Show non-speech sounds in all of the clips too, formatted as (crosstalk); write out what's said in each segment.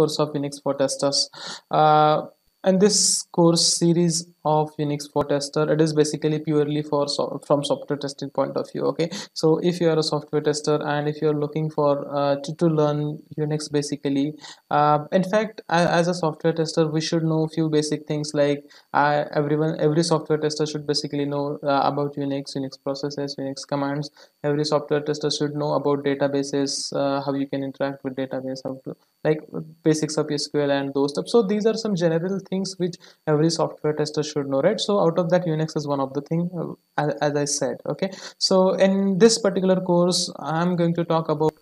course of Unix for testers. Uh, and this course series of unix for tester. It is basically purely for so, from software testing point of view okay? So if you are a software tester and if you're looking for uh, to, to learn unix basically uh, in fact as a software tester we should know few basic things like uh, everyone every software tester should basically know uh, about unix unix processes unix commands. Every software tester should know about databases uh, how you can interact with database how to like basics of SQL and those stuff. So these are some general things which every software tester should know, right? So out of that, Unix is one of the thing, uh, as, as, I said. Okay. So in this particular course, I'm going to talk about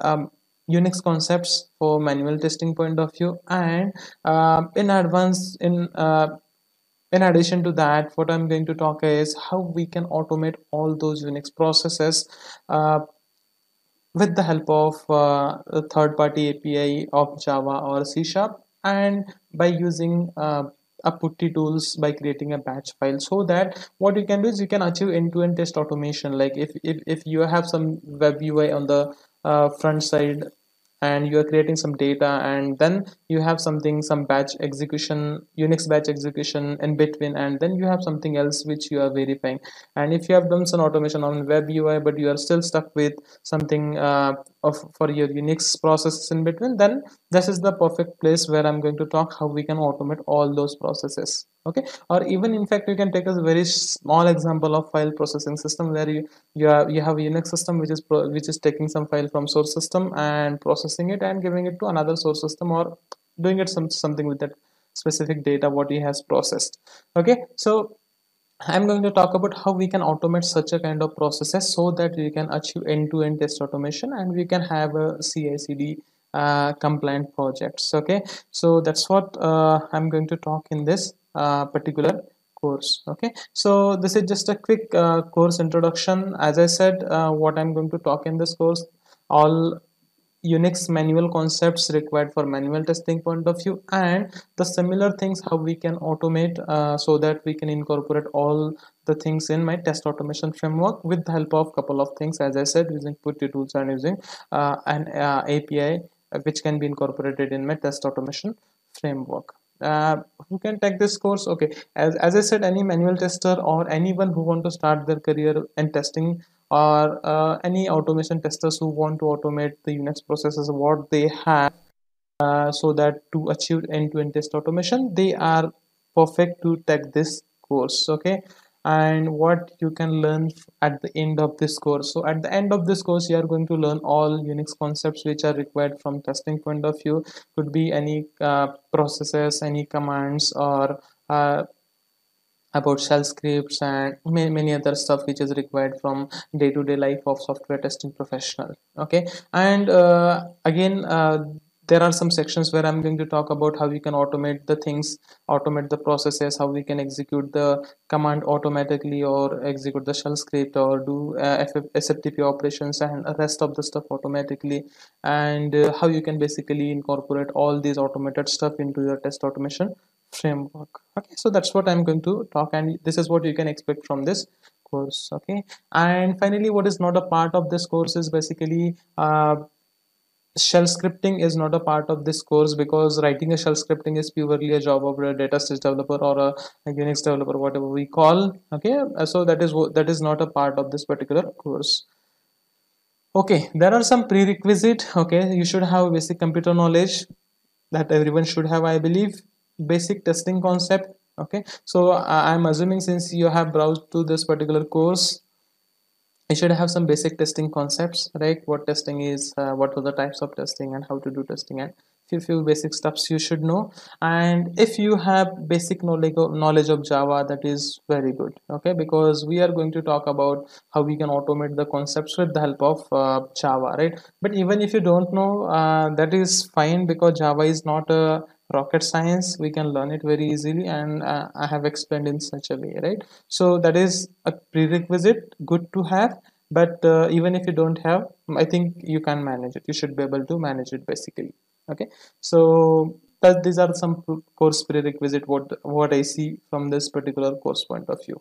um, Unix concepts for manual testing point of view, and uh, in advance in uh, in addition to that what i'm going to talk is how we can automate all those unix processes uh, with the help of uh, third-party API of Java or C Sharp and by using uh, a putty tools by creating a batch file so that what you can do is you can achieve end-to-end -end test automation. Like if, if, if you have some web UI on the uh, front side and you are creating some data and then you have something some batch execution unix batch execution in between and then you have something else which you are verifying. And if you have done some automation on web ui but you are still stuck with something uh, of for your unix processes in between then this is the perfect place where i'm going to talk how we can automate all those processes okay? Or even in fact you can take a very small example of file processing system where you you have you have a unix system which is which is taking some file from source system and processing it and giving it to another source system or doing it some something with that specific data what he has processed okay? So i'm going to talk about how we can automate such a kind of processes so that we can achieve end-to-end -end test automation and we can have a ci-cd uh, compliant projects okay? So that's what uh, i'm going to talk in this uh, particular course okay? So this is just a quick uh, course introduction. As i said uh, what i'm going to talk in this course all unix manual concepts required for manual testing point of view and the similar things how we can automate uh, so that we can incorporate all the things in my test automation framework with the help of couple of things as i said using putty tools and using uh, an uh, api which can be incorporated in my test automation framework. Uh, who can take this course? Okay as, as i said any manual tester or anyone who want to start their career in testing or uh, any automation testers who want to automate the unix processes what they have uh, so that to achieve end-to-end -end test automation they are perfect to take this course okay? And what you can learn at the end of this course. So at the end of this course you are going to learn all unix concepts which are required from testing point of view. Could be any uh, processes any commands or uh, about shell scripts and many, many other stuff which is required from day-to-day -day life of software testing professional okay? And uh, again uh, there are some sections where i'm going to talk about how we can automate the things automate the processes how we can execute the command automatically or execute the shell script or do uh, sftp operations and rest of the stuff automatically. And uh, how you can basically incorporate all these automated stuff into your test automation framework. Okay so that's what i'm going to talk and this is what you can expect from this course okay? And finally what is not a part of this course is basically uh, shell scripting is not a part of this course because writing a shell scripting is purely a job of a data stitch developer or a, a unix developer whatever we call okay? So that is that is not a part of this particular course. Okay there are some prerequisite okay? You should have basic computer knowledge that everyone should have i believe basic testing concept okay? So i'm assuming since you have browsed to this particular course you should have some basic testing concepts right? What testing is uh, what are the types of testing and how to do testing and few few basic steps you should know. And if you have basic knowledge of, knowledge of java that is very good okay? Because we are going to talk about how we can automate the concepts with the help of uh, java right? But even if you don't know uh, that is fine because java is not a rocket science we can learn it very easily and uh, i have explained in such a way right? So that is a prerequisite good to have but uh, even if you don't have i think you can manage it. You should be able to manage it basically okay? So that these are some course prerequisite what what i see from this particular course point of view.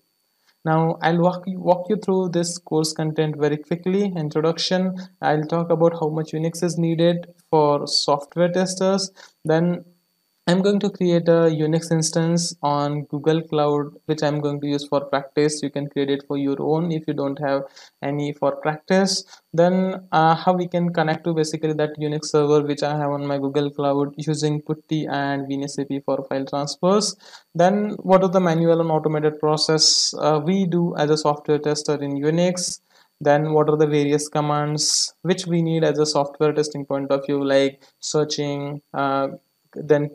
Now i'll walk you walk you through this course content very quickly. Introduction i'll talk about how much unix is needed for software testers. Then I'm going to create a Unix instance on Google Cloud, which I'm going to use for practice. You can create it for your own if you don't have any for practice. Then uh, how we can connect to basically that Unix server, which I have on my Google Cloud using PuTTY and WinSCP for file transfers. Then what are the manual and automated process uh, we do as a software tester in Unix then what are the various commands which we need as a software testing point of view like searching uh, then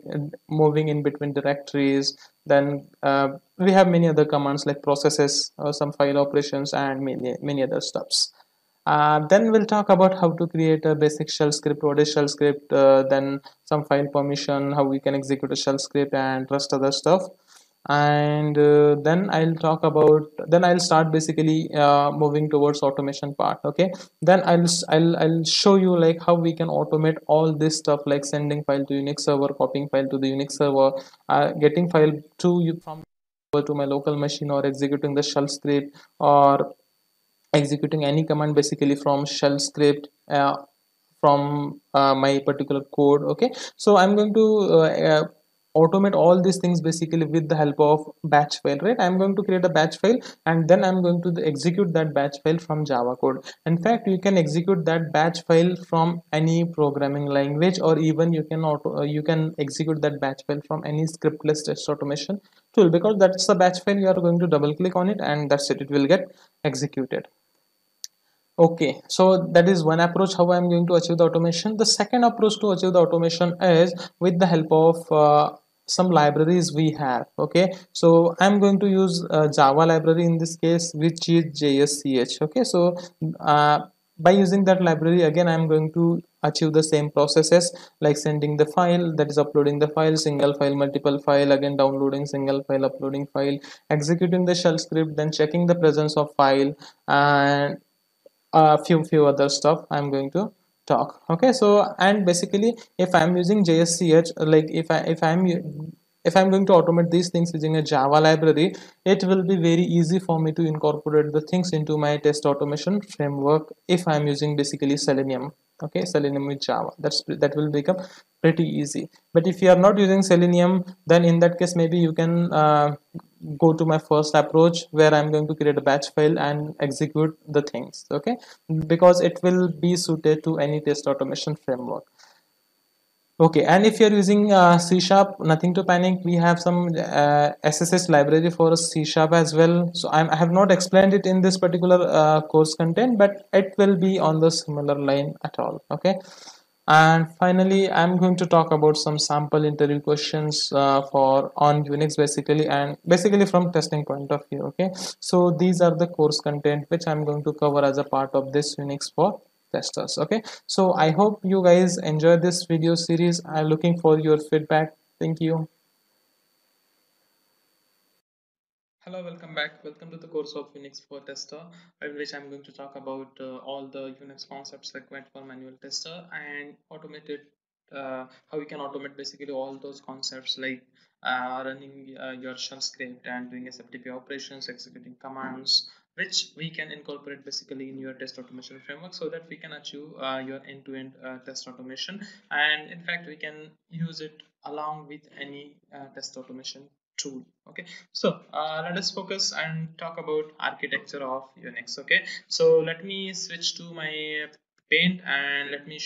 moving in between directories then uh, we have many other commands like processes uh, some file operations and many many other stuffs. Uh, then we'll talk about how to create a basic shell script what is shell script uh, then some file permission how we can execute a shell script and rest other stuff and uh, then I'll talk about then I'll start basically uh, moving towards automation part okay? Then I'll, I'll I'll show you like how we can automate all this stuff like sending file to Unix server copying file to the Unix server uh, getting file to you from to my local machine or executing the shell script or executing any command basically from shell script uh, from uh, my particular code okay? So I'm going to uh, automate all these things basically with the help of batch file right? I'm going to create a batch file and then i'm going to execute that batch file from java code. In fact you can execute that batch file from any programming language or even you can auto uh, you can execute that batch file from any scriptless test automation tool because that's the batch file you are going to double click on it and that's it it will get executed. Okay so that is one approach how i'm going to achieve the automation. The second approach to achieve the automation is with the help of uh, some libraries we have okay? So i'm going to use uh, java library in this case which is jsch okay? So uh, by using that library again i'm going to achieve the same processes like sending the file that is uploading the file single file multiple file again downloading single file uploading file executing the shell script then checking the presence of file and a few few other stuff i'm going to talk. Okay so and basically if i'm using jsch like if i if i'm if i'm going to automate these things using a java library it will be very easy for me to incorporate the things into my test automation framework if i'm using basically selenium. Okay selenium with java. That's that will become pretty easy. But if you are not using selenium then in that case maybe you can uh, go to my first approach where i'm going to create a batch file and execute the things okay? Because it will be suited to any test automation framework. Okay and if you're using uh, c sharp nothing to panic we have some uh, sss library for c sharp as well. So I'm, i have not explained it in this particular uh, course content but it will be on the similar line at all okay and finally i'm going to talk about some sample interview questions uh, for on unix basically and basically from testing point of view okay? So these are the course content which i'm going to cover as a part of this unix for testers okay? So i hope you guys enjoy this video series. I'm looking for your feedback. Thank you hello welcome back. Welcome to the course of unix for tester in which i'm going to talk about uh, all the unix concepts required for manual tester and automated uh, how you can automate basically all those concepts like uh, running uh, your shell script and doing SFTP operations executing commands which we can incorporate basically in your test automation framework so that we can achieve uh, your end-to-end -end, uh, test automation. And in fact we can use it along with any test automation tool okay? So uh, let us focus and talk about architecture of unix okay? So let me switch to my paint and let me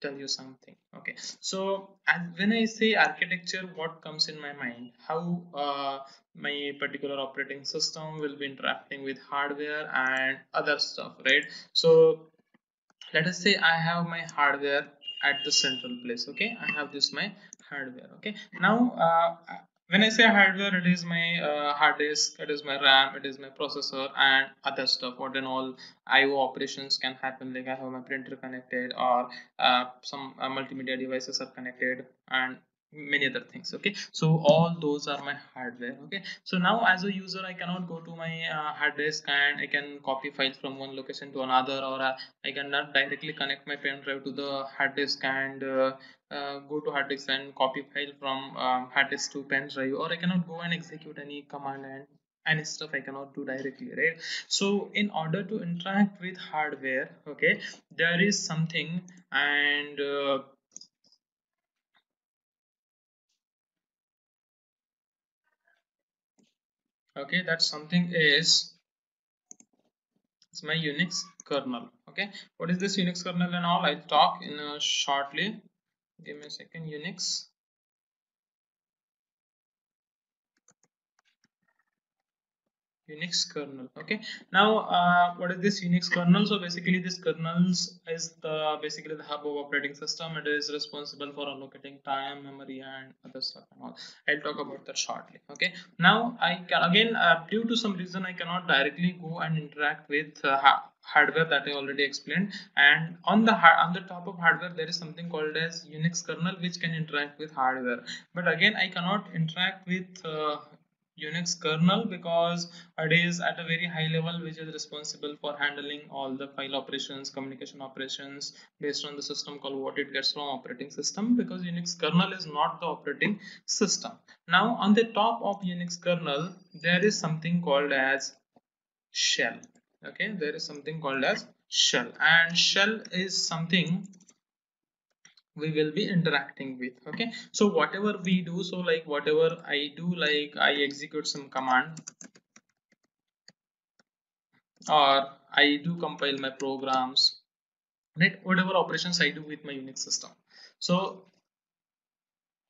tell you something okay? So when i say architecture what comes in my mind? How uh, my particular operating system will be interacting with hardware and other stuff right? So let us say i have my hardware at the central place okay? I have this my hardware okay? Now uh, when I say hardware, it is my uh, hard disk, it is my RAM, it is my processor, and other stuff. What and all I/O operations can happen. Like I have my printer connected, or uh, some uh, multimedia devices are connected, and many other things okay? So all those are my hardware okay? So now as a user i cannot go to my uh, hard disk and i can copy files from one location to another or uh, i cannot directly connect my pen drive to the hard disk and uh, uh, go to hard disk and copy file from um, hard disk to pen drive or i cannot go and execute any command and any stuff I cannot do directly right? So in order to interact with hardware okay there is something and okay that something is it's my unix kernel. Okay what is this unix kernel and all? I'll talk in a shortly. Give me a second unix unix kernel okay? Now uh, what is this unix kernel? So basically this kernels is the basically the hub of operating system. It is responsible for allocating time memory and other stuff and all. I'll talk about that shortly okay? Now i can again uh, due to some reason i cannot directly go and interact with uh, hardware that I already explained. And on the on the top of hardware there is something called as Unix kernel which can interact with hardware. But again I cannot interact with uh, Unix kernel because it is at a very high level which is responsible for handling all the file operations communication operations based on the system call what it gets from operating system because Unix kernel is not the operating system. Now on the top of Unix kernel there is something called as shell. Okay? There is something called as shell. And shell is something we will be interacting with okay? So whatever we do so like whatever i do like i execute some command or i do compile my programs right? Whatever operations i do with my unix system. So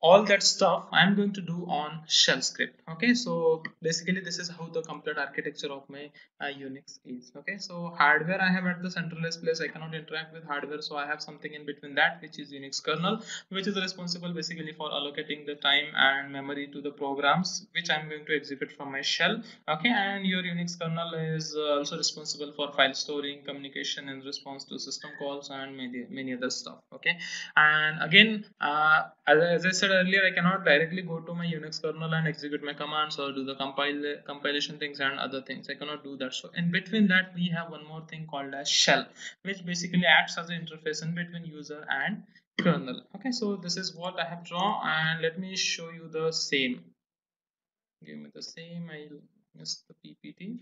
all that stuff I'm going to do on shell script okay? So basically this is how the complete architecture of my uh, Unix is okay? So hardware I have at the centralized place. I cannot interact with hardware so I have something in between that which is Unix kernel which is responsible basically for allocating the time and memory to the programs which I'm going to execute from my shell okay? And your Unix kernel is uh, also responsible for file storing communication in response to system calls and many, many other stuff okay? And again uh, as, as I said earlier I cannot directly go to my Unix kernel and execute my commands or do the compile compilation things and other things. I cannot do that. So in between that we have one more thing called as shell which basically acts as an interface in between user and kernel. Okay so this is what I have drawn and let me show you the same. Give me the same. I missed the PPT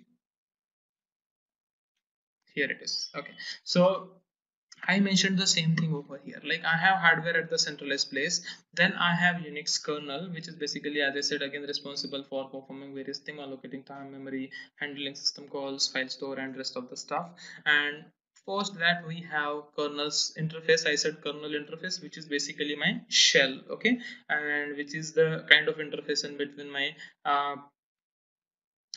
here it is. Okay so I mentioned the same thing over here. Like I have hardware at the centralized place. Then I have Unix kernel which is basically as I said again responsible for performing various things allocating time memory handling system calls file store and rest of the stuff. And post that we have kernel's interface. I said kernel interface which is basically my shell okay? And which is the kind of interface in between my uh,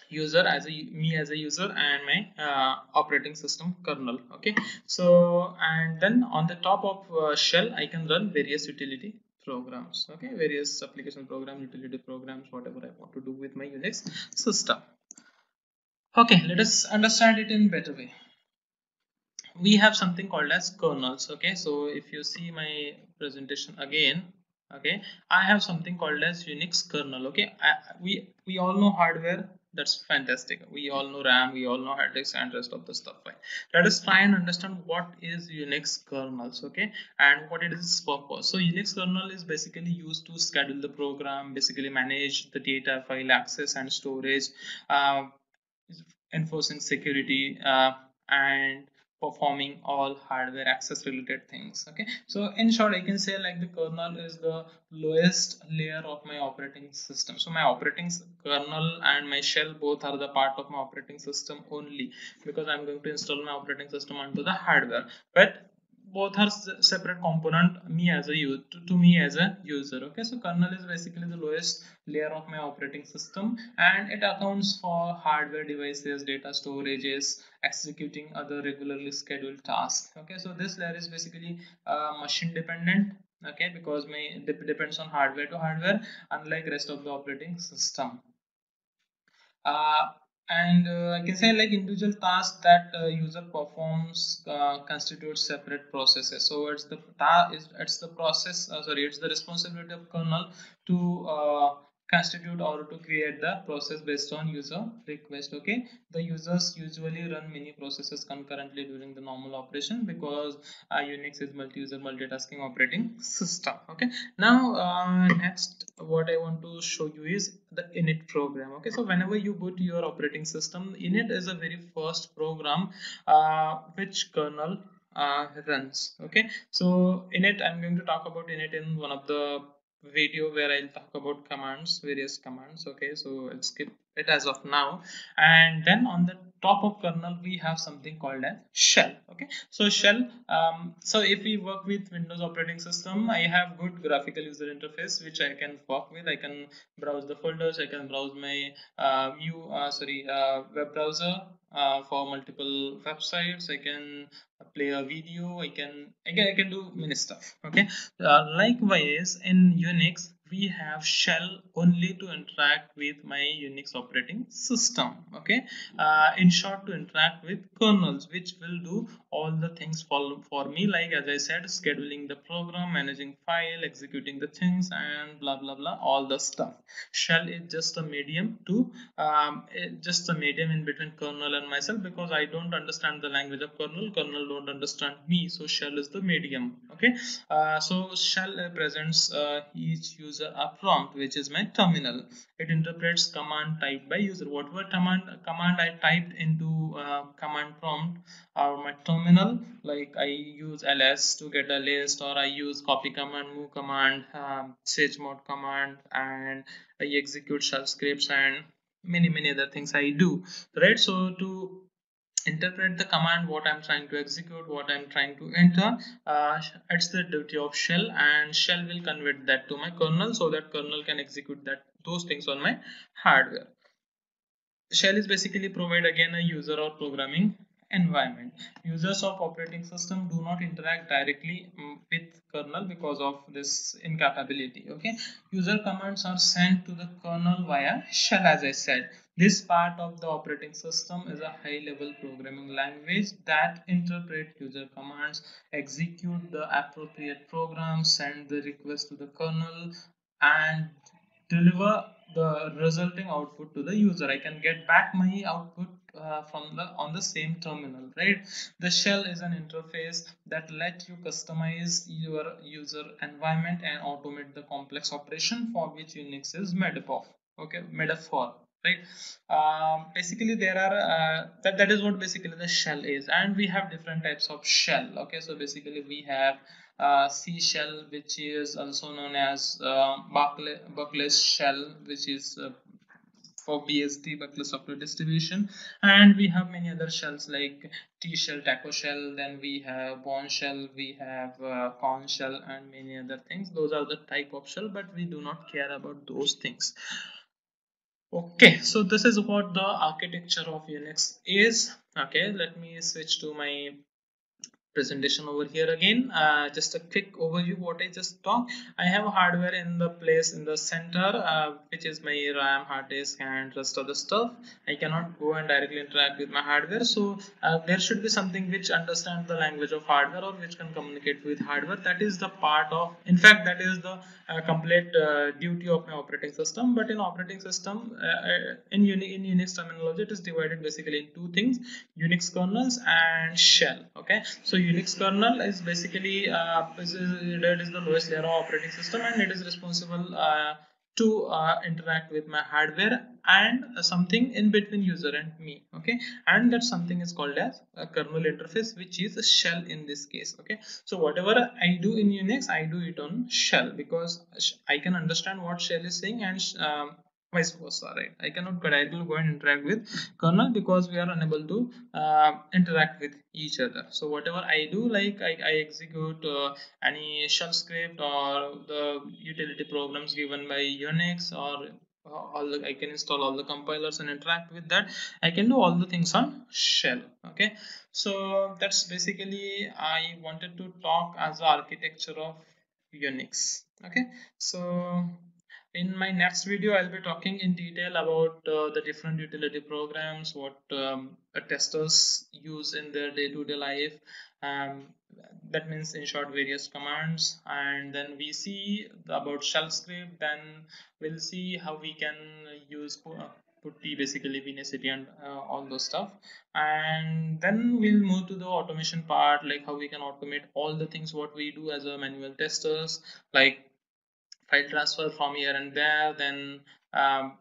user as a me as a user and my uh, operating system kernel okay? So and then on the top of uh, shell i can run various utility programs okay? Various application program utility programs whatever i want to do with my unix system. Okay let us understand it in better way. We have something called as kernels okay? So if you see my presentation again okay? I have something called as unix kernel okay? I, we we all know hardware that's fantastic. We all know ram we all know hard and rest of the stuff fine. Let us try and understand what is unix kernels okay and what it is purpose so unix kernel is basically used to schedule the program basically manage the data file access and storage uh, enforcing security uh, and performing all hardware access related things okay? So in short i can say like the kernel is the lowest layer of my operating system. So my operating kernel and my shell both are the part of my operating system only because i'm going to install my operating system onto the hardware. But both are separate component me as a user to, to, me as a user okay? So kernel is basically the lowest layer of my operating system and it accounts for hardware devices data storages executing other regularly scheduled tasks okay? So this layer is basically uh, machine dependent okay? Because my depends on hardware to hardware unlike rest of the operating system. Uh, and uh, I can say like individual tasks that uh, user performs uh, constitute separate processes. So it's the ta is it's the process. Uh, sorry, it's the responsibility of kernel to uh, constitute or to create the process based on user request okay? The users usually run many processes concurrently during the normal operation because uh, unix is multi-user multitasking operating system okay? Now uh, next what i want to show you is the init program okay? So whenever you boot your operating system init is a very first program uh, which kernel uh, runs okay? So init i'm going to talk about init in one of the video where I'll talk about commands, various commands. Okay, so I'll skip it as of now. And then on the top of kernel, we have something called a shell. Okay, so shell. Um, so if we work with Windows operating system, I have good graphical user interface which I can work with. I can browse the folders. I can browse my uh, view. Uh, sorry, uh, web browser uh, for multiple websites i can play a video i can again i can do many stuff okay uh, likewise in unix we have shell only to interact with my unix operating system okay? Uh, in short to interact with kernels which will do all the things for, for me like as i said scheduling the program managing file executing the things and blah blah blah all the stuff. Shell is just a medium to um, just a medium in between kernel and myself because i don't understand the language of kernel kernel don't understand me so shell is the medium okay? Uh, so shell presents uh, each user a prompt which is my terminal. It interprets command typed by user. Whatever command command i typed into uh, command prompt or my terminal like i use ls to get a list or i use copy command move command um, chmod command and i execute shell scripts and many many other things i do. Right? So to interpret the command what i'm trying to execute what i'm trying to enter uh, it's the duty of shell and shell will convert that to my kernel so that kernel can execute that those things on my hardware. Shell is basically provide again a user or programming environment. Users of operating system do not interact directly mm, with kernel because of this incapability okay? User commands are sent to the kernel via shell as i said this part of the operating system is a high level programming language that interpret user commands execute the appropriate programs, send the request to the kernel and deliver the resulting output to the user. I can get back my output uh, from the on the same terminal right? The shell is an interface that let you customize your user environment and automate the complex operation for which unix is made up of okay? Made up for right? Um, basically there are uh, that, that is what basically the shell is. And we have different types of shell okay? So basically we have uh, C shell which is also known as uh, shell which is uh, for BSD Berkeley software distribution. And we have many other shells like T shell, Taco shell then we have Bourne shell, we have uh, Korn shell and many other things. Those are the type of shell but we do not care about those things okay so this is what the architecture of Unix is. Okay let me switch to my presentation over here again. Uh, just a quick overview what I just talked. I have hardware in the place in the center uh, which is my RAM hard disk and rest of the stuff. I cannot go and directly interact with my hardware. So uh, there should be something which understands the language of hardware or which can communicate with hardware. That is the part of in fact that is the uh, complete uh, duty of my operating system. But in operating system uh, in, Uni in Unix terminology it is divided basically in two things Unix kernels and shell okay? So Unix kernel is basically uh, it is the lowest layer of operating system and it is responsible uh, to uh, interact with my hardware and something in between user and me okay? And that something is called as a kernel interface which is a shell in this case okay? So whatever i do in unix i do it on shell because i can understand what shell is saying and um, vice versa right? I cannot directly go and interact with kernel because we are unable to uh, interact with each other. So whatever i do like i, I execute uh, any shell script or the utility programs given by unix or uh, all the, I can install all the compilers and interact with that. I can do all the things on shell okay? So that's basically I wanted to talk as the architecture of Unix okay? So in my next video i'll be talking in detail about uh, the different utility programs what um, testers use in their day-to-day life um, that means in short various commands. And then we see about shell script then we'll see how we can use uh, putty basically WinSCP and uh, all those stuff. And then we'll move to the automation part like how we can automate all the things what we do as a manual testers like file transfer from here and there then um,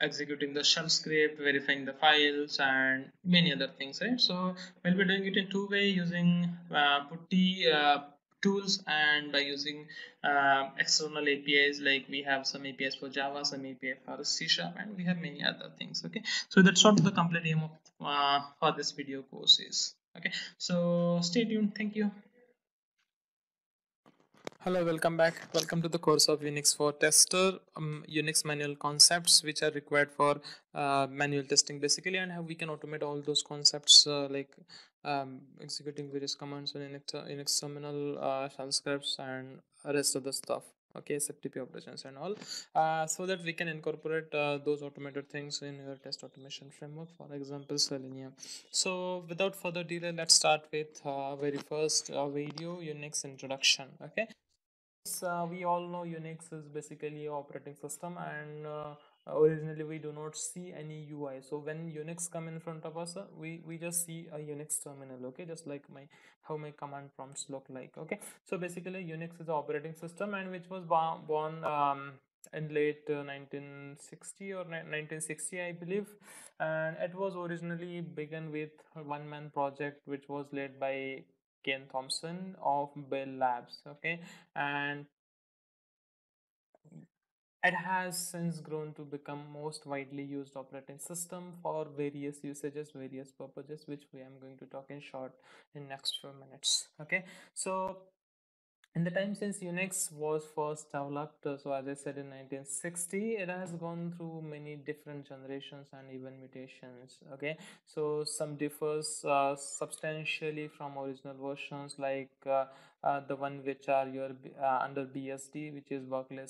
executing the shell script verifying the files and many other things right? So we'll be doing it in two way using uh, putty uh, tools and by using uh, external apis like we have some apis for java some api for c sharp and we have many other things okay? So that's what the complete aim of uh, for this video course is okay? So stay tuned. Thank you Hello, welcome back. Welcome to the course of Unix for Tester, um, Unix manual concepts which are required for uh, manual testing basically and how we can automate all those concepts uh, like um, executing various commands on Unix, Unix terminal, uh, shell scripts and rest of the stuff. Okay SFTP operations and all. Uh, so that we can incorporate uh, those automated things in your test automation framework for example selenium. So without further delay let's start with uh, very first uh, video unix introduction. Okay uh, we all know Unix is basically operating system and uh, originally we do not see any UI so when Unix come in front of us uh, we we just see a Unix terminal okay? Just like my how my command prompts look like okay? So basically Unix is operating system and which was born um, in late uh, 1960 or 1960 I believe. And it was originally began with one man project which was led by Ken Thompson of Bell Labs. Okay, and it has since grown to become most widely used operating system for various usages, various purposes, which we am going to talk in short in next few minutes. Okay, so in the time since unix was first developed so as i said in 1960 it has gone through many different generations and even mutations okay? So some differs uh, substantially from original versions like uh, uh, the one which are your uh, under bsd which is Berkeley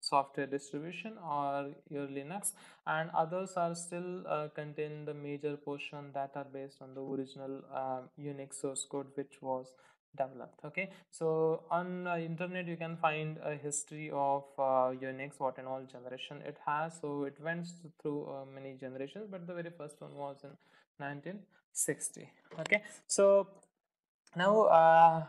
software distribution or your linux and others are still uh, contain the major portion that are based on the original uh, unix source code which was developed okay? So on uh, internet you can find a history of uh, unix what and all generation it has. So it went through uh, many generations but the very first one was in 1960 okay? So now uh,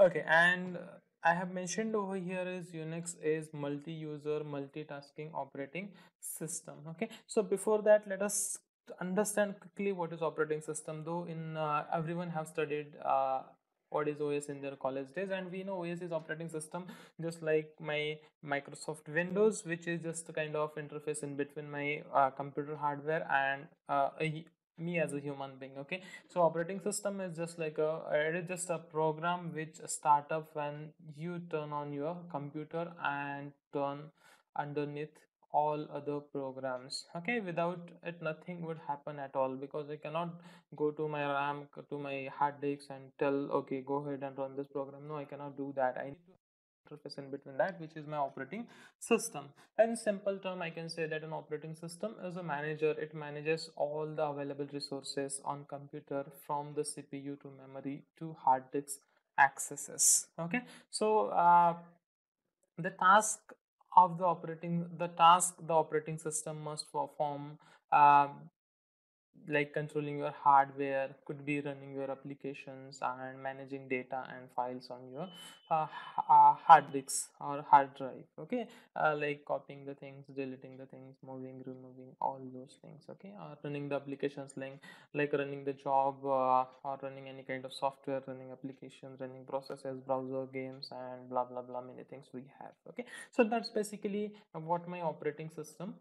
okay and I have mentioned over here is Unix is multi-user multitasking operating system okay? So before that let us understand quickly what is operating system though in uh, everyone have studied uh, what is OS in their college days. And we know OS is operating system just like my Microsoft Windows which is just a kind of interface in between my uh, computer hardware and uh, a, me as a human being okay? So operating system is just like a it is just a program which start up when you turn on your computer and turn underneath all other programs okay? Without it nothing would happen at all because i cannot go to my ram to my hard disk and tell okay go ahead and run this program. No i cannot do that. I need to interface in between that which is my operating system. In simple term i can say that an operating system is a manager. It manages all the available resources on computer from the cpu to memory to hard disk accesses okay? So uh, the task of the operating the task the operating system must perform um, like controlling your hardware could be running your applications and managing data and files on your uh, uh, hard disks or hard drive okay? Uh, like copying the things deleting the things moving removing all those things okay? Or running the applications like like running the job uh, or running any kind of software running applications running processes browser games and blah blah blah many things we have okay? So that's basically what my operating system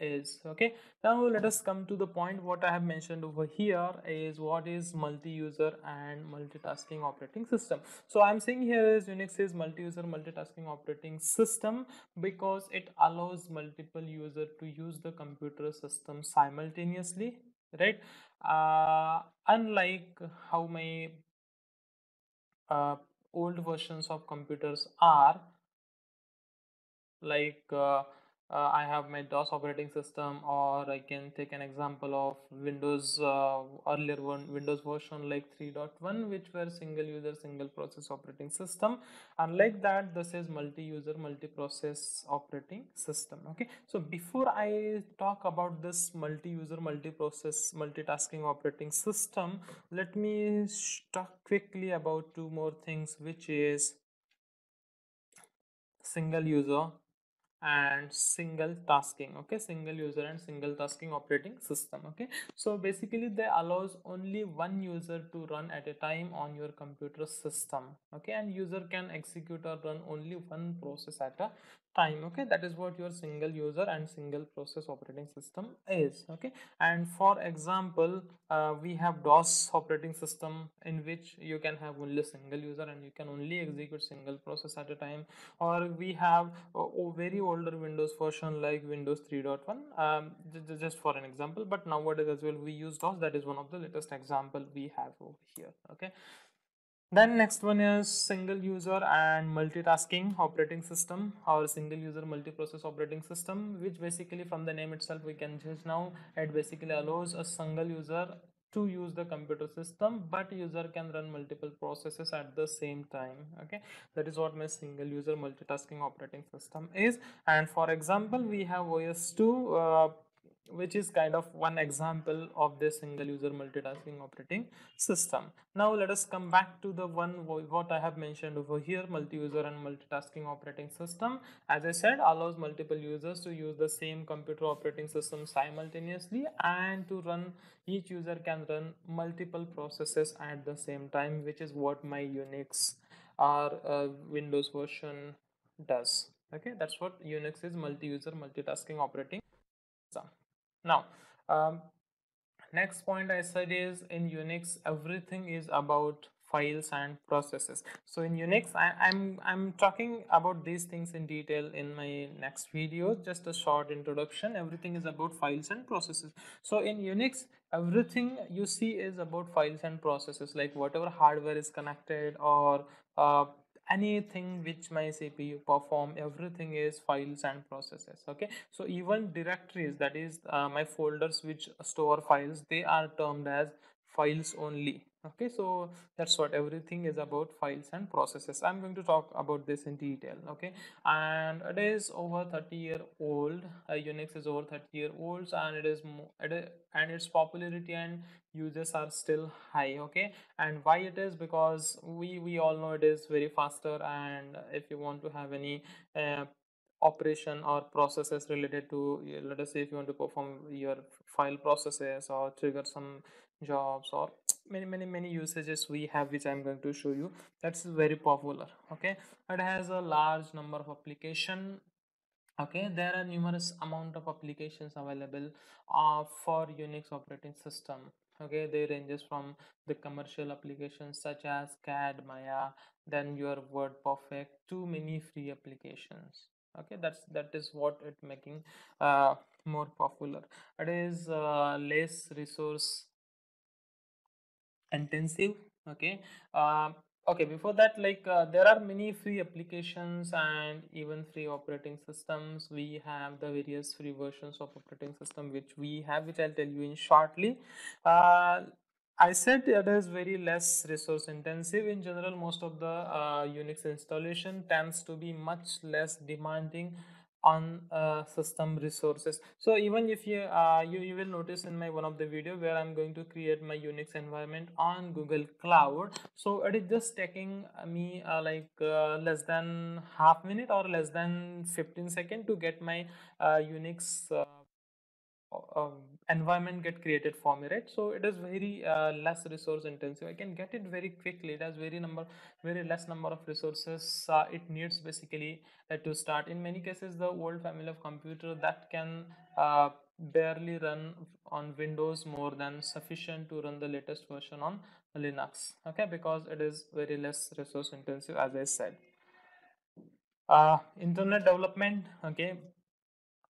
is okay? Now let us come to the point what i have mentioned over here is what is multi-user and multitasking operating system. So i'm saying here is unix is multi-user multitasking operating system because it allows multiple user to use the computer system simultaneously right? Uh, unlike how my uh, old versions of computers are like uh, uh, I have my DOS operating system, or I can take an example of Windows uh, earlier one Windows version like 3.1, which were single user, single process operating system. Unlike that, this is multi-user, multi-process operating system. Okay, so before I talk about this multi-user, multi-process, multitasking operating system, let me talk quickly about two more things, which is single user and single tasking okay? Single user and single tasking operating system okay? So basically they allows only one user to run at a time on your computer system okay? And user can execute or run only one process at a time okay? That is what your single user and single process operating system is okay? And for example uh, we have dos operating system in which you can have only single user and you can only execute single process at a time. Or we have a, a very older windows version like windows 3.1 um, just for an example. But nowadays as well we use dos. That is one of the latest example we have over here okay then next one is single user and multitasking operating system. Or single user multi-process operating system which basically from the name itself we can just now. It basically allows a single user to use the computer system but user can run multiple processes at the same time okay? That is what my single user multitasking operating system is. And for example we have os2 uh, which is kind of one example of this single user multitasking operating system. Now let us come back to the one what I have mentioned over here multi-user and multitasking operating system. As I said allows multiple users to use the same computer operating system simultaneously and to run each user can run multiple processes at the same time which is what my Unix or uh, Windows version does. Okay, that's what Unix is multi-user multitasking operating now um, next point i said is in unix everything is about files and processes. So in unix I, am I'm, I'm talking about these things in detail in my next video. Just a short introduction. Everything is about files and processes. So in unix everything you see is about files and processes like whatever hardware is connected or uh, anything which my cpu perform everything is files and processes okay? So even directories that is uh, my folders which store files they are termed as files only okay so that's what everything is about files and processes. I'm going to talk about this in detail okay? And it is over 30 year old uh, unix is over 30 year old and it is and its popularity and users are still high okay? And why it is? Because we we all know it is very faster and if you want to have any uh, operation or processes related to let us say if you want to perform your file processes or trigger some jobs or many many many usages we have which i'm going to show you. That's very popular okay? It has a large number of application okay? There are numerous amount of applications available uh, for unix operating system okay? They ranges from the commercial applications such as cad maya then your wordperfect too many free applications okay? That's that is what it making uh, more popular. It is uh, less resource intensive okay? Uh, okay before that like uh, there are many free applications and even free operating systems. We have the various free versions of operating system which we have which i'll tell you in shortly. Uh, I said it is very less resource intensive. In general, most of the uh, Unix installation tends to be much less demanding on uh, system resources. So even if you, uh, you you will notice in my one of the video where i'm going to create my unix environment on google cloud. So it is just taking me uh, like uh, less than half minute or less than 15 second to get my uh, unix uh, environment get created for me right? So it is very uh, less resource intensive. I can get it very quickly. It has very number very less number of resources uh, it needs basically uh, to start. In many cases the old family of computer that can uh, barely run on windows more than sufficient to run the latest version on linux okay? Because it is very less resource intensive as i said. Uh, internet development okay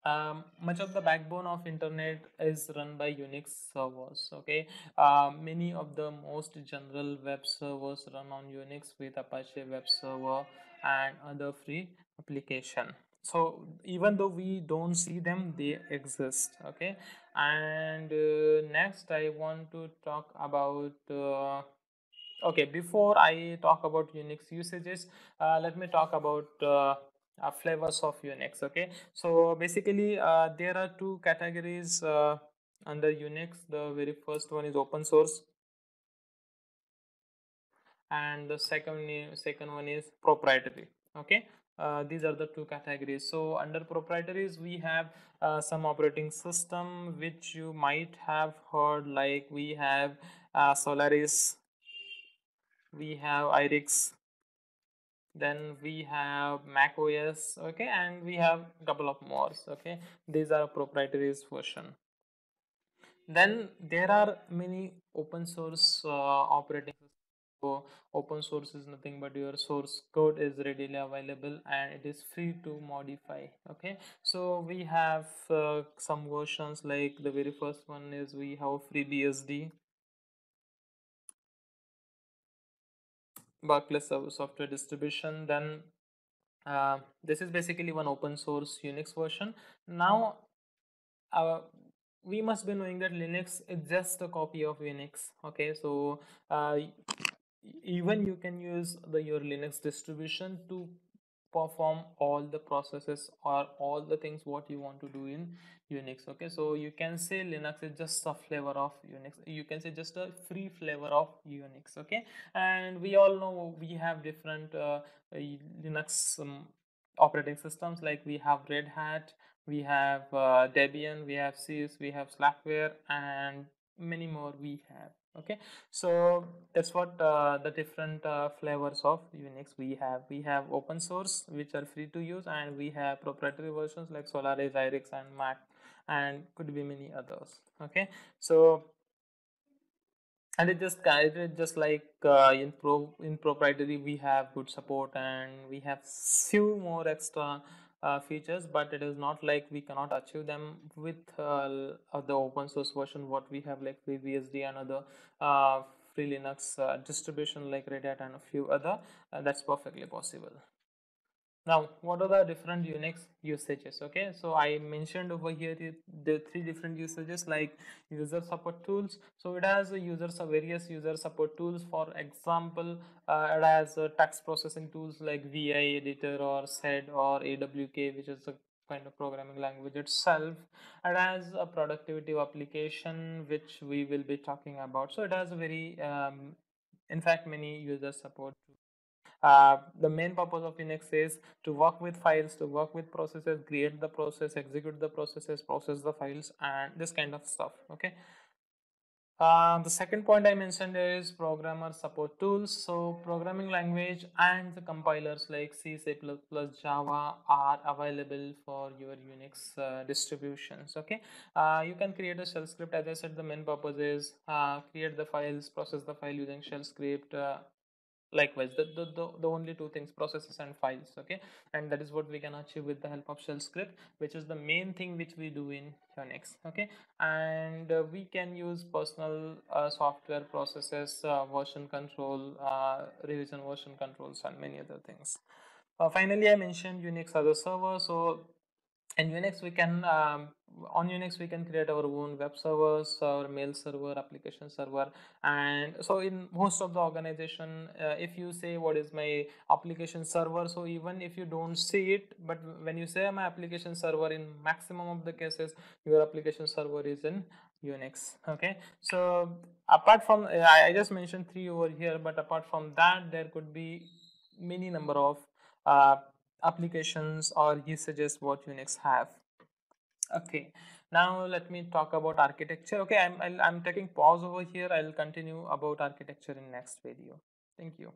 um, much of the backbone of internet is run by unix servers okay? Uh, many of the most general web servers run on unix with apache web server and other free application. So even though we don't see them they exist okay? And uh, next i want to talk about uh, okay before i talk about unix usages uh, let me talk about uh, flavors of unix okay? So basically uh, there are two categories uh, under unix the very first one is open source. And the second second one is proprietary okay? Uh, these are the two categories. So under proprietaries we have uh, some operating system which you might have heard like we have uh, solaris we have irix then we have mac os okay and we have a couple of more okay. These are proprietary version. Then there are many open source uh, operating so open source is nothing but your source code is readily available and it is free to modify okay. So we have uh, some versions like the very first one is we have FreeBSD Berkeley software distribution then uh, this is basically one open source Unix version. Now uh, we must be knowing that Linux is just a copy of Unix okay? So uh, even you can use the your linux distribution to perform all the processes or all the things what you want to do in unix okay? So you can say linux is just a flavor of unix. You can say just a free flavor of unix okay? And we all know we have different uh, linux um, operating systems. Like we have red hat we have uh, debian we have SUSE we have slackware and many more we have okay. So that's what uh, the different uh, flavors of unix we have. We have open source which are free to use and we have proprietary versions like solaris irix and mac and could be many others. Okay. So and it just is just like uh, in pro in proprietary we have good support and we have few more extra uh, features but it is not like we cannot achieve them with uh, the open source version what we have like FreeBSD and other uh, free Linux uh, distribution like Red Hat and a few other uh, that's perfectly possible now what are the different unix usages? Okay so i mentioned over here the, the three different usages like user support tools. So it has a users of various user support tools. For example uh, it has uh, text processing tools like vi editor or sed or awk which is a kind of programming language itself. It has a productivity application which we will be talking about. So it has a very um, in fact many user support uh, the main purpose of Unix is to work with files, to work with processes, create the process, execute the processes, process the files, and this kind of stuff. Okay. Uh, the second point I mentioned is programmer support tools. So programming language and the compilers like C, C++, Java are available for your Unix uh, distributions. Okay, uh, you can create a shell script. As I said, the main purpose is uh, create the files, process the file using shell script, uh, likewise the, the, the, the, only two things processes and files okay? And that is what we can achieve with the help of shell script which is the main thing which we do in unix okay? And uh, we can use personal uh, software processes uh, version control uh, revision version controls and many other things. Uh, finally i mentioned unix as a server so in unix we can um, on unix we can create our own web servers or mail server application server. And so in most of the organization uh, if you say what is my application server so even if you don't see it but when you say my application server in maximum of the cases your application server is in unix okay? So apart from i, I just mentioned three over here but apart from that there could be many number of uh, applications or usages what Unix have. Okay, now let me talk about architecture. Okay, I'm, i am taking pause over here. I'll continue about architecture in next video. Thank you.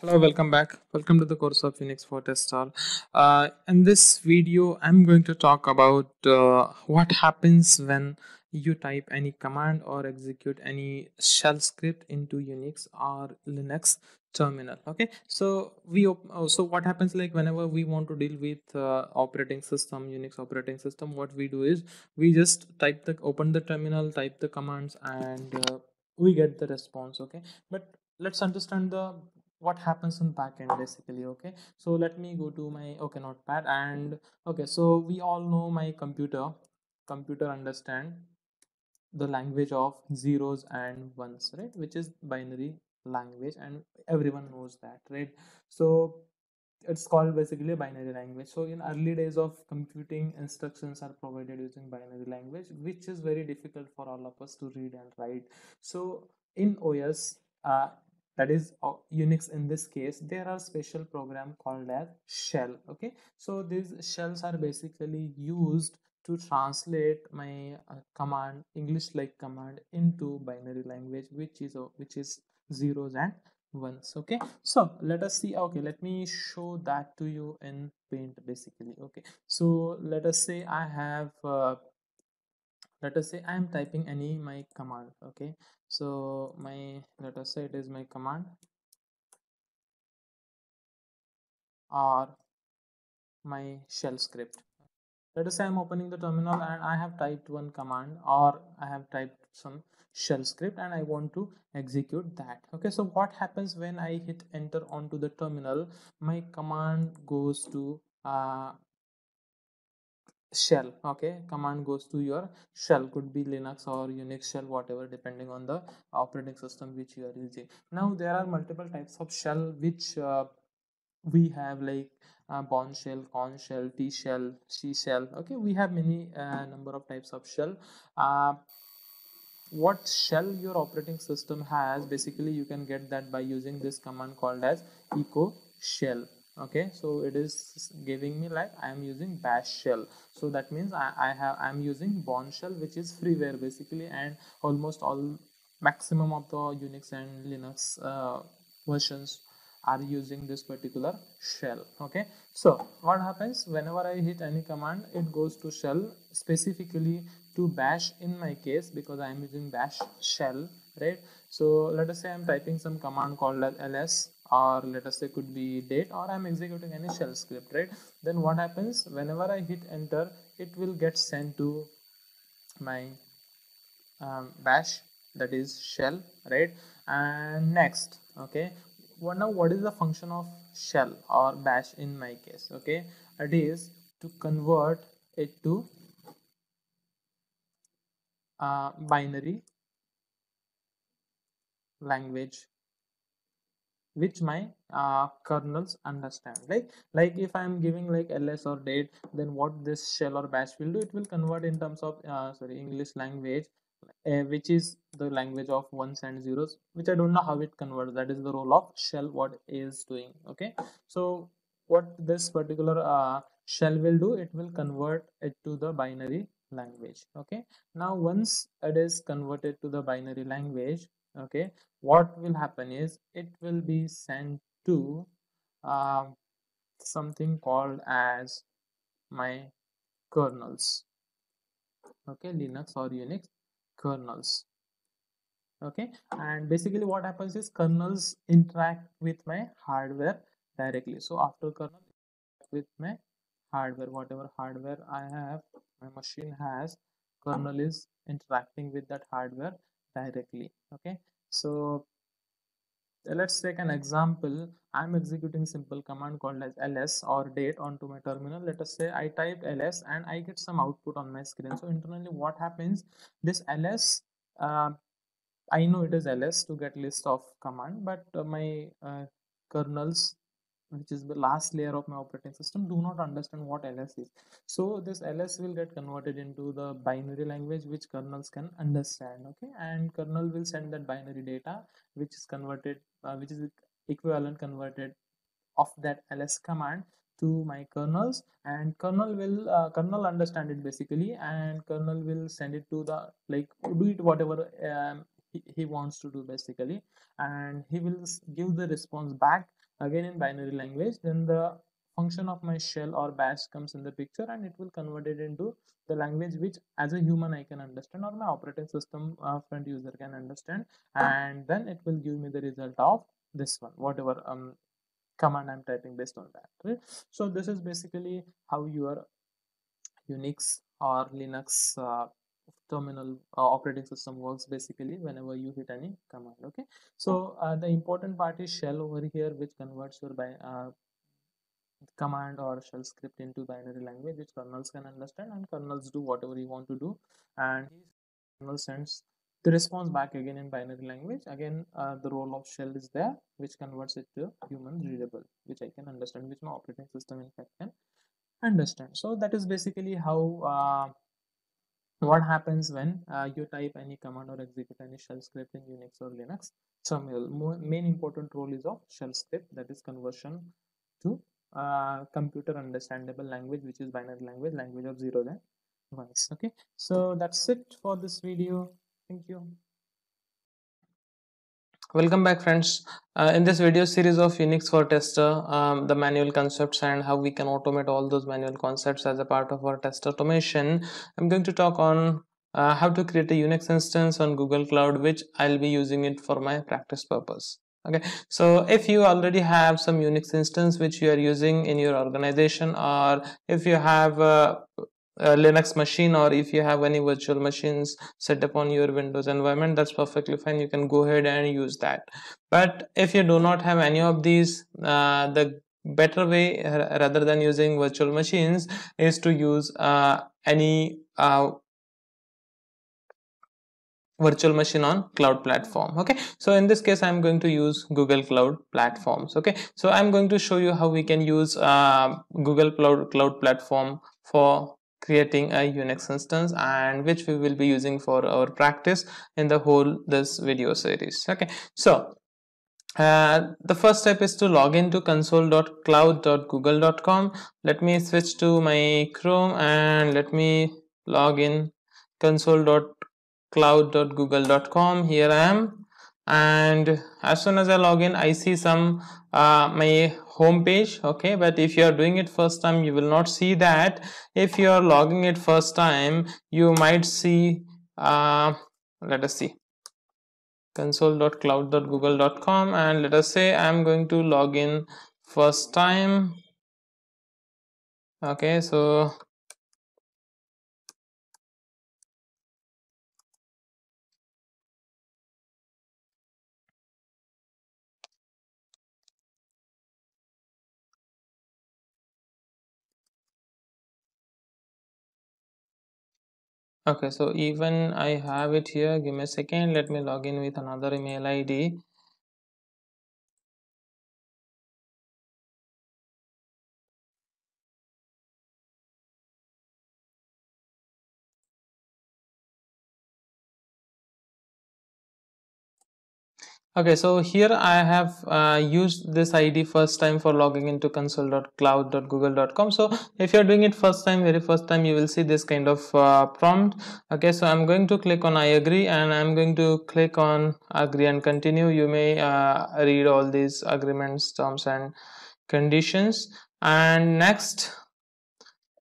Hello, welcome back. Welcome to the course of Unix for Tester. Uh, in this video, I'm going to talk about uh, what happens when you type any command or execute any shell script into Unix or Linux terminal okay? So we oh, so what happens like whenever we want to deal with uh, operating system unix operating system what we do is we just type the open the terminal type the commands and uh, we get the response okay? But let's understand the what happens in backend basically okay? So let me go to my okay notepad and okay so we all know my computer. Computer understand the language of zeros and ones right? Which is binary language and everyone knows that right? So it's called basically binary language. So in early days of computing instructions are provided using binary language which is very difficult for all of us to read and write. So in os uh, that is uh, unix in this case there are special program called as shell okay? So these shells are basically used to translate my uh, command english like command into binary language which is uh, which is zeros and ones okay? So let us see okay let me show that to you in paint basically okay? So let us say i have uh, let us say i am typing any my command okay? So my let us say it is my command or my shell script. Let us say i'm opening the terminal and i have typed one command or i have typed some shell script and i want to execute that. Okay so what happens when i hit enter onto the terminal? My command goes to uh, shell. Okay command goes to your shell. Could be linux or unix shell whatever depending on the operating system which you are using. Now there are multiple types of shell which uh, we have like uh, bourne shell Korn shell t shell c shell. Okay we have many uh, number of types of shell. Uh, what shell your operating system has basically you can get that by using this command called as echo shell okay? So it is giving me like i am using bash shell. So that means i, I have i'm using bourne shell which is freeware basically and almost all maximum of the unix and linux uh, versions are using this particular shell okay? So what happens? Whenever i hit any command it goes to shell specifically to bash in my case because i am using bash shell right? So let us say i'm typing some command called ls or let us say could be date or i'm executing any shell script right? Then what happens? Whenever i hit enter it will get sent to my um, bash that is shell right? And next okay? Well, now what is the function of shell or bash in my case okay? It is to convert it to uh, binary language which my uh, kernels understand like like if i'm giving like ls or date then what this shell or bash will do? It will convert in terms of uh, sorry english language uh, which is the language of ones and zeros which i don't know how it converts. That is the role of shell what is doing okay? So what this particular uh, shell will do? It will convert it to the binary language okay? Now once it is converted to the binary language okay what will happen is it will be sent to uh, something called as my kernels okay? Linux or unix kernels okay? And basically what happens is kernels interact with my hardware directly. So after kernel with my hardware whatever hardware i have my machine has kernel is interacting with that hardware directly okay? So let's take an example. I'm executing simple command called as ls or date onto my terminal. Let us say i type ls and i get some output on my screen. So internally what happens? This ls uh, i know it is ls to get list of command but uh, my uh, kernels which is the last layer of my operating system do not understand what ls is. So this ls will get converted into the binary language which kernels can understand okay? And kernel will send that binary data which is converted uh, which is equivalent converted of that ls command to my kernels. And kernel will uh, kernel understand it basically and kernel will send it to the like do it whatever um, he, he wants to do basically. And he will give the response back again in binary language then the function of my shell or bash comes in the picture and it will convert it into the language which as a human i can understand or my operating system uh, front user can understand. And then it will give me the result of this one whatever um command i'm typing based on that right? So this is basically how your unix or linux uh, terminal uh, operating system works basically whenever you hit any command okay? So uh, the important part is shell over here which converts your by uh, command or shell script into binary language which kernels can understand and kernels do whatever you want to do. And kernel sends the response back again in binary language. Again uh, the role of shell is there which converts it to human readable which i can understand which my operating system in fact can understand. So that is basically how uh, what happens when uh, you type any command or execute any shell script in unix or linux? So main important role is of shell script that is conversion to uh, computer understandable language which is binary language language of zeros and ones okay? So that's it for this video. Thank you welcome back friends. Uh, in this video series of unix for tester um, the manual concepts and how we can automate all those manual concepts as a part of our test automation i'm going to talk on uh, how to create a unix instance on google cloud which i'll be using it for my practice purpose. Okay so if you already have some unix instance which you are using in your organization or if you have a, linux machine or if you have any virtual machines set up on your windows environment that's perfectly fine. You can go ahead and use that. But if you do not have any of these uh, the better way rather than using virtual machines is to use uh, any uh, virtual machine on cloud platform okay? So in this case i'm going to use google cloud platforms okay? So i'm going to show you how we can use uh, google cloud cloud platform for creating a unix instance and which we will be using for our practice in the whole this video series okay? So uh, the first step is to log into console.cloud.google.com let me switch to my chrome and let me log in console.cloud.google.com. here I am and as soon as I log in I see some uh, my home page okay? But if you are doing it first time you will not see that. If you are logging it first time you might see uh, let us see. console.cloud.google.com and let us say I'm going to log in first time. Okay so okay so even i have it here. Give me a second. Let me log in with another email id okay so here i have uh, used this id first time for logging into console.cloud.google.com so if you're doing it first time very first time you will see this kind of uh, prompt. Okay so i'm going to click on i agree and i'm going to click on agree and continue. You may uh, read all these agreements terms and conditions. And next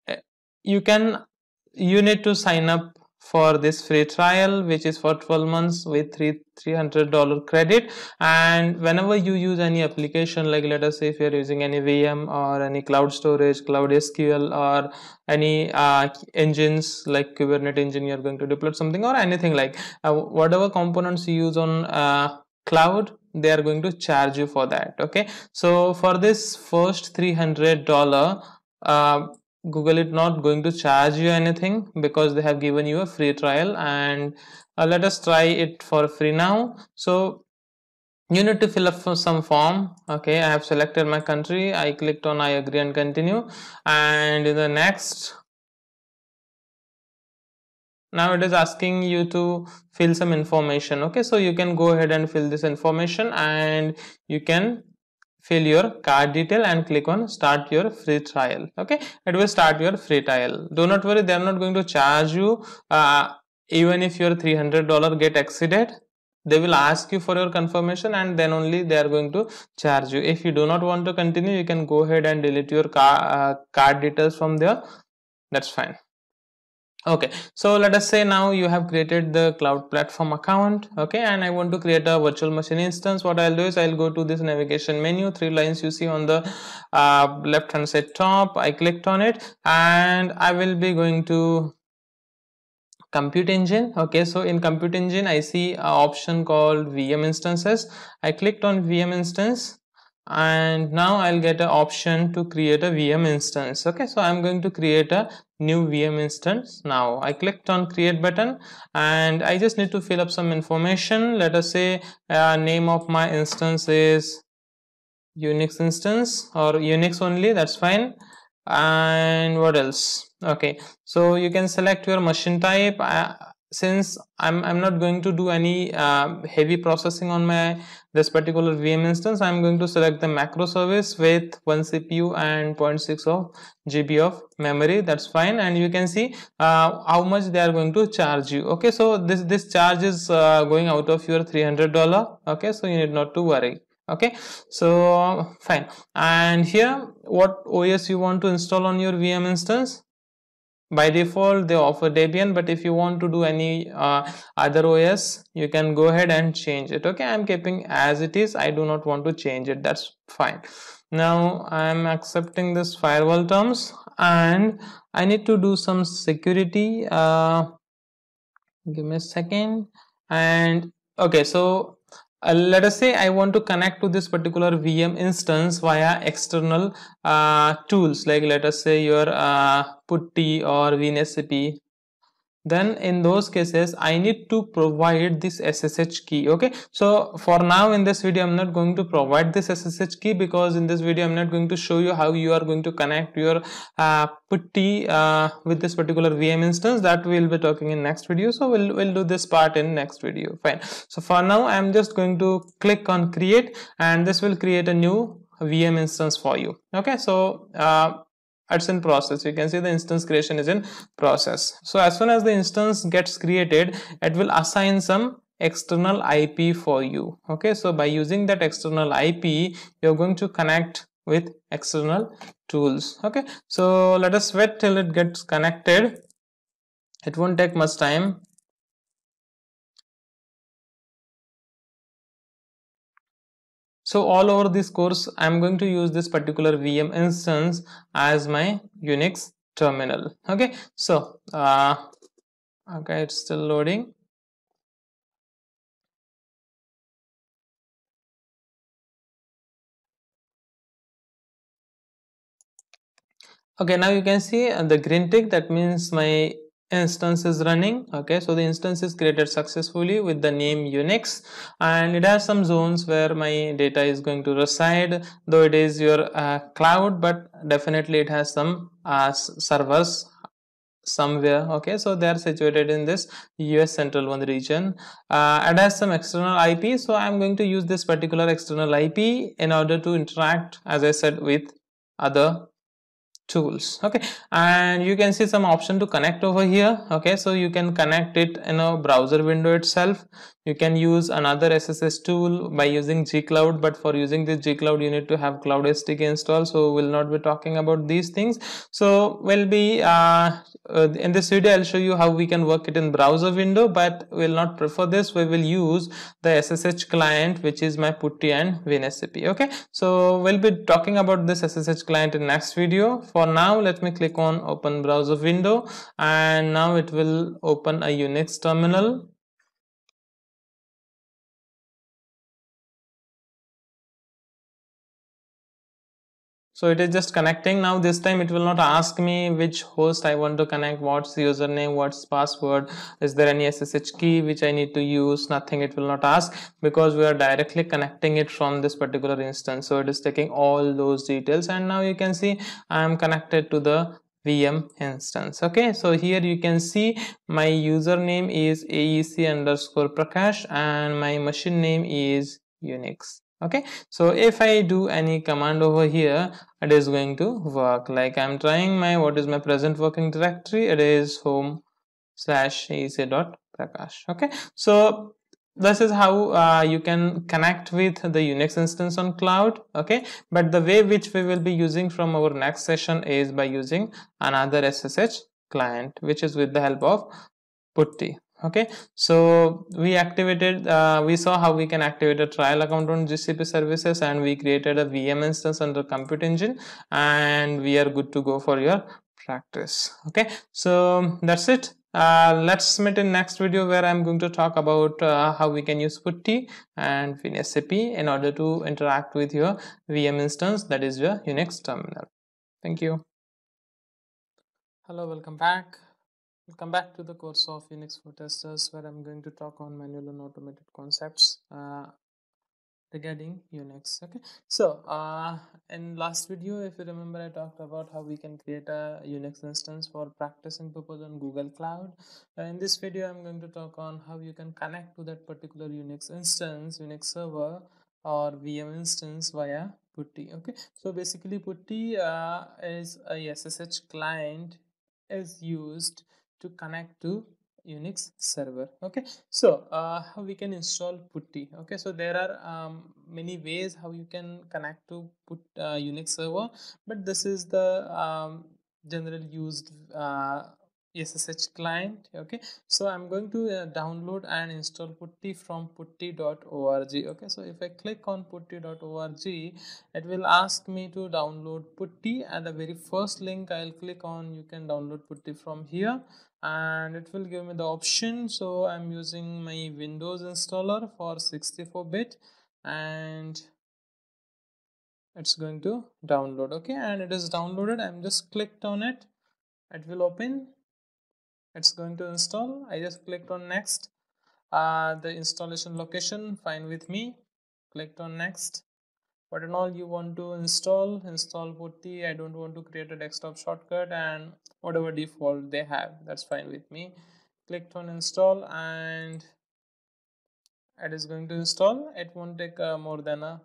eh, you can you need to sign up for this free trial which is for 12 months with three 300 dollar credit. And whenever you use any application like let us say if you're using any vm or any cloud storage cloud sql or any uh, engines like kubernetes engine you're going to deploy something or anything like uh, whatever components you use on uh, cloud they are going to charge you for that okay? So for this first 300 dollar uh, google is not going to charge you anything because they have given you a free trial and uh, let us try it for free now. So you need to fill up some form okay? I have selected my country. I clicked on i agree and continue. And in the next now it is asking you to fill some information okay? So you can go ahead and fill this information and you can fill your card detail and click on start your free trial. Okay? It will start your free trial. Do not worry they are not going to charge you uh, even if your 300 dollar get exceeded. They will ask you for your confirmation and then only they are going to charge you. If you do not want to continue you can go ahead and delete your car, uh, card details from there. That's fine okay so let us say now you have created the cloud platform account okay and i want to create a virtual machine instance. What i'll do is i'll go to this navigation menu three lines you see on the uh, left hand side top. I clicked on it and i will be going to compute engine okay so in compute engine i see an option called vm instances. I clicked on vm instance and now I'll get an option to create a VM instance. Okay so I'm going to create a new VM instance now. I clicked on create button and I just need to fill up some information. Let us say uh, name of my instance is Unix instance or Unix only that's fine. And what else? Okay so you can select your machine type. Uh, since I'm, I'm not going to do any uh, heavy processing on my this particular VM instance I'm going to select the macro service with one CPU and 0.6 of GB of memory. That's fine. And you can see uh, how much they are going to charge you. Okay so this this charge is uh, going out of your $300 okay so you need not to worry. Okay so fine. And here what OS you want to install on your VM instance by default they offer debian but if you want to do any uh, other os you can go ahead and change it. Okay i'm keeping as it is. I do not want to change it. That's fine. Now i'm accepting this firewall terms and i need to do some security uh, give me a second. And okay so uh, let us say I want to connect to this particular VM instance via external uh, tools. Like let us say your uh, PuTTY or WinSCP then in those cases i need to provide this ssh key okay? So for now in this video i'm not going to provide this ssh key because in this video i'm not going to show you how you are going to connect your uh, putty uh, with this particular vm instance. That we'll be talking in next video. So we'll we'll do this part in next video. Fine. So for now i'm just going to click on create and this will create a new vm instance for you okay? So uh, it's in process. You can see the instance creation is in process. So as soon as the instance gets created it will assign some external ip for you. Okay? So by using that external ip you're going to connect with external tools. Okay? So let us wait till it gets connected. It won't take much time so all over this course i'm going to use this particular vm instance as my unix terminal. Okay. So uh, okay it's still loading. Okay now you can see the green tick. That means my instance is running okay? So the instance is created successfully with the name unix and it has some zones where my data is going to reside though it is your uh, cloud but definitely it has some uh, servers somewhere okay? So they are situated in this us central one region. Uh, it has some external ip so i'm going to use this particular external ip in order to interact as i said with other tools okay? And you can see some option to connect over here okay? So you can connect it in a browser window itself you can use another ssh tool by using gcloud but for using this gcloud you need to have cloud sdk installed so we'll not be talking about these things. So we'll be uh, uh, in this video i'll show you how we can work it in browser window but we'll not prefer this. We will use the ssh client which is my putty and WinSCP okay? So we'll be talking about this ssh client in next video. For now let me click on open browser window and now it will open a unix terminal so it is just connecting. Now this time it will not ask me which host i want to connect what's username what's password is there any ssh key which i need to use nothing it will not ask because we are directly connecting it from this particular instance. So it is taking all those details and now you can see i am connected to the VM instance. Okay, so here you can see my username is AEC underscore Prakash and my machine name is Unix okay? So if i do any command over here it is going to work. Like i'm trying my what is my present working directory? It is home slash dot prakash. Okay? So this is how uh, you can connect with the unix instance on cloud. Okay? But the way which we will be using from our next session is by using another ssh client which is with the help of putty okay so we activated uh, we saw how we can activate a trial account on gcp services and we created a vm instance under compute engine and we are good to go for your practice. Okay so that's it. Uh, let's meet in next video where i'm going to talk about uh, how we can use putty and WinSCP in order to interact with your vm instance that is your unix terminal. Thank you. Hello welcome back welcome back to the course of unix for testers where i'm going to talk on manual and automated concepts uh, regarding unix okay? So uh, in last video if you remember i talked about how we can create a unix instance for practicing purpose on google cloud. Uh, in this video i'm going to talk on how you can connect to that particular unix instance unix server or vm instance via putty okay? So basically putty uh, is a ssh client is used to connect to unix server okay? So uh, how we can install putty okay? So there are um, many ways how you can connect to put uh, unix server but this is the um, general used uh, SSH client okay? So I'm going to uh, download and install putty from putty.org okay? So if I click on putty.org it will ask me to download putty. And the very first link I'll click on you can download putty from here and it will give me the option. So I'm using my Windows installer for 64 bit and it's going to download okay? And it is downloaded. I'm just clicked on it. It will open. It's going to install. I just clicked on next. Uh, the installation location fine with me. Clicked on next what and all you want to install install putty. I don't want to create a desktop shortcut and whatever default they have. That's fine with me. Clicked on install and it is going to install. It won't take uh, more than a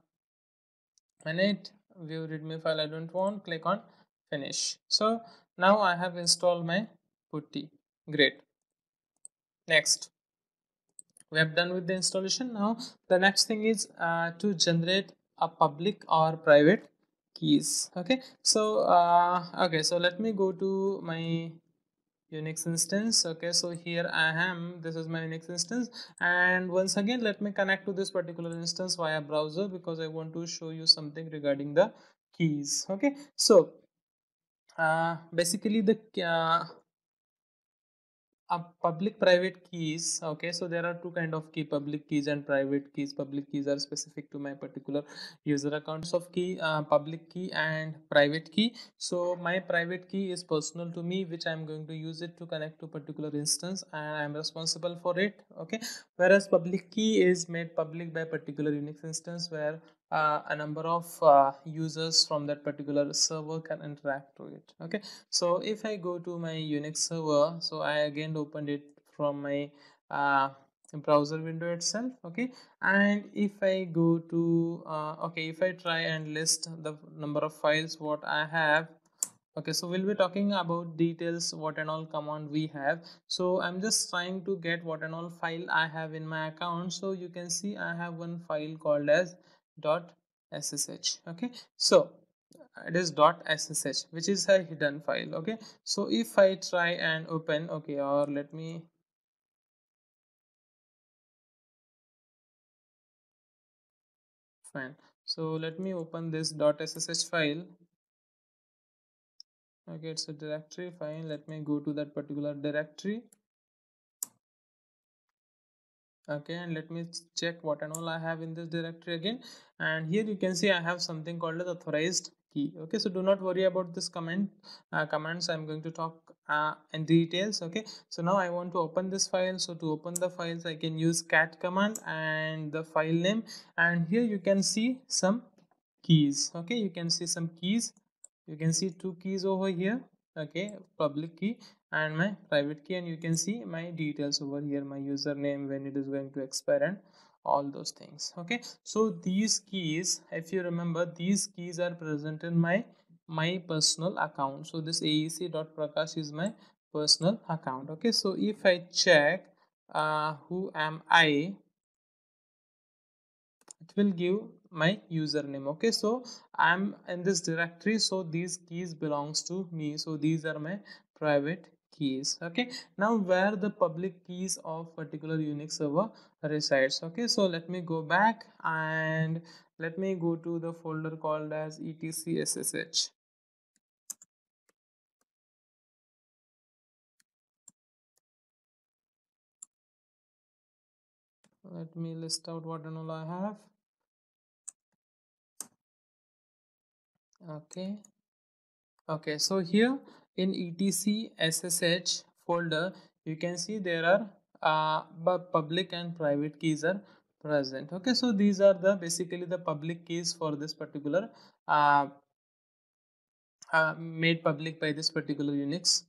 minute. View readme file I don't want. Click on finish. So now I have installed my putty. Great. Next. We have done with the installation. Now the next thing is uh, to generate a public or private keys. Okay so uh, okay so let me go to my unix instance. Okay so here i am. This is my unix instance. And once again let me connect to this particular instance via browser because i want to show you something regarding the keys. Okay so uh, basically the uh, public private keys okay so there are two kind of key public keys and private keys. Public keys are specific to my particular user accounts of key uh, public key and private key. So my private key is personal to me which i'm going to use it to connect to particular instance and i'm responsible for it okay? Whereas public key is made public by particular unix instance where uh, a number of uh, users from that particular server can interact to it. Okay? So if i go to my unix server so i again opened it from my uh, browser window itself. Okay? And if i go to uh, okay if i try and list the number of files what i have okay so we'll be talking about details what and all command we have. So i'm just trying to get what and all file i have in my account. So you can see i have one file called as dot ssh okay? So it is dot ssh which is a hidden file okay? So if i try and open okay or let me fine so let me open this dot ssh file. Okay it's a directory fine let me go to that particular directory okay and let me check what and all i have in this directory again. And here you can see i have something called as authorized key. Okay so do not worry about this comment uh, commands. I'm going to talk uh, in details. Okay so now i want to open this file. So to open the files i can use cat command and the file name. And here you can see some keys. Okay you can see some keys. You can see two keys over here. Okay public key and my private key and you can see my details over here my username when it is going to expire and all those things okay? So these keys if you remember these keys are present in my my personal account. So this aec.prakash is my personal account okay? So if i check uh, who am i it will give my username okay? So i'm in this directory so these keys belongs to me. So these are my private keys okay? Now where the public keys of particular unix server resides okay? So let me go back and let me go to the folder called as etcssh let me list out what and all I have. Okay. Okay so here in etc ssh folder you can see there are uh, public and private keys are present. Okay so these are the basically the public keys for this particular uh, uh, made public by this particular unix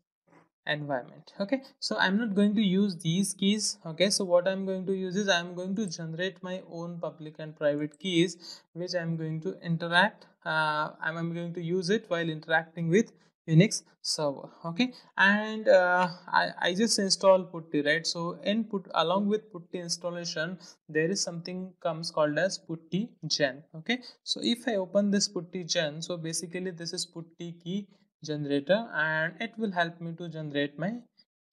environment. Okay so i'm not going to use these keys. Okay so what i'm going to use is i'm going to generate my own public and private keys which i'm going to interact uh, i'm going to use it while interacting with unix server okay? And uh, I, I just install putty right? So in put along with putty installation there is something comes called as putty gen okay? So if i open this putty gen so basically this is putty key generator and it will help me to generate my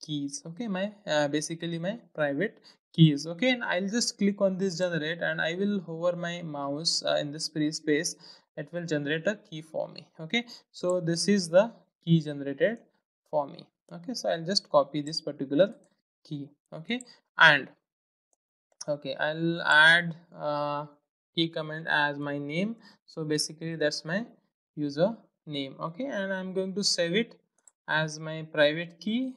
keys okay? My uh, basically my private keys okay? And i'll just click on this generate and i will hover my mouse uh, in this free space it will generate a key for me okay? So this is the key generated for me okay? So i'll just copy this particular key okay? And okay i'll add uh, key comment as my name. So basically that's my user name okay? And i'm going to save it as my private key.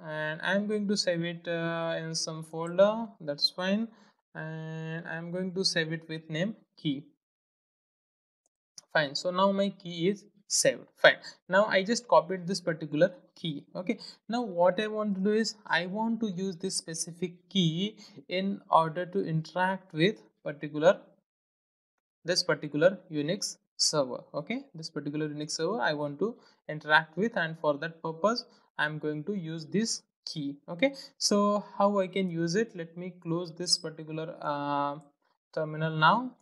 And i'm going to save it uh, in some folder that's fine. And i'm going to save it with name key fine. So now my key is saved fine. Now i just copied this particular key. Okay. Now what i want to do is i want to use this specific key in order to interact with particular this particular unix server. Okay. This particular unix server i want to interact with and for that purpose i'm going to use this key. Okay. So how i can use it? Let me close this particular uh, terminal now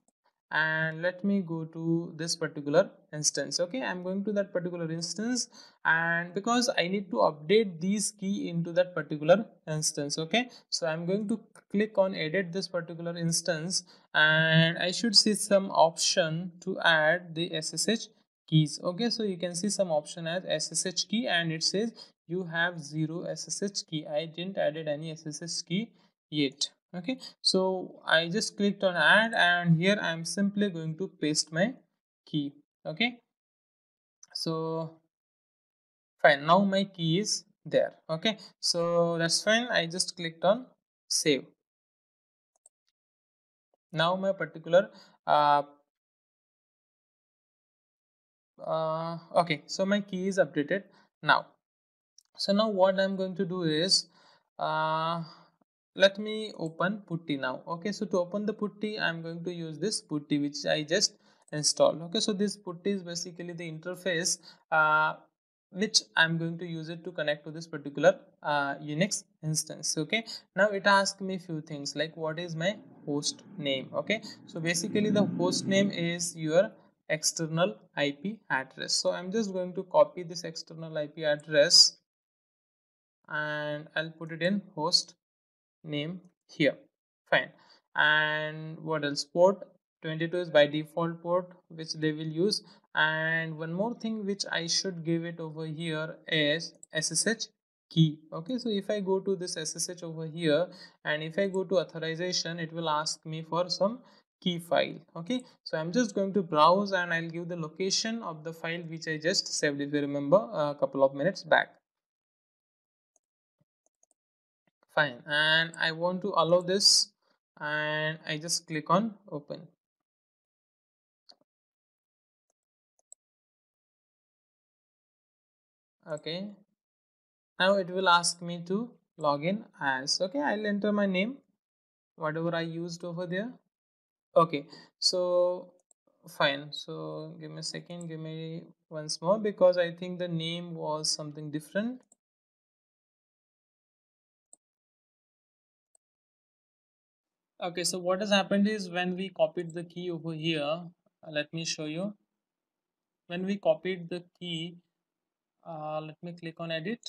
and let me go to this particular instance okay? I'm going to that particular instance and because i need to update these key into that particular instance okay? So i'm going to click on edit this particular instance and i should see some option to add the ssh keys okay? So you can see some option as ssh key and it says you have zero ssh key. I didn't added any ssh key yet okay so i just clicked on add and here i'm simply going to paste my key. Okay so fine now my key is there. Okay so that's fine i just clicked on save. Now my particular uh, uh, okay so my key is updated now. So now what i'm going to do is uh, let me open putty now. Okay so to open the putty i'm going to use this putty which i just installed. Okay so this putty is basically the interface uh, which i'm going to use it to connect to this particular uh, unix instance. Okay now it asks me few things like what is my host name? Okay so basically the host name is your external ip address. So i'm just going to copy this external ip address and i'll put it in host name here. Fine. And what else? Port 22 is by default port which they will use. And one more thing which i should give it over here is ssh key. Okay so if i go to this ssh over here and if i go to authorization it will ask me for some key file. Okay so i'm just going to browse and i'll give the location of the file which i just saved if you remember a couple of minutes back fine. And I want to allow this and I just click on open. Okay. Now it will ask me to log in as okay I'll enter my name whatever I used over there. Okay so fine. So give me a second give me once more because I think the name was something different okay so what has happened is when we copied the key over here uh, let me show you. When we copied the key uh, let me click on edit.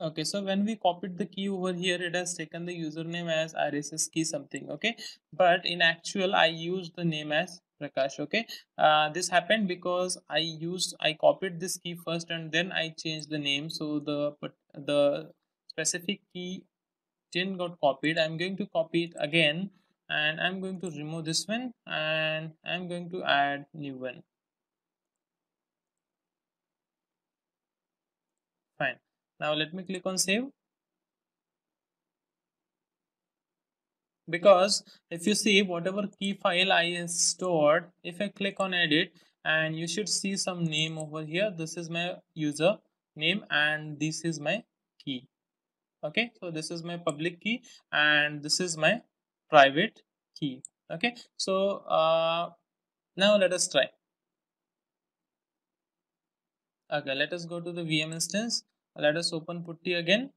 Okay so when we copied the key over here it has taken the username as rsa key something okay? But in actual i used the name as Prakash okay? Uh, this happened because I used I copied this key first and then I changed the name. So the the specific key didn't got copied. I'm going to copy it again and I'm going to remove this one and I'm going to add new one. Fine. Now let me click on save because if you see whatever key file I stored if I click on edit and you should see some name over here. This is my user name and this is my key. Okay? So this is my public key and this is my private key. Okay? So uh, now let us try. Okay let us go to the VM instance. Let us open putty again.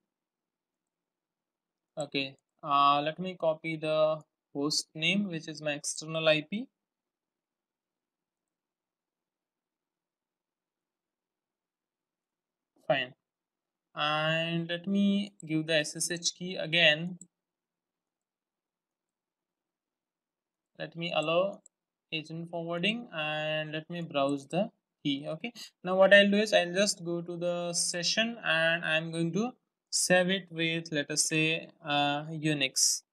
Okay uh, let me copy the host name which is my external IP fine. And let me give the SSH key again. Let me allow agent forwarding and let me browse the key okay? Now what I'll do is I'll just go to the session and I'm going to save it with let us say uh, Unix.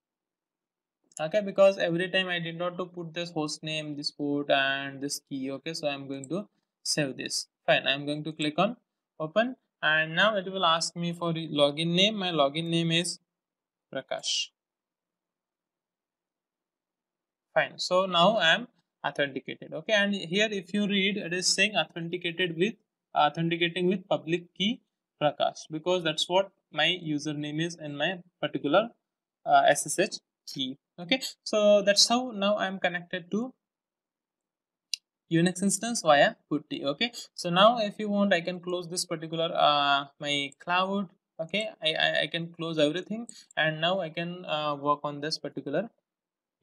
Okay because every time I did not to put this host name this port and this key okay so I'm going to save this. Fine I'm going to click on open and now it will ask me for the login name. My login name is Prakash. Fine so now I'm authenticated okay and here if you read it is saying authenticated with authenticating with public key Prakash because that's what my username is in my particular uh, SSH key. Okay so that's how now I'm connected to Unix instance via putty. Okay so now if you want I can close this particular uh, my cloud. Okay I, I, I can close everything and now I can uh, work on this particular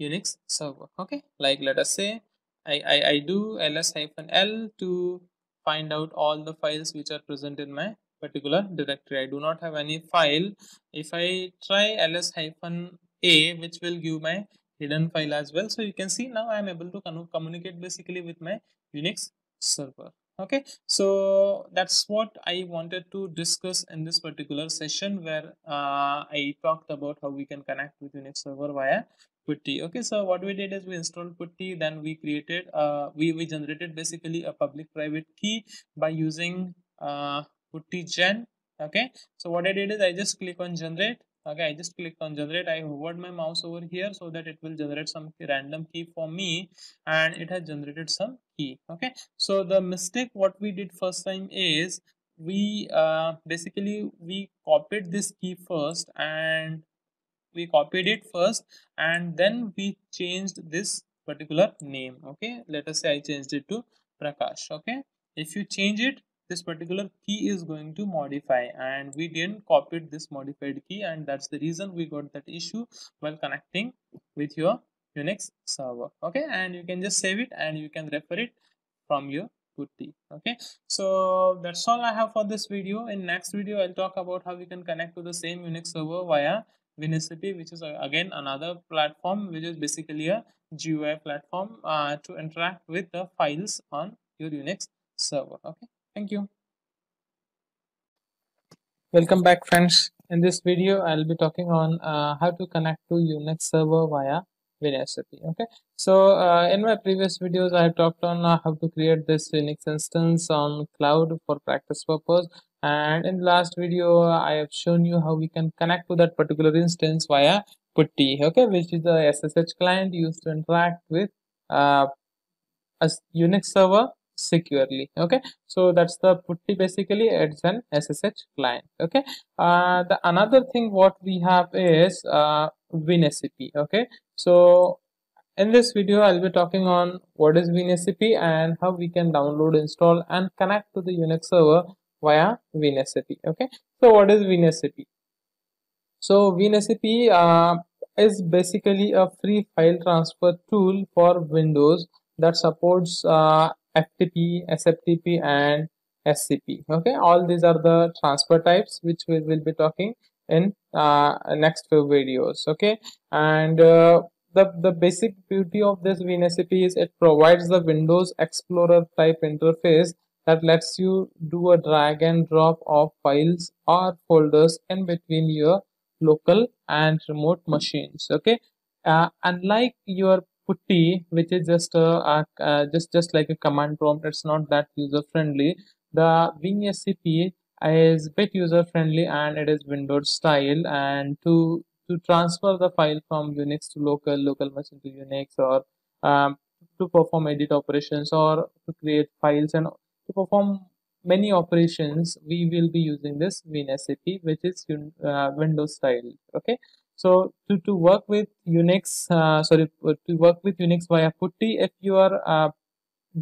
Unix server. Okay like let us say I, I, I do ls-l to find out all the files which are present in my particular directory. I do not have any file. If I try ls hyphen a which will give my hidden file as well. So you can see now I am able to communicate basically with my Unix server. Okay, so that's what I wanted to discuss in this particular session where uh, I talked about how we can connect with Unix server via putty okay so what we did is we installed putty then we created uh we, we generated basically a public private key by using uh putty gen okay? So what i did is i just click on generate okay? I just click on generate. I hovered my mouse over here so that it will generate some random key for me and it has generated some key okay? So the mistake what we did first time is we uh, basically we copied this key first and we copied it first and then we changed this particular name okay? Let us say i changed it to prakash okay? If you change it this particular key is going to modify. And we didn't copy this modified key and that's the reason we got that issue while connecting with your unix server. Okay? And you can just save it and you can refer it from your putty okay? So that's all i have for this video. In next video i'll talk about how we can connect to the same unix server via WinSCP, which is uh, again another platform, which is basically a GUI platform uh, to interact with the files on your Unix server. Okay, thank you. Welcome back, friends. In this video, I'll be talking on uh, how to connect to Unix server via WinSCP. Okay, so uh, in my previous videos, I have talked on uh, how to create this Unix instance on cloud for practice purpose and in the last video i have shown you how we can connect to that particular instance via putty okay which is the ssh client used to interact with uh, a unix server securely okay so that's the putty basically it's an ssh client okay uh, the another thing what we have is uh, WinSCP okay so in this video i'll be talking on what is WinSCP and how we can download install and connect to the unix server via WinSCP. Okay, so what is WinSCP? So WinSCP uh, is basically a free file transfer tool for Windows that supports uh, FTP, SFTP, and SCP. Okay, all these are the transfer types which we will be talking in uh, next few videos. Okay, and uh, the, the basic beauty of this WinSCP is it provides the Windows Explorer type interface that lets you do a drag and drop of files or folders in between your local and remote machines okay uh, unlike your putty which is just a, a, just just like a command prompt. It's not that user friendly the WinSCP is bit user friendly and it is windows style. And to to transfer the file from unix to local local machine to unix or um, to perform edit operations or to create files and to perform many operations we will be using this WinSCP which is uh, windows style. Okay so to, to work with unix uh, sorry to work with unix via putty if you are a uh,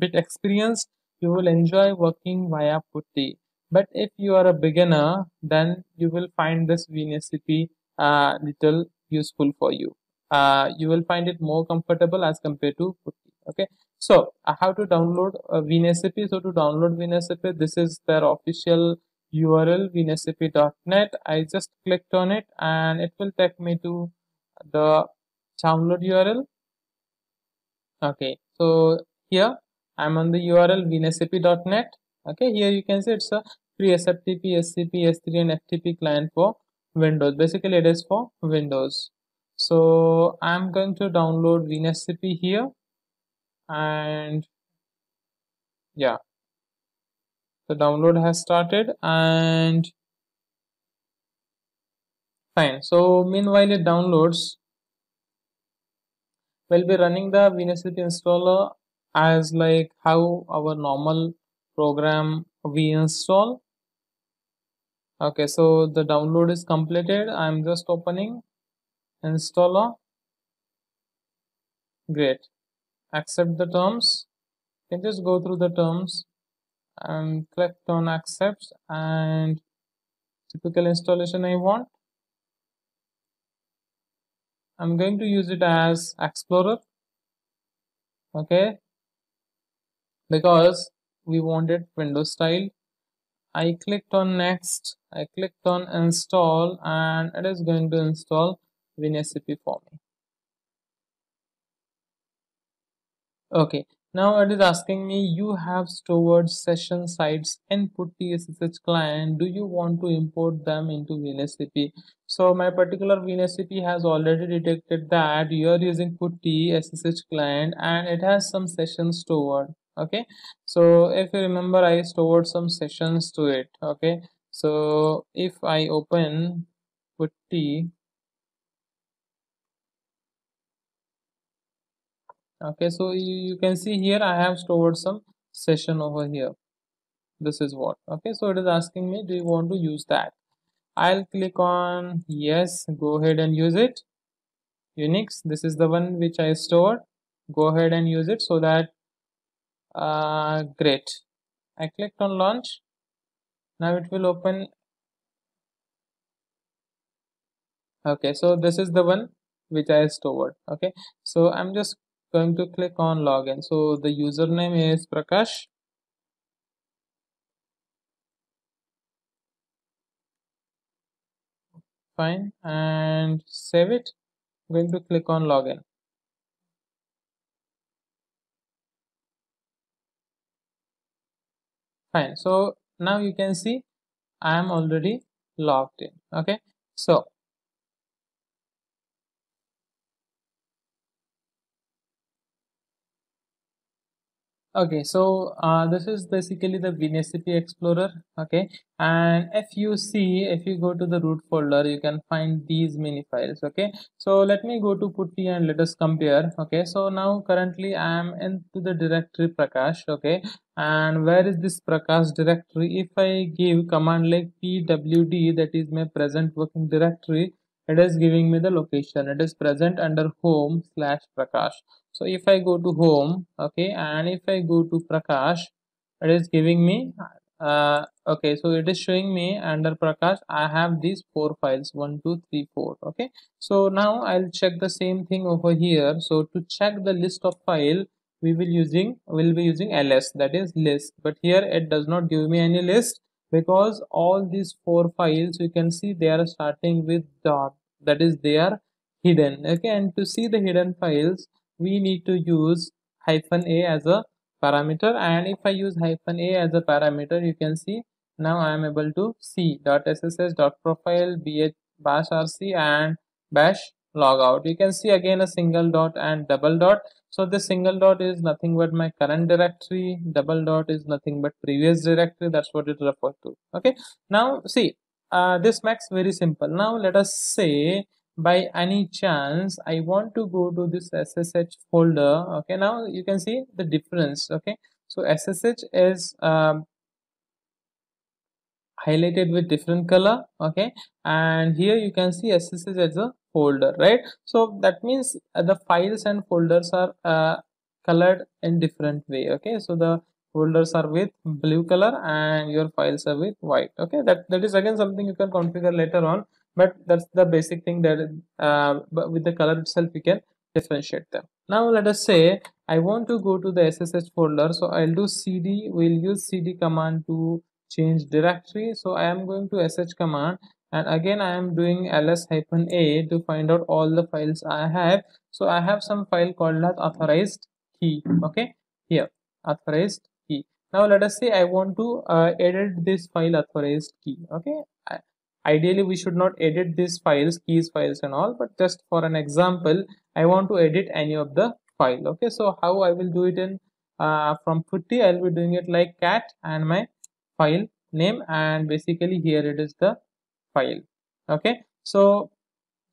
bit experienced you will enjoy working via putty. But if you are a beginner then you will find this WinSCP uh, little useful for you. Uh, you will find it more comfortable as compared to putty okay? So I have to download a WinSCP so to download WinSCP this is their official URL winscp.net I just clicked on it and it will take me to the download URL okay so here I'm on the URL winscp.net okay here you can see it's a free SFTP, SCP, S3 and FTP client for Windows. Basically it is for Windows. So I'm going to download WinSCP here and yeah the download has started and fine. So meanwhile it downloads. We'll be running the WinSCP installer as like how our normal program we install. Okay so the download is completed. I'm just opening installer. Great. Accept the terms. Can just go through the terms and click on accept and typical installation i want. I'm going to use it as explorer okay? Because we wanted windows style. I clicked on next I clicked on install and it is going to install WinSCP for me. Okay now it is asking me you have stored session sites in putty SSH client. Do you want to import them into WinSCP? So my particular WinSCP has already detected that you are using putty SSH client and it has some sessions stored. Okay. So if you remember I stored some sessions to it. Okay. So if I open putty okay so you, you can see here i have stored some session over here. This is what. Okay so it is asking me do you want to use that? I'll click on yes go ahead and use it. Unix this is the one which i stored. Go ahead and use it so that uh great. I clicked on launch. Now it will open. Okay so this is the one which i stored. Okay so i'm just going to click on login. So the username is prakash. Fine. And save it. I'm going to click on login. Fine. So now you can see I am already logged in. Okay. So okay so uh, this is basically the WinSCP Explorer okay? And if you see if you go to the root folder you can find these mini files okay? So let me go to putty and let us compare okay? So now currently I am into the directory Prakash okay? And where is this Prakash directory? If I give command like pwd that is my present working directory it is giving me the location. It is present under home slash Prakash. So if i go to home okay and if i go to prakash it is giving me uh, okay so it is showing me under prakash i have these four files one two three four okay. So now i'll check the same thing over here. So to check the list of file we will using will be using ls that is list. But here it does not give me any list because all these four files you can see they are starting with dot that is they are hidden. Okay and to see the hidden files we need to use hyphen a as a parameter. And if I use hyphen a as a parameter you can see now I am able to see dot ssh dot profile bh bash rc and bash logout you can see again a single dot and double dot. So the single dot is nothing but my current directory. Double dot is nothing but previous directory. That's what it refers to. Okay. Now see uh, this makes very simple. Now let us say by any chance I want to go to this SSH folder. Okay now you can see the difference. Okay so SSH is um, highlighted with different color. Okay and here you can see SSH as a folder right? So that means uh, the files and folders are uh, colored in different way. Okay so the folders are with blue color and your files are with white. Okay that that is again something you can configure later on but that's the basic thing that uh, with the color itself you can differentiate them. Now let us say i want to go to the ssh folder so i'll do cd we'll use cd command to change directory. So i am going to sh command and again i am doing ls hyphen a to find out all the files i have. So i have some file called as authorized key. Okay here authorized now let us say i want to uh, edit this file authorized key okay? Ideally we should not edit these files keys files and all but just for an example i want to edit any of the file okay? So how i will do it in uh, from putty i'll be doing it like cat and my file name and basically here it is the file okay? So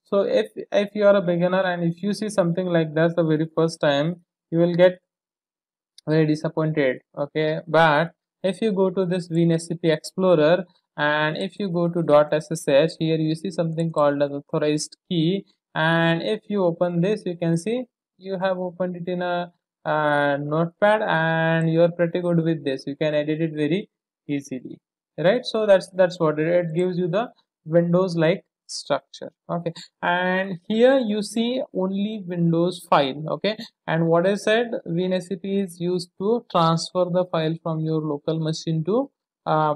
so if if you are a beginner and if you see something like that the very first time you will get very disappointed okay? But if you go to this WinSCP Explorer and if you go to dot .ssh here you see something called as authorized key. And if you open this you can see you have opened it in a uh, notepad and you're pretty good with this. You can edit it very easily right? So that's that's what it, it gives you the windows like structure okay and here you see only windows file okay and what i said WinSCP is used to transfer the file from your local machine to uh,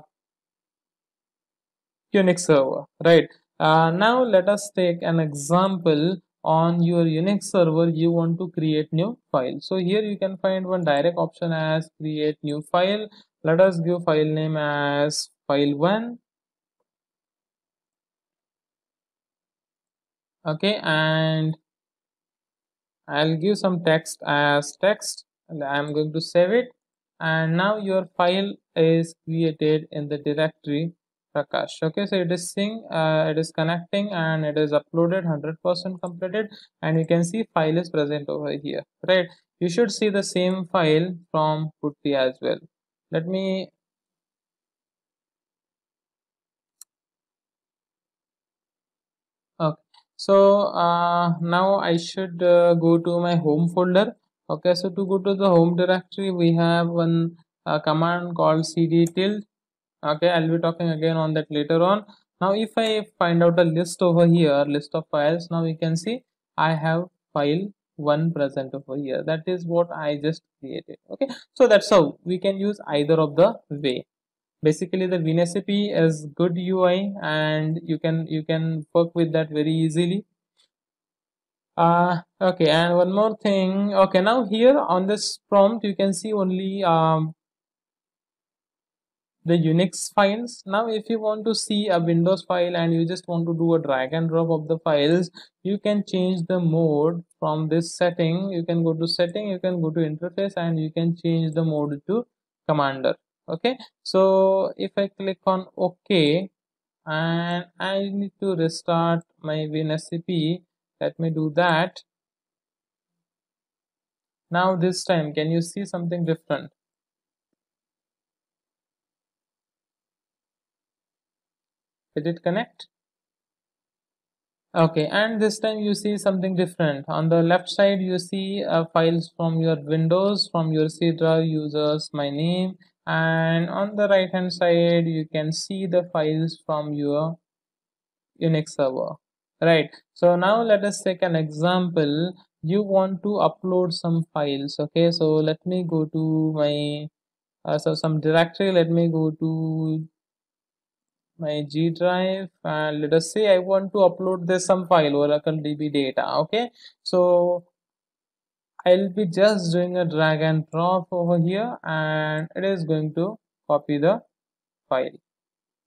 Unix server, right? Uh, now let us take an example on your Unix server you want to create new file. So here you can find one direct option as create new file. Let us give file name as file1 okay and I'll give some text as text and I'm going to save it and now your file is created in the directory Prakash. Okay, so it is seeing, uh, it is connecting and it is uploaded 100% completed and you can see file is present over here, right? You should see the same file from Putty as well. Let me okay so uh, now I should uh, go to my home folder. Okay so to go to the home directory we have one uh, command called cd tilde okay i'll be talking again on that later on. Now if i find out a list over here list of files now you can see i have file one present over here. That is what i just created. Okay so that's how we can use either of the way basically the WinSCP is good UI and you can you can work with that very easily uh okay and one more thing okay now here on this prompt you can see only um the Unix files. Now, if you want to see a Windows file and you just want to do a drag and drop of the files, you can change the mode from this setting. You can go to setting, you can go to interface and you can change the mode to commander. Okay, so if I click on OK and I need to restart my WinSCP, let me do that. Now this time, can you see something different? did it connect okay and this time you see something different on the left side you see uh, files from your windows from your c drive users my name and on the right hand side you can see the files from your unix server. Right. So now let us take an example. You want to upload some files okay? So let me go to my uh, so some directory. Let me go to my G drive and let us say I want to upload this some file Oracle DB data okay? So I'll be just doing a drag and drop over here and it is going to copy the file.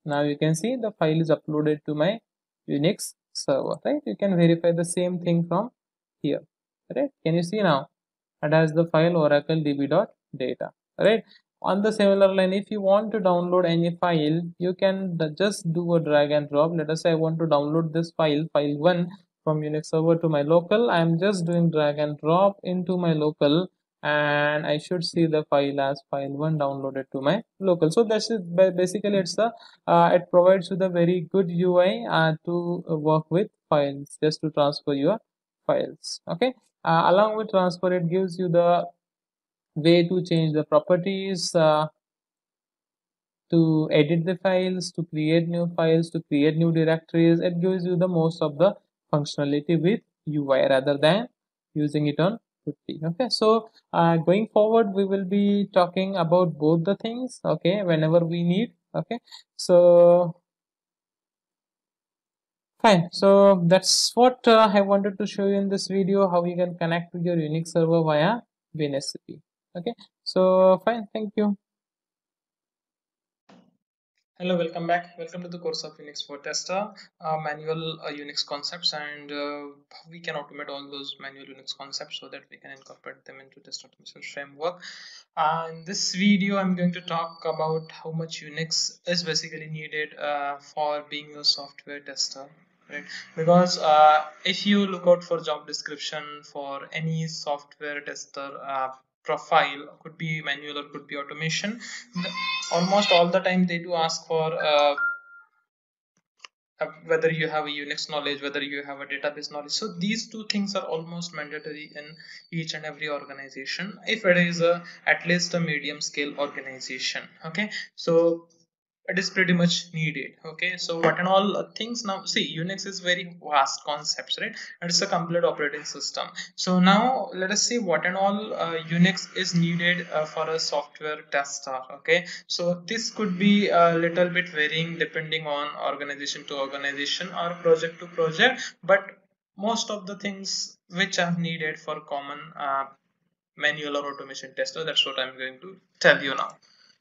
Now you can see the file is uploaded to my Unix server right? You can verify the same thing from here right? Can you see now? It has the file oracle db.data right? On the similar line if you want to download any file you can just do a drag and drop. Let us say i want to download this file file 1 from unix server to my local. I am just doing drag and drop into my local and I should see the file as file one downloaded to my local. So that's it. Basically it's the uh, it provides you the very good UI uh, to work with files just to transfer your files okay? Uh, along with transfer it gives you the way to change the properties uh, to edit the files to create new files to create new directories. It gives you the most of the functionality with UI rather than using it on Putty. okay? So uh, going forward we will be talking about both the things okay whenever we need okay? So fine. So that's what uh, I wanted to show you in this video how you can connect to your Unix server via WinSCP okay? So fine. Thank you Hello, welcome back. Welcome to the course of Unix for Tester, uh, manual uh, Unix concepts, and uh, we can automate all those manual Unix concepts so that we can incorporate them into test automation framework. Uh, in this video, I'm going to talk about how much Unix is basically needed uh, for being a software tester. Right? Because uh, if you look out for job description for any software tester profile could be manual or could be automation. Almost all the time they do ask for uh, uh, whether you have a unix knowledge whether you have a database knowledge. So these two things are almost mandatory in each and every organization if it is a at least a medium scale organization okay? So it is pretty much needed okay? So what and all things now see unix is very vast concepts right? It's a complete operating system. So now let us see what and all uh, unix is needed uh, for a software tester okay? So this could be a little bit varying depending on organization to organization or project to project but most of the things which are needed for common uh, manual or automation tester that's what i'm going to tell you now.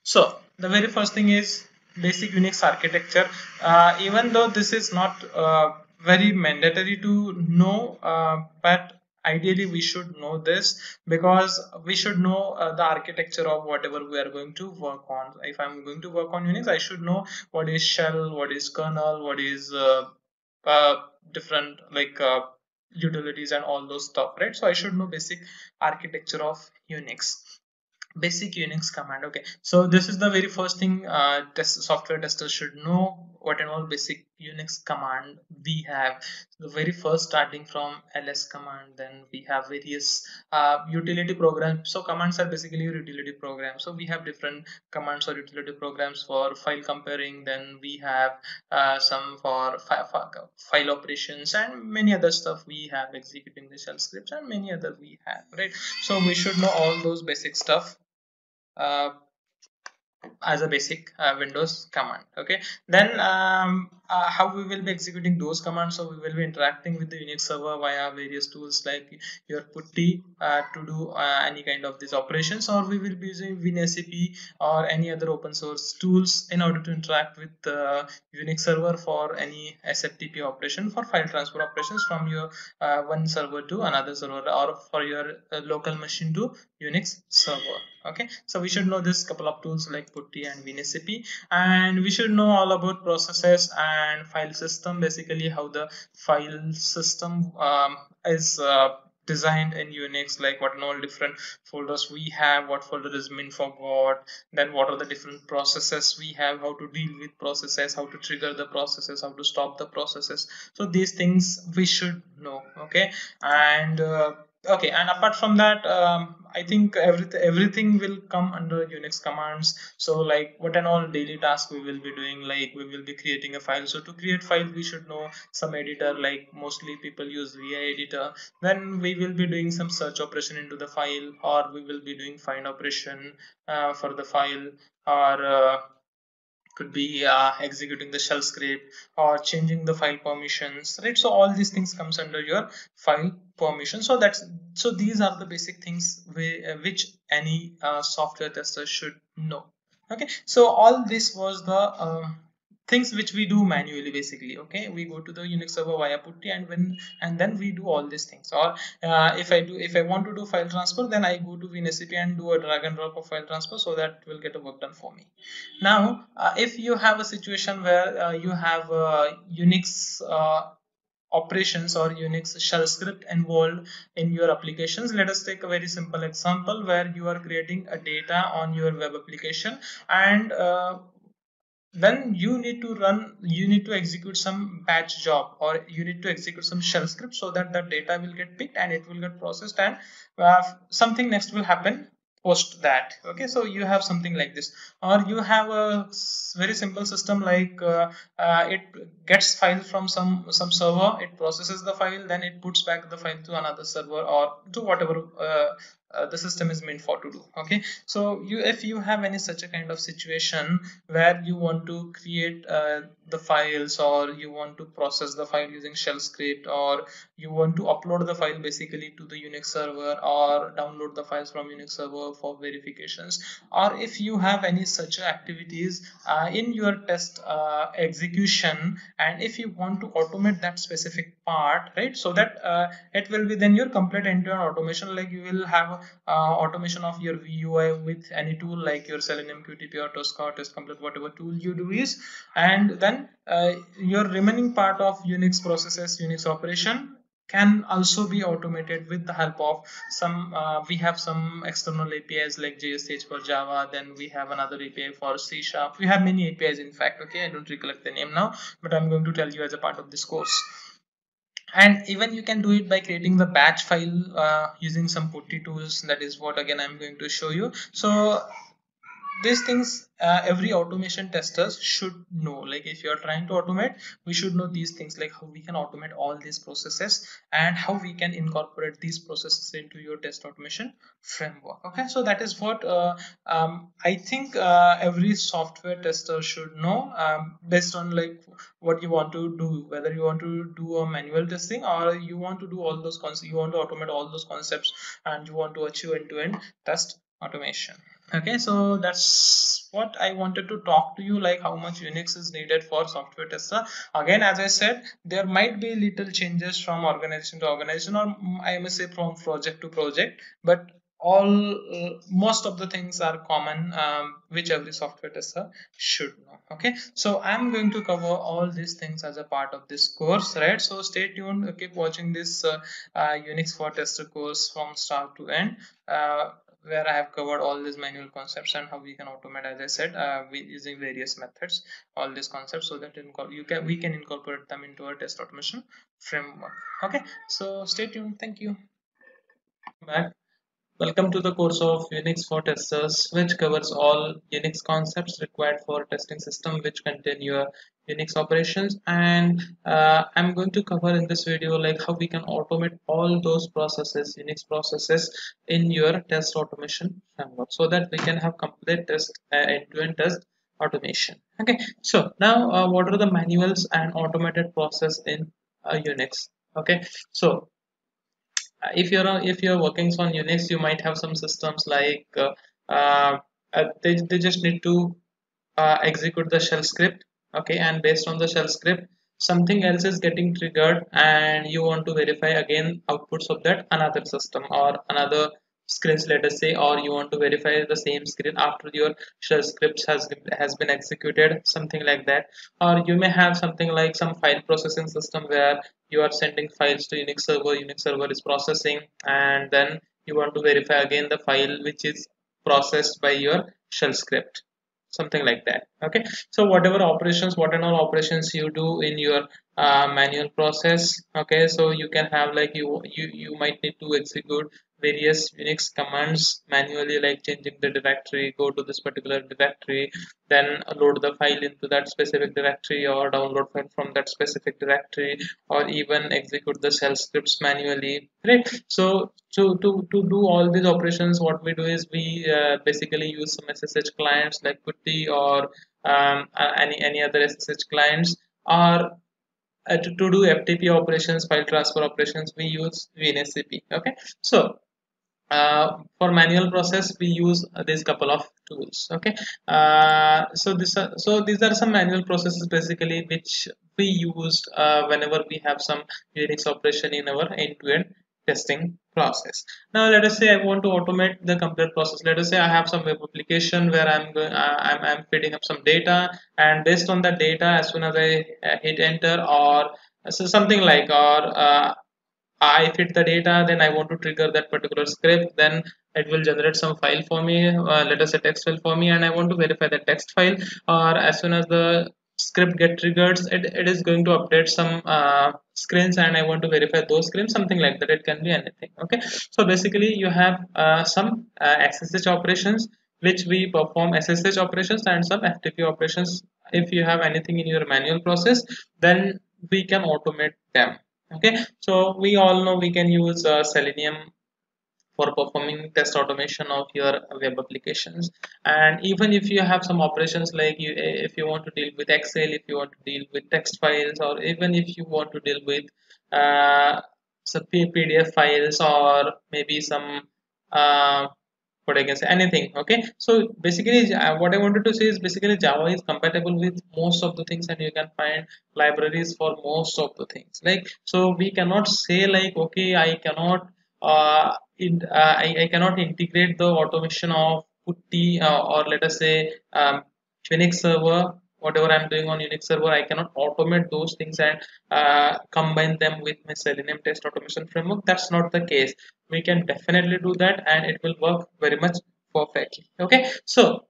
So the very first thing is basic Unix architecture. Uh, even though this is not uh, very mandatory to know, uh, but ideally we should know this because we should know uh, the architecture of whatever we are going to work on. If I'm going to work on Unix, I should know what is shell, what is kernel, what is uh, uh, different like utilities and all those stuff, right? So I should know basic architecture of Unix basic unix command okay. So this is the very first thing uh, test software testers should know what and all basic unix command we have. The very first starting from ls command then we have various uh, utility programs. So commands are basically utility programs. So we have different commands or utility programs for file comparing. Then we have uh, some for fi file operations and many other stuff we have executing the shell scripts and many other we have right? So we should know all those basic stuff as a basic uh, windows command okay? Then um, uh, how we will be executing those commands. So we will be interacting with the unix server via various tools like your putty uh, to do uh, any kind of these operations or we will be using WinSCP or any other open source tools in order to interact with the unix server for any sftp operation for file transfer operations from your uh, one server to another server or for your uh, local machine to unix server. Okay? So we should know this couple of tools like putty and WinSCP and we should know all about processes and file system basically how the file system um, is uh, designed in unix like what and all different folders we have what folder is meant for what then what are the different processes we have how to deal with processes how to trigger the processes how to stop the processes. So these things we should know okay? And uh, okay and apart from that um, i think everything everything will come under unix commands. So like what and all daily task we will be doing like we will be creating a file. So to create file we should know some editor like mostly people use vi editor. Then we will be doing some search operation into the file or we will be doing find operation uh, for the file or uh, could be uh, executing the shell script or changing the file permissions right? So all these things comes under your file permission. So that's so these are the basic things uh, which any uh, software tester should know. Okay? So all this was the uh, things which we do manually basically okay? We go to the unix server via putty and when and then we do all these things. Or uh, if i do if i want to do file transfer then i go to WinSCP and do a drag and drop of file transfer so that will get a work done for me. Now uh, if you have a situation where uh, you have unix uh, operations or unix shell script involved in your applications let us take a very simple example where you are creating a data on your web application and uh, then you need to run you need to execute some batch job or you need to execute some shell script so that the data will get picked and it will get processed and uh, something next will happen post that. Okay so you have something like this. Or you have a very simple system like uh, uh, it gets file from some some server it processes the file then it puts back the file to another server or to whatever uh, the system is meant for to do okay? So you if you have any such a kind of situation where you want to create uh, the files or you want to process the file using shell script or you want to upload the file basically to the unix server or download the files from unix server for verifications or if you have any such activities uh, in your test uh, execution and if you want to automate that specific part right? So that uh, it will be then your complete end-to-end -end automation like you will have automation of your VUI with any tool like your Selenium QTP or Tosca or Test Complete, whatever tool you do is, and then uh, your remaining part of Unix processes, Unix operation can also be automated with the help of some uh, we have some external apis like jsch for java then we have another api for c sharp. We have many apis in fact okay? I don't recollect the name now but i'm going to tell you as a part of this course and even you can do it by creating the batch file uh, using some putty tools. That is what again i'm going to show you. So these things uh, every automation testers should know. Like if you are trying to automate we should know these things like how we can automate all these processes and how we can incorporate these processes into your test automation framework. Okay so that is what uh, um, i think uh, every software tester should know um, based on like what you want to do whether you want to do a manual testing or you want to do all those concepts you want to automate all those concepts and you want to achieve end-to-end -end test automation okay so that's what i wanted to talk to you like how much unix is needed for software tester. Again as i said there might be little changes from organization to organization or i must say from project to project but all uh, most of the things are common um, which every software tester should know. Okay so i'm going to cover all these things as a part of this course right? So stay tuned keep watching this uh, uh, unix for tester course from start to end. Uh, where I have covered all these manual concepts and how we can automate as I said uh, using various methods all these concepts so that you can we can incorporate them into our test automation framework. Okay so stay tuned. Thank you. Back Welcome to the course of Unix for Testers which covers all Unix concepts required for testing system which contain your Unix operations. And uh, I'm going to cover in this video like how we can automate all those processes Unix processes in your test automation framework so that we can have complete test uh, end-to-end -end test automation. Okay so now uh, what are the manuals and automated process in uh, Unix? Okay so if you're if you're working on Unix, you might have some systems like uh, uh, they, they just need to uh, execute the shell script okay? And based on the shell script something else is getting triggered and you want to verify again outputs of that another system or another screens let us say or you want to verify the same screen after your shell scripts has has been executed something like that. Or you may have something like some file processing system where you are sending files to unix server unix server is processing and then you want to verify again the file which is processed by your shell script. Something like that okay? So whatever operations what and all operations you do in your manual process okay? So you can have like you you you might need to execute various unix commands manually like changing the directory go to this particular directory then load the file into that specific directory or download file from that specific directory or even execute the shell scripts manually right? So to to, to do all these operations what we do is we uh, basically use some ssh clients like putty or um, any any other ssh clients or uh, to, to do FTP operations, file transfer operations, we use WinSCP. Okay, so uh, for manual process we use this couple of tools okay uh, so this uh, so these are some manual processes basically which we used uh, whenever we have some unix operation in our end-to-end -end testing process. Now let us say i want to automate the complete process. Let us say i have some web application where i'm going uh, I'm, I'm feeding up some data and based on that data as soon as i hit enter or so something like or I feed the data, then I want to trigger that particular script, then it will generate some file for me, uh, let us say text file for me, and I want to verify the text file, or as soon as the script get triggered, it, it is going to update some uh, screens and I want to verify those screens, something like that. It can be anything. Okay. So basically you have uh, some uh, SSH operations which we perform SSH operations and some FTP operations. If you have anything in your manual process, then we can automate them okay so we all know we can use uh, selenium for performing test automation of your web applications. And even if you have some operations like you if you want to deal with excel if you want to deal with text files or even if you want to deal with uh, some pdf files or maybe some uh, what I can say anything okay? So basically uh, what I wanted to say is basically Java is compatible with most of the things and you can find libraries for most of the things like so we cannot say like okay I cannot uh, in, uh, I, I cannot integrate the automation of putty uh, or let us say um, Unix server whatever I'm doing on Unix server, I cannot automate those things and uh, combine them with my Selenium test automation framework. That's not the case. We can definitely do that and it will work very much perfectly. Okay, so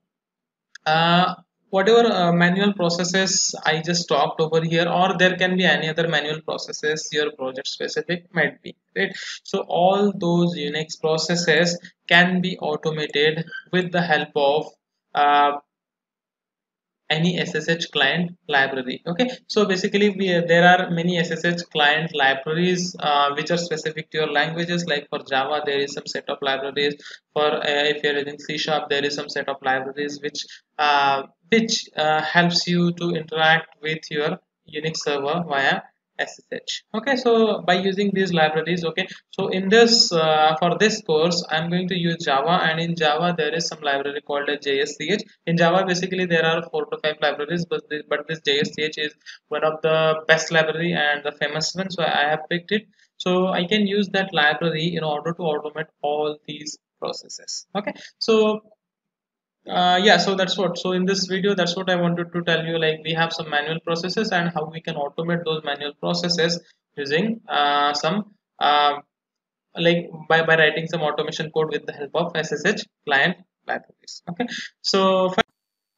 uh, whatever uh, manual processes I just talked over here or there can be any other manual processes your project specific might be right? So all those Unix processes can be automated with the help of uh, any SSH client library okay? So basically we there are many SSH client libraries uh, which are specific to your languages. Like for Java there is some set of libraries. For uh, if you're using C sharp there is some set of libraries which uh, which uh, helps you to interact with your Unix server via ssh okay so by using these libraries okay so in this uh, for this course i'm going to use java and in java there is some library called a jsch in java basically there are four to five libraries but this, but this jsch is one of the best library and the famous one so i have picked it. So i can use that library in order to automate all these processes. Okay so uh, yeah so that's what so in this video that's what i wanted to tell you like we have some manual processes and how we can automate those manual processes using uh, some uh, like by, by writing some automation code with the help of ssh client libraries okay so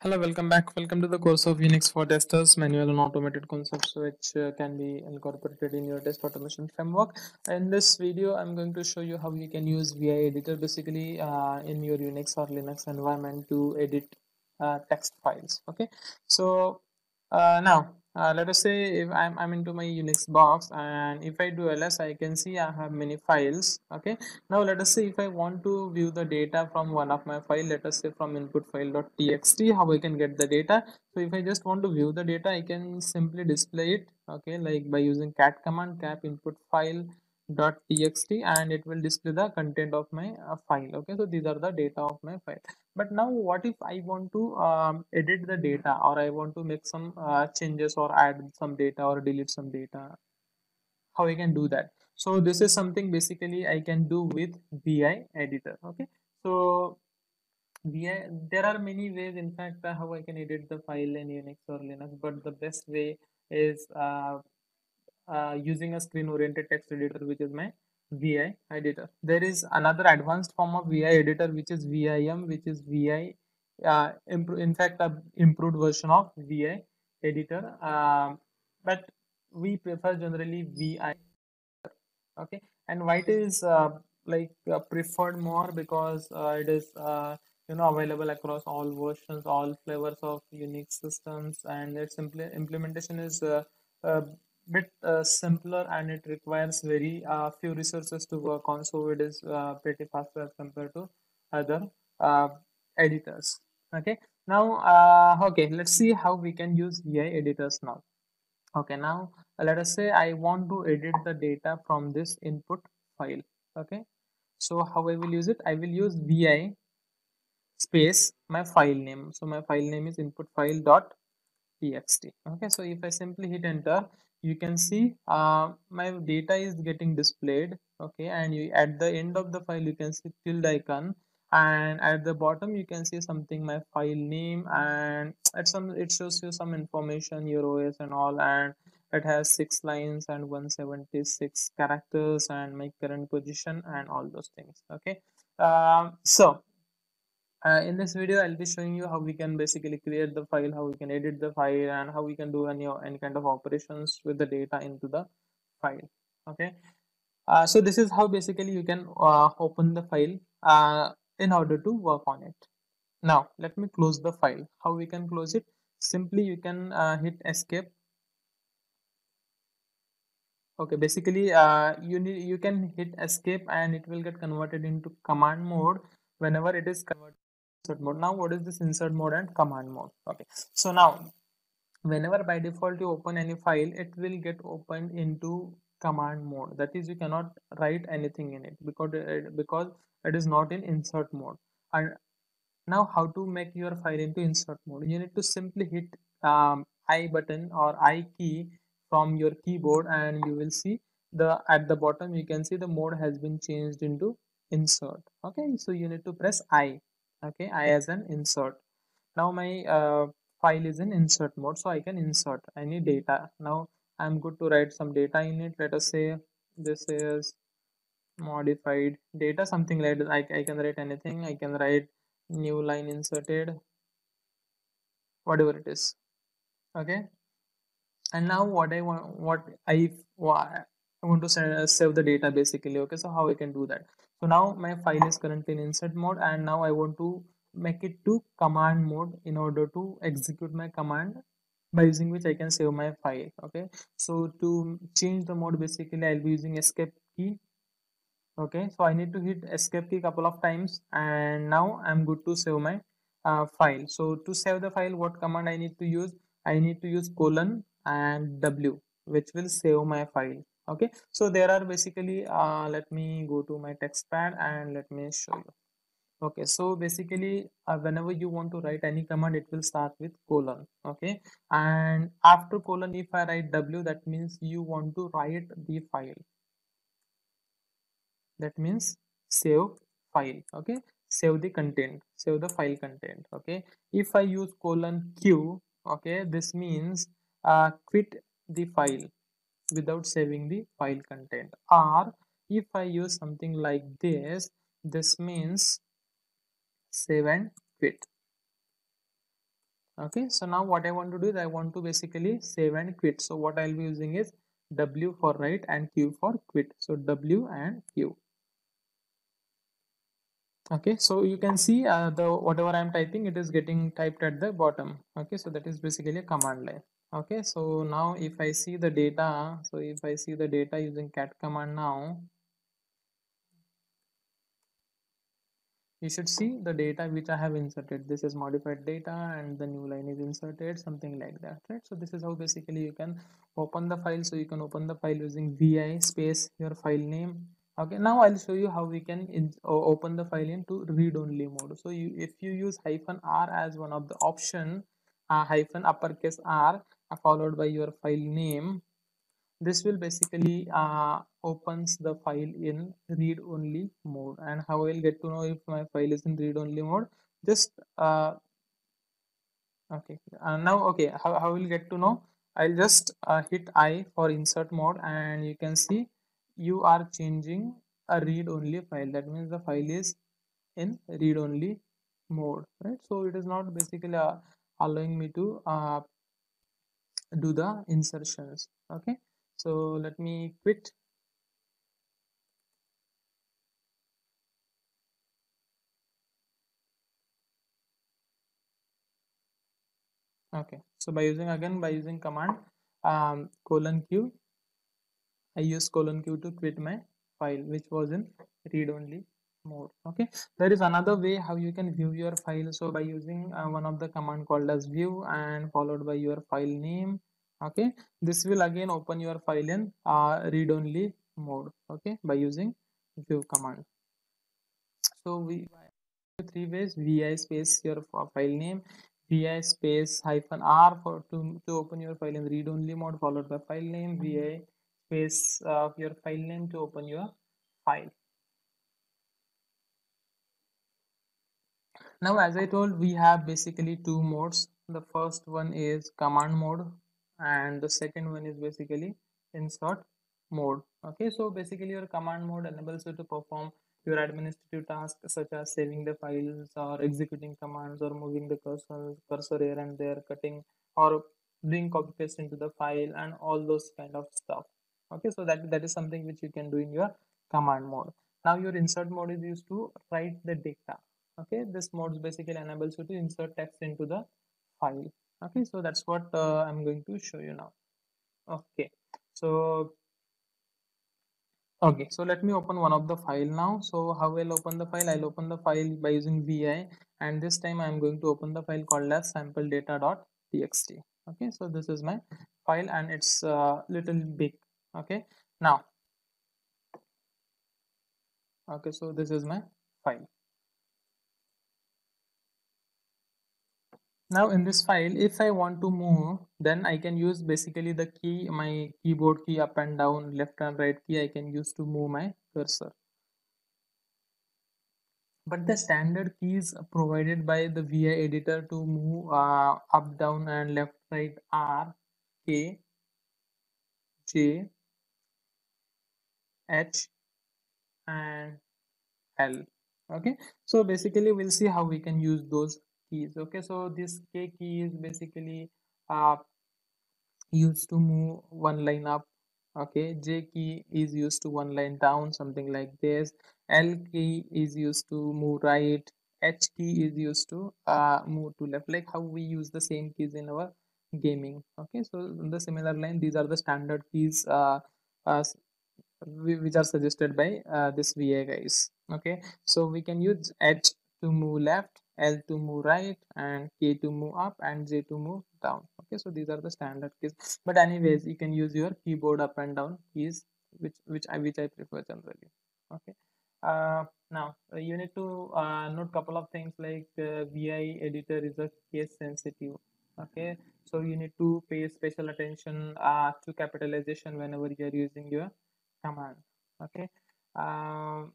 Hello, welcome back. Welcome to the course of Unix for testers, manual and automated concepts which uh, can be incorporated in your test automation framework. In this video, I'm going to show you how you can use VI editor basically uh, in your Unix or Linux environment to edit uh, text files. Okay, so uh, now uh, let us say if I'm, I'm into my unix box and if i do ls i can see i have many files okay? Now let us say if i want to view the data from one of my file let us say from input file.txt how i can get the data? So if i just want to view the data i can simply display it okay? Like by using cat command cat input file dot txt and it will display the content of my uh, file okay? So these are the data of my file but now what if i want to um, edit the data or i want to make some uh, changes or add some data or delete some data? How i can do that? So this is something basically i can do with vi editor okay? So vi there are many ways in fact uh, how i can edit the file in unix or linux but the best way is uh, uh, using a screen oriented text editor which is my VI editor. There is another advanced form of VI editor which is VIM which is VI uh, in fact a improved version of VI editor. Uh, but we prefer generally vi okay and white is uh, like uh, preferred more because uh, it is uh, you know available across all versions all flavors of unix systems and its impl implementation is uh, a bit uh, simpler and it requires very uh, few resources to work on. So it is uh, pretty faster as compared to other uh, editors. Okay. Now uh, okay let's see how we can use vi editors now. Okay now let us say I want to edit the data from this input file. Okay. So how I will use it? I will use vi space my file name. So my file name is input file dot txt okay. So if I simply hit enter you can see uh, my data is getting displayed okay? And you at the end of the file you can see tilde icon. And at the bottom you can see something my file name. And at some it shows you some information your os and all. And it has six lines and 176 characters and my current position and all those things okay? Um, so uh, in this video i'll be showing you how we can basically create the file how we can edit the file and how we can do any any kind of operations with the data into the file okay? Uh, so this is how basically you can uh, open the file uh, in order to work on it. Now let me close the file. How we can close it? Simply you can uh, hit escape. Okay basically uh, you need you can hit escape and it will get converted into command mode whenever it is converted insert mode. Now what is this insert mode and command mode? Okay. So now whenever by default you open any file it will get opened into command mode. That is you cannot write anything in it because it, because it is not in insert mode. And now how to make your file into insert mode? You need to simply hit um, i button or i key from your keyboard and you will see the at the bottom you can see the mode has been changed into insert. Okay. So you need to press i okay i as an insert. Now my uh, file is in insert mode so i can insert any data. Now i'm good to write some data in it. Let us say this is modified data something like that. I, I can write anything. I can write new line inserted whatever it is. Okay? And now what i want what i I want to save the data basically. Okay so how I can do that so now my file is currently in insert mode and now I want to make it to command mode in order to execute my command by using which I can save my file okay? So to change the mode basically I'll be using escape key okay? So I need to hit escape key couple of times and now I'm good to save my uh, file. So to save the file what command I need to use? I need to use colon and W which will save my file okay so there are basically uh, let me go to my text pad and let me show you. Okay so basically uh, whenever you want to write any command it will start with colon okay? And after colon if i write w that means you want to write the file. That means save file okay? Save the content save the file content okay? If i use colon q okay this means uh, quit the file without saving the file content. Or if I use something like this this means save and quit. Okay so now what I want to do is I want to basically save and quit. So what I'll be using is W for write and Q for quit. So W and Q. Okay so you can see uh, the whatever I'm typing it is getting typed at the bottom. Okay so that is basically a command line okay so now if I see the data so if I see the data using cat command now you should see the data which I have inserted. This is modified data and the new line is inserted something like that right? So this is how basically you can open the file. So you can open the file using vi space your file name. Okay now I'll show you how we can open the file into read-only mode. So you if you use hyphen r as one of the option uh, hyphen uppercase r followed by your file name. This will basically uh, opens the file in read only mode. And how I'll get to know if my file is in read only mode? Just uh, okay. Uh, now okay how, how will get to know? I'll just uh, hit I for insert mode and you can see you are changing a read only file. That means the file is in read only mode right? So it is not basically uh, allowing me to uh, do the insertions. Okay. So let me quit. Okay. So by using again by using command um, colon q I use colon q to quit my file which was in read only mode. Okay? There is another way how you can view your file. So by using uh, one of the command called as view and followed by your file name. Okay? This will again open your file in uh, read only mode. Okay? By using view command. So we three ways. Vi space your file name. Vi space hyphen r for to, to open your file in read only mode followed by file name. Vi space of uh, your file name to open your file now as i told we have basically two modes. The first one is command mode and the second one is basically insert mode. Okay so basically your command mode enables you to perform your administrative tasks such as saving the files or executing commands or moving the cursor, here and there cutting or doing copy paste into the file and all those kind of stuff. Okay so that that is something which you can do in your command mode. Now your insert mode is used to write the data okay this mode basically enables you to insert text into the file. Okay so that's what uh, i'm going to show you now. Okay so okay so let me open one of the file now. So how i'll open the file? I'll open the file by using vi and this time i'm going to open the file called as sample data.txt okay so this is my file and it's a uh, little big. Okay now okay so this is my file now in this file if i want to move then i can use basically the key my keyboard key up and down left and right key i can use to move my cursor. But the standard keys provided by the vi editor to move uh, up down and left right are k j h and l. Okay? So basically we'll see how we can use those keys okay? So this k key is basically uh, used to move one line up okay? J key is used to one line down something like this. L key is used to move right. H key is used to uh, move to left. Like how we use the same keys in our gaming okay? So the similar line these are the standard keys uh, uh, which are suggested by uh, this va guys okay? So we can use H to move left L to move right and K to move up and J to move down. Okay so these are the standard keys. But anyways you can use your keyboard up and down keys which which I which I prefer generally. Okay uh, now uh, you need to uh, note couple of things like uh, VI editor is a case sensitive. Okay so you need to pay special attention uh, to capitalization whenever you are using your command. Okay um,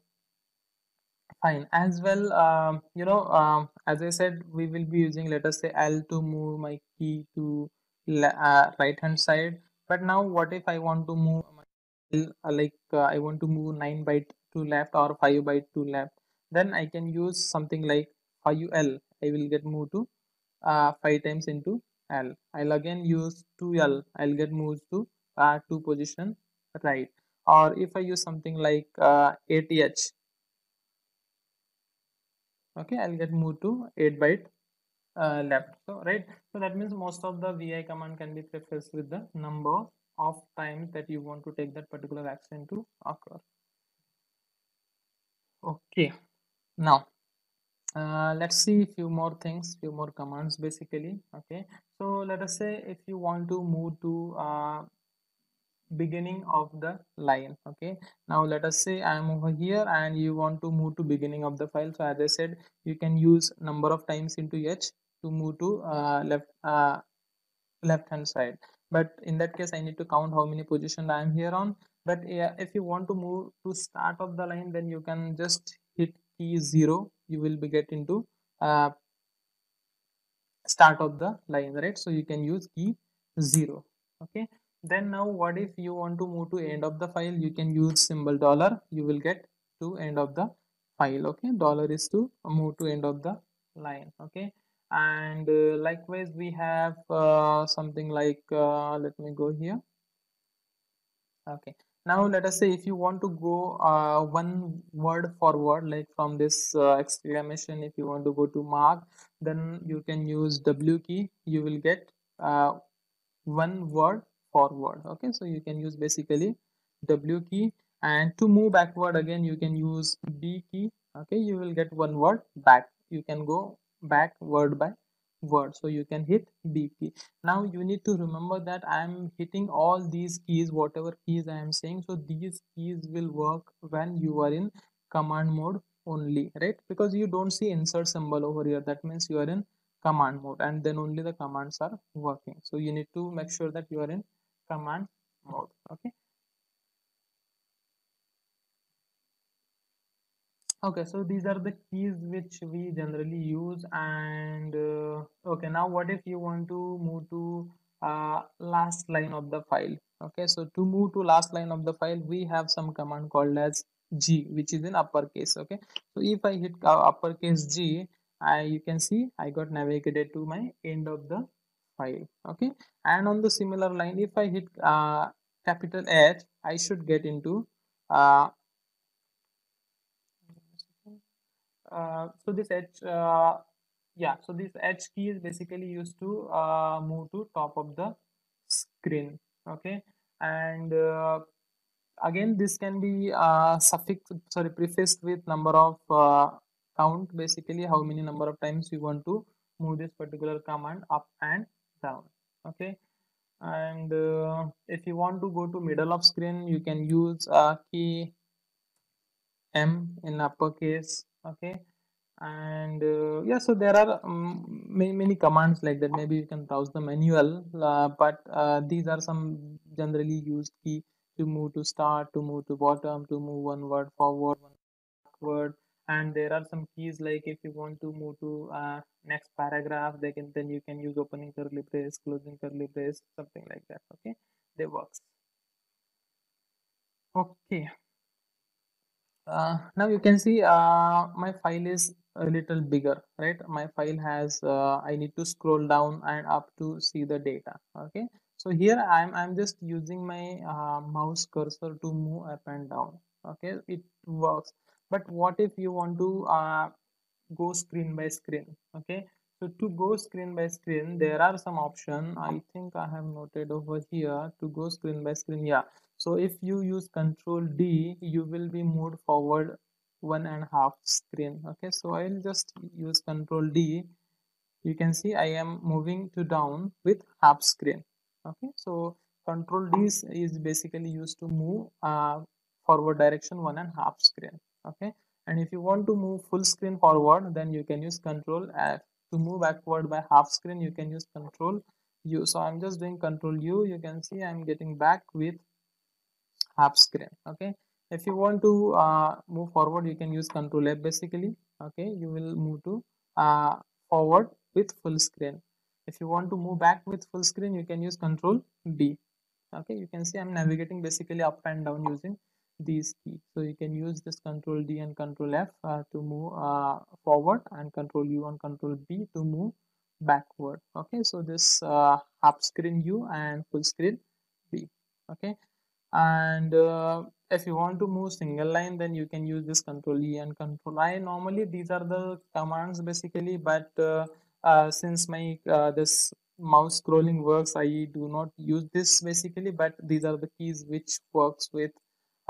fine. As well um, you know um, as i said we will be using let us say l to move my key to uh, right hand side. But now what if i want to move uh, like uh, i want to move 9 byte to left or 5 byte to left? Then i can use something like 5l i will get moved to uh, 5 times into l. I'll again use 2l i'll get moved to uh, 2 position right. Or if I use something like uh, 8h okay I'll get moved to 8 byte uh, left. So right. So that means most of the vi command can be prefaced with the number of times that you want to take that particular action to occur. Okay. Now uh, let's see a few more things few more commands basically. Okay. So let us say if you want to move to uh, beginning of the line okay? Now let us say i am over here and you want to move to beginning of the file. So as i said you can use number of times into h to move to uh, left uh, left hand side. But in that case i need to count how many positions i am here on. But yeah, if you want to move to start of the line then you can just hit key 0 you will be get into uh, start of the line right? So you can use key 0 okay then now what if you want to move to end of the file you can use symbol dollar. You will get to end of the file okay? Dollar is to move to end of the line okay? And uh, likewise we have uh, something like uh, let me go here. Okay. Now let us say if you want to go uh, one word forward like from this uh, exclamation if you want to go to mark then you can use w key. You will get uh, one word forward okay? So you can use basically w key and to move backward again you can use b key okay? You will get one word back. You can go back word by word. So you can hit b key. Now you need to remember that i am hitting all these keys whatever keys i am saying. So these keys will work when you are in command mode only right? Because you don't see insert symbol over here. That means you are in command mode and then only the commands are working. So you need to make sure that you are in command mode okay? Okay so these are the keys which we generally use and uh, okay now what if you want to move to uh, last line of the file okay? So to move to last line of the file we have some command called as g which is in uppercase okay? So if i hit uh, uppercase g I, you can see I got navigated to my end of the okay? And on the similar line if I hit uh, capital H I should get into uh, uh, so this H uh, yeah so this H key is basically used to uh, move to top of the screen. Okay? And uh, again this can be uh, suffix sorry prefaced with number of uh, count basically how many number of times you want to move this particular command up and down okay? And uh, if you want to go to middle of screen you can use a key m in uppercase okay? And uh, yeah so there are um, many, many commands like that. Maybe you can browse the manual uh, but uh, these are some generally used key to move to start to move to bottom to move one word forward one backward and there are some keys like if you want to move to uh, next paragraph they can then you can use opening curly brace closing curly brace something like that okay? They works. Okay. Uh, now you can see uh, my file is a little bigger right? My file has uh, I need to scroll down and up to see the data okay? So here I'm, I'm just using my uh, mouse cursor to move up and down okay? It works but what if you want to uh, go screen by screen? Okay. So to go screen by screen there are some option. I think I have noted over here to go screen by screen. Yeah. So if you use control D you will be moved forward one and a half screen. Okay. So I'll just use control D. You can see I am moving to down with half screen. Okay. So control D is basically used to move uh, forward direction one and half screen okay? And if you want to move full screen forward then you can use control F to move backward by half screen you can use control U. So I'm just doing control U. You can see I'm getting back with half screen. Okay? If you want to uh, move forward you can use control F basically. Okay? You will move to uh, forward with full screen. If you want to move back with full screen you can use control B. Okay? You can see I'm navigating basically up and down using these keys so you can use this control D and control F uh, to move uh, forward and control U and control B to move backward. Okay so this uh, half screen U and full screen B. Okay and uh, if you want to move single line then you can use this control E and control I. Normally these are the commands basically but uh, uh, since my uh, this mouse scrolling works I do not use this basically but these are the keys which works with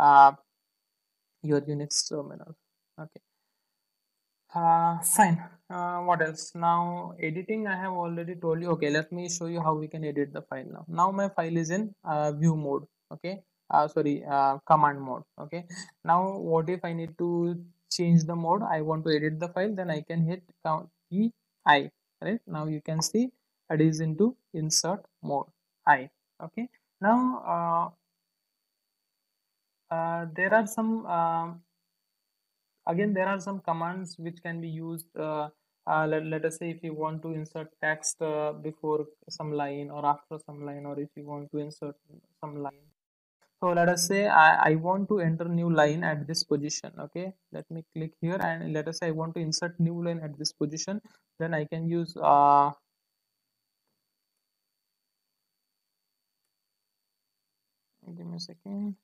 uh, your Unix terminal. Okay. Uh, fine. Uh, what else? Now editing I have already told you. Okay let me show you how we can edit the file now. Now my file is in uh, view mode. Okay? Uh, sorry uh, command mode. Okay? Now what if I need to change the mode? I want to edit the file then I can hit count key I. Right? Now you can see it is into insert mode I. Okay? Now uh, uh, there are some um, again there are some commands which can be used. Uh, uh, let, let us say if you want to insert text uh, before some line or after some line or if you want to insert some line. So let us say I, I want to enter new line at this position okay? Let me click here and let us say I want to insert new line at this position. Then I can use uh, give me a second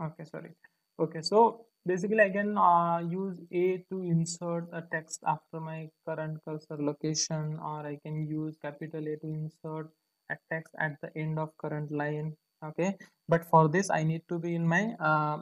okay sorry. Okay so basically i can uh, use a to insert a text after my current cursor location or i can use capital a to insert a text at the end of current line okay? But for this i need to be in my uh,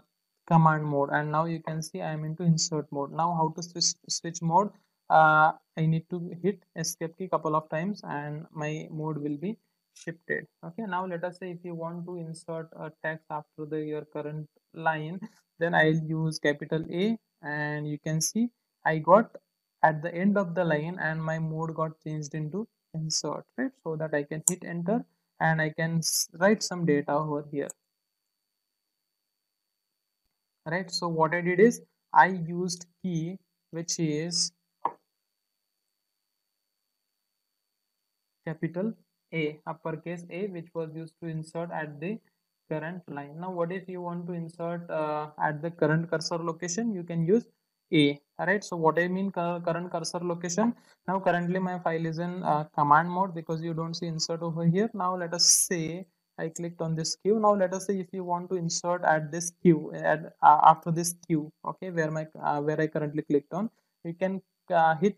command mode. And now you can see i am into insert mode. Now how to switch switch mode? Uh, i need to hit escape key couple of times and my mode will be shifted. Okay now let us say if you want to insert a text after the your current line then i'll use capital a and you can see i got at the end of the line and my mode got changed into insert right? So that i can hit enter and i can write some data over here. Right so what i did is i used key which is capital a uppercase a which was used to insert at the current line. Now what if you want to insert uh, at the current cursor location? You can use a alright? So what i mean current cursor location. Now currently my file is in uh, command mode because you don't see insert over here. Now let us say i clicked on this queue. Now let us say if you want to insert at this queue at uh, after this queue okay where my uh, where i currently clicked on you can uh, hit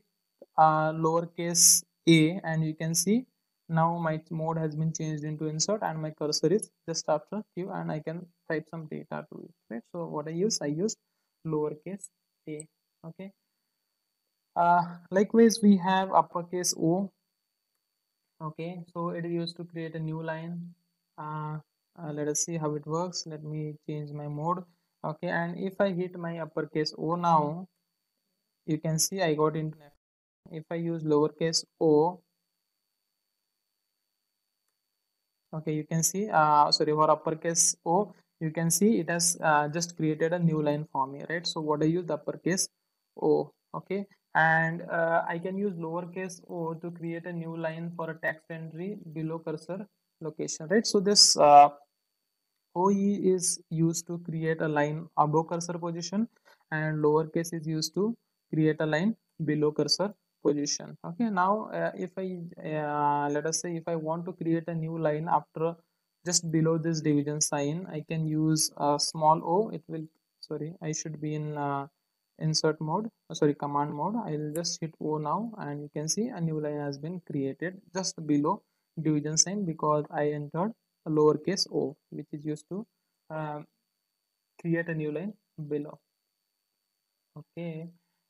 uh, lowercase a and you can see now my mode has been changed into insert and my cursor is just after q and i can type some data to it right? So what i use i use lowercase a okay? Uh, likewise we have uppercase o okay? So it is used to create a new line. Uh, uh, let us see how it works. Let me change my mode okay? And if i hit my uppercase o now you can see i got into if i use lowercase o okay you can see uh, sorry for uppercase o you can see it has uh, just created a new line for me right? So what i use the uppercase o okay? And uh, i can use lowercase o to create a new line for a text entry below cursor location right? So this uh, oe is used to create a line above cursor position and lowercase is used to create a line below cursor position. Okay now uh, if i uh, let us say if i want to create a new line after just below this division sign i can use a small o. It will sorry i should be in uh, insert mode. Uh, sorry command mode. I'll just hit o now and you can see a new line has been created just below division sign because i entered a lowercase o which is used to um, create a new line below. Okay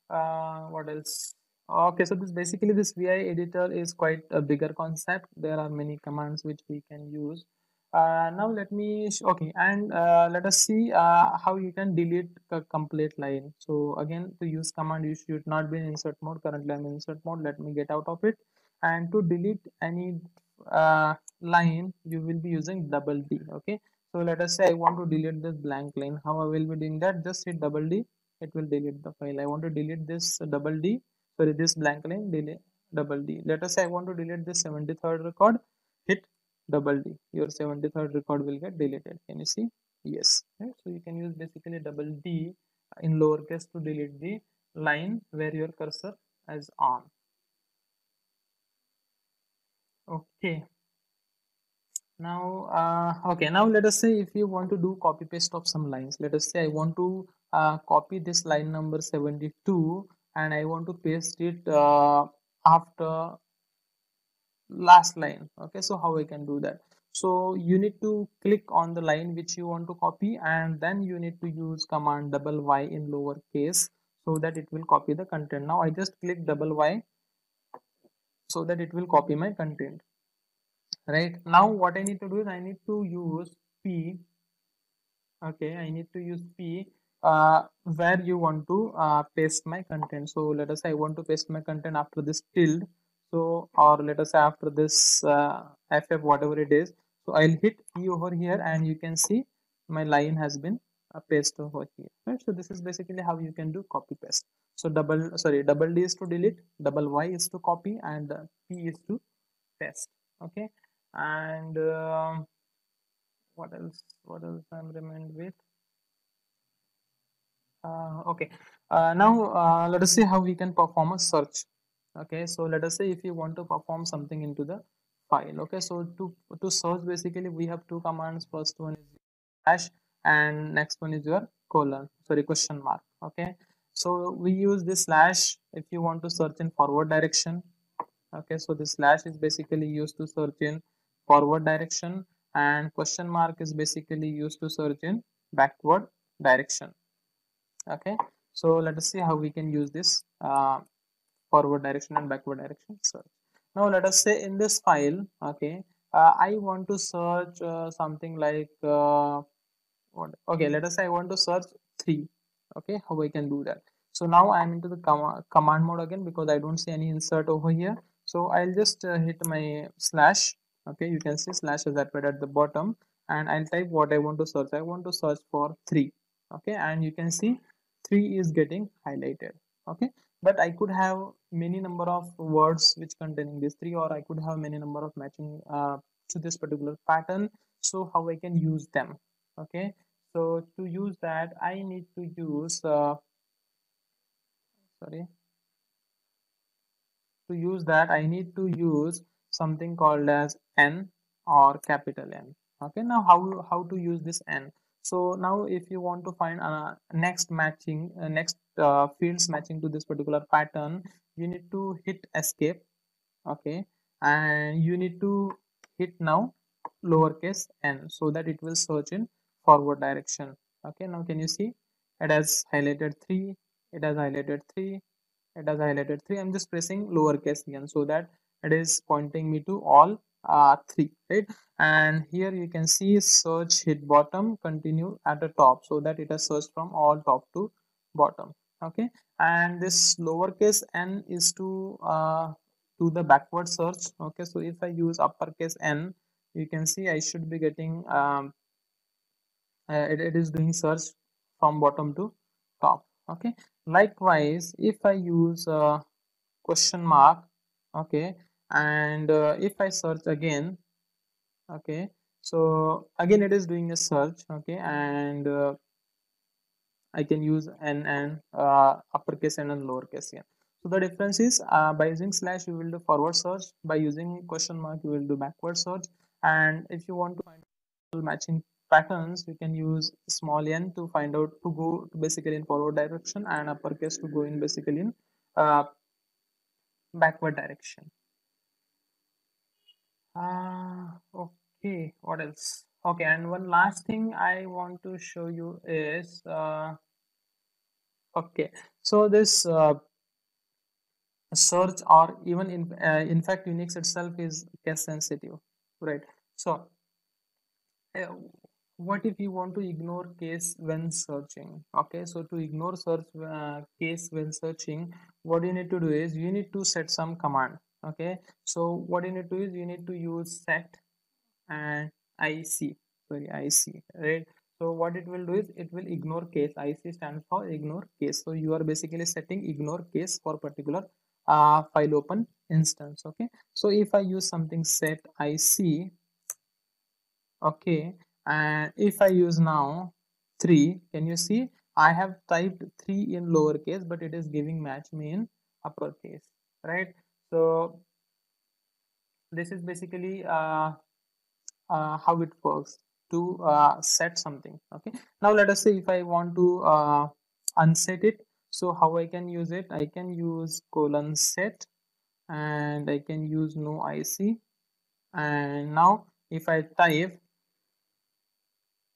uh, what else okay so this basically this vi editor is quite a bigger concept. There are many commands which we can use. Uh, now let me okay and uh, let us see uh, how you can delete a complete line. So again to use command you should not be in insert mode. Currently i'm in insert mode. Let me get out of it. And to delete any uh, line you will be using double d okay? So let us say i want to delete this blank line. How i will be doing that? Just hit double d. It will delete the file. I want to delete this double d sorry this blank line delete double d. Let us say i want to delete this 73rd record hit double d. Your 73rd record will get deleted. Can you see? Yes. Right? So you can use basically double d in lowercase to delete the line where your cursor is on. Okay. Now uh, okay. Now let us say if you want to do copy paste of some lines let us say i want to uh, copy this line number 72 and I want to paste it uh, after last line. Okay so how I can do that? So you need to click on the line which you want to copy and then you need to use command double y in lowercase so that it will copy the content. Now I just click double y so that it will copy my content right? Now what I need to do is I need to use p. Okay I need to use p uh, where you want to uh, paste my content. So let us say I want to paste my content after this tilde. So or let us say after this uh, ff whatever it is. So i'll hit e over here and you can see my line has been uh, pasted over here. Right? So this is basically how you can do copy paste. So double sorry double d is to delete double y is to copy and uh, p is to paste. Okay? And um, what else what else i'm remained with uh, okay. Uh, now uh, let us see how we can perform a search. Okay so let us say if you want to perform something into the file. Okay so to to search basically we have two commands. First one is hash and next one is your colon. Sorry question mark. Okay so we use this slash if you want to search in forward direction. Okay so this slash is basically used to search in forward direction and question mark is basically used to search in backward direction okay. So let us see how we can use this uh, forward direction and backward direction. Search now let us say in this file okay uh, i want to search uh, something like uh, what okay let us say i want to search 3 okay how i can do that? So now i'm into the com command mode again because i don't see any insert over here. So i'll just uh, hit my slash. Okay you can see slash is appeared at the bottom and i'll type what i want to search. I want to search for 3 okay and you can see 3 is getting highlighted okay? But i could have many number of words which containing this 3 or i could have many number of matching uh, to this particular pattern. So how i can use them okay? So to use that i need to use uh, sorry. To use that I need to use something called as n or capital N okay? Now how how to use this n so now if you want to find a next matching uh, next uh, fields matching to this particular pattern you need to hit escape okay? And you need to hit now lowercase n so that it will search in forward direction okay? Now can you see? It has highlighted 3 it has highlighted 3 it has highlighted 3 i'm just pressing lowercase n so that it is pointing me to all uh, 3 right? And here you can see search hit bottom continue at the top so that it has searched from all top to bottom okay? And this lowercase n is to uh, to the backward search okay? So if i use uppercase n you can see i should be getting um, uh, it, it is doing search from bottom to top okay? Likewise if i use a question mark okay and uh, if i search again okay so again it is doing a search okay and uh, i can use n and uh, uppercase and lowercase n. So the difference is uh, by using slash you will do forward search. By using question mark you will do backward search. And if you want to find matching patterns you can use small n to find out to go to basically in forward direction and uppercase to go in basically in uh, backward direction uh, okay. What else? Okay and one last thing i want to show you is uh, okay. So this uh, search or even in uh, in fact unix itself is case sensitive right? So uh, what if you want to ignore case when searching? Okay so to ignore search uh, case when searching what you need to do is you need to set some command okay so what you need to is you need to use set and ic sorry ic right? So what it will do is it will ignore case. Ic stands for ignore case. So you are basically setting ignore case for particular uh, file open instance okay? So if i use something set ic okay and if I use now 3 can you see? I have typed 3 in lowercase but it is giving match me in uppercase right so this is basically uh, uh, how it works to uh, set something okay? Now let us say if I want to uh, unset it so how I can use it? I can use colon set and I can use no IC and now if I type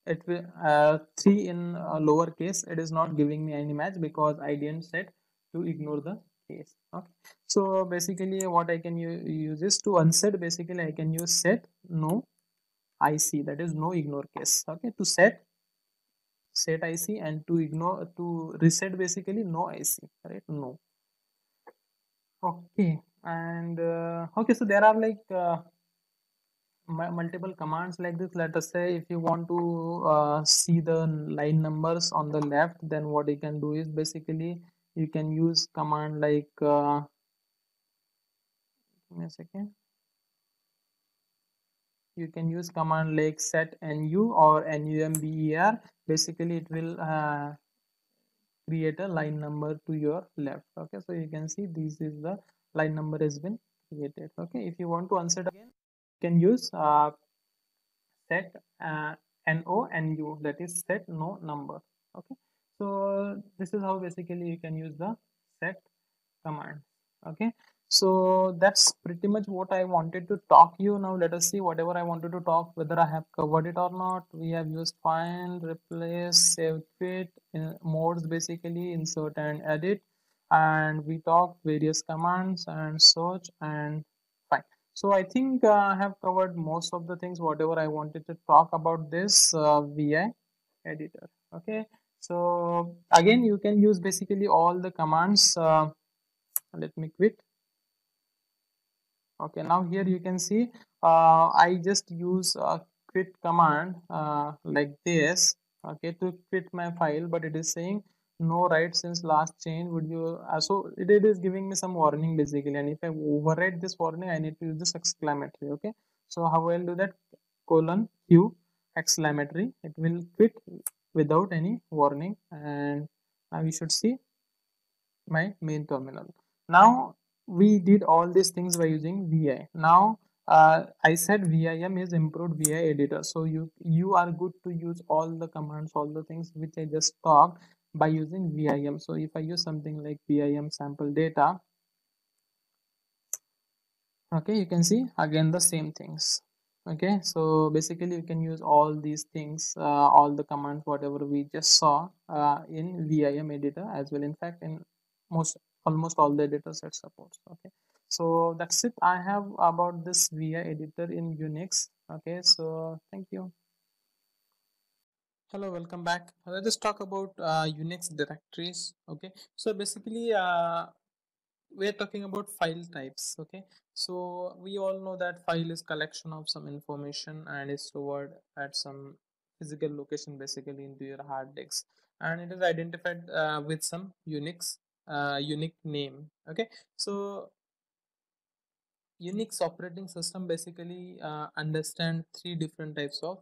it will uh, 3 in uh, lower case it is not giving me any match because I didn't set to ignore the case okay. So basically what I can use is to unset basically I can use set no IC that is no ignore case. Okay to set set IC and to ignore to reset basically no IC right no. Okay and uh, okay so there are like uh, multiple commands like this. Let us say if you want to uh, see the line numbers on the left then what you can do is basically you can use command like uh, give me a second. You can use command like set nu or number basically it will uh, create a line number to your left. Okay so you can see this is the line number has been created. Okay if you want to unset again you can use uh, set uh, no nu that is set no number. Okay so this is how basically you can use the set command okay? So that's pretty much what i wanted to talk you. Now let us see whatever i wanted to talk whether i have covered it or not. We have used find replace save quit in modes basically insert and edit. And we talked various commands and search and fine. so i think uh, i have covered most of the things whatever i wanted to talk about this uh, vi editor okay so again you can use basically all the commands uh, let me quit. Okay now here you can see uh, i just use a quit command uh, like this okay to quit my file but it is saying no write since last change would you uh, so it, it is giving me some warning basically and if i override this warning i need to use this exclamatory okay? So how i'll do that? Colon q exclamatory it will quit without any warning and now we should see my main terminal now we did all these things by using vi now uh, I said VIM is improved VI editor. So you you are good to use all the commands, all the things which I just talked by using VIM. So if I use something like VIM sample data, okay, you can see again the same things. Okay, so basically you can use all these things, uh, all the commands, whatever we just saw uh, in VIM editor as well. In fact, in most almost all the editor set supports. Okay, so that's it I have about this VI editor in Unix. Okay, so thank you. Hello, welcome back. Let us talk about uh, Unix directories. Okay, so basically, uh, we are talking about file types. Okay, so we all know that file is collection of some information and is stored at some physical location, basically into your hard disk, and it is identified uh, with some Unix uh, unique name. Okay, so Unix operating system basically uh, understand three different types of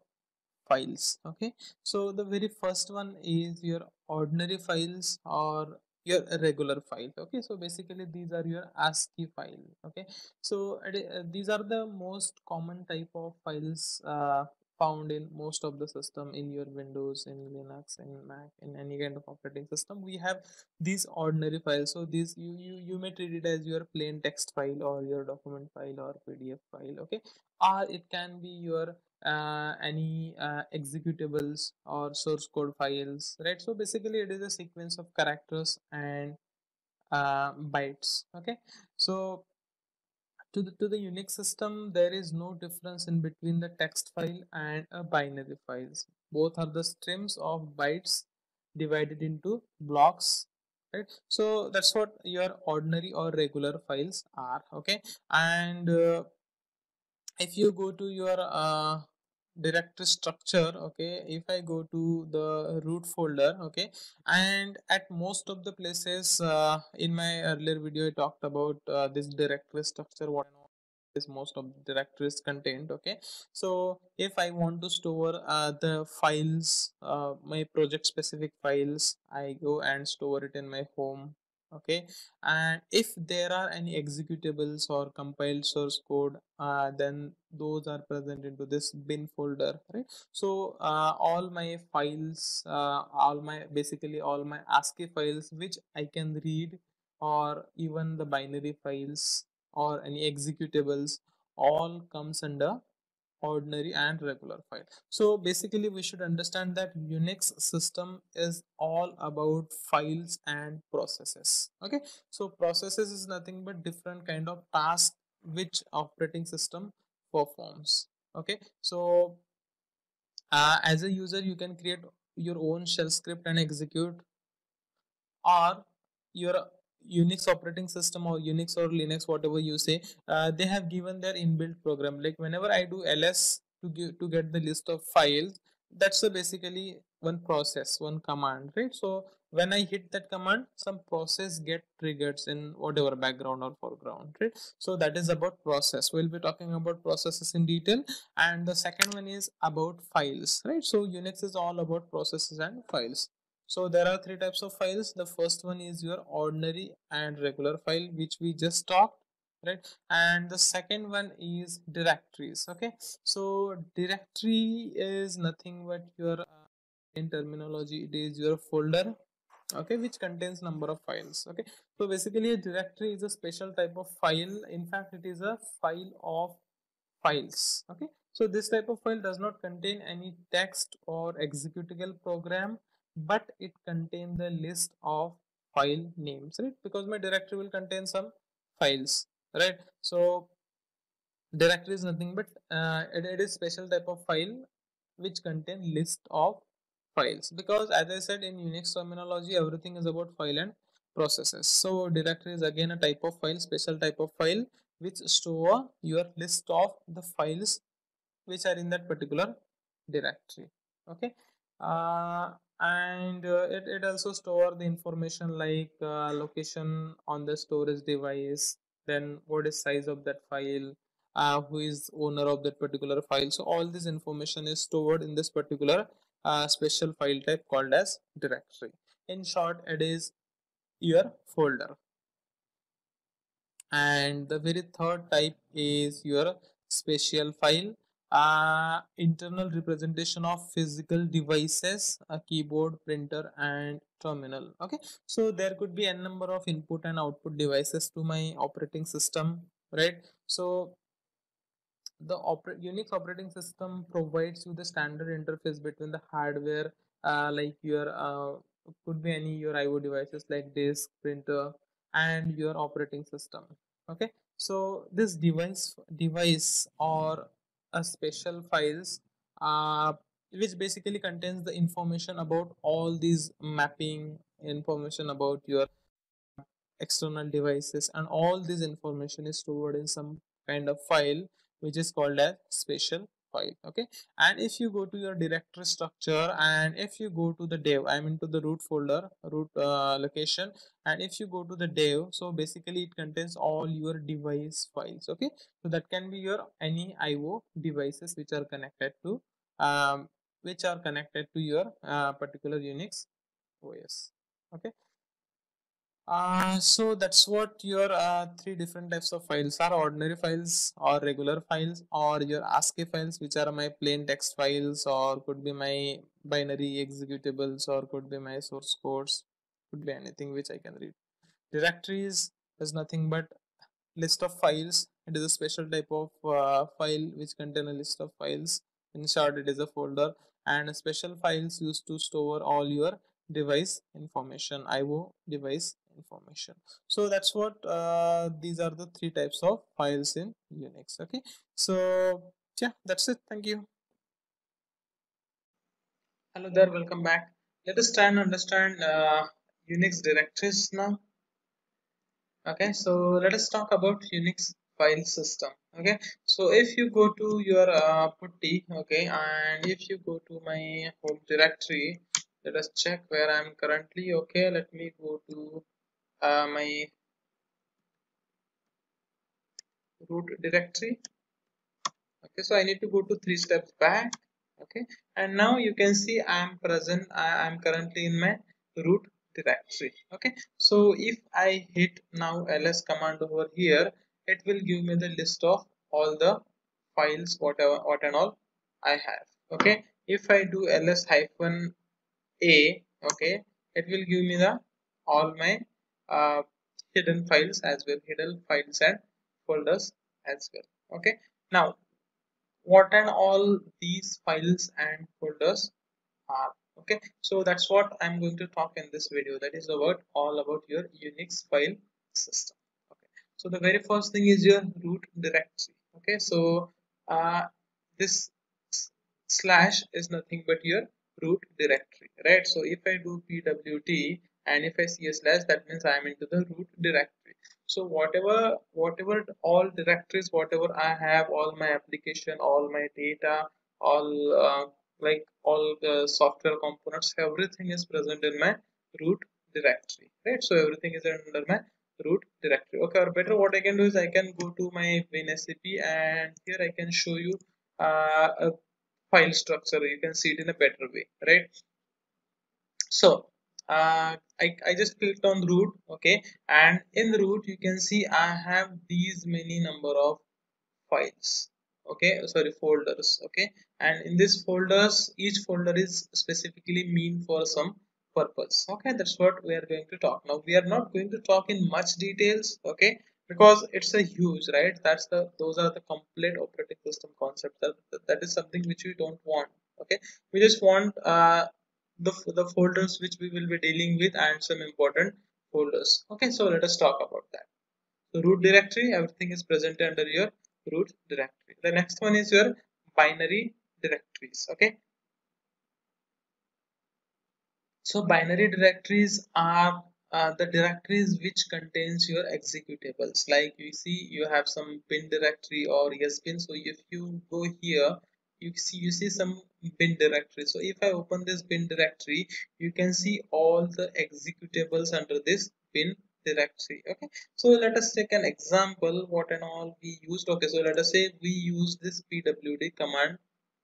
files okay so the very first one is your ordinary files or your regular file okay? So basically these are your ascii file okay? So uh, these are the most common type of files uh, found in most of the system in your windows in linux in mac in any kind of operating system. We have these ordinary files. So these you you, you may treat it as your plain text file or your document file or pdf file okay? Or it can be your uh, any uh, executables or source code files right? So basically it is a sequence of characters and uh, bytes okay? So to the to the unix system there is no difference in between the text file and a binary files both are the streams of bytes divided into blocks right? So that's what your ordinary or regular files are okay? And uh, if you go to your uh, directory structure okay if i go to the root folder okay and at most of the places uh, in my earlier video i talked about uh, this directory structure what is most of the directories contained okay. So if i want to store uh, the files uh, my project specific files i go and store it in my home okay? And if there are any executables or compiled source code uh, then those are present into this bin folder right? So uh, all my files uh, all my basically all my ascii files which i can read or even the binary files or any executables all comes under ordinary and regular file. So basically we should understand that unix system is all about files and processes. Okay? So processes is nothing but different kind of task which operating system performs. Okay? So uh, as a user you can create your own shell script and execute or your unix operating system or unix or linux whatever you say uh, they have given their inbuilt program. Like whenever i do ls to give to get the list of files that's basically one process one command right? So when i hit that command some process get triggered in whatever background or foreground right? So that is about process. We'll be talking about processes in detail. And the second one is about files right? So unix is all about processes and files so there are three types of files. The first one is your ordinary and regular file which we just talked right? And the second one is directories okay? So directory is nothing but your uh, in terminology it is your folder okay which contains number of files okay? So basically a directory is a special type of file. In fact it is a file of files okay? So this type of file does not contain any text or executable program but it contains the list of file names right? Because my directory will contain some files right? So directory is nothing but uh, it, it is special type of file which contain list of files. Because as i said in unix terminology everything is about file and processes. So directory is again a type of file special type of file which store your list of the files which are in that particular directory. Okay? Uh, and uh, it, it also store the information like uh, location on the storage device then what is size of that file uh, who is owner of that particular file. So all this information is stored in this particular uh, special file type called as directory. In short it is your folder. And the very third type is your special file uh, internal representation of physical devices a keyboard printer and terminal. Okay so there could be a number of input and output devices to my operating system right? So the oper unix operating system provides you the standard interface between the hardware uh, like your uh, could be any your io devices like disk printer and your operating system. Okay so this device device or a special files uh, which basically contains the information about all these mapping information about your external devices and all this information is stored in some kind of file which is called as special file okay? And if you go to your directory structure and if you go to the dev i'm into the root folder root uh, location and if you go to the dev so basically it contains all your device files okay? So that can be your any io devices which are connected to um, which are connected to your uh, particular unix os okay uh, so that's what your uh, three different types of files are. Ordinary files or regular files or your ASCII files which are my plain text files or could be my binary executables or could be my source codes could be anything which I can read. Directories is nothing but list of files. It is a special type of uh, file which contain a list of files. In short it is a folder and special files used to store all your device information IO device information. So that's what uh, these are the three types of files in unix okay? So yeah that's it. Thank you. Hello there welcome back. Let us try and understand uh, unix directories now. Okay so let us talk about unix file system okay? So if you go to your uh, putty okay and if you go to my home directory let us check where i'm currently. Okay let me go to uh, my root directory. Okay so i need to go to three steps back. Okay and now you can see i am present i am currently in my root directory. Okay so if i hit now ls command over here it will give me the list of all the files whatever what and all i have. Okay if i do ls hyphen a okay. It will give me the all my uh, hidden files as well hidden files and folders as well okay. Now what and all these files and folders are okay. So that's what i'm going to talk in this video. That is about all about your unix file system okay. So the very first thing is your root directory okay. So uh, this slash is nothing but your root directory right? So if i do pwd and if I see a slash that means I am into the root directory. So whatever whatever all directories whatever I have all my application all my data all uh, like all the software components everything is present in my root directory right? So everything is under my root directory. Okay or better what I can do is I can go to my WinSCP and here I can show you uh, a file structure you can see it in a better way right? So uh, I, I just clicked on root okay? And in the root you can see I have these many number of files okay? Sorry folders okay? And in this folders each folder is specifically mean for some purpose okay? That's what we are going to talk. Now we are not going to talk in much details okay because it's a huge right? That's the those are the complete operating system concept that that is something which we don't want okay? We just want uh, the, the folders which we will be dealing with and some important folders okay? So let us talk about that. So root directory everything is present under your root directory. The next one is your binary directories okay? So binary directories are uh, the directories which contains your executables. Like you see you have some bin directory or yes bin so if you go here you see you see some bin directory. So if i open this bin directory you can see all the executables under this bin directory. Okay? So let us take an example what and all we used. Okay? So let us say we use this pwd command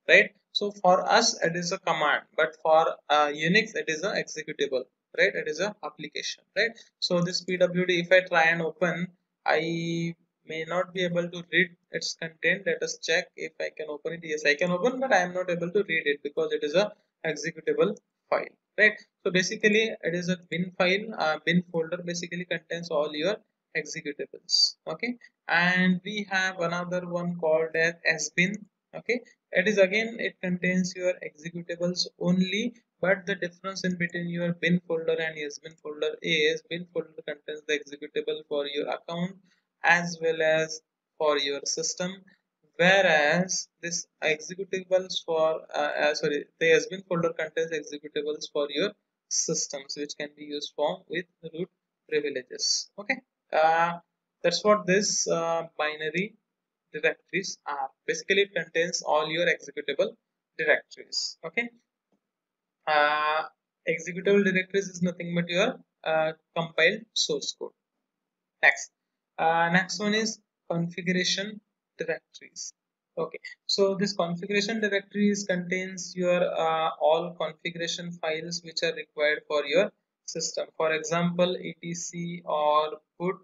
right? So for us it is a command but for uh, unix it is an executable right? It is a application right? So this pwd if i try and open i may not be able to read its content. Let us check if i can open it. Yes i can open but i am not able to read it because it is a executable file right? So basically it is a bin file. Uh, bin folder basically contains all your executables okay? And we have another one called as sbin okay? It is again it contains your executables only but the difference in between your bin folder and sbin folder is bin folder contains the executable for your account as well as for your system. Whereas this executables for uh, uh, sorry the sbin folder contains executables for your systems which can be used for with root privileges. Okay. Uh, that's what this uh, binary directories are. Basically it contains all your executable directories. Okay uh, executable directories is nothing but your uh, compiled source code. Next. Uh, next one is configuration directories. Okay. So this configuration directories contains your uh, all configuration files which are required for your system. For example etc or boot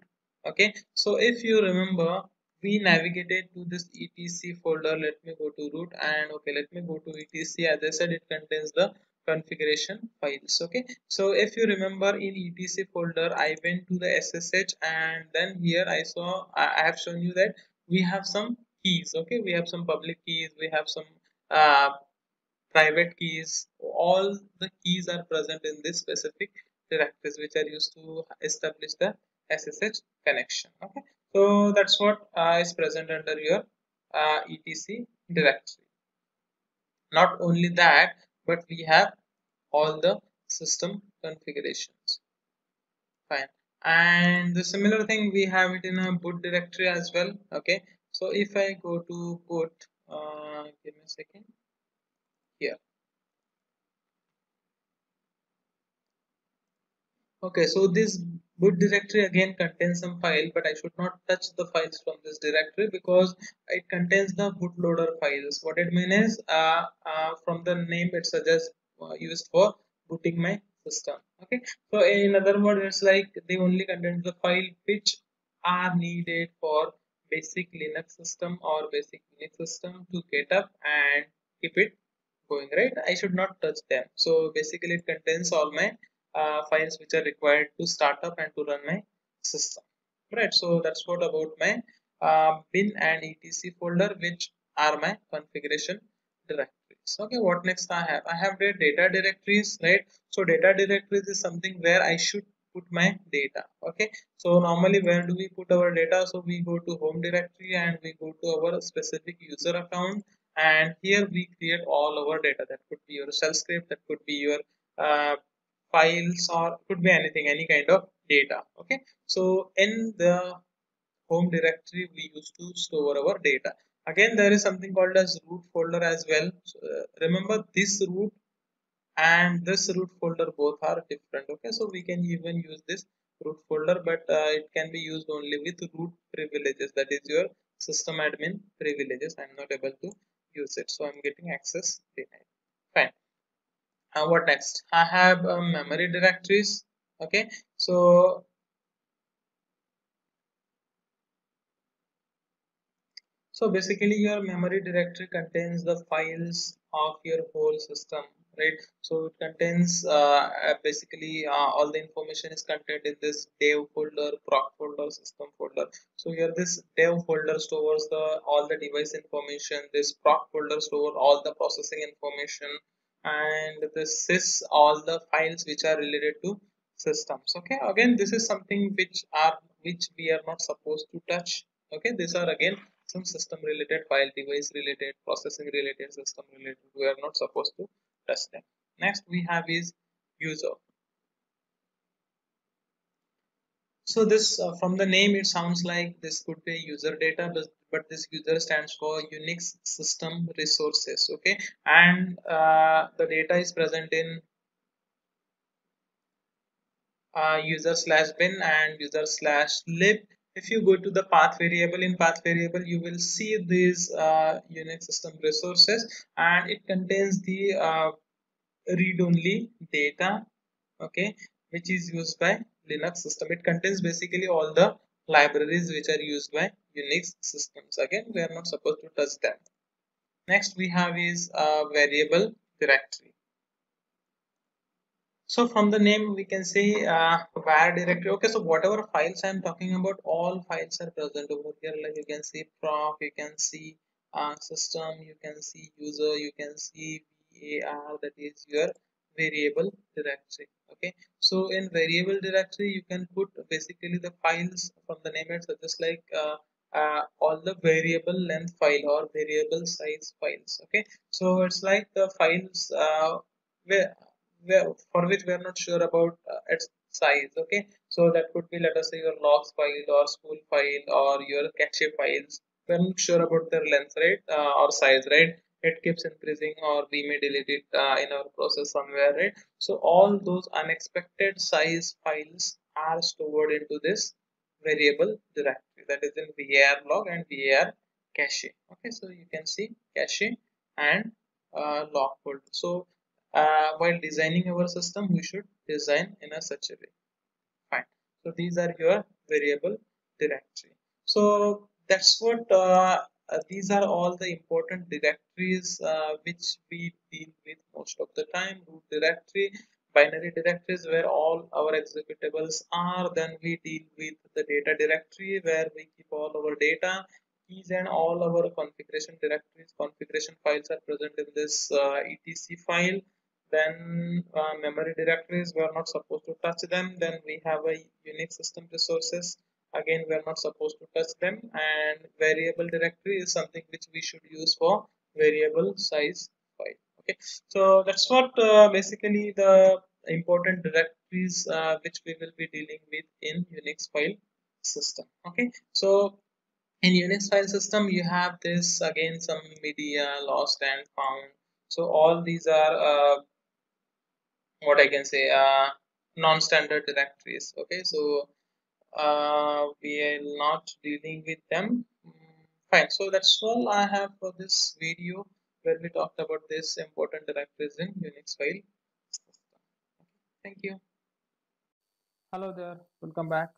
okay. So if you remember we navigated to this etc folder. Let me go to root and okay let me go to etc. As i said it contains the configuration files okay? So if you remember in etc folder i went to the ssh and then here i saw i have shown you that we have some keys okay? We have some public keys we have some uh, private keys. All the keys are present in this specific directories which are used to establish the ssh connection okay? So that's what uh, is present under your uh, etc directory. Not only that but we have all the system configurations. Fine. And the similar thing we have it in a boot directory as well okay? So if i go to boot uh, give me a second. Here. Okay so this boot directory again contains some file but I should not touch the files from this directory because it contains the bootloader files. What it means is uh, uh, from the name it suggests uh, used for booting my system. Okay? So in other words it's like they only contain the file which are needed for basic linux system or basic unix system to get up and keep it going right? I should not touch them. So basically it contains all my uh, files which are required to start up and to run my system. Right so that's what about my uh, bin and etc folder which are my configuration directories. Okay what next i have? I have the data directories right? So data directories is something where i should put my data okay? So normally where do we put our data? So we go to home directory and we go to our specific user account and here we create all our data. That could be your shell script that could be your uh, files or could be anything any kind of data okay? So in the home directory we used to store our data. Again there is something called as root folder as well. So, uh, remember this root and this root folder both are different okay? So we can even use this root folder but uh, it can be used only with root privileges that is your system admin privileges. I'm not able to use it so i'm getting access denied. Fine uh, what next? I have um, memory directories. Okay so so basically your memory directory contains the files of your whole system right? So it contains uh, basically uh, all the information is contained in this dev folder proc folder system folder. So here this dev folder stores the all the device information this proc folder stores all the processing information and this sys all the files which are related to systems okay? Again this is something which are which we are not supposed to touch okay? These are again some system related file device related processing related system related. We are not supposed to touch them. Next we have is user so this uh, from the name it sounds like this could be user data but, but this user stands for unix system resources okay? And uh, the data is present in uh, user slash bin and user slash lib. If you go to the path variable in path variable you will see these uh, unix system resources and it contains the uh, read-only data okay? Which is used by linux system. It contains basically all the libraries which are used by unix systems. Again we are not supposed to touch them. Next we have is a variable directory. So from the name we can say uh, var directory. Okay so whatever files i'm talking about all files are present over here. Like you can see proc you can see uh, system you can see user you can see var that is your variable directory okay? So in variable directory you can put basically the files from the name it's just like uh, uh, all the variable length file or variable size files okay? So it's like the files uh, where for which we are not sure about uh, its size okay? So that could be let us say your logs file or spool file or your cache files. We're not sure about their length right? Uh, or size right it keeps increasing or we may delete it uh, in our process somewhere right? So all those unexpected size files are stored into this variable directory. That is in var log and var cache. Okay so you can see cache and uh, log folder. So uh, while designing our system we should design in a such a way. Fine. So these are your variable directory. So that's what uh, uh, these are all the important directories uh, which we deal with most of the time. Root directory binary directories where all our executables are. Then we deal with the data directory where we keep all our data. Keys and all our configuration directories configuration files are present in this uh, etc file. Then uh, memory directories we are not supposed to touch them. Then we have a unix system resources again we are not supposed to touch them. And variable directory is something which we should use for variable size file. Okay. So that's what uh, basically the important directories uh, which we will be dealing with in unix file system. Okay. So in unix file system you have this again some media lost and found. So all these are uh, what I can say uh, non-standard directories. Okay. So uh, we are not dealing with them. Fine. So that's all I have for this video. Where we talked about this important directories in Unix file. Thank you. Hello there. Welcome back.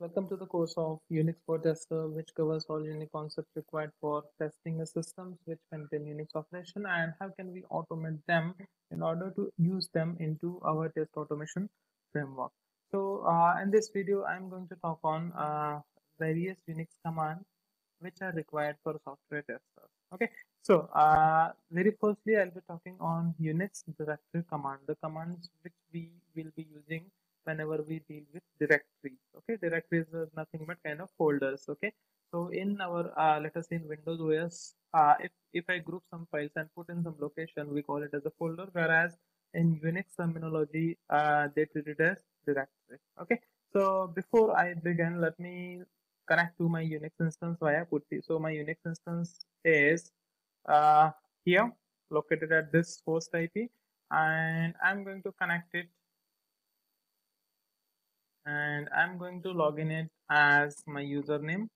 Welcome to the course of Unix for Tester, which covers all Unix concepts required for testing a systems which contain Unix operation and how can we automate them in order to use them into our test automation framework. So uh, in this video, I'm going to talk on uh, various Unix commands which are required for software testers. Okay, so uh, very firstly, I'll be talking on Unix directory command, the commands which we will be using whenever we deal with directories. Okay? Directories are nothing but kind of folders. Okay? So in our uh, let us say in windows os uh, if if i group some files and put in some location we call it as a folder whereas in Unix terminology, uh, they treat it as directory. Okay. So before I begin, let me connect to my Unix instance via PuTTY. So my Unix instance is uh, here located at this host IP and I'm going to connect it and I'm going to log in it as my username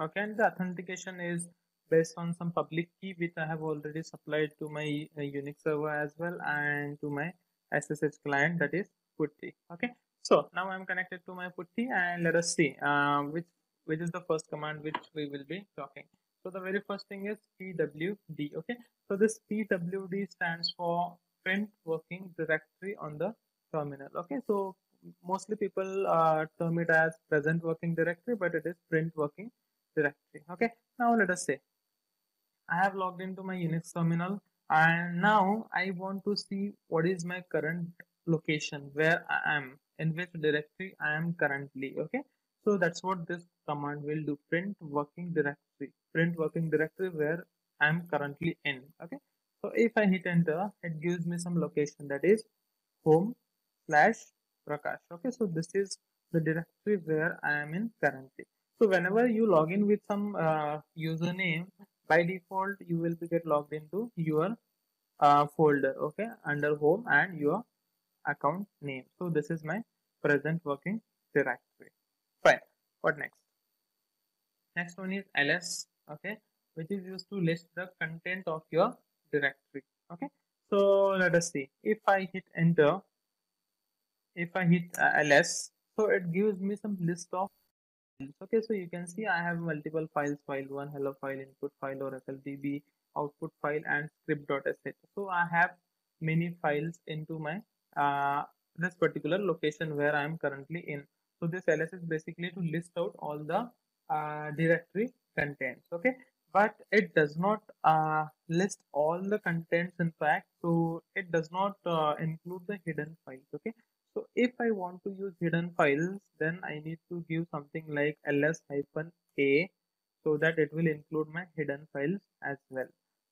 okay and the authentication is based on some public key which I have already supplied to my uh, Unix server as well and to my SSH client that is PuTTY okay? So now I'm connected to my PuTTY and let us see uh, which which is the first command which we will be talking. So the very first thing is pwd okay? So this pwd stands for print working directory on the terminal okay? So mostly people uh, term it as present working directory but it is print working directory okay? Now let us say I have logged into my Unix terminal and now I want to see what is my current location where I am in which directory I am currently okay? So that's what this command will do print working directory print working directory where I am currently in okay? So if I hit enter it gives me some location that is home slash Prakash okay? So this is the directory where I am in currently. So whenever you log in with some uh, username, by default you will be get logged into your uh, folder, okay, under home and your account name. So this is my present working directory. Fine. What next? Next one is ls, okay, which is used to list the content of your directory. Okay. So let us see. If I hit enter, if I hit uh, ls, so it gives me some list of okay so you can see i have multiple files file one hello file input file oracle db output file and script.sh so i have many files into my uh, this particular location where i am currently in. So this ls is basically to list out all the uh, directory contents okay? But it does not uh, list all the contents in fact so it does not uh, include the hidden files okay so if I want to use hidden files, then I need to give something like ls hyphen a so that it will include my hidden files as well.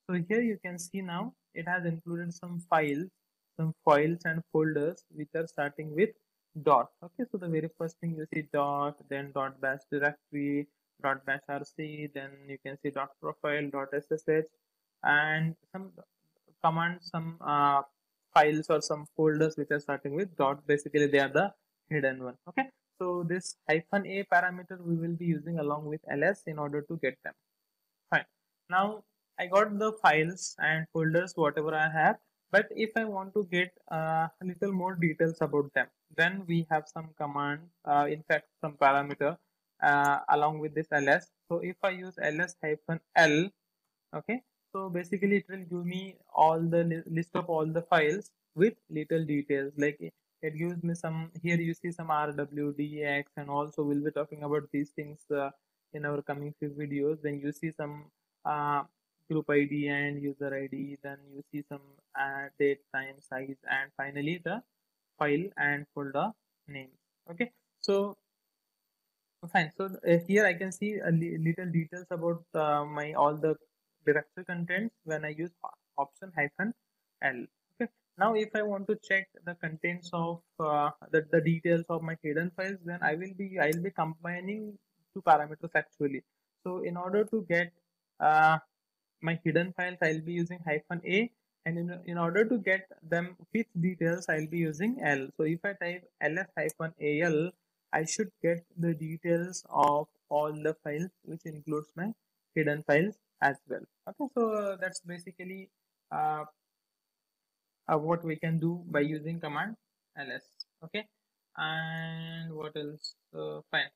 So here you can see now it has included some files, some files and folders which are starting with dot. Okay, so the very first thing you see dot, then dot bash directory, dot bash rc, then you can see dot profile, dot ssh, and some commands, some uh, files or some folders which are starting with dot. Basically they are the hidden one. Okay? So this hyphen a parameter we will be using along with ls in order to get them. Fine. Now i got the files and folders whatever i have. But if i want to get uh, a little more details about them then we have some command uh, in fact some parameter uh, along with this ls. So if i use ls hyphen l okay so basically it will give me all the li list of all the files with little details. Like it gives me some here you see some rwdx and also we'll be talking about these things uh, in our coming few videos. Then you see some uh, group id and user id then you see some uh, date time size and finally the file and folder name. Okay? So fine. So uh, here i can see a li little details about uh, my all the directory contents when I use option hyphen L. Okay. Now, if I want to check the contents of uh, the, the details of my hidden files, then I will be I will be combining two parameters actually. So, in order to get uh, my hidden files, I'll be using hyphen A, and in, in order to get them with details, I'll be using L. So, if I type ls hyphen al, I should get the details of all the files, which includes my hidden files as well okay so that's basically uh, uh, what we can do by using command ls okay? And what else? Uh, fine.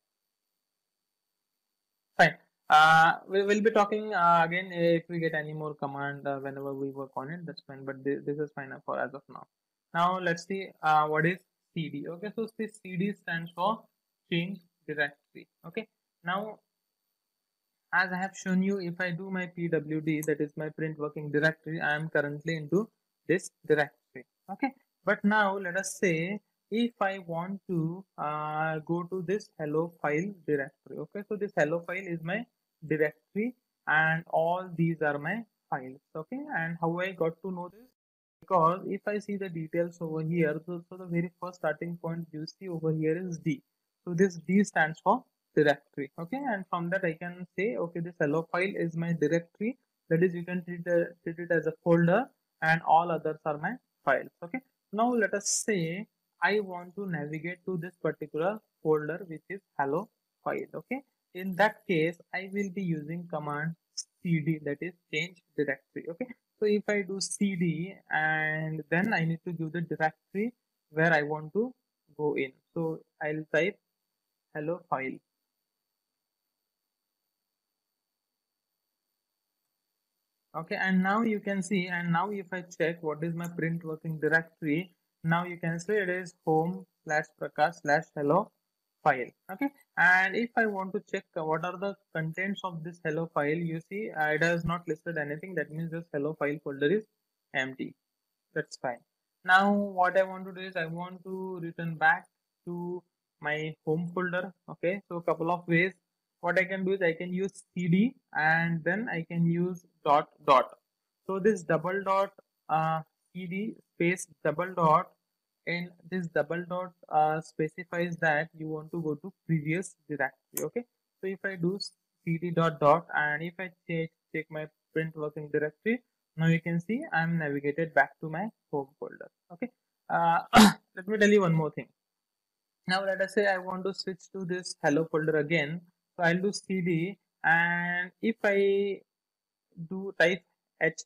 Fine. Uh, we will be talking uh, again if we get any more command uh, whenever we work on it that's fine but this, this is fine for as of now. Now let's see uh, what is cd okay? So this cd stands for change directory okay? Now as I have shown you if I do my pwd that is my print working directory I am currently into this directory. Okay? But now let us say if I want to uh, go to this hello file directory okay? So this hello file is my directory and all these are my files okay? And how I got to know this? Because if I see the details over here so, so the very first starting point you see over here is D. So this D stands for directory. Okay and from that I can say okay this hello file is my directory. That is you can treat, treat it as a folder and all others are my files okay? Now let us say I want to navigate to this particular folder which is hello file okay? In that case I will be using command cd that is change directory okay? So if I do cd and then I need to give the directory where I want to go in. So I'll type hello file okay and now you can see and now if I check what is my print working directory now you can see it is home slash prakash slash hello file. Okay and if i want to check what are the contents of this hello file you see it has not listed anything. That means this hello file folder is empty. That's fine. Now what i want to do is i want to return back to my home folder. Okay so a couple of ways. What i can do is i can use cd and then i can use dot dot. So this double dot uh, cd space double dot and this double dot uh, specifies that you want to go to previous directory okay? So if i do cd dot dot and if i check check my print working directory now you can see i'm navigated back to my home folder okay? Uh, (coughs) let me tell you one more thing. Now let us say i want to switch to this hello folder again. So i'll do cd and if i do type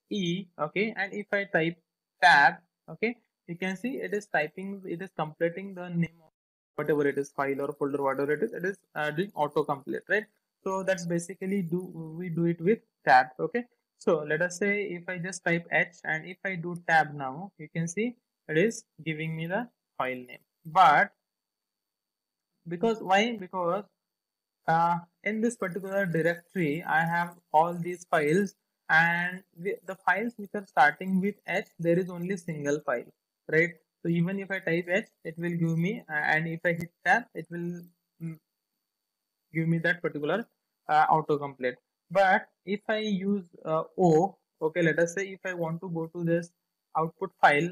he okay? And if i type tab okay you can see it is typing it is completing the name of whatever it is file or folder whatever it is it is uh, doing auto complete right? So that's basically do we do it with tab okay? So let us say if i just type h and if i do tab now you can see it is giving me the file name. But because why? Because uh, in this particular directory i have all these files and the files which are starting with h there is only single file right? So even if i type h it will give me uh, and if i hit tab it will mm, give me that particular uh, autocomplete. But if i use uh, o okay let us say if i want to go to this output file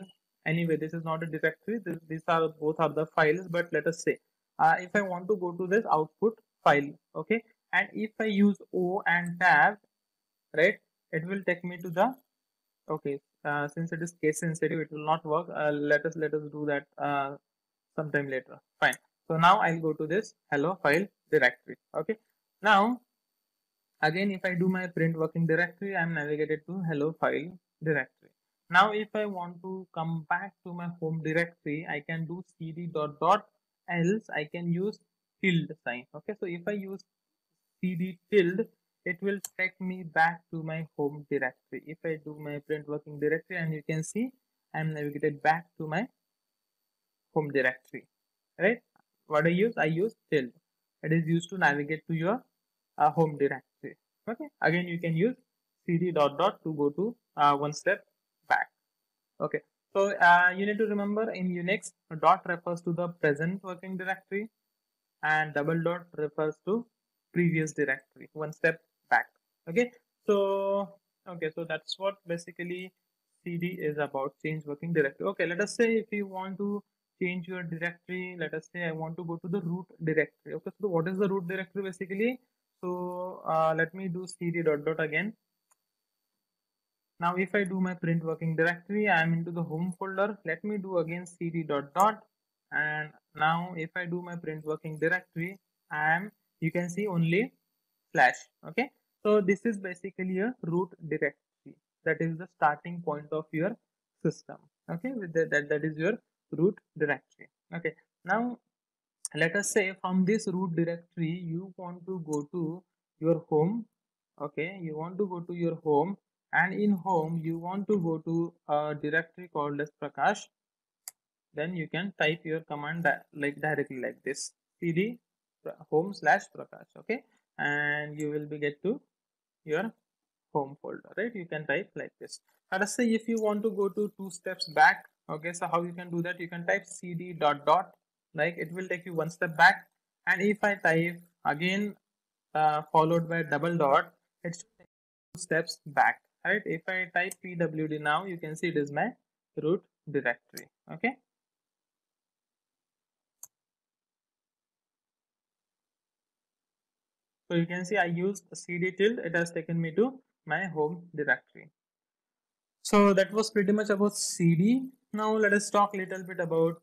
anyway this is not a directory this, these are both are the files but let us say uh, if i want to go to this output file okay? And if i use o and tab right it will take me to the okay uh, since it is case sensitive it will not work. Uh, let us let us do that uh, sometime later. Fine. So now i'll go to this hello file directory okay? Now again if i do my print working directory i'm navigated to hello file directory. Now if i want to come back to my home directory i can do cd dot dot else i can use tilde sign okay? So if i use cd tilde it will take me back to my home directory. If i do my print working directory and you can see i'm navigated back to my home directory right? What i use? I use tilde it is used to navigate to your uh, home directory okay? Again you can use cd dot dot to go to uh, one step back okay? So uh, you need to remember in unix dot refers to the present working directory and double dot refers to previous directory one step back. Okay so okay so that's what basically cd is about change working directory. Okay let us say if you want to change your directory let us say i want to go to the root directory. Okay so what is the root directory basically? So uh, let me do cd dot dot again. Now if i do my print working directory i am into the home folder. Let me do again cd dot dot and now if i do my print working directory i am you can see only slash okay? So this is basically a root directory. That is the starting point of your system okay? With the, that that is your root directory okay? Now let us say from this root directory you want to go to your home okay? You want to go to your home and in home you want to go to a directory called as prakash then you can type your command like directly like this cd home slash prakash okay? And you will be get to your home folder right? You can type like this. Let us say if you want to go to two steps back okay so how you can do that? You can type cd dot dot like it will take you one step back. And if i type again uh, followed by double dot it's two steps back right? If i type pwd now you can see it is my root directory okay so you can see i used cd tilde it has taken me to my home directory. So that was pretty much about cd now let us talk a little bit about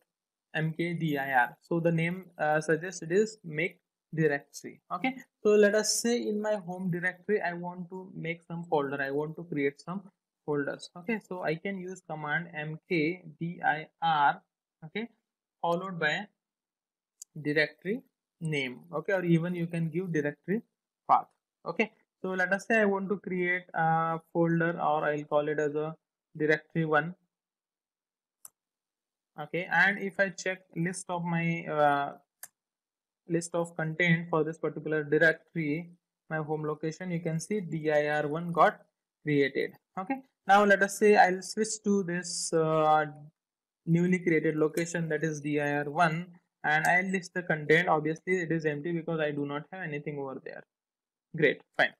mkdir so the name uh, suggests it is make directory okay? So let us say in my home directory i want to make some folder. I want to create some folders okay? So i can use command mkdir okay? Followed by directory name okay or even you can give directory path okay. So let us say i want to create a folder or i'll call it as a directory one okay. And if i check list of my uh, list of content for this particular directory my home location you can see dir1 got created okay. Now let us say i'll switch to this uh, newly created location that is dir1 and I'll list the content. Obviously it is empty because I do not have anything over there. Great fine.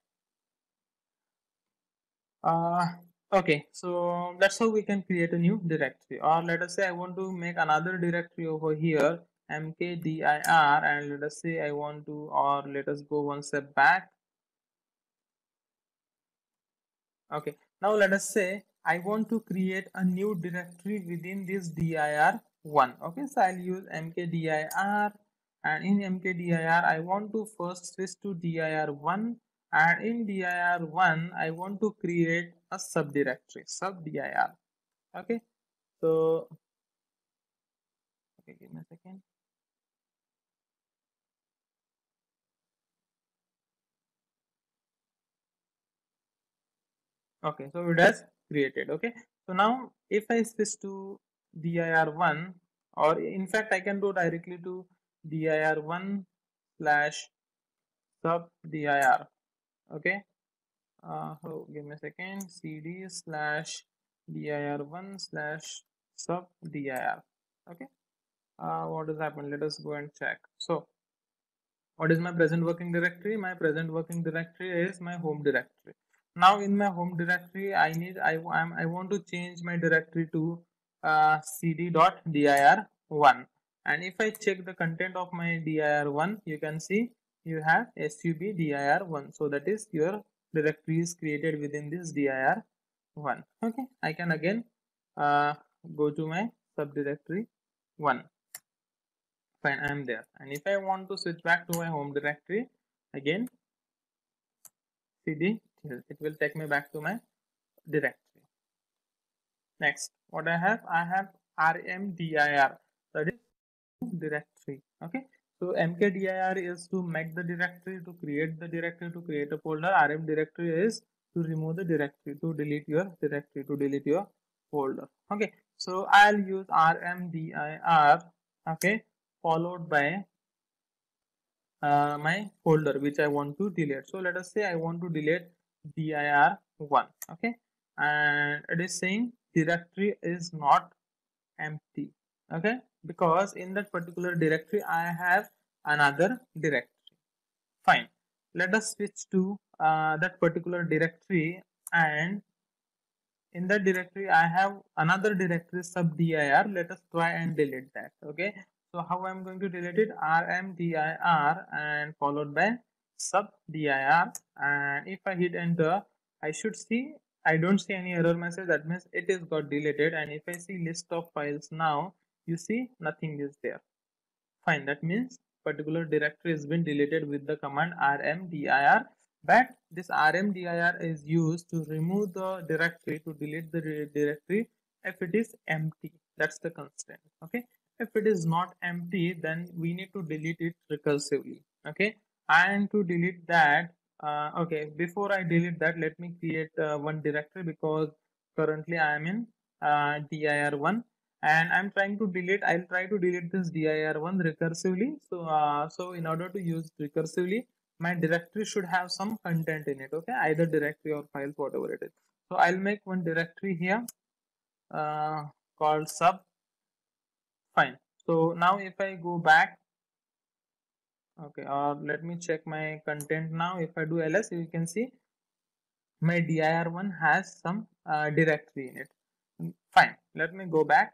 Uh, okay so that's how we can create a new directory. Or let us say I want to make another directory over here mkdir and let us say I want to or let us go one step back. Okay now let us say I want to create a new directory within this dir 1 okay? So i'll use mkdir and in mkdir i want to first switch to dir1 and in dir1 i want to create a subdirectory subdir okay? So okay give me a second. Okay so it has created okay? So now if i switch to dir1 or in fact I can go directly to dir1 slash sub dir okay? Uh, oh, give me a second. Cd slash dir1 slash sub dir okay? Uh, what has happened? Let us go and check. So what is my present working directory? My present working directory is my home directory. Now in my home directory i need i am i want to change my directory to uh, cd.dir1 and if I check the content of my dir1 you can see you have subdir1 so that is your directory is created within this dir1 okay I can again uh, go to my subdirectory 1 fine I am there. And if I want to switch back to my home directory again cd it will take me back to my directory. Next what i have i have rmdir that is directory okay? So mkdir is to make the directory to create the directory to create a folder. Rm directory is to remove the directory to delete your directory to delete your folder okay? So i'll use rmdir okay followed by uh, my folder which i want to delete. So let us say i want to delete dir1 okay? And it is saying directory is not empty okay? Because in that particular directory I have another directory. Fine. Let us switch to uh, that particular directory and in that directory I have another directory sub dir let us try and delete that okay? So how I'm going to delete it? Rmdir and followed by sub dir and if I hit enter I should see I don't see any error message. That means it is got deleted. And if I see list of files now you see nothing is there. Fine. That means particular directory has been deleted with the command rmdir. But this rmdir is used to remove the directory to delete the directory if it is empty. That's the constraint. Okay? If it is not empty then we need to delete it recursively. Okay? And to delete that uh, okay before I delete that let me create uh, one directory because currently I am in uh, dir1 and I'm trying to delete I'll try to delete this dir1 recursively. So uh, so in order to use recursively my directory should have some content in it okay? Either directory or files whatever it is. So I'll make one directory here uh, called sub. Fine. So now if I go back okay or let me check my content now. If i do ls you can see my dir1 has some uh, directory in it. Fine let me go back.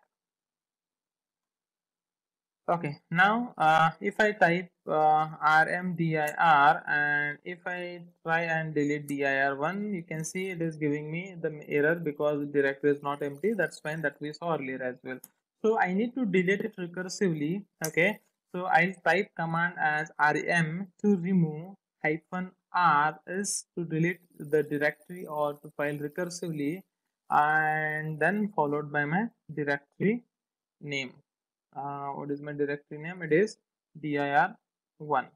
Okay now uh, if I type uh, rmdir and if I try and delete dir1 you can see it is giving me the error because the directory is not empty. That's fine that we saw earlier as well. So I need to delete it recursively okay so I'll type command as rm to remove hyphen r is to delete the directory or to file recursively and then followed by my directory name. Uh, what is my directory name? It is dir1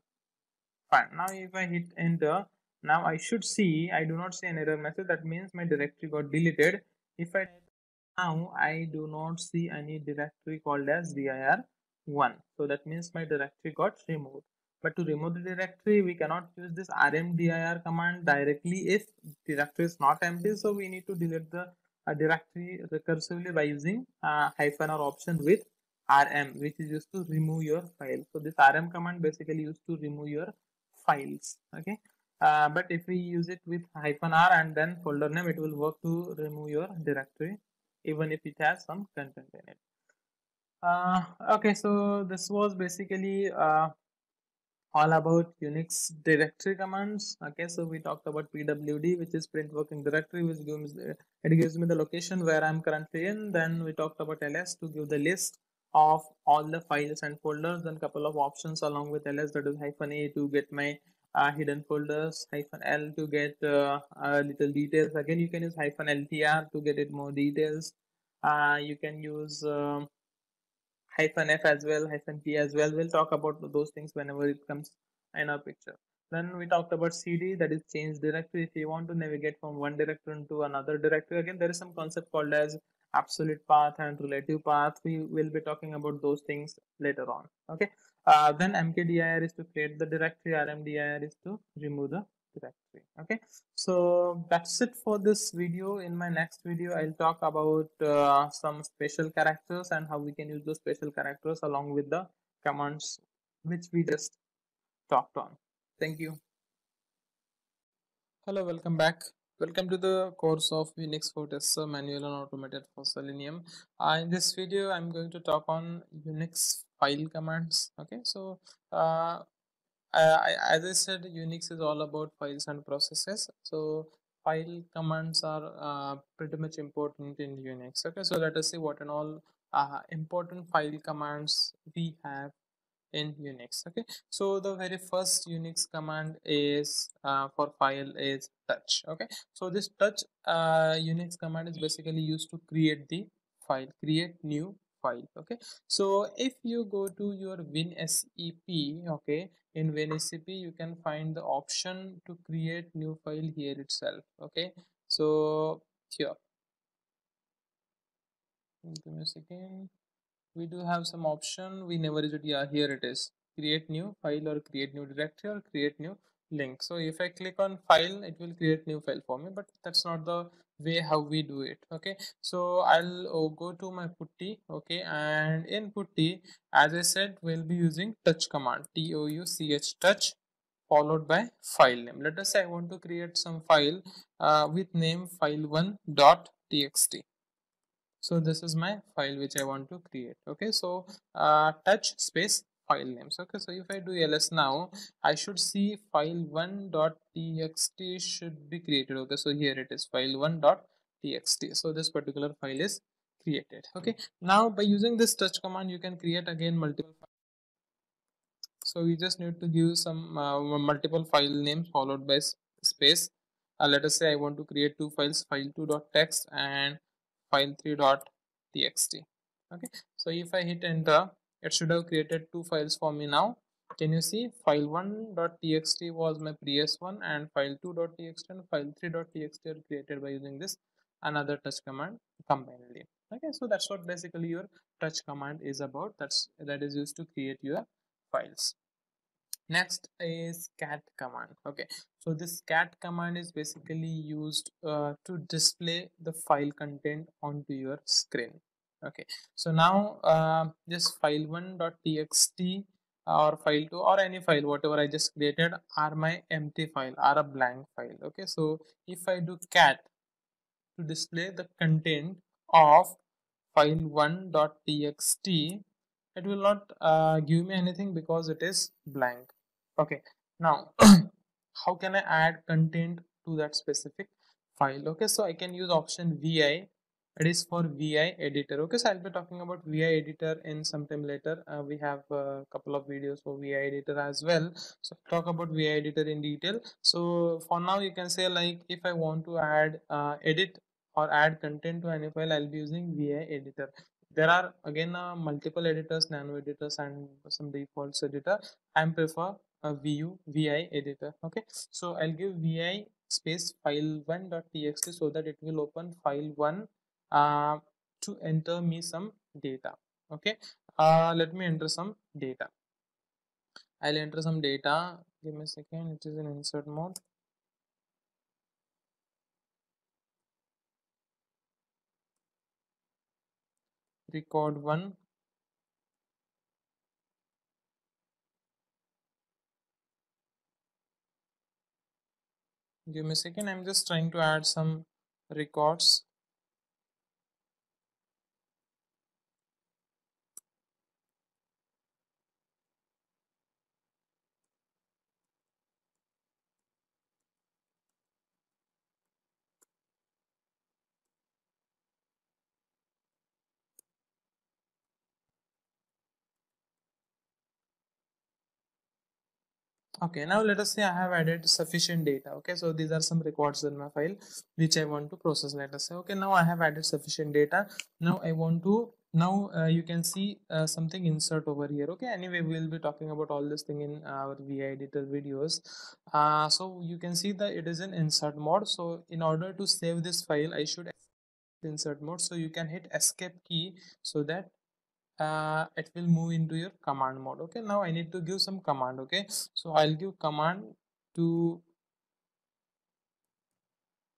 fine. Now if i hit enter now i should see i do not see an error message. That means my directory got deleted. If i now i do not see any directory called as dir1 so that means my directory got removed. But to remove the directory we cannot use this rmdir command directly if directory is not empty. So we need to delete the uh, directory recursively by using uh, hyphen or option with rm which is used to remove your file. So this rm command basically used to remove your files okay? Uh, but if we use it with hyphen r and then folder name it will work to remove your directory even if it has some content in it uh, okay so this was basically uh, all about unix directory commands. Okay so we talked about pwd which is print working directory which gives it gives me the location where i'm currently in. Then we talked about ls to give the list of all the files and folders then couple of options along with ls that is hyphen a to get my uh, hidden folders hyphen l to get uh, uh, little details. Again you can use hyphen ltr to get it more details. Uh, you can use um, hyphen f as well hyphen p as well. We'll talk about those things whenever it comes in our picture. Then we talked about cd that is change directory. If you want to navigate from one directory into another directory again there is some concept called as absolute path and relative path. We will be talking about those things later on. Okay? Uh, then mkdir is to create the directory. Rmdir is to remove the directory. Okay? So that's it for this video. In my next video i'll talk about uh, some special characters and how we can use those special characters along with the commands which we just talked on. Thank you. Hello welcome back. Welcome to the course of Unix for Tester Manual and Automated for Selenium. Uh, in this video, I'm going to talk on Unix file commands. Okay, so uh, I, as I said, Unix is all about files and processes. So file commands are uh, pretty much important in Unix. Okay, so let us see what and all uh, important file commands we have in Unix. Okay, so the very first Unix command is uh, for file is touch. Okay, so this touch uh, Unix command is basically used to create the file, create new file. Okay, so if you go to your WinSCP okay, in WinSCP you can find the option to create new file here itself. Okay, so here. Give me a second we do have some option we never use it yeah here it is create new file or create new directory or create new link so if i click on file it will create new file for me but that's not the way how we do it okay? So i'll oh, go to my putty okay? And in putty as i said we'll be using touch command t o u c h touch followed by file name. Let us say i want to create some file uh, with name file1 dot txt so this is my file which i want to create okay? So uh, touch space file names okay so if i do ls now i should see file1.txt should be created. Okay so here it is file1.txt so this particular file is created. Okay now by using this touch command you can create again multiple files. so we just need to give some uh, multiple file names followed by space. Uh, let us say i want to create two files file2.txt and file3.txt okay so if i hit enter it should have created two files for me now. Can you see? File1.txt was my previous one and file2.txt and file3.txt are created by using this another touch command combinedly. Okay so that's what basically your touch command is about. That's that is used to create your files. Next is cat command. Okay so this cat command is basically used uh, to display the file content onto your screen okay. So now uh, this file1.txt or file 2 or any file whatever I just created are my empty file are a blank file. Okay. So if I do cat to display the content of file1.txt it will not uh, give me anything because it is blank. Okay. Now (clears throat) how can I add content to that specific file? Okay. So I can use option VI it is for VI editor. Okay so I'll be talking about VI editor in some time later. Uh, we have a couple of videos for VI editor as well. So talk about VI editor in detail. So for now you can say like if I want to add uh, edit or add content to any file I'll be using VI editor. There are again uh, multiple editors nano editors and some defaults editor. I prefer a VU VI editor. Okay so I'll give VI space file1.txt so that it will open file 1 uh, to enter me some data okay? Uh, let me enter some data. I'll enter some data. Give me a second. It is in insert mode. Record 1 give me a second. I'm just trying to add some records okay now let us say i have added sufficient data. Okay so these are some records in my file which i want to process let us say. Okay now i have added sufficient data. Now i want to now uh, you can see uh, something insert over here. Okay anyway we will be talking about all this thing in our vi editor videos. Uh, so you can see that it is in insert mode. So in order to save this file i should insert mode. So you can hit escape key so that uh, it will move into your command mode okay? Now i need to give some command okay? So i'll give command to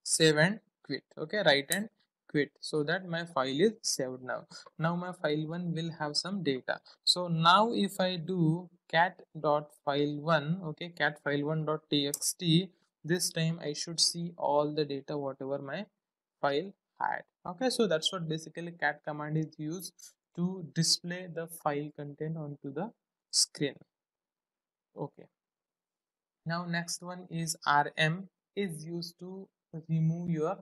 save and quit okay? Write and quit. So that my file is saved now. Now my file one will have some data. So now if i do cat dot file one okay? cat file one dot txt this time i should see all the data whatever my file had okay? So that's what basically cat command is used to display the file content onto the screen. Okay. Now next one is rm is used to remove your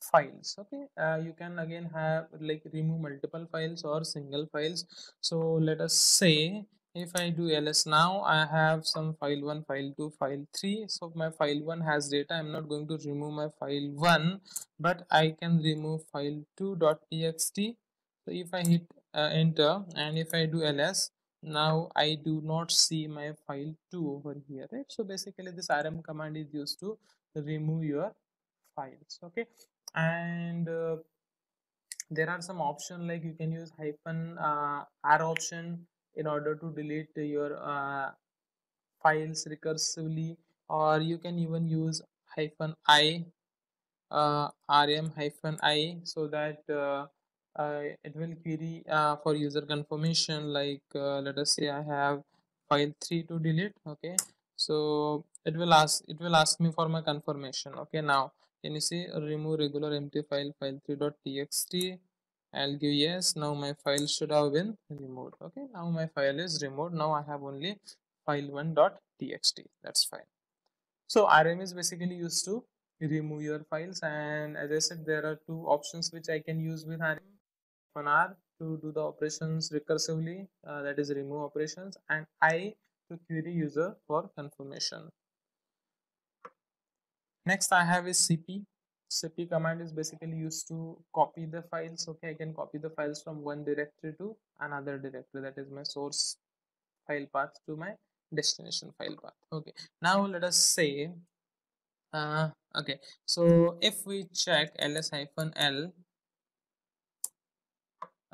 files. Okay. Uh, you can again have like remove multiple files or single files. So let us say if i do ls now i have some file 1 file 2 file 3 so my file 1 has data. I'm not going to remove my file 1 but i can remove file 2.txt so if i hit uh, enter. And if I do ls now I do not see my file 2 over here right? So basically this rm command is used to remove your files okay? And uh, there are some option like you can use hyphen uh, r option in order to delete your uh, files recursively or you can even use hyphen i uh, rm hyphen i so that uh, it will query uh, for user confirmation like uh, let us say I have file 3 to delete okay? So it will ask it will ask me for my confirmation okay? Now can you see remove regular empty file file 3.txt I'll give yes now my file should have been removed okay? Now my file is removed now I have only file 1.txt that's fine. So rm is basically used to remove your files and as I said there are two options which I can use with rm on R to do the operations recursively uh, that is remove operations and I to query user for confirmation. Next I have is cp. cp command is basically used to copy the files okay I can copy the files from one directory to another directory that is my source file path to my destination file path okay now let us say uh, okay so if we check ls hyphen l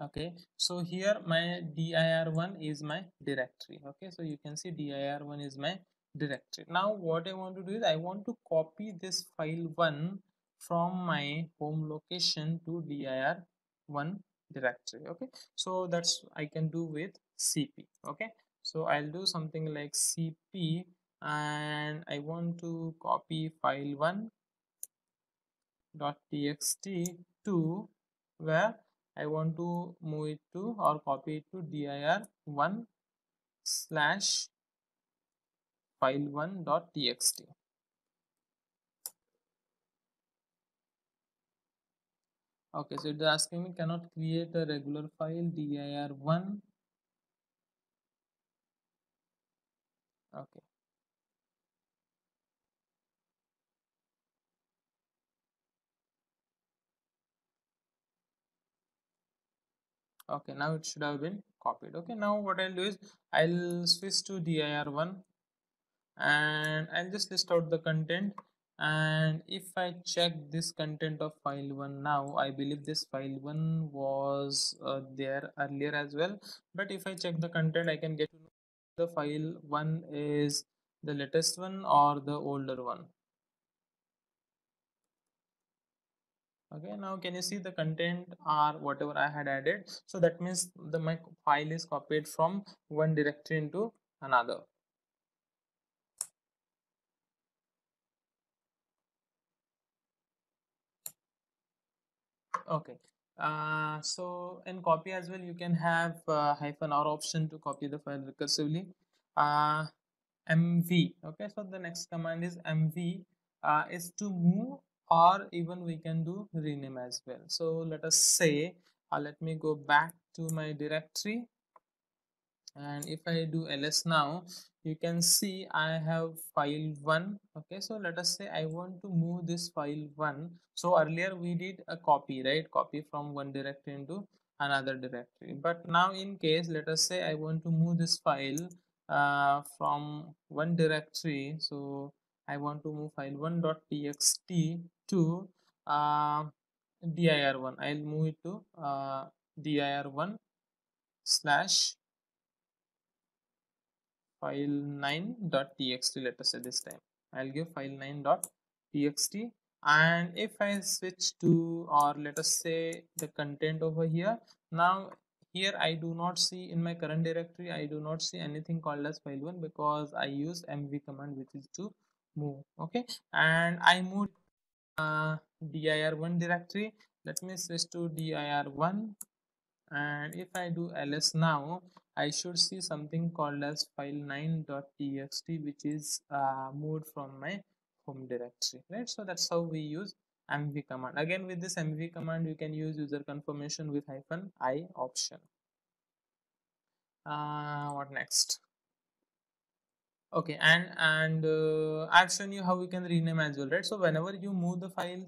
okay so here my dir1 is my directory. Okay so you can see dir1 is my directory. Now what i want to do is i want to copy this file one from my home location to dir1 directory. Okay so that's i can do with cp okay so I'll do something like cp and I want to copy file 1 dot txt to where I want to move it to or copy it to dir 1 slash file 1 dot txt. Okay so it's asking me cannot create a regular file dir1 okay okay now it should have been copied. Okay now what i'll do is i'll switch to dir1 and i'll just list out the content. And if i check this content of file 1 now i believe this file 1 was uh, there earlier as well. But if i check the content i can get the file 1 is the latest one or the older one okay now can you see the content or whatever i had added? So that means the my file is copied from one directory into another. Okay uh, so in copy as well you can have uh, hyphen r option to copy the file recursively. Uh, mv okay so the next command is mv uh, is to move or even we can do rename as well. So let us say uh, let me go back to my directory. And if I do ls now you can see I have file 1 okay? So let us say I want to move this file 1 so earlier we did a copy right? Copy from one directory into another directory. But now in case let us say I want to move this file uh, from one directory. So I want to move file 1.txt to uh, dir1 I'll move it to uh, dir1 slash file9.txt let us say this time. I'll give file9.txt and if i switch to or let us say the content over here now here i do not see in my current directory i do not see anything called as file1 because i use mv command which is to move okay? And i moved uh, dir1 directory. Let me switch to dir1 and if I do ls now I should see something called as file9.txt which is uh, moved from my home directory right? So that's how we use mv command. Again with this mv command you can use user confirmation with hyphen i option. Uh, what next okay and and uh, i've shown you how we can rename as well right? So whenever you move the file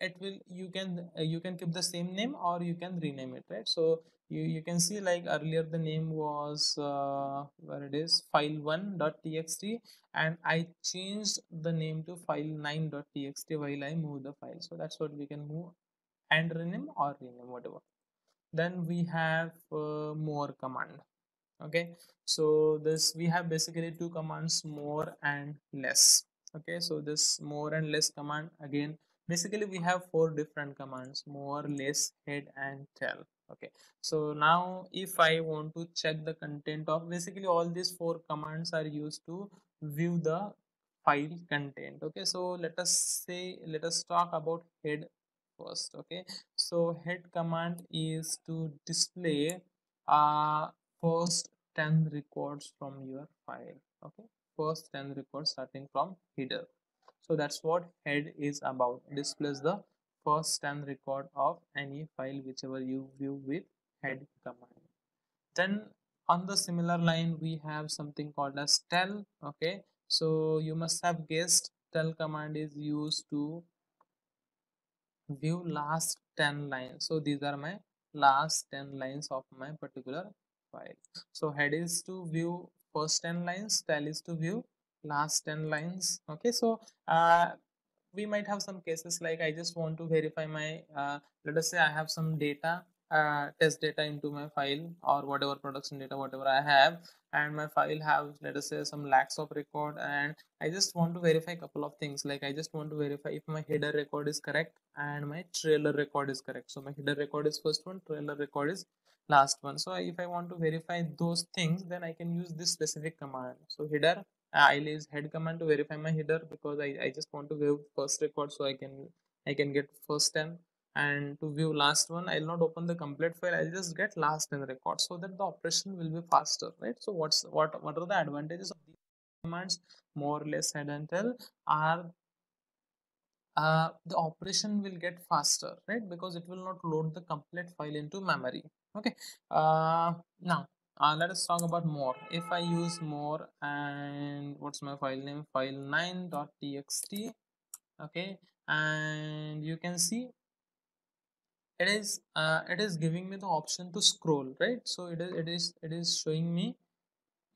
it will you can uh, you can keep the same name or you can rename it right? So you you can see like earlier the name was uh, where it is file1.txt and i changed the name to file9.txt while i move the file. So that's what we can move and rename or rename whatever. Then we have uh, more command okay. So this we have basically two commands more and less. Okay. So this more and less command again basically we have four different commands more less head and tail. Okay. So now if i want to check the content of basically all these four commands are used to view the file content. Okay. So let us say let us talk about head first. Okay. So head command is to display uh first 10 records from your file okay? First 10 records starting from header. So that's what head is about. Displays the first 10 record of any file whichever you view with head command. Then on the similar line we have something called as tail okay? So you must have guessed tail command is used to view last 10 lines. So these are my last 10 lines of my particular file so head is to view first 10 lines tail is to view last 10 lines okay? So uh, we might have some cases like i just want to verify my uh, let us say i have some data uh, test data into my file or whatever production data whatever i have and my file have let us say some lakhs of record and i just want to verify a couple of things. Like i just want to verify if my header record is correct and my trailer record is correct. So my header record is first one trailer record is last one. So if i want to verify those things then i can use this specific command. So header i'll use head command to verify my header because i, I just want to view first record so i can i can get first 10 and to view last one i'll not open the complete file. I'll just get last 10 record so that the operation will be faster right? So what's what what are the advantages of these commands? More or less head and tail are uh, the operation will get faster right? Because it will not load the complete file into memory okay. Uh, now uh, let us talk about more. If i use more and what's my file name? File9.txt okay. And you can see it is uh, it is giving me the option to scroll right? So it is it is it is showing me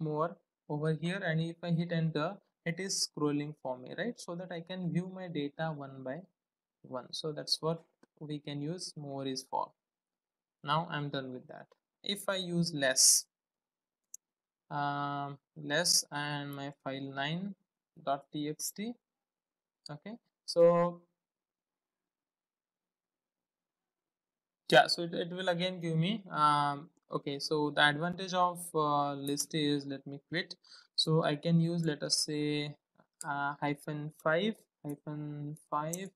more over here. And if i hit enter it is scrolling for me right? So that i can view my data one by one. So that's what we can use more is for now i'm done with that. If i use less um, less and my file 9.txt okay so yeah so it, it will again give me um, okay so the advantage of uh, list is let me quit. So i can use let us say uh, hyphen 5 hyphen 5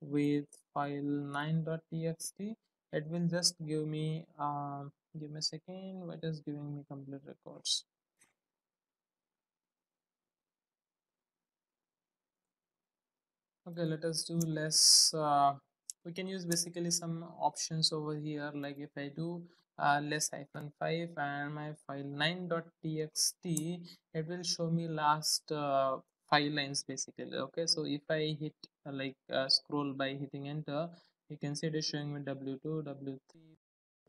with file 9.txt it will just give me um, give me a second. What is giving me complete records. Okay let us do less uh, we can use basically some options over here. Like if I do uh, less hyphen 5 and my file 9.txt it will show me last uh, five lines basically. Okay so if I hit uh, like scroll by hitting enter you can see it is showing me w2 w3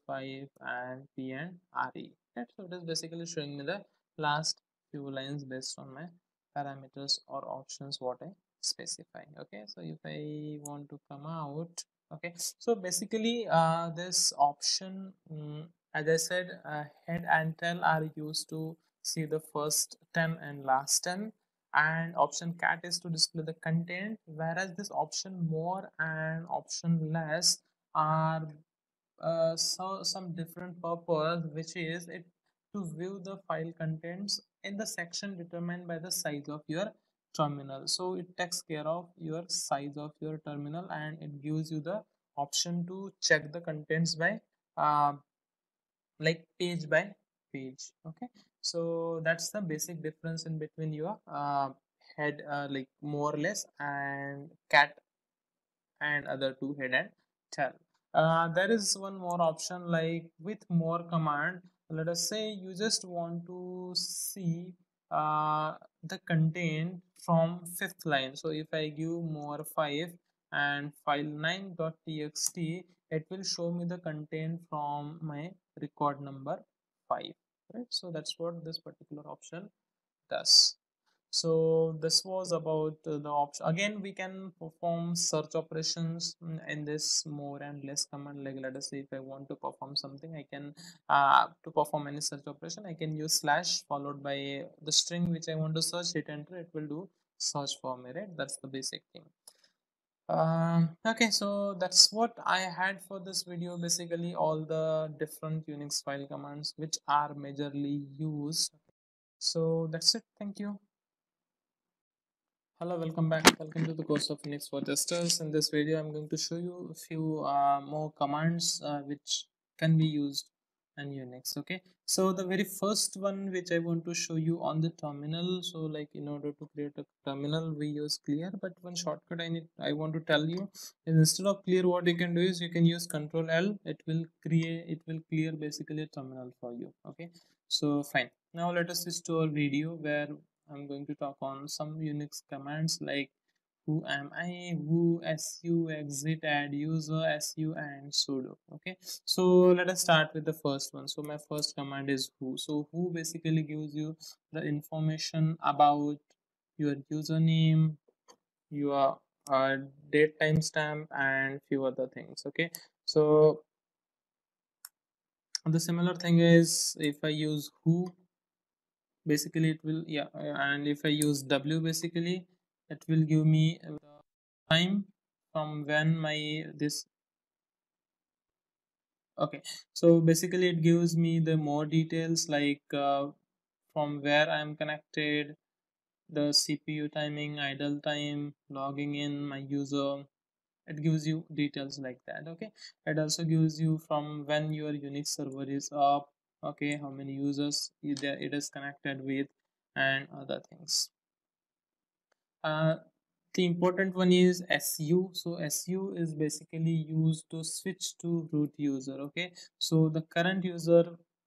5 and p and re right? So it is basically showing me the last few lines based on my parameters or options what I specify okay? So if i want to come out okay? So basically uh, this option um, as i said uh, head and tail are used to see the first 10 and last 10 and option cat is to display the content whereas this option more and option less are uh, so some different purpose which is it to view the file contents in the section determined by the size of your terminal. So it takes care of your size of your terminal and it gives you the option to check the contents by uh, like page by page okay so that's the basic difference in between your uh, head uh, like more or less and cat and other two head and tail. Uh, there is one more option like with more command. Let us say you just want to see uh, the content from fifth line. So if i give more 5 and file 9.txt it will show me the content from my record number 5 right? So that's what this particular option does. So this was about uh, the option again we can perform search operations mm, in this more and less command like let us say if i want to perform something i can uh, to perform any search operation i can use slash followed by the string which i want to search hit enter it will do search for me right? That's the basic thing um, okay so that's what i had for this video. Basically all the different unix file commands which are majorly used. So that's it. Thank you. Hello welcome back. Welcome to the course of unix for testers. In this video i'm going to show you a few uh, more commands uh, which can be used in unix okay? So the very first one which i want to show you on the terminal so like in order to create a terminal we use clear but one shortcut i need i want to tell you is instead of clear what you can do is you can use control l it will create it will clear basically a terminal for you okay? So fine. Now let us switch to our video where i'm going to talk on some unix commands like who am i who su exit add user su and sudo okay? So let us start with the first one. So my first command is who. So who basically gives you the information about your username your uh, date timestamp and few other things okay? So the similar thing is if I use who basically it will yeah and if I use w basically it will give me time from when my this okay. So basically it gives me the more details like uh, from where I'm connected the CPU timing idle time logging in my user. It gives you details like that okay. It also gives you from when your unix server is up okay how many users it is connected with and other things uh, the important one is su so su is basically used to switch to root user okay? So the current user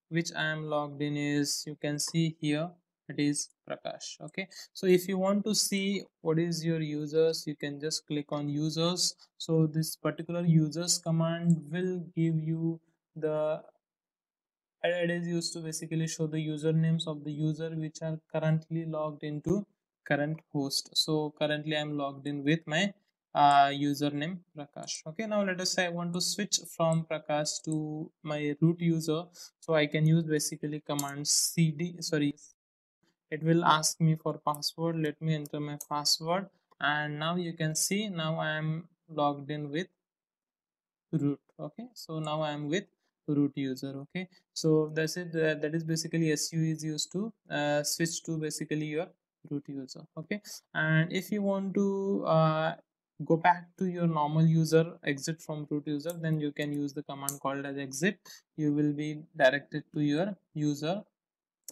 which i am logged in is you can see here it is Prakash okay? So if you want to see what is your users you can just click on users. So this particular users command will give you the it is used to basically show the usernames of the user which are currently logged into current host. So currently i'm logged in with my uh, username prakash. Okay now let us say i want to switch from prakash to my root user. So i can use basically command cd sorry. It will ask me for password. Let me enter my password. And now you can see now i am logged in with root. Okay so now i am with root user. Okay so that's it. That is basically su is used to uh, switch to basically your root user okay? And if you want to uh, go back to your normal user exit from root user then you can use the command called as exit. You will be directed to your user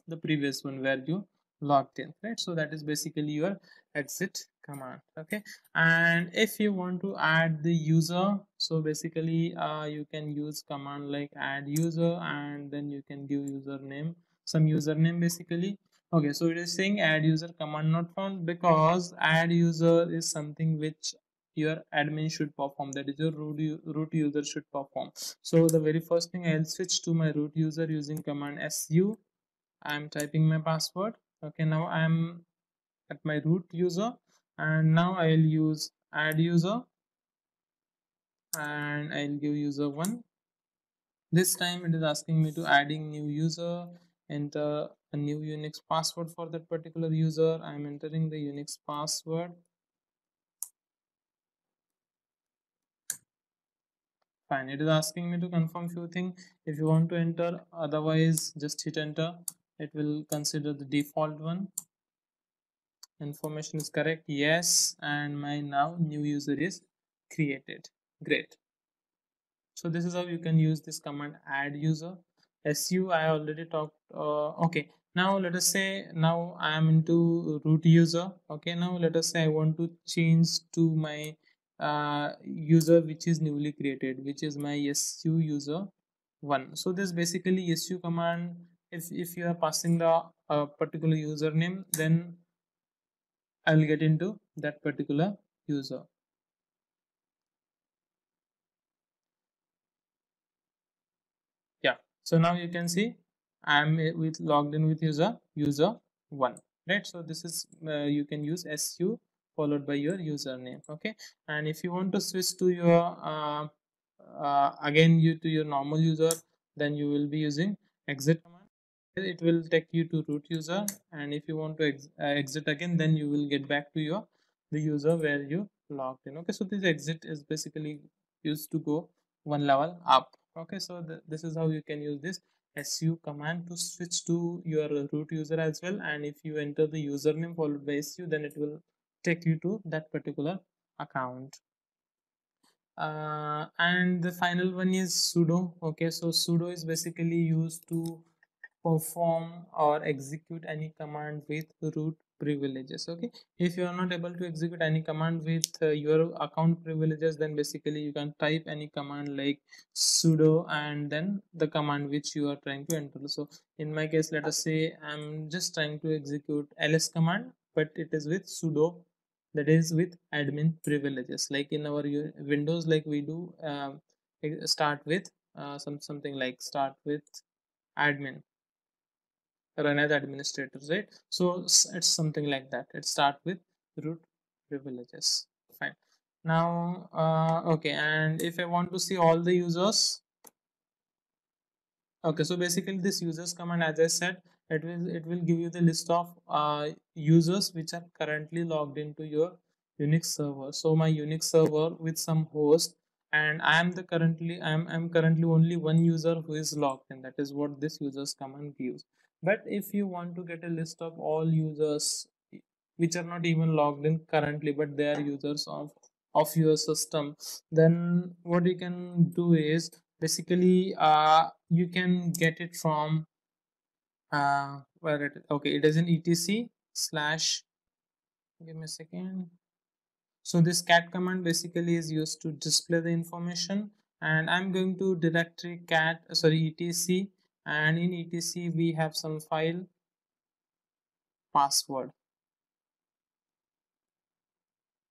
the previous one where you logged in right? So that is basically your exit command okay? And if you want to add the user so basically uh, you can use command like add user and then you can give username some username basically okay so it is saying add user command not found because add user is something which your admin should perform. That is your root, root user should perform. So the very first thing i'll switch to my root user using command su. I'm typing my password. Okay now i'm at my root user. And now i'll use add user. And i'll give user one. This time it is asking me to adding new user. Enter a new unix password for that particular user. I'm entering the unix password. Fine it is asking me to confirm few things if you want to enter otherwise just hit enter. It will consider the default one. Information is correct yes and my now new user is created. Great. So this is how you can use this command add user su i already talked uh, okay. Now let us say now i am into root user okay. Now let us say i want to change to my uh, user which is newly created which is my su user one. So this basically su command if if you are passing the uh, particular username then i'll get into that particular user yeah so now you can see i'm with logged in with user user one right? So this is uh, you can use su followed by your username okay? And if you want to switch to your uh, uh, again you to your normal user then you will be using exit command. It will take you to root user and if you want to ex uh, exit again then you will get back to your the user where you logged in okay? So this exit is basically used to go one level up okay so th this is how you can use this su command to switch to your root user as well. And if you enter the username followed by su then it will take you to that particular account. Uh, and the final one is sudo. Okay so sudo is basically used to perform or execute any command with root privileges okay? If you are not able to execute any command with uh, your account privileges then basically you can type any command like sudo and then the command which you are trying to enter. So in my case let us say i'm just trying to execute ls command but it is with sudo that is with admin privileges. Like in our windows like we do um, start with uh, some something like start with admin run as administrators right? So it's something like that. It start with root privileges. Fine. Now uh, okay and if i want to see all the users okay so basically this users command as i said it will it will give you the list of uh, users which are currently logged into your unix server. So my unix server with some host and i am the currently i'm i'm currently only one user who is logged in. That is what this users command gives but if you want to get a list of all users which are not even logged in currently but they are users of of your system then what you can do is basically uh, you can get it from uh, where it okay it is an etc slash give me a second. So this cat command basically is used to display the information and i'm going to directory cat sorry etc and in etc we have some file password.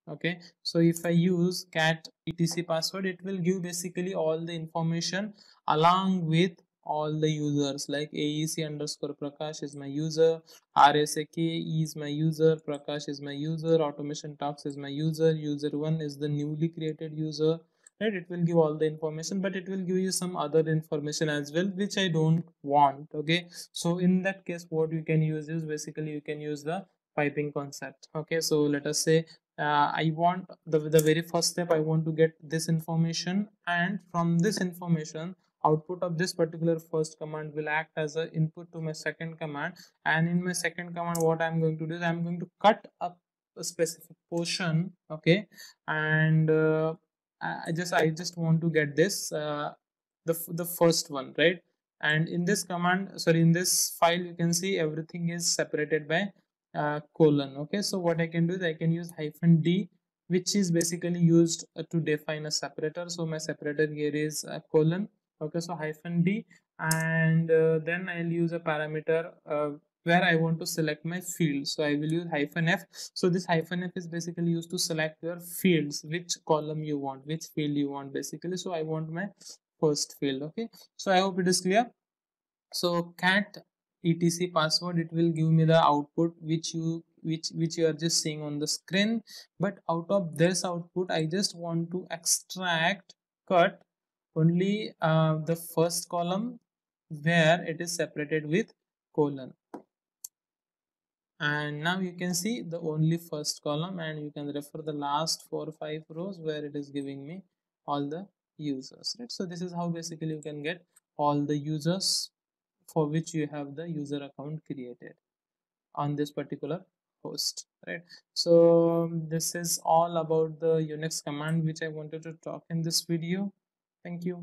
Okay so if i use cat etc password it will give basically all the information along with all the users. Like aec underscore prakash is my user rsak is my user prakash is my user automation talks is my user user one is the newly created user right it will give all the information but it will give you some other information as well which i don't want okay? So in that case what you can use is basically you can use the piping concept okay? So let us say uh, i want the, the very first step i want to get this information and from this information output of this particular first command will act as an input to my second command. And in my second command what i'm going to do is i'm going to cut up a specific portion okay? And uh, i just i just want to get this uh, the the first one right? And in this command sorry in this file you can see everything is separated by uh, colon okay? So what i can do is i can use hyphen d which is basically used uh, to define a separator. So my separator here is a colon okay? So hyphen d and uh, then i'll use a parameter uh, where I want to select my field. So I will use hyphen F. So this hyphen F is basically used to select your fields, which column you want, which field you want basically. So I want my first field. Okay. So I hope it is clear. So cat etc password it will give me the output which you which which you are just seeing on the screen but out of this output i just want to extract cut only uh, the first column where it is separated with colon and now you can see the only first column and you can refer the last four or five rows where it is giving me all the users right? So this is how basically you can get all the users for which you have the user account created on this particular host right? So um, this is all about the unix command which i wanted to talk in this video. Thank you.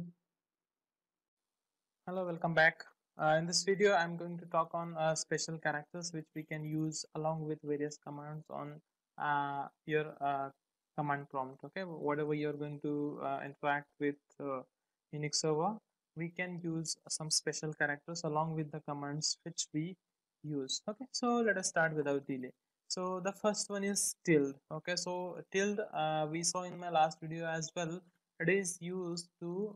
Hello welcome back uh, in this video i'm going to talk on uh, special characters which we can use along with various commands on uh, your uh, command prompt okay? Whatever you're going to uh, interact with uh, unix server we can use some special characters along with the commands which we use okay? So let us start without delay. So the first one is tilde okay? So tilde we saw in my last video as well. It is used to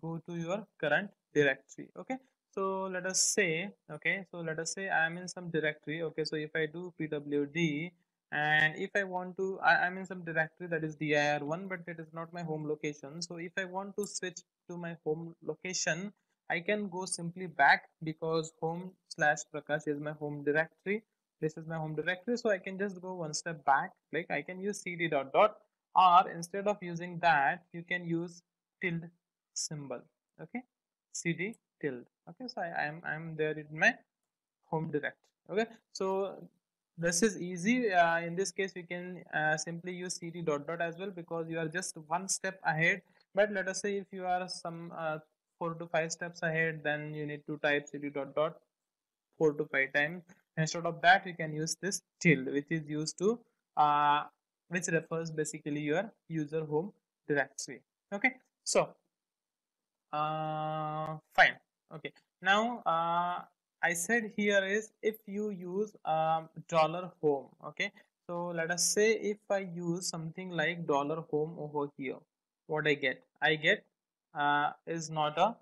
go to your current directory okay? So let us say okay? So let us say i am in some directory okay? So if i do pwd and if i want to I, am in some directory that is dir1 but it is not my home location. So if i want to switch to my home location i can go simply back because home slash prakash is my home directory. This is my home directory. So i can just go one step back. Like i can use cd dot dot or instead of using that you can use tilde symbol okay cd tilde okay so i am i'm there in my home directory okay so this is easy. Uh, in this case we can uh, simply use cd dot dot as well because you are just one step ahead. But let us say if you are some uh, four to five steps ahead then you need to type cd dot dot four to five times. Instead of that you can use this tilde which is used to uh, which refers basically your user home directory okay so uh, fine. Okay. Now uh, I said here is if you use um, dollar home okay? So let us say if I use something like dollar home over here what I get? I get uh, is not a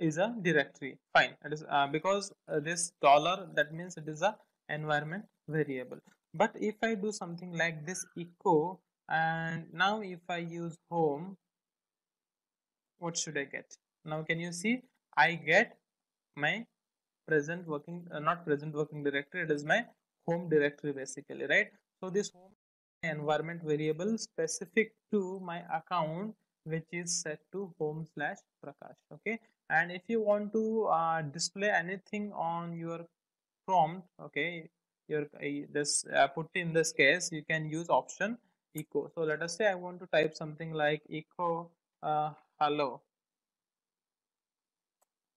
is a directory. Fine. It is uh, because uh, this dollar that means it is a environment variable. But if I do something like this echo and now if I use home what should I get? Now can you see? I get my present working uh, not present working directory. It is my home directory basically right? So this home environment variable specific to my account which is set to home slash prakash okay? And if you want to uh, display anything on your prompt okay your uh, this uh, put in this case you can use option echo. So let us say i want to type something like echo uh, hello.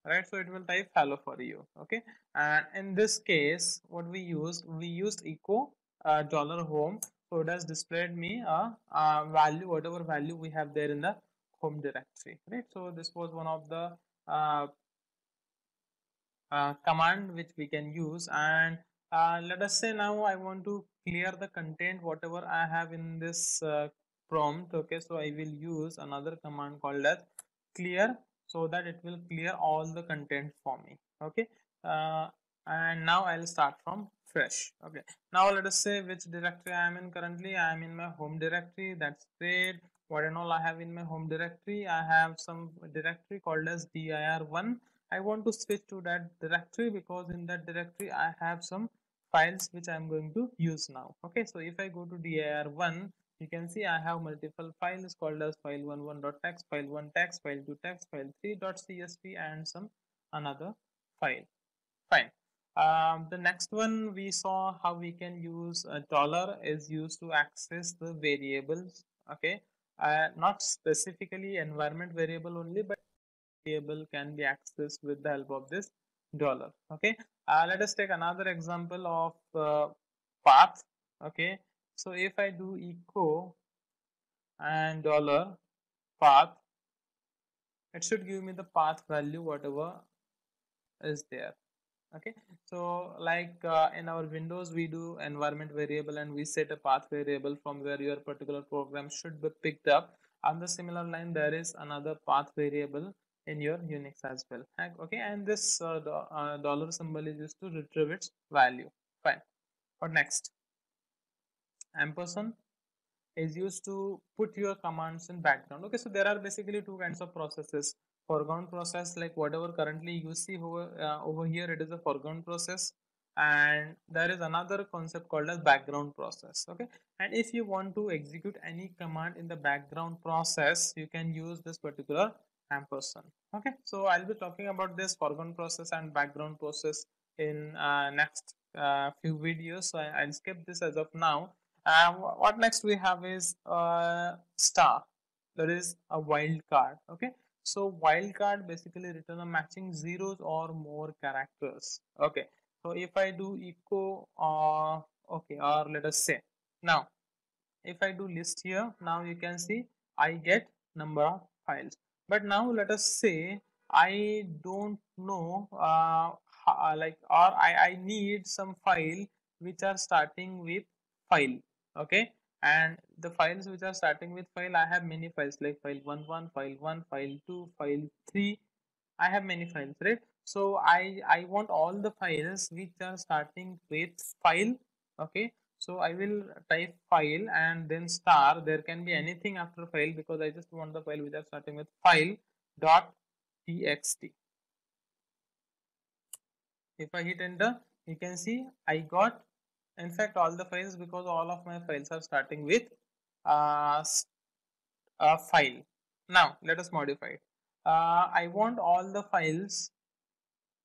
Right so it will type hello for you okay? And in this case what we used we used echo uh, dollar home. So it has displayed me a, a value whatever value we have there in the home directory right? So this was one of the uh, uh, command which we can use. And uh, let us say now I want to clear the content whatever I have in this uh, prompt okay? So I will use another command called as clear so that it will clear all the content for me okay? Uh, and now I'll start from fresh okay? Now let us say which directory I am in currently. I am in my home directory. That's great. What and all I have in my home directory? I have some directory called as dir1 I want to switch to that directory because in that directory I have some files which I'm going to use now okay? So if I go to dir1 you can see I have multiple files called as file11.txt, file1 file2 text, file3.csv and some another file. Fine. Um, the next one we saw how we can use a dollar is used to access the variables. Okay, uh, not specifically environment variable only, but variable can be accessed with the help of this dollar. Okay, uh, let us take another example of uh, path. Okay, so if I do echo and dollar path, it should give me the path value whatever is there. Okay? So like uh, in our windows we do environment variable and we set a path variable from where your particular program should be picked up. On the similar line there is another path variable in your unix as well. Okay? And this uh, do, uh, dollar symbol is used to retrieve its value. Fine. What next ampersand is used to put your commands in background. Okay so there are basically two kinds of processes. Foreground process like whatever currently you see over uh, over here it is a foreground process. And there is another concept called as background process. Okay and if you want to execute any command in the background process you can use this particular ampersand. Okay so i'll be talking about this foreground process and background process in uh, next uh, few videos. So I, i'll skip this as of now uh, what next we have is uh, star that is a wild card okay? So wildcard basically return a matching zeros or more characters okay? So if i do echo uh, okay or let us say now if i do list here now you can see i get number of files. But now let us say i don't know uh, like or I, I need some file which are starting with file okay? And the files which are starting with file i have many files like file 1 1 file 1 file 2 file 3 i have many files right? So i i want all the files which are starting with file okay? So i will type file and then star. There can be anything after file because i just want the file which are starting with file dot txt. If i hit enter you can see i got in fact all the files because all of my files are starting with uh, a file. Now let us modify it. Uh, I want all the files.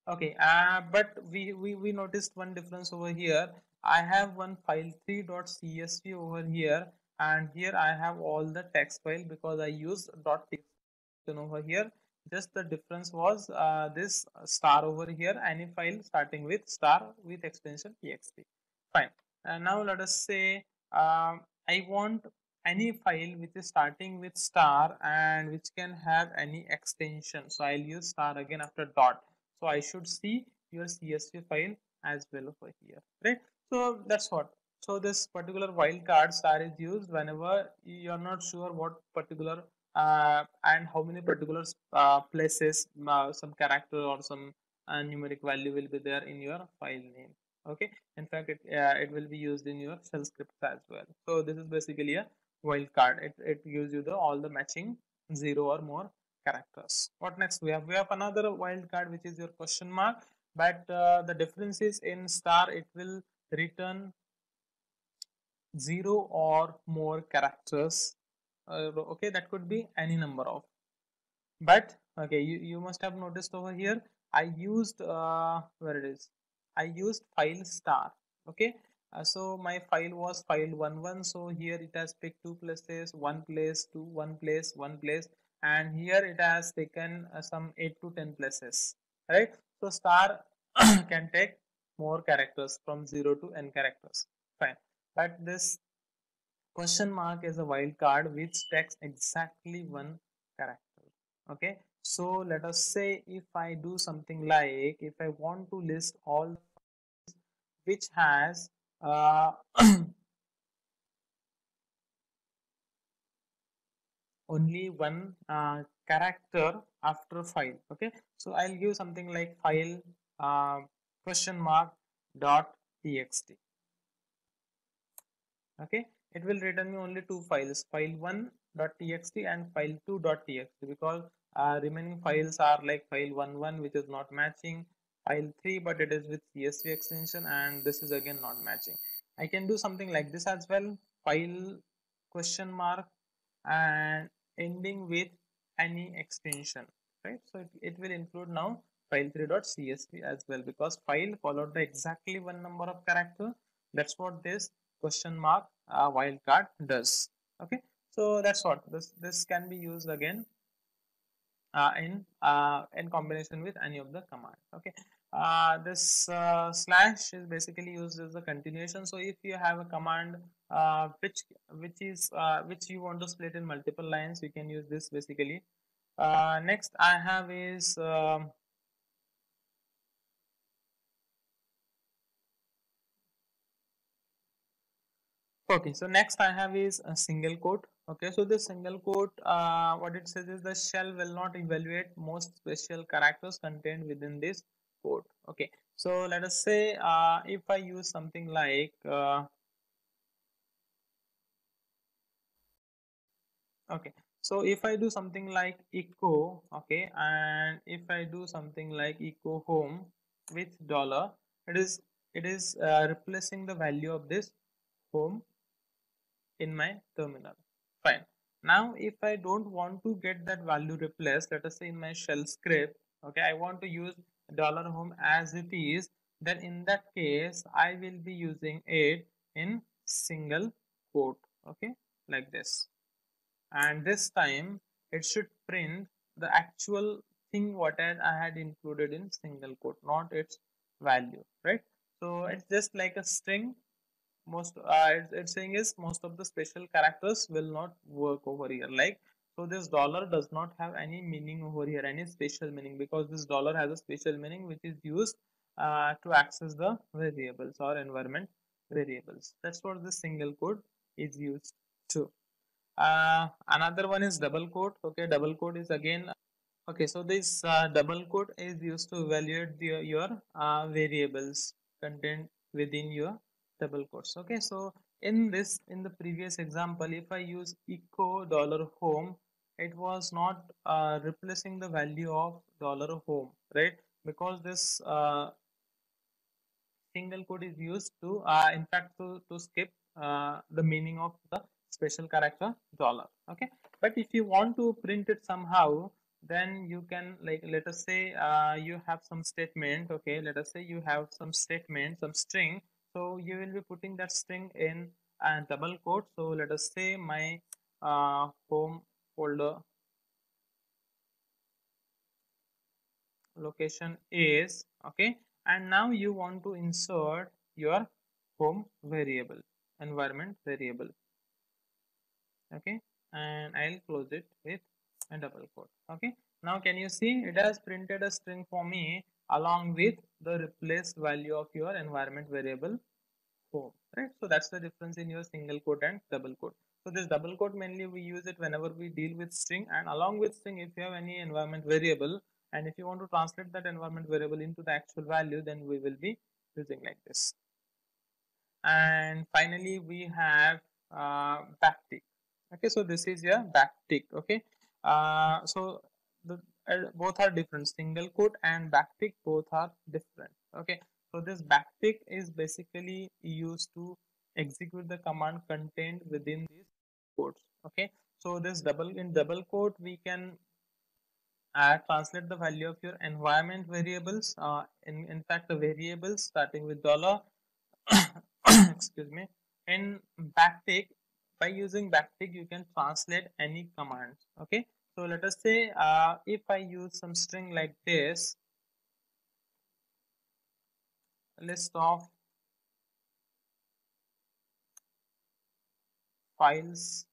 Okay uh, but we, we we noticed one difference over here. I have one file 3.csv over here and here I have all the text file because I use .txt over here. Just the difference was uh, this star over here. Any file starting with star with extension txt fine. And now let us say um, I want any file which is starting with star and which can have any extension. So I'll use star again after dot. So I should see your CSV file as well over here right? So that's what. So this particular wildcard star is used whenever you're not sure what particular uh, and how many particular uh, places uh, some character or some uh, numeric value will be there in your file name okay? In fact it uh, it will be used in your shell scripts as well. So this is basically a wildcard it, it gives you the all the matching zero or more characters. What next? We have we have another wildcard which is your question mark. But uh, the difference is in star it will return zero or more characters. Uh, okay that could be any number of. But okay you, you must have noticed over here i used uh, where it is i used file star okay? Uh, so my file was file 11 so here it has picked two places one place two one place one place. And here it has taken uh, some 8 to 10 places right? So star (clears throat) can take more characters from 0 to n characters. Fine. But this question mark is a wildcard which takes exactly one character okay so let us say if i do something like if i want to list all which has uh, (clears throat) only one uh, character after file okay? So i'll give something like file uh, question mark dot txt okay? It will return me only two files file 1 dot txt and file 2 dot txt because uh, remaining files are like file 1 1 which is not matching file 3 but it is with csv extension and this is again not matching. I can do something like this as well. File question mark and ending with any extension right? So it, it will include now file3.csv as well because file followed by exactly one number of character. That's what this question mark uh, wildcard does okay? So that's what this this can be used again in uh, in combination with any of the command okay? Uh, this uh, slash is basically used as a continuation. So if you have a command uh, which which is uh, which you want to split in multiple lines you can use this basically. Next i have is um, okay so next i have is a single quote okay so this single quote uh, what it says is the shell will not evaluate most special characters contained within this quote. Okay so let us say uh, if i use something like uh, okay so if i do something like echo okay and if i do something like echo home with dollar it is it is uh, replacing the value of this home in my terminal fine. Now if i don't want to get that value replaced let us say in my shell script okay i want to use dollar home as it is then in that case i will be using it in single quote okay like this. And this time it should print the actual thing what I had included in single quote not its value right? So it's just like a string most uh, it's, saying is most of the special characters will not work over here like so this dollar does not have any meaning over here any special meaning because this dollar has a special meaning which is used uh, to access the variables or environment variables. That's what this single quote is used to. Uh, another one is double quote. Okay double quote is again okay so this uh, double quote is used to evaluate the, your uh, variables contained within your double quotes okay so in this in the previous example if i use echo dollar home it was not uh, replacing the value of dollar home right? Because this uh, single quote is used to uh, in fact to, to skip uh, the meaning of the special character dollar okay? But if you want to print it somehow then you can like let us say uh, you have some statement okay? Let us say you have some statement some string so you will be putting that string in a double quote. So let us say my uh, home folder location is okay. And now you want to insert your home variable environment variable okay. And i'll close it with a double quote okay. Now can you see? It has printed a string for me along with the replaced value of your environment variable home right? So that's the difference in your single quote and double quote. So this double quote mainly we use it whenever we deal with string and along with string if you have any environment variable and if you want to translate that environment variable into the actual value then we will be using like this. And finally we have uh, backtick okay so this is your backtick okay? Uh, so the both are different. Single quote and backtick both are different. Okay. So this backtick is basically used to execute the command contained within these quotes. Okay. So this double in double quote we can uh, translate the value of your environment variables uh, in in fact the variables starting with dollar (coughs) excuse me in backtick by using backtick you can translate any commands. Okay so let us say uh, if I use some string like this list of files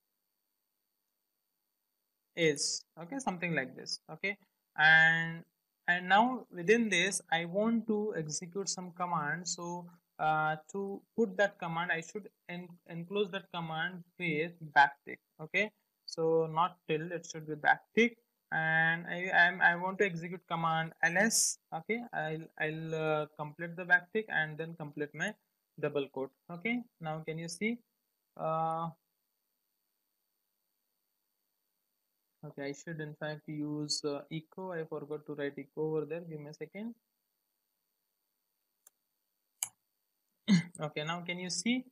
is okay something like this okay? And and now within this I want to execute some command. So uh, to put that command I should en enclose that command with backtick okay so not till it should be backtick and I I'm, I want to execute command ls okay? I'll I'll uh, complete the backtick and then complete my double quote okay? Now can you see? Uh, okay I should in fact use uh, echo. I forgot to write echo over there. Give me a second. (clears throat) Okay now can you see?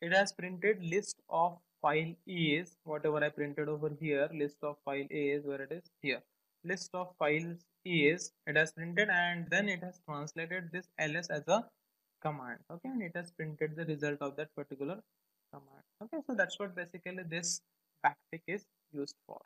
It has printed list of file is whatever I printed over here list of file is where it is here. List of files is it has printed and then it has translated this ls as a command okay? And it has printed the result of that particular command okay? So that's what basically this backtick is used for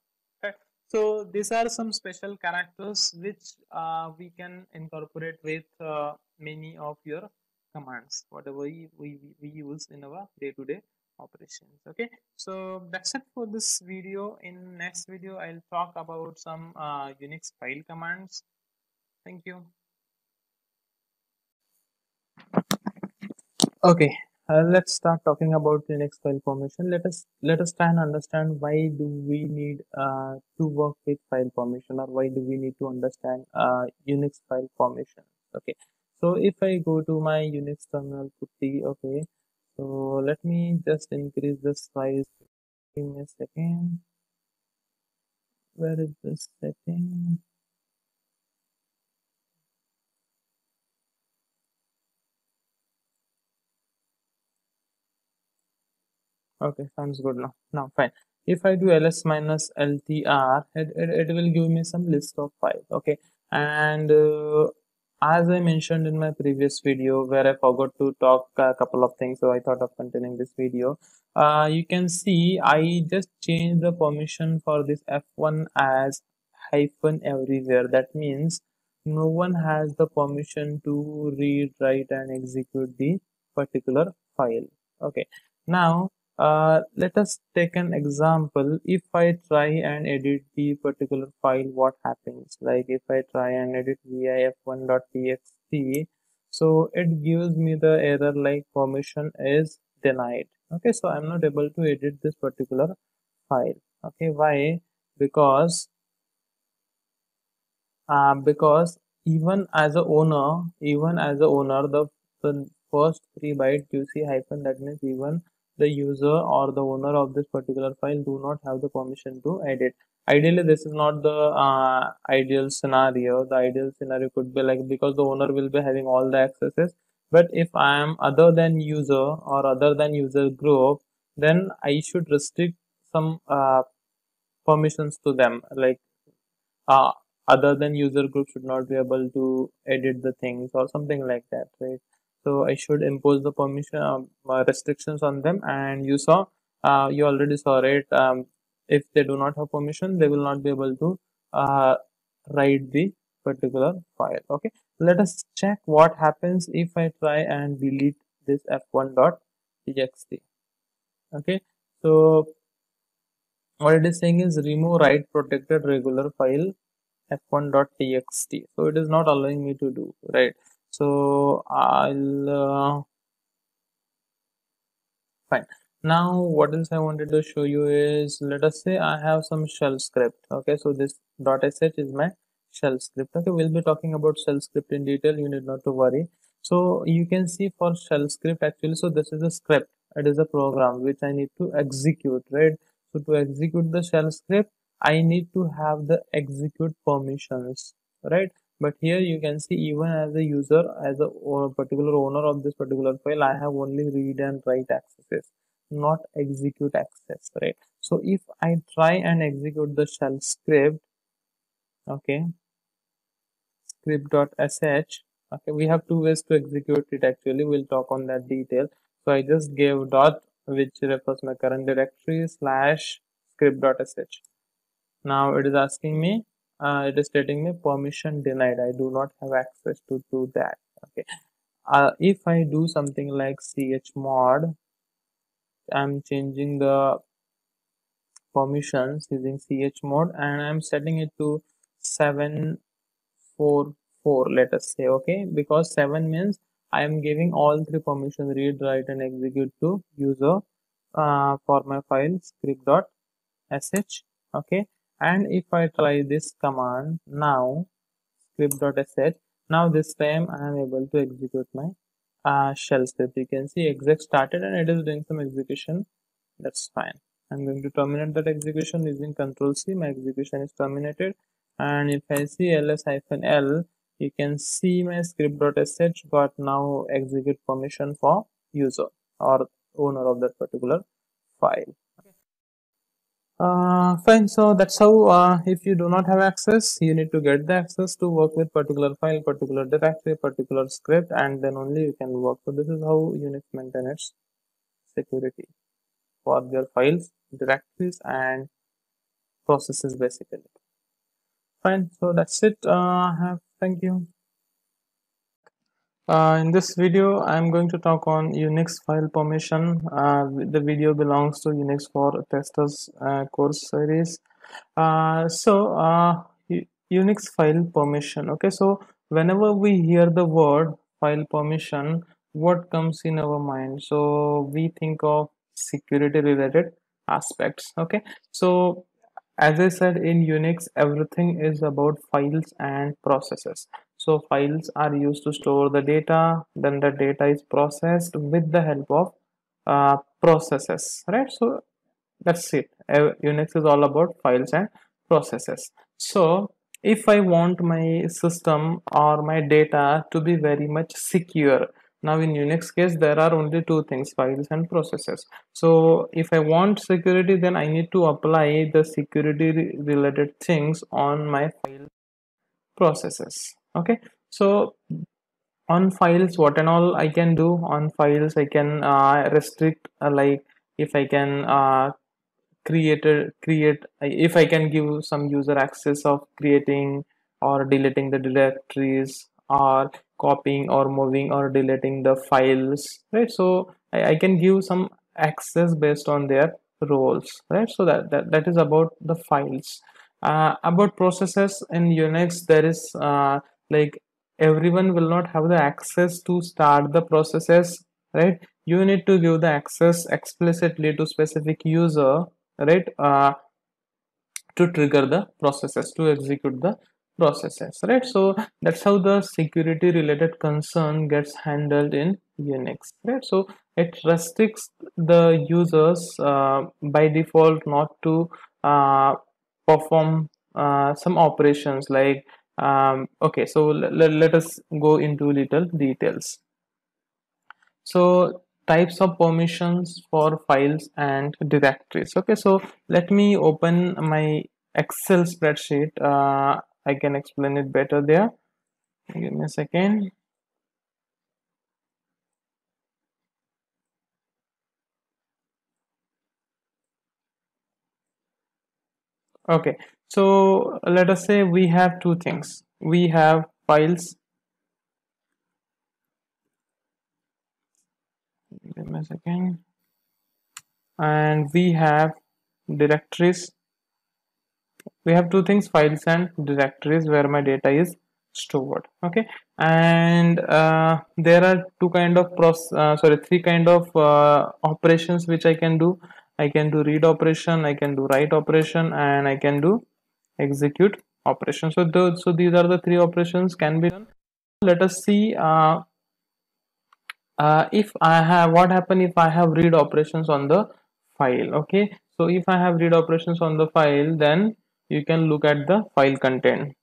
okay? So these are some special characters which uh, we can incorporate with uh, many of your commands whatever we, we, we use in our day-to-day -day operations okay? So that's it for this video. In next video i'll talk about some uh, unix file commands. Thank you. Okay uh, let's start talking about linux file permission let us let us try and understand why do we need uh, to work with file permission or why do we need to understand uh, unix file permission okay? So if I go to my Unix terminal putty okay so let me just increase the size. Give me a second. Where is this setting? Okay sounds good now. Now fine. If I do ls minus ltr it, it, it will give me some list of files okay? And uh, as I mentioned in my previous video where I forgot to talk a couple of things so I thought of continuing this video. Uh, you can see I just changed the permission for this F1 as hyphen everywhere. That means no one has the permission to read write and execute the particular file. Okay. Now uh, let us take an example. If I try and edit the particular file what happens? Like if I try and edit vif1.txt so it gives me the error like permission is denied. Okay so I'm not able to edit this particular file. Okay why? Because uh, because even as a owner even as a owner the, the first three byte qc hyphen that means even the user or the owner of this particular file do not have the permission to edit ideally this is not the uh, ideal scenario. The ideal scenario could be like because the owner will be having all the accesses. But if i am other than user or other than user group then i should restrict some uh, permissions to them. Like uh, other than user group should not be able to edit the things or something like that right so I should impose the permission um, uh, restrictions on them. And you saw uh, you already saw it um, if they do not have permission they will not be able to uh, write the particular file okay? Let us check what happens if I try and delete this f1.txt okay? So what it is saying is remove write protected regular file f1.txt so it is not allowing me to do right so I'll uh, fine. Now what else I wanted to show you is let us say I have some shell script okay? So this dot sh is my shell script okay? We'll be talking about shell script in detail you need not to worry. So you can see for shell script actually so this is a script. It is a program which I need to execute right? So to execute the shell script I need to have the execute permissions right but here you can see even as a user as a particular owner of this particular file I have only read and write accesses not execute access right? So if I try and execute the shell script okay script.sh okay we have two ways to execute it actually. We'll talk on that detail. So I just gave dot which refers my current directory slash script.sh now it is asking me uh, it is stating me permission denied. I do not have access to do that. Okay. Uh, if I do something like chmod I'm changing the permissions using chmod and I'm setting it to 744 let us say okay? Because 7 means I am giving all three permissions read write and execute to user uh, for my file script.sh okay and if I try this command now script.sh now this time I am able to execute my uh, shell script. You can see exec started and it is doing some execution. That's fine. I'm going to terminate that execution using control C. My execution is terminated. And if I see ls-l you can see my script.sh got now execute permission for user or owner of that particular file uh, fine. So that's how uh, if you do not have access you need to get the access to work with particular file particular directory particular script and then only you can work. So this is how unix maintains security for their files directories and processes basically. Fine. So that's it. Uh, have thank you uh, in this video, I'm going to talk on Unix file permission. Uh, the video belongs to Unix for Testers uh, course series. Uh, so, uh, Unix file permission. Okay, so whenever we hear the word file permission, what comes in our mind? So, we think of security related aspects. Okay, so as I said in Unix, everything is about files and processes so files are used to store the data. Then the data is processed with the help of uh, processes right? So that's it. Uh, unix is all about files and processes. So if i want my system or my data to be very much secure now in unix case there are only two things files and processes. So if i want security then i need to apply the security related things on my file processes okay. So on files what and all i can do? On files i can uh, restrict uh, like if i can uh, create a, create if i can give some user access of creating or deleting the directories or copying or moving or deleting the files right? So I, I can give some access based on their roles right? So that that, that is about the files. Uh, about processes in unix there is uh, like everyone will not have the access to start the processes right? You need to give the access explicitly to specific user right? Uh, to trigger the processes to execute the processes right? So that's how the security related concern gets handled in unix right? So it restricts the users uh, by default not to uh, perform uh, some operations like um, okay so let us go into little details. So types of permissions for files and directories. Okay so let me open my excel spreadsheet. Uh, i can explain it better there. Give me a second. Okay so let us say we have two things. We have files. Give me a second. And we have directories. We have two things files and directories where my data is stored. Okay? And uh, there are two kind of process uh, sorry three kind of uh, operations which I can do. I can do read operation I can do write operation and I can do execute operation so the, so these are the three operations can be done. Let us see uh, uh, if I have what happen if I have read operations on the file okay? So if I have read operations on the file then you can look at the file content.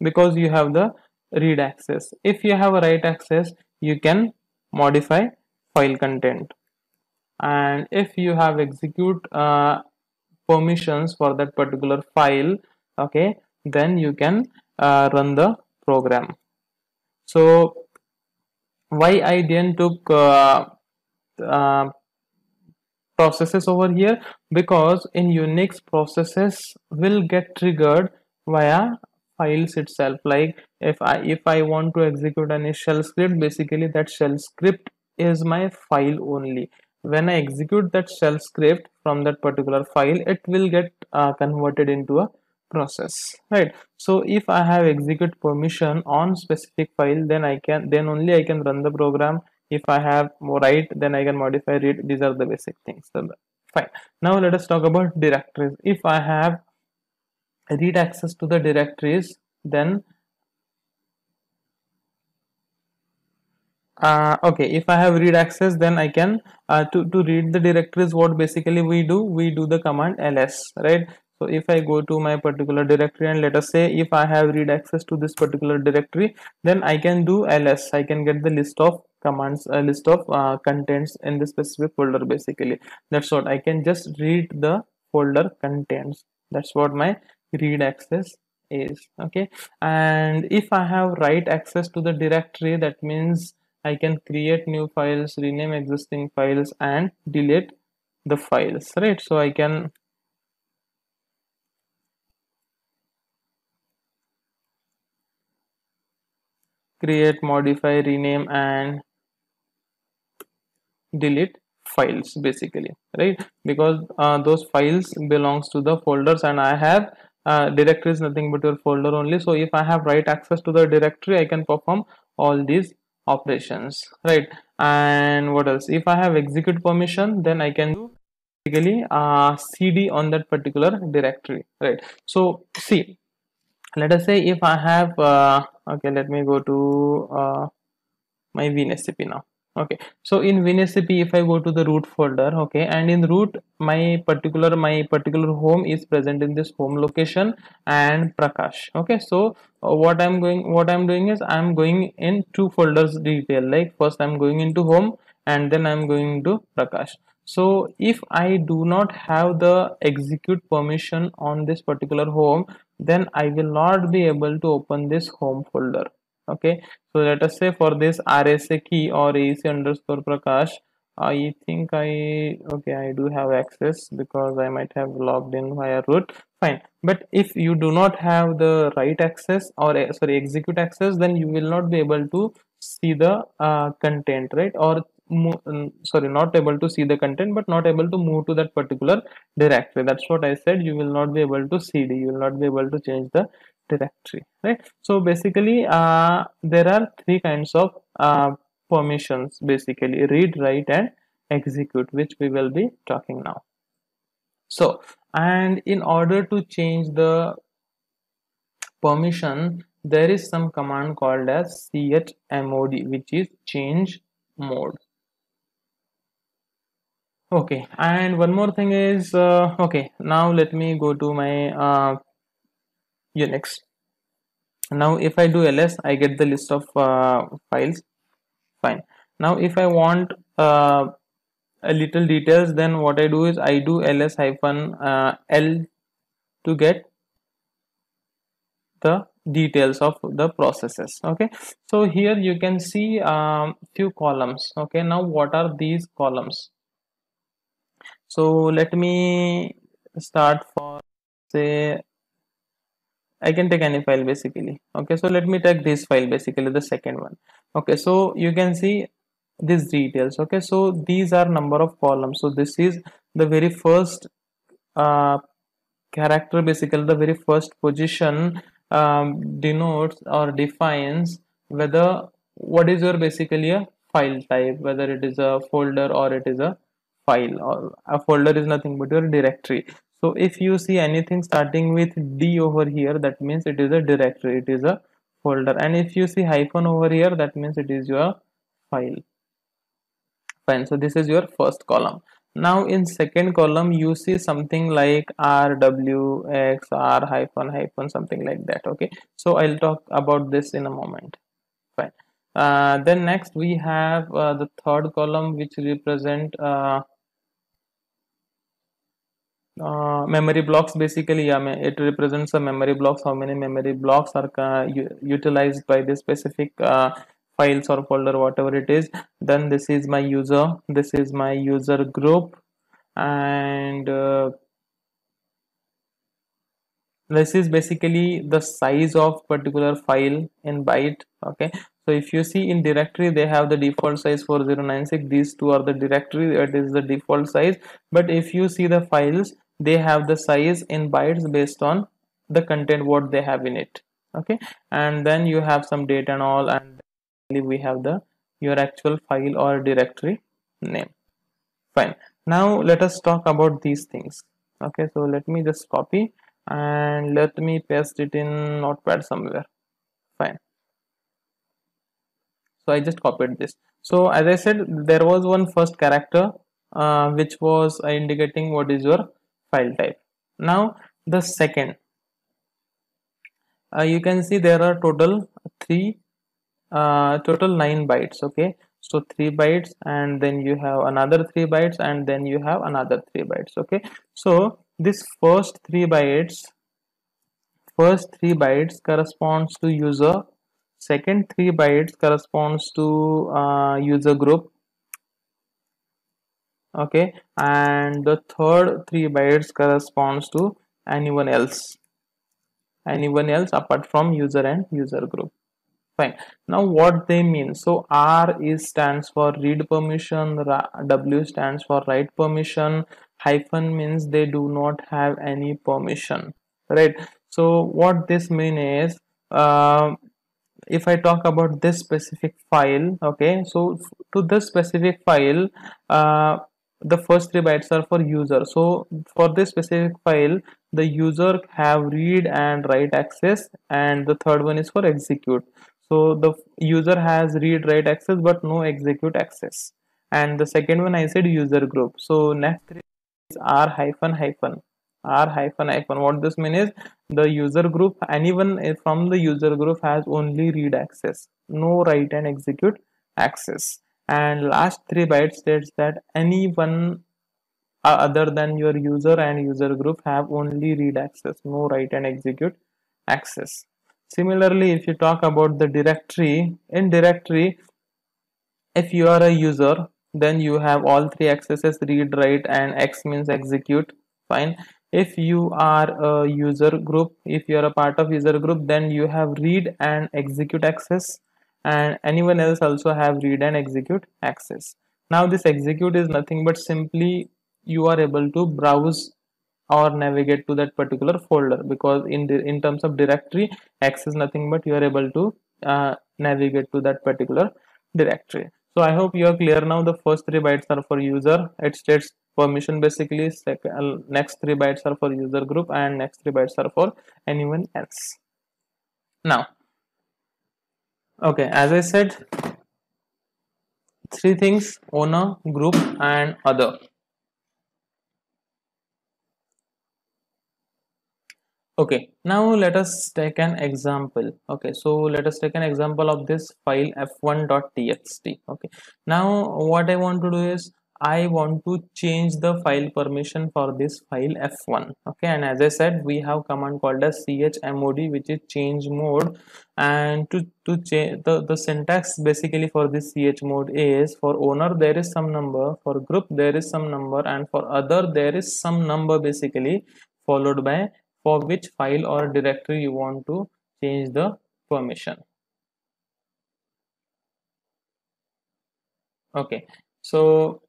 Because you have the read access. If you have a write access you can modify file content. And if you have execute uh, permissions for that particular file okay then you can uh, run the program. So why I then took uh, uh, processes over here? Because in Unix processes will get triggered via files itself. Like if I if I want to execute any shell script basically that shell script is my file only. When I execute that shell script from that particular file it will get uh, converted into a process right? So if I have execute permission on specific file then I can then only I can run the program. If I have write then I can modify read. These are the basic things. Fine. Now let us talk about directories. If I have read access to the directories then uh, okay if I have read access then I can uh, to, to read the directories what basically we do we do the command ls right? So if I go to my particular directory and let us say if I have read access to this particular directory then I can do ls. I can get the list of commands a list of uh, contents in the specific folder basically. That's what I can just read the folder contents. That's what my read access is okay? And if I have write access to the directory that means I can create new files rename existing files and delete the files right? So I can create modify rename and delete files basically right? Because uh, those files belongs to the folders and I have uh, directory is nothing but your folder only. So if I have right access to the directory I can perform all these operations right? And what else? If I have execute permission then I can do basically uh, cd on that particular directory right? So see let us say if I have uh, okay let me go to uh, my WinSCP now okay. So in WinSCP if I go to the root folder okay and in root my particular my particular home is present in this home location and Prakash. Okay. So uh, what I'm going what I'm doing is I'm going in two folders detail. Like first I'm going into home and then I'm going to Prakash. So if I do not have the execute permission on this particular home then I will not be able to open this home folder okay so let us say for this RSA key or AEC underscore Prakash I think I okay I do have access because I might have logged in via root. Fine. But if you do not have the write access or eh, sorry execute access then you will not be able to see the uh, content right? Or mm, sorry not able to see the content but not able to move to that particular directory. That's what I said. You will not be able to cd you will not be able to change the directory right? So basically uh, there are three kinds of uh, permissions basically read write and execute which we will be talking now. So and in order to change the permission there is some command called as chmod which is change mode. Okay and one more thing is uh, okay now let me go to my uh, Unix. Now if I do ls, I get the list of uh, files. Fine. Now if I want uh, a little details, then what I do is I do ls hyphen uh, l to get the details of the processes okay so here you can see um, few columns okay now what are these columns so let me start for say I can take any file basically. Okay so let me take this file basically the second one. Okay so you can see these details. Okay so these are number of columns. So this is the very first uh, character basically the very first position um, denotes or defines whether what is your basically a file type whether it is a folder or it is a file or a folder is nothing but your directory so if you see anything starting with d over here that means it is a directory it is a folder. And if you see hyphen over here that means it is your file. Fine. So this is your first column. Now in second column you see something like r w x r hyphen hyphen something like that okay? So i'll talk about this in a moment. Fine. Uh, then next we have uh, the third column which represent uh, uh, memory blocks basically yeah it represents a memory blocks how many memory blocks are uh, utilized by this specific uh, files or folder whatever it is. Then this is my user this is my user group and uh, this is basically the size of particular file in byte okay? So if you see in directory they have the default size 4096 these two are the directory it is the default size. But if you see the files they have the size in bytes based on the content what they have in it okay? And then you have some data and all and we have the your actual file or directory name. Fine. Now let us talk about these things okay? So let me just copy and let me paste it in notepad somewhere. Fine. So i just copied this. So as i said there was one first character uh, which was indicating what is your file type. Now the second. Uh, you can see there are total three uh, total 9 bytes okay? So 3 bytes and then you have another 3 bytes and then you have another 3 bytes okay? So this first 3 bytes first 3 bytes corresponds to user second 3 bytes corresponds to uh, user group okay. And the third 3 bytes corresponds to anyone else. Anyone else apart from user and user group. Fine. Now what they mean? So r is stands for read permission w stands for write permission hyphen means they do not have any permission. Right? So what this mean is uh, if I talk about this specific file okay so to this specific file uh, the first three bytes are for user. So for this specific file the user have read and write access and the third one is for execute. So the user has read write access but no execute access. And the second one i said user group. So next three is r hyphen hyphen r hyphen hyphen. What this means is the user group anyone from the user group has only read access. No write and execute access and last three bytes states that anyone uh, other than your user and user group have only read access no write and execute access Similarly, if you talk about the directory, in directory, if you are a user, then you have all three accesses read, write and X means execute, fine. If you are a user group, if you are a part of user group, then you have read and execute access and anyone else also have read and execute access. Now this execute is nothing but simply you are able to browse or navigate to that particular folder because in the in terms of directory access nothing but you are able to uh, navigate to that particular directory. So i hope you are clear now. The first three bytes are for user. It states permission basically. Second, uh, next three bytes are for user group and next three bytes are for anyone else. Now okay as i said three things owner group and other. Okay now let us take an example. Okay so let us take an example of this file f1.txt okay now what i want to do is i want to change the file permission for this file f1 okay and as i said we have command called as chmod which is change mode. And to to change the the syntax basically for this chmod is for owner there is some number for group there is some number and for other there is some number basically followed by for which file or directory you want to change the permission. Okay so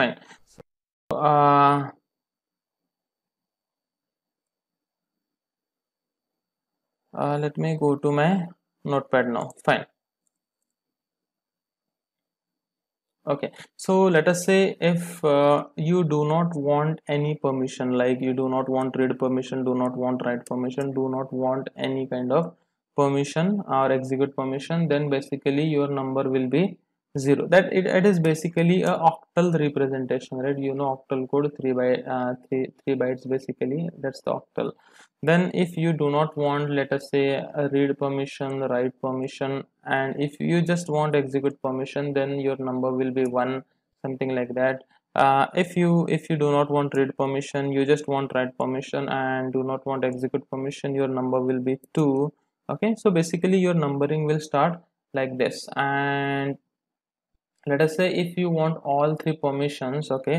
fine. So, uh, uh, let me go to my notepad now. Fine. Okay. So let us say if uh, you do not want any permission like you do not want read permission do not want write permission do not want any kind of permission or execute permission then basically your number will be 0 that it, it is basically a octal representation right? You know octal code 3 by uh, 3 3 bytes basically. That's the octal. Then if you do not want let us say a read permission write permission and if you just want execute permission then your number will be 1 something like that. Uh, if you if you do not want read permission you just want write permission and do not want execute permission your number will be 2 okay? So basically your numbering will start like this. And let us say if you want all three permissions okay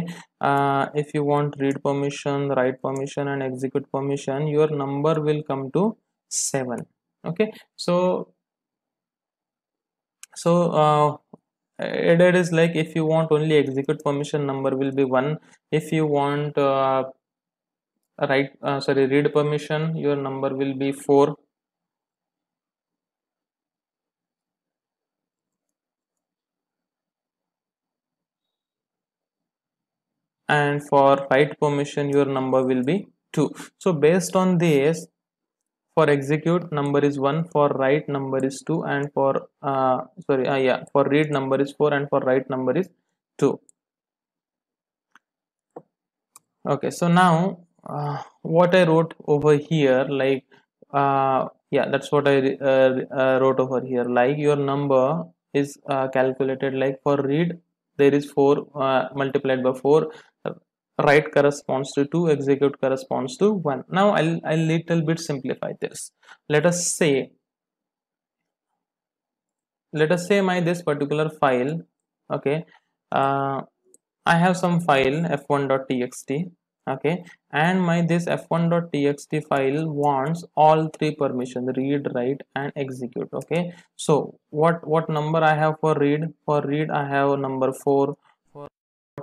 uh, if you want read permission write permission and execute permission your number will come to 7 okay. So so uh, it is like if you want only execute permission number will be 1 if you want uh, write uh, sorry read permission your number will be 4 and for write permission your number will be 2 so based on this for execute number is 1 for write number is 2 and for uh, sorry uh, yeah for read number is 4 and for write number is 2 okay so now uh, what I wrote over here like uh, yeah that's what I uh, uh, wrote over here. Like your number is uh, calculated like for read there is 4 multiplied by 4 write corresponds to 2 execute corresponds to 1 now i'll i'll little bit simplify this. Let us say let us say my this particular file okay uh, i have some file f1.txt okay and my this f1.txt file wants all three permissions read write and execute okay. So what what number i have for read? For read i have number 4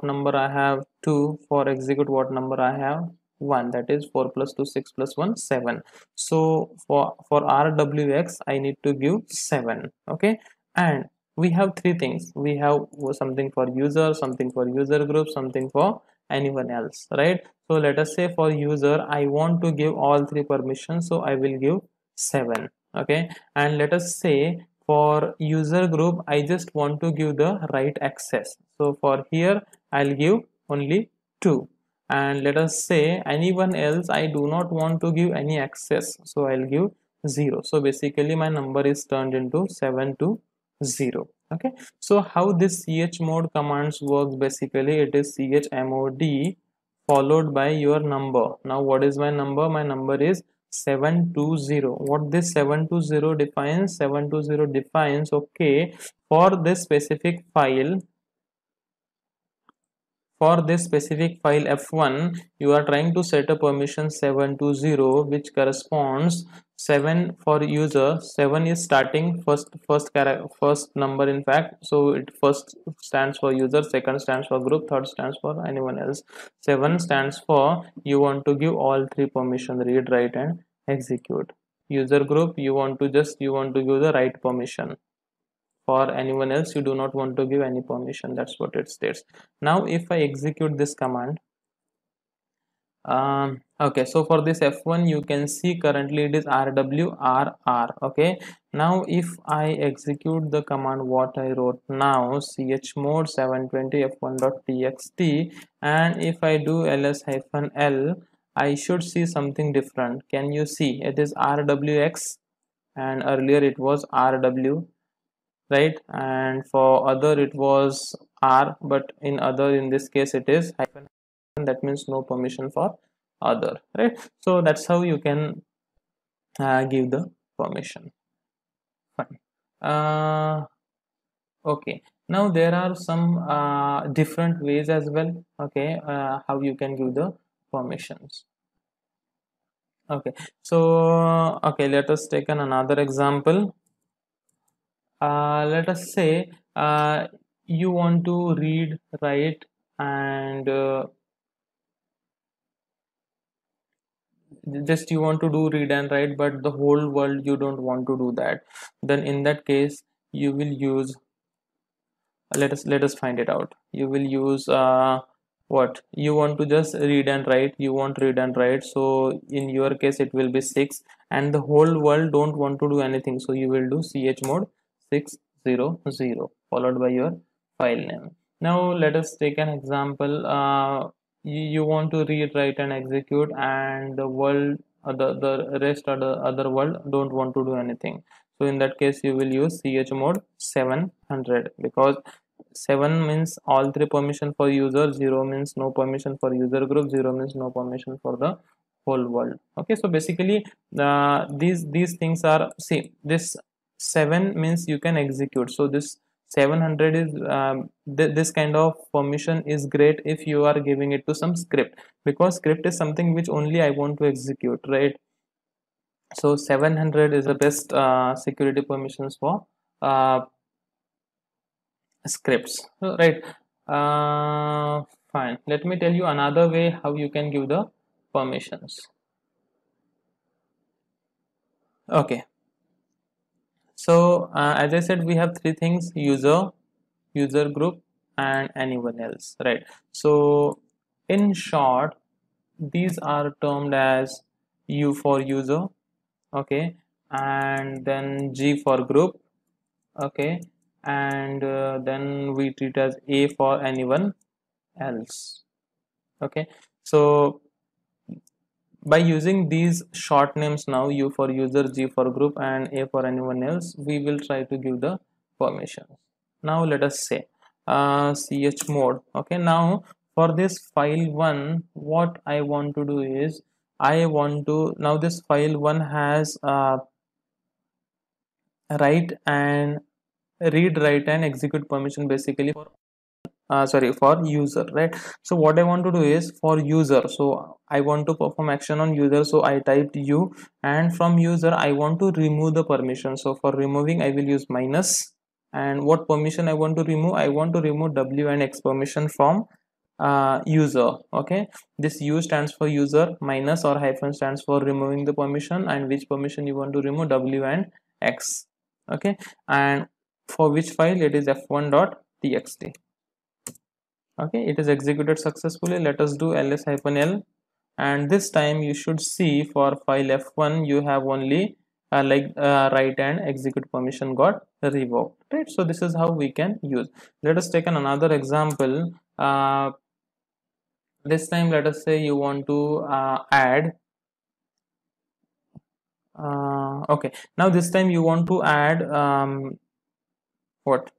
number I have? 2 for execute what number I have? 1 that is 4 plus 2 6 plus 1 7 so for for rwx I need to give 7 okay? And we have three things. We have something for user something for user group something for anyone else right? So let us say for user I want to give all three permissions so I will give 7 okay? And let us say for user group I just want to give the right access. So for here I'll give only 2 and let us say anyone else I do not want to give any access so I'll give 0 so basically my number is turned into 7 to 0 okay? So how this chmod commands works basically it is chmod followed by your number. Now what is my number? My number is 720 what this 720 defines? 720 defines okay for this specific file for this specific file f1 you are trying to set a permission 720 which corresponds 7 for user. 7 is starting first first first number in fact. So it first stands for user second stands for group third stands for anyone else. 7 stands for you want to give all three permission read write and execute. User group you want to just you want to give the write permission for anyone else you do not want to give any permission. That's what it states. Now if I execute this command um, okay so for this f1 you can see currently it is rwrr okay? Now if I execute the command what I wrote now chmod 720 f1.txt and if I do ls hyphen l I should see something different. Can you see? It is rwx and earlier it was rw right? And for other it was r but in other in this case it is hyphen that means no permission for other right? So that's how you can uh, give the permission. Fine. Uh, okay. Now there are some uh, different ways as well okay uh, how you can give the permissions. Okay. So okay let us take an another example let us say uh, you want to read write and uh, just you want to do read and write but the whole world you don't want to do that. Then in that case you will use let us let us find it out. You will use uh, what? You want to just read and write. You want read and write. So in your case it will be 6 and the whole world don't want to do anything. So you will do chmod 600 followed by your file name. Now let us take an example. Uh, you, you want to read write and execute and the world uh, the, the rest of the other world don't want to do anything. So in that case you will use chmod 700 because 7 means all three permission for user 0 means no permission for user group 0 means no permission for the whole world. Okay so basically uh, these these things are see this 7 means you can execute. So this 700 is um, th this kind of permission is great if you are giving it to some script. Because script is something which only I want to execute right? So 700 is the best uh, security permissions for uh, scripts. Right. Uh, fine. Let me tell you another way how you can give the permissions. Okay so uh, as I said we have three things user user group and anyone else right? So in short these are termed as U for user okay? And then G for group okay? And uh, then we treat as A for anyone else okay? So by using these short names now U for user G for group and A for anyone else we will try to give the permissions. Now let us say uh, chmod okay now for this file one what I want to do is I want to now this file one has uh, write and read write and execute permission basically for uh, sorry for user right? So what I want to do is for user. So I want to perform action on user. So I typed u and from user I want to remove the permission. So for removing I will use minus. And what permission I want to remove? I want to remove w and x permission from uh, user okay? This u stands for user minus or hyphen stands for removing the permission. And which permission you want to remove? W and x okay? And for which file? It is f1.txt okay it is executed successfully. Let us do ls hyphen l. And this time you should see for file f1 you have only uh, like uh, write and execute permission got revoked right? So this is how we can use. Let us take an another example. Uh, this time let us say you want to uh, add uh, okay. Now this time you want to add um, what?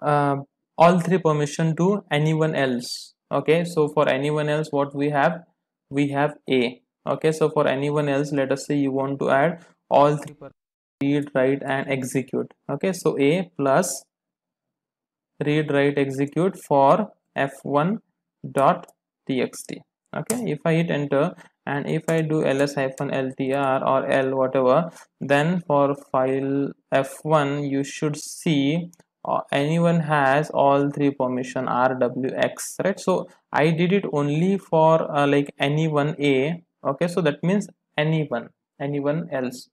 Uh, all three permission to anyone else. Okay so for anyone else what we have? We have a. Okay so for anyone else let us say you want to add all three read write and execute. Okay so a plus read write execute for f1 dot txt okay if i hit enter and if i do ls hyphen ltr or l whatever then for file f1 you should see uh, anyone has all three permission rwx right? So i did it only for uh, like anyone a okay? So that means anyone anyone else.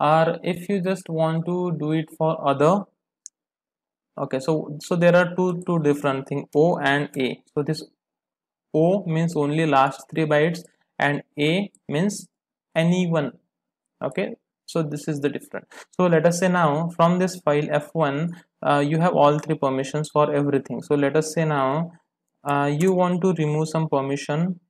Or if you just want to do it for other okay? So so there are two two different thing o and a. So this O means only last three bytes and A means anyone okay so this is the difference. So let us say now from this file f1 uh, you have all three permissions for everything. So let us say now uh, you want to remove some permission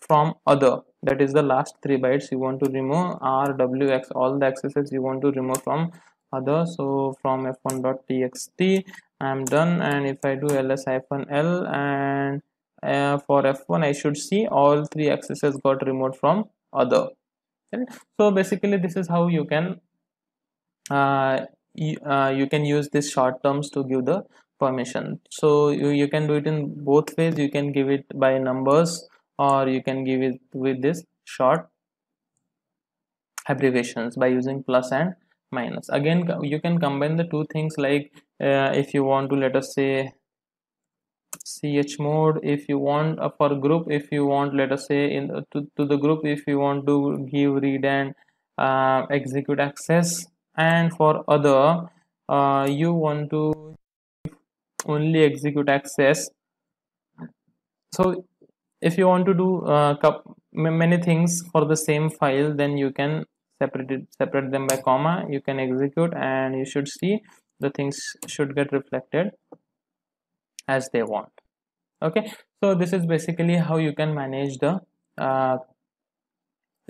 from other. That is the last three bytes you want to remove r w x all the accesses you want to remove from other. So from f1.txt i'm done. And if i do ls hyphen l and uh, for f1 i should see all three accesses got removed from other so basically this is how you can uh, you, uh, you can use these short terms to give the permission. So you, you can do it in both ways. You can give it by numbers or you can give it with this short abbreviations by using plus and minus. Again you can combine the two things like uh, if you want to let us say chmod if you want uh, for group if you want let us say in uh, to, to the group if you want to give read and uh, execute access. And for other uh, you want to only execute access. So if you want to do uh, many things for the same file then you can separate it, separate them by comma. You can execute and you should see the things should get reflected as they want. Okay? So this is basically how you can manage the uh,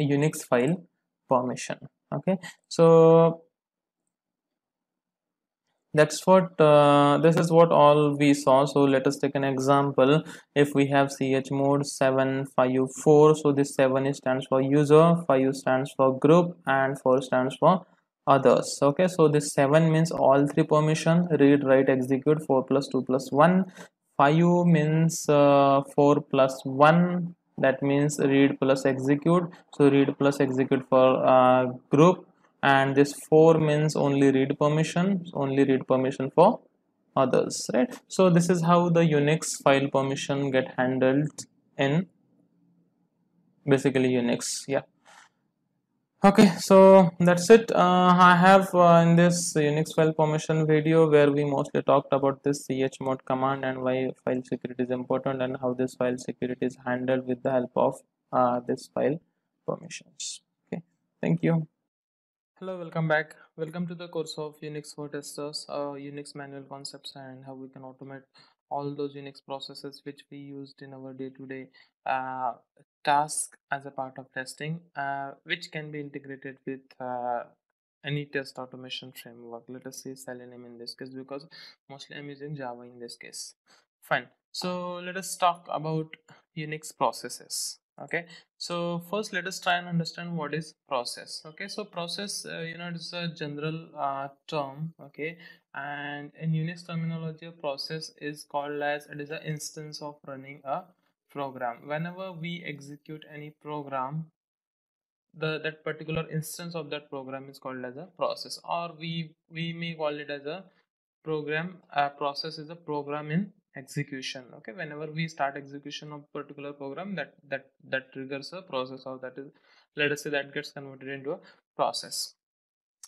unix file permission. Okay? So that's what uh, this is what all we saw. So let us take an example. If we have chmod 754 so this 7 stands for user 5 stands for group and 4 stands for others. Okay so this 7 means all three permission read write execute 4 plus 2 plus 1 5 means uh, 4 plus 1 that means read plus execute. So read plus execute for uh, group. And this 4 means only read permission only read permission for others right? So this is how the unix file permission get handled in basically unix yeah okay so that's it. Uh, i have uh, in this unix file permission video where we mostly talked about this chmod command and why file security is important and how this file security is handled with the help of uh, this file permissions. Okay thank you. Hello welcome back. Welcome to the course of unix for testers uh, unix manual concepts and how we can automate all those unix processes which we used in our day-to-day -day, uh, task as a part of testing uh, which can be integrated with uh, any test automation framework. Let us say selenium in this case because mostly i'm using java in this case. Fine. So let us talk about unix processes okay? So first let us try and understand what is process okay? So process uh, you know it's a general uh, term okay and in unix terminology a process is called as it is an instance of running a program. Whenever we execute any program the that particular instance of that program is called as a process or we we may call it as a program a process is a program in execution okay? Whenever we start execution of particular program that that that triggers a process or that is let us say that gets converted into a process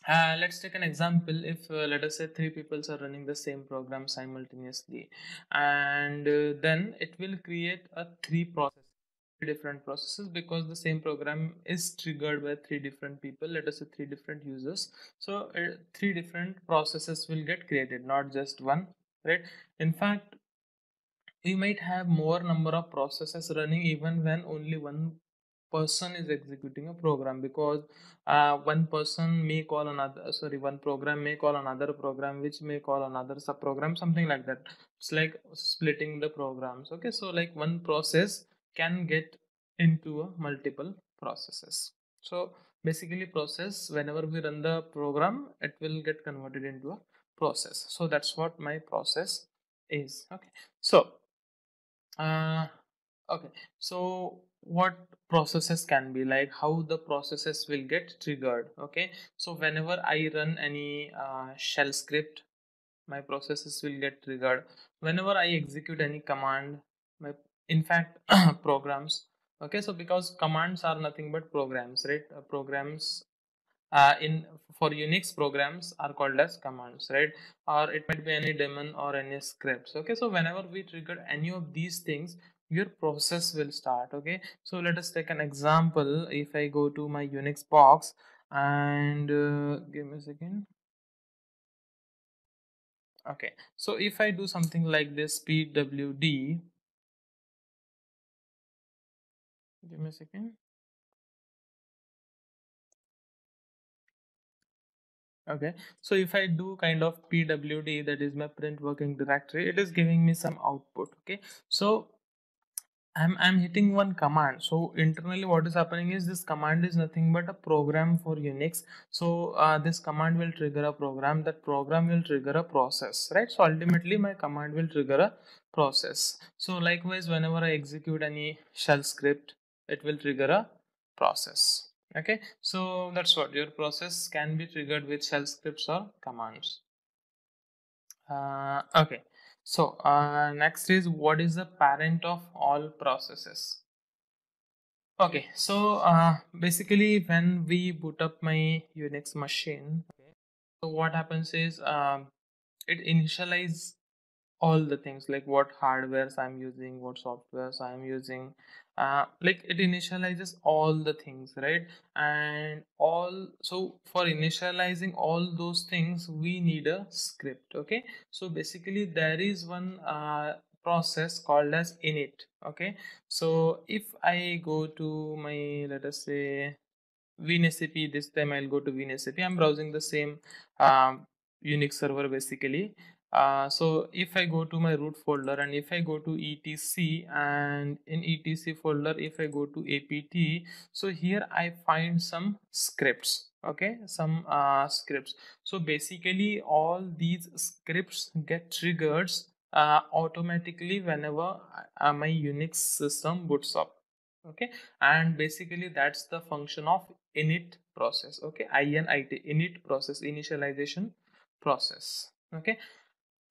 uh, let's take an example. If uh, let us say three people are running the same program simultaneously and uh, then it will create a three process different processes because the same program is triggered by three different people let us say three different users. So uh, three different processes will get created not just one right? In fact we might have more number of processes running even when only one person is executing a program because uh, one person may call another sorry one program may call another program which may call another sub program something like that. It's like splitting the programs okay? So like one process can get into a multiple processes. So basically process whenever we run the program it will get converted into a process. So that's what my process is okay? So uh, okay. So what processes can be like how the processes will get triggered okay? So whenever i run any uh, shell script my processes will get triggered. Whenever i execute any command my in fact (clears throat) programs okay? So because commands are nothing but programs right? Uh, programs uh, in for unix programs are called as commands right? Or it might be any daemon or any scripts okay? So whenever we trigger any of these things your process will start okay? So let us take an example. If i go to my unix box and uh, give me a second. Okay so if i do something like this pwd give me a second. Okay so if i do kind of pwd that is my print working directory it is giving me some output okay? So i'm i'm hitting one command. So internally what is happening is this command is nothing but a program for unix. So uh, this command will trigger a program. That program will trigger a process right? So ultimately my command will trigger a process. So likewise whenever i execute any shell script it will trigger a process okay? So that's what. Your process can be triggered with shell scripts or commands. Uh, okay so uh, next is what is the parent of all processes? Okay so uh, basically when we boot up my unix machine okay, so what happens is um, it initialize all the things like what hardwares i'm using what softwares i'm using uh, like it initializes all the things right? And all so for initializing all those things we need a script okay? So basically there is one uh, process called as init okay? So if i go to my let us say WinSCP this time I'll go to WinSCP I'm browsing the same um, Unix server basically uh, so if I go to my root folder and if I go to etc and in etc folder if I go to apt so here I find some scripts okay? Some uh, scripts. So basically all these scripts get triggered uh, automatically whenever uh, my Unix system boots up okay? And basically that's the function of init process okay? Init init process initialization process okay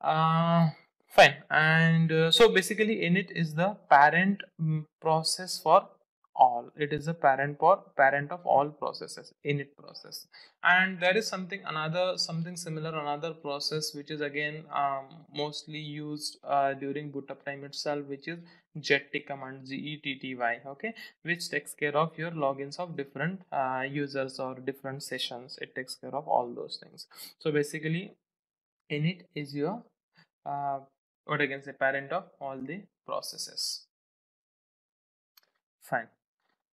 uh fine. And uh, so basically init is the parent mm, process for all. It is a parent for parent of all processes init process. And there is something another something similar another process which is again um, mostly used uh, during boot up time itself which is getty command getty okay? Which takes care of your logins of different uh, users or different sessions. It takes care of all those things. So basically init is your uh, what can say parent of all the processes. Fine.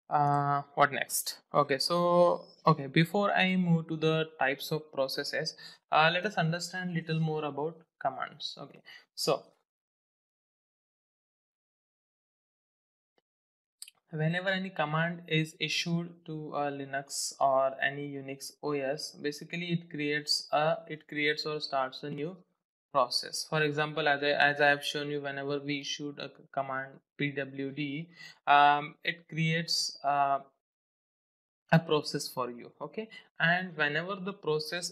Uh, what next? Okay so okay before i move to the types of processes uh, let us understand little more about commands. Okay so whenever any command is issued to a linux or any unix os basically it creates a it creates or starts a new process. For example as I, as I have shown you whenever we issued a command pwd um, it creates uh, a process for you okay? And whenever the process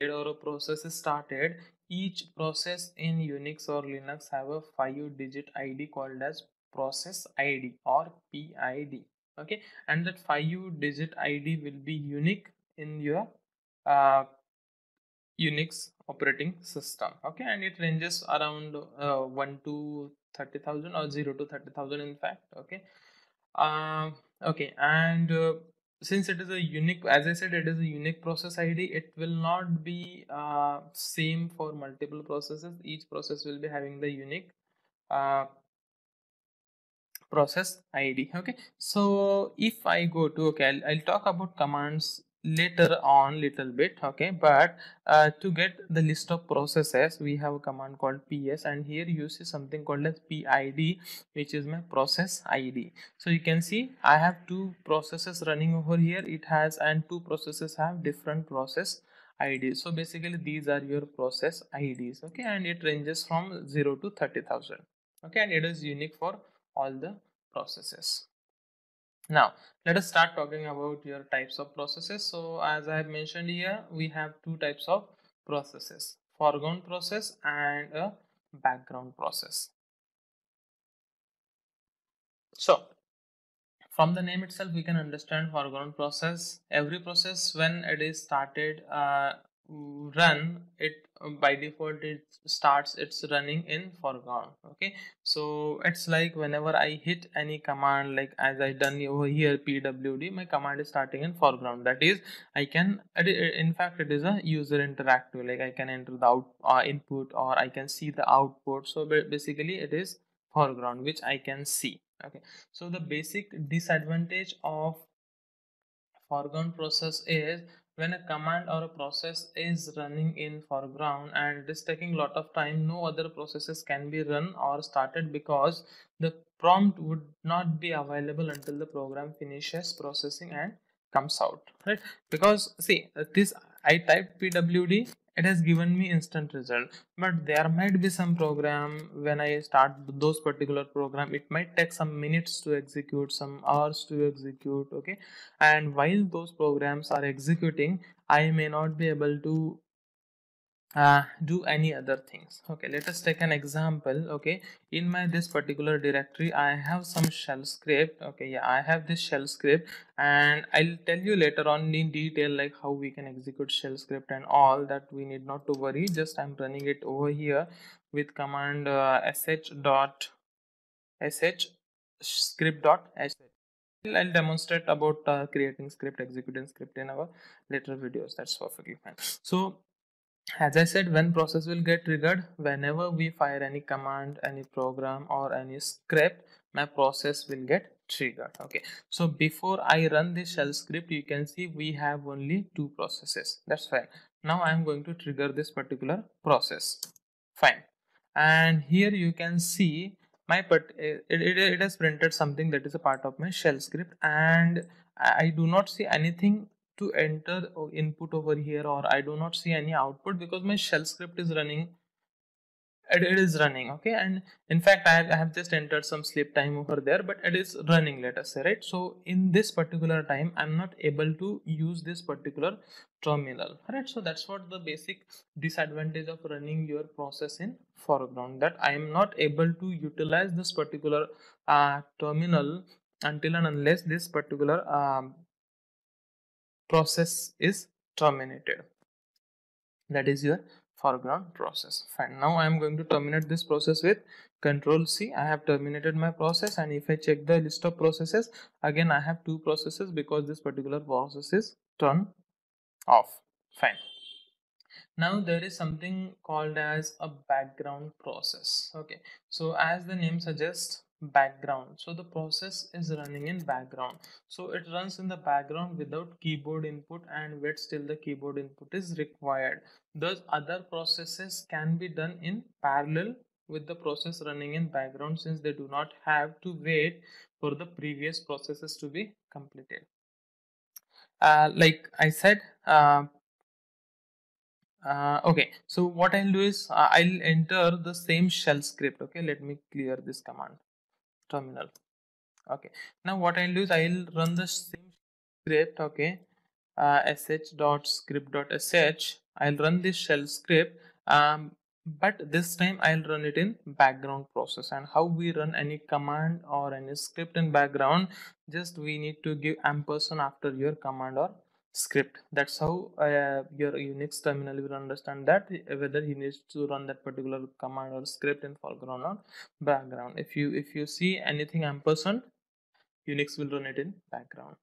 is or a process is started each process in unix or linux have a five digit id called as process id or pid okay? And that five digit id will be unique in your uh, Unix operating system. Okay, and it ranges around uh, 1 to 30,000 or 0 to 30,000 in fact. Okay, uh, okay, and uh, since it is a unique, as I said, it is a unique process ID, it will not be uh, same for multiple processes. Each process will be having the unique uh, process id okay so if i go to okay I'll, I'll, talk about commands later on little bit okay? But uh, to get the list of processes we have a command called ps and here you see something called as pid which is my process id so you can see i have two processes running over here. It has and two processes have different process IDs. So basically these are your process IDs okay? And it ranges from 0 to 30,000 okay? And it is unique for all the processes. Now, let us start talking about your types of processes. So, as I have mentioned here, we have two types of processes, foreground process and a background process. So, from the name itself, we can understand foreground process. Every process, when it is started, uh, run it by default it starts it's running in foreground okay? So it's like whenever i hit any command like as i done over here pwd my command is starting in foreground. That is i can in fact it is a user interactive like i can enter the out uh, input or i can see the output. So basically it is foreground which i can see okay? So the basic disadvantage of foreground process is when a command or a process is running in foreground and it is taking a lot of time no other processes can be run or started because the prompt would not be available until the program finishes processing and comes out right? Because see this i typed pwd it has given me instant result. But there might be some program when i start those particular program it might take some minutes to execute some hours to execute okay? And while those programs are executing i may not be able to uh, do any other things. Okay let us take an example okay? In my this particular directory i have some shell script okay? Yeah i have this shell script and i'll tell you later on in detail like how we can execute shell script and all that we need not to worry. Just i'm running it over here with command uh, sh dot sh script dot sh. I'll demonstrate about uh, creating script, executing script in our later videos. That's perfectly fine. So as I said when process will get triggered whenever we fire any command any program or any script my process will get triggered okay? So before I run the shell script you can see we have only two processes. That's fine. Now I'm going to trigger this particular process. Fine. And here you can see my but it, it, it has printed something that is a part of my shell script and I do not see anything to enter input over here or I do not see any output because my shell script is running it, it is running okay? And in fact I have, I have just entered some sleep time over there but it is running let us say right? So in this particular time I'm not able to use this particular terminal right? So that's what the basic disadvantage of running your process in foreground that I am not able to utilize this particular uh, terminal until and unless this particular um, process is terminated. That is your foreground process. Fine. Now i am going to terminate this process with control c. I have terminated my process and if i check the list of processes again i have two processes because this particular process is turned off. Fine. Now there is something called as a background process. Okay. So as the name suggests background. So the process is running in background. So it runs in the background without keyboard input and wait till the keyboard input is required. Those other processes can be done in parallel with the process running in background since they do not have to wait for the previous processes to be completed. Uh, like i said uh, uh, okay. So what i'll do is uh, i'll enter the same shell script. Okay let me clear this command terminal. Okay. Now what i'll do is i'll run the same script okay? Uh, sh.script.sh i'll run this shell script um, but this time i'll run it in background process. And how we run any command or any script in background just we need to give ampersand after your command or script. That's how uh, your unix terminal will understand that whether he needs to run that particular command or script in foreground or background. If you if you see anything ampersand unix will run it in background.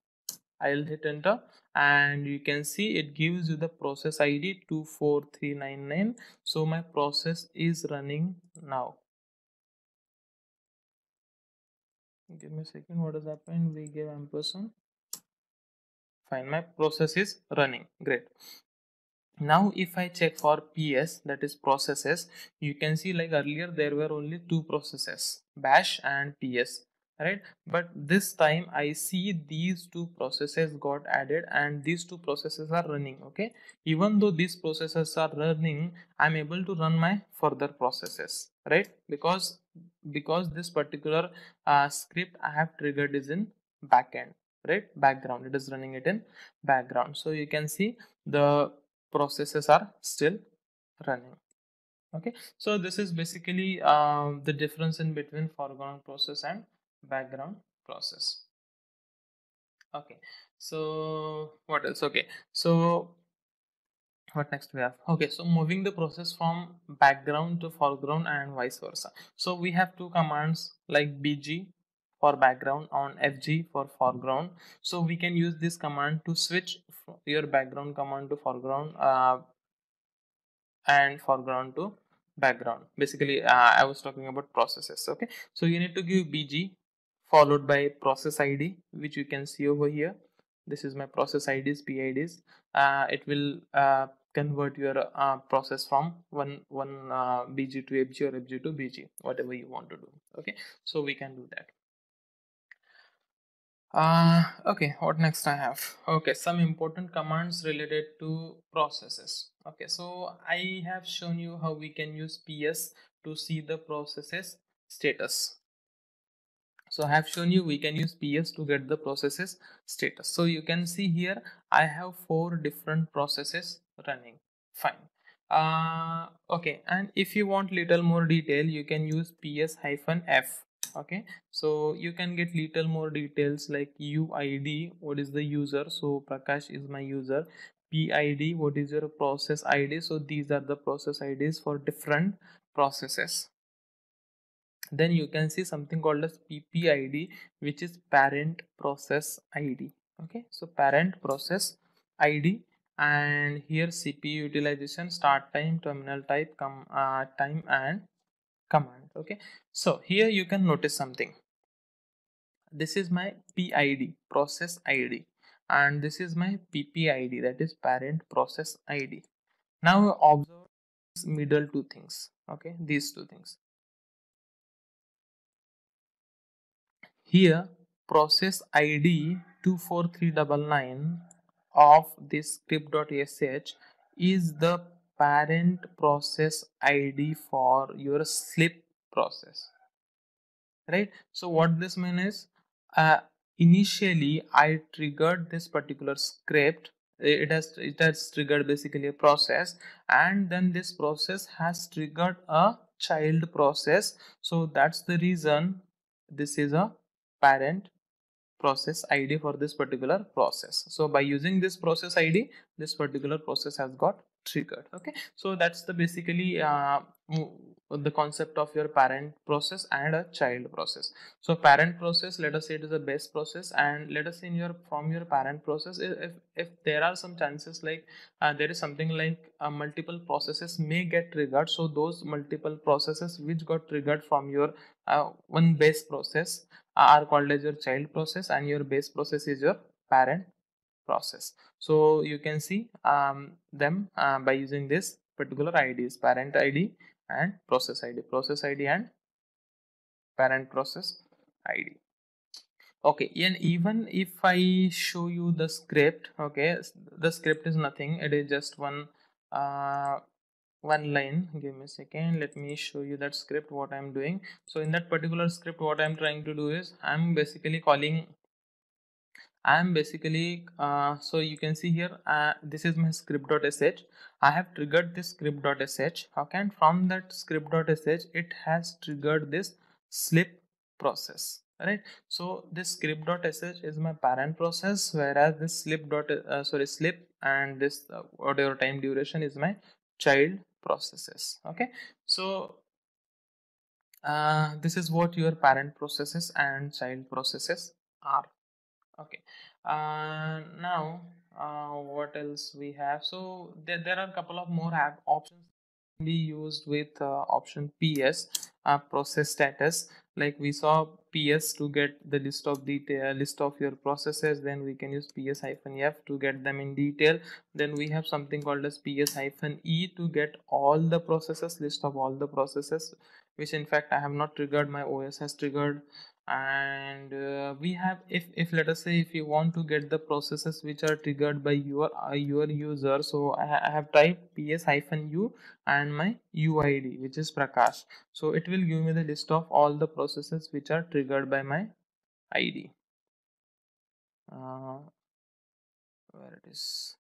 I'll hit enter and you can see it gives you the process id 24399 so my process is running now. Give me a second what has happened? We give ampersand fine my process is running. Great. Now if i check for ps that is processes you can see like earlier there were only two processes bash and ps right? But this time i see these two processes got added and these two processes are running okay? Even though these processes are running i'm able to run my further processes right? Because because this particular uh, script i have triggered is in backend right? Background. It is running it in background. So you can see the processes are still running. Okay? So this is basically um, the difference in between foreground process and background process. Okay. So what else? Okay. So what next we have? Okay. So moving the process from background to foreground and vice versa. So we have two commands like bg for background on fg for foreground. So we can use this command to switch your background command to foreground uh, and foreground to background. Basically uh, i was talking about processes okay? So you need to give bg followed by process id which you can see over here. This is my process ids pids uh, it will uh, convert your uh, process from one one uh, bg to fg or fg to bg whatever you want to do okay? So we can do that uh, okay, what next I have? Okay, some important commands related to processes. Okay, so I have shown you how we can use PS to see the processes status. So I have shown you we can use PS to get the processes status. So you can see here I have four different processes running. Fine. uh, okay and if you want little more detail you can use ps hyphen f okay? So you can get little more details like uid what is the user? So prakash is my user. Pid what is your process id so these are the process ids for different processes. Then you can see something called as ppid which is parent process id okay? So parent process id and here cpu utilization start time terminal type come uh, time and command okay? So here you can notice something. This is my pid process id and this is my ppid that is parent process id now observe middle two things okay? These two things. Here process id 24399 of this script.sh is the parent process id for your slip process right? So what this means is uh, initially i triggered this particular script. It has it has triggered basically a process and then this process has triggered a child process. So that's the reason this is a parent process id for this particular process. So by using this process id this particular process has got triggered okay? So that's the basically uh, the concept of your parent process and a child process. So parent process let us say it is a base process and let us say in your from your parent process if if there are some chances like uh, there is something like uh, multiple processes may get triggered. So those multiple processes which got triggered from your uh, one base process are called as your child process and your base process is your parent process. So you can see um, them uh, by using this particular IDs parent ID and process ID process ID and parent process ID okay and even if I show you the script okay the script is nothing. It is just one uh, one line. Give me a second. Let me show you that script what I'm doing. So in that particular script what I'm trying to do is I'm basically calling I am basically uh, so you can see here uh, this is my script.sh I have triggered this script.sh okay and from that script.sh it has triggered this slip process right? So this script.sh is my parent process whereas this slip dot uh, sorry slip and this uh, whatever time duration is my child processes okay? So uh, this is what your parent processes and child processes are okay. Uh, now uh, what else we have? So there, there are a couple of more options be used with uh, option ps uh, process status. Like we saw ps to get the list of detail list of your processes then we can use ps hyphen f to get them in detail. Then we have something called as ps hyphen e to get all the processes list of all the processes which in fact i have not triggered my os has triggered and uh, we have if if let us say if you want to get the processes which are triggered by your uh, your user so I, I have typed ps hyphen u and my uid which is prakash. So it will give me the list of all the processes which are triggered by my id uh, where it is?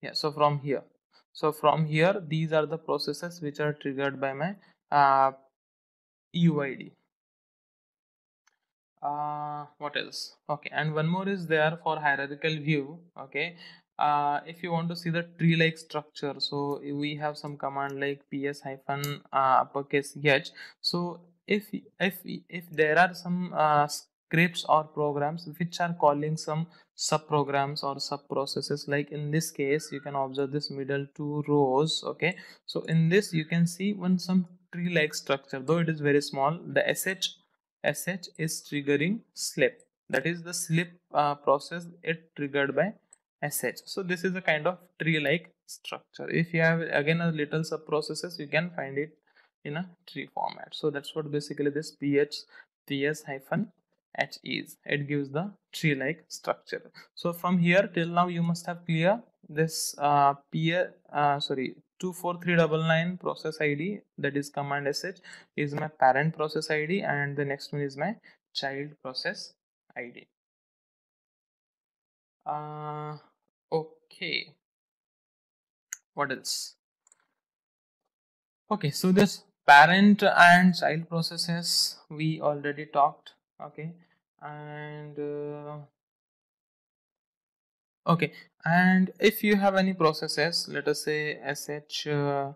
Yeah so from here. So from here these are the processes which are triggered by my uh, uid uh what else? okay and one more is there for hierarchical view okay? Uh, if you want to see the tree like structure so we have some command like ps hyphen uh, uppercase h. So if if if there are some uh, scripts or programs which are calling some sub programs or sub processes like in this case you can observe this middle two rows okay? So in this you can see one some tree like structure though it is very small the sh sh is triggering slip. That is the slip uh, process it triggered by sh. So this is a kind of tree like structure. If you have again a little sub processes you can find it in a tree format. So that's what basically this ph TS hyphen h is. It gives the tree like structure. So from here till now you must have clear this uh, uh, sorry 24399 process id that is command sh is my parent process id and the next one is my child process id uh okay. What else? Okay so this parent and child processes we already talked okay? And uh, okay and if you have any processes let us say sh uh,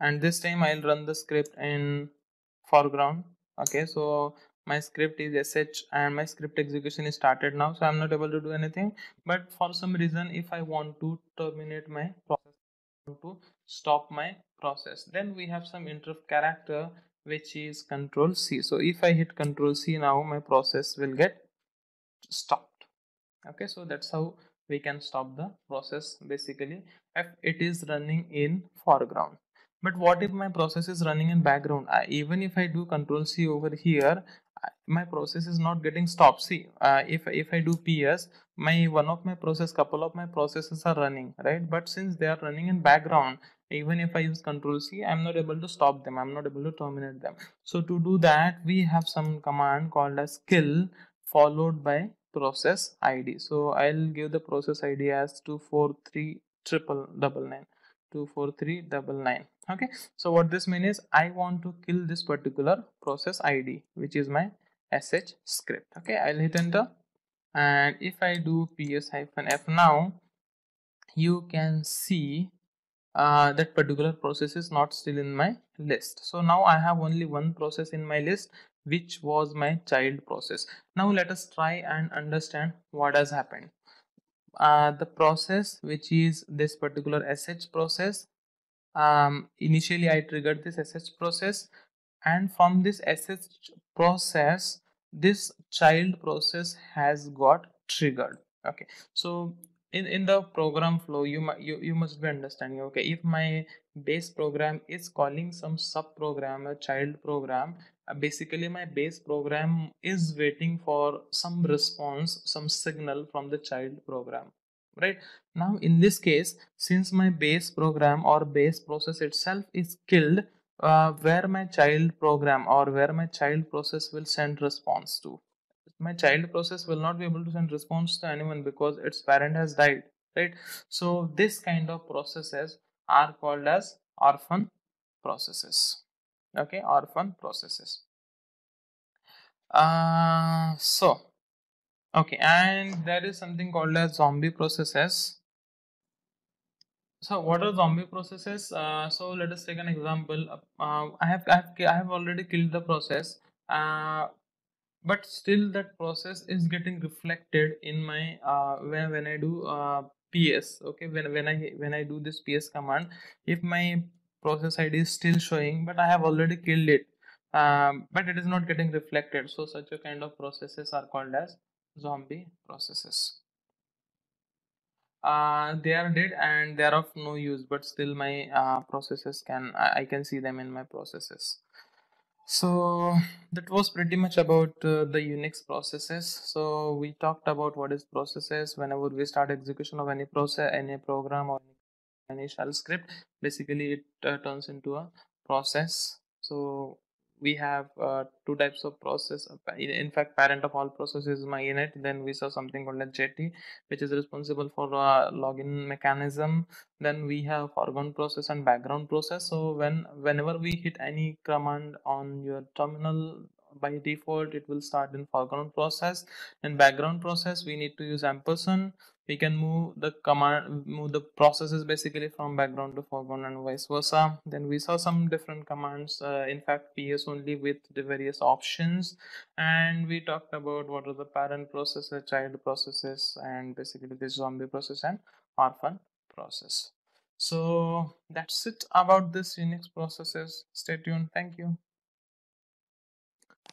and this time i'll run the script in foreground. Okay so my script is sh and my script execution is started now so i'm not able to do anything. But for some reason if i want to terminate my process to stop my process then we have some interrupt character which is control c. So if i hit control c now my process will get stopped. Okay so that's how we can stop the process basically if it is running in foreground. But what if my process is running in background? I, even if i do control c over here my process is not getting stopped. See uh, if if i do ps my one of my process couple of my processes are running right? But since they are running in background even if i use control c i'm not able to stop them. I'm not able to terminate them. So to do that we have some command called as kill followed by process id so i'll give the process id as 243 triple double nine 24399 okay? So what this means is i want to kill this particular process id which is my sh script. Okay? I'll hit enter. And if i do ps hyphen f now you can see uh, that particular process is not still in my list. So now i have only one process in my list which was my child process. Now let us try and understand what has happened. Uh, the process which is this particular sh process um, initially I triggered this sh process and from this sh process this child process has got triggered. Okay. So in in the program flow you you, you must be understanding okay if my base program is calling some sub program a child program basically my base program is waiting for some response some signal from the child program right? Now in this case since my base program or base process itself is killed uh, where my child program or where my child process will send response to? My child process will not be able to send response to anyone because its parent has died right? So this kind of processes are called as orphan processes okay orphan processes. Uh, so okay and there is something called as zombie processes. So what are zombie processes? Uh, so let us take an example. Uh, I, have, I have i have already killed the process uh, but still that process is getting reflected in my uh, when, when i do uh, ps okay when, when i when i do this ps command if my process id is still showing but i have already killed it. Um, but it is not getting reflected. So such a kind of processes are called as zombie processes. Uh, they are dead and they are of no use but still my uh, processes can I, I, can see them in my processes. So that was pretty much about uh, the unix processes. So we talked about what is processes whenever we start execution of any process any program or any shell script. Basically it uh, turns into a process. So we have uh, two types of process. In fact parent of all processes is my init. Then we saw something called as getty which is responsible for uh, login mechanism. Then we have foreground process and background process. So when whenever we hit any command on your terminal by default it will start in foreground process. In background process we need to use ampersand. We can move the command move the processes basically from background to foreground and vice versa. Then we saw some different commands uh, in fact ps only with the various options. And we talked about what are the parent processes child processes and basically the zombie process and orphan process. So that's it about this unix processes. Stay tuned. Thank you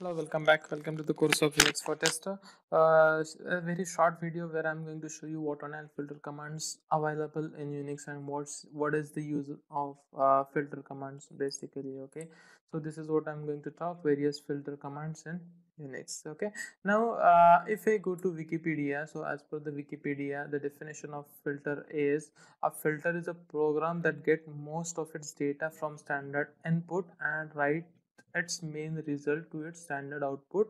hello welcome back. Welcome to the course of unix for tester. Uh, a very short video where i'm going to show you what all filter commands available in unix and what's what is the use of uh, filter commands basically okay? So this is what i'm going to talk various filter commands in unix okay? Now uh, if i go to wikipedia so as per the wikipedia the definition of filter is a filter is a program that get most of its data from standard input and write its main result to its standard output.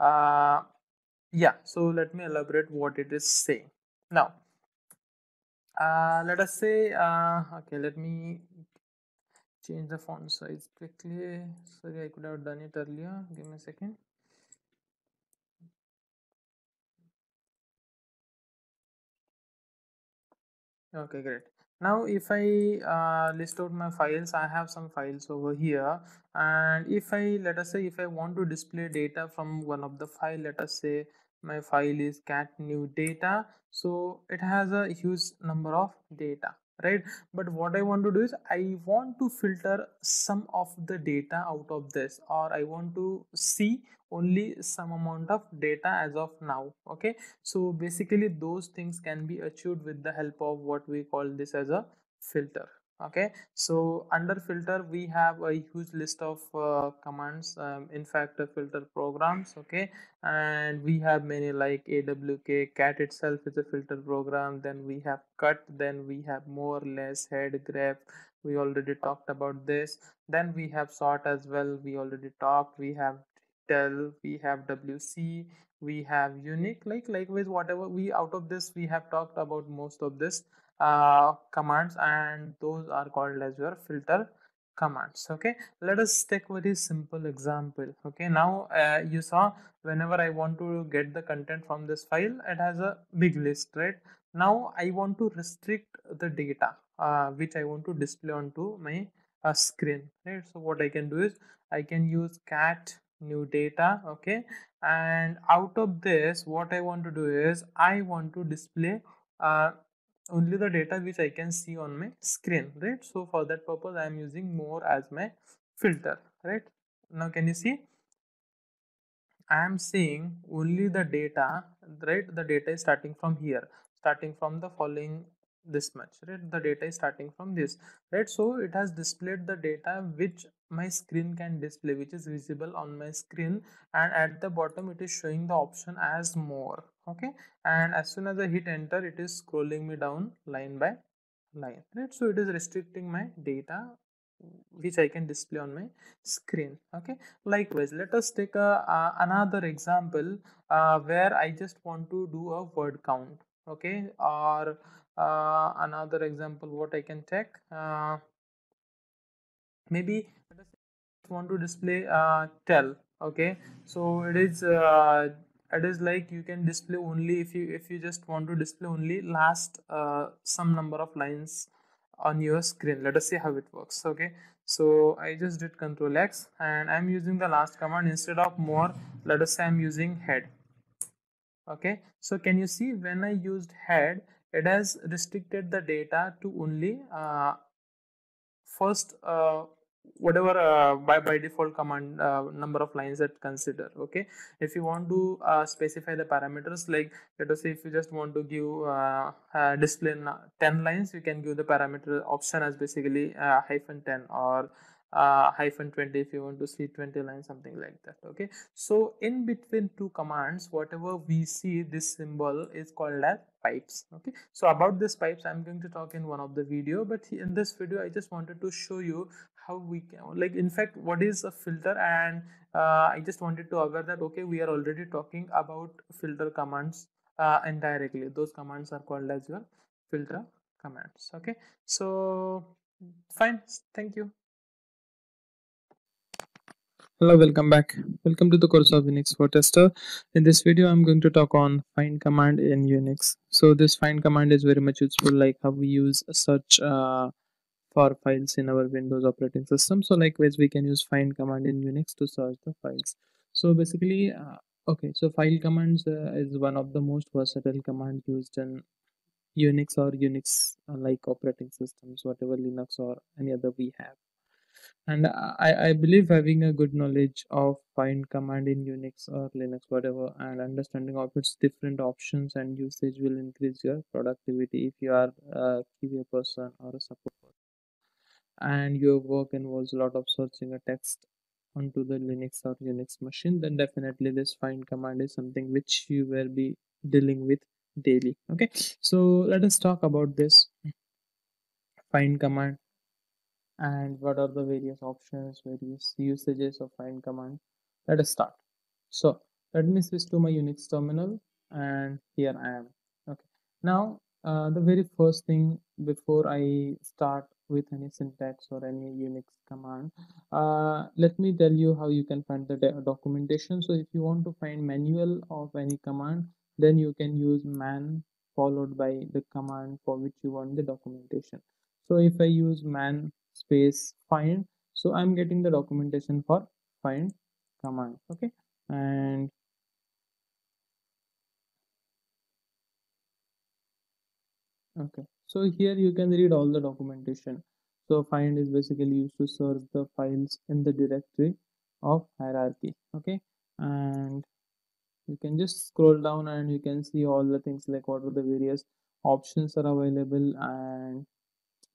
Uh, yeah so let me elaborate what it is saying. Now uh, let us say uh, okay let me change the font size quickly. Sorry i could have done it earlier. Give me a second. Okay great now if i uh, list out my files i have some files over here. And if i let us say if i want to display data from one of the file let us say my file is cat new data. So it has a huge number of data right? But what i want to do is i want to filter some of the data out of this or i want to see only some amount of data as of now okay? So basically those things can be achieved with the help of what we call this as a filter okay so under filter we have a huge list of uh, commands um, in fact uh, filter programs okay? And we have many like awk cat itself is a filter program then we have cut then we have more or less head grep we already talked about this. Then we have sort as well we already talked we have tail we have wc we have uniq like likewise whatever we out of this we have talked about most of this uh, commands and those are called as your filter commands okay? Let us take very simple example okay? Now uh, you saw whenever i want to get the content from this file it has a big list right? Now i want to restrict the data uh, which i want to display onto my uh, screen right? So what i can do is i can use cat new data okay? And out of this what i want to do is i want to display uh, only the data which I can see on my screen, right? So for that purpose, I am using more as my filter, right? Now can you see? I am seeing only the data, right? The data is starting from here, starting from the following this much, right? The data is starting from this, right? So it has displayed the data which my screen can display, which is visible on my screen, and at the bottom it is showing the option as more, okay? And as soon as i hit enter it is scrolling me down line by line right? So it is restricting my data which i can display on my screen. Okay? Likewise let us take a another example uh, where i just want to do a word count. Okay? Or uh, another example what i can take uh, maybe want to display uh, tail okay? So it is uh, it is like you can display only if you if you just want to display only last uh, some number of lines on your screen. Let us see how it works okay? So i just did control x and i'm using the last command. Instead of more let us say i'm using head okay? So can you see when i used head it has restricted the data to only uh, first uh, whatever uh, by by default command uh, number of lines that consider okay? If you want to uh, specify the parameters like let us say if you just want to give uh, uh, display 10 lines you can give the parameter option as basically uh, hyphen 10 or hyphen 20 if you want to see 20 lines something like that okay? So in between two commands whatever we see this symbol is called as pipes okay? So about this pipes i'm going to talk in one of the video but in this video i just wanted to show you how we can like in fact what is a filter and uh, i just wanted to aware that okay we are already talking about filter commands uh, indirectly those commands are called as your filter commands okay so fine thank you Hello, welcome back. Welcome to the course of Unix for Tester. In this video, I'm going to talk on find command in Unix. So this find command is very much useful like how we use search uh, for files in our Windows operating system. So likewise, we can use find command in Unix to search the files. So basically, uh, okay, so file commands uh, is one of the most versatile command used in Unix or Unix like operating systems, whatever Linux or any other we have and I, I believe having a good knowledge of find command in unix or linux whatever and understanding of its different options and usage will increase your productivity if you are a QA person or a support and your work involves a lot of searching a text onto the linux or unix machine then definitely this find command is something which you will be dealing with daily okay? So let us talk about this find command and what are the various options various usages of find command. Let us start. So let me switch to my unix terminal and here i am okay? Now uh, the very first thing before i start with any syntax or any unix command. Uh, let me tell you how you can find the documentation. So if you want to find manual of any command then you can use man followed by the command for which you want the documentation. So if i use man space find so i'm getting the documentation for find command okay? And okay so here you can read all the documentation. So find is basically used to search the files in the directory of hierarchy okay? And you can just scroll down and you can see all the things like what are the various options are available and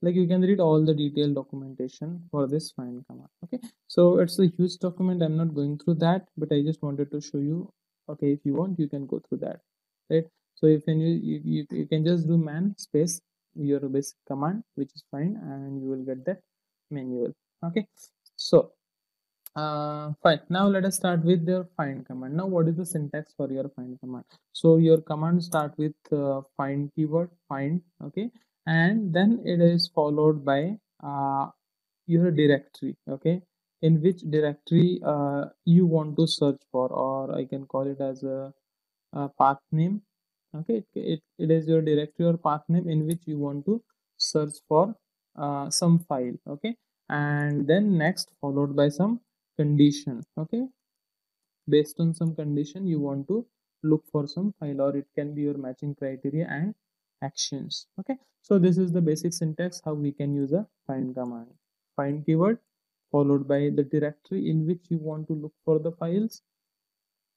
like you can read all the detailed documentation for this find command okay? So it's a huge document. I'm not going through that but i just wanted to show you okay if you want you can go through that right? So if you, you, you can just do man space your basic command which is fine and you will get that manual. Okay? So uh, fine. Now let us start with your find command. Now what is the syntax for your find command? So your command start with uh, find keyword find okay? And then it is followed by uh, your directory okay? In which directory uh, you want to search for or i can call it as a, a path name okay it, it is your directory or path name in which you want to search for uh, some file okay? And then next followed by some condition okay? Based on some condition you want to look for some file or it can be your matching criteria and actions okay? So this is the basic syntax how we can use a find command. Find keyword followed by the directory in which you want to look for the files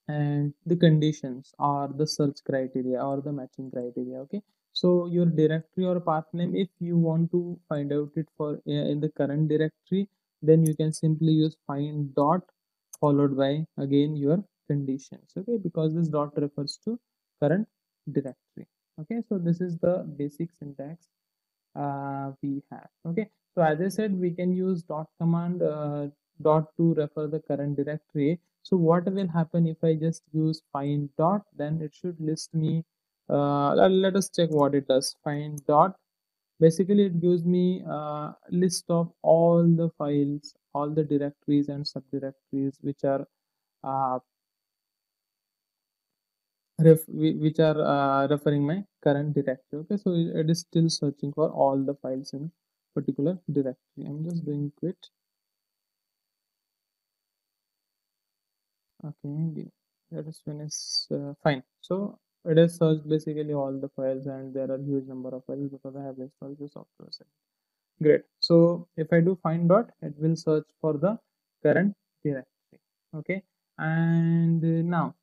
and the conditions or the search criteria or the matching criteria okay? So your directory or path name if you want to find out it for uh, in the current directory then you can simply use find dot followed by again your conditions okay? Because this dot refers to current directory okay? So this is the basic syntax uh, we have okay? So as i said we can use dot command uh, dot to refer the current directory so what will happen if i just use find dot? Then it should list me uh, let us check what it does. Find dot. Basically it gives me a list of all the files all the directories and subdirectories which are uh, ref which are uh, referring my current directory. Okay so it is still searching for all the files in particular directory. I'm just doing quit okay let us finish uh, fine. So it is searched basically all the files and there are huge number of files because i have installed the software set. Great. So if i do find dot it will search for the current directory. Okay and now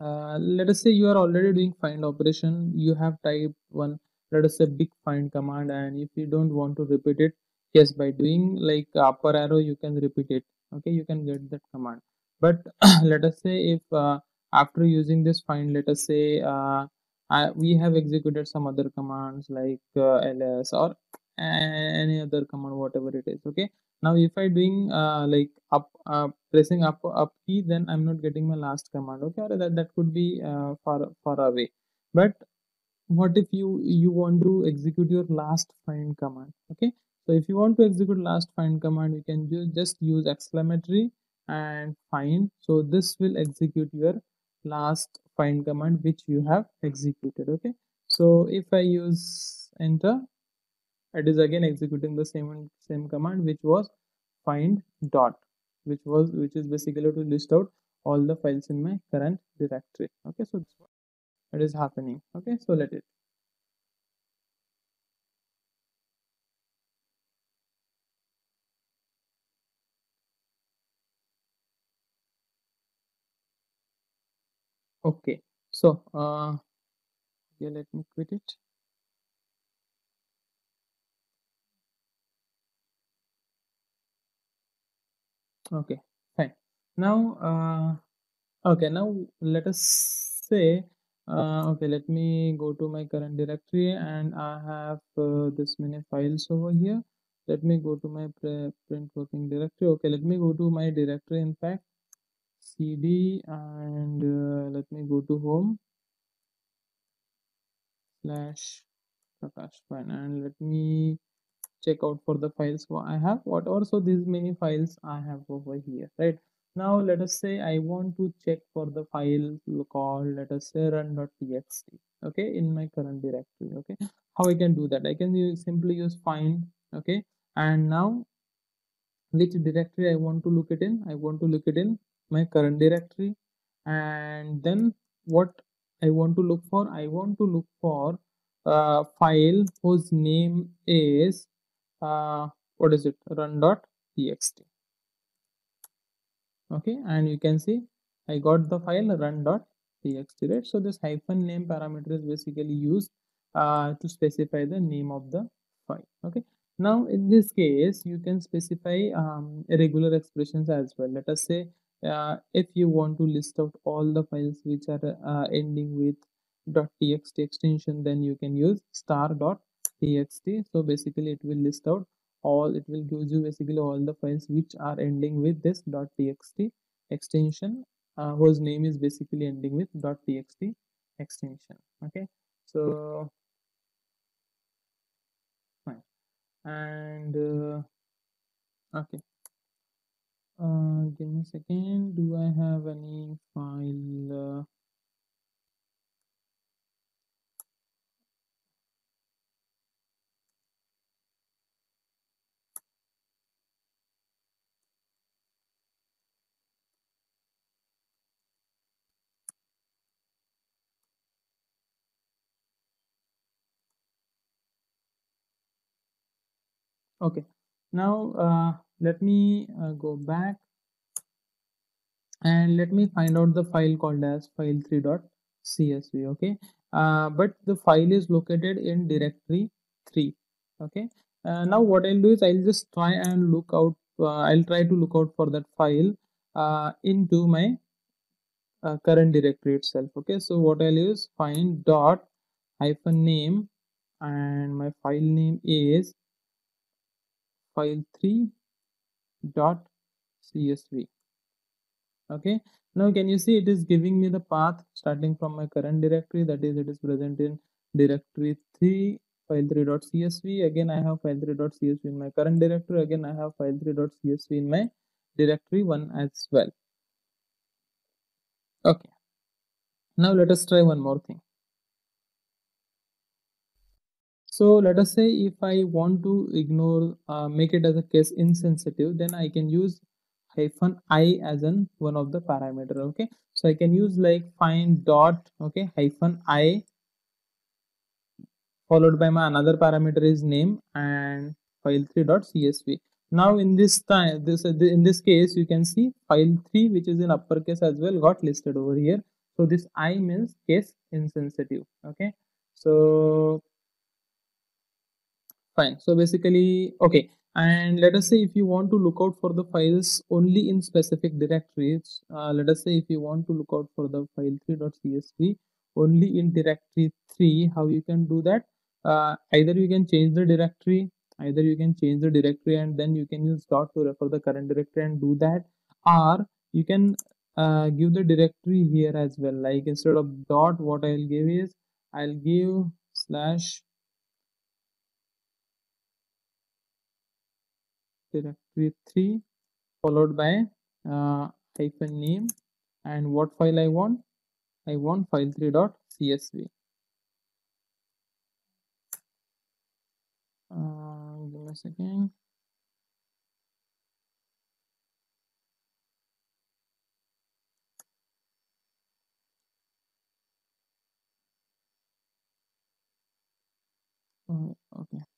uh, let us say you are already doing find operation. You have typed one let us say big find command and if you don't want to repeat it yes by doing like upper arrow you can repeat it. Okay you can get that command but (clears throat) let us say if uh, after using this find let us say uh, I, we have executed some other commands like uh, ls or any other command whatever it is okay? Now if i doing uh, like up uh, pressing up up key then i'm not getting my last command okay? Or that, that could be uh, far far away. But what if you you want to execute your last find command okay? So if you want to execute last find command you can just use exclamatory and find so this will execute your last find command which you have executed okay? So if i use enter it is again executing the same same command which was find dot which was which is basically to list out all the files in my current directory okay? So it is happening okay? So let it okay. So uh okay let me quit it. Okay fine. Now uh, okay now let us say uh, okay let me go to my current directory and i have uh, this many files over here. Let me go to my print working directory. Okay let me go to my directory in fact cd and uh, let me go to home. Slash prakash fine. And let me check out for the files I have whatever so these many files I have over here right? Now let us say I want to check for the file called let us say run.txt okay in my current directory okay? How I can do that? I can use, simply use find okay? And now which directory I want to look it in? I want to look it in my current directory. And then what I want to look for I want to look for a file whose name is uh, what is it? run.txt okay and you can see I got the file run.txt right? So this hyphen name parameter is basically used uh, to specify the name of the file. Okay now in this case you can specify um, regular expressions as well. Let us say uh, if you want to list out all the files which are uh, ending with .txt extension then you can use star.txt so basically it will list out all it will give you basically all the files which are ending with this .txt extension uh, whose name is basically ending with .txt extension. Okay? So fine. And uh, okay uh, give me a second. Do I have any file uh, okay now uh, let me uh, go back and let me find out the file called as file3.csv okay? Uh, but the file is located in directory 3 okay? Uh, now what i'll do is i'll just try and look out uh, i'll try to look out for that file uh, into my current directory itself okay? So what i'll use find dot hyphen name and my file name is file3 dot csv. Okay. Now can you see it is giving me the path starting from my current directory? That is it is present in directory 3 file3.csv again i have file3.csv in my current directory. Again i have file3.csv in my directory 1 as well. Okay. Now let us try one more thing so let us say if i want to ignore uh, make it as a case insensitive then i can use hyphen i as an one of the parameter okay? So i can use like find dot okay hyphen i followed by my another parameter is name and file3 dot csv now in this time this in this case you can see file3 which is in uppercase as well got listed over here. So this i means case insensitive okay? So fine. So basically okay. And let us say if you want to look out for the files only in specific directories uh, let us say if you want to look out for the file3.csv only in directory 3 how you can do that? Uh, either you can change the directory either you can change the directory and then you can use dot to refer the current directory and do that. Or you can uh, give the directory here as well. Like instead of dot what i'll give is i'll give slash directory 3 followed by uh, hyphen name and what file I want? I want file3.csv uh, give me a second. Uh, okay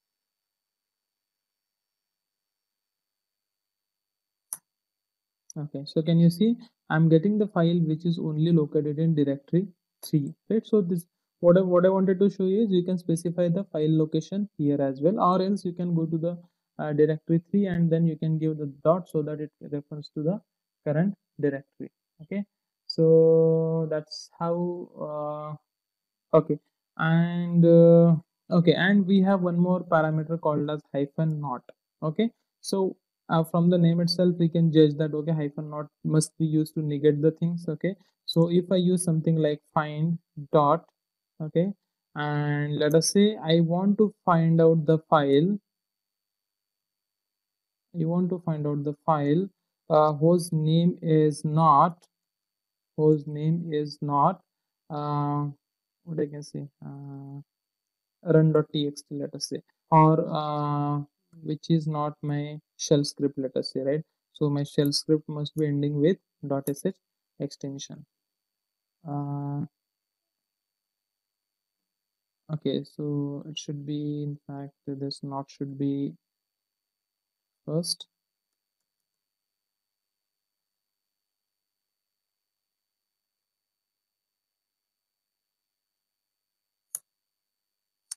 okay so can you see? I'm getting the file which is only located in directory 3 right? So this what I, what I wanted to show you is you can specify the file location here as well or else you can go to the uh, directory 3 and then you can give the dot so that it refers to the current directory okay? So that's how uh, okay and uh, okay and we have one more parameter called as hyphen not okay? So uh, from the name itself we can judge that okay hyphen not must be used to negate the things okay? So if i use something like find dot okay and let us say i want to find out the file you want to find out the file uh, whose name is not whose name is not uh, what I can say uh, run.txt let us say or uh, which is not my shell script let us say right? So my shell script must be ending with dot .sh extension. Uh, okay so it should be in fact this not should be first.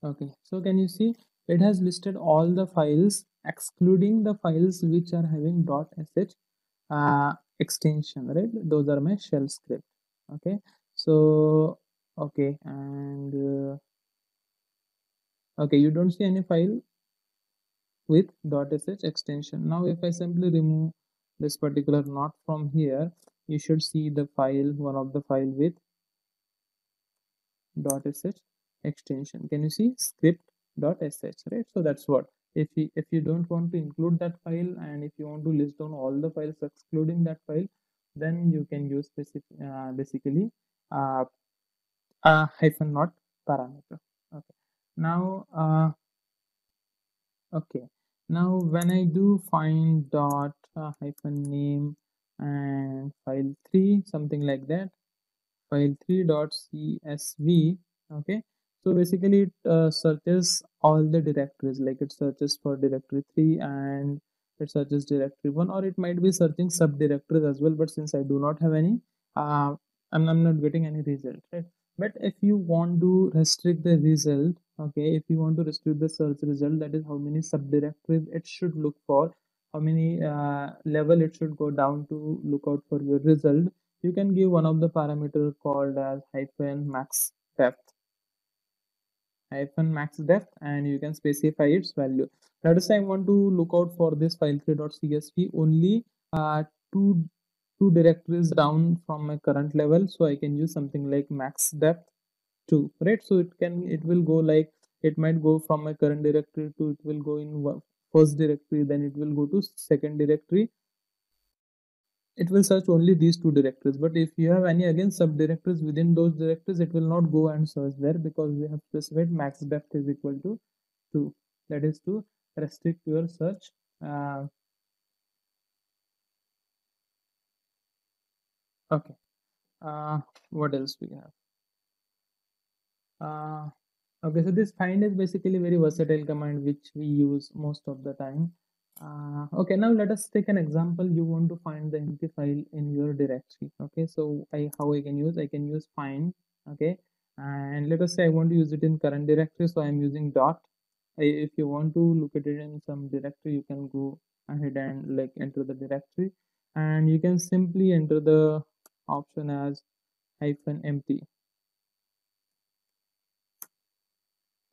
Okay so can you see it has listed all the files excluding the files which are having .sh uh, extension right? Those are my shell script okay? So okay and uh, okay you don't see any file with dot .sh extension. Now if I simply remove this particular not from here you should see the file one of the file with dot .sh extension. Can you see script.sh right? So that's what. If you if you don't want to include that file and if you want to list down all the files excluding that file then you can use specific uh, basically uh, a hyphen not parameter. Okay. Now uh, okay. Now when i do find dot uh, hyphen name and file 3 something like that file 3 dot csv okay so basically it uh, searches all the directories like it searches for directory 3 and it searches directory 1 or it might be searching subdirectories as well but since i do not have any uh, I'm, I'm not getting any result right? But if you want to restrict the result okay if you want to restrict the search result that is how many subdirectories it should look for how many uh, level it should go down to look out for your result you can give one of the parameter called as hyphen max depth hyphen max depth and you can specify its value. Let us say i want to look out for this file3.csv only uh, two two directories down from my current level so i can use something like max depth 2 right? So it can it will go like it might go from my current directory to it will go in first directory then it will go to second directory it will search only these two directories. But if you have any again subdirectories within those directories it will not go and search there because we have specified max depth is equal to 2 that is to restrict your search uh, okay. Uh, what else we have? Uh, okay so this find is basically very versatile command which we use most of the time uh, okay now let us take an example. You want to find the empty file in your directory. Okay so i how i can use? I can use find. Okay and let us say i want to use it in current directory so i'm using dot. If you want to look at it in some directory you can go ahead and like enter the directory. And you can simply enter the option as hyphen empty.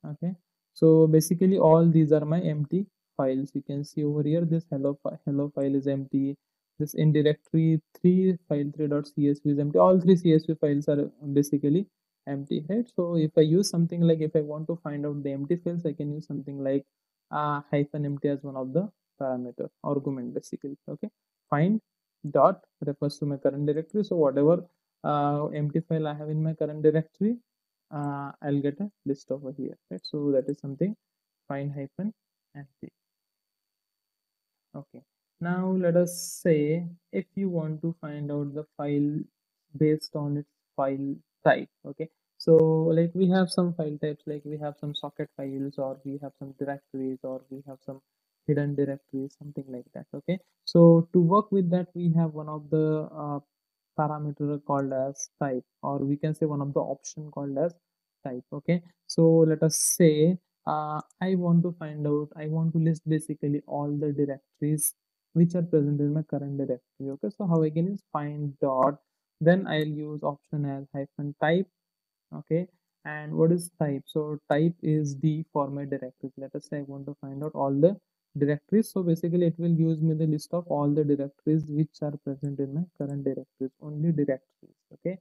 Okay so basically all these are my empty files you can see over here this hello hello file is empty. This in directory 3 file 3.csv is empty. All three csv files are basically empty right? So if i use something like if i want to find out the empty files i can use something like uh, hyphen empty as one of the parameter argument basically okay? Find dot refers to my current directory. So whatever uh, empty file i have in my current directory uh, i'll get a list over here right? So that is something find hyphen empty okay. Now let us say if you want to find out the file based on its file type okay? So like we have some file types like we have some socket files or we have some directories or we have some hidden directories something like that okay? So to work with that we have one of the uh, parameter called as type or we can say one of the option called as type okay? So let us say uh, I want to find out I want to list basically all the directories which are present in my current directory okay? So how I can use find dot then I'll use option as hyphen type okay? And what is type? So type is the format directories let us say I want to find out all the directories. So basically it will use me the list of all the directories which are present in my current directories only directories okay?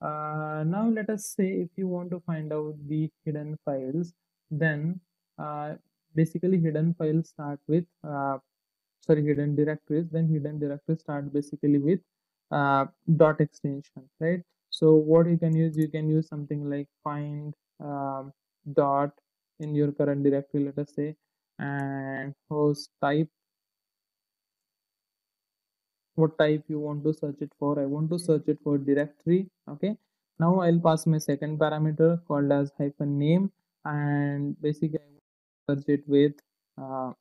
Uh, now let us say if you want to find out the hidden files then uh, basically hidden files start with uh, sorry hidden directories. Then hidden directories start basically with uh, dot extension right? So what you can use you can use something like find um, dot in your current directory let us say and host type. What type you want to search it for. I want to search it for directory okay? Now i'll pass my second parameter called as hyphen name and basically i search it with uh,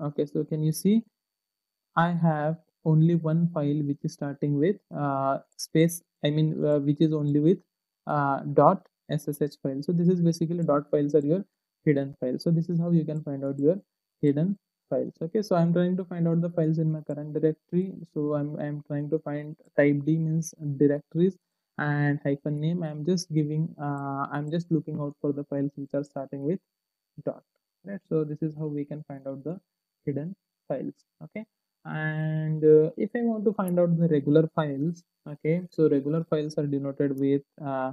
okay so can you see? I have only one file which is starting with uh, space i mean uh, which is only with uh, dot ssh file. So this is basically dot files are your hidden files. So this is how you can find out your hidden files. Okay so i'm trying to find out the files in my current directory. So i'm i'm trying to find type d means directories and hyphen name. I'm just giving uh, i'm just looking out for the files which are starting with dot right? So this is how we can find out the hidden files okay? And uh, if i want to find out the regular files okay? So regular files are denoted with uh,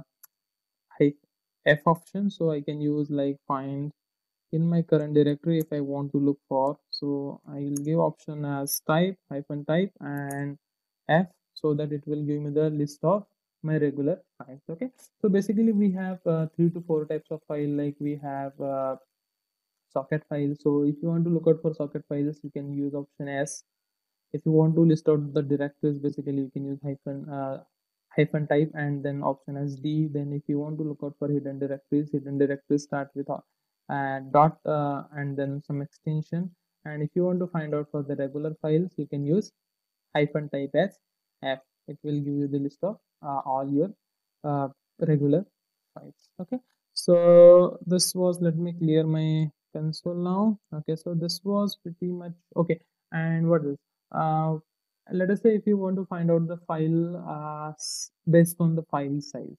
f option. So i can use like find in my current directory if i want to look for. So i will give option as type hyphen type and f so that it will give me the list of my regular files okay? So basically we have uh, three to four types of file like we have uh, socket files. So if you want to look out for socket files you can use option s. If you want to list out the directories basically you can use hyphen uh, hyphen type and then option as d. Then if you want to look out for hidden directories hidden directories start with uh, dot uh, and then some extension. And if you want to find out for the regular files you can use hyphen type as f it will give you the list of uh, all your uh, regular files. Okay. So this was let me clear my console now. Okay. So this was pretty much okay. And what is uh, let us say if you want to find out the file uh, based on the file size.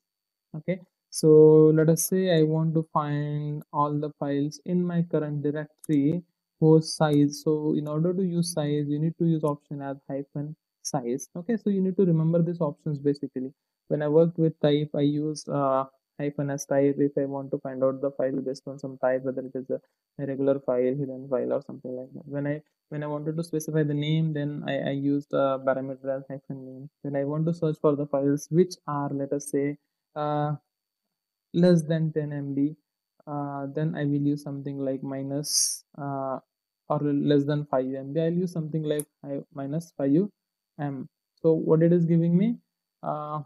Okay. So let us say i want to find all the files in my current directory for size. So in order to use size you need to use option as hyphen size. Okay so you need to remember these options basically. When i worked with type i used uh, hyphen s type if i want to find out the file based on some type whether it is a, regular file hidden file or something like that. When i when i wanted to specify the name then i, I used a parameter as hyphen name. When i want to search for the files which are let us say uh, less than 10 MB uh, then I will use something like minus uh, or less than 5 MB I'll use something like minus 5 M so what it is giving me uh,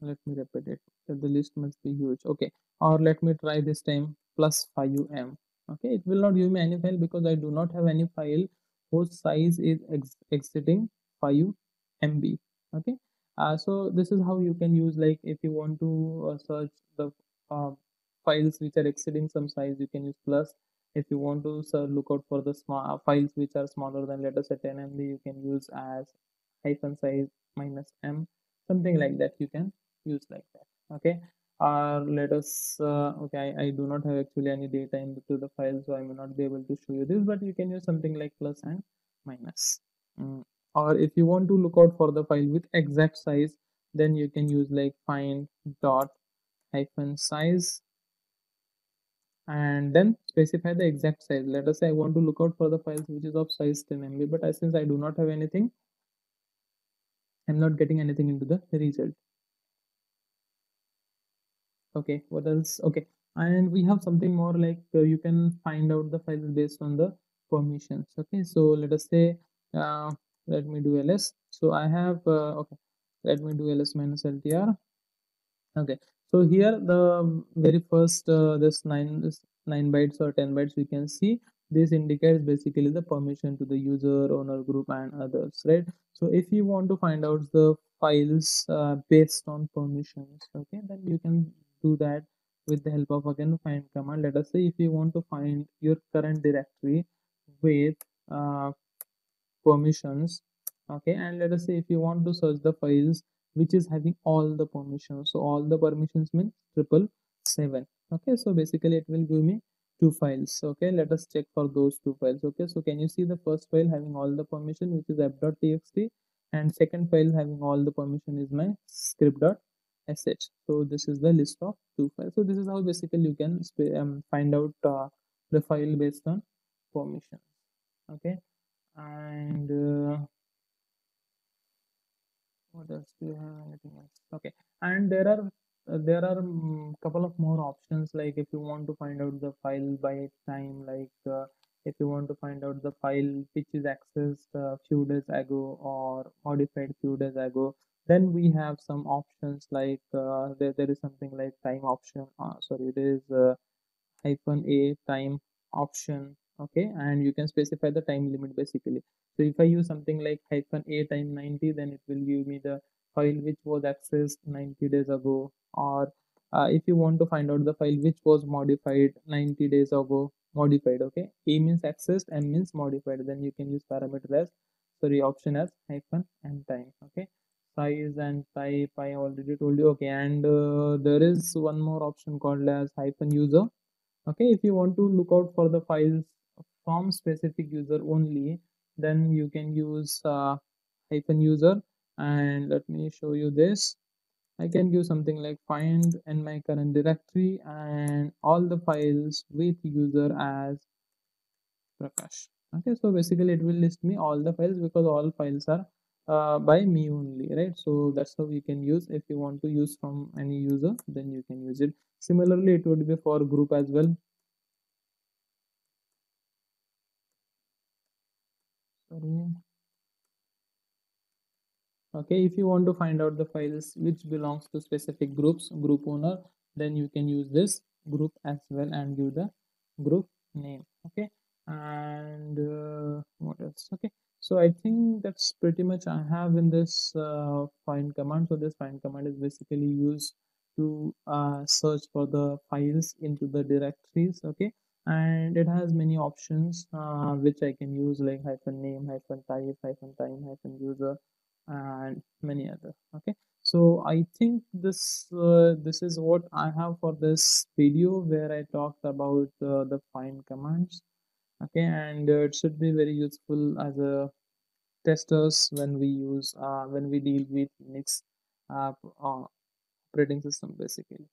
let me repeat it. The list must be huge. Okay. Or let me try this time plus 5 M. Okay. It will not give me any file because I do not have any file whose size is ex exceeding 5 MB okay. Uh, so this is how you can use like if you want to uh, search the uh, files which are exceeding some size you can use plus if you want to look out for the small uh, files which are smaller than let us say 10 MB you can use as hyphen size minus m something like that you can use like that okay? Or let us uh, okay I, I, do not have actually any data into the file so i may not be able to show you this but you can use something like plus and minus. Mm. Or if you want to look out for the file with exact size then you can use like find dot hyphen size and then specify the exact size. Let us say i want to look out for the files which is of size 10 mb but I, since i do not have anything i'm not getting anything into the result. Okay what else? Okay and we have something more like uh, you can find out the files based on the permissions. Okay so let us say uh, let me do ls so i have uh, okay let me do ls minus ltr okay so here the very first uh, this nine this nine bytes or 10 bytes we can see this indicates basically the permission to the user owner group and others right? So if you want to find out the files uh, based on permissions okay then you can do that with the help of again find command. Let us say if you want to find your current directory with uh, permissions okay and let us say if you want to search the files which is having all the permissions. So all the permissions means triple seven. Okay so basically it will give me two files. Okay let us check for those two files. Okay so can you see the first file having all the permission which is app.txt and second file having all the permission is my script.sh so this is the list of two files. So this is how basically you can um, find out uh, the file based on permission. Okay and uh, what else do you have anything else? Okay. And there are uh, there are um, couple of more options like if you want to find out the file by time like uh, if you want to find out the file which is accessed a few days ago or modified few days ago then we have some options like uh, there, there is something like time option uh, sorry it is uh, hyphen a time option okay and you can specify the time limit basically. So if i use something like hyphen a time 90 then it will give me the file which was accessed 90 days ago. Or uh, if you want to find out the file which was modified 90 days ago modified okay? A means accessed and means modified then you can use parameter as sorry option as hyphen and time okay? Size and type i already told you okay? And uh, there is one more option called as hyphen user okay? If you want to look out for the files from specific user only then you can use uh, hyphen user. And let me show you this. I can give something like find in my current directory and all the files with user as Prakash. Okay so basically it will list me all the files because all files are uh, by me only right? So that's how you can use. If you want to use from any user then you can use it. Similarly it would be for group as well sorry. Okay if you want to find out the files which belongs to specific groups group owner then you can use this group as well and give the group name okay? And uh, what else? Okay so i think that's pretty much i have in this uh, find command. So this find command is basically used to uh, search for the files into the directories okay and it has many options uh, which i can use like hyphen name hyphen type hyphen time hyphen user and many other okay? So i think this uh, this is what i have for this video where i talked about uh, the find commands okay? And uh, it should be very useful as a testers when we use uh, when we deal with Linux uh, operating system basically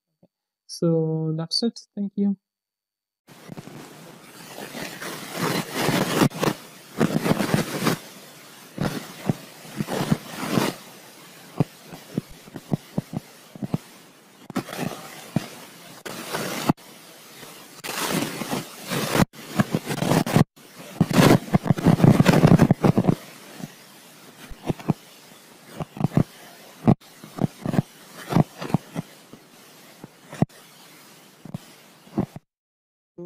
so that's it. Thank you do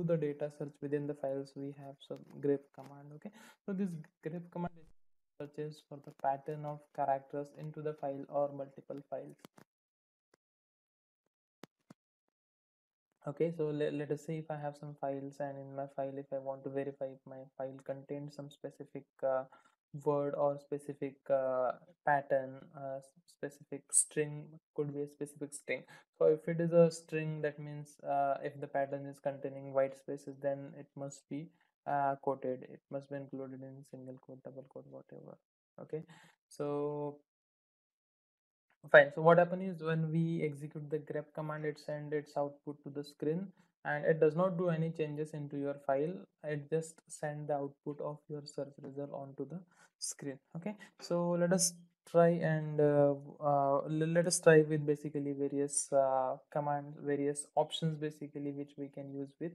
the data search within the files we have some grep command okay? So this grep command searches for the pattern of characters into the file or multiple files. Okay so let, let us say if i have some files and in my file if i want to verify if my file contains some specific uh, word or specific uh, pattern uh, specific string could be a specific string. So if it is a string that means uh, if the pattern is containing white spaces then it must be uh, quoted. It must be included in single quote double quote whatever. Okay? So fine. So what happens is when we execute the grep command it sends its output to the screen and it does not do any changes into your file. It just send the output of your search result onto the screen. Okay? So let us try and uh, uh, let us try with basically various uh, commands various options basically which we can use with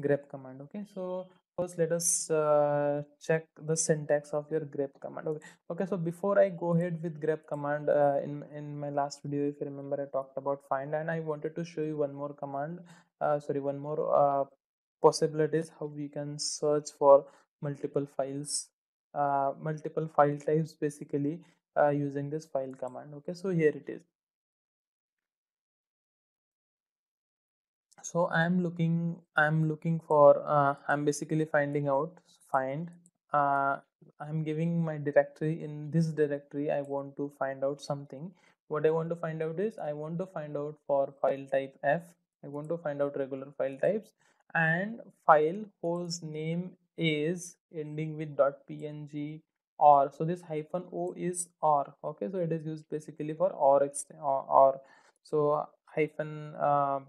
grep command. Okay? So first let us uh, check the syntax of your grep command. Okay? Okay so before i go ahead with grep command uh, in in my last video if you remember i talked about find and i wanted to show you one more command uh, sorry one more uh, possibilities how we can search for multiple files uh, multiple file types basically uh, using this file command. Okay so here it is. So i'm looking i'm looking for uh, i'm basically finding out find uh, i'm giving my directory. In this directory i want to find out something. What i want to find out is i want to find out for file type f i want to find out regular file types. And file whose name is ending with .png or so this hyphen o is or okay so it is used basically for or or, or so hyphen uh,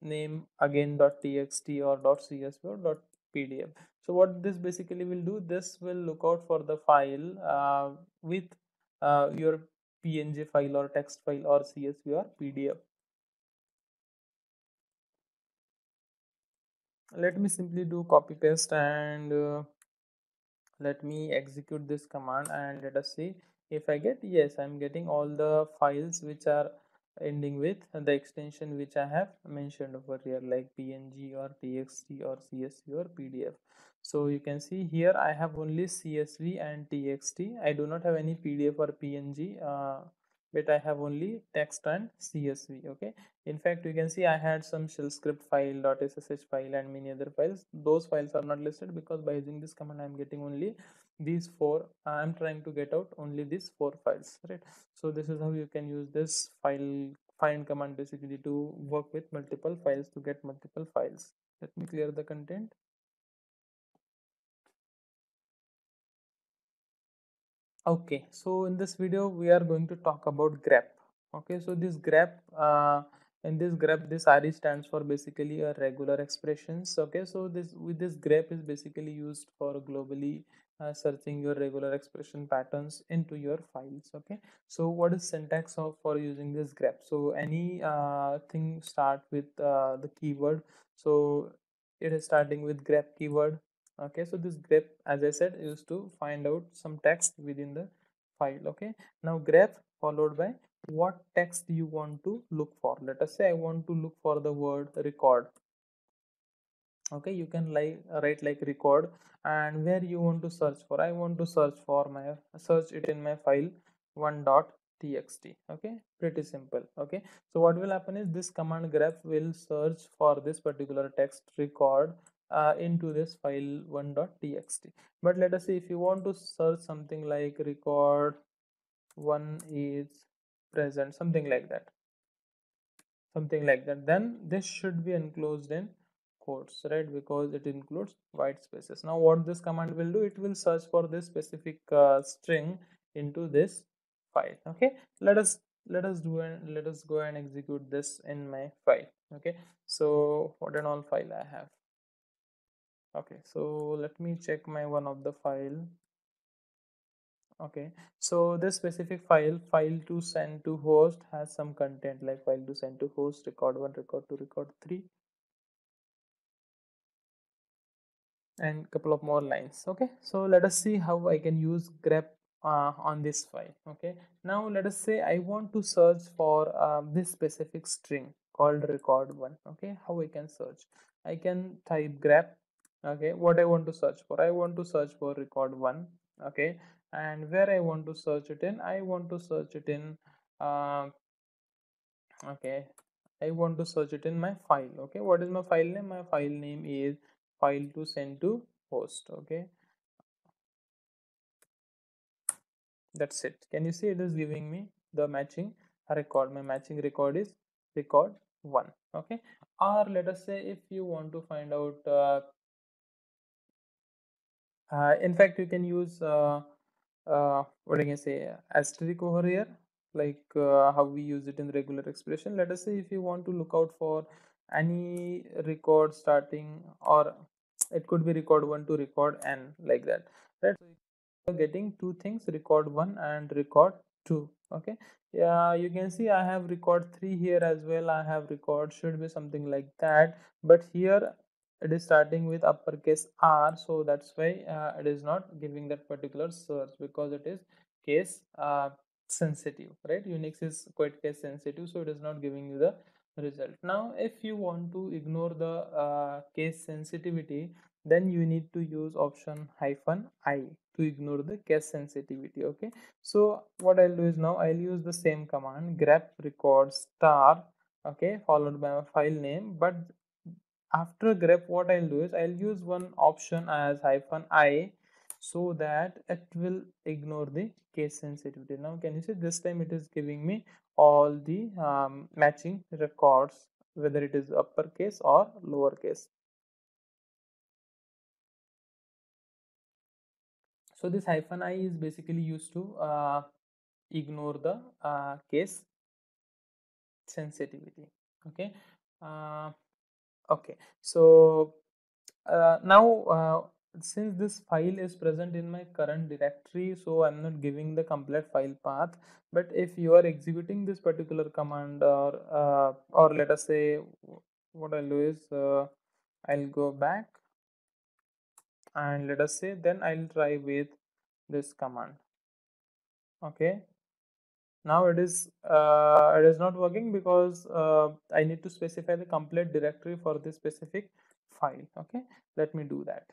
name again .txt or .csv or pdf so what this basically will do this will look out for the file uh, with uh, your png file or text file or csv or pdf let me simply do copy paste and uh, let me execute this command and let us see if i get yes i'm getting all the files which are ending with the extension which i have mentioned over here like png or txt or csv or pdf so you can see here i have only csv and txt i do not have any pdf or png uh, but I have only text and CSV okay? In fact you can see I had some shell script file dot .ssh file and many other files. Those files are not listed because by using this command I'm getting only these four uh, I'm trying to get out only these four files right? So this is how you can use this file find command basically to work with multiple files to get multiple files. Let me clear the content okay so in this video we are going to talk about grep. Okay so this grep uh, in this grep this re stands for basically a regular expressions okay so this with this grep is basically used for globally uh, searching your regular expression patterns into your files. Okay so what is syntax of for using this grep? So any uh, thing start with uh, the keyword. So it is starting with grep keyword okay so this grep as i said is to find out some text within the file okay? Now grep followed by what text you want to look for. Let us say i want to look for the word record. Okay you can like write like record and where you want to search for. I want to search for my search it in my file one dot txt okay? Pretty simple okay? So what will happen is this command grep will search for this particular text record uh, into this file 1.txt but let us see if you want to search something like record one is present something like that. Something like that. Then this should be enclosed in quotes right? Because it includes white spaces. Now what this command will do it will search for this specific uh, string into this file okay? Let us let us do and let us go and execute this in my file okay? So what an all file i have okay so let me check my one of the file. Okay so this specific file file to send to host has some content like file to send to host record one record two record three and couple of more lines. Okay so let us see how i can use grep uh, on this file. Okay now let us say i want to search for uh, this specific string called record one. Okay how i can search? I can type grep okay what i want to search for i want to search for record one okay? And where i want to search it in i want to search it in uh, okay i want to search it in my file okay? What is my file name? My file name is file to send to host okay? That's it. Can you see it is giving me the matching record my matching record is record one okay? Or let us say if you want to find out uh, in fact you can use uh, uh, what I can say asterisk over here. Like uh, how we use it in the regular expression. Let us say if you want to look out for any record starting or it could be record 1 to record n like that. Right? So getting two things record 1 and record 2 okay? Yeah you can see i have record 3 here as well. I have record should be something like that. But here it is starting with uppercase r so that's why uh, it is not giving that particular search because it is case uh, sensitive right? Unix is quite case sensitive so it is not giving you the result. Now if you want to ignore the uh, case sensitivity then you need to use option hyphen i to ignore the case sensitivity okay? So what i'll do is now i'll use the same command grep record star okay followed by a file name but after grep what i'll do is i'll use one option as hyphen i so that it will ignore the case sensitivity. Now can you see this time it is giving me all the um, matching records whether it is uppercase or lowercase so this hyphen i is basically used to uh, ignore the uh, case sensitivity. Okay? Uh, okay so uh, now uh, since this file is present in my current directory so i'm not giving the complete file path but if you are executing this particular command or uh, or let us say what i'll do is uh, i'll go back and let us say then i'll try with this command. Okay now it is uh, it is not working because uh, i need to specify the complete directory for this specific file. Okay? Let me do that.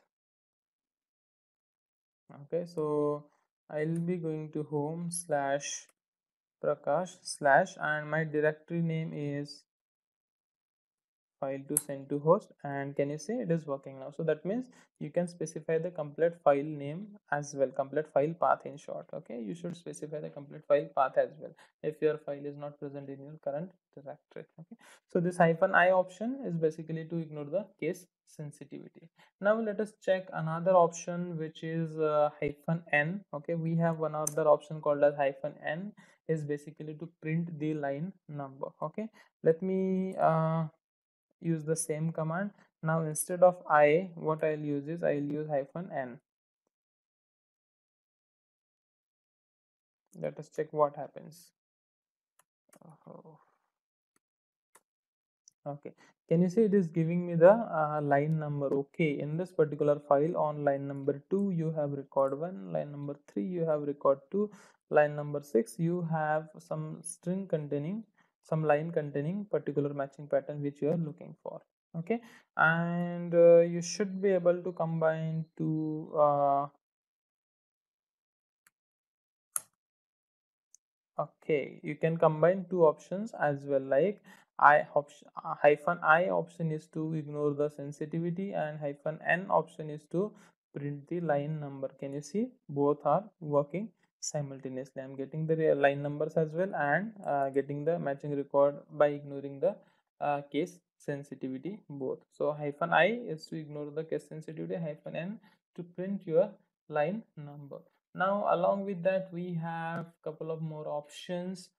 Okay? So i'll be going to home slash prakash slash and my directory name is file to send to host and can you see it is working now? So that means you can specify the complete file name as well complete file path in short okay? You should specify the complete file path as well if your file is not present in your current directory okay? So this hyphen i option is basically to ignore the case sensitivity. Now let us check another option which is uh, hyphen n okay? We have one other option called as hyphen n is basically to print the line number okay? Let me uh, use the same command. Now instead of i what i'll use is i'll use hyphen n. Let us check what happens. Oh. okay. Can you see it is giving me the uh, line number okay in this particular file on line number 2 you have record 1 line number 3 you have record 2 line number 6 you have some string containing some line containing particular matching pattern which you are looking for okay? And uh, you should be able to combine two uh, okay you can combine two options as well like i option hyphen i option is to ignore the sensitivity and hyphen n option is to print the line number. Can you see? Both are working simultaneously. I'm getting the line numbers as well and uh, getting the matching record by ignoring the uh, case sensitivity both. So hyphen i is to ignore the case sensitivity hyphen n to print your line number. Now along with that we have couple of more options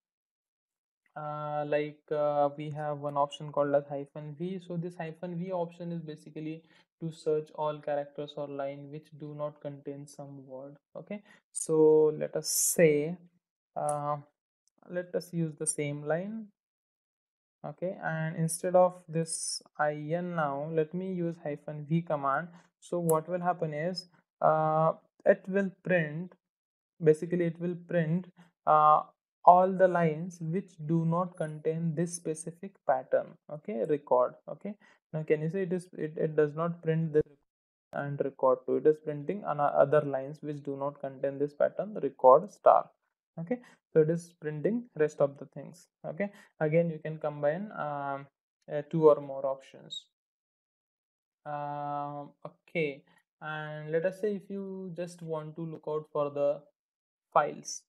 uh, like uh, we have one option called as hyphen v. So this hyphen v option is basically to search all characters or line which do not contain some word. Okay? So let us say uh, let us use the same line. Okay? And instead of this in now let me use hyphen v command. So what will happen is uh, it will print basically it will print uh, all the lines which do not contain this specific pattern okay record okay. Now can you see it is it, it does not print this and record to it is printing other lines which do not contain this pattern record star okay. So it is printing rest of the things okay. Again you can combine um, uh, two or more options. Um, okay. And let us say if you just want to look out for the files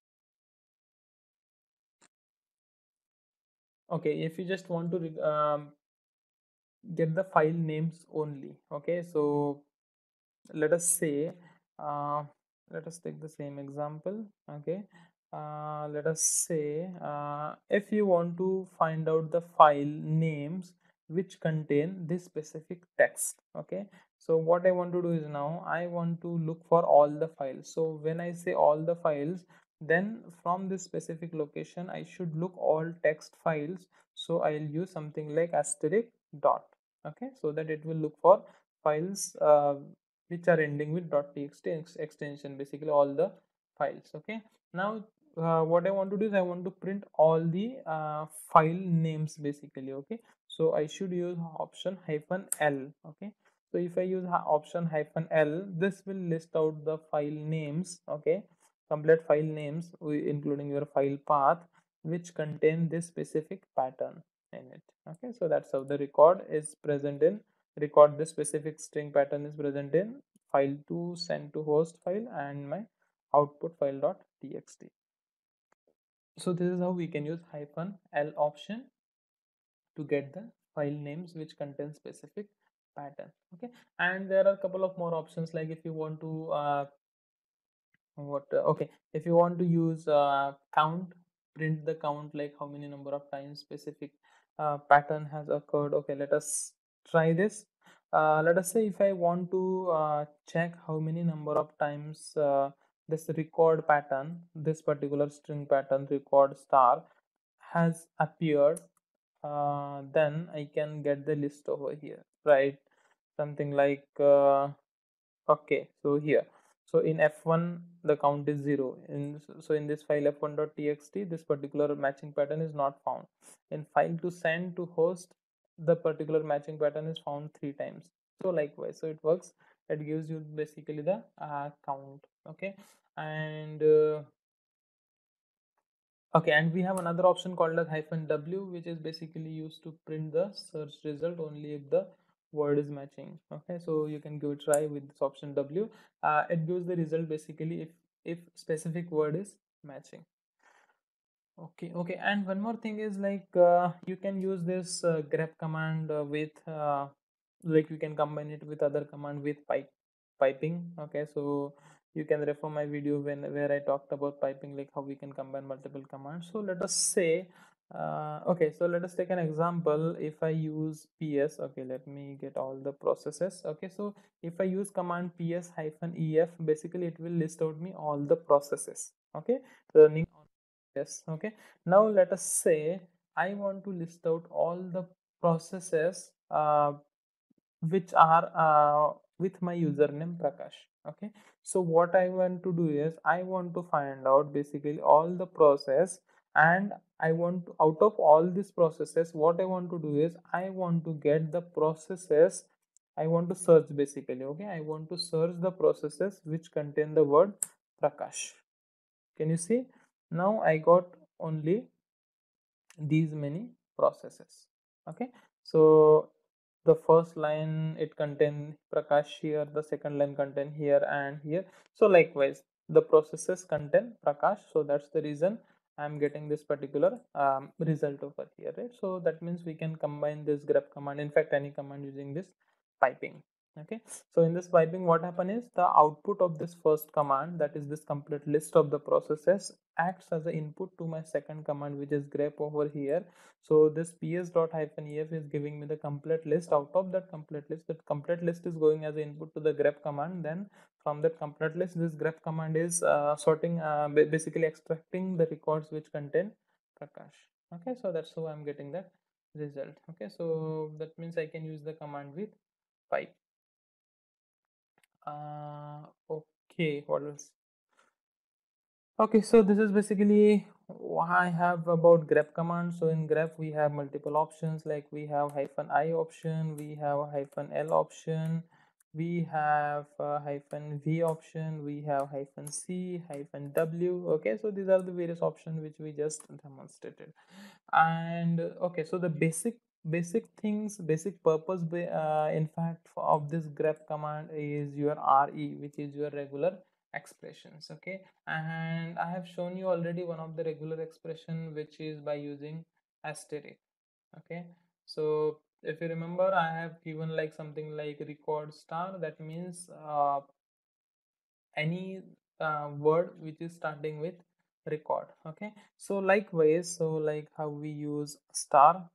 okay if you just want to um, get the file names only okay? So let us say uh, let us take the same example okay? Uh, let us say uh, if you want to find out the file names which contain this specific text okay? So what i want to do is now i want to look for all the files. So when i say all the files then from this specific location i should look all text files. So i'll use something like asterisk dot okay? So that it will look for files uh, which are ending with dot .txt extension basically all the files okay? Now uh, what I want to do is I want to print all the uh, file names basically okay? So I should use option hyphen L okay? So if I use option hyphen L this will list out the file names okay complete file names including your file path which contain this specific pattern in it. Okay so that's how the record is present in. Record this specific string pattern is present in file to send to host file and my output file dot txt. So this is how we can use hyphen l option to get the file names which contain specific pattern. Okay and there are a couple of more options like if you want to uh, what uh, okay if you want to use uh, count print the count like how many number of times specific uh, pattern has occurred okay let us try this uh, let us say if I want to uh, check how many number of times uh, this record pattern, this particular string pattern record star has appeared, uh, then I can get the list over here, right? Something like, uh, okay, so here. So in F1, the count is zero. In, so in this file f1.txt, this particular matching pattern is not found. In file to send to host, the particular matching pattern is found three times. So likewise. So it works. It gives you basically the uh, count. Okay? And uh, okay. And we have another option called as hyphen w which is basically used to print the search result only if the word is matching okay? So you can give a try with this option w. Uh, it gives the result basically if if specific word is matching. Okay okay and one more thing is like uh, you can use this uh, grep command uh, with uh, like you can combine it with other command with pipe piping okay? So you can refer my video when where i talked about piping like how we can combine multiple commands. So let us say uh, okay so let us take an example. If i use ps okay let me get all the processes. Okay so if i use command ps hyphen ef basically it will list out me all the processes. Okay running on yes okay. Now let us say i want to list out all the processes uh, which are uh, with my username prakash okay. So what i want to do is i want to find out basically all the process and i want to, out of all these processes what i want to do is i want to get the processes i want to search basically okay? I want to search the processes which contain the word prakash. Can you see? Now i got only these many processes okay? So the first line it contain prakash here the second line contain here and here. So likewise the processes contain prakash. So that's the reason i'm getting this particular um, result over here right? So that means we can combine this grep command in fact any command using this piping okay? So in this piping what happen is the output of this first command that is this complete list of the processes acts as an input to my second command which is grep over here. So this ps dot hyphen ef is giving me the complete list. Out of that complete list that complete list is going as input to the grep command then from that complete list this grep command is uh, sorting uh, basically extracting the records which contain prakash. Okay so that's how i'm getting that result. Okay so that means i can use the command with pipe. Uh okay what else? Okay so this is basically i have about grep command. So in grep we have multiple options like we have hyphen i option we have hyphen l option we have uh, hyphen v option we have hyphen c hyphen w okay? So these are the various options which we just demonstrated. And okay so the basic basic things basic purpose uh, in fact of this grep command is your re which is your regular expressions okay? And i have shown you already one of the regular expression which is by using asterisk okay? So if you remember i have given like something like record star. That means uh, any uh, word which is starting with record okay? So likewise so like how we use star.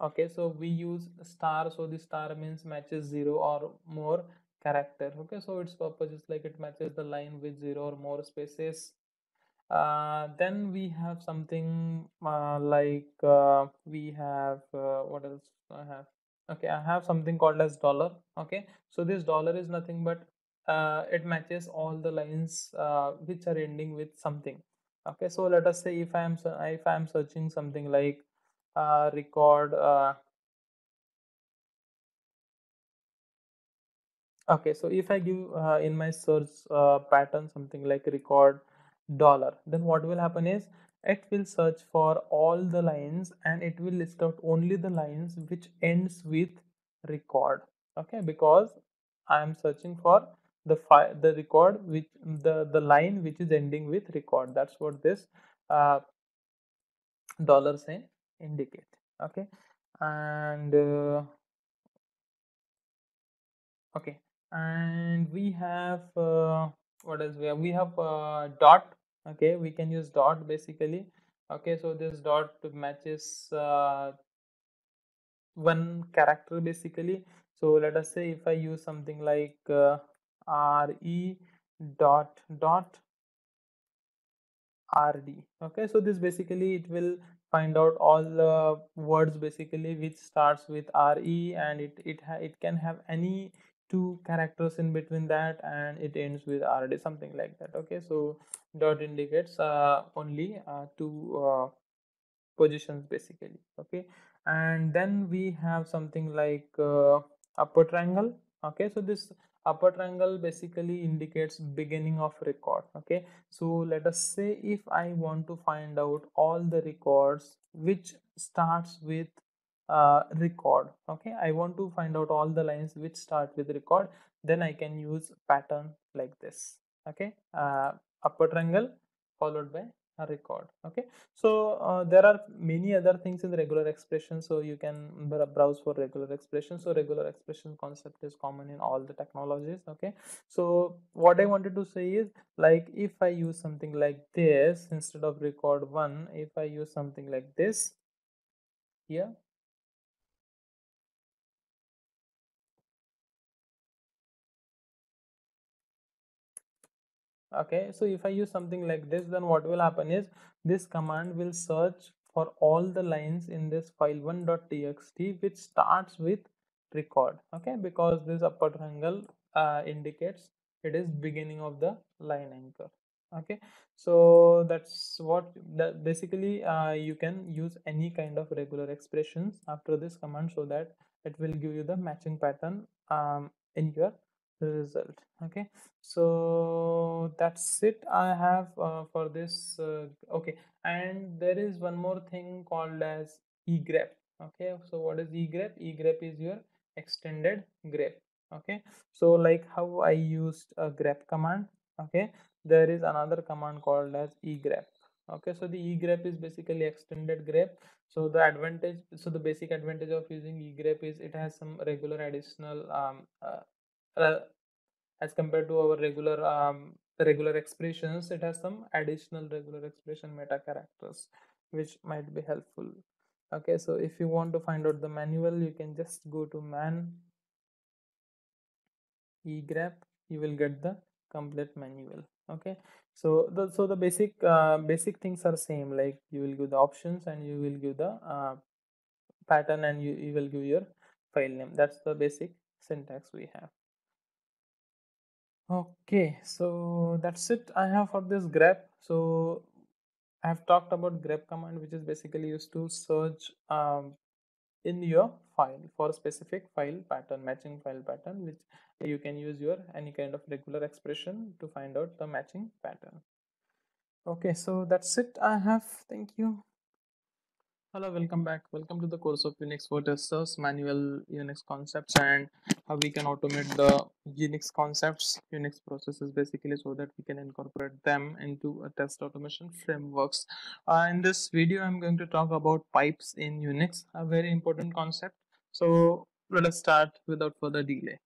Okay so we use star. So the star means matches zero or more character okay? So its purpose is like it matches the line with zero or more spaces uh, then we have something uh, like uh, we have uh, what else i have? Okay i have something called as dollar okay? So this dollar is nothing but uh, it matches all the lines uh, which are ending with something okay? So let us say if i am if i am searching something like uh, record uh, okay so if i give uh, in my search uh, pattern something like record dollar. Then what will happen is it will search for all the lines and it will list out only the lines which ends with record. Okay? Because i am searching for the file the record which the the line which is ending with record. That's what this uh, dollar sign indicate. Okay? And uh, okay. And we have uh, what else we have? We have uh, dot okay we can use dot basically okay so this dot matches uh, one character basically. So let us say if I use something like uh, re dot dot rd okay so this basically it will find out all the words basically which starts with re and it it it can have any two characters in between that and it ends with rd something like that okay? So dot indicates uh, only uh, two uh, positions basically okay? And then we have something like uh, upper triangle okay? So this upper triangle basically indicates beginning of record okay? So let us say if i want to find out all the records which starts with uh, record okay? I want to find out all the lines which start with record then i can use pattern like this okay? Uh, upper triangle followed by a record okay? So uh, there are many other things in the regular expression so you can browse for regular expression. So regular expression concept is common in all the technologies okay? So what i wanted to say is like if i use something like this instead of record one if i use something like this here okay so if i use something like this then what will happen is this command will search for all the lines in this file1.txt which starts with record. Okay because this upper triangle uh, indicates it is beginning of the line anchor. Okay so that's what that basically uh, you can use any kind of regular expressions after this command so that it will give you the matching pattern um, in your result okay? So that's it i have uh, for this uh, okay. And there is one more thing called as egrep okay? So what is egrep? Egrep is your extended grep okay? So like how i used a grep command okay? There is another command called as egrep okay? So the egrep is basically extended grep. So the advantage so the basic advantage of using egrep is it has some regular additional um, uh, uh, as compared to our regular um, regular expressions it has some additional regular expression meta characters which might be helpful. Okay so if you want to find out the manual you can just go to man egrep you will get the complete manual. Okay so the so the basic uh, basic things are same like you will give the options and you will give the uh, pattern and you, you will give your file name. That's the basic syntax we have okay so that's it i have for this grep. So i have talked about grep command which is basically used to search um, in your file for a specific file pattern matching file pattern which you can use your any kind of regular expression to find out the matching pattern. Okay so that's it i have. Thank you hello welcome back. Welcome to the course of unix for testers manual unix concepts and how we can automate the unix concepts unix processes basically so that we can incorporate them into a test automation frameworks. Uh, in this video i'm going to talk about pipes in unix a very important concept. So let us start without further delay.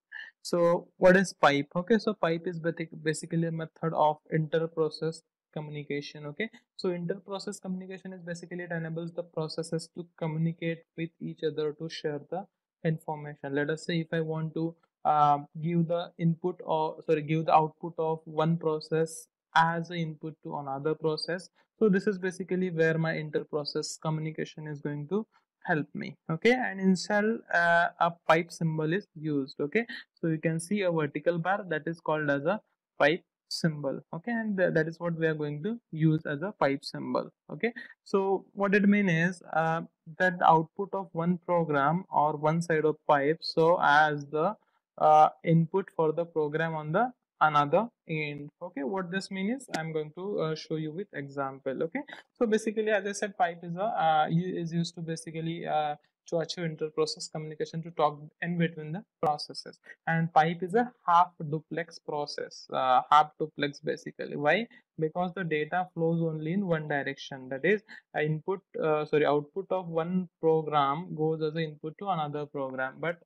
So what is pipe? Okay so pipe is basically a method of inter-process communication okay? So inter-process communication is basically it enables the processes to communicate with each other to share the information. Let us say if i want to uh, give the input or sorry give the output of one process as an input to another process. So this is basically where my inter-process communication is going to help me okay? And in shell uh, a pipe symbol is used okay? So you can see a vertical bar that is called as a pipe symbol okay? And th that is what we are going to use as a pipe symbol okay? So what it means is uh, that the output of one program or one side of pipe so as the uh, input for the program on the another end okay? What this means is i'm going to uh, show you with example okay? So basically as i said pipe is a uh, is used to basically uh, to achieve inter-process communication to talk in between the processes. And pipe is a half duplex process uh, half duplex basically. Why? Because the data flows only in one direction. That is input uh, sorry output of one program goes as an input to another program. But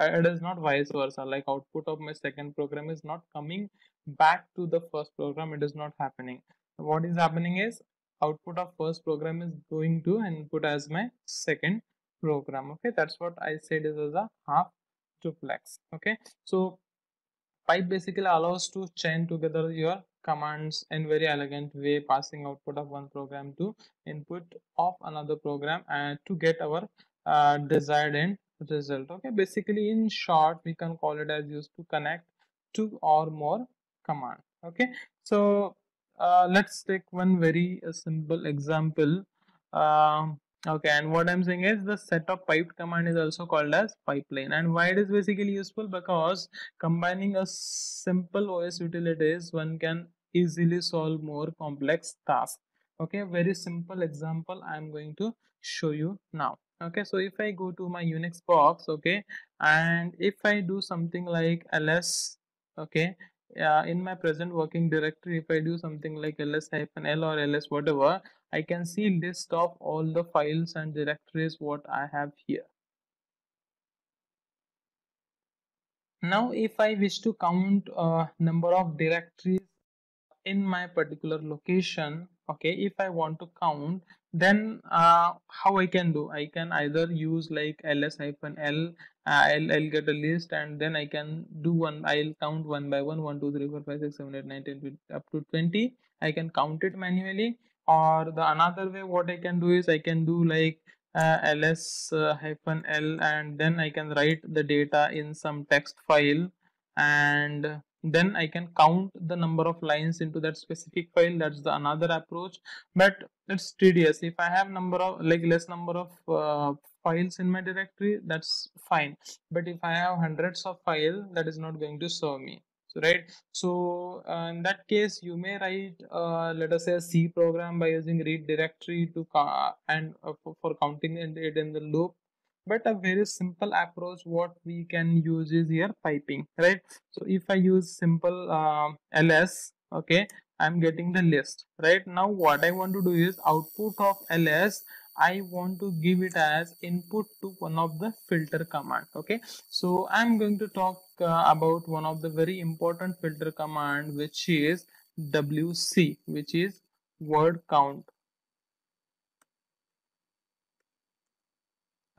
it is not vice versa. Like output of my second program is not coming back to the first program. It is not happening. What is happening is output of first program is going to input as my second program okay? That's what i said is a half duplex okay? So pipe basically allows to chain together your commands in very elegant way passing output of one program to input of another program and to get our uh, desired end result okay? Basically in short we can call it as used to connect two or more command okay? So uh, let's take one very uh, simple example. Um, okay and what i'm saying is the set of piped command is also called as pipeline. And why it is basically useful? Because combining a simple os utilities one can easily solve more complex tasks. Okay very simple example i'm going to show you now. Okay so if i go to my unix box okay and if i do something like ls okay uh, in my present working directory if i do something like ls hyphen l or ls whatever i can see list of all the files and directories what i have here. Now if i wish to count uh, number of directories in my particular location okay if i want to count then uh, how i can do? I can either use like ls hyphen l uh, I'll, I'll get a list and then i can do one i'll count one by one one two three four five six seven eight nine ten up to 20 i can count it manually or the another way what i can do is i can do like uh, ls uh, hyphen l and then i can write the data in some text file. And then I can count the number of lines into that specific file. That's the another approach. But it's tedious. If I have number of like less number of uh, files in my directory that's fine. But if I have hundreds of files that is not going to serve me right? So uh, in that case you may write uh, let us say a C program by using read directory to and uh, for, for counting it in the loop. But a very simple approach what we can use is here piping right? So if i use simple uh, ls okay i'm getting the list right? Now what i want to do is output of ls i want to give it as input to one of the filter command okay? So i'm going to talk uh, about one of the very important filter command which is wc which is word count.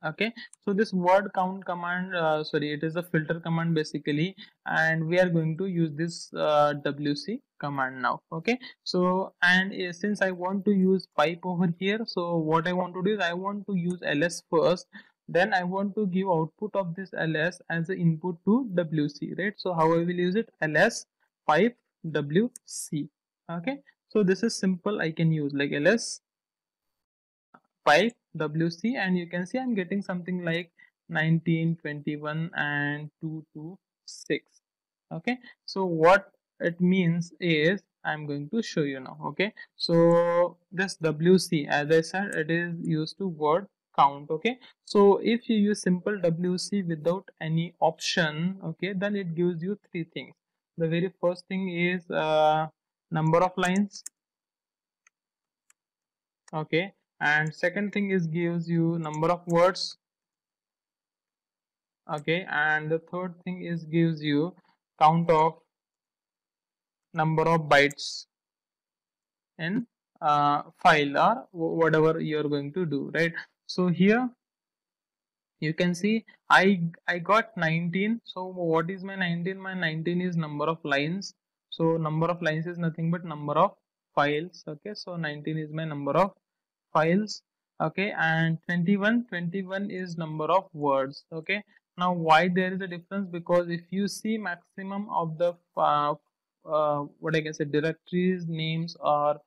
Okay? So this word count command uh, sorry it is a filter command basically and we are going to use this uh, wc command now okay? So and uh, since i want to use pipe over here so what i want to do is i want to use ls first then i want to give output of this ls as an input to wc right? So how i will use it? Ls pipe wc okay? So this is simple i can use like ls pipe WC and you can see I'm getting something like 19, 21 and 2 to 6. Okay, so what it means is I'm going to show you now. Okay, so this WC as I said it is used to word count okay? So if you use simple wc without any option okay then it gives you three things. The very first thing is uh, number of lines okay? And second thing is gives you number of words okay? And the third thing is gives you count of number of bytes in uh, file or whatever you are going to do right? So here you can see i i got 19 so what is my 19 my 19 is number of lines. So number of lines is nothing but number of files okay? So 19 is my number of files okay? And 21 21 is number of words okay? Now why there is a difference? Because if you see maximum of the uh, uh, what I can say directories names or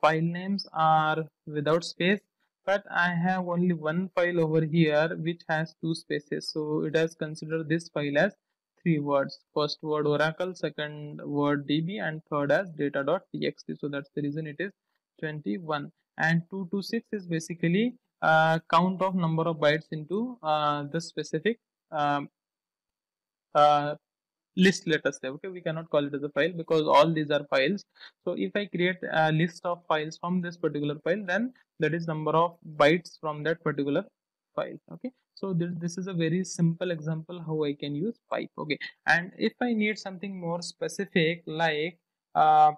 file names are without space but I have only one file over here which has two spaces. So it has considered this file as three words. First word oracle second word db and third as data.txt so that's the reason it is 21 and 2 to 6 is basically uh, count of number of bytes into uh, the specific um, uh, list let us say okay? We cannot call it as a file because all these are files. So if i create a list of files from this particular file then that is number of bytes from that particular file okay? So this, this is a very simple example how i can use pipe okay? And if i need something more specific like uh,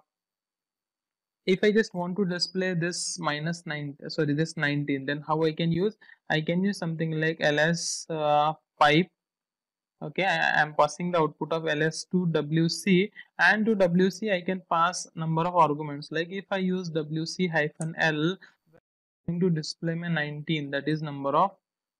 if I just want to display this minus 9 sorry this 19 then how I can use? I can use something like ls uh, pipe okay I am passing the output of ls to wc and to wc I can pass number of arguments. Like if I use wc hyphen l going to display my 19 that is number of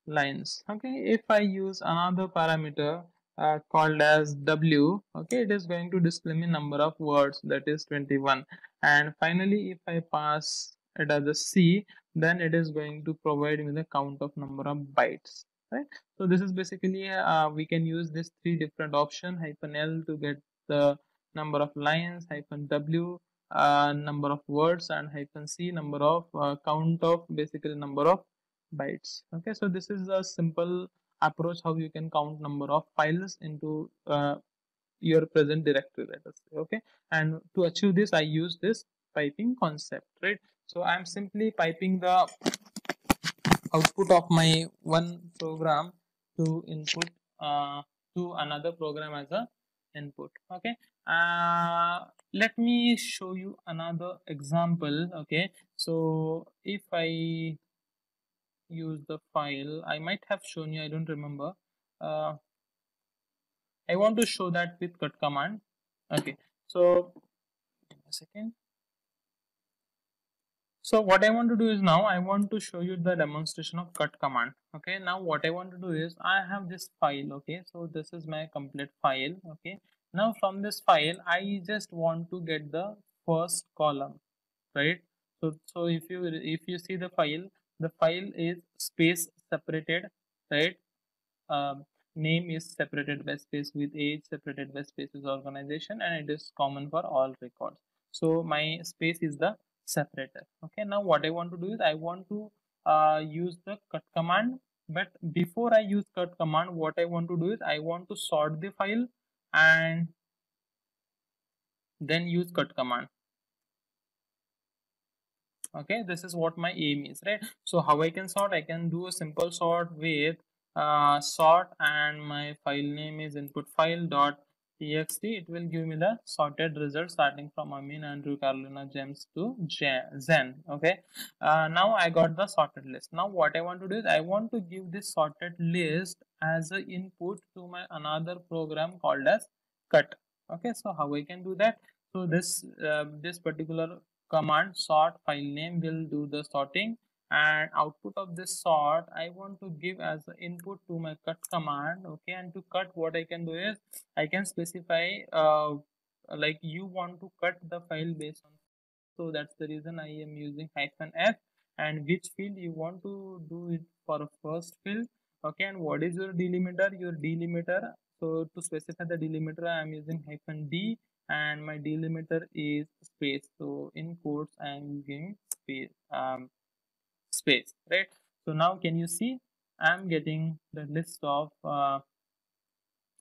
lines. Okay if I use another parameter uh, called as w okay it is going to display me number of words that is 21 and finally if i pass it as a c then it is going to provide me the count of number of bytes right? So this is basically uh, we can use this three different option hyphen l to get the number of lines hyphen w uh, number of words and hyphen c number of uh, count of basically number of bytes. Okay so this is a simple approach how you can count number of files into uh, your present directory let us say okay? And to achieve this i use this piping concept right? So i'm simply piping the output of my one program to input uh, to another program as a input okay? Uh, let me show you another example okay? So if i use the file I might have shown you I don't remember. Uh, I want to show that with cut command okay? So a second so what I want to do is now I want to show you the demonstration of cut command. Okay now what I want to do is I have this file okay? So this is my complete file okay? Now from this file I just want to get the first column right? So so if you if you see the file the file is space separated right? Um, name is separated by space with age separated by spaces organization and it is common for all records. So my space is the separator okay now what i want to do is i want to uh, use the cut command but before i use cut command what i want to do is i want to sort the file and then use cut command. Okay this is what my aim is right? So how i can sort? I can do a simple sort with uh, sort and my file name is input file dot txt it will give me the sorted result starting from amin andrew carolina james to zen okay? Uh, now i got the sorted list. Now what i want to do is i want to give this sorted list as an input to my another program called as cut okay? So how i can do that? So this uh, this particular command sort file name will do the sorting and output of this sort I want to give as input to my cut command okay? And to cut what I can do is I can specify uh, like you want to cut the file based on so that's the reason I am using hyphen f and which field you want to do it for a first field okay? And what is your delimiter? Your delimiter so to specify the delimiter I am using hyphen d and my delimiter is space. So in quotes i am using space um space right? So now can you see? I'm getting the list of uh,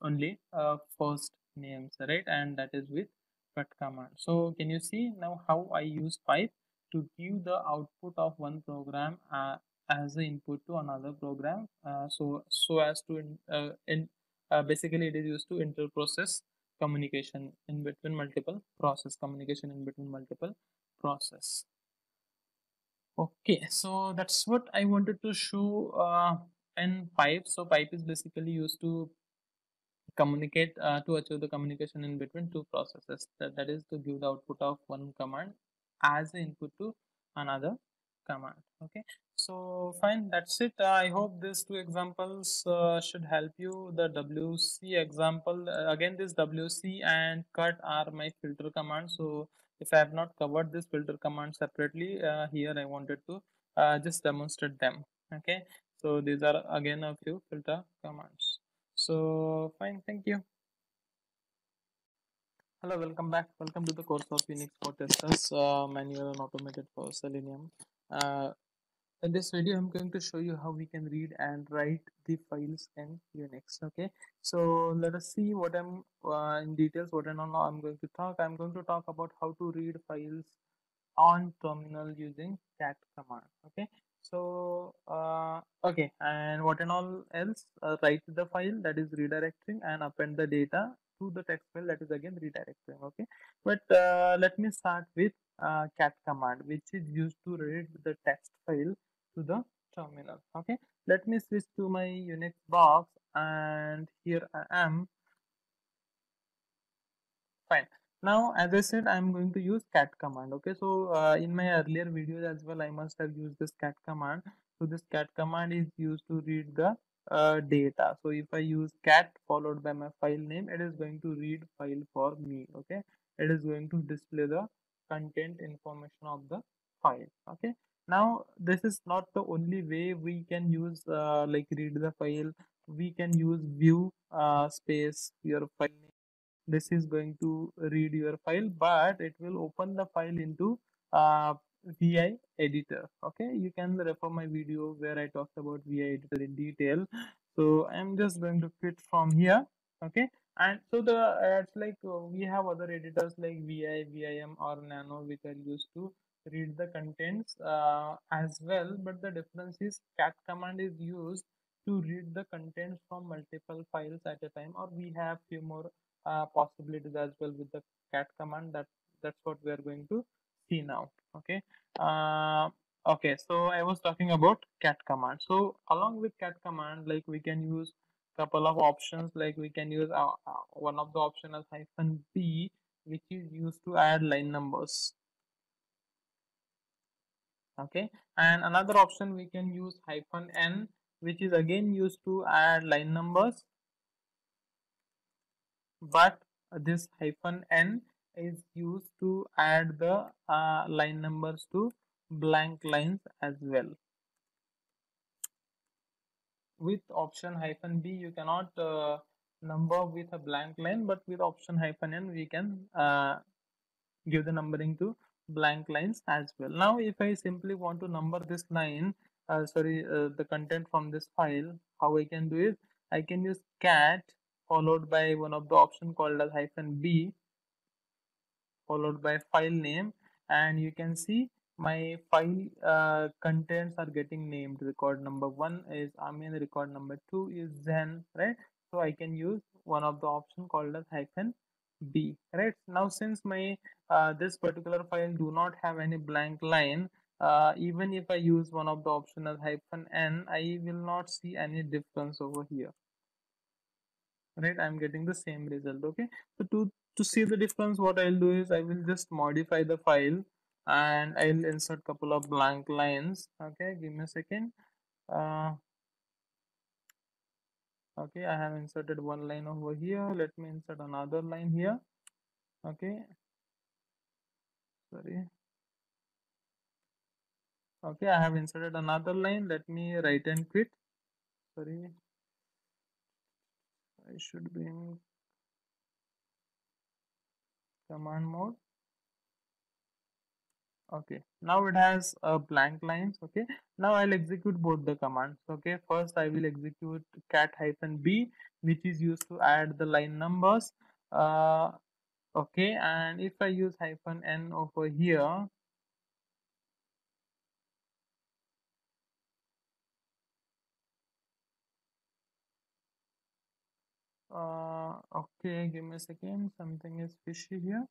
only uh, first names right? And that is with cut command. So can you see now how i use pipe to give the output of one program uh, as the input to another program uh, so so as to in, uh, in uh, basically it is used to interprocess communication in between multiple process communication in between multiple process okay so that's what i wanted to show uh, in pipe. So pipe is basically used to communicate uh, to achieve the communication in between two processes. That, that is to give the output of one command as input to another command. Okay so fine that's it. Uh, i hope these two examples uh, should help you. The wc example uh, again this wc and cut are my filter commands so if i have not covered this filter command separately uh, here i wanted to uh, just demonstrate them okay? So these are again a few filter commands. So fine thank you. Hello welcome back. Welcome to the course of unix for testers uh, manual and automated for selenium. Uh, in this video i'm going to show you how we can read and write the files in unix okay? So let us see what i'm uh, in details what and all i'm going to talk. I'm going to talk about how to read files on terminal using cat command okay? So uh, okay and what and all else? Uh, write the file that is redirecting and append the data to the text file that is again redirecting okay? But uh, let me start with uh, cat command which is used to read the text file to the terminal okay? Let me switch to my unix box and here i am. Fine. Now as i said i'm going to use cat command okay? So uh, in my earlier videos as well i must have used this cat command. So this cat command is used to read the uh, data. So if i use cat followed by my file name it is going to read file for me okay? It is going to display the content information of the file okay now this is not the only way we can use uh, like read the file. We can use view uh, space your file. Name this is going to read your file but it will open the file into uh, vi editor. Okay? You can refer my video where i talked about vi editor in detail. So i'm just going to quit from here. Okay? And so the uh, it's like uh, we have other editors like vi vim or nano which are used to read the contents uh, as well but the difference is cat command is used to read the contents from multiple files at a time or we have few more uh, possibilities as well with the cat command. That that's what we are going to see now okay? Uh, okay so i was talking about cat command. So along with cat command like we can use a couple of options like we can use uh, uh, one of the option as hyphen b which is used to add line numbers okay. And another option we can use hyphen n which is again used to add line numbers. But this hyphen n is used to add the uh, line numbers to blank lines as well. With option hyphen b you cannot uh, number with a blank line but with option hyphen n we can uh, give the numbering to blank lines as well. Now if i simply want to number this line uh, sorry uh, the content from this file how i can do it? I can use cat followed by one of the option called as hyphen b followed by file name. And you can see my file uh, contents are getting named. Record number one is amin record number two is zen right? So i can use one of the option called as hyphen b right? Now since my uh, this particular file do not have any blank line uh, even if i use one of the option as hyphen n i will not see any difference over here. Right? I'm getting the same result okay? So to to see the difference what i'll do is i will just modify the file and i'll insert couple of blank lines okay? Give me a second. Uh, okay i have inserted one line over here. Let me insert another line here. Okay. Sorry. Okay i have inserted another line. Let me write and quit. Sorry. I should be in command mode okay. Now it has a blank lines okay? Now i'll execute both the commands okay? First i will execute cat hyphen b which is used to add the line numbers uh okay? And if i use hyphen n over here uh okay give me a second. Something is fishy here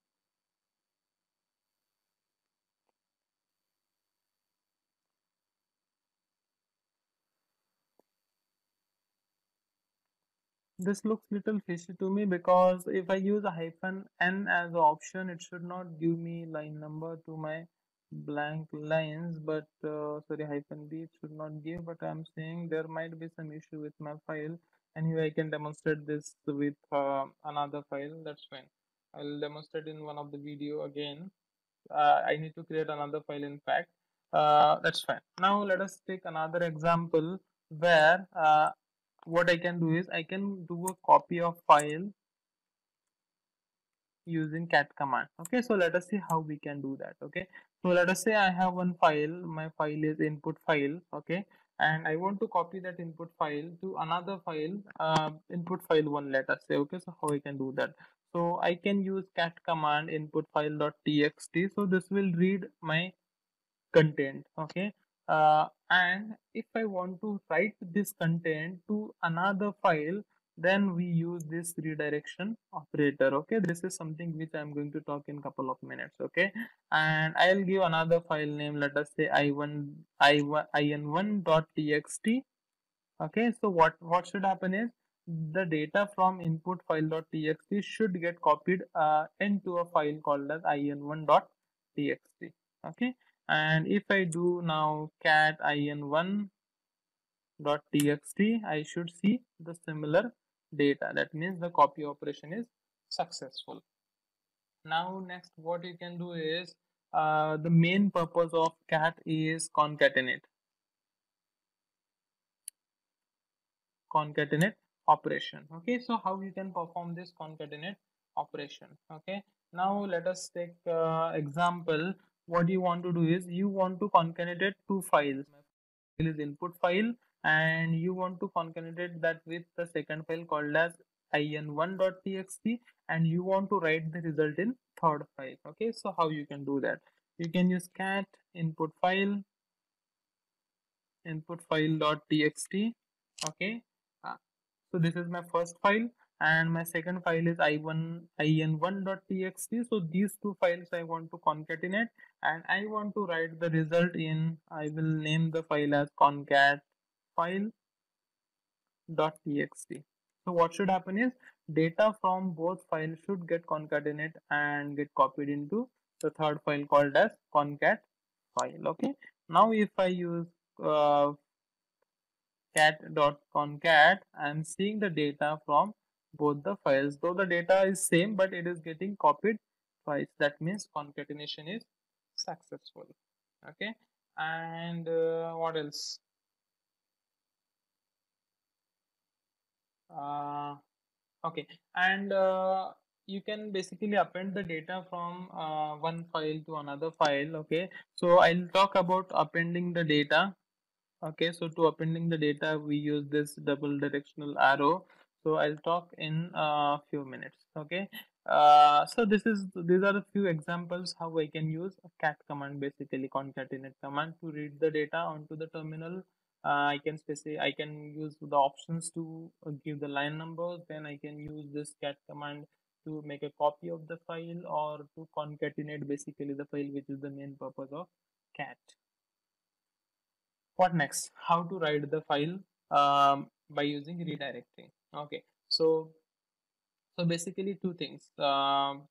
this looks little fishy to me because if i use a hyphen n as an option it should not give me line number to my blank lines but uh, sorry hyphen b it should not give. But i'm saying there might be some issue with my file. Anyway i can demonstrate this with uh, another file. That's fine. I'll demonstrate in one of the video again. Uh, i need to create another file in fact. Uh, that's fine. Now let us take another example where uh, what i can do is i can do a copy of file using cat command. Okay so let us see how we can do that. Okay so let us say i have one file. My file is input file. Okay and i want to copy that input file to another file uh, input file one let us say. Okay so how i can do that? So i can use cat command input file dot txt. So this will read my content. Okay uh, and if i want to write this content to another file then we use this redirection operator okay? This is something which i'm going to talk in couple of minutes okay? And i'll give another file name let us say i1 i1 in1.txt okay? So what what should happen is the data from input file.txt should get copied uh, into a file called as in1.txt okay and if i do now cat in1.txt i should see the similar data. That means the copy operation is successful. Now next what you can do is uh, the main purpose of cat is concatenate. Concatenate operation. Okay so how you can perform this concatenate operation? Okay now let us take uh, example what you want to do is you want to concatenate two files. File is input file and you want to concatenate that with the second file called as in1.txt and you want to write the result in third file. Okay so how you can do that? You can use cat input file input file.txt okay uh, so this is my first file and my second file is i1 in1.txt so these two files i want to concatenate. And i want to write the result in i will name the file as concat file dot txt so what should happen is data from both files should get concatenate and get copied into the third file called as concat file okay? Now if i use uh, cat.concat I'm seeing the data from both the files. Though the data is same but it is getting copied twice that means concatenation is successful. Okay. And uh, what else? Uh, okay. And uh, you can basically append the data from uh, one file to another file. Okay. So i'll talk about appending the data. Okay. So to appending the data we use this double directional arrow so i'll talk in a few minutes okay? Uh, so this is these are a few examples how i can use a cat command basically concatenate command to read the data onto the terminal. Uh, i can specify i can use the options to uh, give the line numbers. Then i can use this cat command to make a copy of the file or to concatenate basically the file which is the main purpose of cat. What next? How to write the file um, by using redirecting okay. So so basically two things. Um,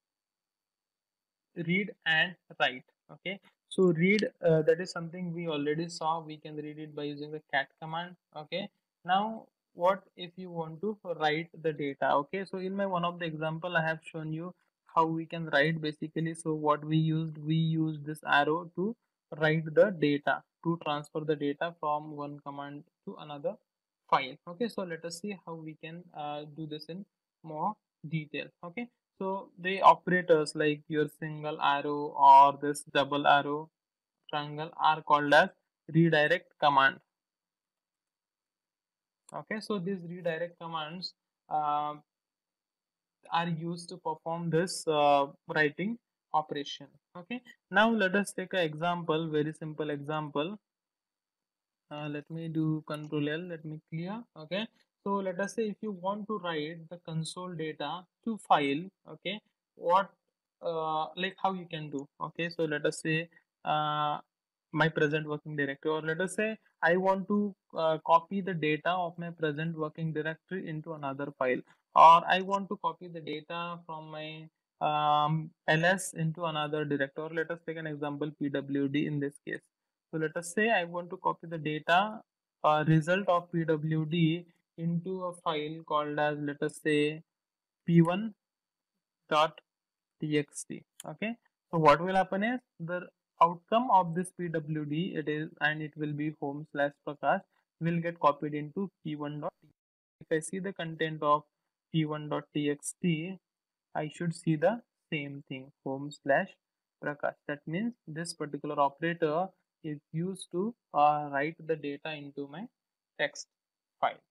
read and write. Okay. So read uh, that is something we already saw. We can read it by using the cat command. Okay. Now what if you want to write the data? Okay. So in my one of the example i have shown you how we can write basically. So what we used we used this arrow to write the data to transfer the data from one command to another file okay so let us see how we can uh, do this in more detail. Okay so the operators like your single arrow or this double arrow triangle are called as redirect command. Okay so these redirect commands uh, are used to perform this uh, writing operation. Okay now let us take an example very simple example uh, let me do control L let me clear okay? So let us say if you want to write the console data to file okay? What uh, like how you can do okay? So let us say uh, my present working directory or let us say I want to uh, copy the data of my present working directory into another file or I want to copy the data from my um, ls into another directory or let us take an example pwd in this case so let us say I want to copy the data uh, result of pwd into a file called as let us say p1 dot txt okay? So what will happen is the outcome of this pwd it is and it will be home slash prakash will get copied into p1 dot if i see the content of p1 dot txt i should see the same thing home slash prakash. That means this particular operator is used to uh, write the data into my text file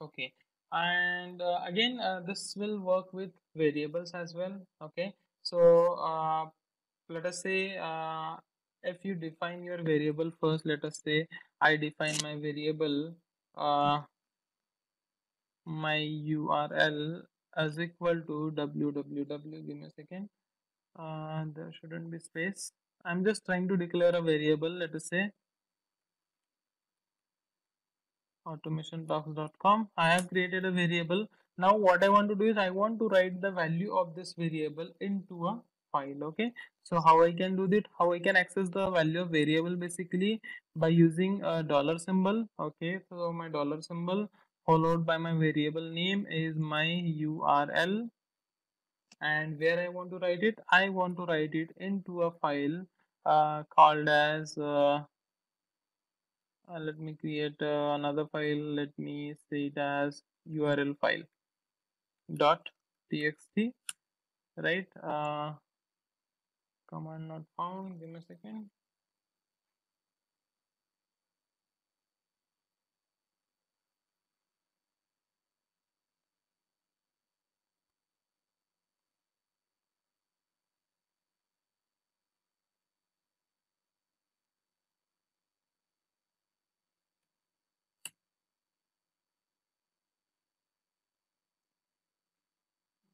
okay and uh, again uh, this will work with variables as well okay so uh, let us say uh, if you define your variable first let us say i define my variable uh, my URL as equal to www. Give me a second. Uh, there shouldn't be space. I'm just trying to declare a variable. Let us say automationtalks.com. I have created a variable. Now what I want to do is I want to write the value of this variable into a file. Okay. So how I can do that? How I can access the value of variable basically by using a dollar symbol. Okay. So my dollar symbol followed by my variable name is my URL and where I want to write it? I want to write it into a file uh, called as uh, uh, let me create uh, another file. Let me say it as url file. Dot txt right? Uh, command not found. Give me a second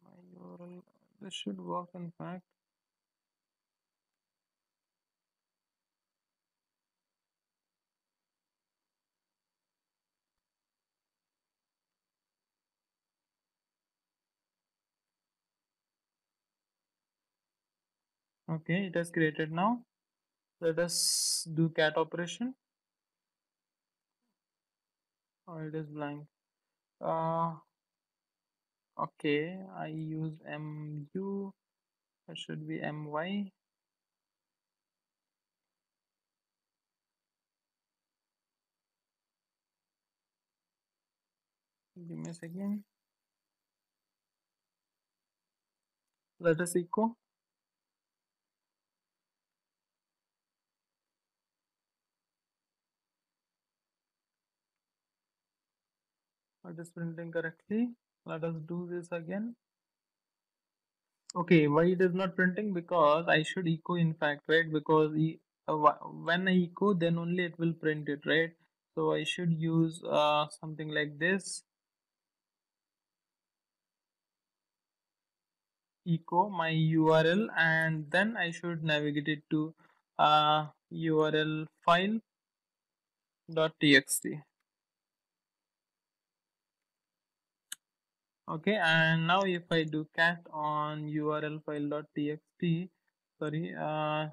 my url this should work in fact. Okay it has created now. Let us do cat operation. Oh it is blank. Uh okay i use mu it should be my give me a second. Let us echo it is printing correctly let us do this again. Okay why it is not printing? Because I should echo in fact right? Because e uh, when I echo then only it will print it right? So I should use uh, something like this. Echo my URL and then I should navigate it to uh, URL file dot txt okay and now if I do cat on URL file dot txt sorry uh,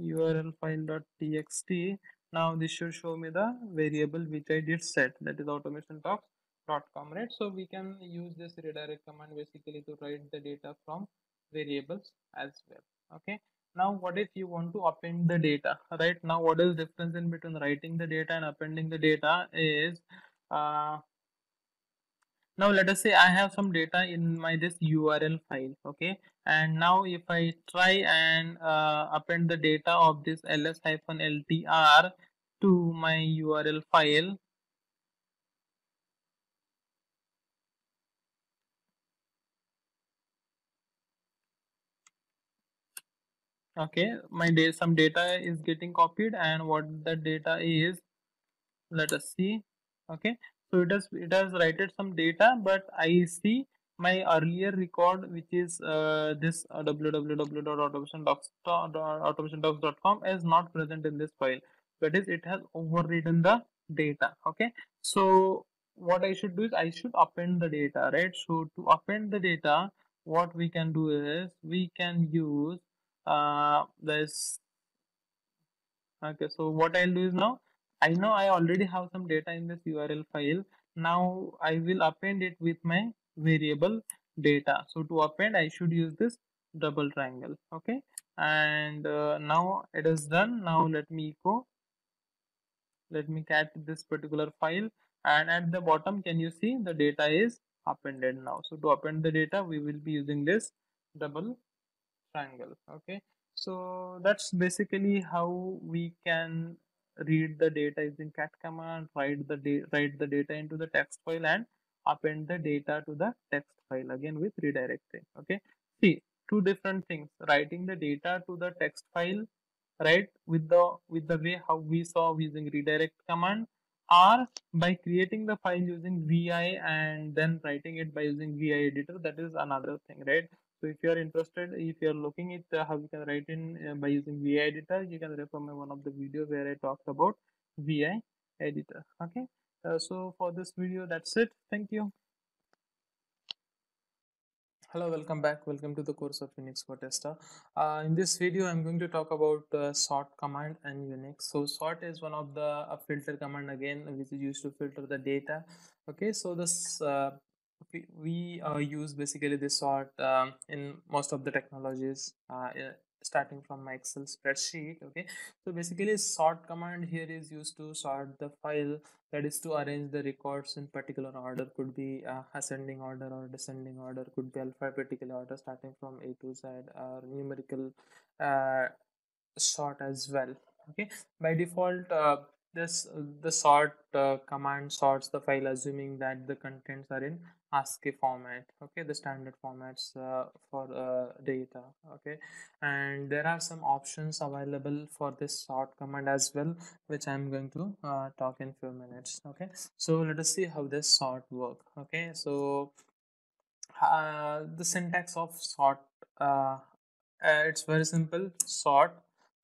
url file dot txt now this should show me the variable which I did set that is automation talks dot com right? So we can use this redirect command basically to write the data from variables as well okay? Now what if you want to append the data right? Now what is difference in between writing the data and appending the data is uh, now let us say I have some data in my this URL file okay? And now if I try and uh, append the data of this ls-ltr to my URL file okay my data some data is getting copied and what the data is let us see okay? So it has it has written some data but I see my earlier record which is uh, this uh, www.automationtalks.com is not present in this file. That is it has overridden the data. Okay? So what I should do is I should append the data right? So to append the data what we can do is we can use uh, this. Okay? So what I'll do is now I know I already have some data in this URL file. Now I will append it with my variable data. So to append I should use this double triangle okay? And uh, now it is done. Now let me echo let me cat this particular file. And at the bottom can you see the data is appended now? So to append the data we will be using this double triangle okay? So that's basically how we can read the data using cat command write the write the data into the text file and append the data to the text file again with redirecting okay? See two different things writing the data to the text file right with the with the way how we saw using redirect command or by creating the file using vi and then writing it by using vi editor that is another thing right so if you are interested if you are looking at uh, how you can write in uh, by using vi editor you can refer my one of the video where i talked about vi editor okay? Uh, so for this video that's it. Thank you. Hello welcome back. Welcome to the course of unix for tester uh, in this video i'm going to talk about uh, sort command and unix. So sort is one of the uh, filter command again which is used to filter the data okay? So this we, uh, use basically this sort um, in most of the technologies uh, starting from my excel spreadsheet okay? So basically sort command here is used to sort the file that is to arrange the records in particular order. Could be uh, ascending order or descending order. Could be alphabetical order starting from a to z or numerical uh, sort as well okay? By default uh, this the sort uh, command sorts the file assuming that the contents are in ASCII format okay the standard formats uh, for uh, data okay. And there are some options available for this sort command as well which I'm going to uh, talk in few minutes okay. So let us see how this sort work okay. So uh, the syntax of sort uh, it's very simple. Sort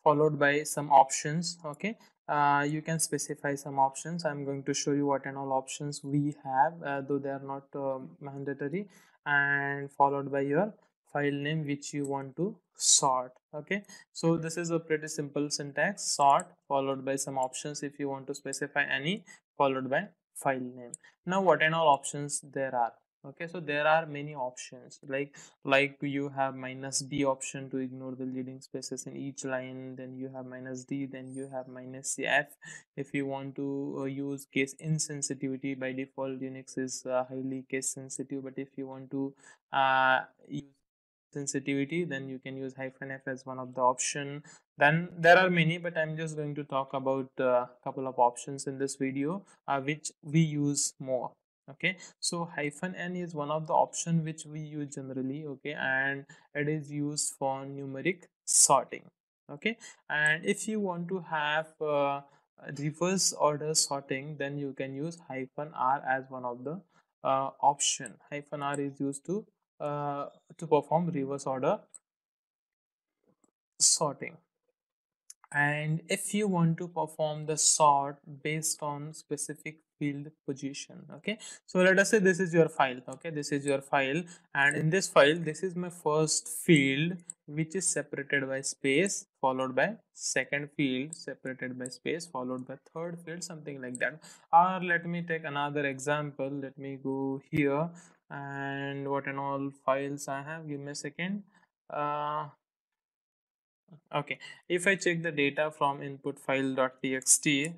followed by some options okay uh, you can specify some options. I'm going to show you what and all options we have uh, though they are not uh, mandatory and followed by your file name which you want to sort okay? So this is a pretty simple syntax sort followed by some options if you want to specify any followed by file name. Now what and all options there are okay so there are many options like like you have minus b option to ignore the leading spaces in each line then you have minus d then you have minus f. If you want to uh, use case insensitivity by default unix is uh, highly case sensitive but if you want to uh, use sensitivity then you can use hyphen f as one of the option. Then there are many but i'm just going to talk about a uh, couple of options in this video uh, which we use more okay so hyphen n is one of the option which we use generally okay and it is used for numeric sorting okay. And if you want to have uh, reverse order sorting then you can use hyphen r as one of the uh, option. Hyphen r is used to uh, to perform reverse order sorting. And if you want to perform the sort based on specific field position okay? So let us say this is your file okay? This is your file and in this file this is my first field which is separated by space followed by second field separated by space followed by third field something like that. Or let me take another example. Let me go here and what and all files i have? Give me a second. Uh, okay. If i check the data from input file.txt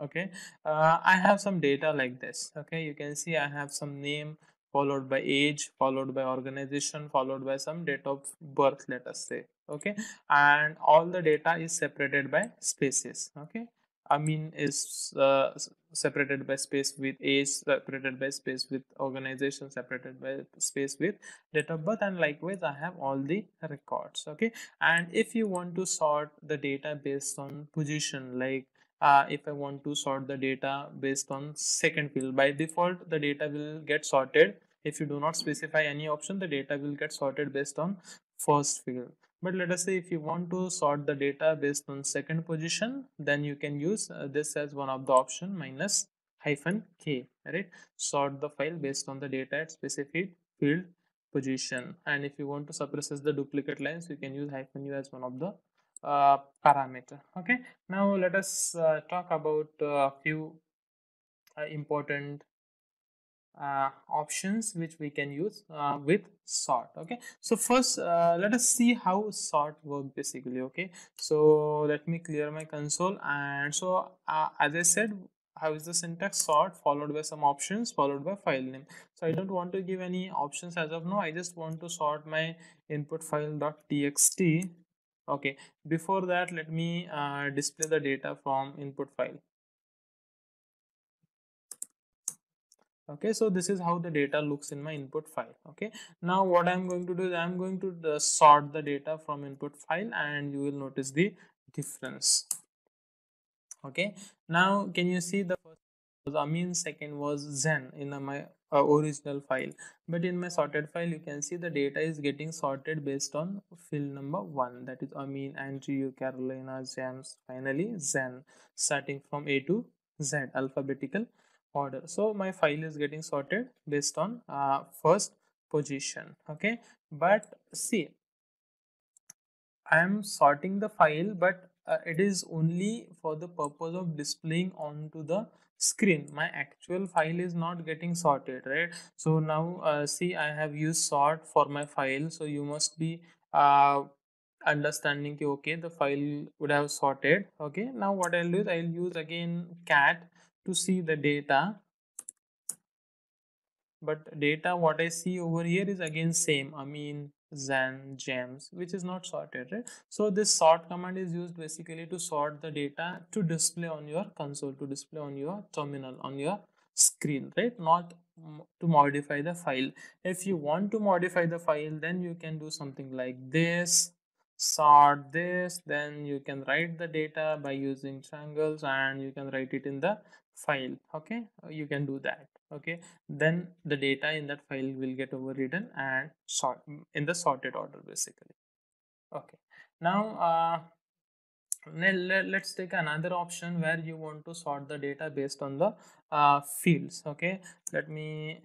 okay? Uh, i have some data like this okay? You can see i have some name followed by age followed by organization followed by some date of birth let us say okay? And all the data is separated by spaces okay? I mean is uh, separated by space with age, separated by space with organization, separated by space with date of birth and likewise I have all the records okay? And if you want to sort the data based on position like uh, if I want to sort the data based on second field. By default the data will get sorted. If you do not specify any option the data will get sorted based on first field. But let us say if you want to sort the data based on second position then you can use uh, this as one of the option minus hyphen k right? Sort the file based on the data at specific field position. And if you want to suppress the duplicate lines you can use hyphen u as one of the uh, parameter okay? Now let us uh, talk about a uh, few uh, important options which we can use with sort okay? So first let us see how sort work basically okay? So let me clear my console and so as i said how is the syntax sort followed by some options followed by file name? So i don't want to give any options as of now. I just want to sort my input file.txt okay. Before that let me uh, display the data from input file. Okay so this is how the data looks in my input file. Okay. Now what i'm going to do is i'm going to uh, sort the data from input file and you will notice the difference. Okay. Now can you see the first was amine second was zen in my uh, original file. But in my sorted file you can see the data is getting sorted based on field number one. That is amine andrew carolina james finally zen. Starting from a to z alphabetical order. So my file is getting sorted based on uh, first position okay? But see i am sorting the file but uh, it is only for the purpose of displaying onto the screen. My actual file is not getting sorted right? So now uh, see i have used sort for my file. So you must be uh, understanding okay the file would have sorted. Okay now what i'll do is i'll use again cat to see the data. But data what i see over here is again same. I mean Zen, gems, which is not sorted, right? So this sort command is used basically to sort the data to display on your console, to display on your terminal, on your screen, right? Not to modify the file. If you want to modify the file, then you can do something like this, sort this, then you can write the data by using triangles and you can write it in the file, okay? You can do that okay? Then the data in that file will get overridden and sort in the sorted order basically. Okay. Now uh, let's take another option where you want to sort the data based on the uh, fields okay? Let me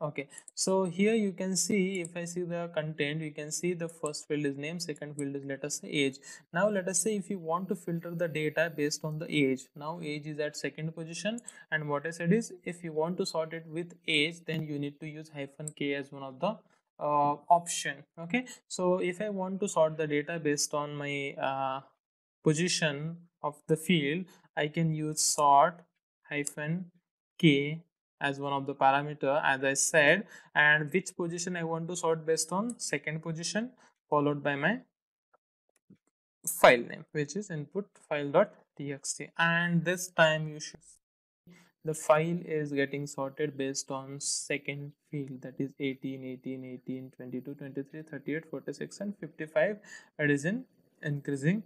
okay. So here you can see if i see the content you can see the first field is name second field is let us say age. Now let us say if you want to filter the data based on the age. Now age is at second position and what i said is if you want to sort it with age then you need to use hyphen k as one of the uh, option. Okay? So if i want to sort the data based on my uh, position of the field i can use sort hyphen k as one of the parameter as I said and which position I want to sort based on? Second position followed by my file name which is input file.txt and this time you should the file is getting sorted based on second field that is 18 18 18 22 23 38 46 and 55 it is in increasing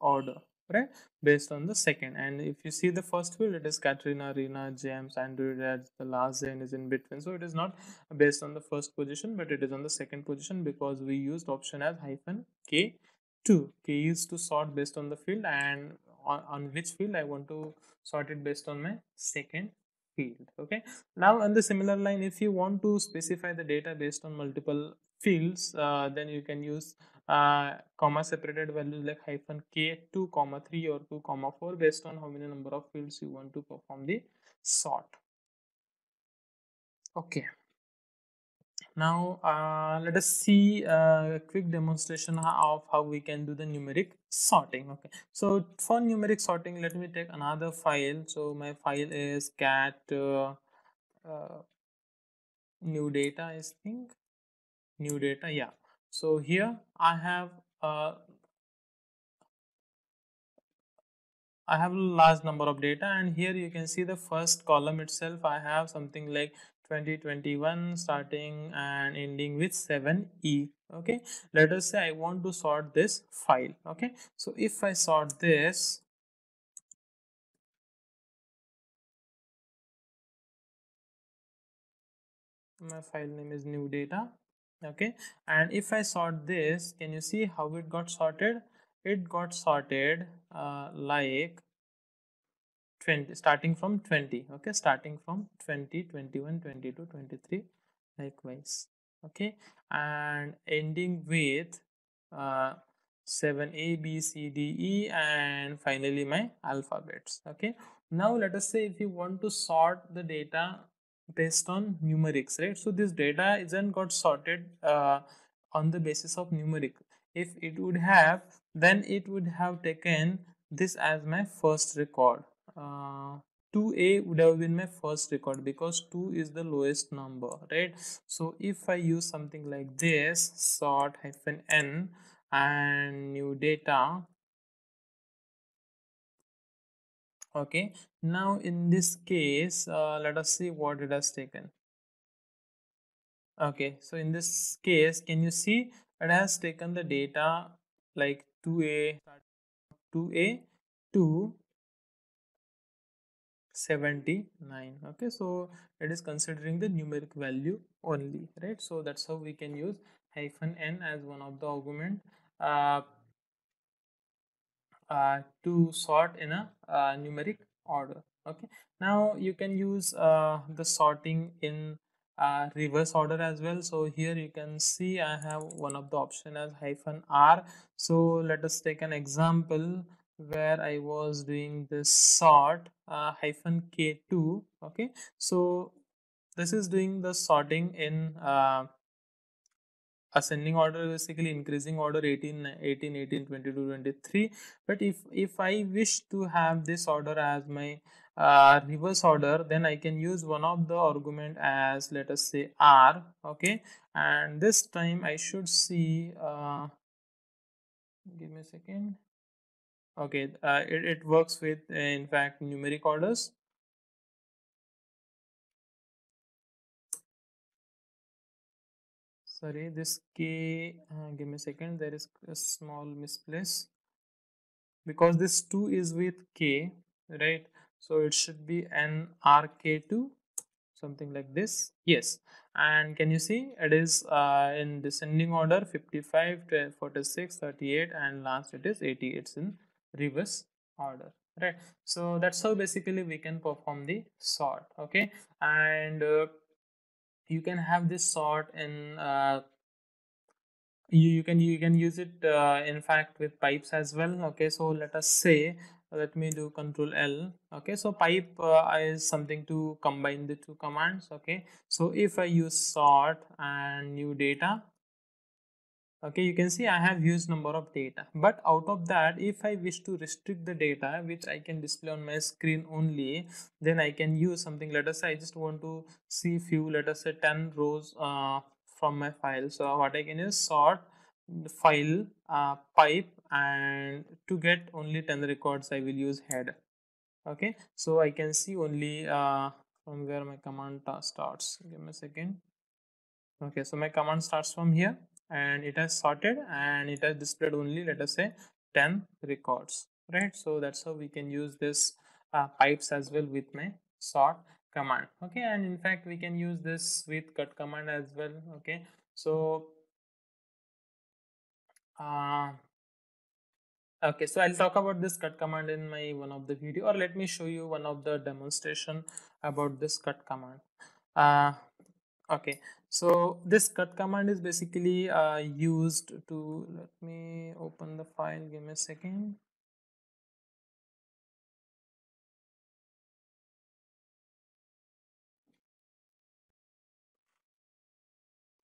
order right based on the second. And if you see the first field it is katrina rina james andrew that's the last zen is in between. So it is not based on the first position but it is on the second position because we used option as hyphen k 2 k is to sort based on the field and on, on which field? I want to sort it based on my second field. Okay? Now on the similar line if you want to specify the data based on multiple fields uh, then you can use uh, comma separated values like hyphen k 2 comma 3 or 2 comma 4 based on how many number of fields you want to perform the sort. Okay. Now uh, let us see a quick demonstration of how we can do the numeric sorting okay? So for numeric sorting let me take another file. So my file is cat uh, uh, new data i think new data yeah. So here i have uh, I have a large number of data and here you can see the first column itself. I have something like 2021 starting and ending with 7e okay? Let us say I want to sort this file okay? So if I sort this my file name is new data okay? And if i sort this can you see how it got sorted? It got sorted uh, like 20 starting from 20 okay? Starting from 20 21 22 23 likewise okay? And ending with uh, 7 a b c d e and finally my alphabets okay? Now let us say if you want to sort the data based on numerics right? So this data isn't got sorted uh, on the basis of numeric. If it would have then it would have taken this as my first record. Uh, 2a would have been my first record because 2 is the lowest number right? So if i use something like this sort hyphen n and new data okay now in this case uh, let us see what it has taken. Okay so in this case can you see? It has taken the data like 2a 2a to 79 okay so it is considering the numeric value only right? So that's how we can use hyphen n as one of the argument uh, uh, to sort in a uh, numeric order okay? Now you can use uh, the sorting in uh, reverse order as well. So here you can see i have one of the option as hyphen r. So let us take an example where i was doing this sort uh, hyphen k2 okay? So this is doing the sorting in uh, ascending order basically increasing order 18 18 18 22 23 but if if i wish to have this order as my uh, reverse order then i can use one of the argument as let us say r okay? And this time i should see uh, give me a second. Okay uh, it, it works with in fact numeric orders sorry this k uh, give me a second. There is a small misplace. Because this 2 is with k right? So it should be an rk2 something like this. Yes. And can you see? It is uh, in descending order 55 to 46 38 and last it is 80 it's in reverse order right? So that's how basically we can perform the sort okay? And uh, you can have this sort in uh, you, you can you can use it uh, in fact with pipes as well okay? So let us say let me do control l okay? So pipe uh, is something to combine the two commands okay? So if i use sort and new data okay you can see i have used number of data. But out of that if i wish to restrict the data which i can display on my screen only then i can use something. Let us say i just want to see few let us say 10 rows uh, from my file. So what i can is sort the file uh, pipe and to get only 10 records i will use head okay so i can see only uh, from where my command starts. Give me a second. Okay so my command starts from here and it has sorted and it has displayed only let us say 10 records right? So that's how we can use this uh, pipes as well with my sort command okay? And in fact we can use this with cut command as well okay? So uh, okay so i'll talk about this cut command in my one of the video or let me show you one of the demonstration about this cut command. Uh, okay so this cut command is basically uh, used to let me open the file give me a second.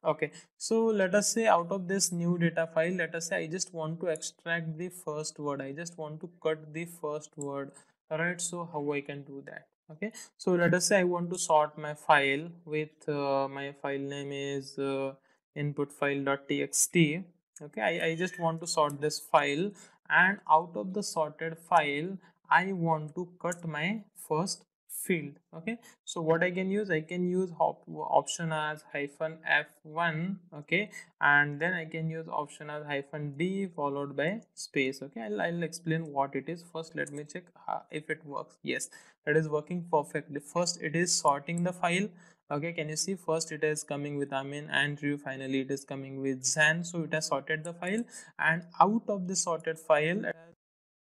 Okay so let us say out of this new data file let us say i just want to extract the first word. I just want to cut the first word all right? So how i can do that okay. So let us say i want to sort my file with uh, my file name is uh, input file.txt okay. I, I just want to sort this file and out of the sorted file i want to cut my first field okay? So what i can use i can use op option as hyphen f1 okay? And then i can use option as hyphen d followed by space okay? I'll, I'll explain what it is. First let me check uh, if it works. Yes it is working perfectly. First it is sorting the file okay? Can you see? First it is coming with amin andrew finally it is coming with zan. So it has sorted the file. And out of the sorted file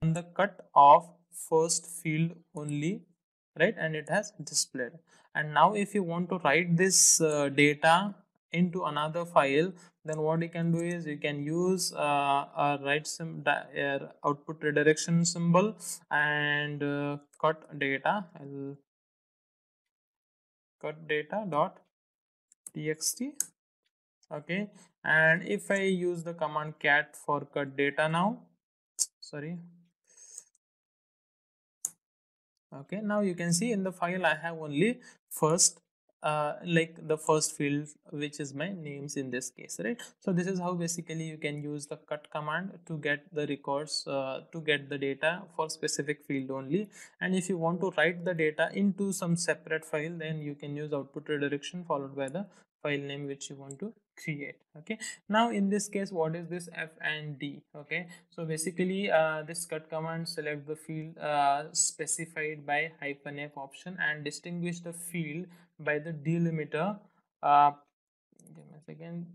on the cut of first field only right? And it has displayed. And now if you want to write this uh, data into another file then what you can do is you can use uh, a write uh, output redirection symbol and uh, cut data. I'll cut data dot txt. Okay. And if i use the command cat for cut data now sorry okay now you can see in the file i have only first uh, like the first field which is my names in this case right? So this is how basically you can use the cut command to get the records uh, to get the data for specific field only. And if you want to write the data into some separate file then you can use output redirection followed by the file name which you want to create okay? Now in this case what is this f and d okay? So basically uh, this cut command select the field uh, specified by hyphen f option and distinguish the field by the delimiter uh, give me a second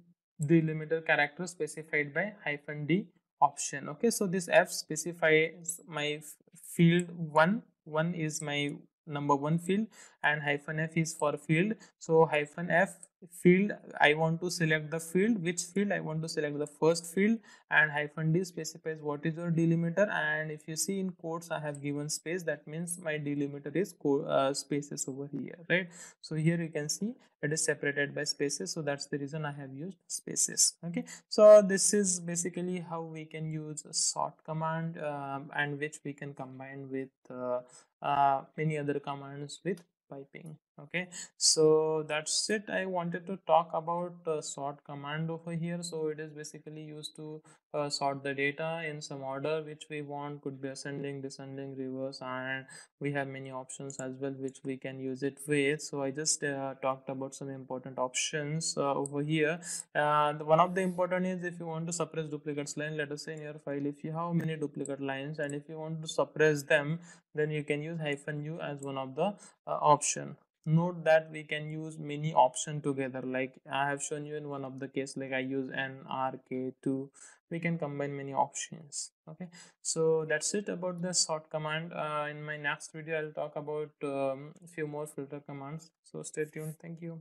delimiter character specified by hyphen d option okay? So this f specifies my field one. One is my number one field and hyphen f is for field. So hyphen f field i want to select the field. Which field? I want to select the first field. And hyphen d specifies what is your delimiter. And if you see in quotes i have given space. That means my delimiter is uh, spaces over here right? So here you can see it is separated by spaces. So that's the reason i have used spaces okay? So this is basically how we can use a sort command um, and which we can combine with uh, uh, many other commands with piping okay so that's it. I wanted to talk about uh, sort command over here. So it is basically used to uh, sort the data in some order which we want. Could be ascending descending reverse and we have many options as well which we can use it with. So i just uh, talked about some important options uh, over here. And one of the important is if you want to suppress duplicates line let us say in your file if you have many duplicate lines and if you want to suppress them then you can use hyphen u as one of the uh, option note that we can use many option together. Like i have shown you in one of the case like i use nrk2 we can combine many options okay? So that's it about the sort command. Uh, in my next video i'll talk about um, a few more filter commands. So stay tuned. Thank you.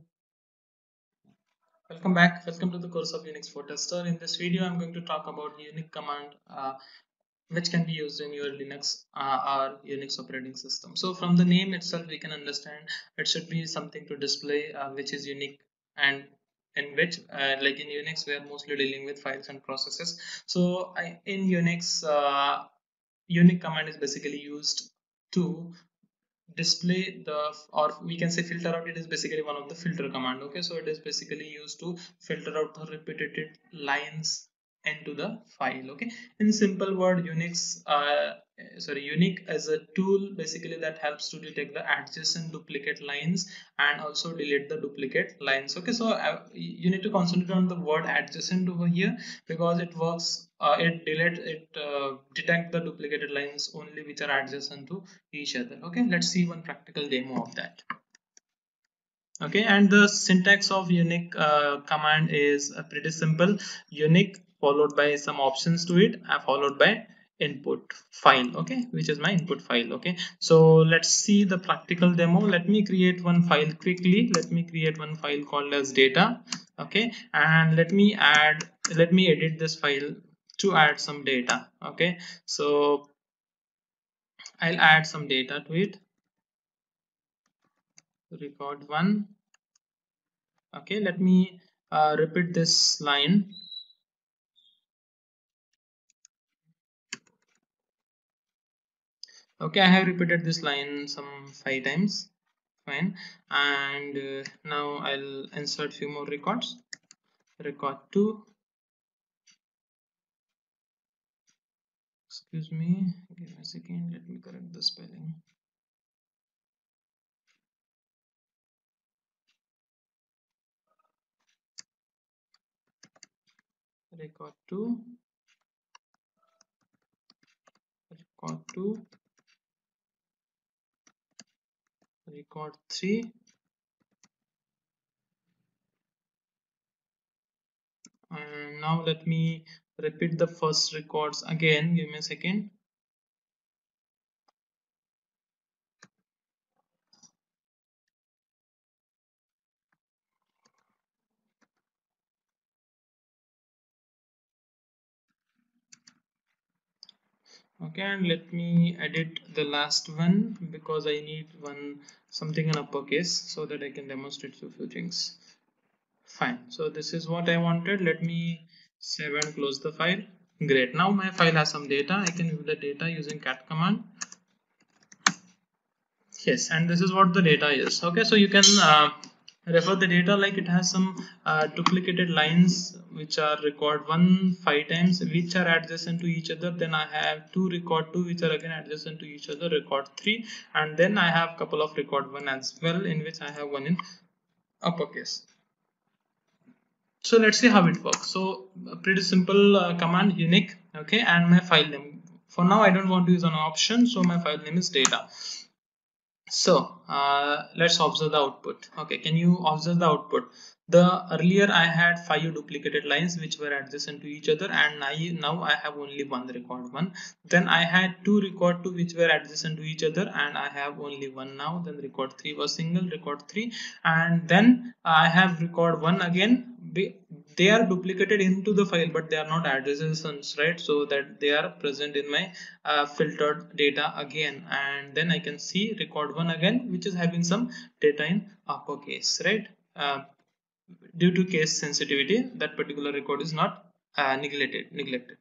Welcome back. Welcome to the course of unix for tester. In this video i'm going to talk about uniq command uh, which can be used in your Linux uh, or Unix operating system. So from the name itself, we can understand it should be something to display uh, which is unique and in which uh, like in Unix, we are mostly dealing with files and processes. So I, in Unix, uh, uniq command is basically used to display the or we can say filter out it is basically one of the filter command okay so it is basically used to filter out the repeated lines into the file okay? In simple word unix uh, sorry uniq as a tool basically that helps to detect the adjacent duplicate lines and also delete the duplicate lines okay? So uh, you need to concentrate on the word adjacent over here because it works uh, it delete it uh, detect the duplicated lines only which are adjacent to each other okay? Let's see one practical demo of that. Okay and the syntax of uniq uh, command is uh, pretty simple. Uniq followed by some options to it followed by input file okay which is my input file okay. So let's see the practical demo. Let me create one file quickly. Let me create one file called as data okay. And let me add let me edit this file to add some data okay. So I'll add some data to it. Record one okay. Let me uh, repeat this line okay i have repeated this line some five times. Fine. And uh, now i'll insert few more records. Record 2 excuse me. Give me a second. Let me correct the spelling. Record 2 record 2 record 3 and now let me repeat the first records again. Give me a second okay and let me edit the last one because I need one something in uppercase so that I can demonstrate a few things. Fine. So this is what I wanted. Let me save and close the file. Great. Now my file has some data. I can view the data using cat command. Yes and this is what the data is. Okay so you can uh, refer the data like it has some uh, duplicated lines which are record one five times which are adjacent to each other. Then i have two record two which are again adjacent to each other record three. And then i have couple of record one as well in which i have one in uppercase so let's see how it works. So pretty simple uh, command uniq okay and my file name. For now i don't want to use an option so my file name is data so uh, let's observe the output. Okay can you observe the output? The earlier i had five duplicated lines which were adjacent to each other and I, now i have only one record one. Then i had two record two which were adjacent to each other and i have only one now. Then record three was single record three. And then i have record one again they are duplicated into the file but they are not adjacencies right? So that they are present in my uh, filtered data again. And then I can see record one again which is having some data in uppercase right? Uh, due to case sensitivity that particular record is not uh, neglected neglected.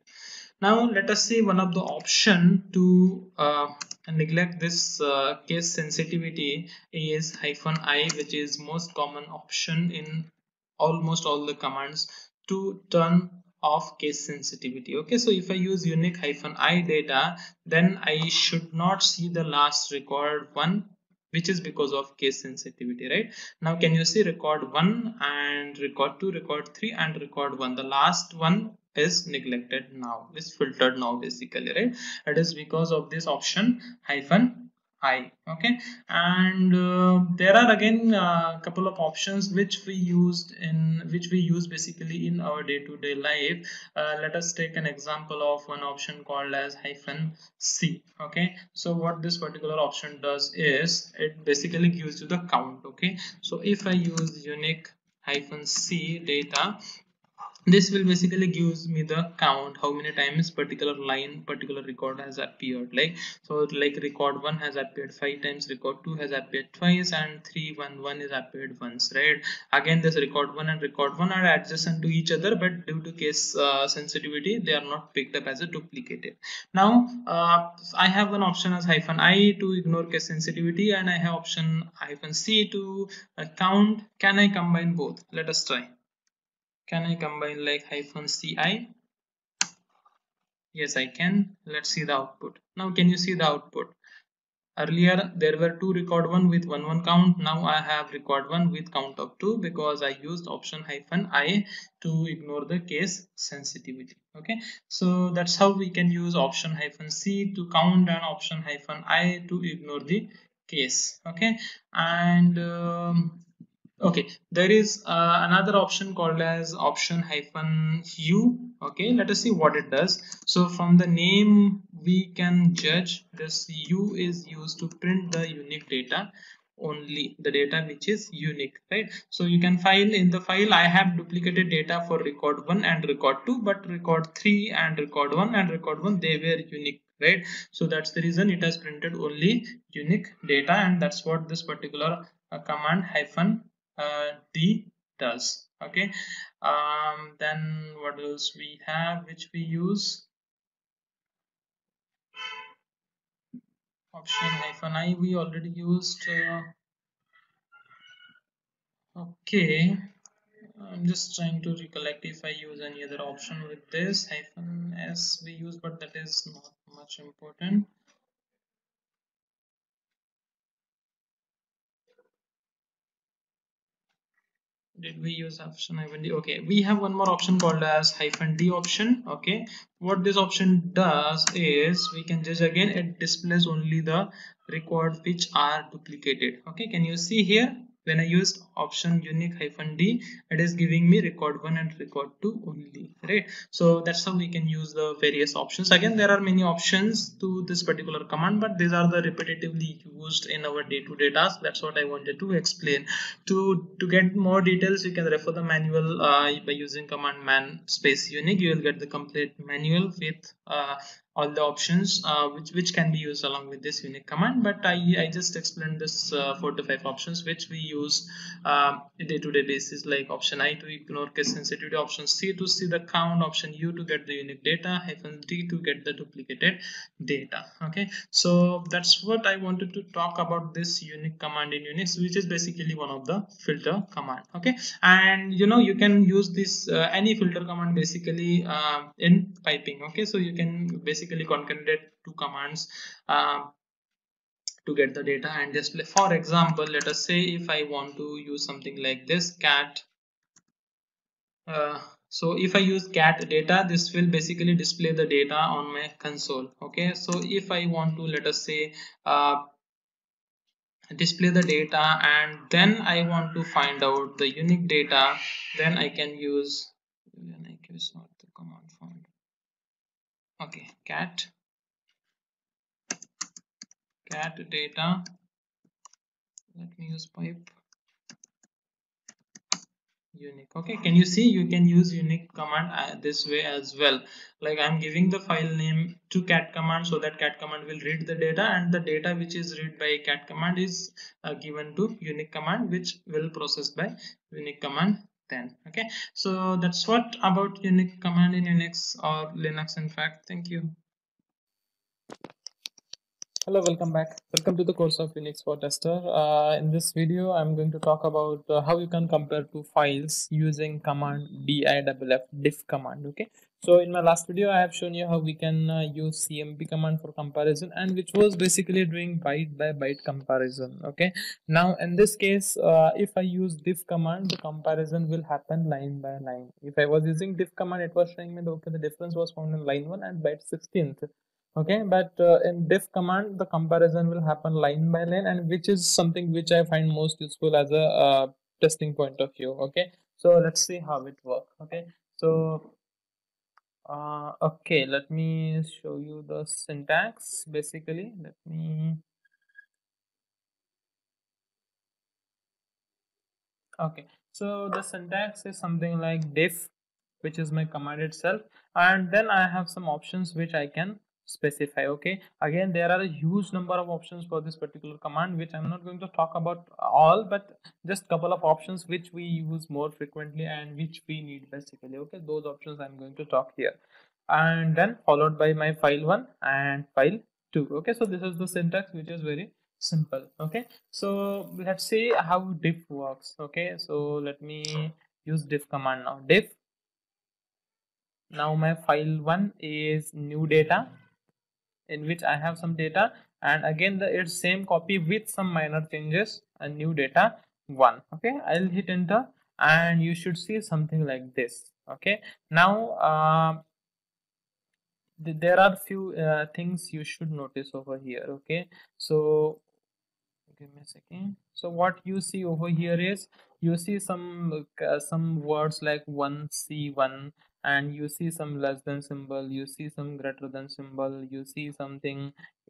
Now let us see one of the option to uh, neglect this uh, case sensitivity is hyphen i which is most common option in almost all the commands to turn off case sensitivity. Okay so if i use uniq hyphen i data then i should not see the last record one which is because of case sensitivity right? Now can you see record 1 and record 2 record 3 and record 1 the last one is neglected now is filtered now basically right? It is because of this option hyphen i okay. And uh, there are again a uh, couple of options which we used in which we use basically in our day-to-day -day life. Uh, let us take an example of one option called as hyphen c okay. So what this particular option does is it basically gives you the count okay. So if i use uniq hyphen c data this will basically gives me the count how many times particular line particular record has appeared like so like record 1 has appeared 5 times record 2 has appeared twice and 3 1 1 is appeared once right? Again this record 1 and record 1 are adjacent to each other but due to case uh, sensitivity they are not picked up as a duplicated now uh, i have one option as hyphen i to ignore case sensitivity and i have option hyphen c to uh, count. Can i combine both? Let us try can I combine like hyphen ci yes I can. Let's see the output. Now can you see the output? Earlier there were two record one with one one count. Now I have record one with count of two because I used option hyphen i to ignore the case sensitivity. Okay? So that's how we can use option hyphen c to count and option hyphen i to ignore the case. Okay? And um, okay there is uh, another option called as option hyphen u okay let us see what it does. So from the name we can judge this u is used to print the unique data only the data which is unique right? So you can file in the file i have duplicated data for record 1 and record 2 but record 3 and record 1 and record 1 they were unique right? So that's the reason it has printed only unique data and that's what this particular uh, command hyphen D does okay? Um, then what else we have which we use? Option hyphen i we already used uh, okay. I'm just trying to recollect if I use any other option with this. Hyphen s we use but that is not much important did we use option hyphen d? Okay we have one more option called as hyphen d option okay? What this option does is we can just again it displays only the record which are duplicated okay? Can you see here when I used option uniq hyphen d it is giving me record 1 and record 2 only right? So that's how we can use the various options. Again there are many options to this particular command but these are the repetitively used in our day-to-day -day task. That's what I wanted to explain. To to get more details you can refer the manual uh, by using command man space uniq. You will get the complete manual with uh, all the options uh, which which can be used along with this uniq command. But i i just explained this uh, four to five options which we use um, day-to-day -day basis like option i to ignore case sensitivity option c to see the count option u to get the unique data hyphen d to get the duplicated data. Okay? So that's what i wanted to talk about this uniq command in unix which is basically one of the filter command. Okay? And you know you can use this uh, any filter command basically uh, in piping. Okay? So you can basically basically concatenate two commands uh, to get the data and display for example let us say if i want to use something like this cat uh, so if i use cat data this will basically display the data on my console okay? So if i want to let us say uh, display the data and then i want to find out the unique data then i can use uniq is not the command found. Okay cat cat data. Let me use pipe. Uniq. Okay can you see? You can use uniq command uh, this way as well. Like i'm giving the file name to cat command so that cat command will read the data and the data which is read by cat command is uh, given to uniq command which will process by uniq command then okay? So that's what about uniq command in unix or linux in fact. Thank you. Hello welcome back. Welcome to the course of unix for tester. Uh, in this video i'm going to talk about uh, how you can compare two files using command diff diff command okay so in my last video i have shown you how we can uh, use cmp command for comparison and which was basically doing byte by byte comparison okay? Now in this case uh, if i use diff command the comparison will happen line by line. If i was using diff command it was showing me that okay the difference was found in line 1 and byte 16th okay? But uh, in diff command the comparison will happen line by line and which is something which i find most useful as a uh, testing point of view okay? So let's see how it works okay? So uh, okay let me show you the syntax basically. Let me okay so the syntax is something like diff which is my command itself and then i have some options which i can specify okay? Again there are a huge number of options for this particular command which i'm not going to talk about all but just couple of options which we use more frequently and which we need basically okay? Those options i'm going to talk here. And then followed by my file 1 and file 2 okay? So this is the syntax which is very simple okay? So let's see how diff works okay? So let me use diff command now. Diff. Now my file 1 is new data in which I have some data. And again the it's same copy with some minor changes and new data one. Okay I'll hit enter and you should see something like this. Okay now uh, th there are few uh, things you should notice over here. Okay so give me a second. So what you see over here is you see some uh, some words like 1c1 and you see some less than symbol you see some greater than symbol you see something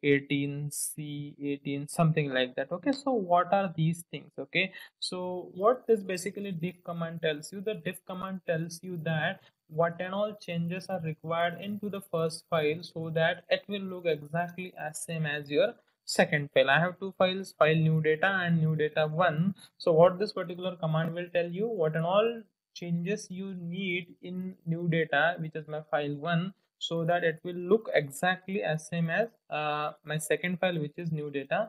18 c 18 something like that okay? So what are these things okay? So what this basically diff command tells you the diff command tells you that what and all changes are required into the first file so that it will look exactly as same as your second file. I have two files file new data and new data one. So what this particular command will tell you what and all changes you need in new data which is my file 1 so that it will look exactly as same as uh, my second file which is new data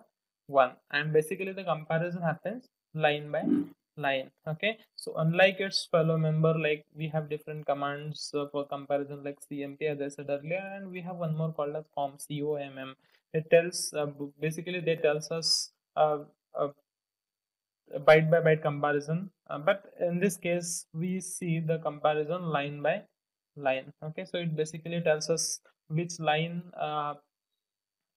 1 and basically the comparison happens line by line okay? So unlike its fellow member like we have different commands uh, for comparison like cmp as i said earlier and we have one more called as com comm it tells uh, basically they tells us uh, uh byte by byte comparison uh, but in this case we see the comparison line by line okay? So it basically tells us which line uh,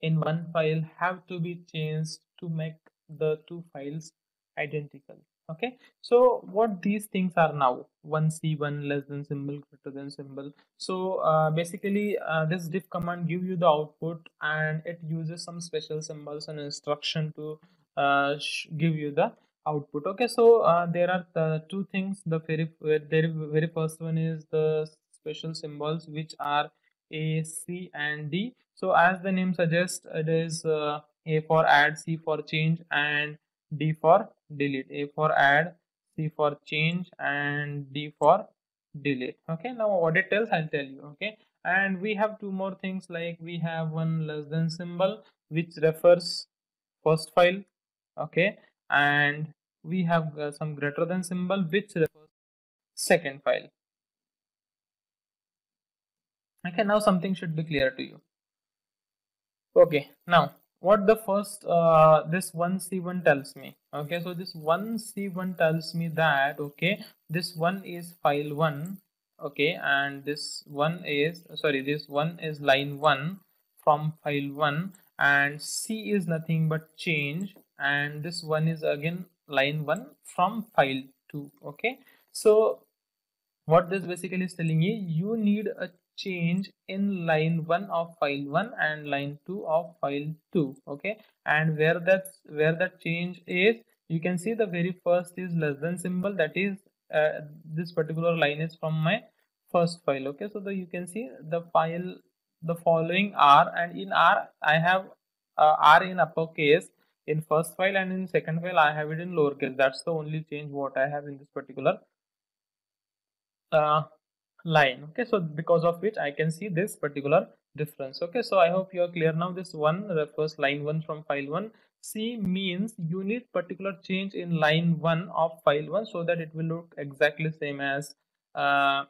in one file have to be changed to make the two files identical okay? So what these things are now? 1c1 less than symbol greater than symbol. So uh, basically uh, this diff command give you the output and it uses some special symbols and instruction to uh, give you the output. Okay so uh, there are the two things. The very very very first one is the special symbols which are a c and d. So as the name suggests it is uh, a for add c for change and d for delete. A for add c for change and d for delete. Okay now what it tells i'll tell you okay? And we have two more things like we have one less than symbol which refers first file okay and we have uh, some greater than symbol which refers second file. Okay now something should be clear to you. Okay now what the first uh, this 1c1 tells me? Okay so this 1c1 tells me that okay this one is file 1 okay and this one is sorry this one is line 1 from file 1 and c is nothing but change and this one is again line 1 from file 2 okay? So what this basically is telling you you need a change in line 1 of file 1 and line 2 of file 2 okay? And where that's where that change is you can see the very first is less than symbol. That is uh, this particular line is from my first file okay? So the you can see the file the following are and in r i have uh, r in uppercase in first file and in second file i have it in lowercase. That's the only change what i have in this particular uh, line. Okay so because of which i can see this particular difference. Okay so i hope you are clear. Now this one refers line one from file one. C means you need particular change in line one of file one so that it will look exactly same as uh,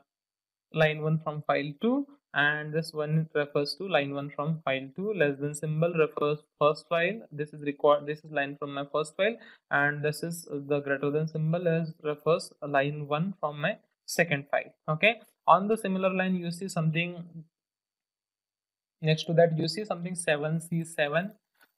line one from file two and this one refers to line one from file two. Less than symbol refers first file. This is required this is line from my first file. And this is the greater than symbol as refers line one from my second file. Okay. On the similar line you see something. Next to that you see something 7c7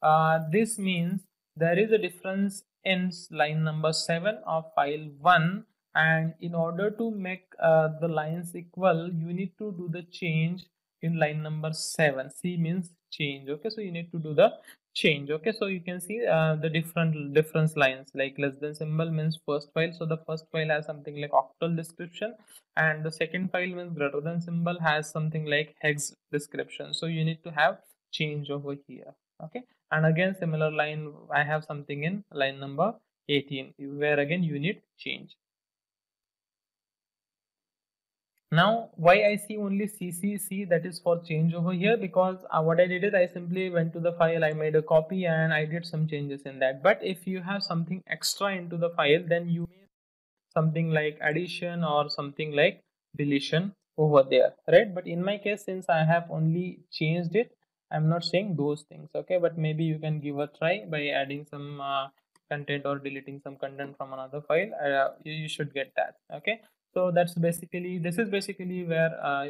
uh, this means there is a difference in line number 7 of file 1 and in order to make uh, the lines equal you need to do the change in line number 7 c means change okay? So you need to do the change okay? So you can see uh, the different difference lines. Like less than symbol means first file. So the first file has something like octal description and the second file means greater than symbol has something like hex description. So you need to have change over here okay? And again similar line i have something in line number 18 where again you need change now why i see only ccc that is for change over here because uh, what i did is i simply went to the file i made a copy and i did some changes in that. But if you have something extra into the file then you may something like addition or something like deletion over there right? But in my case since i have only changed it i'm not saying those things okay? But maybe you can give a try by adding some uh, content or deleting some content from another file. Uh, you, you should get that okay so that's basically this is basically where uh,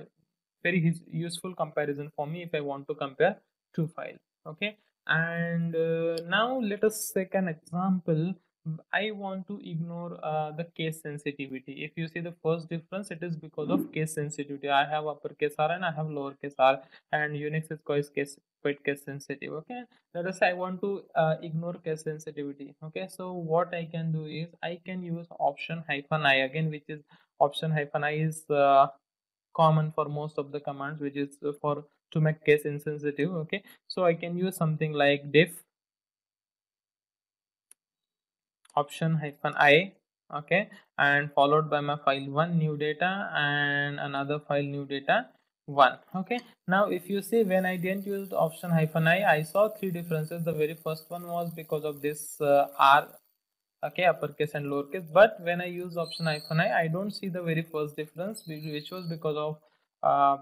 very useful comparison for me if i want to compare two files okay and uh, now let us take an example I want to ignore uh, the case sensitivity. If you see the first difference, it is because of case sensitivity. I have uppercase R and I have lowercase r, and Unix is quite case quite case sensitive. Okay, let us say I want to uh, ignore case sensitivity. Okay, so what I can do is I can use option hyphen i again, which is option hyphen i is uh, common for most of the commands, which is for to make case insensitive. Okay, so I can use something like diff option hyphen i okay? And followed by my file one new data and another file new data one okay? Now if you see when i didn't use option hyphen i i saw three differences. The very first one was because of this uh, r okay uppercase and lowercase but when i use option hyphen i i don't see the very first difference which was because of uh,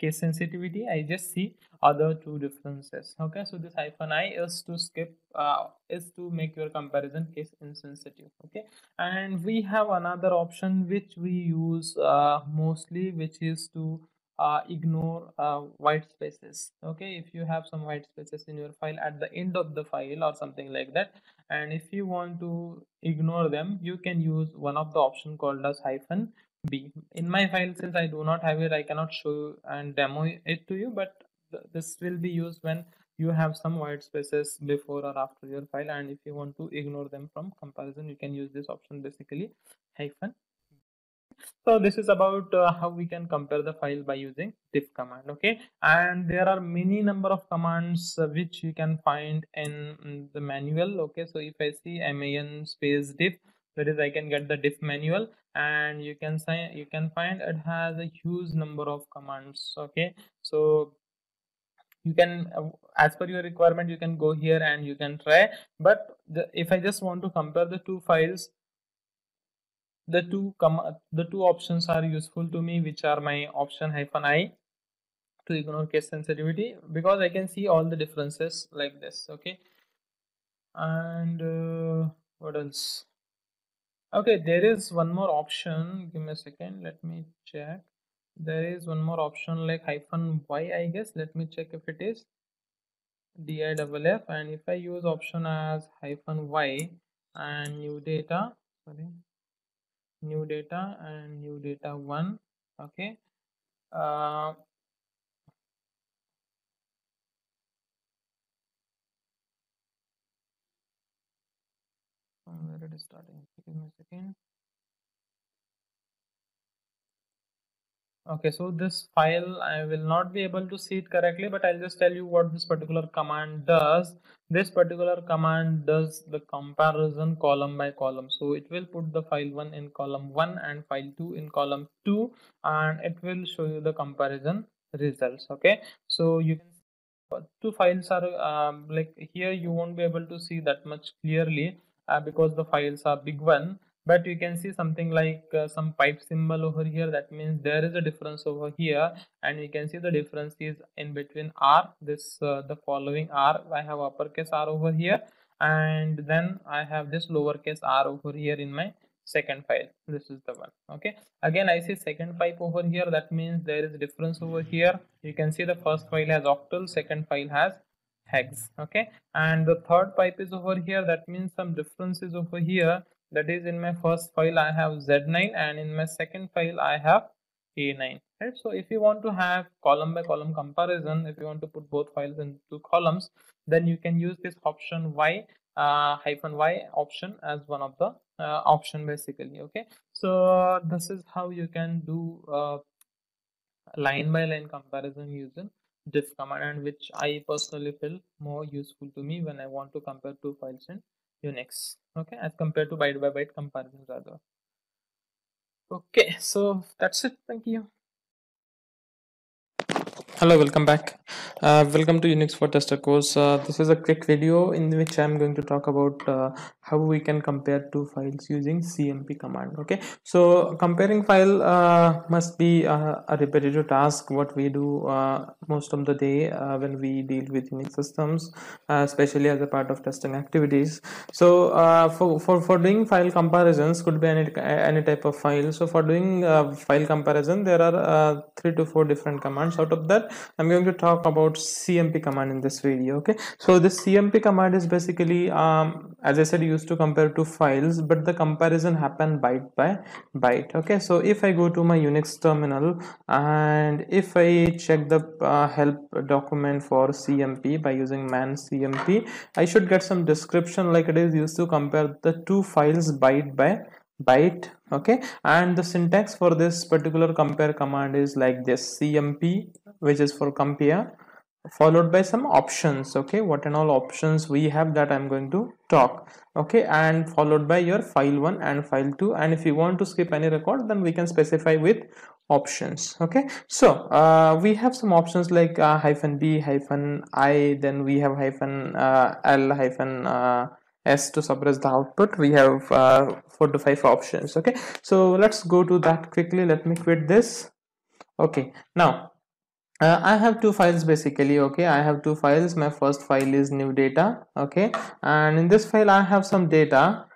case sensitivity. I just see other two differences. Okay so this hyphen i is to skip uh, is to make your comparison case insensitive. Okay and we have another option which we use uh, mostly which is to uh, ignore uh, white spaces. Okay if you have some white spaces in your file at the end of the file or something like that and if you want to ignore them you can use one of the option called as hyphen b. In my file since i do not have it i cannot show and demo it to you but th this will be used when you have some white spaces before or after your file and if you want to ignore them from comparison you can use this option basically hyphen so this is about uh, how we can compare the file by using diff command okay? And there are many number of commands uh, which you can find in mm, the manual okay? So if i see man space diff that is i can get the diff manual and you can say you can find it has a huge number of commands okay? So you can uh, as per your requirement you can go here and you can try. But the, if i just want to compare the two files the two the two options are useful to me which are my option hyphen i to ignore case sensitivity because i can see all the differences like this okay? And uh, what else? Okay there is one more option. Give me a second. Let me check. There is one more option like hyphen y i guess. Let me check if it is diff and if i use option as hyphen y and new data sorry new data and new data one okay? Uh, where it is starting? Give me a second okay so this file i will not be able to see it correctly but i'll just tell you what this particular command does. This particular command does the comparison column by column. So it will put the file 1 in column 1 and file 2 in column 2 and it will show you the comparison results okay? So you can two files are um, like here you won't be able to see that much clearly uh, because the files are big one but you can see something like uh, some pipe symbol over here. That means there is a difference over here. And you can see the difference is in between r this uh, the following r. I have uppercase r over here. And then i have this lowercase r over here in my second file. This is the one. Okay? Again i see second pipe over here. That means there is difference over here. You can see the first file has octal. Second file has hex. Okay? And the third pipe is over here. That means some differences over here that is in my first file I have Z9 and in my second file I have A9 right? So if you want to have column by column comparison if you want to put both files into columns then you can use this option Y uh, hyphen Y option as one of the uh, option basically okay? So this is how you can do uh, line by line comparison using diff command and which I personally feel more useful to me when I want to compare two files in Unix. Okay as compared to byte by byte comparison rather okay so that's it. Thank you. Hello welcome back. Uh, welcome to unix for tester course. Uh, this is a quick video in which i'm going to talk about uh, how we can compare two files using cmp command okay? So comparing file uh, must be uh, a repetitive task what we do uh, most of the day when we deal with unix systems especially as a part of testing activities. So for, for for doing file comparisons could be any any type of file. So for doing file comparison there are three to four different commands. Out of that i'm going to talk about cmp command in this video okay? So this cmp command is basically um, as i said used to compare two files but the comparison happen byte by byte okay? So if i go to my unix terminal and if i check the uh, help document for cmp by using man cmp i should get some description like it is used to compare the two files byte by byte okay? And the syntax for this particular compare command is like this cmp which is for compare followed by some options okay? What and all options we have that i'm going to talk okay? And followed by your file 1 and file 2 and if you want to skip any record then we can specify with options okay? So uh, we have some options like uh, hyphen b hyphen i. Then we have hyphen uh, l hyphen uh, s to suppress the output. We have uh, four to five options okay? So let's go to that quickly. Let me quit this okay? Now uh, I have two files basically okay? I have two files. My first file is new data okay? And in this file I have some data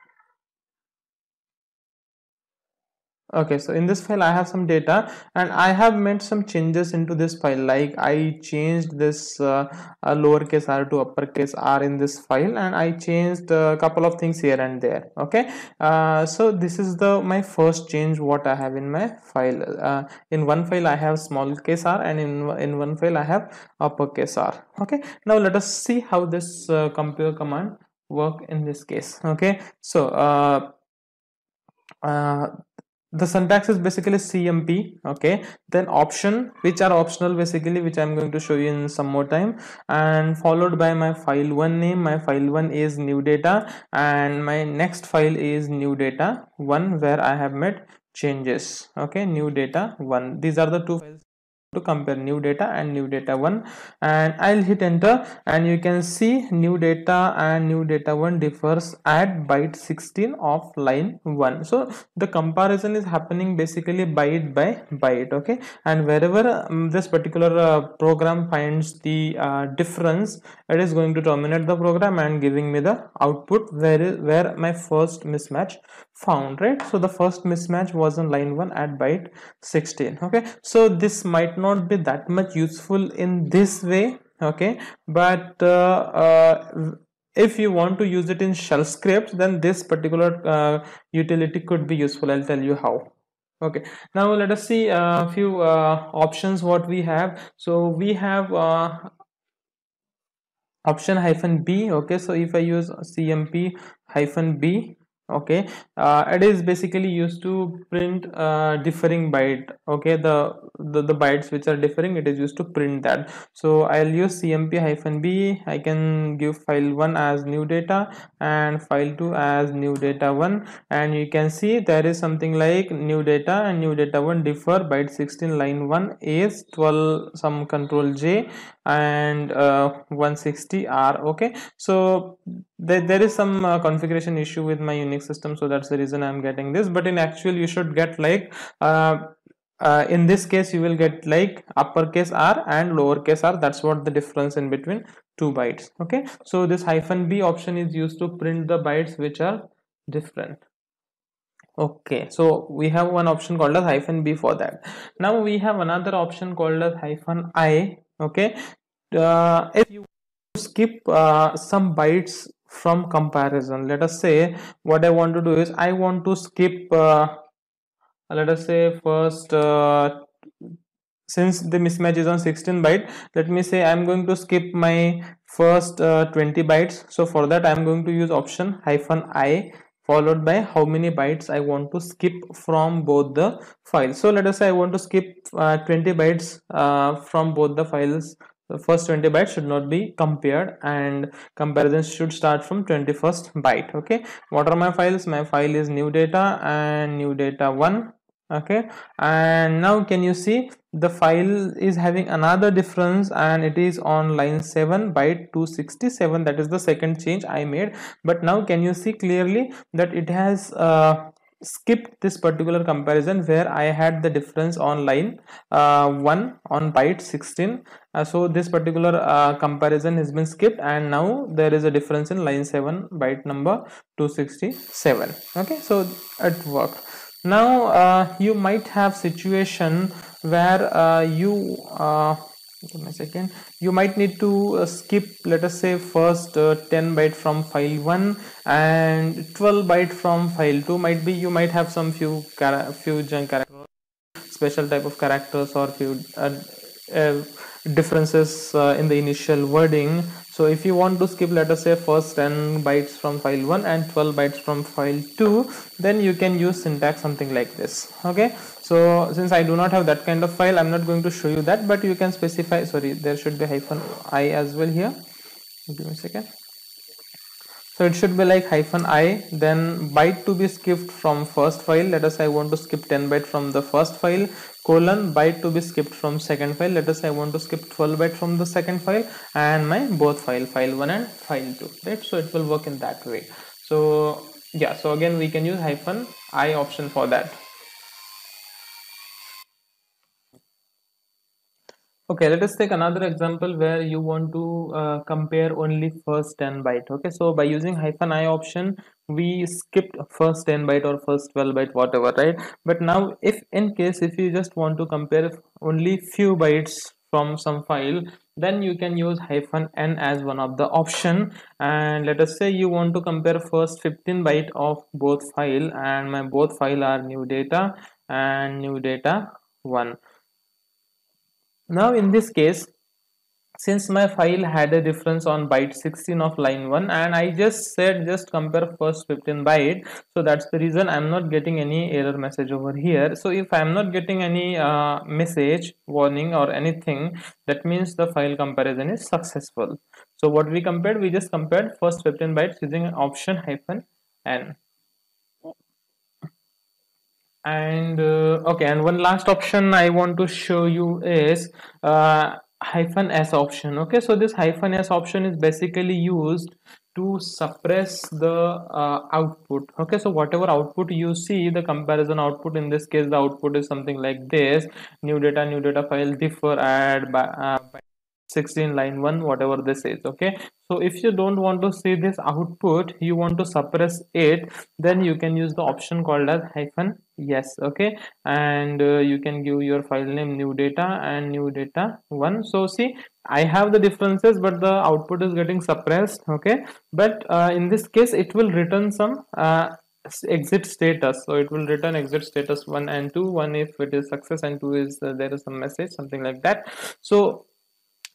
okay so in this file i have some data and i have made some changes into this file. Like i changed this uh, uh, lowercase r to uppercase r in this file and i changed a couple of things here and there. Okay uh, so this is the my first change what i have in my file. Uh, in one file i have small case r and in in one file i have uppercase r. Okay now let us see how this uh, compare command work in this case. Okay so uh, the syntax is basically cmp okay? Then option which are optional basically which i'm going to show you in some more time and followed by my file one name my file one is new data and my next file is new data one where i have made changes okay? New data one. These are the two files to compare new data and new data 1 and I'll hit enter and you can see new data and new data 1 differs at byte 16 of line 1 so the comparison is happening basically byte by byte okay? And wherever um, this particular uh, program finds the uh, difference it is going to terminate the program and giving me the output where where my first mismatch found right? So the first mismatch was on line 1 at byte 16 okay? So this might not be that much useful in this way okay? But uh, uh, if you want to use it in shell scripts then this particular uh, utility could be useful. I'll tell you how okay? Now let us see a few uh, options what we have. So we have uh, option hyphen b okay? So if i use cmp hyphen b okay. Uh, it is basically used to print uh, differing byte. Okay. The, the the bytes which are differing it is used to print that. So i'll use cmp hyphen b i can give file 1 as new data and file 2 as new data 1 and you can see there is something like new data and new data 1 differ. Byte 16 line 1 is 12 some control j and uh, 160 r. Okay. So there, there is some uh, configuration issue with my unix system so that's the reason i'm getting this. But in actual you should get like uh, uh, in this case you will get like uppercase r and lowercase r. That's what the difference in between two bytes okay? So this hyphen b option is used to print the bytes which are different okay? So we have one option called as hyphen b for that. Now we have another option called as hyphen i okay? Uh, if you skip uh, some bytes from comparison let us say what i want to do is i want to skip uh, let us say first uh, since the mismatch is on 16 byte let me say i'm going to skip my first uh, 20 bytes so for that i'm going to use option hyphen i followed by how many bytes I want to skip from both the files. So let us say I want to skip uh, 20 bytes uh, from both the files. The first 20 bytes should not be compared and comparison should start from 21st byte. Okay. What are my files? My file is new data and new data 1 okay and now can you see the file is having another difference and it is on line 7 byte 267 that is the second change i made but now can you see clearly that it has uh, skipped this particular comparison where i had the difference on line uh, 1 on byte 16 uh, so this particular uh, comparison has been skipped and now there is a difference in line 7 byte number 267 okay so it worked now uh, you might have situation where uh, you uh, give me second. You might need to uh, skip let us say first uh, 10 byte from file 1 and 12 byte from file 2 might be you might have some few few junk characters special type of characters or few uh, differences in the initial wording. So if you want to skip let us say first 10 bytes from file 1 and 12 bytes from file 2 then you can use syntax something like this okay? So since i do not have that kind of file i'm not going to show you that but you can specify sorry there should be hyphen i as well here. Give me a second so it should be like hyphen i then byte to be skipped from first file. Let us say i want to skip 10 byte from the first file colon byte to be skipped from second file. Let us say i want to skip 12 byte from the second file and my both file file 1 and file 2 right? So it will work in that way. So yeah so again we can use hyphen i option for that okay let us take another example where you want to uh, compare only first 10 byte okay? So by using hyphen i option we skipped first 10 byte or first 12 byte whatever right? But now if in case if you just want to compare only few bytes from some file then you can use hyphen n as one of the option. And let us say you want to compare first 15 byte of both file and my both file are new data and new data 1 now in this case since my file had a difference on byte 16 of line 1 and I just said just compare first 15 byte so that's the reason I'm not getting any error message over here. So if I'm not getting any uh, message warning or anything that means the file comparison is successful. So what we compared we just compared first 15 bytes using option hyphen n and uh, okay and one last option I want to show you is uh, hyphen s option okay? So this hyphen s option is basically used to suppress the uh, output okay? So whatever output you see the comparison output in this case the output is something like this. New data new data file differ add by, uh, by 16 line 1 whatever this is okay? So if you don't want to see this output you want to suppress it then you can use the option called as hyphen yes okay. And uh, you can give your file name new data and new data one. So see i have the differences but the output is getting suppressed okay. But uh, in this case it will return some uh, exit status. So it will return exit status 1 and 2 1 if it is success and 2 is uh, there is some message something like that. So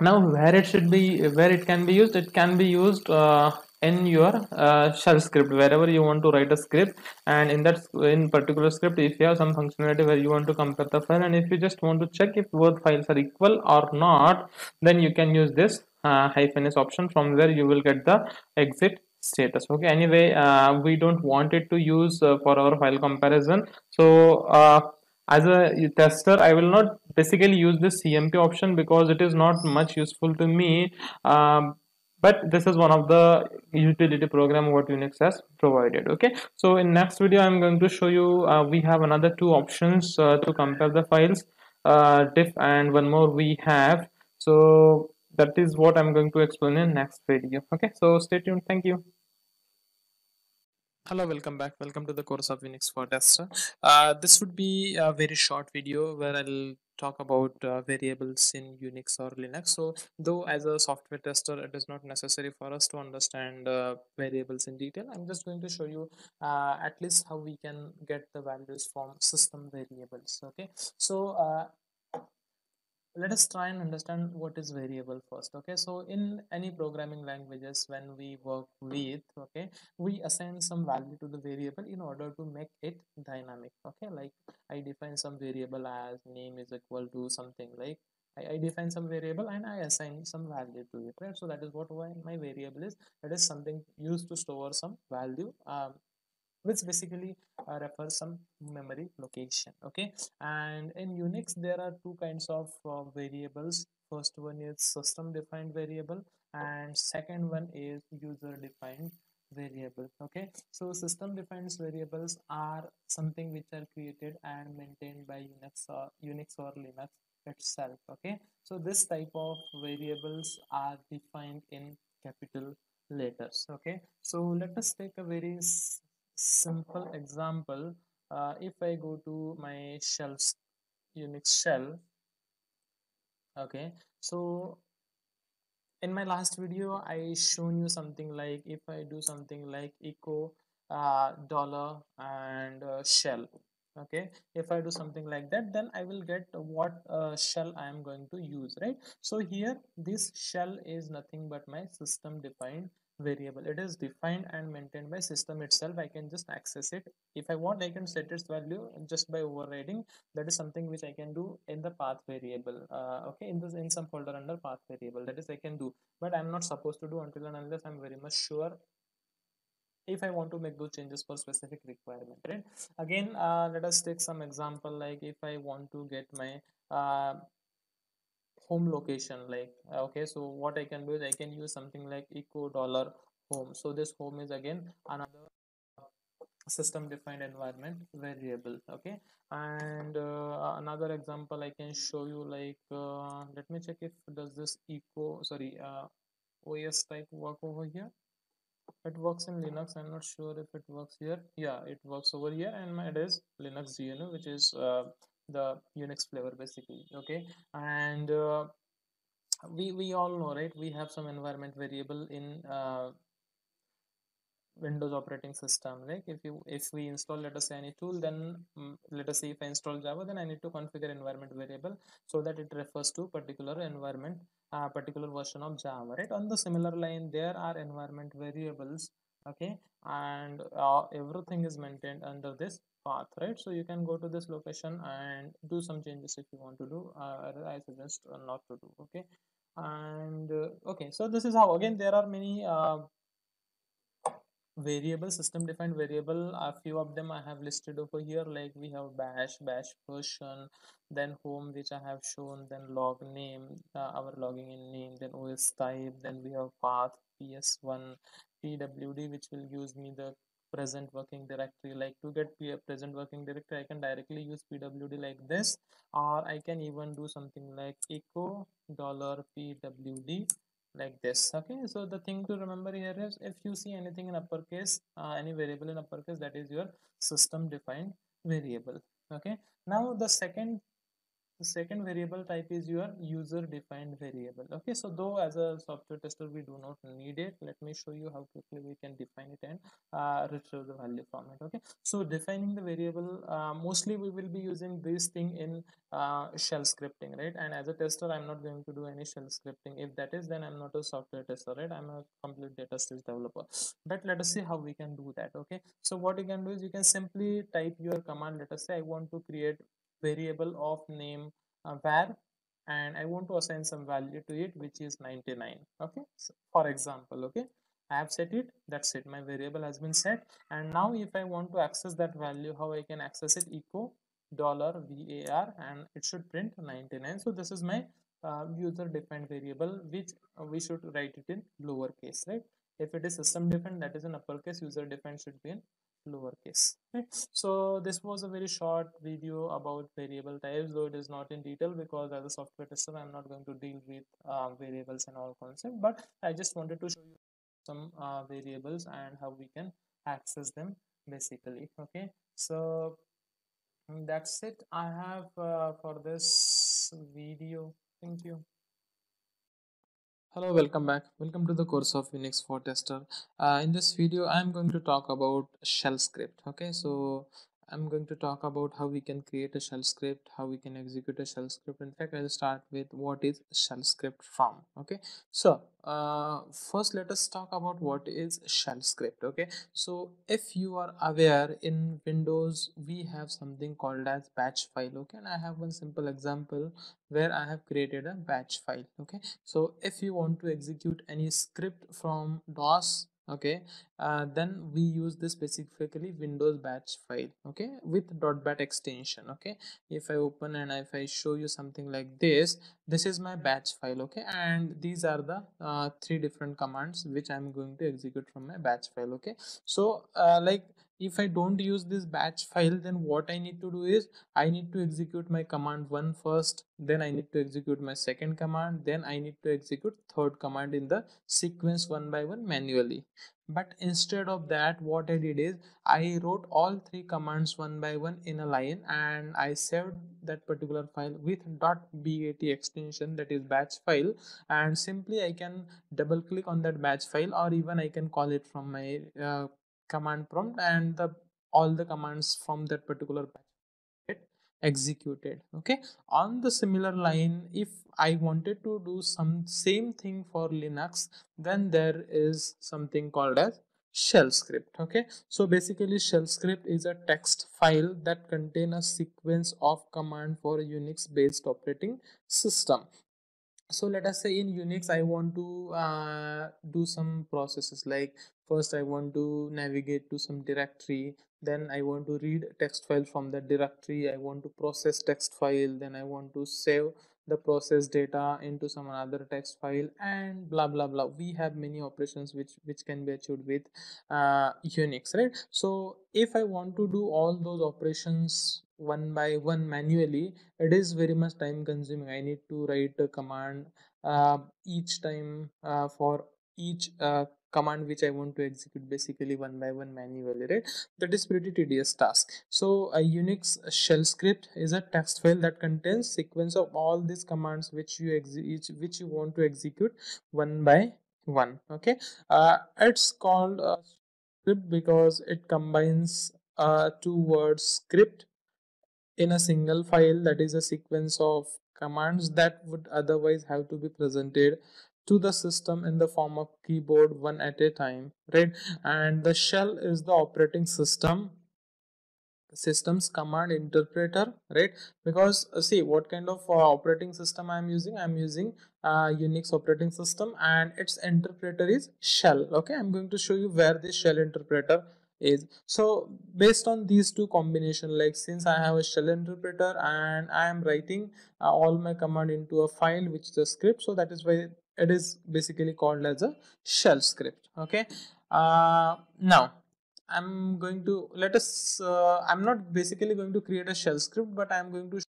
now where it should be where it can be used it can be used uh, in your uh, shell script wherever you want to write a script. And in that in particular script if you have some functionality where you want to compare the file and if you just want to check if both files are equal or not then you can use this uh, hyphen s option from where you will get the exit status. Okay anyway uh, we don't want it to use uh, for our file comparison. So uh, as a tester i will not basically use this cmp option because it is not much useful to me. Um, but this is one of the utility program what unix has provided okay? So in next video i'm going to show you uh, we have another two options uh, to compare the files uh, diff and one more we have. So that is what i'm going to explain in next video okay? So stay tuned. Thank you. Hello welcome back. Welcome to the course of unix for tester. Uh, this would be a very short video where i'll talk about uh, variables in unix or linux. So though as a software tester it is not necessary for us to understand uh, variables in detail. I'm just going to show you uh, at least how we can get the values from system variables okay? So uh, let us try and understand what is variable first okay? So in any programming languages when we work with okay we assign some value to the variable in order to make it dynamic okay? Like i define some variable as name is equal to something like I, I define some variable and I assign some value to it right? So that is what my variable is. That is something used to store some value um, which basically uh, refers some memory location okay? And in unix there are two kinds of uh, variables. First one is system defined variable and second one is user defined variable okay? So system defined variables are something which are created and maintained by unix or unix or linux itself okay? So this type of variables are defined in capital letters okay? So let us take a very simple example uh, if I go to my shells Unix shell okay so in my last video I shown you something like if I do something like echo uh, dollar and uh, shell okay. If I do something like that then I will get what uh, shell I am going to use right? So here this shell is nothing but my system defined variable. It is defined and maintained by system itself. I can just access it. If i want i can set its value just by overriding. That is something which i can do in the path variable uh, okay in this in some folder under path variable. That is i can do. But i'm not supposed to do until and unless i'm very much sure if i want to make those changes for specific requirement right? Again uh, let us take some example like if i want to get my uh, home location like uh, okay so what i can do is i can use something like echo dollar home. So this home is again another system defined environment variable okay? And uh, another example i can show you like uh, let me check if does this echo sorry uh, os type work over here? It works in linux. I'm not sure if it works here. Yeah it works over here. And it is linux gnu which is uh, the unix flavor basically okay? And uh, we we all know right? We have some environment variable in uh, windows operating system like if you if we install let us say any tool then um, let us say if i install java then i need to configure environment variable so that it refers to particular environment uh, particular version of java right? On the similar line there are environment variables okay? And uh, everything is maintained under this path right? So you can go to this location and do some changes if you want to do. Uh, i suggest not to do okay? And uh, okay so this is how again there are many uh, variable system defined variable. A few of them i have listed over here like we have bash bash version then home which i have shown then log name uh, our logging in name then os type then we have path ps1 pwd which will use me the present working directory. Like to get present working directory i can directly use pwd like this or i can even do something like echo dollar pwd like this. Okay so the thing to remember here is if you see anything in uppercase uh, any variable in uppercase that is your system defined variable. Okay now the second the second variable type is your user defined variable. Okay so though as a software tester we do not need it let me show you how quickly we can define it and uh, retrieve the value from it okay? So defining the variable uh, mostly we will be using this thing in uh, shell scripting right? And as a tester i'm not going to do any shell scripting. If that is then i'm not a software tester right? I'm a complete data stage developer. But let us see how we can do that okay? So what you can do is you can simply type your command. Let us say i want to create variable of name uh, var and I want to assign some value to it which is 99 okay? So for example okay? I have set it. That's it. My variable has been set. And now if I want to access that value how I can access it? Echo dollar var and it should print 99 so this is my uh, user defined variable which we should write it in lowercase right? If it is system defined that is in uppercase user defined should be in lowercase. Right so this was a very short video about variable types though it is not in detail because as a software tester i'm not going to deal with uh, variables and all concept but i just wanted to show you some uh, variables and how we can access them basically. Okay. So that's it. I have uh, for this video. Thank you hello welcome back. Welcome to the course of unix for tester. Uh, in this video i'm going to talk about shell script. Okay so I'm going to talk about how we can create a shell script, how we can execute a shell script. In fact, I'll start with what is shell script from. Okay, so uh, first let us talk about what is shell script. Okay, so if you are aware in Windows, we have something called as batch file. Okay, and I have one simple example where I have created a batch file. Okay, so if you want to execute any script from DOS okay. Uh, then we use this specifically windows batch file okay with dot .bat extension okay. If i open and if i show you something like this this is my batch file okay. And these are the uh, three different commands which i'm going to execute from my batch file okay. So uh, like if I don't use this batch file then what I need to do is I need to execute my command one first then I need to execute my second command then I need to execute third command in the sequence one by one manually. But instead of that what I did is I wrote all three commands one by one in a line and I saved that particular file with .bat extension that is batch file. And simply I can double click on that batch file or even I can call it from my uh, command prompt and the all the commands from that particular batch get executed okay? On the similar line if i wanted to do some same thing for linux then there is something called as shell script okay? So basically shell script is a text file that contain a sequence of command for a unix based operating system so let us say in unix i want to uh, do some processes. Like first i want to navigate to some directory. Then i want to read text file from the directory. I want to process text file. Then i want to save the process data into some other text file and blah blah blah. We have many operations which which can be achieved with uh, unix right? So if i want to do all those operations one by one manually it is very much time consuming. I need to write a command uh, each time uh, for each uh, command which i want to execute basically one by one manually right? That is pretty tedious task. So a unix shell script is a text file that contains sequence of all these commands which you execute which you want to execute one by one okay? Uh, it's called script because it combines uh, two words script in a single file that is a sequence of commands that would otherwise have to be presented to the system in the form of keyboard one at a time right? And the shell is the operating system systems command interpreter right? Because uh, see what kind of uh, operating system i'm using? I'm using uh, unix operating system and its interpreter is shell okay? I'm going to show you where this shell interpreter is so based on these two combination like since i have a shell interpreter and i am writing uh, all my command into a file which is a script so that is why it is basically called as a shell script okay? Uh, now I'm going to let us uh, I'm not basically going to create a shell script but I'm going to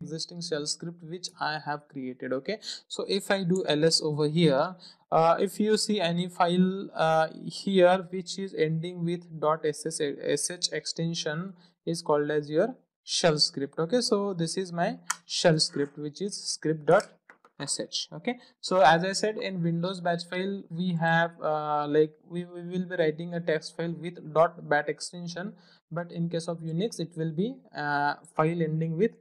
existing shell script which I have created okay? So if I do ls over here uh, if you see any file uh, here which is ending with .sh extension is called as your shell script okay? So this is my shell script which is script dot sh okay? So as i said in windows batch file we have uh, like we, we will be writing a text file with dot bat extension but in case of unix it will be uh, file ending with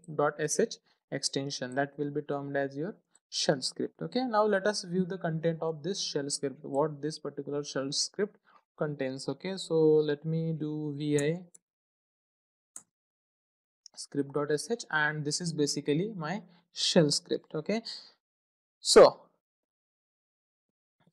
sh extension. That will be termed as your shell script. Okay? Now let us view the content of this shell script what this particular shell script contains. Okay? So let me do vi script.sh and this is basically my shell script. Okay? So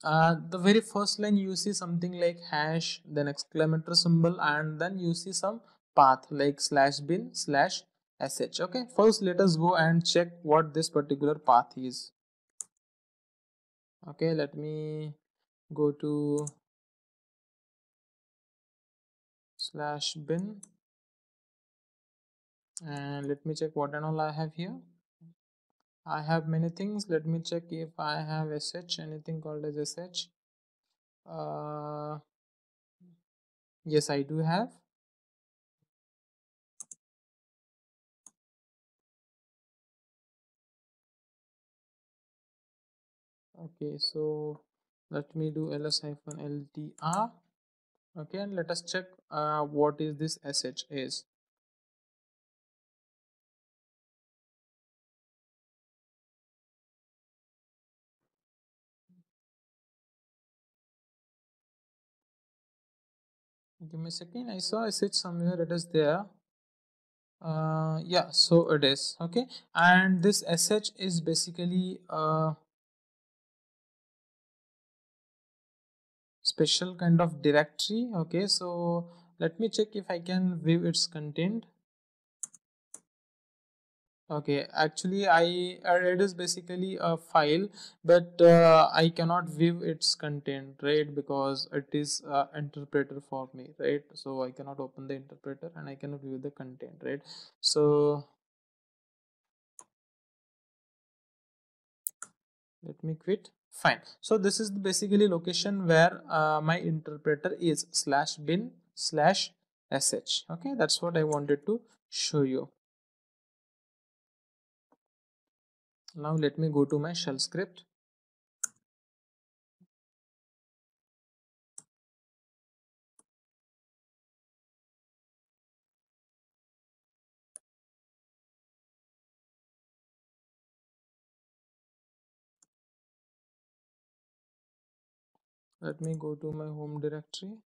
uh, the very first line you see something like hash then exclamatory symbol and then you see some path like slash bin slash sh. Okay first let us go and check what this particular path is. Okay let me go to slash bin. And let me check what and all I have here I have many things. Let me check if I have sh anything called as sh uh, yes I do have. Okay so let me do ls hyphen ltr okay and let us check uh, what is this sh is give me a second. I saw a switch somewhere it is there. Uh yeah so it is okay? And this sh is basically a special kind of directory okay? So let me check if i can view its content okay actually i it is basically a file but uh, i cannot view its content right? Because it is uh, interpreter for me right? So i cannot open the interpreter and i cannot view the content right? So let me quit. Fine. So this is basically location where uh, my interpreter is slash bin slash sh. Okay that's what i wanted to show you now let me go to my shell script. Let me go to my home directory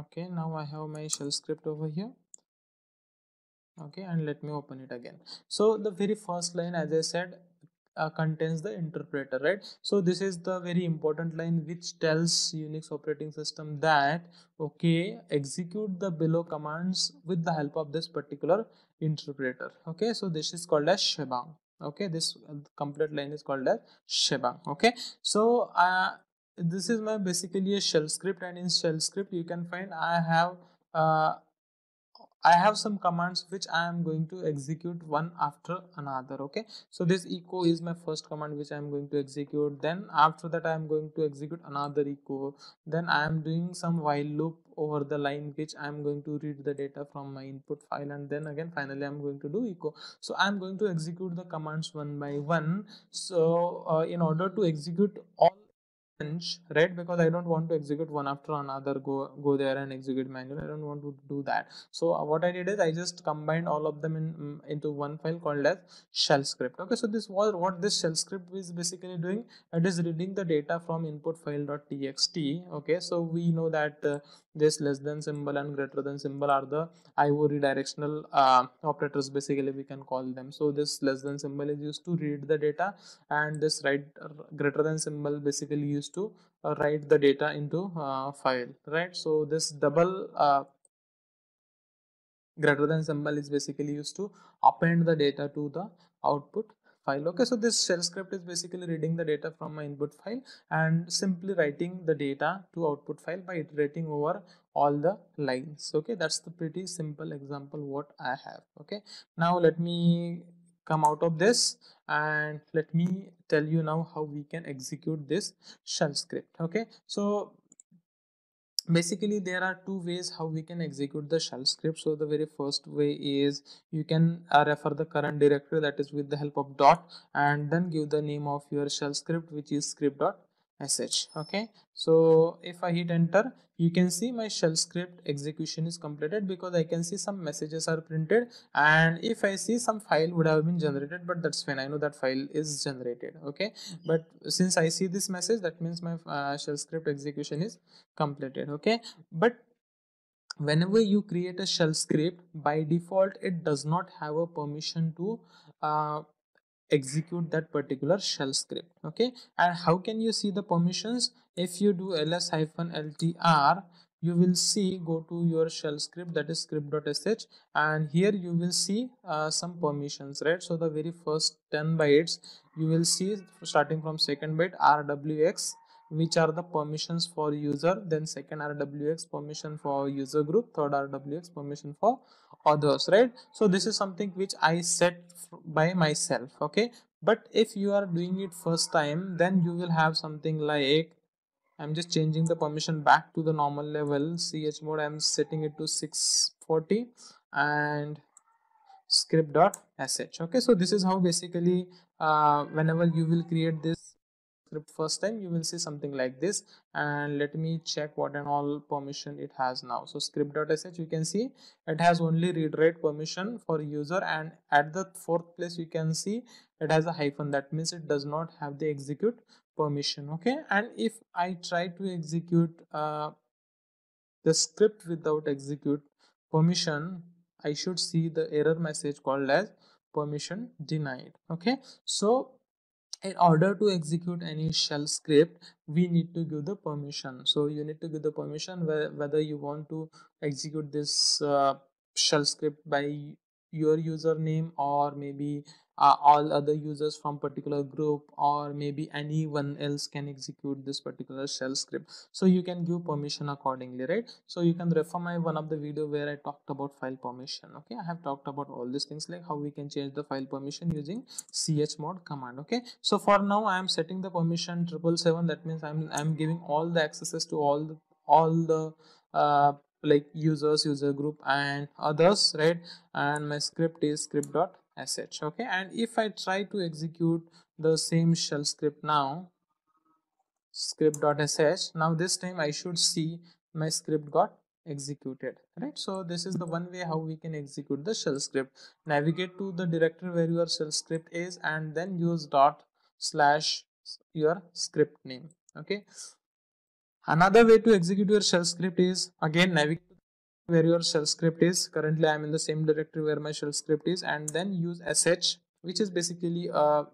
okay now i have my shell script over here. Okay and let me open it again. So the very first line as i said uh, contains the interpreter right? So this is the very important line which tells unix operating system that okay execute the below commands with the help of this particular interpreter. Okay so this is called as shebang. Okay this uh, complete line is called as shebang. Okay so uh, this is my basically a shell script and in shell script you can find i have uh, I have some commands which I am going to execute one after another okay? So this echo is my first command which I am going to execute. Then after that I am going to execute another echo. Then I am doing some while loop over the line which I am going to read the data from my input file and then again finally I am going to do echo. So I am going to execute the commands one by one. So uh, in order to execute all right? Because i don't want to execute one after another go go there and execute manually. I don't want to do that. So uh, what i did is i just combined all of them in um, into one file called as shell script. Okay so this was what this shell script is basically doing. It is reading the data from input file.txt okay so we know that uh, this less than symbol and greater than symbol are the IO redirectional uh, operators basically we can call them. So this less than symbol is used to read the data and this uh, greater than symbol basically used to uh, write the data into uh, file right? So this double uh, greater than symbol is basically used to append the data to the output file. Okay so this shell script is basically reading the data from my input file and simply writing the data to output file by iterating over all the lines. Okay that's the pretty simple example what i have. Okay now let me come out of this. And let me tell you now how we can execute this shell script okay? So basically there are two ways how we can execute the shell script. So the very first way is you can uh, refer the current directory that is with the help of dot and then give the name of your shell script which is script dot sh okay? So if i hit enter you can see my shell script execution is completed because i can see some messages are printed. And if i see some file would have been generated but that's when i know that file is generated okay? But since i see this message that means my uh, shell script execution is completed okay? But whenever you create a shell script by default it does not have a permission to uh, execute that particular shell script okay? And how can you see the permissions? If you do ls hyphen ltr you will see go to your shell script that is script.sh and here you will see uh, some permissions right? So the very first 10 bytes you will see starting from second byte rwx which are the permissions for user then second rwx permission for user group third rwx permission for others right? So this is something which i set by myself okay? But if you are doing it first time then you will have something like i'm just changing the permission back to the normal level. chmod i'm setting it to 640 and script.sh okay? So this is how basically uh, whenever you will create this script first time you will see something like this. And let me check what and all permission it has now. So script.sh you can see it has only read write permission for user. And at the fourth place you can see it has a hyphen. That means it does not have the execute permission. Okay? And if i try to execute uh, the script without execute permission i should see the error message called as permission denied. Okay? So in order to execute any shell script we need to give the permission. So you need to give the permission whether you want to execute this uh, shell script by your username or maybe uh, all other users from particular group or maybe anyone else can execute this particular shell script. So you can give permission accordingly right? So you can refer my one of the video where i talked about file permission okay? I have talked about all these things like how we can change the file permission using chmod command okay? So for now i am setting the permission triple seven. That means i'm i'm giving all the accesses to all the all the uh, like users user group and others right? And my script is script.sh okay? And if i try to execute the same shell script now script.sh now this time i should see my script got executed right? So this is the one way how we can execute the shell script. Navigate to the directory where your shell script is and then use dot slash your script name okay? Another way to execute your shell script is again navigate where your shell script is. Currently, I am in the same directory where my shell script is, and then use sh, which is basically a,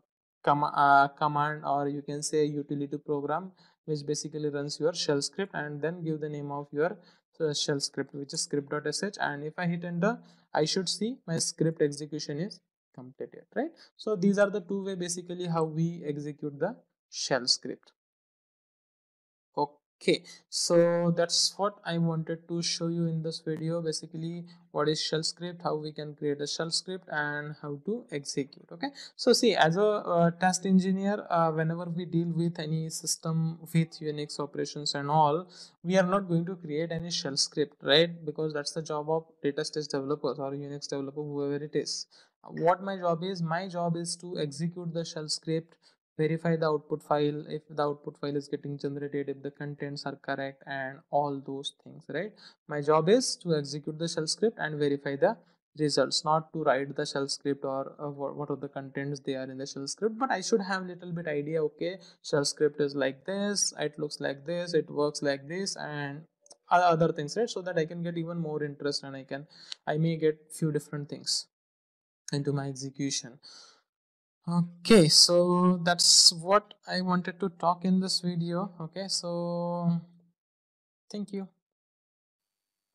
com a command or you can say utility program which basically runs your shell script and then give the name of your uh, shell script which is script.sh and if I hit enter I should see my script execution is completed right? So these are the two way basically how we execute the shell script okay so that's what i wanted to show you in this video. Basically what is shell script how we can create a shell script and how to execute okay? So see as a uh, test engineer uh, whenever we deal with any system with unix operations and all we are not going to create any shell script right? Because that's the job of data test developers or unix developer whoever it is. What my job is my job is to execute the shell script verify the output file if the output file is getting generated if the contents are correct and all those things right? My job is to execute the shell script and verify the results not to write the shell script or uh, what, are the contents they are in the shell script but i should have a little bit idea okay shell script is like this it looks like this it works like this and other things right? So that i can get even more interest and i can i may get few different things into my execution okay so that's what i wanted to talk in this video okay? So thank you.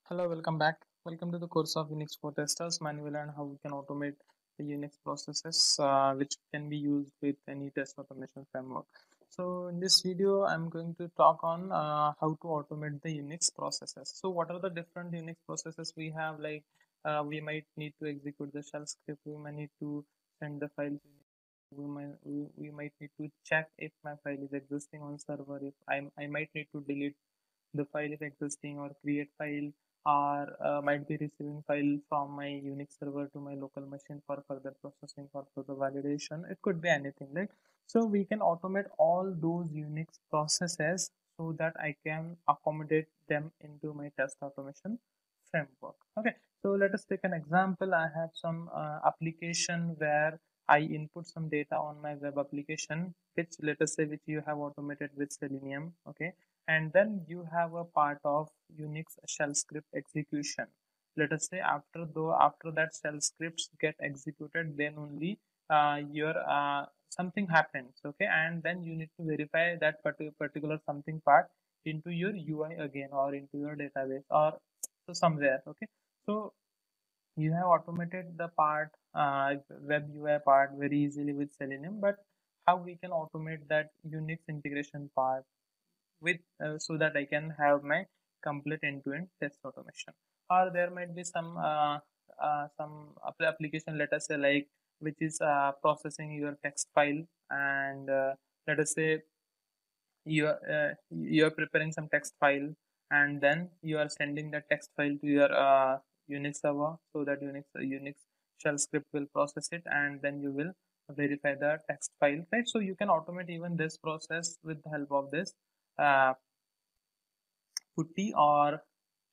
Hello welcome back. Welcome to the course of unix for testers manual and how we can automate the unix processes uh, which can be used with any test automation framework. So in this video i'm going to talk on uh, how to automate the unix processes. So what are the different unix processes we have? Like uh, we might need to execute the shell script we might need to send the files we might we, we might need to check if my file is existing on server if I, I might need to delete the file if existing or create file or uh, might be receiving file from my unix server to my local machine for further processing for further validation. It could be anything right? So we can automate all those unix processes so that i can accommodate them into my test automation framework. Okay so let us take an example. I have some uh, application where I input some data on my web application, which let us say which you have automated with Selenium, okay, and then you have a part of Unix shell script execution. Let us say after though after that shell scripts get executed, then only uh, your uh, something happens, okay, and then you need to verify that particular something part into your UI again or into your database or so somewhere, okay. So you have automated the part uh, web UI part very easily with Selenium but how we can automate that Unix integration part with uh, so that I can have my complete end-to-end -end test automation. Or there might be some uh, uh some application let us say like which is uh, processing your text file and uh, let us say you are you are preparing some text file and then you are sending the text file to your Unix server so that Unix Unix shell script will process it and then you will verify the text file right? So you can automate even this process with the help of this uh, putty or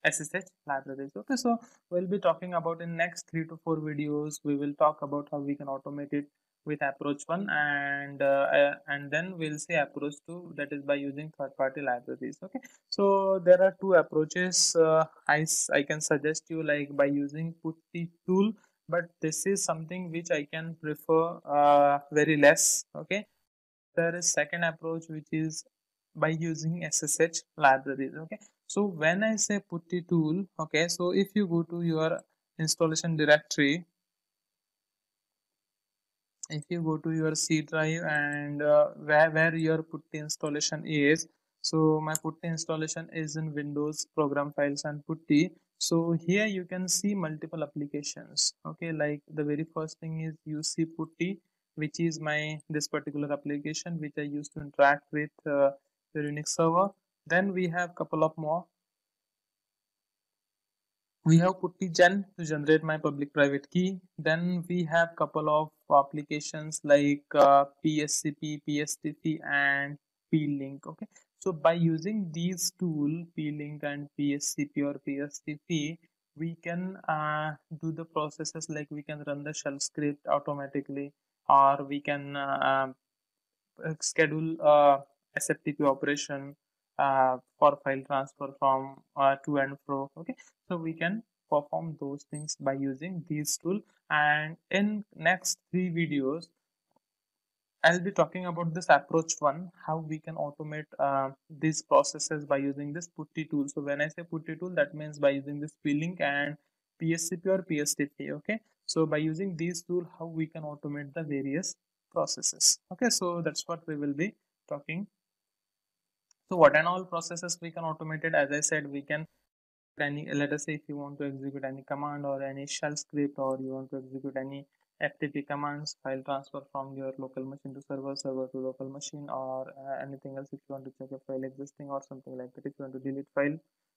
SSH libraries. Okay so we'll be talking about in next three to four videos we will talk about how we can automate it with approach one and uh, uh, and then we'll say approach two that is by using third-party libraries okay? So there are two approaches uh, I, I can suggest you like by using putty tool but this is something which I can prefer uh, very less okay? There is second approach which is by using SSH libraries okay? So when I say putty tool okay so if you go to your installation directory if you go to your C drive and uh, where, where your putty installation is so my putty installation is in windows program files and putty so here you can see multiple applications okay? Like the very first thing is uc putty which is my this particular application which i use to interact with uh, the unix server. Then we have couple of more. We have puttygen to generate my public private key. Then we have couple of applications like uh, pscp psftp and plink okay so by using these tool plink and pscp or psftp we can uh, do the processes like we can run the shell script automatically or we can uh schedule a SFTP operation uh, for file transfer from uh, to and fro okay? So we can perform those things by using these tool. And in next three videos I'll be talking about this approach one, how we can automate uh, these processes by using this putty tool. So when I say putty tool, that means by using this plink and PSCP or PSFTP. Okay. So by using these tool, how we can automate the various processes. Okay. So that's what we will be talking so what and all processes we can automate it as i said we can any let us say if you want to execute any command or any shell script or you want to execute any ftp commands file transfer from your local machine to server server to local machine or uh, anything else if you want to check a file existing or something like that if you want to delete file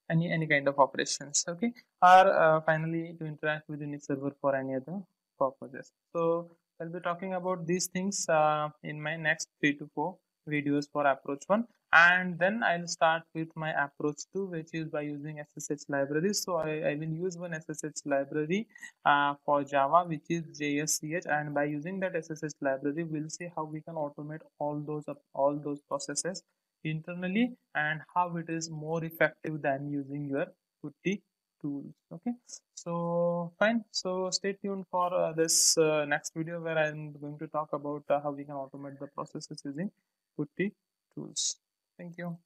any any kind of operations okay? Or uh, finally to interact with unix server for any other purposes. So i'll be talking about these things uh, in my next three to four videos for approach one and then I'll start with my approach 2 which is by using SSH library. So I, I will use one SSH library uh, for Java which is JSCH and by using that SSH library we'll see how we can automate all those all those processes internally and how it is more effective than using your PuTTY tools. Okay? So fine. So stay tuned for uh, this uh, next video where I'm going to talk about uh, how we can automate the processes using PuTTY tools Thank you.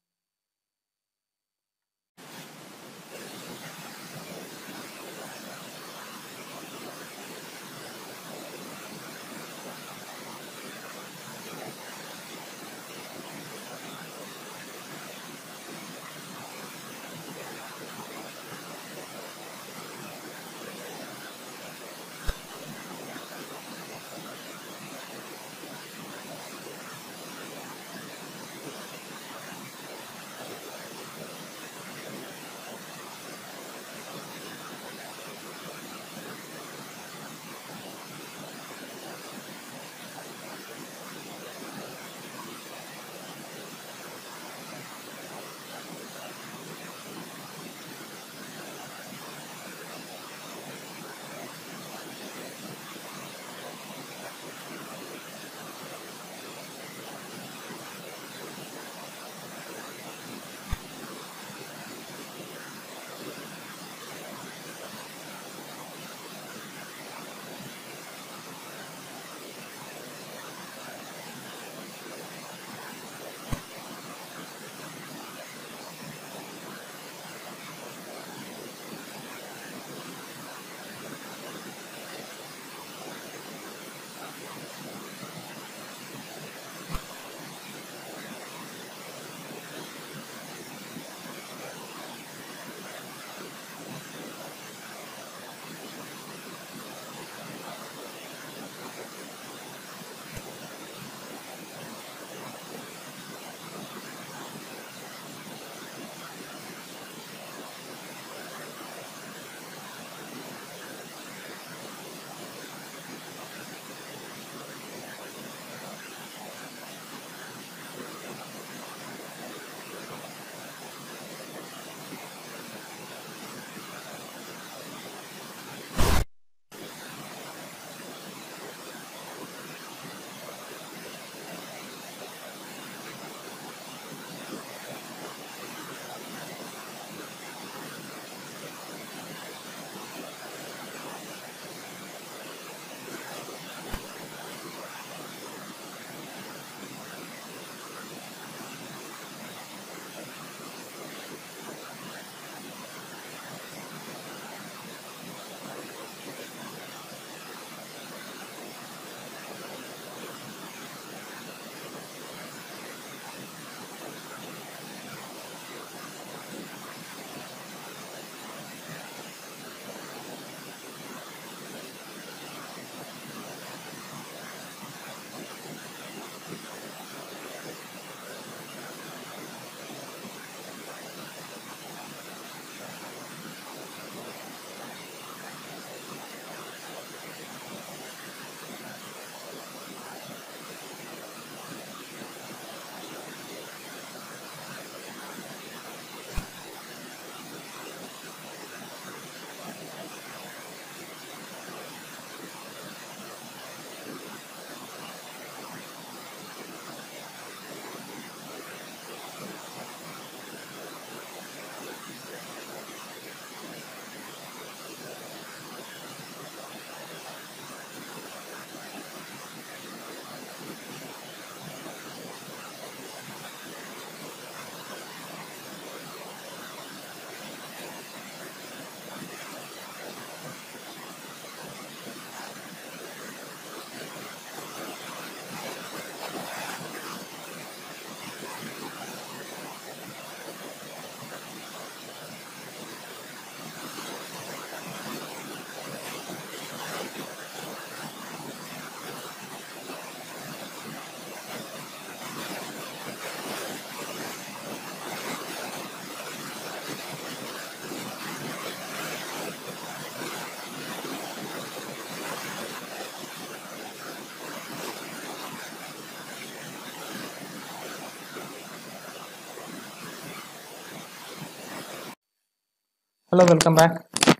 Hello welcome back.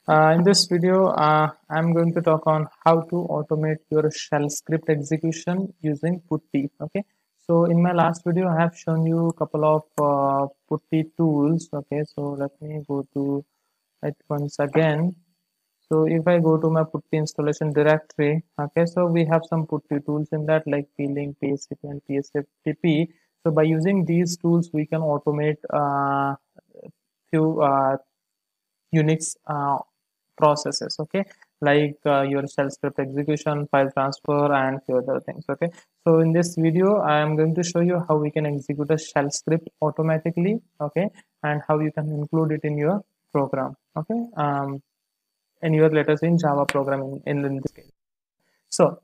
Uh, in this video uh, i'm going to talk on how to automate your shell script execution using putty okay? So in my last video i have shown you a couple of uh, putty tools okay? So let me go to it once again. So if i go to my putty installation directory okay? So we have some putty tools in that like plink pscp and psftp so by using these tools we can automate uh, few uh, Unix uh, processes okay? Like uh, your shell script execution file transfer and few other things okay? So in this video i am going to show you how we can execute a shell script automatically okay? And how you can include it in your program okay? Um in your letters in java programming in, in this case. So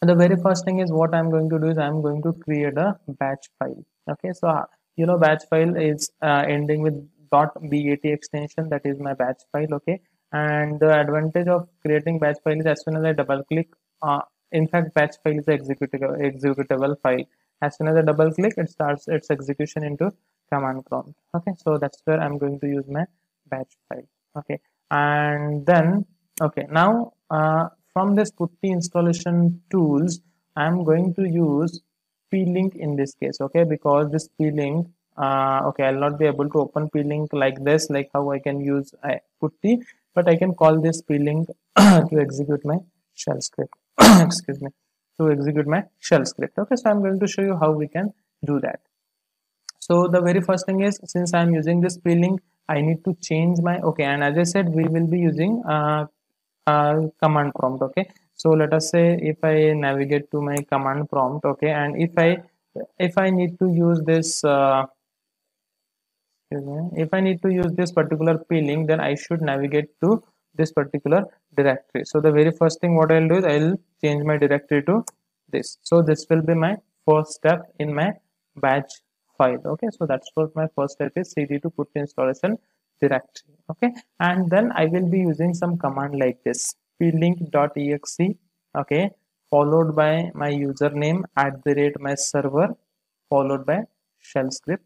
the very first thing is what i'm going to do is i'm going to create a batch file okay? So uh, you know batch file is uh, ending with .bat extension that is my batch file okay? And the advantage of creating batch file is as soon as I double click uh, in fact batch file is executable executable file. As soon as I double click it starts its execution into command prompt okay? So that's where I'm going to use my batch file okay? And then okay now uh, from this putty installation tools I'm going to use plink in this case okay? Because this plink uh, okay i'll not be able to open plink like this like how i can use uh, putty but i can call this plink (clears throat) to execute my shell script. (clears throat) Excuse me. To execute my shell script. Okay so i'm going to show you how we can do that. So the very first thing is since i'm using this plink i need to change my okay and as i said we will be using uh, uh, command prompt okay? So let us say if i navigate to my command prompt okay and if i if i need to use this uh, if I need to use this particular plink then I should navigate to this particular directory. So the very first thing what I'll do is I'll change my directory to this. So this will be my first step in my batch file. Okay so that's what my first step is cd to put installation directory. Okay and then I will be using some command like this plink.exe okay followed by my username at the rate my server followed by shell script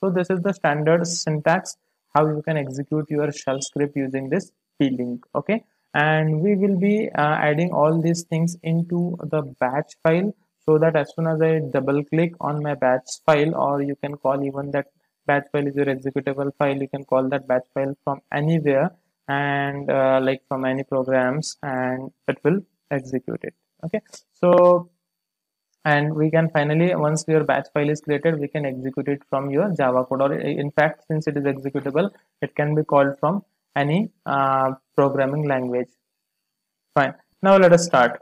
so this is the standard syntax how you can execute your shell script using this plink okay? And we will be uh, adding all these things into the batch file so that as soon as I double click on my batch file or you can call even that batch file is your executable file you can call that batch file from anywhere and uh, like from any programs and it will execute it okay? So and we can finally once your batch file is created we can execute it from your java code. Or in fact since it is executable it can be called from any uh, programming language. Fine. Now let us start.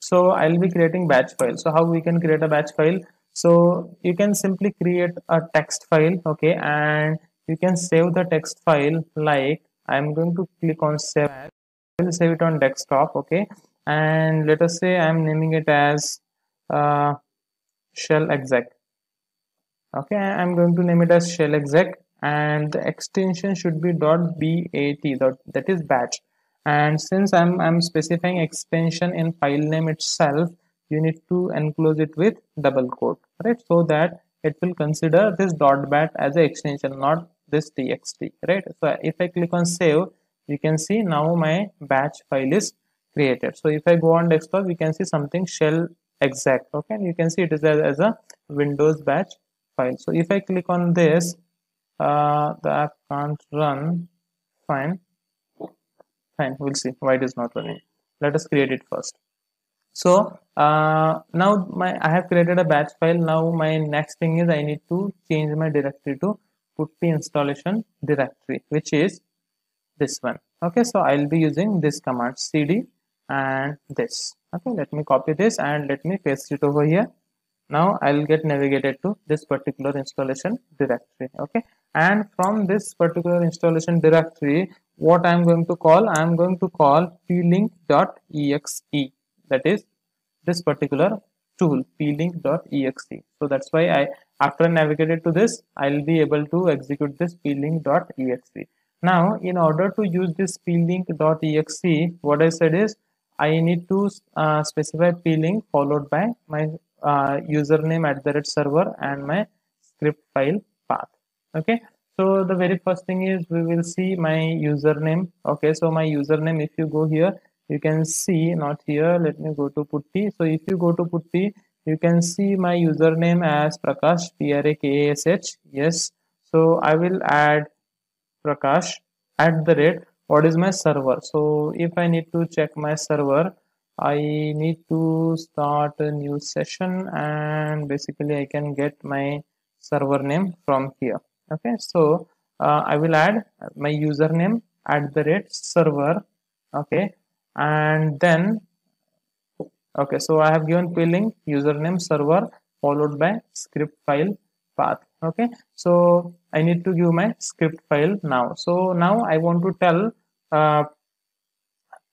So i'll be creating batch file. So how we can create a batch file? So you can simply create a text file okay? And you can save the text file like i'm going to click on save. I will save it on desktop okay? And let us say i'm naming it as uh, shell exec. Okay i'm going to name it as shell exec and the extension should be dot bat dot that is batch. And since i'm i'm specifying extension in file name itself you need to enclose it with double quote right? So that it will consider this dot bat as an extension not this txt right? So if i click on save you can see now my batch file is created. So if i go on desktop you can see something shell exec okay and you can see it is as, as a windows batch file. So if i click on this uh, the app can't run. Fine. Fine we'll see why it is not running. Let us create it first. So uh, now my i have created a batch file. Now my next thing is i need to change my directory to putty installation directory which is this one. Okay so i'll be using this command cd and this okay let me copy this and let me paste it over here. Now i'll get navigated to this particular installation directory okay? And from this particular installation directory what i'm going to call? I'm going to call plink.exe that is this particular tool plink.exe so that's why i after I navigated to this i'll be able to execute this plink.exe now in order to use this plink.exe what i said is I need to uh, specify plink followed by my uh, username at the red server and my script file path. Okay, so the very first thing is we will see my username. Okay? So my username if you go here you can see not here let me go to putty. So if you go to putty you can see my username as prakash p r a k a s h. Yes. So i will add prakash at the rate what is my server? So if i need to check my server i need to start a new session and basically i can get my server name from here. Okay so uh, i will add my username at the rate server. Okay and then okay so i have given p-link username server followed by script file path. Okay so i need to give my script file now. So now i want to tell uh,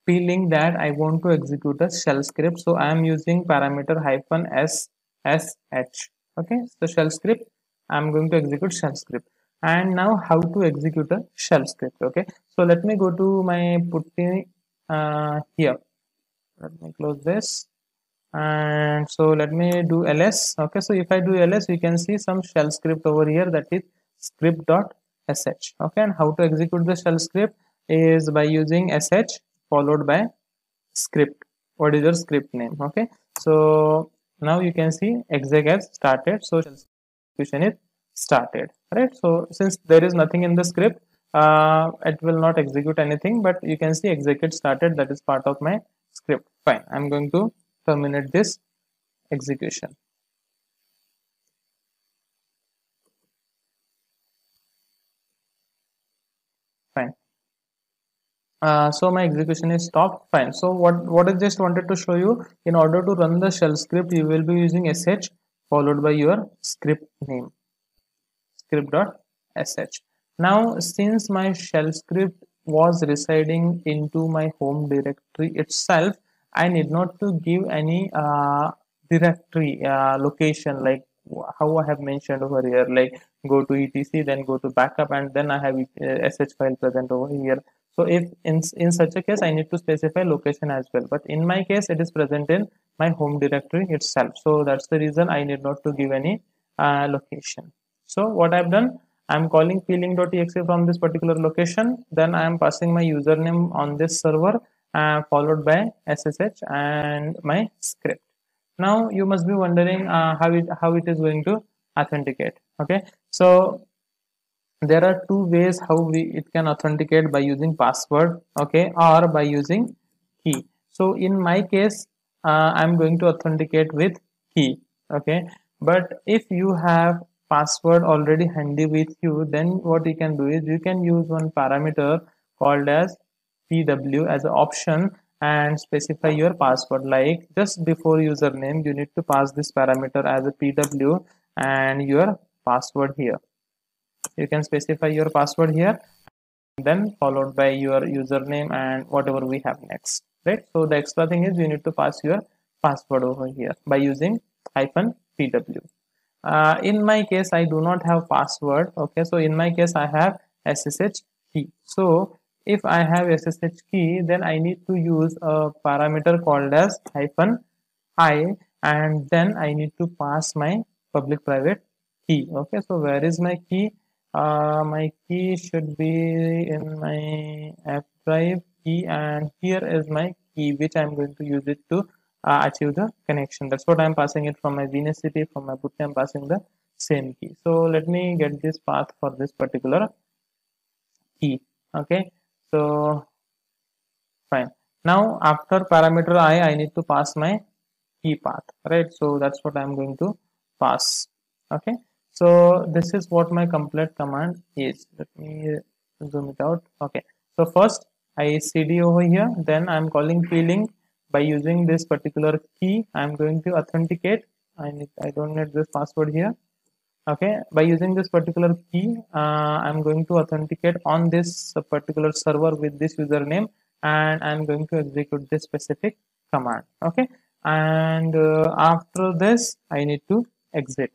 p-link that i want to execute a shell script. So i am using parameter hyphen s s h. Okay? So shell script i'm going to execute shell script. And now how to execute a shell script? Okay? So let me go to my putty uh, here. Let me close this. And so let me do ls. Okay? So if i do ls you can see some shell script over here. That is script.sh okay? And how to execute the shell script is by using sh followed by script. What is your script name? Okay. So now you can see exec has started. So execution is started right? So since there is nothing in the script uh, it will not execute anything but you can see execute started. That is part of my script. Fine. I'm going to terminate this execution fine uh, so my execution is stopped. Fine. So what what i just wanted to show you in order to run the shell script you will be using sh followed by your script name. Script.sh now, since my shell script was residing into my home directory itself, I need not to give any uh, directory uh, location like how I have mentioned over here, like go to etc, then go to backup, and then I have uh, sh file present over here. So if in, in such a case, I need to specify location as well. But in my case, it is present in my home directory itself. So that's the reason I need not to give any uh, location. So what I've done, I'm calling plink.exe from this particular location. Then I am passing my username on this server uh, followed by SSH and my script. Now you must be wondering uh, how it how it is going to authenticate. Okay, so there are two ways how we it can authenticate by using password. Okay, or by using key. So in my case, uh, I'm going to authenticate with key. Okay, but if you have password already handy with you then what you can do is you can use one parameter called as pw as an option and specify your password like just before username you need to pass this parameter as a pw and your password here you can specify your password here then followed by your username and whatever we have next right? So the extra thing is you need to pass your password over here by using hyphen pw uh, in my case i do not have password okay? So in my case i have ssh key. So if i have ssh key then i need to use a parameter called as hyphen i and then i need to pass my public private key okay? So where is my key uh, my key should be in my app drive key and here is my key which i'm going to use it to uh, achieve the connection. That's what i'm passing it from my WinSCP from my i'm passing the same key. So let me get this path for this particular key okay? So fine. Now after parameter i i need to pass my key path right? So that's what i'm going to pass okay so this is what my complete command is. Let me zoom it out. Okay. So first i cd over here. Then i'm calling plink by using this particular key i'm going to authenticate. I need i don't need this password here. Okay. By using this particular key uh, i'm going to authenticate on this particular server with this username and i'm going to execute this specific command. Okay. And uh, after this i need to exit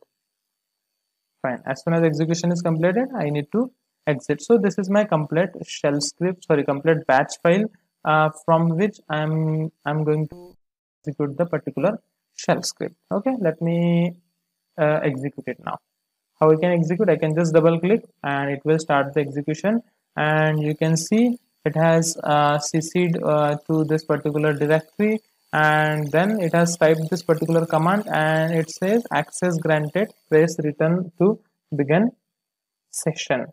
fine. As soon as execution is completed i need to exit. So this is my complete shell script sorry complete batch file uh, from which I'm I'm going to execute the particular shell script. Okay, let me uh, execute it now. how we can execute? I can just double click and it will start the execution. And you can see it has uh, cc'd uh, to this particular directory and then it has typed this particular command and it says access granted press return to begin session.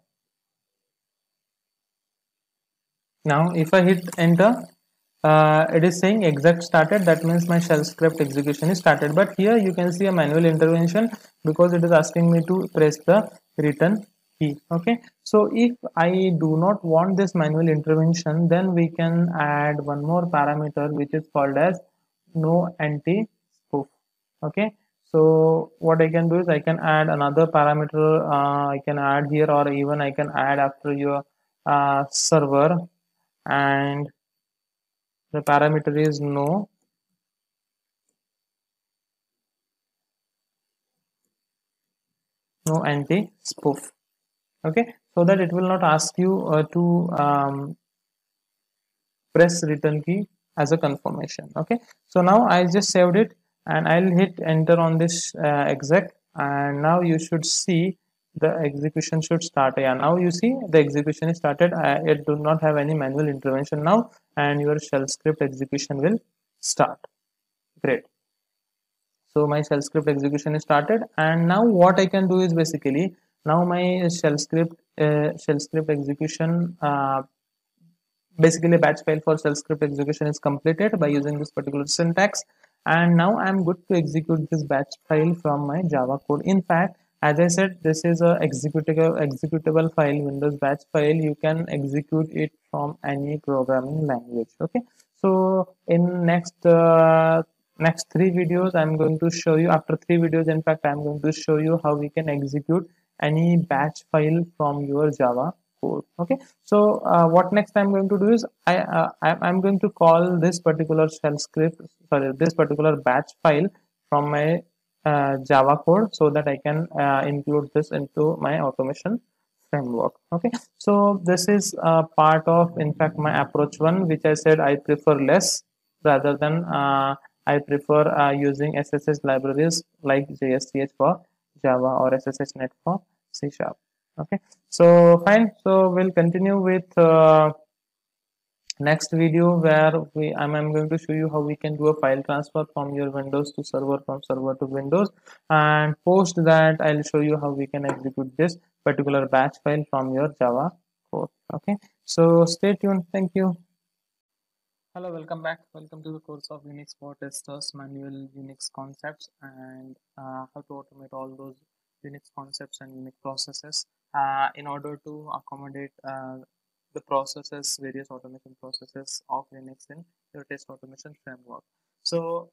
Now if I hit enter uh, it is saying exec started. That means my shell script execution is started. But here you can see a manual intervention because it is asking me to press the return key. Okay. So if I do not want this manual intervention then we can add one more parameter which is called as no anti spoof. Okay? So what I can do is I can add another parameter uh, I can add here or even I can add after your uh, server. And the parameter is no. No anti spoof. Okay? So that it will not ask you uh, to um, press return key as a confirmation okay? So now I just saved it and I'll hit enter on this uh, exec and now you should see the execution should start. Yeah now you see the execution is started. I, it do not have any manual intervention now and your shell script execution will start. Great. So my shell script execution is started and now what I can do is basically now my shell script uh, shell script execution uh, basically batch file for shell script execution is completed by using this particular syntax. And now I'm good to execute this batch file from my Java code. In fact as I said this is a executable executable file Windows batch file. You can execute it from any programming language okay? So in next uh, next three videos I'm going to show you after three videos in fact I'm going to show you how we can execute any batch file from your Java okay. So uh, what next I'm going to do is I, uh, I'm going to call this particular shell script sorry this particular batch file from my uh, Java code so that I can uh, include this into my automation framework. Okay. So this is a part of in fact my approach one which I said I prefer less rather than uh, I prefer uh, using SSH libraries like JSch for Java or SSH.NET for C sharp okay. So fine. So we'll continue with uh, next video where we I'm, I'm going to show you how we can do a file transfer from your windows to server from server to windows. And post that i'll show you how we can execute this particular batch file from your java code. Okay. So stay tuned. Thank you. Hello. Welcome back. Welcome to the course of unix for testers manual unix concepts. And uh, how to automate all those unix concepts and unix processes uh, in order to accommodate uh, the processes, various automation processes of Linux in your test automation framework. So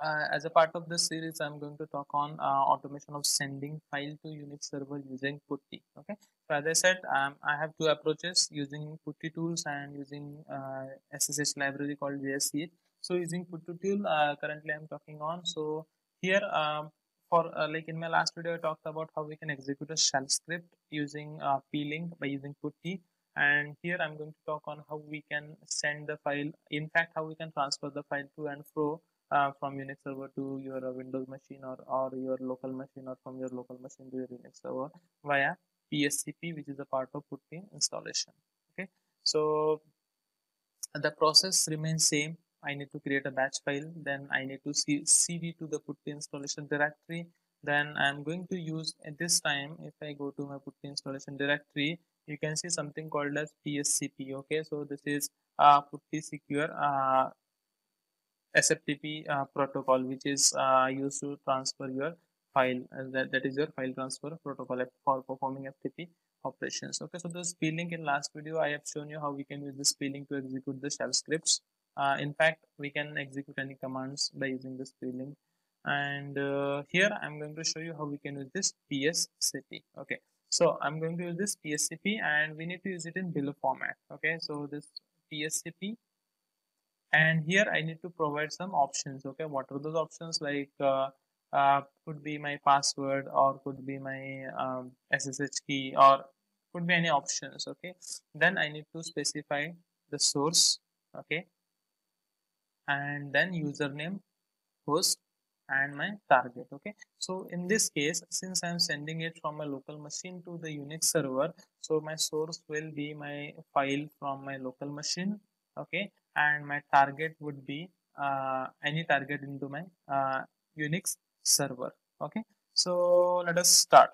uh, as a part of this series, I'm going to talk on uh, automation of sending file to Unix server using PuTTY. Okay, so as I said, um, I have two approaches using PuTTY tools and using uh, SSH library called JSch. So using PuTTY tool, uh, currently I'm talking on. So here, um, for uh, like in my last video, I talked about how we can execute a shell script using uh, plink by using PuTTY and here I'm going to talk on how we can send the file in fact how we can transfer the file to and fro uh, from Unix server to your uh, Windows machine or, or your local machine or from your local machine to your Unix server via PSCP which is a part of PuTTY installation. Okay? So the process remains same I need to create a batch file then I need to see cd to the PuTTY installation directory. Then I'm going to use at this time if I go to my PuTTY installation directory you can see something called as PSCP okay? So this is uh, PuTTY secure uh, SFTP uh, protocol which is uh, used to transfer your file and that, that is your file transfer protocol for performing FTP operations okay? So the plink in last video I have shown you how we can use this plink to execute the shell scripts uh, in fact we can execute any commands by using this plink and uh, here I'm going to show you how we can use this PSCP okay. So I'm going to use this PSCP and we need to use it in below format. Okay, so this PSCP and here I need to provide some options. Okay, what are those options? Like uh, uh, could be my password or could be my um, SSH key or could be any options. Okay, then I need to specify the source. Okay, and then username, host, and my target okay? So in this case since i'm sending it from my local machine to the unix server so my source will be my file from my local machine okay? And my target would be uh, any target into my uh, unix server okay? So let us start.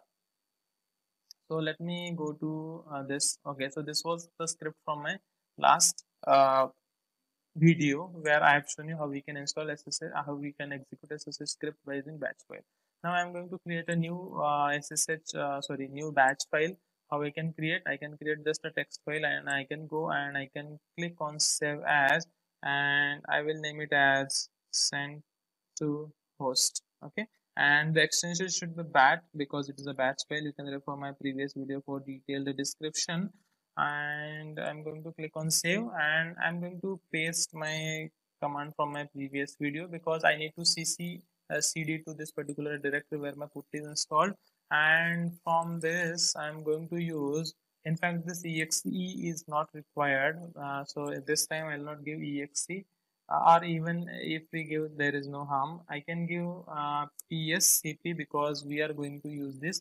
So let me go to uh, this okay? So this was the script from my last uh, video where I have shown you how we can install SSH, uh, how we can execute SSH script by using batch file. Now I'm going to create a new uh, SSH, uh, sorry, new batch file. How I can create? I can create just a text file and I can go and I can click on save as and I will name it as send to host. Okay, and the extension should be bat because it is a batch file. You can refer my previous video for detailed description and I'm going to click on save and I'm going to paste my command from my previous video because I need to cc cd to this particular directory where my put is installed. And from this I'm going to use in fact this exe is not required uh, so at this time I'll not give exe uh, or even if we give there is no harm. I can give uh, pscp because we are going to use this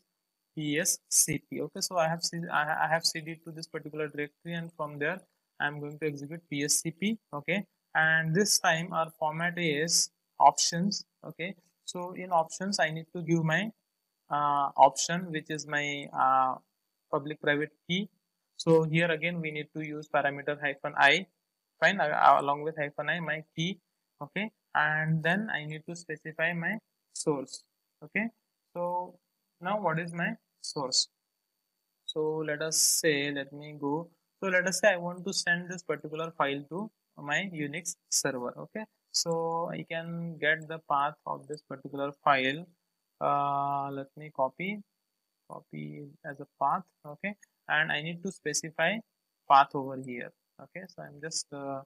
pscp okay so i have i have cd to this particular directory and from there i'm going to execute pscp okay? And this time our format is options okay? So in options i need to give my uh, option which is my uh, public private key. So here again we need to use parameter hyphen i. Fine uh, along with hyphen i my key okay? And then i need to specify my source okay? So now what is my source. So let us say let me go. So let us say i want to send this particular file to my unix server okay? So i can get the path of this particular file. Uh, let me copy copy as a path okay? And i need to specify path over here okay? So i'm just uh,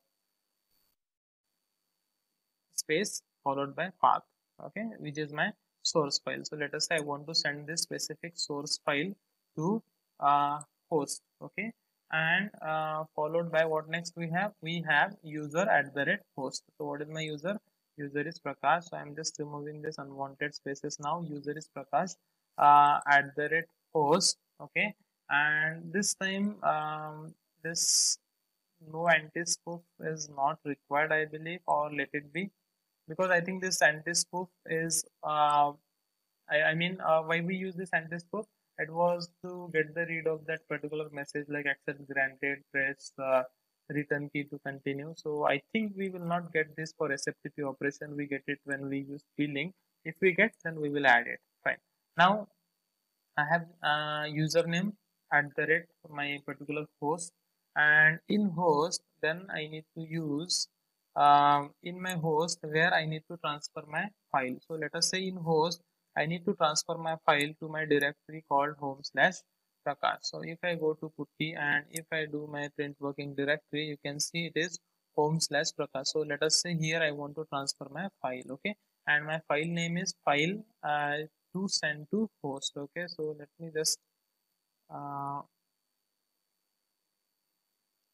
space followed by path okay? Which is my source file. So let us say i want to send this specific source file to uh, host. Okay. And uh, followed by what next we have? We have user at the rate host. So what is my user? User is prakash. So i'm just removing this unwanted spaces now. User is prakash uh, at the rate host. Okay. And this time um, this no anti-spoof is not required i believe or let it be because I think this anti-spoof is, uh, I, I, mean, uh, why we use this anti-spoof? It was to get the read of that particular message like accept granted, press uh, return key to continue. So I think we will not get this for SFTP operation. We get it when we use plink. If we get, then we will add it. Fine. Now I have uh, username at the rate my particular host and in host then I need to use um, in my host where I need to transfer my file. So let us say in host, I need to transfer my file to my directory called home slash Prakash. So if I go to putty and if I do my print working directory, you can see it is home slash Prakash. So let us say here I want to transfer my file. Okay. And my file name is file uh, to send to host. Okay. So let me just uh,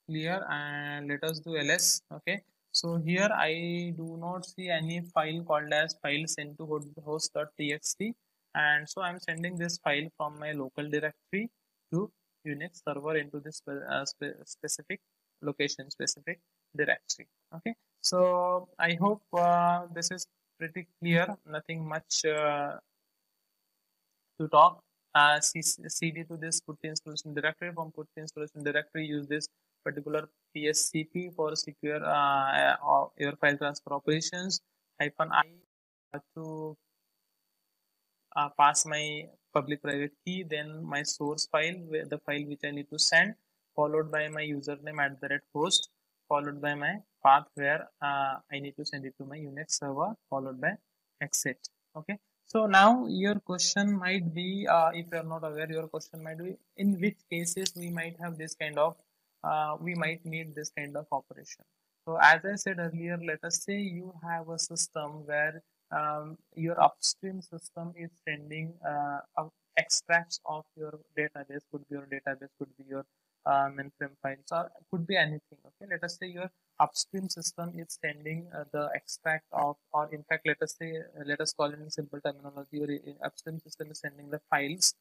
clear and let us do ls. Okay so here I do not see any file called as file sent to host.txt and so I'm sending this file from my local directory to Unix server into this uh, spe specific location specific directory. Okay? So I hope uh, this is pretty clear. Nothing much uh, to talk. Uh, cd to this put installation directory. From put installation directory use this particular PSCP for secure uh, uh, your file transfer operations hyphen i to uh, pass my public private key then my source file the file which I need to send followed by my username at the red host followed by my path where uh, I need to send it to my Unix server followed by exit. Okay? So now your question might be uh, if you're not aware your question might be in which cases we might have this kind of uh, we might need this kind of operation. So as I said earlier, let us say you have a system where um, your upstream system is sending uh, extracts of your database, could be your database, could be your uh, mainframe files or could be anything okay let us say your upstream system is sending uh, the extract of or in fact let us say uh, let us call it in simple terminology your uh, upstream system is sending the files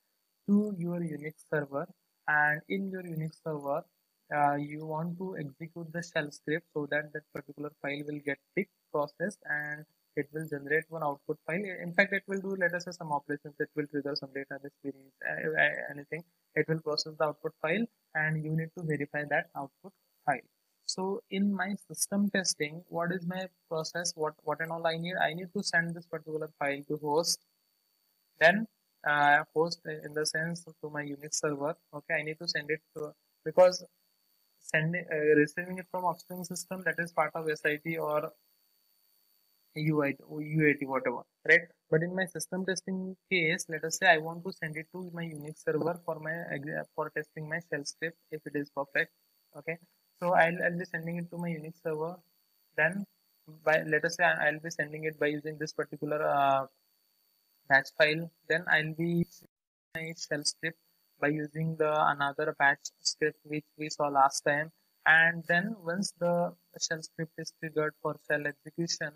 to your unix server and in your unix server uh, you want to execute the shell script so that that particular file will get picked processed and it will generate one output file. In fact it will do let us say some operations. It will trigger some database queries anything. It will process the output file and you need to verify that output file. So in my system testing what is my process? What what and all i need? I need to send this particular file to host. Then uh, host in the sense to my unix server. Okay i need to send it to because sending uh, receiving it from upstream system that is part of sit or UID, UAT, whatever, right? But in my system testing case, let us say I want to send it to my Unix server for my for testing my shell script if it is perfect. Okay, so I'll, I'll be sending it to my Unix server. Then, by let us say I'll be sending it by using this particular uh, batch file. Then I'll be my shell script by using the another batch script which we saw last time. And then once the shell script is triggered for shell execution,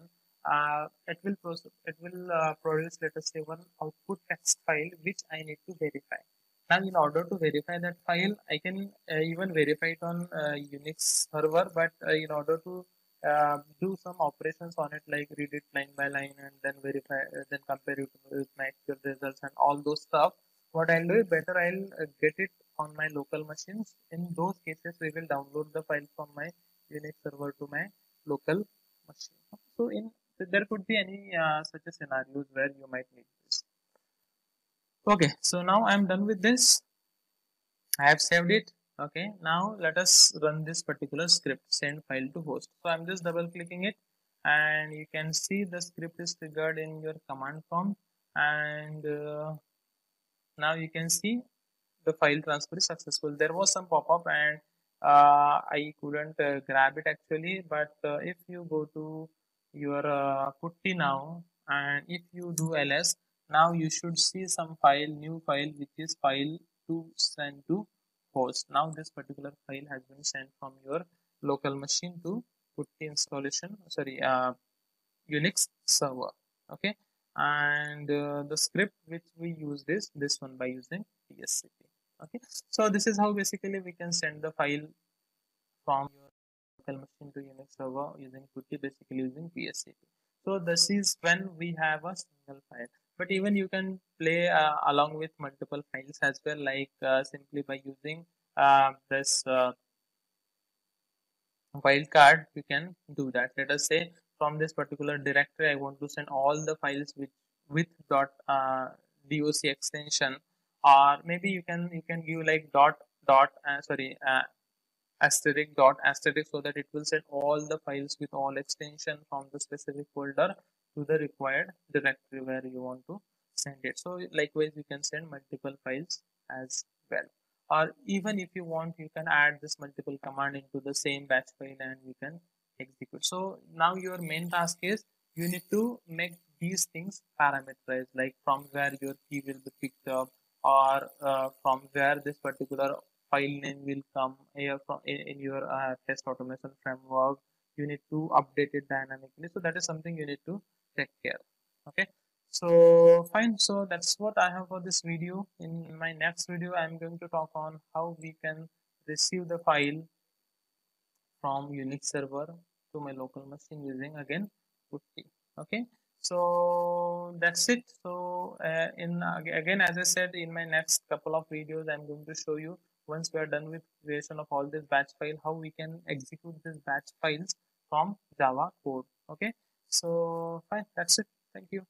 uh, it will process, it will uh, produce let us say one output text file which I need to verify. Now in order to verify that file I can uh, even verify it on uh, Unix server but uh, in order to uh, do some operations on it like read it line by line and then verify then compare it with my results and all those stuff what I'll do is better I'll get it on my local machines. In those cases we will download the file from my Unix server to my local machine. So in there could be any uh, such a scenarios where you might need this. Okay so now i'm done with this. I have saved it. Okay now let us run this particular script send file to host. So i'm just double clicking it and you can see the script is triggered in your command prompt. And uh, now you can see the file transfer is successful. There was some pop-up and uh, I couldn't uh, grab it actually but uh, if you go to your uh, putty now and if you do ls now you should see some file new file which is file to send to host now this particular file has been sent from your local machine to putty installation sorry uh, unix server. Okay and uh, the script which we use is this one by using pscp okay so this is how basically we can send the file from your local machine to Unix server using Putty, basically using PSCP. So this is when we have a single file. But even you can play uh, along with multiple files as well, like uh, simply by using uh, this uh, wildcard, you can do that. Let us say from this particular directory, I want to send all the files with with dot uh, doc extension, or maybe you can you can give like dot dot uh, sorry asterisk dot asterisk so that it will send all the files with all extension from the specific folder to the required directory where you want to send it. So likewise you can send multiple files as well. Or even if you want you can add this multiple command into the same batch file and you can execute so now your main task is you need to make these things parameterized like from where your key will be picked up or uh, from where this particular file name will come in, in your uh, test automation framework. You need to update it dynamically. So that is something you need to take care okay? So fine. So that's what i have for this video. In my next video i'm going to talk on how we can receive the file from unix server to my local machine using again putty. Okay? So that's it. So uh, in again as i said in my next couple of videos i'm going to show you once we are done with creation of all this batch file how we can execute this batch files from java code. Okay? So fine. That's it. Thank you.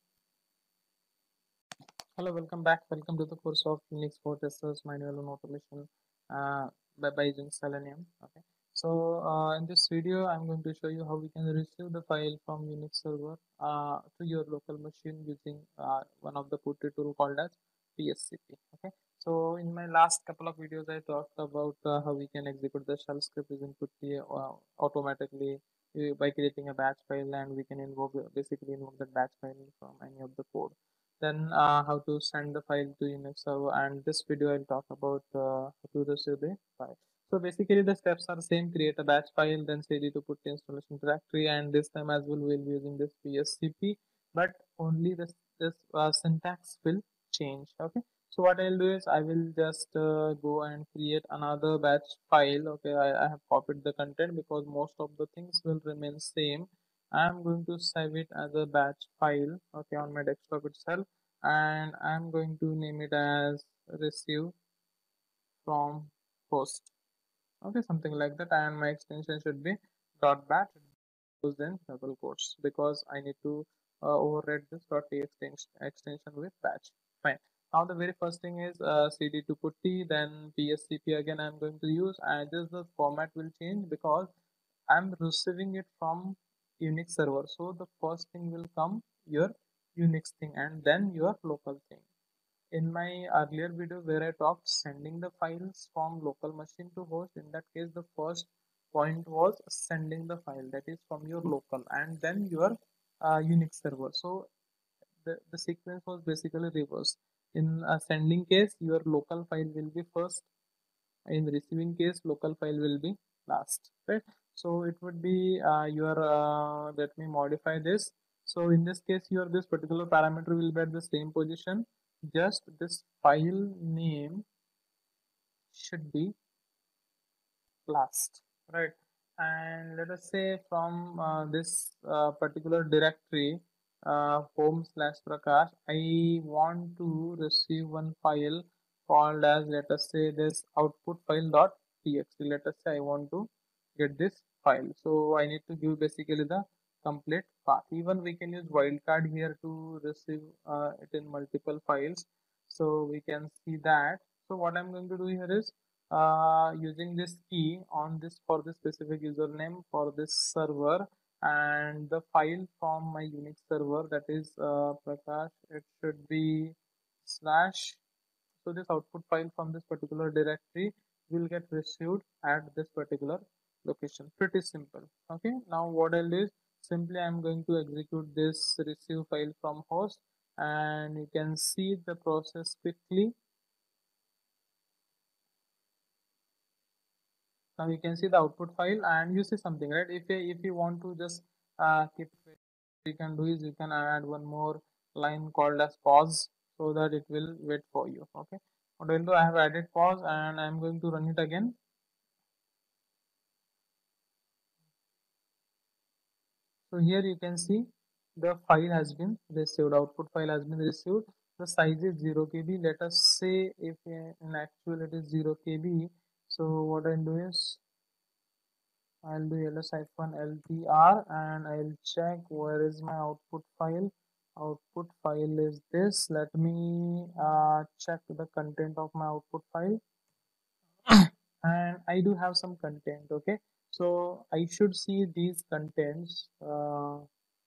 Hello. Welcome back. Welcome to the course of unix for testers manual and automation uh, by, by using selenium. Okay so uh, in this video i'm going to show you how we can receive the file from unix server uh, to your local machine using uh, one of the putty tool called as pscp okay so in my last couple of videos, I talked about uh, how we can execute the shell script using Putty uh, automatically uh, by creating a batch file and we can invoke basically invoke that batch file from any of the code. Then how to send the file to Unix server and this video I'll talk about how to receive the file. So basically the steps are same create a batch file then cd to put the installation directory and this time as well we'll be using this pscp but only this this uh, syntax will change okay? So what i'll do is i will just uh, go and create another batch file okay? I, I have copied the content because most of the things will remain same. I'm going to save it as a batch file okay on my desktop itself and i'm going to name it as receive from host okay something like that and my extension should be dot batch used in double quotes because I need to uh, override this .t extension, extension with batch. Fine. Now the very first thing is uh, cd to put t then pscp again I'm going to use and just the format will change because I'm receiving it from Unix server. So the first thing will come your Unix thing and then your local thing in my earlier video where I talked sending the files from local machine to host. In that case the first point was sending the file that is from your local and then your uh, Unix server. So the, the sequence was basically reversed in a sending case your local file will be first. In receiving case local file will be last right? So it would be uh, your uh, let me modify this. So in this case your this particular parameter will be at the same position just this file name should be last right? And let us say from uh, this uh, particular directory uh, home slash prakash i want to receive one file called as let us say this output file dot txt. Let us say i want to get this file. So i need to give basically the complete path. Even we can use wildcard here to receive uh, it in multiple files. So we can see that. So what i'm going to do here is uh, using this key on this for this specific username for this server and the file from my unix server that is uh, prakash it should be slash. So this output file from this particular directory will get received at this particular location. Pretty simple. Okay. Now what i'll do is simply i'm going to execute this receive file from host and you can see the process quickly. Now you can see the output file and you see something right? If you if you want to just uh, keep it you can do is you can add one more line called as pause so that it will wait for you okay? Do i have added pause and i'm going to run it again so here you can see the file has been received output file has been received. The size is 0 kb. Let us say if in actual it is 0 kb. So what I'll do is I'll do ls hyphen ltr and I'll check where is my output file. Output file is this. Let me uh, check the content of my output file. (coughs) And I do have some content okay so I should see these contents uh,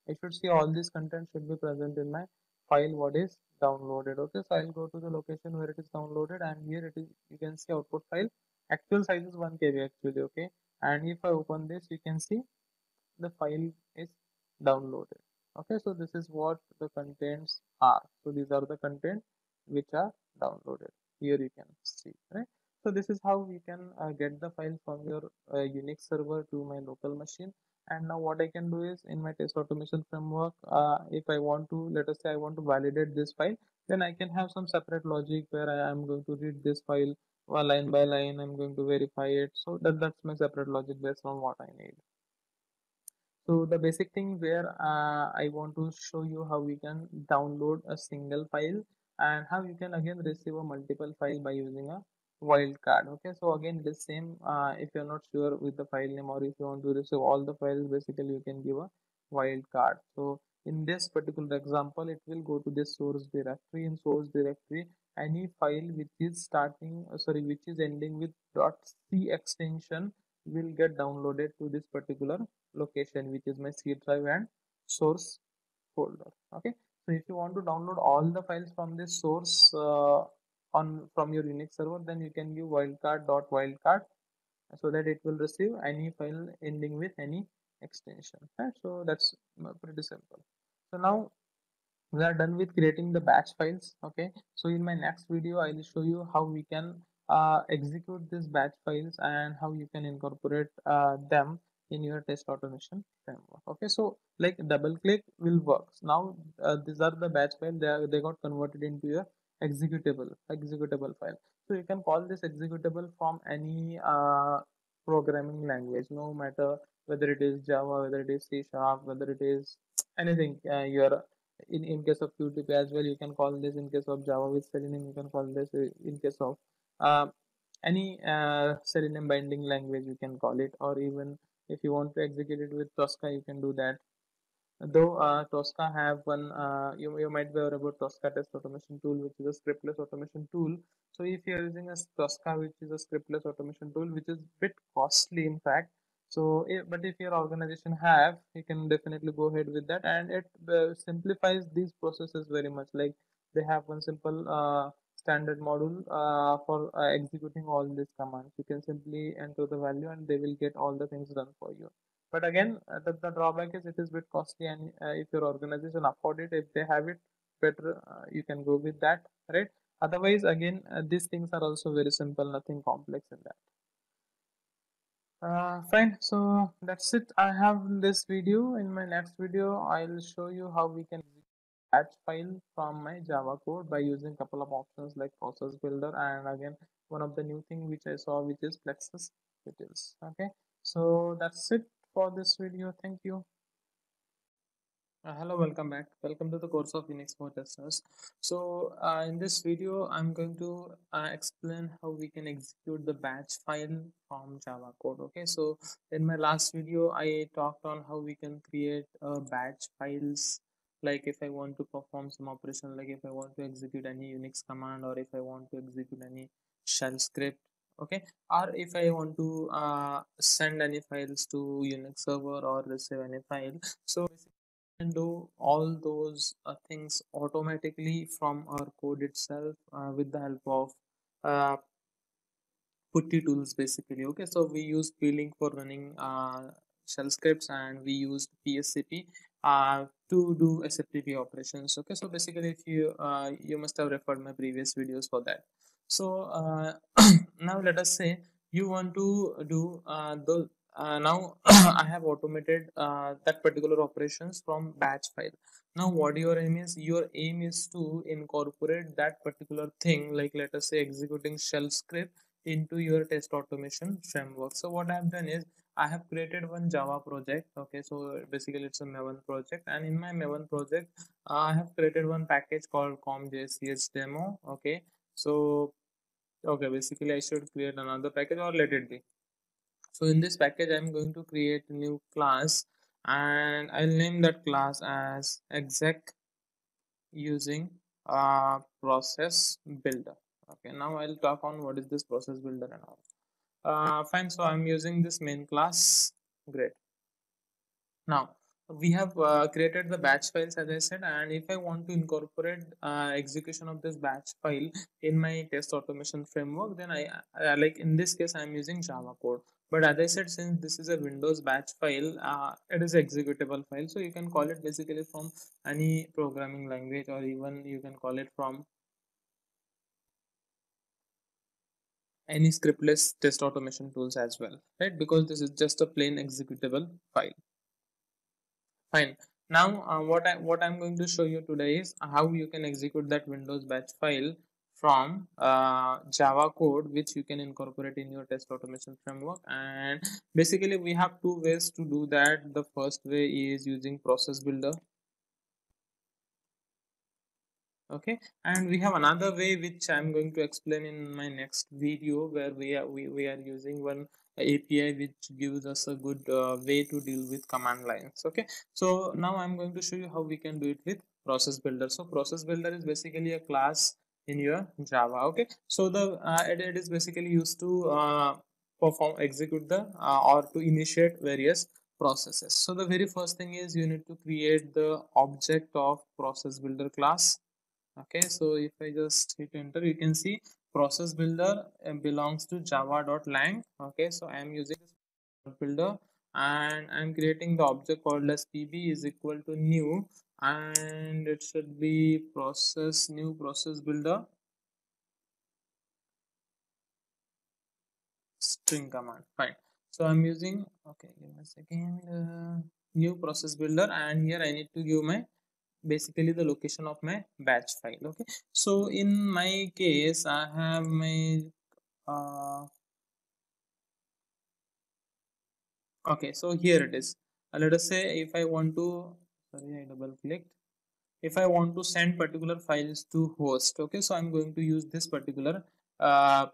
I should see all these content should be present in my file what is downloaded okay? So I'll go to the location where it is downloaded and here it is you can see output file. Actual size is 1 kb actually okay? And if I open this you can see the file is downloaded okay? So this is what the contents are. So these are the content which are downloaded. Here you can see right so this is how we can uh, get the file from your uh, unix server to my local machine. And now what i can do is in my test automation framework uh, if i want to let us say i want to validate this file then i can have some separate logic where i am going to read this file line by line i'm going to verify it. So that that's my separate logic based on what i need. So the basic thing where uh, i want to show you how we can download a single file and how you can again receive a multiple file by using a wildcard okay? So again the same uh, if you're not sure with the file name or if you want to receive all the files basically you can give a wildcard so in this particular example it will go to this source directory. In source directory any file which is starting uh, sorry which is ending with dot .c extension will get downloaded to this particular location which is my C drive and source folder okay? So if you want to download all the files from this source uh, on from your Unix server then you can give wildcard dot wildcard so that it will receive any file ending with any extension. Right so that's uh, pretty simple. So now we are done with creating the batch files okay? So in my next video i will show you how we can uh, execute these batch files and how you can incorporate uh, them in your test automation framework okay? So like double click will work. Now uh, these are the batch file they, are, they got converted into your executable executable file. So you can call this executable from any uh, programming language no matter whether it is java whether it is c sharp whether it is anything uh, your in in case of qtp as well you can call this in case of java with selenium you can call this uh, in case of uh, any uh, selenium binding language you can call it. Or even if you want to execute it with tosca you can do that though uh, tosca have one uh, you, you might be aware about tosca test automation tool which is a scriptless automation tool. So if you're using a tosca which is a scriptless automation tool which is bit costly in fact so if, but if your organization have you can definitely go ahead with that. And it uh, simplifies these processes very much. Like they have one simple uh, standard module uh, for uh, executing all these commands. You can simply enter the value and they will get all the things done for you but again uh, the, the drawback is it is a bit costly and uh, if your organization afford it if they have it better uh, you can go with that right? Otherwise again these things are also very simple nothing complex in that. Uh, fine. So that's it. I have this video. In my next video i'll show you how we can batch file from my java code by using a couple of options like process builder and again one of the new thing which i saw which is plexus utils. Okay? So that's it for this video. Thank you. Uh, hello welcome back. Welcome to the course of unix for testers so uh, in this video i'm going to uh, explain how we can execute the batch file from java code okay? So in my last video i talked on how we can create uh, batch files. Like if i want to perform some operation like if i want to execute any unix command or if i want to execute any shell script okay? Or if i want to uh, send any files to unix server or receive any file. So can do all those uh, things automatically from our code itself uh, with the help of uh, putty tools basically. Okay? So we use plink for running uh, shell scripts and we use pscp uh, to do sftp operations. Okay? So basically if you uh, you must have referred my previous videos for that so uh, (clears throat) now let us say you want to do uh, the uh, now (clears throat) I have automated that particular operations from batch file. Now what your aim is? Your aim is to incorporate that particular thing like let us say executing shell script into your test automation framework. So what I have done is I have created one Java project. Okay, so basically it's a Maven project and in my Maven project I have created one package called comjsch demo. Okay, so okay basically I should create another package or let it be. So in this package i'm going to create a new class and i'll name that class as exec using uh, process builder. Okay now i'll talk on what is this process builder and all. Uh, fine so i'm using this main class. Great. Now we have uh, created the batch files as i said and if i want to incorporate uh, execution of this batch file in my test automation framework then i like in this case i'm using java code. But as i said since this is a windows batch file uh, it is executable file so you can call it basically from any programming language or even you can call it from any scriptless test automation tools as well right? Because this is just a plain executable file fine. Now uh, what i what i'm going to show you today is how you can execute that windows batch file from uh, java code which you can incorporate in your test automation framework. And basically we have two ways to do that. The first way is using process builder okay? And we have another way which i'm going to explain in my next video where we are we, we are using one API which gives us a good uh, way to deal with command lines. Okay? So now I'm going to show you how we can do it with process builder. So process builder is basically a class in your Java. Okay? So the uh, it, is basically used to uh, perform execute the uh, or to initiate various processes. So the very first thing is you need to create the object of process builder class okay so if I just hit enter you can see process builder uh, belongs to java.lang okay so i am using this builder and i'm creating the object called as pb is equal to new and it should be process new process builder string command. Fine. So i'm using okay give me a second uh, new process builder and here i need to give my basically the location of my batch file okay? So in my case i have my uh, okay so here it is. Uh, let us say if i want to sorry i double clicked. If i want to send particular files to host okay so i'm going to use this particular uh,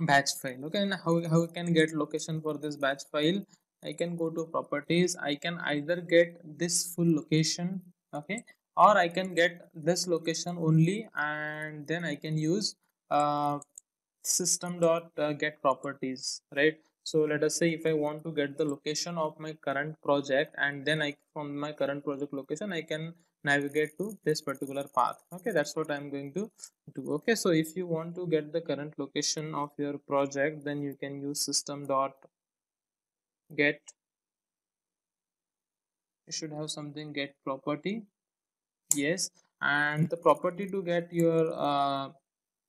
batch file okay? And how, how I can get location for this batch file I can go to properties. I can either get this full location okay or I can get this location only and then I can use uh, system dot uh, get properties right? So let us say if I want to get the location of my current project and then I from my current project location I can navigate to this particular path okay? That's what I'm going to do okay? So if you want to get the current location of your project then you can use system dot get you should have something get property. Yes and the property to get your uh,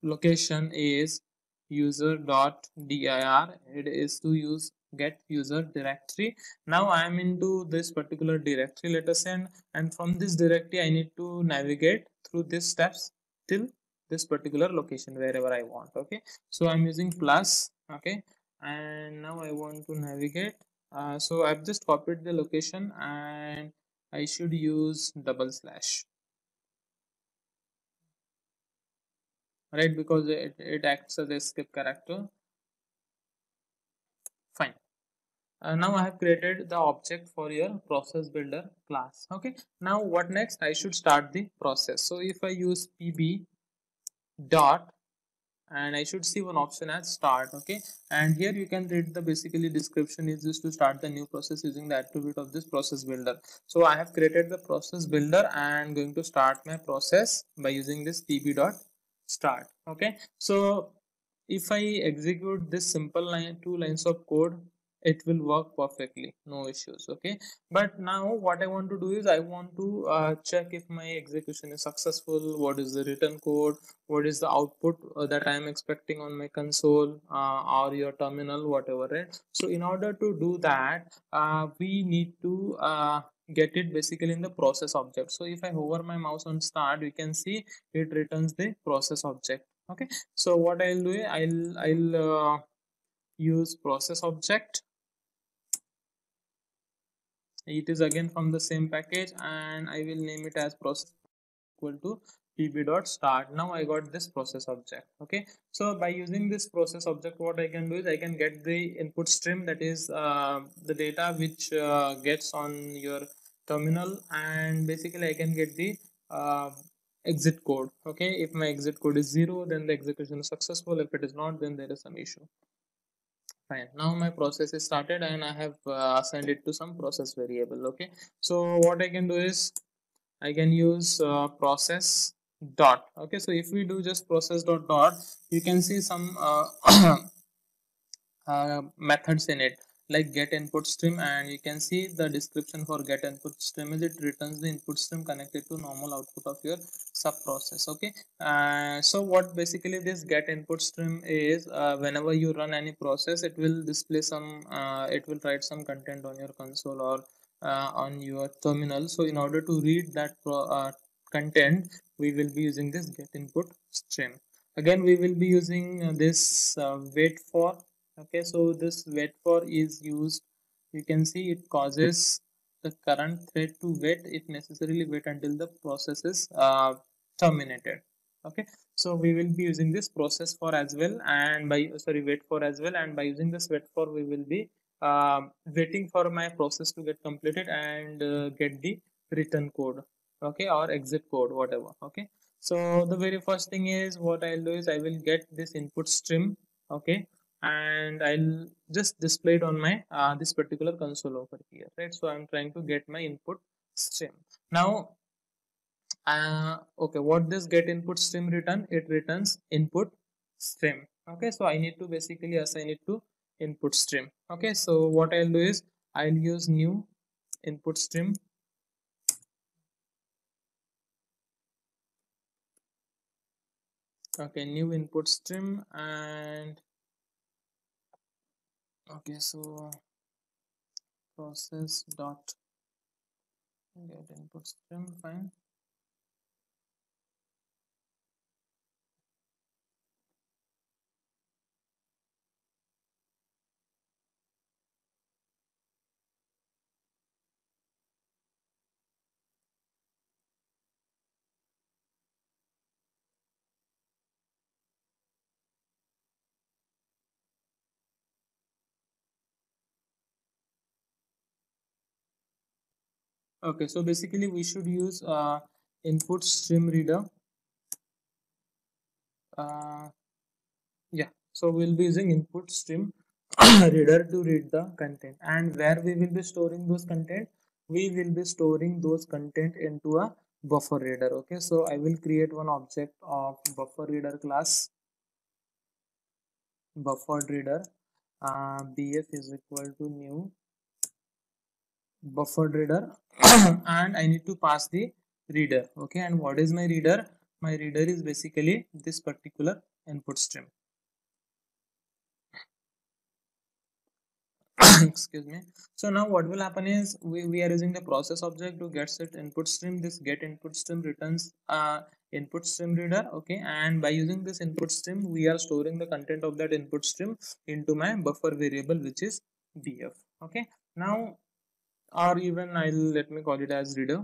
location is user dot dir. It is to use get user directory. Now i am into this particular directory. Let us say and, and from this directory i need to navigate through these steps till this particular location wherever i want okay? So i'm using plus okay? And now i want to navigate uh, so i've just copied the location and i should use double slash. Right because it, it acts as a skip character. Fine. Uh, now i have created the object for your process builder class. Okay. Now what next? I should start the process. So if i use pb dot and I should see one option as start okay? And here you can read the basically description is just to start the new process using the attribute of this process builder. So I have created the process builder and going to start my process by using this pb dot start okay? So if I execute this simple line two lines of code it will work perfectly. No issues okay? But now what i want to do is i want to uh, check if my execution is successful what is the written code what is the output uh, that i am expecting on my console uh, or your terminal whatever right? So in order to do that uh, we need to uh, get it basically in the process object. So if i hover my mouse on start you can see it returns the process object okay? So what i'll do i'll i'll uh, use process object it is again from the same package and I will name it as process equal to pb dot start. Now I got this process object okay? So by using this process object what I can do is I can get the input stream that is uh, the data which uh, gets on your terminal and basically I can get the uh, exit code okay? If my exit code is zero then the execution is successful. If it is not then there is some issue fine. Now my process is started and i have uh, assigned it to some process variable okay? So what i can do is i can use uh, process dot okay? So if we do just process dot dot you can see some uh, (coughs) uh methods in it like get input stream and you can see the description for get input stream is it returns the input stream connected to normal output of your sub process okay? Uh, so what basically this get input stream is uh, whenever you run any process it will display some uh, it will write some content on your console or uh, on your terminal. So in order to read that uh, content we will be using this get input stream. Again we will be using uh, this wait for okay so this wait for is used. You can see it causes the current thread to wait it necessarily wait until the process is uh, terminated. Okay so we will be using this process for as well. And by sorry wait for as well. And by using this wait for we will be uh, waiting for my process to get completed and uh, get the return code. Okay or exit code whatever. Okay so the very first thing is what i'll do is i will get this input stream. Okay and I'll just display it on my uh, this particular console over here right? So I'm trying to get my input stream. Now uh, okay what this get input stream return? It returns input stream. Okay so I need to basically assign it to input stream. Okay so what I'll do is I'll use new input stream. Okay new input stream and okay so process dot get input stream fine okay so basically we should use uh, input stream reader. Uh, yeah so we'll be using input stream (clears throat) reader to read the content. And where we will be storing those content? We will be storing those content into a buffer reader okay? So i will create one object of buffer reader class. Buffer reader uh, bf is equal to new buffered reader. (coughs) And I need to pass the reader. Okay and what is my reader? My reader is basically this particular input stream. (coughs) Excuse me. So now what will happen is we, we are using the process object to get set input stream. This get input stream returns uh, input stream reader. Okay and by using this input stream we are storing the content of that input stream into my buffer variable which is bf okay now or even I'll let me call it as reader.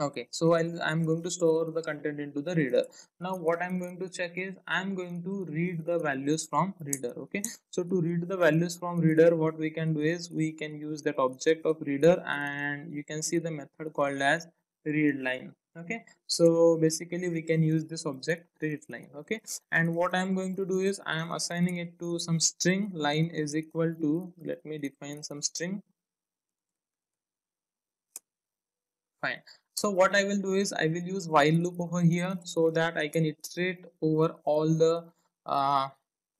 Okay so I'll, i'm going to store the content into the reader. Now what i'm going to check is i'm going to read the values from reader okay? So to read the values from reader what we can do is we can use that object of reader and you can see the method called as read line okay? So basically we can use this object read line okay? And what i'm going to do is i am assigning it to some string. Line is equal to let me define some string fine. So what i will do is i will use while loop over here so that i can iterate over all the uh,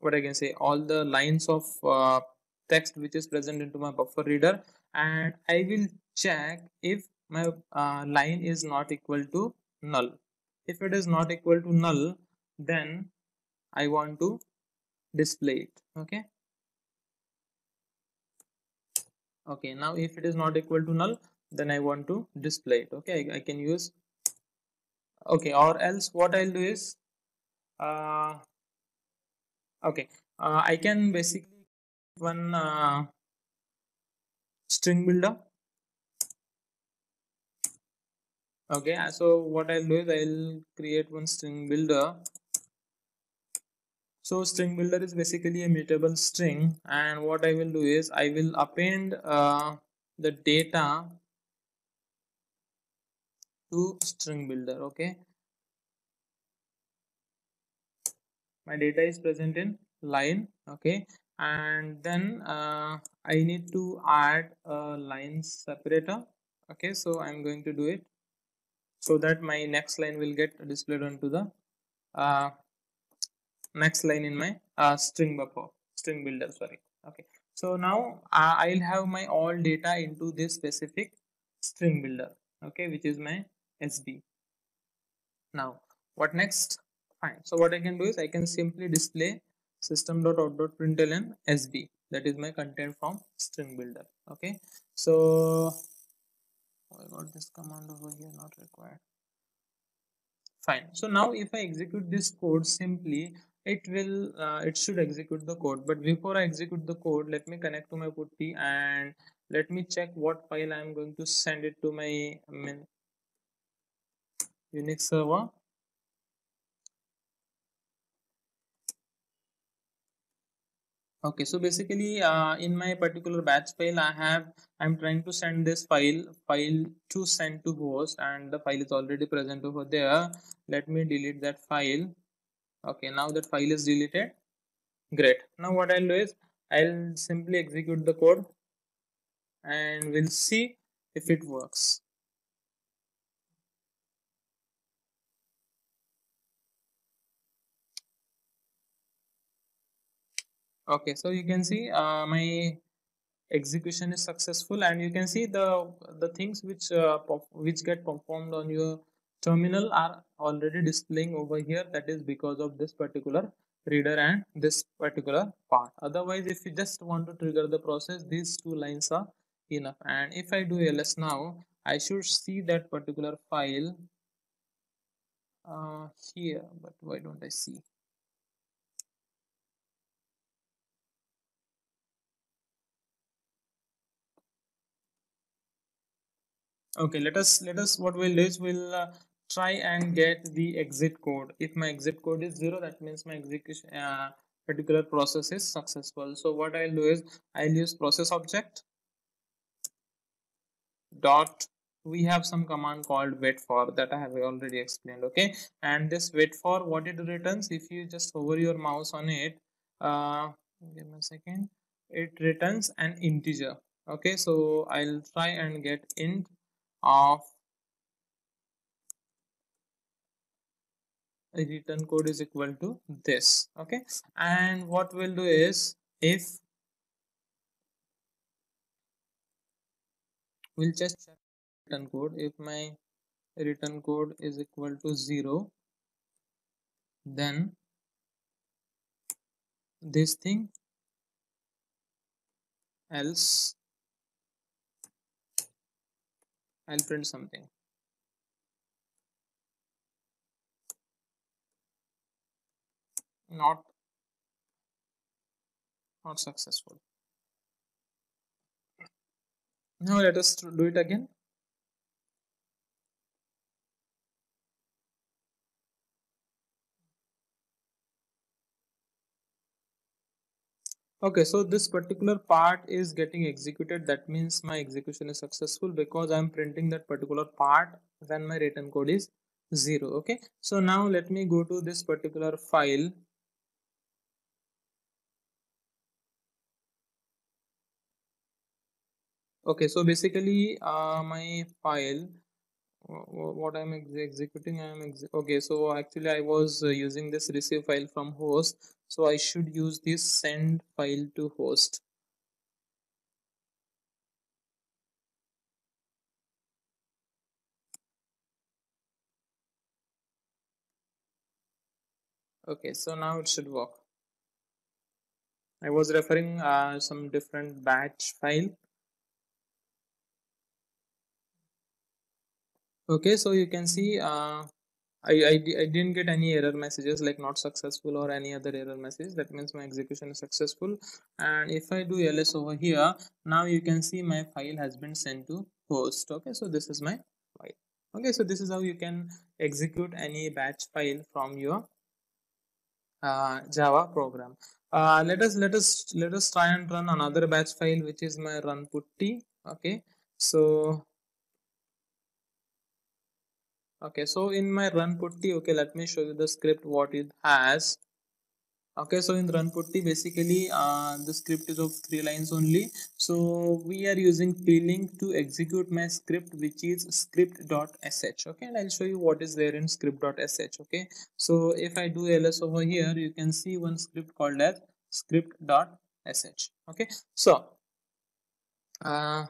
what i can say all the lines of uh, text which is present into my buffer reader. And i will check if my uh, line is not equal to null. If it is not equal to null then i want to display it. Okay? Okay now if it is not equal to null then I want to display it. Okay I, I can use okay or else what I'll do is uh, okay uh, I can basically one uh, string builder. Okay so what I'll do is I'll create one string builder. So string builder is basically a mutable string and what I will do is I will append uh, the data to string builder okay? My data is present in line okay? And then uh, I need to add a line separator okay? So I'm going to do it so that my next line will get displayed onto the uh, next line in my uh, string buffer string builder sorry okay? So now uh, I'll have my all data into this specific string builder okay? Which is my SB. Now, what next? Fine. So what I can do is I can simply display system.out.println SB. That is my content from string builder. Okay. So oh, I got this command over here not required. Fine. So now if I execute this code simply, it will uh, it should execute the code but before i execute the code let me connect to my putty and let me check what file i am going to send it to my I mean, Unix server. Okay so basically uh, in my particular batch file i have i'm trying to send this file file to send to host and the file is already present over there. Let me delete that file. Okay now that file is deleted. Great. Now what i'll do is i'll simply execute the code and we'll see if it works okay so you can see uh, my execution is successful and you can see the the things which uh, which get performed on your terminal are already displaying over here. That is because of this particular reader and this particular part. Otherwise if you just want to trigger the process these two lines are enough. And if I do ls now I should see that particular file uh, here. But why don't I see okay let us let us what we'll do is we'll uh, try and get the exit code. If my exit code is zero that means my execution uh, particular process is successful. So what i'll do is i'll use process object dot we have some command called wait for that i have already explained okay? And this wait for what it returns if you just hover your mouse on it uh give me a second it returns an integer okay? So i'll try and get int of return code is equal to this okay? And what we'll do is if we'll just check return code. If my return code is equal to 0 then this thing else I'll print something. Not not successful. Now let us do it again okay so this particular part is getting executed. That means my execution is successful because i'm printing that particular part when my return code is zero okay? So now let me go to this particular file. Okay so basically uh, my file what I'm ex executing I'm ex okay so actually I was uh, using this receive file from host so I should use this send file to host. Okay so now it should work. I was referring uh, some different batch file. Okay so you can see uh, I, I, I didn't get any error messages like not successful or any other error message that means my execution is successful. And if I do ls over here now you can see my file has been sent to host. Okay so this is my file. Okay so this is how you can execute any batch file from your uh, java program. Uh, let us let us let us try and run another batch file which is my run putty okay so okay so in my run putty okay let me show you the script what it has. Okay so in run putty basically uh, the script is of three lines only. So we are using plink to execute my script which is script.sh okay? And i'll show you what is there in script.sh okay? So if i do ls over here you can see one script called as script.sh okay? So uh,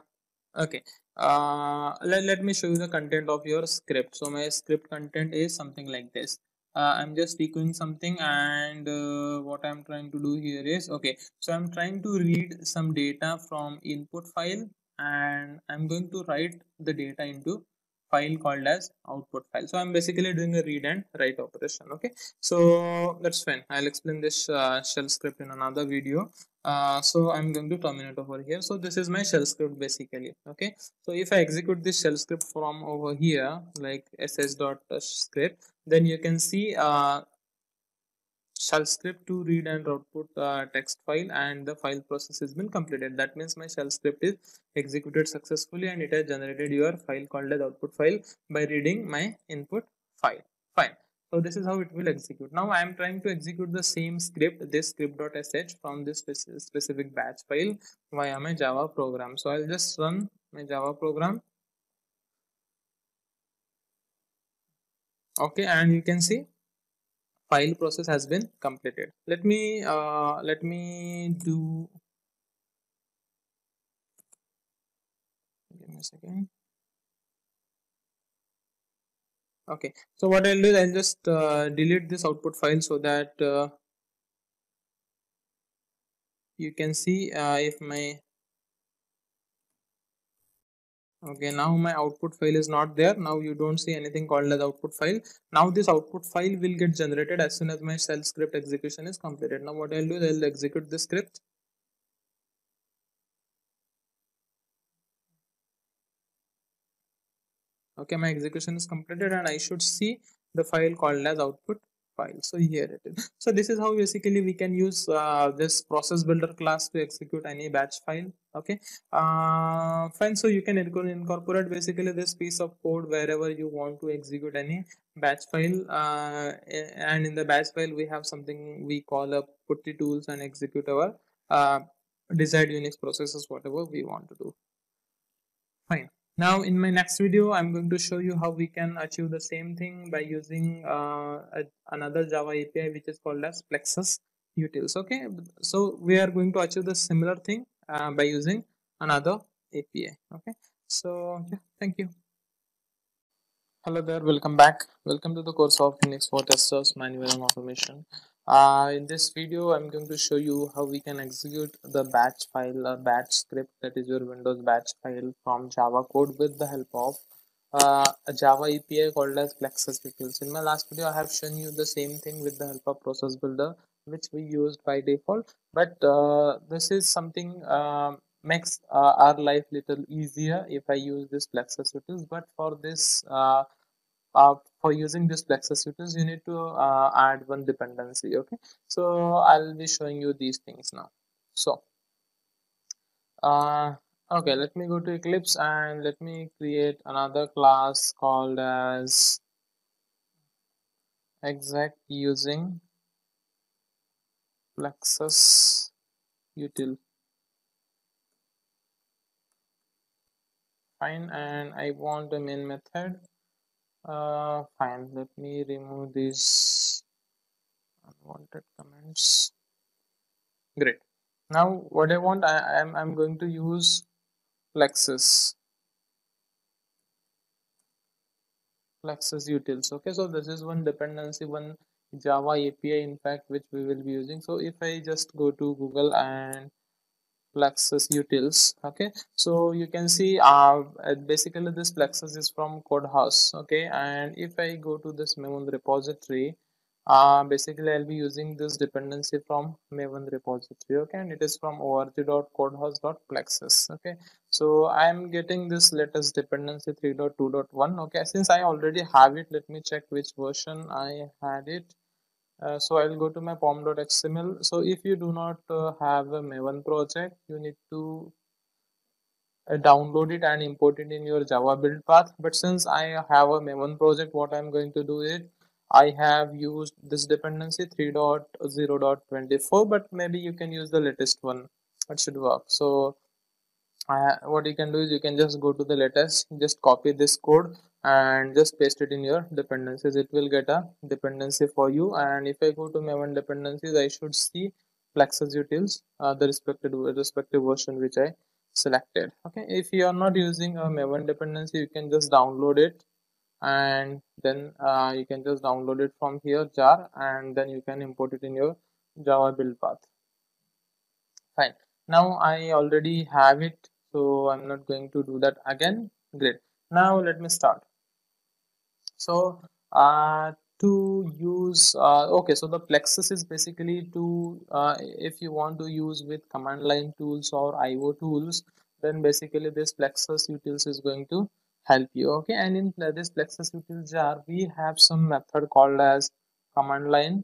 okay uh, let, let me show you the content of your script. So my script content is something like this. Uh, i'm just echoing something and uh, what i'm trying to do here is okay. So i'm trying to read some data from input file and i'm going to write the data into file called as output file. So i'm basically doing a read and write operation okay. So that's fine. I'll explain this uh, shell script in another video uh, so i'm going to terminate over here. So this is my shell script basically. Okay? So if i execute this shell script from over here like sh.script then you can see uh, shell script to read and output uh, text file and the file process has been completed. That means my shell script is executed successfully and it has generated your file called as output file by reading my input file. Fine so this is how it will execute. Now i am trying to execute the same script this script.sh from this specific batch file via my java program. So i'll just run my java program. Okay and you can see file process has been completed. Let me uh, let me do give me a second okay. So what i'll do is i'll just uh, delete this output file so that uh, you can see uh, if my okay now my output file is not there. Now you don't see anything called as output file. Now this output file will get generated as soon as my shell script execution is completed. Now what i'll do is i'll execute this script. Okay my execution is completed and i should see the file called as output file. So here it is. So this is how basically we can use uh, this process builder class to execute any batch file. Okay. Uh, fine. So you can incorporate basically this piece of code wherever you want to execute any batch file. Uh, and in the batch file we have something we call a putty tools and execute our uh, desired unix processes whatever we want to do. Fine now in my next video, I'm going to show you how we can achieve the same thing by using uh, a, another Java API which is called as Plexus utils. Okay, so we are going to achieve the similar thing uh, by using another API. Okay, so yeah, thank you. Hello there, welcome back. Welcome to the course of Unix for Testers Manual and Automation. Uh, in this video, I'm going to show you how we can execute the batch file or batch script that is your Windows batch file from Java code with the help of uh, a Java API called as Plexus Utils. In my last video, I have shown you the same thing with the help of Process Builder, which we used by default. But uh, this is something um, makes uh, our life little easier if I use this Plexus Utils. But for this uh, for using this plexus utils you need to uh, add one dependency okay? So i'll be showing you these things now. So uh, okay let me go to eclipse and let me create another class called as exact using plexus util. Fine and i want a main method uh fine. Let me remove these unwanted comments. Great. Now what i want i am i'm going to use plexus. Plexus utils. Okay so this is one dependency one java api in fact which we will be using. So if i just go to google and plexus utils okay? So you can see uh, basically this plexus is from codehaus okay? And if i go to this maven repository uh, basically i'll be using this dependency from maven repository okay? And it is from org.codehaus.plexus okay? So i'm getting this latest dependency 3.2.1 okay? Since i already have it let me check which version i had it uh, so I'll go to my pom.xml. So if you do not uh, have a Maven project, you need to uh, download it and import it in your Java build path. But since I have a Maven project, what I'm going to do is I have used this dependency 3.0.24, but maybe you can use the latest one. That should work. So what you can do is you can just go to the latest, just copy this code and just paste it in your dependencies. It will get a dependency for you. And if i go to maven dependencies i should see plexus utils uh, the respective respective version which i selected. Okay if you are not using a maven dependency you can just download it. And then uh, you can just download it from here jar and then you can import it in your java build path. Fine. Now i already have it so i'm not going to do that again. Great. Now let me start so uh, to use uh, okay so the plexus is basically to uh, if you want to use with command line tools or io tools then basically this plexus utils is going to help you okay? And in this plexus utils jar we have some method called as command line.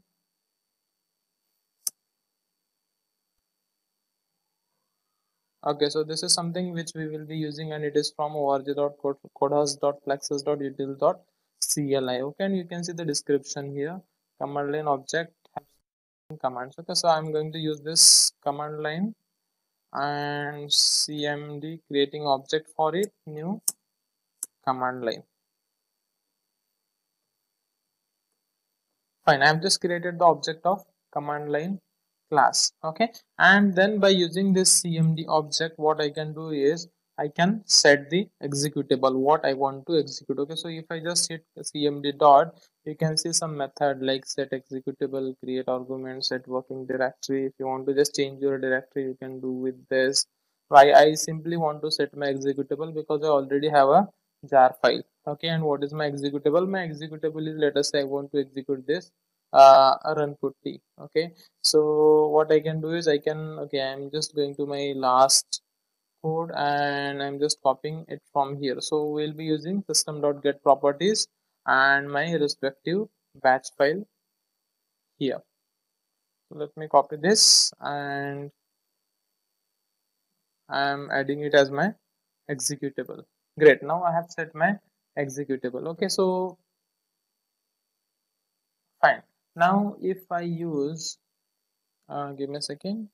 Okay so this is something which we will be using and it is from org.codehaus.plexus.util.com CLI. Okay, and you can see the description here. Command line object commands. Okay, so I'm going to use this command line and cmd creating object for it new command line. Fine, I've just created the object of command line class. Okay, and then by using this cmd object, what I can do is I can set the executable what I want to execute okay? So if I just hit cmd dot you can see some method like set executable create argument set working directory. If you want to just change your directory you can do with this. Why? I simply want to set my executable because I already have a jar file okay? And what is my executable? My executable is let us say I want to execute this uh, run putty okay? So what I can do is I can okay I'm just going to my last code and I'm just copying it from here. So we'll be using system.get properties and my respective batch file here. So let me copy this and I'm adding it as my executable. Great now I have set my executable. Okay so fine. Now if I use uh, give me a second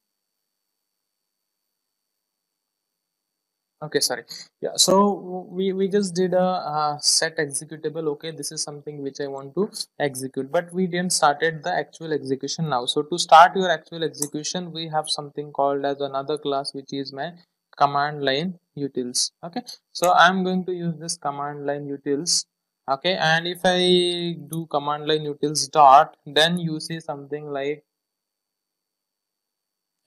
okay sorry. Yeah so we we just did a set executable. Okay this is something which i want to execute. But we didn't started the actual execution now. So to start your actual execution we have something called as another class which is my command line utils. Okay so i'm going to use this command line utils. Okay and if i do command line utils dot then you see something like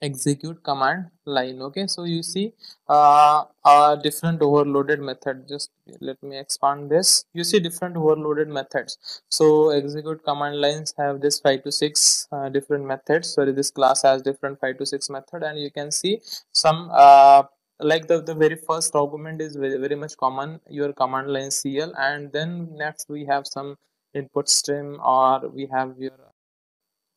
execute command line okay? So you see uh, a different overloaded method. Just let me expand this. You see different overloaded methods. So execute command lines have this five to six uh, different methods. Sorry this class has different five to six method. And you can see some uh, like the, the very first argument is very, very much common. Your command line cl and then next we have some input stream or we have your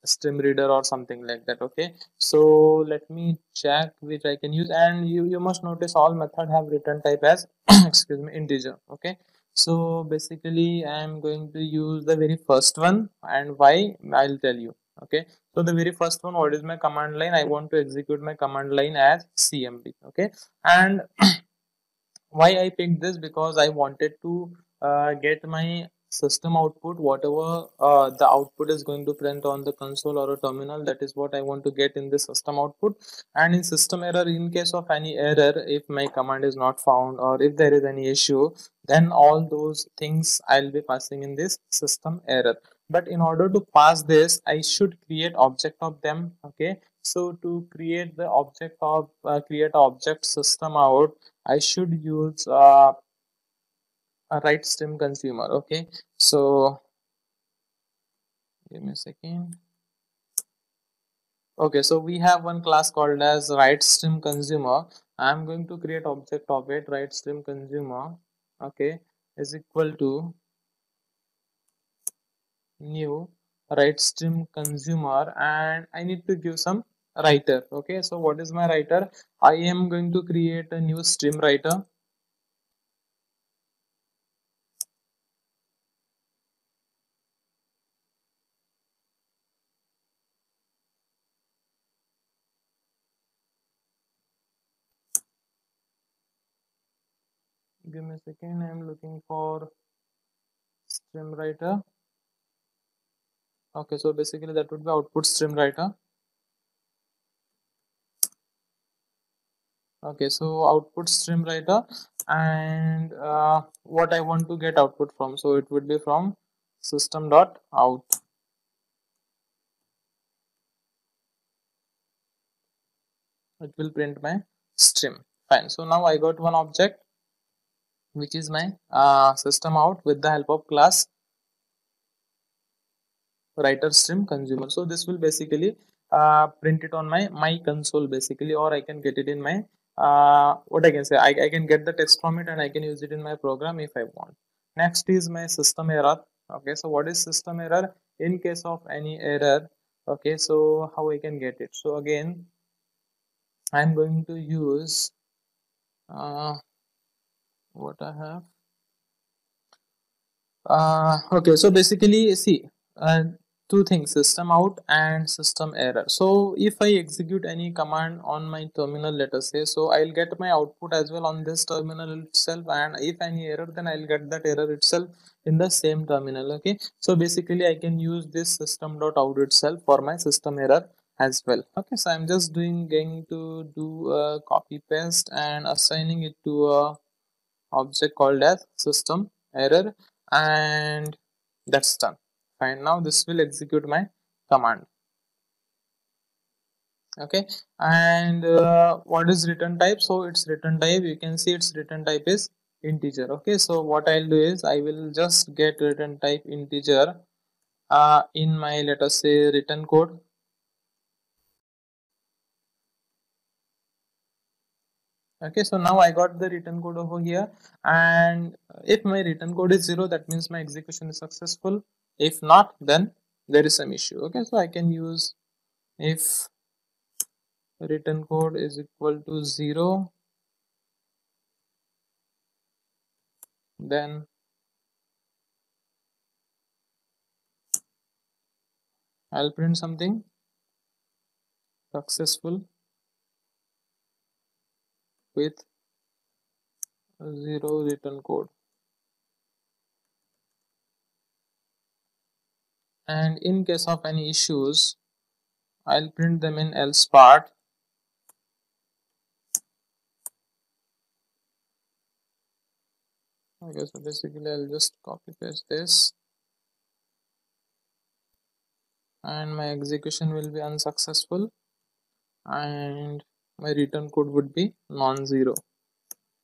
stream reader or something like that okay? So let me check which i can use. And you you must notice all method have return type as (clears throat) excuse me integer okay? So basically i am going to use the very first one. And why? I'll tell you okay? So the very first one what is my command line? I want to execute my command line as cmd okay? And (clears throat) why i picked this? Because i wanted to uh, get my system output whatever uh, the output is going to print on the console or a terminal that is what i want to get in the system output. And in system error in case of any error if my command is not found or if there is any issue then all those things i'll be passing in this system error. But in order to pass this i should create object of them okay? So to create the object of uh, create object system out i should use uh, a write stream consumer okay? So give me a second. Okay so we have one class called as write stream consumer. I'm going to create object of it write stream consumer okay is equal to new write stream consumer and i need to give some writer okay? So what is my writer? I am going to create a new stream writer second i'm looking for stream writer. Okay so basically that would be output stream writer. Okay so output stream writer and uh, what i want to get output from. So it would be from system dot out. It will print my stream. Fine. So now i got one object which is my uh, system out with the help of class writer stream consumer. So this will basically uh, print it on my my console basically or i can get it in my uh, what i can say I, I can get the text from it and i can use it in my program if i want. Next is my system error. Okay so what is system error? In case of any error okay so how i can get it? So again i'm going to use uh, what I have. Uh, okay, so basically, see, uh, two things system out and system error. So if i execute any command on my terminal let us say so i'll get my output as well on this terminal itself and if any error then i'll get that error itself in the same terminal okay? So basically i can use this system dot out itself for my system error as well okay? So i'm just doing going to do a copy paste and assigning it to a object called as system error and that's done. Fine. Now this will execute my command. Okay. And uh, what is return type? So its return type. You can see its return type is integer. Okay. So what i'll do is i will just get return type integer uh, in my let us say return code okay so now i got the return code over here. And if my return code is zero that means my execution is successful. If not then there is some issue. Okay so i can use if return code is equal to zero then I'll print something successful with zero return code. And in case of any issues I'll print them in else part. Okay so basically I'll just copy paste this. And my execution will be unsuccessful. And my return code would be non-zero.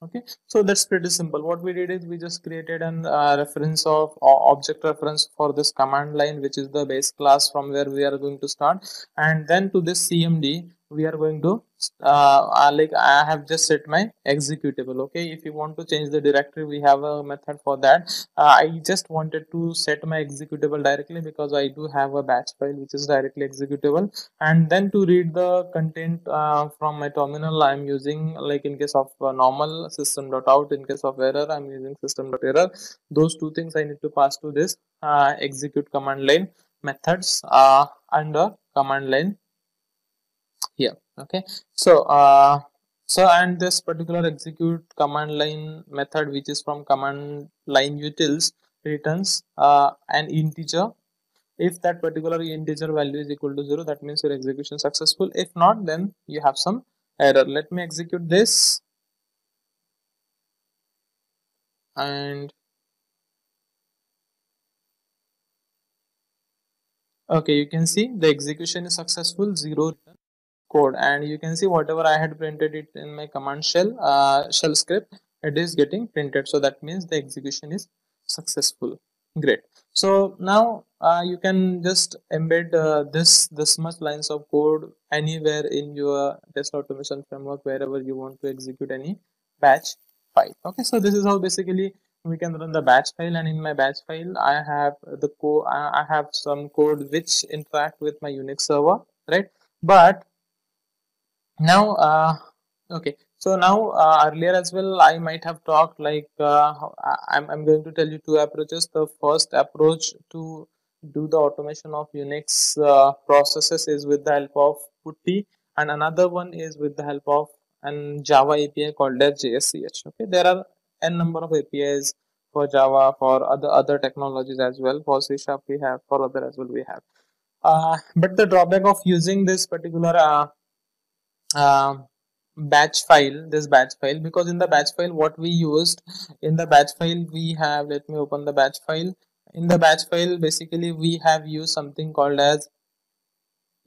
Okay so that's pretty simple. What we did is we just created an uh, reference of uh, object reference for this command line which is the base class from where we are going to start. And then to this cmd we are going to uh, uh, like I have just set my executable okay? If you want to change the directory we have a method for that. Uh, I just wanted to set my executable directly because I do have a batch file which is directly executable. And then to read the content uh, from my terminal I'm using like in case of normal system.out in case of error I'm using system.error those two things I need to pass to this uh, execute command line methods uh, under command line okay. So uh so and this particular execute command line method which is from command line utils returns uh, an integer. If that particular integer value is equal to 0 that means your execution successful. If not then you have some error. Let me execute this. And okay you can see the execution is successful 0 code. And you can see whatever I had printed it in my command shell uh, shell script it is getting printed. So that means the execution is successful. Great. So now uh, you can just embed uh, this this much lines of code anywhere in your test automation framework wherever you want to execute any batch file. Okay so this is how basically we can run the batch file. And in my batch file i have the code i have some code which interact with my unix server right? But now uh, okay. So now uh, earlier as well i might have talked like uh, I'm, I'm going to tell you two approaches. The first approach to do the automation of unix uh, processes is with the help of putty and another one is with the help of an java api called as jsch okay? There are n number of apis for java for other other technologies as well. For c sharp we have for other as well we have. Uh, but the drawback of using this particular uh, batch file this batch file because in the batch file what we used in the batch file we have let me open the batch file. In the batch file basically we have used something called as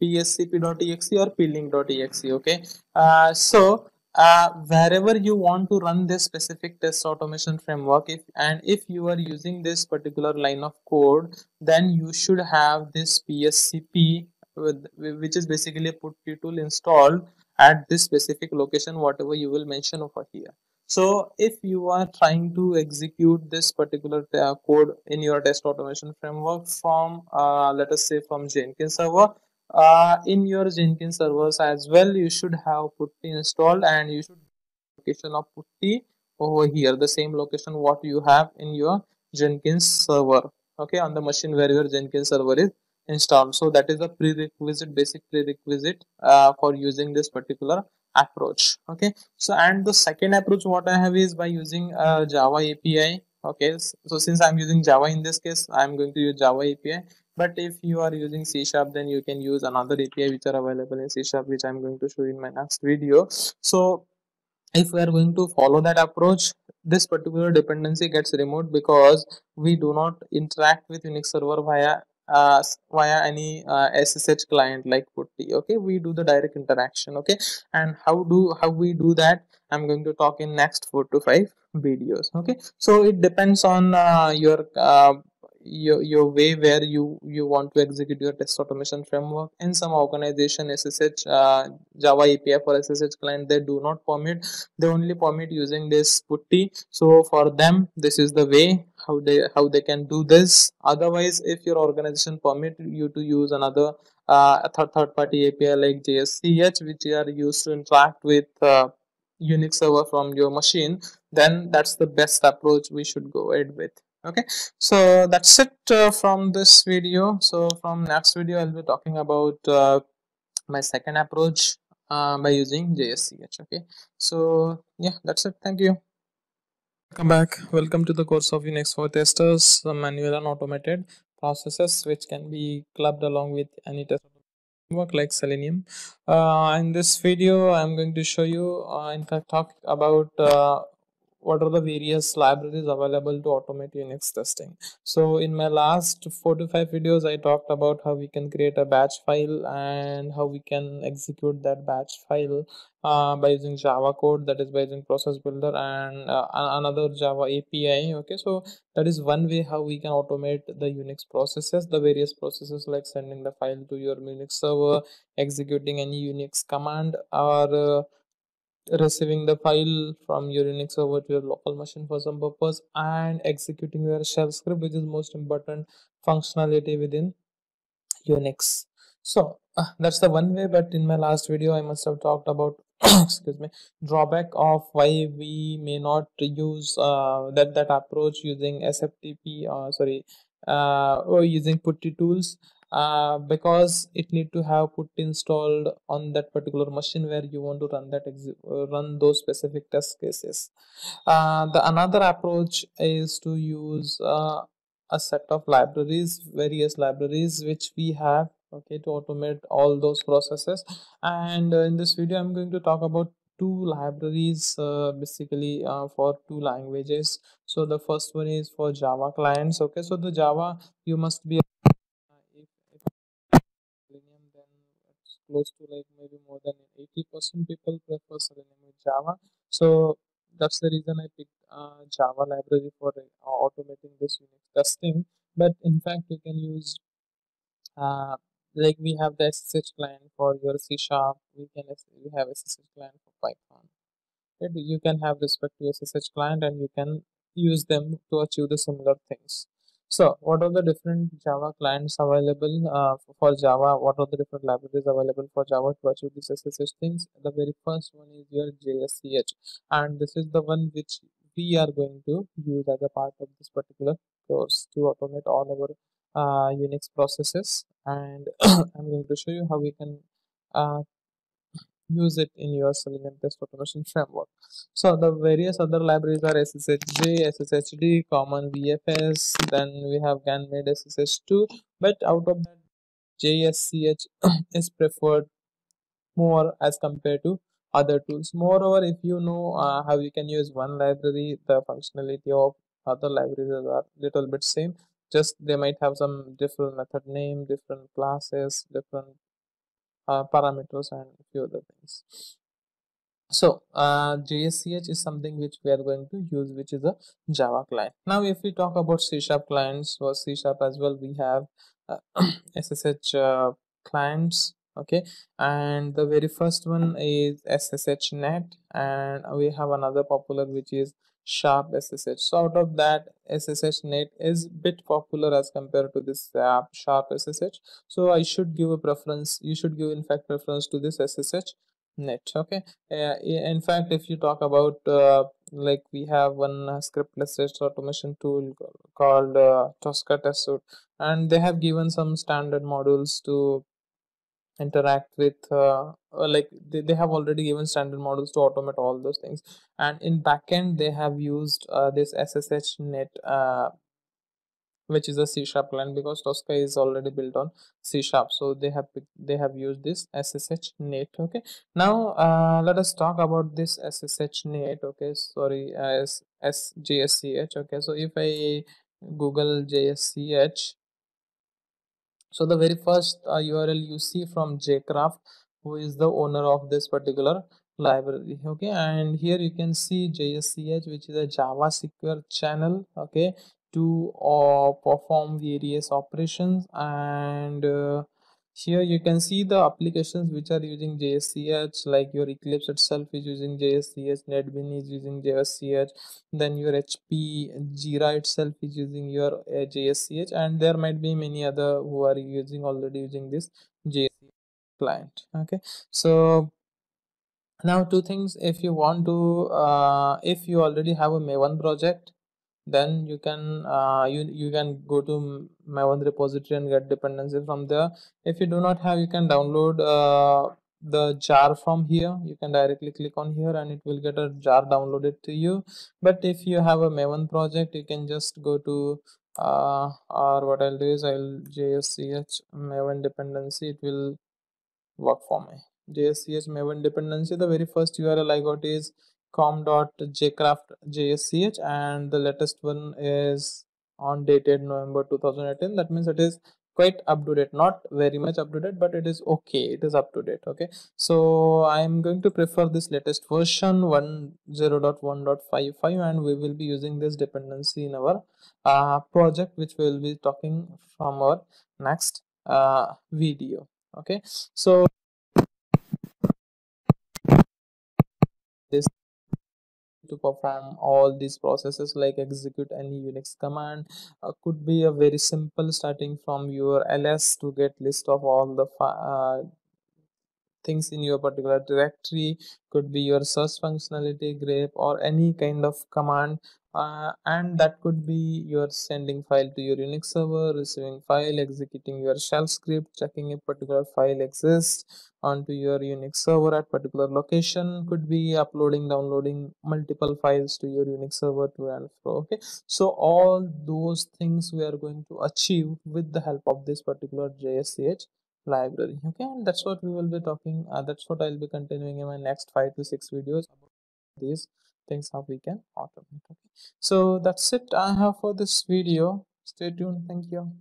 pscp.exe or plink.exe okay? Uh, so uh, wherever you want to run this specific test automation framework if and if you are using this particular line of code then you should have this pscp with which is basically a putty tool installed at this specific location whatever you will mention over here. So if you are trying to execute this particular uh, code in your test automation framework from uh, let us say from jenkins server uh, in your jenkins servers as well you should have putty installed and you should location of putty over here the same location what you have in your jenkins server. Okay on the machine where your jenkins server is installed. So that is a prerequisite basic prerequisite uh, for using this particular approach. Okay? So and the second approach what i have is by using uh, java api okay? So since i'm using java in this case i'm going to use java api but if you are using c sharp then you can use another api which are available in c sharp which i'm going to show in my next video. So if we are going to follow that approach this particular dependency gets removed because we do not interact with unix server via uh, via any uh, ssh client like putty okay? We do the direct interaction okay? And how do how we do that? I'm going to talk in next four to five videos okay? So it depends on uh, your uh, your, your way where you you want to execute your test automation framework. In some organization ssh uh, java api for ssh client they do not permit. They only permit using this putty. So for them this is the way how they how they can do this. Otherwise if your organization permit you to use another uh, third, third party api like jsch which you are used to interact with uh, unix server from your machine then that's the best approach we should go ahead with. Okay? So that's it uh, from this video. So from next video i'll be talking about uh, my second approach uh, by using jsch okay? So yeah that's it. Thank you welcome back. Welcome to the course of unix for testers manual and automated processes which can be clubbed along with any test framework like selenium. Uh, in this video i'm going to show you uh, in fact talk about uh, what are the various libraries available to automate Unix testing. So in my last four to five videos, I talked about how we can create a batch file and how we can execute that batch file uh, by using Java code, that is by using process builder and uh, another Java API. Okay, so that is one way how we can automate the Unix processes, the various processes like sending the file to your Unix server, executing any Unix command or uh, receiving the file from your Unix server to your local machine for some purpose and executing your shell script which is most important functionality within Unix. So uh, that's the one way but in my last video I must have talked about (coughs) excuse me drawback of why we may not use uh, that that approach using SFTP uh, sorry uh, or using putty tools uh, because it need to have put installed on that particular machine where you want to run that uh, run those specific test cases. Uh, the another approach is to use uh, a set of libraries various libraries which we have okay to automate all those processes. And uh, in this video i'm going to talk about two libraries uh, basically uh, for two languages. So the first one is for java clients okay? So the java you must be close to like maybe more than 80% people prefer Selenium with Java. So that's the reason I picked uh, Java library for uh, automating this Unix testing. But in fact, you can use uh, like we have the SSH client for your C sharp. We can we have SSH client for Python. You can have respect to SSH client and you can use them to achieve the similar things. So what are the different Java clients available uh, for Java? What are the different libraries available for Java to achieve these SSH things? The very first one is your JSCH and this is the one which we are going to use as a part of this particular course to automate all our uh, Unix processes and (coughs) I'm going to show you how we can uh, use it in your Selenium test automation framework. So the various other libraries are SSHJ, SSHD, Common VFS, then we have Ganymed SSH2, but out of that JSCH (coughs) is preferred more as compared to other tools. Moreover, if you know uh, how you can use one library, the functionality of other libraries are little bit same. Just they might have some different method name, different classes, different uh, parameters and a few other things. So uh, JSCH is something which we are going to use which is a Java client. Now if we talk about C sharp clients for C sharp as well we have uh, (clears throat) SSH uh, clients okay? And the very first one is SSH.NET and we have another popular which is sharp ssh so out of that SSH.NET is bit popular as compared to this app sharp ssh so i should give a preference you should give in fact preference to this ssh net okay? Uh, in fact if you talk about uh, like we have one uh, scriptless test automation tool called uh, tosca test suite and they have given some standard modules to interact with uh, uh, like they, they have already given standard models to automate all those things. And in backend they have used uh, this SSH.NET uh, which is a c sharp client because tosca is already built on c sharp. So they have they have used this SSH.NET okay? Now uh, let us talk about this SSH.NET okay? Sorry as sjsch okay? So if i google jsch so the very first uh, url you see from jcraft who is the owner of this particular library okay? And here you can see jsch which is a java secure channel okay? To uh, perform various operations and uh, here you can see the applications which are using JSCH like your Eclipse itself is using JSCH, NetBean is using JSCH, then your HP Jira itself is using your uh, JSCH and there might be many other who are using already using this JSCH client okay? So now two things if you want to uh, if you already have a maven project then you can uh, you you can go to maven repository and get dependency from there. If you do not have you can download uh, the jar from here. You can directly click on here and it will get a jar downloaded to you. But if you have a maven project you can just go to uh, or what i'll do is i'll jsch maven dependency. It will work for me. Jsch maven dependency the very first url i got is com.jcraft.jsch and the latest one is on dated November 2018 that means it is quite up to date. Not very much up to date but it is okay. It is up to date okay? So i'm going to prefer this latest version 10.1.55 and we will be using this dependency in our uh, project which we will be talking from our next uh, video okay? So this to perform all these processes like execute any unix command uh, could be a very simple starting from your ls to get list of all the uh, things in your particular directory. Could be your search functionality grep or any kind of command uh, and that could be your sending file to your unix server receiving file executing your shell script checking a particular file exists onto your unix server at particular location. Could be uploading downloading multiple files to your unix server to and fro okay? So all those things we are going to achieve with the help of this particular jsch library okay? And that's what we will be talking uh, that's what i'll be continuing in my next five to six videos about these things how we can automate okay? So that's it i have for this video. Stay tuned. Thank you.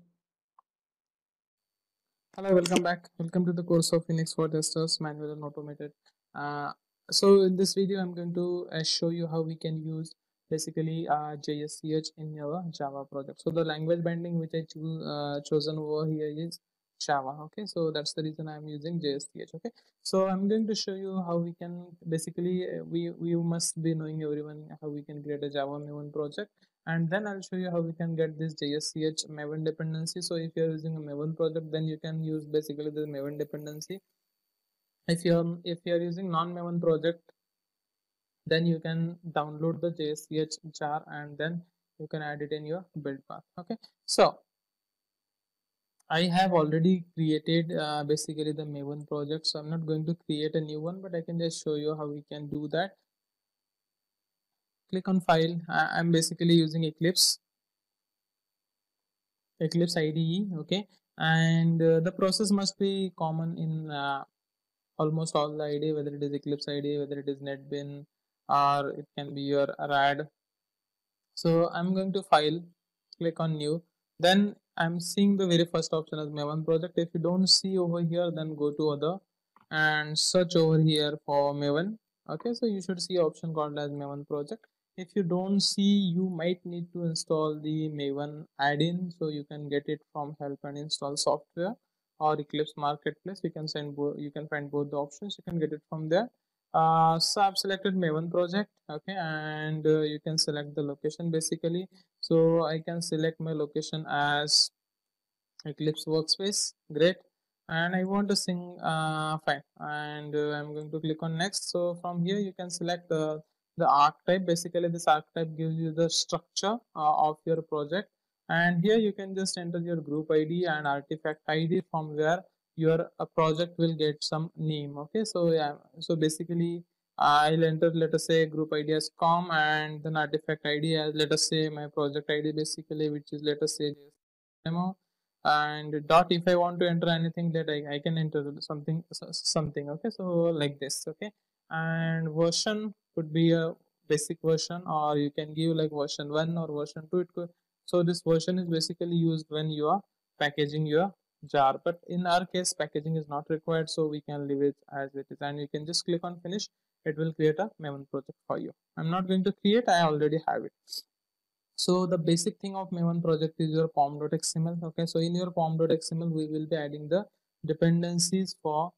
Hello welcome back. Welcome to the course of unix for testers manual and automated. Uh, so in this video i'm going to uh, show you how we can use basically uh, JSCH in your Java project. So the language binding which I choose uh, chosen over here is java okay? So that's the reason i'm using jsch okay? So i'm going to show you how we can basically uh, we we must be knowing everyone how we can create a java maven project. And then i'll show you how we can get this jsch maven dependency. So if you're using a maven project then you can use basically the maven dependency. If you're if you're using non-maven project then you can download the jsch jar and then you can add it in your build path okay? So I have already created uh, basically the Maven project so I'm not going to create a new one but I can just show you how we can do that. Click on file. I am basically using Eclipse. Eclipse IDE okay? And uh, the process must be common in uh, almost all the IDE whether it is Eclipse IDE whether it is NetBean or it can be your RAD so I'm going to file click on new. Then I'm seeing the very first option as Maven project. If you don't see over here, then go to other and search over here for Maven. Okay, so you should see option called as Maven project. If you don't see, you might need to install the Maven add-in so you can get it from help and install software or Eclipse Marketplace. You can send. You can find both the options. You can get it from there. Uh, so I've selected Maven project. Okay, and uh, you can select the location basically so I can select my location as Eclipse workspace. Great. And I want to sing uh, fine. And uh, I'm going to click on next. So from here you can select uh, the archetype. Basically this archetype gives you the structure uh, of your project. And here you can just enter your group ID and artifact ID from where your uh, project will get some name. Okay. So yeah. So basically I'll enter let us say group ID as com and then artifact ID as let us say my project ID basically which is let us say demo. And dot if I want to enter anything that I, I can enter something something okay? So like this okay? And version could be a basic version or you can give like version 1 or version 2 it could so this version is basically used when you are packaging your jar. But in our case packaging is not required so we can leave it as it is. And you can just click on finish it will create a maven project for you. I'm not going to create i already have it. So the basic thing of maven project is your pom.xml okay? So in your pom.xml we will be adding the dependencies for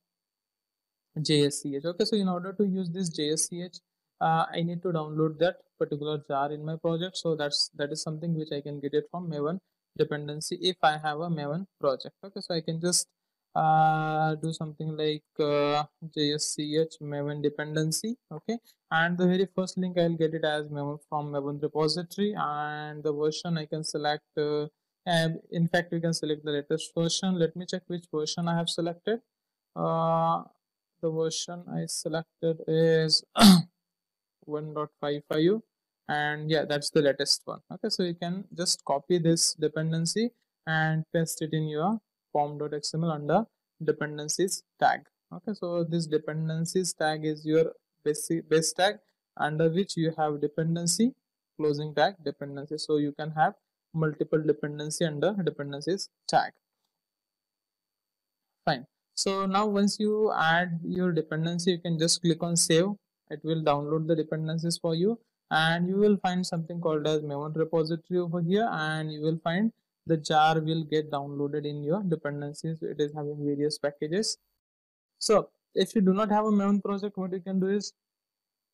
jsch okay? So in order to use this jsch uh, i need to download that particular jar in my project. So that's that is something which i can get it from maven dependency if i have a maven project okay? So i can just uh, do something like uh, jsch maven dependency okay? And the very first link i'll get it as maven from maven repository. And the version i can select uh, and in fact we can select the latest version. Let me check which version i have selected. Uh, the version i selected is (coughs) 1.55 and yeah that's the latest one. Okay so you can just copy this dependency and paste it in your pom.xml under dependencies tag. Okay so this dependencies tag is your basic base tag under which you have dependency closing tag dependency. So you can have multiple dependency under dependencies tag. Fine. So now once you add your dependency you can just click on save. It will download the dependencies for you. And you will find something called as maven repository over here. And you will find the jar will get downloaded in your dependencies. It is having various packages. So if you do not have a maven project what you can do is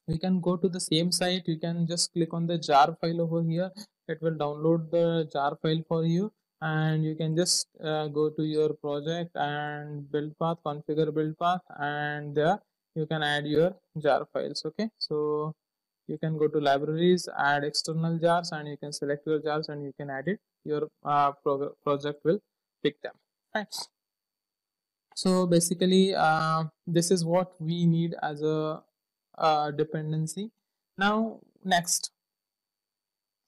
you can go to the same site. You can just click on the jar file over here. It will download the jar file for you. And you can just uh, go to your project and build path configure build path and there you can add your jar files okay? So you can go to libraries add external jars and you can select your jars and you can add it your uh, pro project will pick them. Right so basically uh, this is what we need as a uh, dependency. Now next.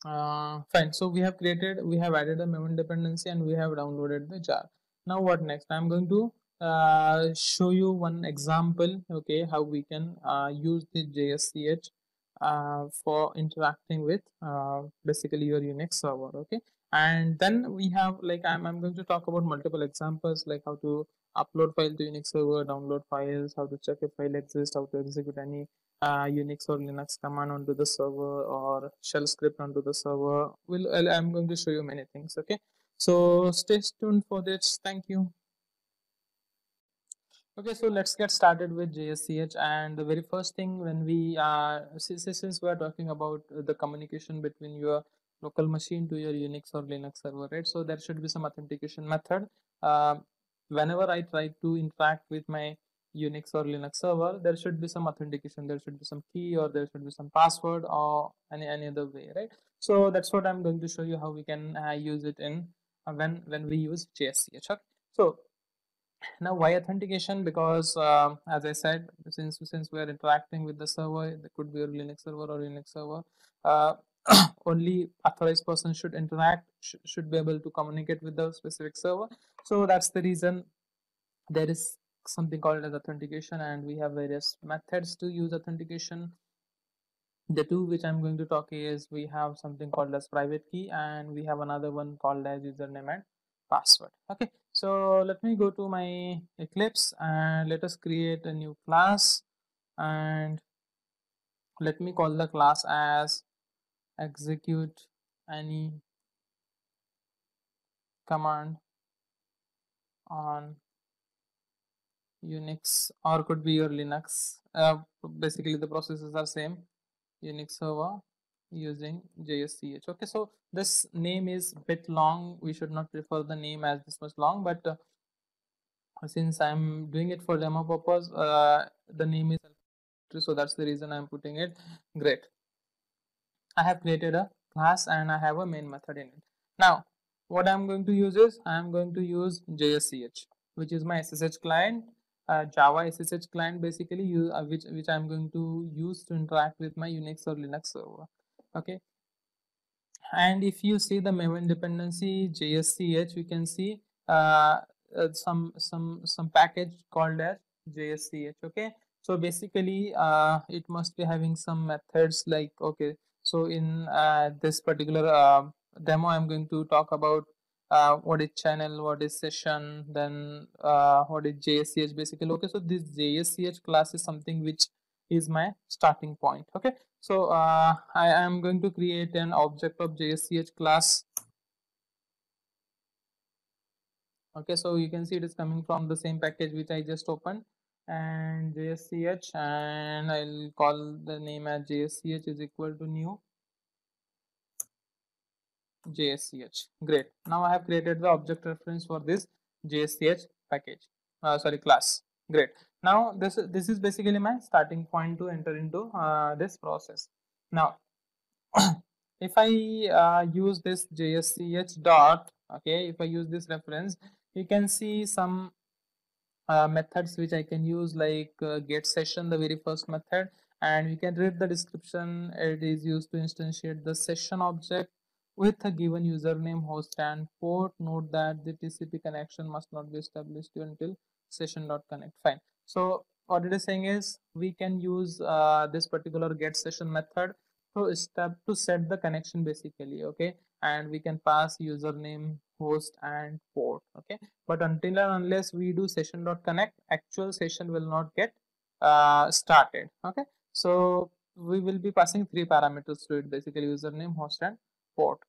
Uh, fine. So we have created we have added a maven dependency and we have downloaded the jar. Now what next? I'm going to uh, show you one example okay how we can uh, use the jsch uh, for interacting with uh, basically your Unix server okay and then we have like I'm, I'm going to talk about multiple examples like how to upload file to Unix server download files how to check if file exists how to execute any uh, Unix or Linux command onto the server or shell script onto the server. Will I'm going to show you many things okay? So stay tuned for this. Thank you. Okay, so let's get started with JSCH and the very first thing when we uh, since, since we are talking about the communication between your local machine to your Unix or Linux server, right? So there should be some authentication method. Uh, whenever I try to interact with my Unix or Linux server, there should be some authentication. There should be some key or there should be some password or any any other way, right? So that's what I'm going to show you how we can uh, use it in uh, when when we use JSCH. Okay? So now why authentication because uh, as i said since since we are interacting with the server it could be a linux server or Unix server uh, (coughs) only authorized person should interact sh should be able to communicate with the specific server. So that's the reason there is something called as authentication and we have various methods to use authentication. The two which i'm going to talk is we have something called as private key and we have another one called as username and password. Okay so let me go to my eclipse and let us create a new class. And let me call the class as execute any command on unix or could be your linux uh, basically the processes are same unix server using JSCH. Okay, so this name is bit long. We should not prefer the name as this much long, but uh, since I'm doing it for demo purpose, uh, the name is so that's the reason I'm putting it. Great. I have created a class and I have a main method in it. Now, what I'm going to use is I'm going to use JSCH, which is my SSH client uh, Java SSH client basically uh, which which I'm going to use to interact with my Unix or Linux server. Okay, and if you see the maven dependency JSCH, you can see uh, uh, some some some package called as JSCH. Okay, so basically uh, it must be having some methods like okay. So in uh, this particular uh, demo, I'm going to talk about uh, what is channel, what is session, then uh, what is JSCH basically. Okay, so this JSCH class is something which is my starting point. Okay, so uh, I am going to create an object of JSCH class. Okay, so you can see it is coming from the same package which I just opened and JSCH and I'll call the name as JSCH is equal to new JSCH. Great. Now I have created the object reference for this JSCH package. Uh, sorry, class. Great. Now this this is basically my starting point to enter into uh, this process. Now, (clears throat) if I uh, use this JSCH dot, okay, if I use this reference, you can see some uh, methods which I can use like uh, get session, the very first method, and you can read the description. It is used to instantiate the session object with a given username, host, and port. Note that the TCP connection must not be established until session.connect. Fine. So what it is saying is we can use uh, this particular get session method to step to set the connection basically. Okay, and we can pass username, host, and port. Okay, but until and unless we do session.connect, actual session will not get uh, started. Okay, so we will be passing three parameters to it basically username, host, and port.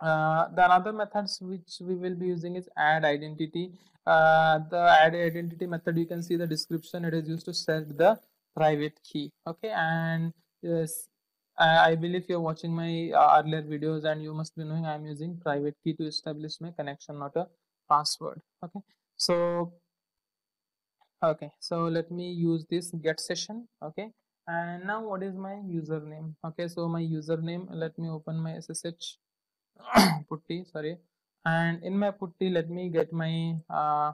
Uh, the other methods which we will be using is add identity. Uh, the add identity method, you can see the description, it is used to set the private key. Okay, and yes, I, believe you're watching my uh, earlier videos and you must be knowing I'm using private key to establish my connection, not a password. Okay, so okay, so let me use this get session. Okay, and now what is my username okay so my username let me open my ssh (coughs) putty sorry and in my putty let me get my uh,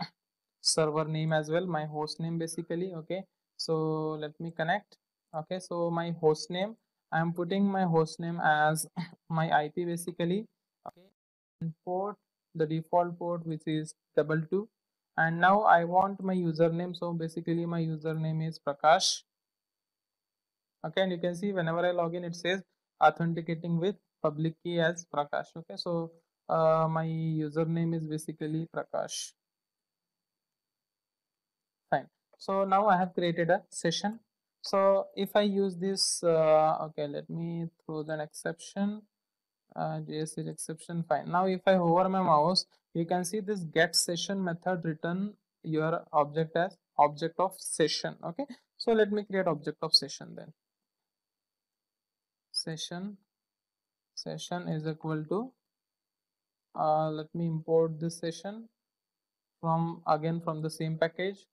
(coughs) server name as well my host name basically okay so let me connect okay so my host name i'm putting my host name as (coughs) my ip basically. Okay and port the default port which is double two. And now i want my username so basically my username is prakash. Okay and you can see whenever i log in it says authenticating with public key as prakash. Okay so uh, my username is basically prakash. Fine. So now i have created a session so if i use this uh, okay let me throw an exception. Uh, JSH exception fine. Now if i hover my mouse you can see this get session method return your object as object of session okay? So let me create object of session then. Session session is equal to uh, let me import this session from again from the same package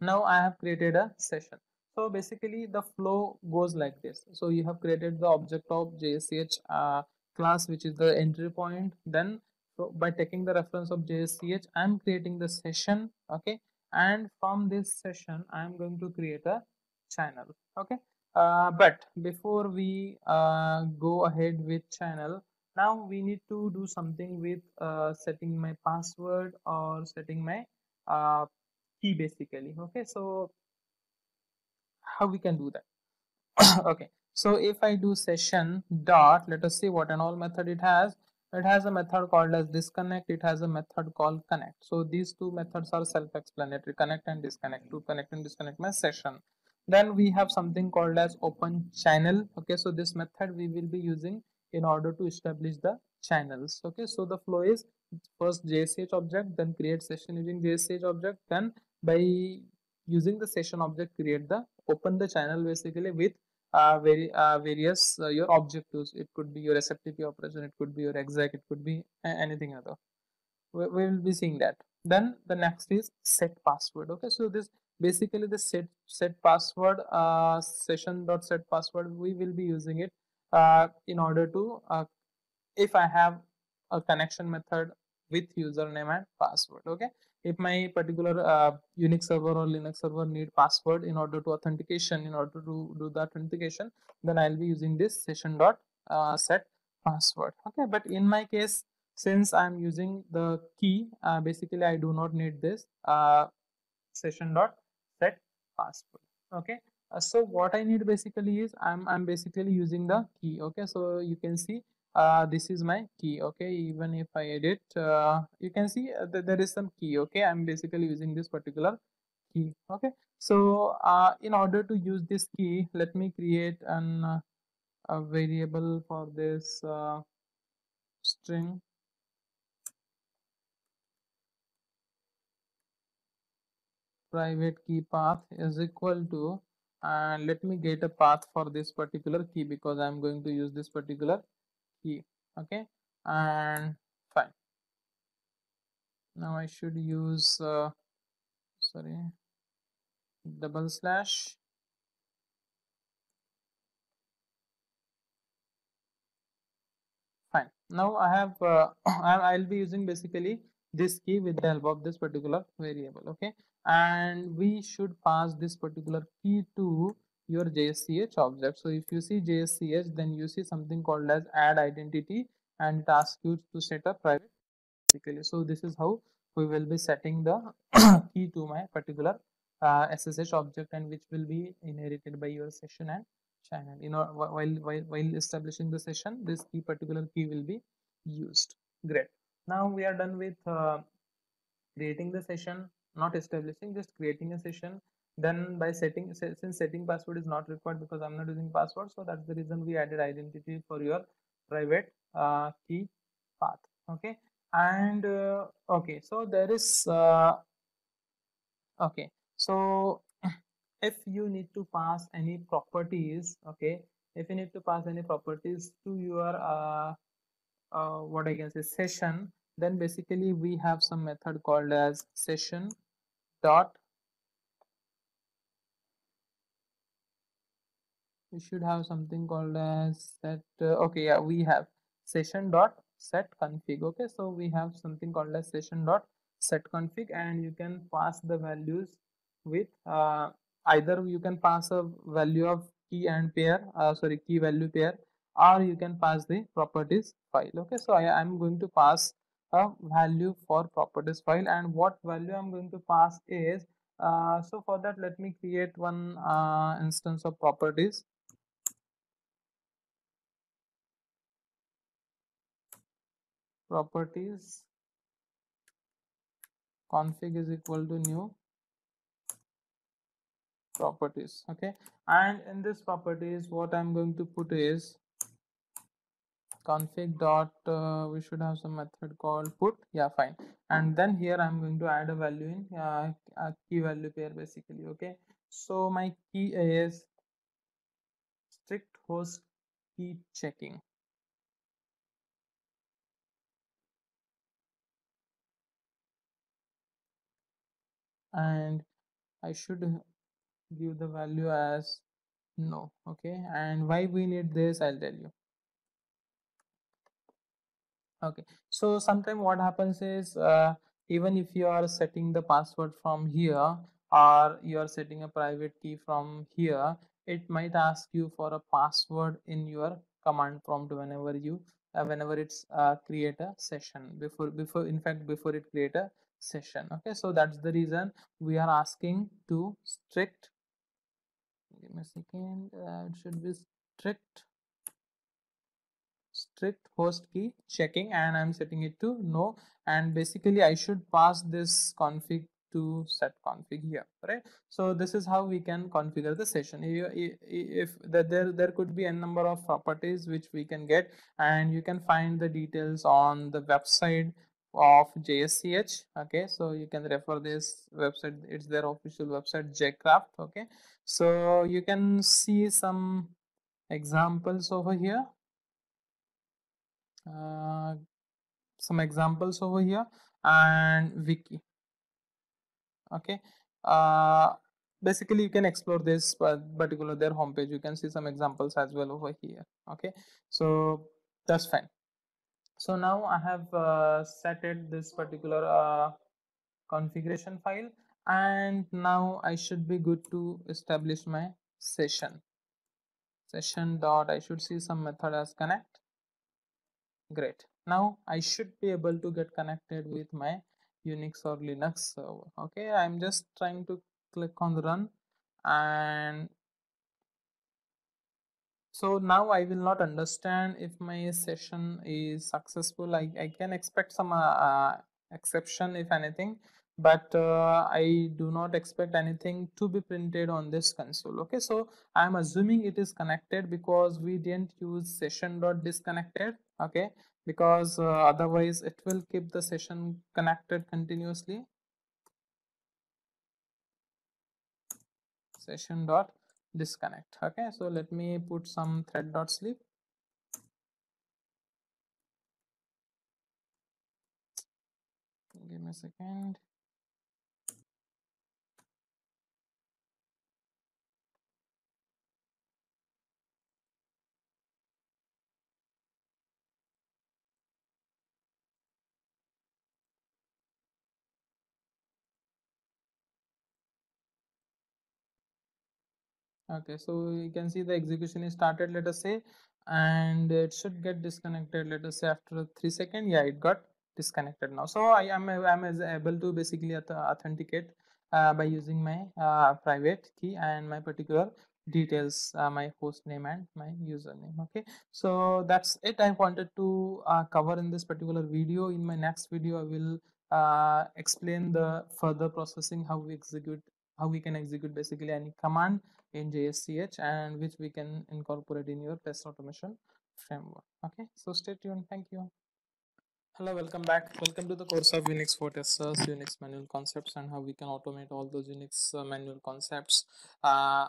now I have created a session. So basically the flow goes like this. So you have created the object of JSCH uh, class which is the entry point. Then so by taking the reference of JSCH I'm creating the session okay? And from this session I'm going to create a channel okay? Uh, but before we uh, go ahead with channel now we need to do something with uh, setting my password or setting my uh, key basically. Okay so how we can do that? (coughs) Okay so if i do session dot let us see what an all method it has. It has a method called as disconnect. It has a method called connect. So these two methods are self-explanatory connect and disconnect. To connect and disconnect my session. Then we have something called as open channel. Okay so this method we will be using in order to establish the channels. Okay so the flow is first jsh object then create session using jsh object then by using the session object create the open the channel basically with uh, very uh, various uh, your objectives it could be your SFTP operation it could be your exec it could be anything other. We, we will be seeing that. Then the next is set password. Okay so this basically the set set password uh, session dot set password we will be using it uh, in order to uh, if I have a connection method with username and password. Okay if my particular uh, unix server or linux server need password in order to authentication in order to do the authentication then i'll be using this session dot uh, set password. Okay but in my case since i'm using the key uh, basically i do not need this uh, session dot set password. Okay uh, so what i need basically is i'm i'm basically using the key. Okay so you can see uh, this is my key okay? Even if i edit uh, you can see uh, that there is some key okay? I'm basically using this particular key okay? So uh, in order to use this key let me create an uh, a variable for this string. Private key path is equal to and let me get a path for this particular key because i'm going to use this particular key okay? And fine. Now i should use uh, sorry double slash. Fine. Now i have uh, (coughs) i'll be using basically this key with the help of this particular variable okay? And we should pass this particular key to your JSCH object. So if you see JSCH, then you see something called as add identity and it asks you to set a private basically. So this is how we will be setting the (coughs) key to my particular uh, SSH object and which will be inherited by your session and channel. You know, while, while, while establishing the session, this key particular key will be used. Great. Now we are done with uh, creating the session, not establishing, just creating a session then by setting since setting password is not required because i'm not using password so that's the reason we added identity for your private uh, key path okay? And uh, okay so there is uh, okay so if you need to pass any properties okay if you need to pass any properties to your uh, uh, what i can say session then basically we have some method called as session dot we should have something called as set uh, okay yeah we have session dot set config okay? So we have something called as session dot set config and you can pass the values with uh, either you can pass a value of key and pair uh, sorry key value pair or you can pass the properties file okay? So i am going to pass a value for properties file and what value i'm going to pass is uh, so for that let me create one uh, instance of properties properties. Config is equal to new properties okay? And in this properties what i'm going to put is config dot uh, we should have some method called put. Yeah fine. And then here i'm going to add a value in uh, a key value pair basically okay? So my key is strict host key checking and I should give the value as no okay? And why we need this I'll tell you. Okay so sometimes what happens is uh, even if you are setting the password from here or you are setting a private key from here it might ask you for a password in your command prompt whenever you uh, whenever it's uh, create a session. Before before in fact before it create a session okay? So that's the reason we are asking to strict give me a second uh, it should be strict strict host key checking and i'm setting it to no. And basically i should pass this config to set config here right? So this is how we can configure the session. If, if there there could be a number of properties which we can get and you can find the details on the website of JSCH. Okay, so you can refer this website. It's their official website, JCraft. Okay, so you can see some examples over here. Uh, some examples over here and wiki. Okay. Uh, basically you can explore this particular their homepage you can see some examples as well over here okay so that's fine so now i have uh, set it this particular uh, configuration file and now i should be good to establish my session. Session dot i should see some method as connect. Great. Now i should be able to get connected with my unix or linux server. Okay i'm just trying to click on run and so now I will not understand if my session is successful. I, I can expect some uh, uh, exception if anything but uh, I do not expect anything to be printed on this console okay? So I'm assuming it is connected because we didn't use session dot disconnected okay? Because uh, otherwise it will keep the session connected continuously. Session dot disconnect. Okay so let me put some thread dot sleep. Give me a second okay so you can see the execution is started let us say and it should get disconnected let us say after three seconds. Yeah it got disconnected now. So i am i'm able to basically authenticate uh, by using my uh, private key and my particular details uh, my host name and my username. Okay so that's it i wanted to uh, cover in this particular video. In my next video i will uh, explain the further processing how we execute how we can execute basically any command in JSCH and which we can incorporate in your test automation framework. Okay, so stay tuned. Thank you. Hello, welcome back. Welcome to the course of Unix for testers, Unix manual concepts, and how we can automate all those Unix uh, manual concepts. Uh,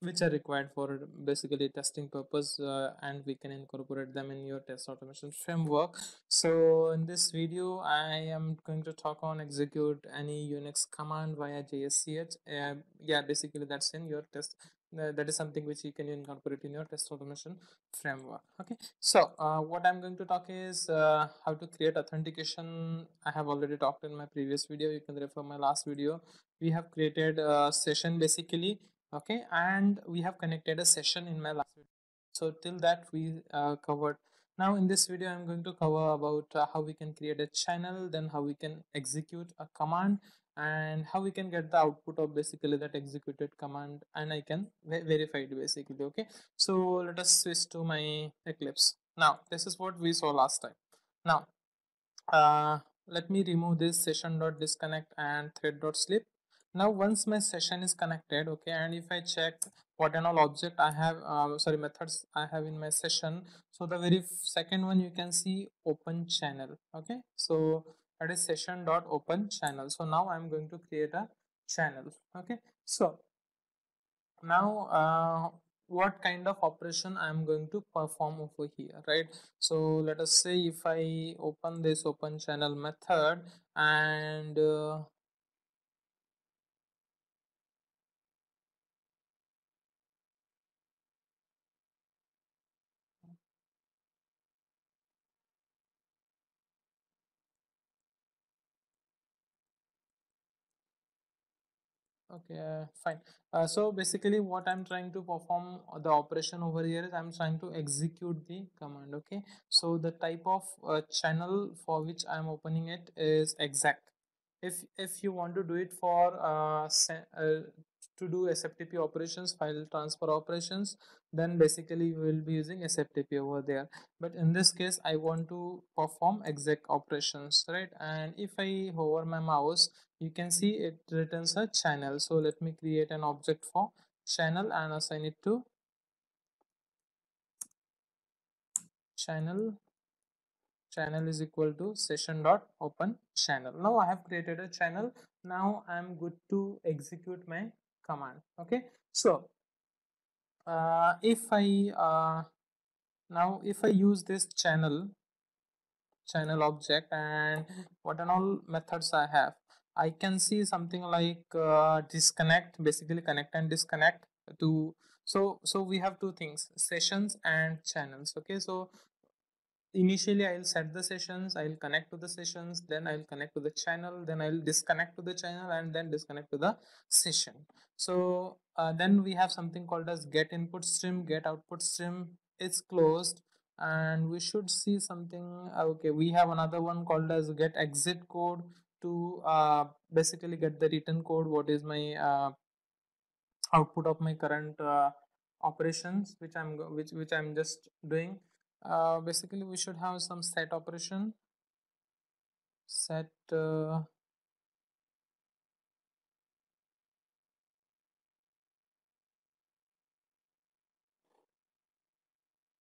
which are required for basically testing purpose uh, and we can incorporate them in your test automation framework. So in this video i am going to talk on execute any unix command via jsch uh, yeah basically that's in your test uh, that is something which you can incorporate in your test automation framework. Okay so uh, what i'm going to talk is uh, how to create authentication. I have already talked in my previous video. You can refer my last video. We have created a session basically okay and we have connected a session in my last video. So till that we uh, covered. Now in this video i'm going to cover about uh, how we can create a channel then how we can execute a command and how we can get the output of basically that executed command and i can ver verify it basically okay? So let us switch to my eclipse. Now this is what we saw last time. Now uh, let me remove this session dot disconnect and thread dot sleep now once my session is connected okay and if i check what and all object i have uh, sorry methods i have in my session so the very second one you can see open channel okay? So that is session dot open channel. So now i'm going to create a channel okay? So now uh, what kind of operation i'm going to perform over here right? So let us say if i open this open channel method and uh, okay uh, fine uh, so basically what i'm trying to perform uh, the operation over here is i'm trying to execute the command okay so the type of uh, channel for which i'm opening it is exec if if you want to do it for uh, uh to do SFTP operations, file transfer operations, then basically we will be using SFTP over there. But in this case, I want to perform exec operations, right? And if I hover my mouse, you can see it returns a channel. So let me create an object for channel and assign it to channel. Channel is equal to session dot open channel. Now i have created a channel. Now i'm good to execute my command. Okay? So uh, if I uh, now if I use this channel channel object and what and all methods I have I can see something like uh, disconnect basically connect and disconnect to so so we have two things sessions and channels okay? So initially I'll set the sessions, I'll connect to the sessions, then I'll connect to the channel, then I'll disconnect to the channel and then disconnect to the session. So uh, then we have something called as get input stream, get output stream. Is closed and we should see something uh, okay we have another one called as get exit code to uh, basically get the written code what is my uh, output of my current uh, operations which i'm which which i'm just doing. Uh, basically we should have some set operation. Set uh,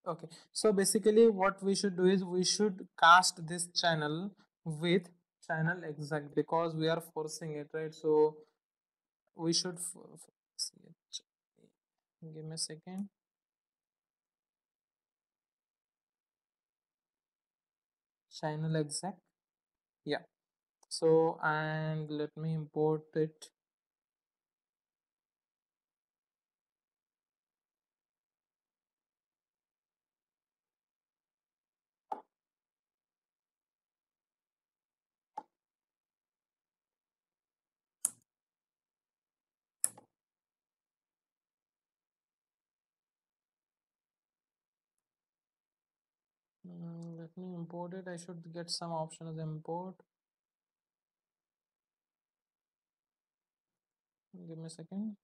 okay. So basically what we should do is we should cast this channel with channel exec because we are forcing it right? So we should give me a second. Channel exec yeah. So and let me import it Mm, let me import it. I should get some option as import. Give me a second.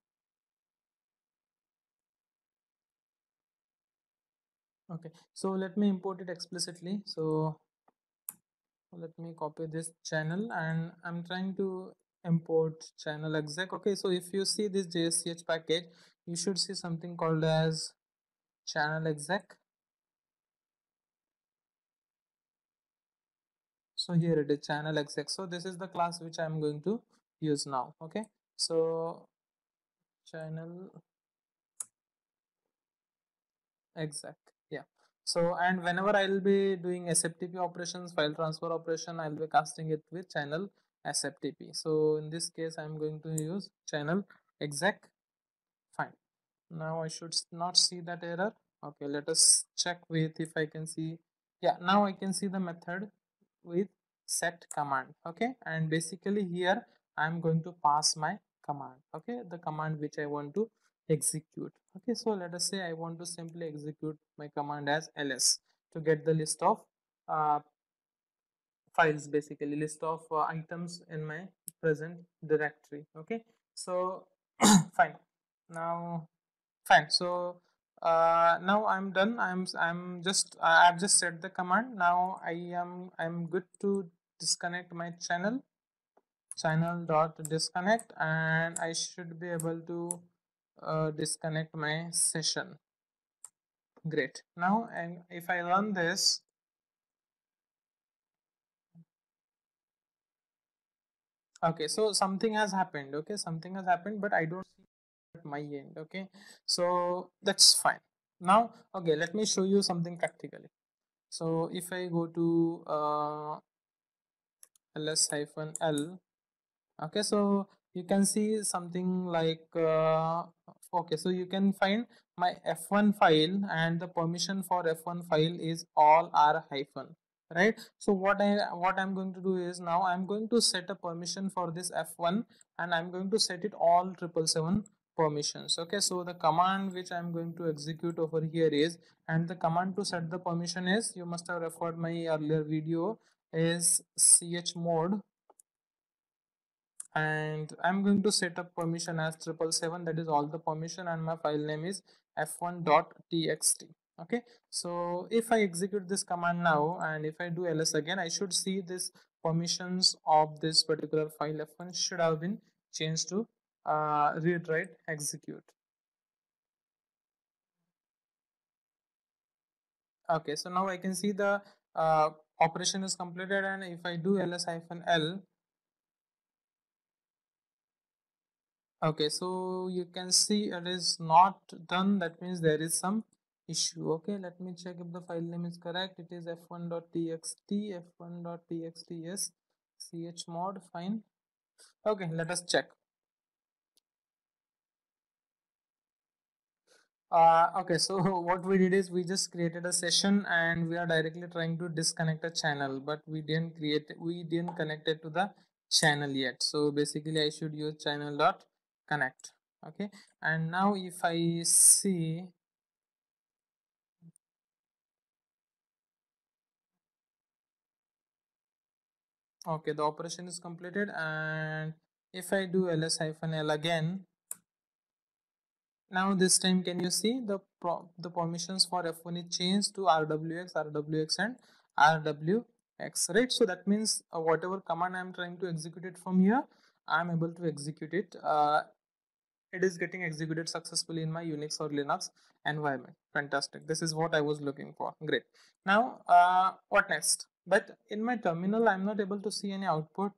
Okay so let me import it explicitly. So let me copy this channel and I'm trying to import channel exec. Okay so if you see this jsch package you should see something called as channel exec so here it is channel exec so this is the class which i'm going to use now okay? So channel exec yeah. So and whenever i'll be doing sftp operations file transfer operation i'll be casting it with channel sftp so in this case i'm going to use channel exec fine. Now i should not see that error. Okay let us check with if i can see. Yeah now i can see the method with set command okay? And basically here i'm going to pass my command okay? The command which i want to execute okay? So let us say i want to simply execute my command as ls to get the list of uh, files basically list of uh, items in my present directory okay? So (coughs) fine. Now fine. So uh, now I'm done. I'm I'm just I've just set the command. Now I am I'm good to disconnect my channel channel dot disconnect and I should be able to uh, disconnect my session. Great. Now and if I run this okay so something has happened okay something has happened but I don't see at my end okay? So that's fine. Now okay let me show you something practically. So if i go to uh, ls hyphen l. Okay so you can see something like uh, okay so you can find my f1 file and the permission for f1 file is all r hyphen right? So what i what i'm going to do is now i'm going to set a permission for this f1 and i'm going to set it all triple seven permissions. Okay so the command which i'm going to execute over here is and the command to set the permission is you must have referred my earlier video is chmod and i'm going to set up permission as triple seven that is all the permission and my file name is f1.txt okay? So if i execute this command now and if i do ls again i should see this permissions of this particular file. F1 should have been changed to uh, read write execute. Okay so now i can see the uh, operation is completed and if i do ls hyphen l okay so you can see it is not done. That means there is some issue. Okay let me check if the file name is correct. It is f1.txt f1.txt yes chmod fine. Okay let us check Uh, okay, so (laughs) what we did is we just created a session and we are directly trying to disconnect a channel, but we didn't create, we didn't connect it to the channel yet. So basically I should use channel dot connect. Okay, and now if I see okay the operation is completed and if I do ls hyphen l again now this time can you see the the permissions for f1 is changed to rwx rwx and rwx right? So that means uh, whatever command i'm trying to execute it from here i'm able to execute it. Uh, it is getting executed successfully in my unix or linux environment. Fantastic. This is what i was looking for. Great. Now uh, what next? But in my terminal i'm not able to see any output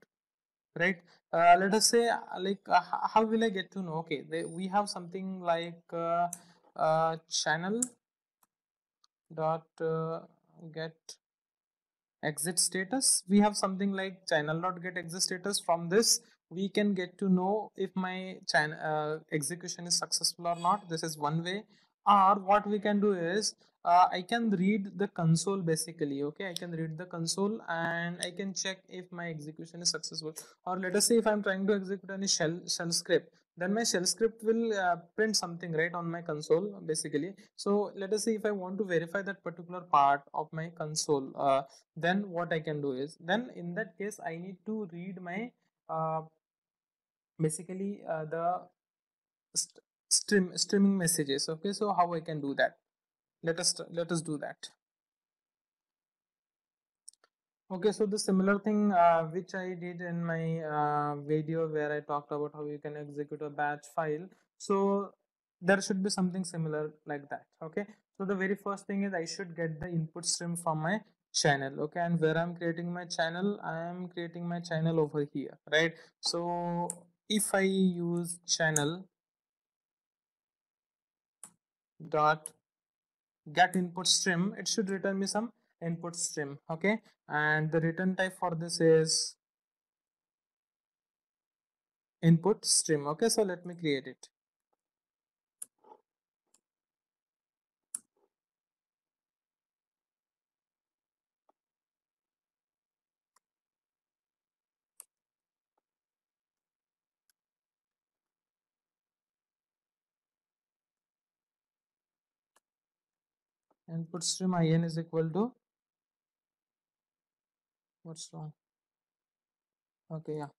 right? Uh, let us say uh, like uh, how will i get to know? Okay they, we have something like uh, uh channel dot uh, get exit status. We have something like channel dot get exit status. From this we can get to know if my channel execution is successful or not. This is one way. Or what we can do is uh, I can read the console basically okay? I can read the console and I can check if my execution is successful. Or let us say if I'm trying to execute any shell shell script then my shell script will uh, print something right on my console basically. So let us say if I want to verify that particular part of my console uh, then what I can do is then in that case I need to read my uh, basically uh, the st stream streaming messages okay? So how i can do that let us let us do that. Okay so the similar thing uh, which i did in my uh, video where i talked about how you can execute a batch file. So there should be something similar like that okay? So the very first thing is i should get the input stream from my channel okay? And where i'm creating my channel i am creating my channel over here right? So if i use channel dot get input stream it should return me some input stream okay? And the return type for this is input stream okay? So let me create it input stream in is equal to what's wrong okay yeah.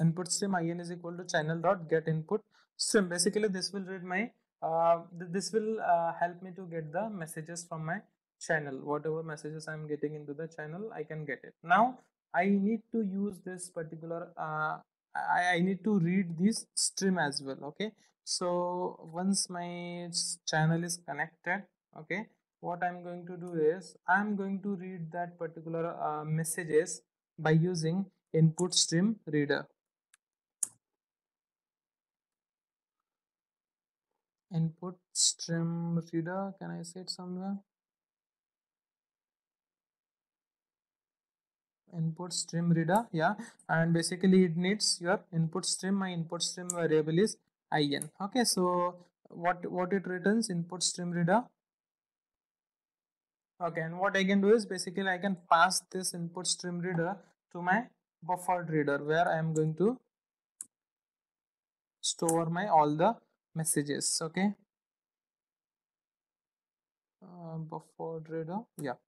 Input stream in is equal to channel dot get input. Stream basically this will read my uh, this will uh, help me to get the messages from my channel. Whatever messages i'm getting into the channel i can get it. Now i need to use this particular uh, I, I need to read this stream as well okay? So once my channel is connected okay what I'm going to do is I'm going to read that particular uh, messages by using input stream reader. Input stream reader, can I say it somewhere? Input stream reader, yeah, and basically it needs your input stream. My input stream variable is in. Okay, so what what it returns input stream reader okay and what I can do is basically I can pass this input stream reader to my buffered reader where I am going to store my all the messages okay? Uh, buffered reader yeah.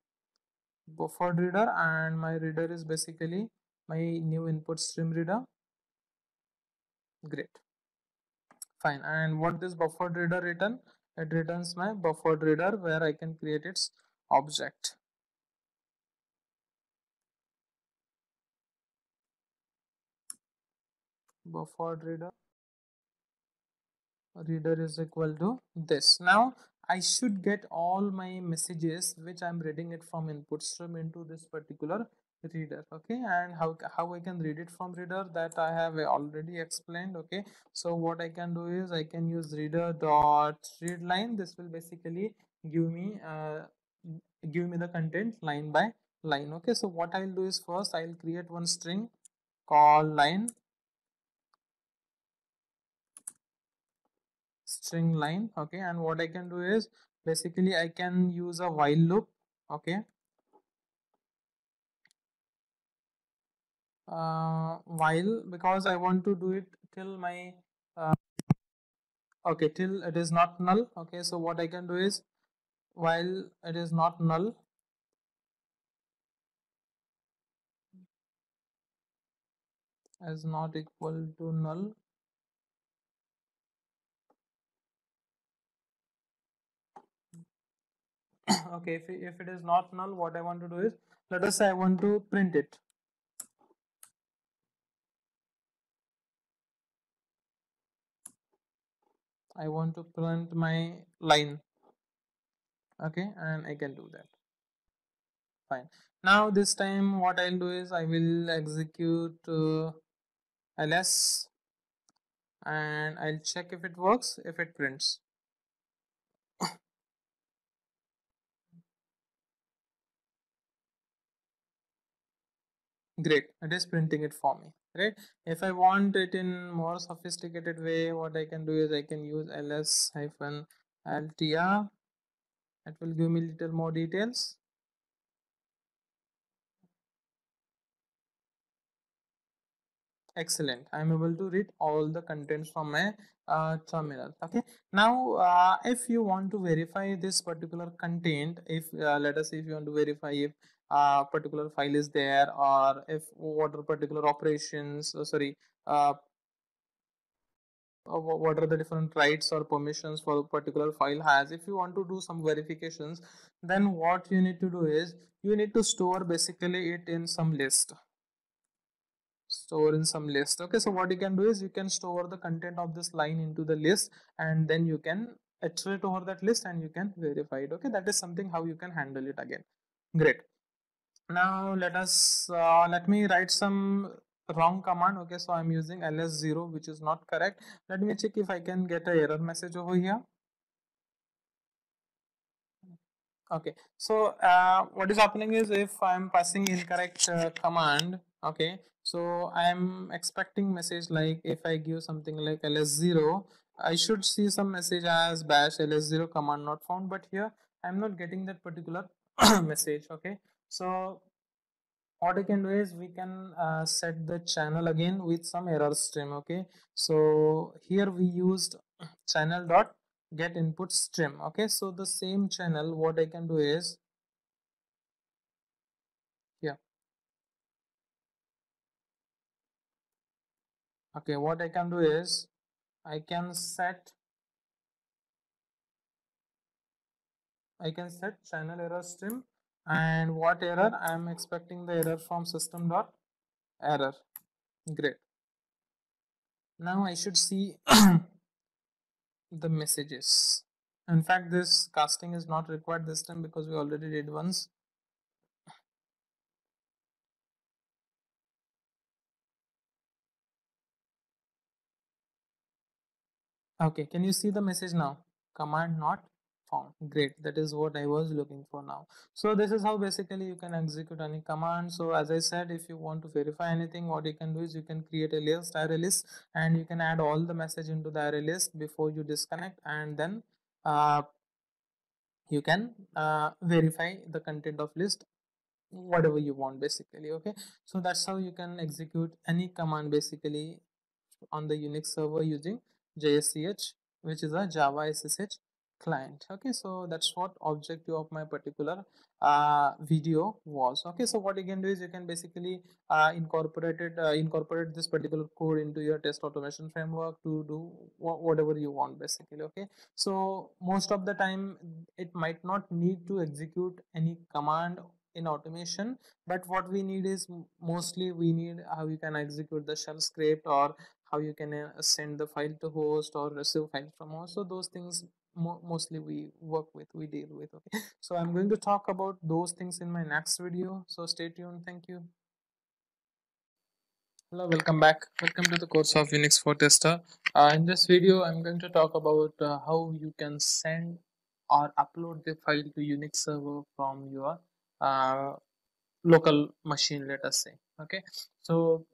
Buffered reader and my reader is basically my new input stream reader. Great. Fine and what this buffered reader return? It returns my buffered reader where I can create its object. Buffered reader reader is equal to this. Now I should get all my messages which I'm reading it from input stream into this particular reader okay? And how, how I can read it from reader that I have already explained okay? So what I can do is I can use reader dot read line. This will basically give me uh, give me the content line by line okay? So what i'll do is first i'll create one string call line string line okay? And what i can do is basically i can use a while loop okay? Uh, while because i want to do it till my uh, okay till it is not null okay? So what i can do is while it is not null. Is not equal to null. (coughs) Okay if, if it is not null what i want to do is let us say i want to print it. I want to print my line okay and i can do that. Fine. Now this time what i'll do is i will execute uh, ls and i'll check if it works if it prints. (coughs) Great. It is printing it for me right? If i want it in more sophisticated way what i can do is i can use ls hyphen ltr it will give me little more details. Excellent. I'm able to read all the contents from my uh, terminal. Okay. Now uh, if you want to verify this particular content if uh, let us say if you want to verify if a particular file is there or if what are particular operations uh, sorry uh, uh, what are the different rights or permissions for a particular file has. If you want to do some verifications then what you need to do is you need to store basically it in some list. Store in some list. Okay so what you can do is you can store the content of this line into the list and then you can iterate over that list and you can verify it. Okay that is something how you can handle it again. Great. Now let us uh, let me write some wrong command okay so i'm using ls0 which is not correct. Let me check if i can get a error message over here. Okay so uh, what is happening is if i'm passing incorrect uh, command okay so i'm expecting message like if i give something like ls0 i should see some message as bash ls0 command not found but here i'm not getting that particular (clears throat) message okay. So what I can do is we can uh, set the channel again with some error stream okay? So here we used (clears throat) channel dot get input stream okay? So the same channel what I can do is yeah. Okay what I can do is I can set I can set channel error stream and what error? I am expecting the error from system dot error. Great. Now I should see (clears throat) the messages. In fact this casting is not required this time because we already did once. Okay can you see the message now? Command not found great. That is what i was looking for now. So this is how basically you can execute any command. So as i said if you want to verify anything what you can do is you can create a list array list and you can add all the message into the array list before you disconnect. And then uh, you can uh, verify the content of list whatever you want basically okay? So that's how you can execute any command basically on the unix server using jsch which is a java ssh client. Okay so that's what objective of my particular uh, video was. Okay so what you can do is you can basically uh, incorporate it uh, incorporate this particular code into your test automation framework to do wh whatever you want basically okay? So most of the time it might not need to execute any command in automation but what we need is mostly we need how you can execute the shell script or how you can uh, send the file to host or receive file from host. So those things mo mostly we work with we deal with okay. So i'm going to talk about those things in my next video. So stay tuned. Thank you. Hello welcome back. Welcome to the course of unix for tester. Uh, in this video i'm going to talk about uh, how you can send or upload the file to unix server from your uh, local machine let us say okay. So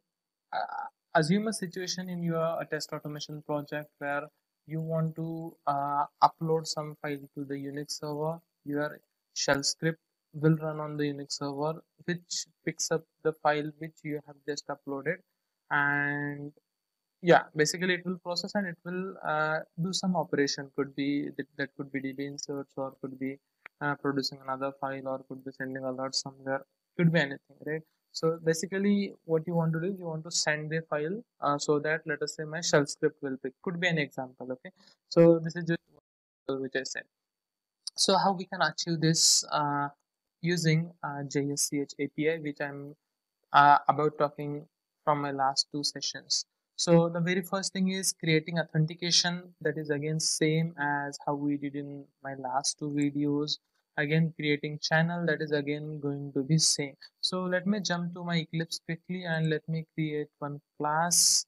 uh, assume a situation in your test automation project where you want to uh, upload some file to the unix server your shell script will run on the unix server which picks up the file which you have just uploaded. And yeah basically it will process and it will uh, do some operation. Could be that, that could be db inserts or could be uh, producing another file or could be sending alert somewhere. Could be anything right so basically what you want to do is you want to send the file uh, so that let us say my shell script will pick. Could be an example okay? So this is just which i said. So how we can achieve this uh, using uh, jsch api which i'm uh, about talking from my last two sessions. So the very first thing is creating authentication. That is again same as how we did in my last two videos again creating channel that is again going to be same. So let me jump to my eclipse quickly and let me create one class.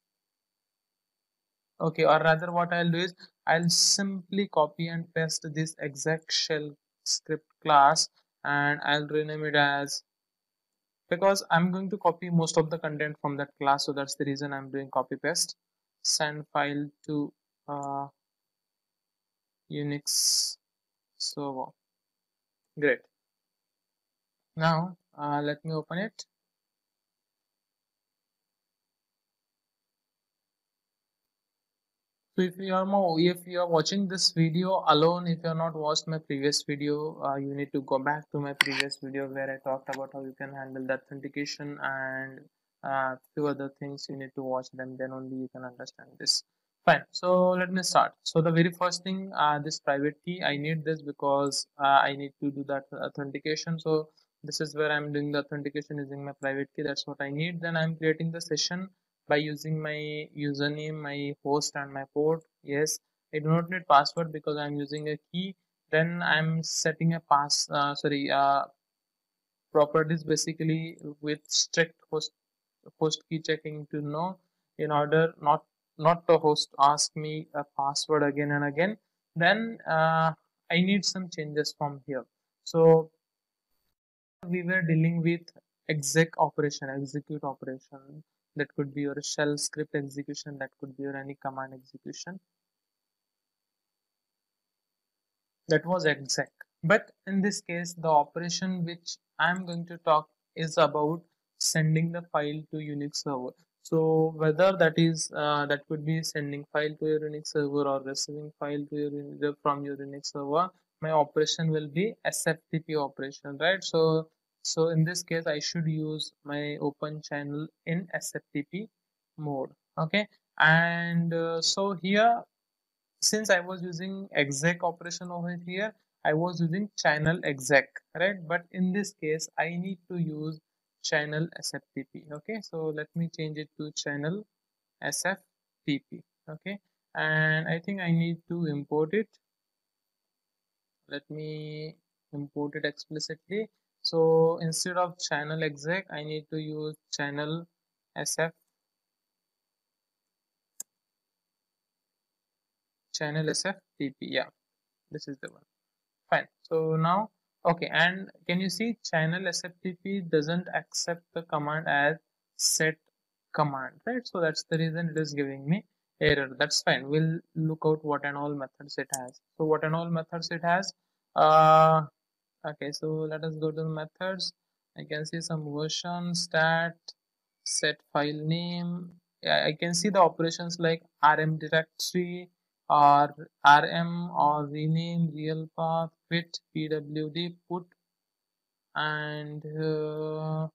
Okay or rather what i'll do is i'll simply copy and paste this exact shell script class and i'll rename it as because i'm going to copy most of the content from that class so that's the reason i'm doing copy paste. Send file to uh, unix server great. Now uh, let me open it. So if you are more if you are watching this video alone if you have not watched my previous video uh, you need to go back to my previous video where i talked about how you can handle the authentication and uh, few other things. You need to watch them then only you can understand this fine. So let me start. So the very first thing uh, this private key i need this because uh, i need to do that authentication. So this is where i'm doing the authentication using my private key. That's what i need. Then i'm creating the session by using my username my host and my port. Yes. I do not need password because i'm using a key. Then i'm setting a pass uh, sorry uh, properties basically with strict host host key checking to no in order not not the host ask me a password again and again then uh, i need some changes from here. So we were dealing with exec operation execute operation. That could be your shell script execution that could be your any command execution. That was exec. But in this case the operation which i'm going to talk is about sending the file to unix server so whether that is uh, that could be sending file to your unix server or receiving file to your from your unix server my operation will be sftp operation right? So so in this case i should use my open channel in sftp mode okay? And uh, so here since i was using exec operation over here i was using channel exec right? But in this case i need to use channel sftp okay? So let me change it to channel sftp okay? And i think i need to import it. Let me import it explicitly. So instead of channel exec i need to use channel sf channel sftp yeah. This is the one. Fine. So now okay and can you see channel sftp doesn't accept the command as set command right? So that's the reason it is giving me error. That's fine. We'll look out what and all methods it has. So what and all methods it has uh okay so let us go to the methods. I can see some version stat set file name. I can see the operations like rm directory or rm or rename real path quit pwd put and uh,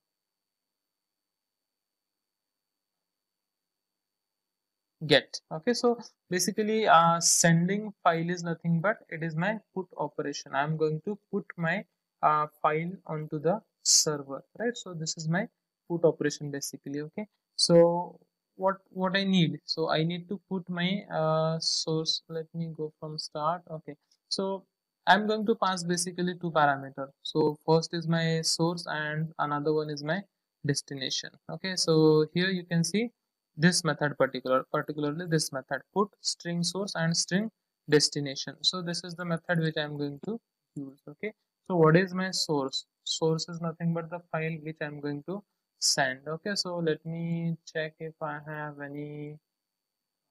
get. Okay so basically uh, sending file is nothing but it is my put operation. I'm going to put my uh, file onto the server right? So this is my put operation basically okay? So what what i need. So i need to put my uh, source. Let me go from start. Okay. So i'm going to pass basically two parameter. So first is my source and another one is my destination. Okay. So here you can see this method particular particularly this method. Put string source and string destination. So this is the method which i'm going to use. Okay. So what is my source? Source is nothing but the file which i'm going to send. Okay so let me check if i have any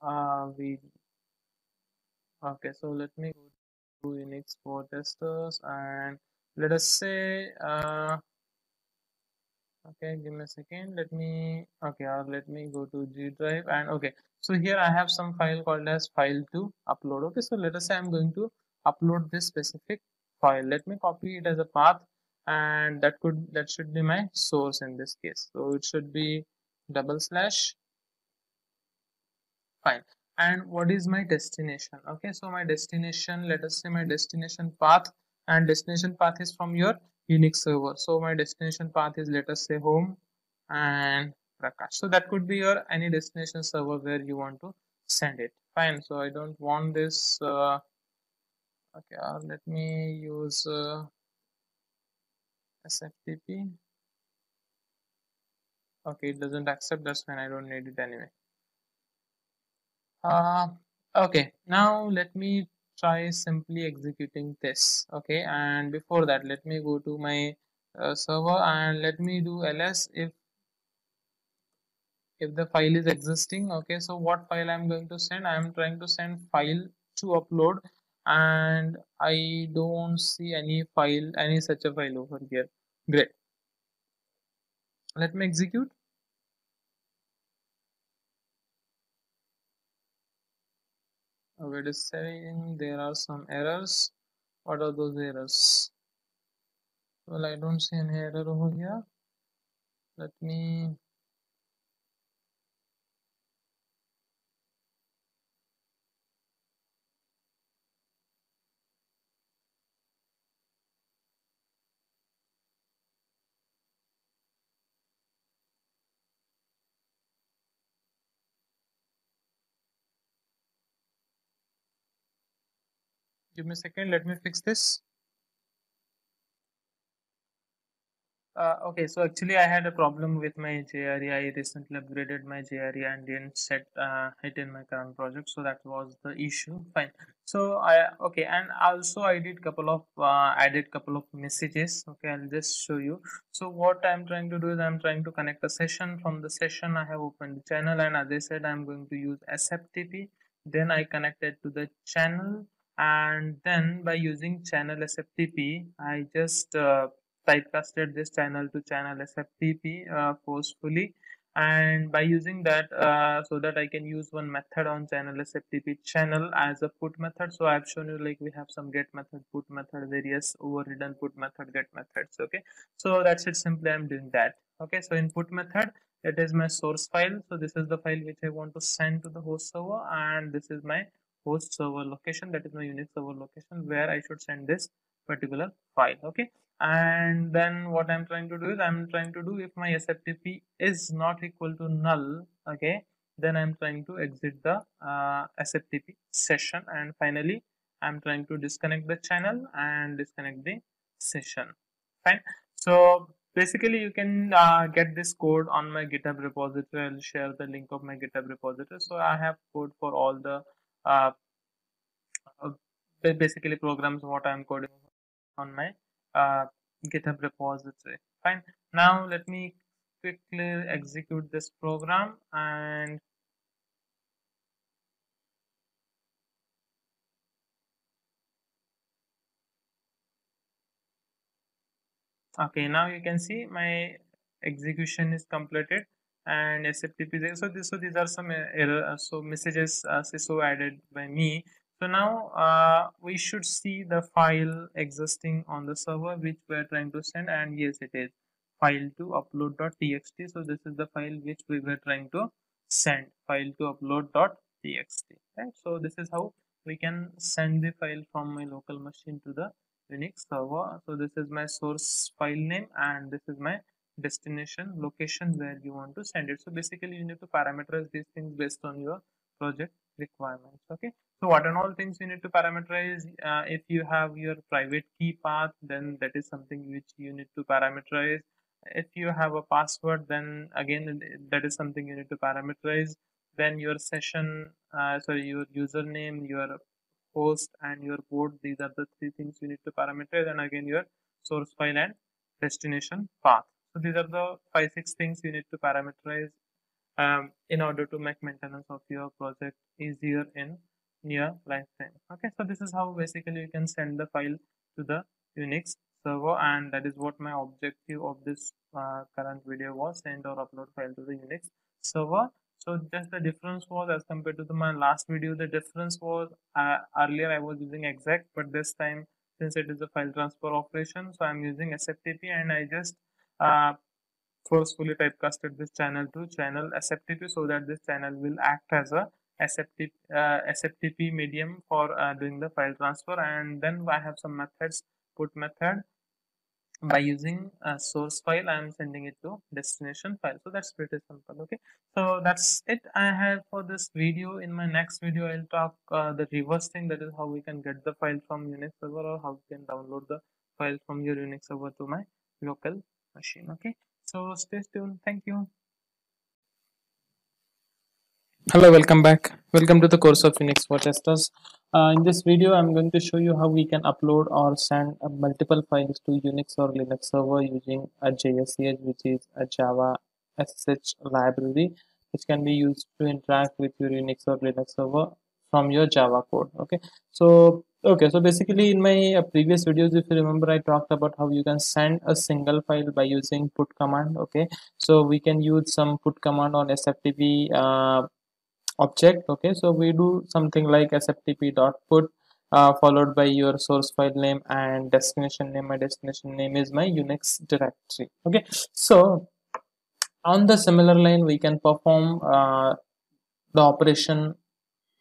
uh okay so let me go to unix for testers and let us say uh, okay give me a second. Let me okay or let me go to g drive and okay so here i have some file called as file to upload. Okay so let us say i'm going to upload this specific file. Let me copy it as a path and that could that should be my source in this case. So it should be double slash. Fine. And what is my destination? Okay so my destination let us say my destination path. And destination path is from your unix server. So my destination path is let us say home and prakash. So that could be your any destination server where you want to send it. Fine. So i don't want this uh, okay uh, let me use uh, sftp okay it doesn't accept that's fine i don't need it anyway. Uh, okay now let me try simply executing this okay? And before that let me go to my uh, server and let me do ls if if the file is existing okay? So what file i'm going to send? I'm trying to send file to upload and i don't see any file any such a file over here great. Let me execute. Oh, Wait a saying there are some errors. What are those errors? Well i don't see any error over here. Let me give me a second. Let me fix this. Uh, okay so actually i had a problem with my jre i recently upgraded my jre and didn't set uh, it in my current project so that was the issue. Fine. So i okay and also i did couple of uh, added couple of messages. Okay i'll just show you. So what i'm trying to do is i'm trying to connect a session. From the session i have opened the channel and as i said i'm going to use sftp then i connected to the channel and then by using channel SFTP I just uh, typecasted this channel to channel SFTP uh, forcefully. And by using that uh, so that I can use one method on channel SFTP channel as a put method. So I've shown you like we have some get method put method various overridden put method get methods okay? So that's it. Simply I'm doing that okay? So input method it is my source file. So this is the file which I want to send to the host server and this is my host server location that is my unix server location where i should send this particular file okay? And then what i'm trying to do is i'm trying to do if my sftp is not equal to null okay then i'm trying to exit the uh, sftp session. And finally i'm trying to disconnect the channel and disconnect the session. Fine. So basically you can uh, get this code on my github repository. I'll share the link of my github repository. So i have code for all the uh, uh, basically programs what I'm coding on my uh, GitHub repository. Fine. Now let me quickly execute this program and okay now you can see my execution is completed and SFTP. So this so these are some error uh, so messages uh, so added by me. So now uh, we should see the file existing on the server which we're trying to send and yes it is file to upload.txt. So this is the file which we were trying to send file to upload.txt. Right. So this is how we can send the file from my local machine to the Unix server. So this is my source file name and this is my destination location where you want to send it. So basically you need to parameterize these things based on your project requirements okay? So what and all things you need to parameterize uh, if you have your private key path then that is something which you need to parameterize. If you have a password then again that is something you need to parameterize. Then your session uh, sorry your username your host and your port these are the three things you need to parameterize. And again your source file and destination path so these are the five, six things you need to parameterize um, in order to make maintenance of your project easier in near lifetime. Okay so this is how basically you can send the file to the unix server and that is what my objective of this uh, current video was send or upload file to the unix server. So just the difference was as compared to the, my last video the difference was uh, earlier i was using exec but this time since it is a file transfer operation so i'm using sftp and i just uh, forcefully typecasted this channel to channel sftp so that this channel will act as a SFTP, uh, SFTP medium for uh, doing the file transfer. And then I have some methods put method by using a source file i am sending it to destination file. So that's pretty simple okay? So that's it i have for this video. In my next video i'll talk uh, the reverse thing that is how we can get the file from unix server or how we can download the file from your unix server to my local machine okay? So stay tuned. Thank you. Hello welcome back. Welcome to the course of unix for testers. Uh, in this video, I'm going to show you how we can upload or send uh, multiple files to Unix or Linux server using a JSCH, which is a Java SSH library, which can be used to interact with your Unix or Linux server from your Java code. Okay, so okay, so basically in my uh, previous videos, if you remember, I talked about how you can send a single file by using put command. Okay, so we can use some put command on SFTP. Uh, object okay so we do something like sftp dot put uh, followed by your source file name and destination name my destination name is my unix directory okay so on the similar line we can perform uh, the operation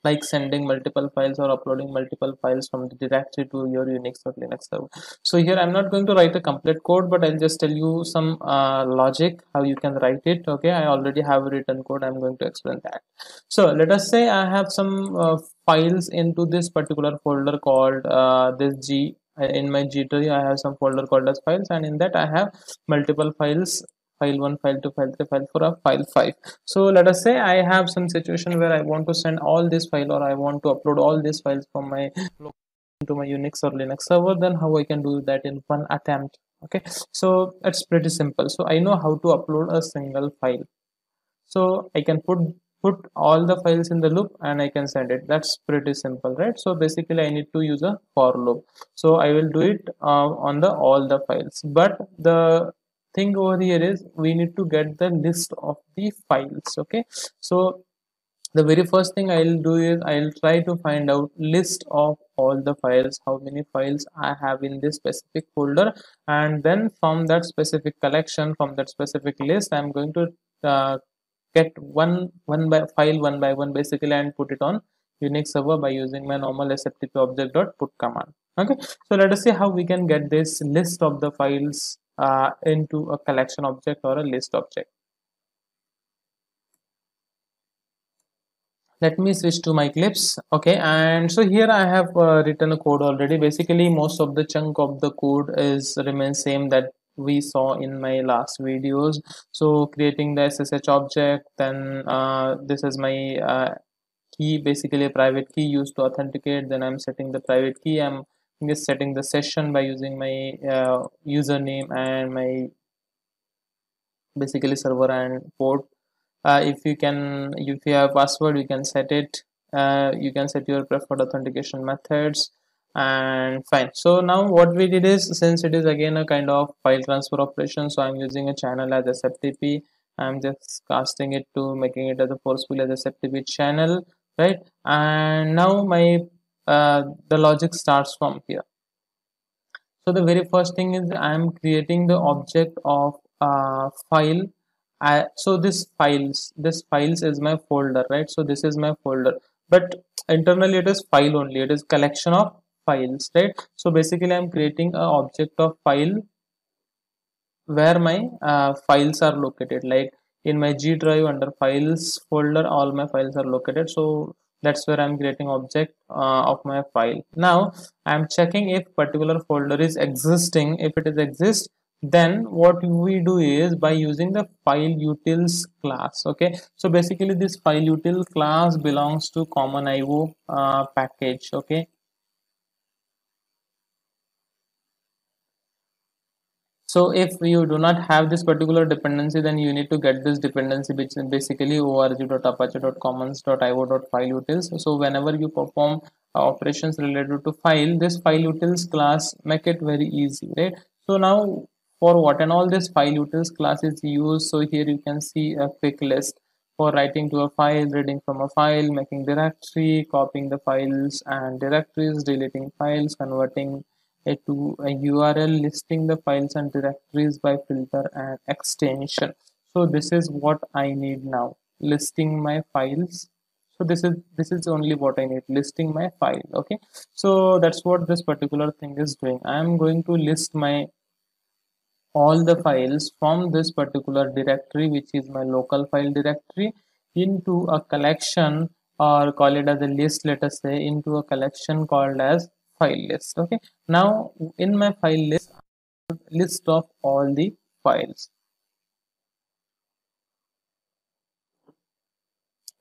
like sending multiple files or uploading multiple files from the directory to your Unix or Linux server. So here I'm not going to write a complete code, but I'll just tell you some uh, logic how you can write it. Okay, I already have written code. I'm going to explain that. So let us say I have some uh, files into this particular folder called uh, this G in my G tree. I have some folder called as files, and in that I have multiple files file 1 file 2 file 3 file 4 or file 5 so let us say i have some situation where i want to send all this file or i want to upload all these files from my to my unix or linux server then how i can do that in one attempt? Okay. So it's pretty simple. So i know how to upload a single file. So i can put put all the files in the loop and i can send it. That's pretty simple right? So basically i need to use a for loop. So i will do it uh, on the all the files. But the thing over here is we need to get the list of the files okay? So the very first thing I'll do is I'll try to find out list of all the files how many files I have in this specific folder. And then from that specific collection from that specific list I'm going to uh, get one one by file one by one basically and put it on Unix server by using my normal sftp object dot put command okay? So let us see how we can get this list of the files uh, into a collection object or a list object. Let me switch to my Eclipse. Okay, and so here I have uh, written a code already. Basically, most of the chunk of the code is remains same that we saw in my last videos. So creating the SSH object, then uh, this is my uh, key, basically a private key used to authenticate. Then I'm setting the private key. I'm just setting the session by using my uh, username and my basically server and port. Uh, if you can if you have password you can set it. Uh, you can set your preferred authentication methods and fine. So now what we did is since it is again a kind of file transfer operation so i'm using a channel as sftp i'm just casting it to making it as a forceful as a sftp channel right? And now my uh, the logic starts from here. So the very first thing is i am creating the object of uh, file. I, so this files this files is my folder right? So this is my folder. But internally it is file only. It is collection of files right? So basically i'm creating an object of file where my uh, files are located. Like in my g drive under files folder all my files are located. So that's where i'm creating object uh, of my file. Now i'm checking if particular folder is existing. If it is exist then what we do is by using the file utils class okay? So basically this file util class belongs to common io uh, package okay so if you do not have this particular dependency then you need to get this dependency which is basically org.apache.commons.io.fileutils so whenever you perform operations related to file this fileutils class make it very easy right? So now for what and all this fileutils class is used so here you can see a quick list for writing to a file reading from a file making directory copying the files and directories deleting files converting it to a url listing the files and directories by filter and extension. So this is what i need now listing my files. So this is this is only what i need listing my file okay? So that's what this particular thing is doing. I am going to list my all the files from this particular directory which is my local file directory into a collection or call it as a list let us say into a collection called as file list okay? Now in my file list list of all the files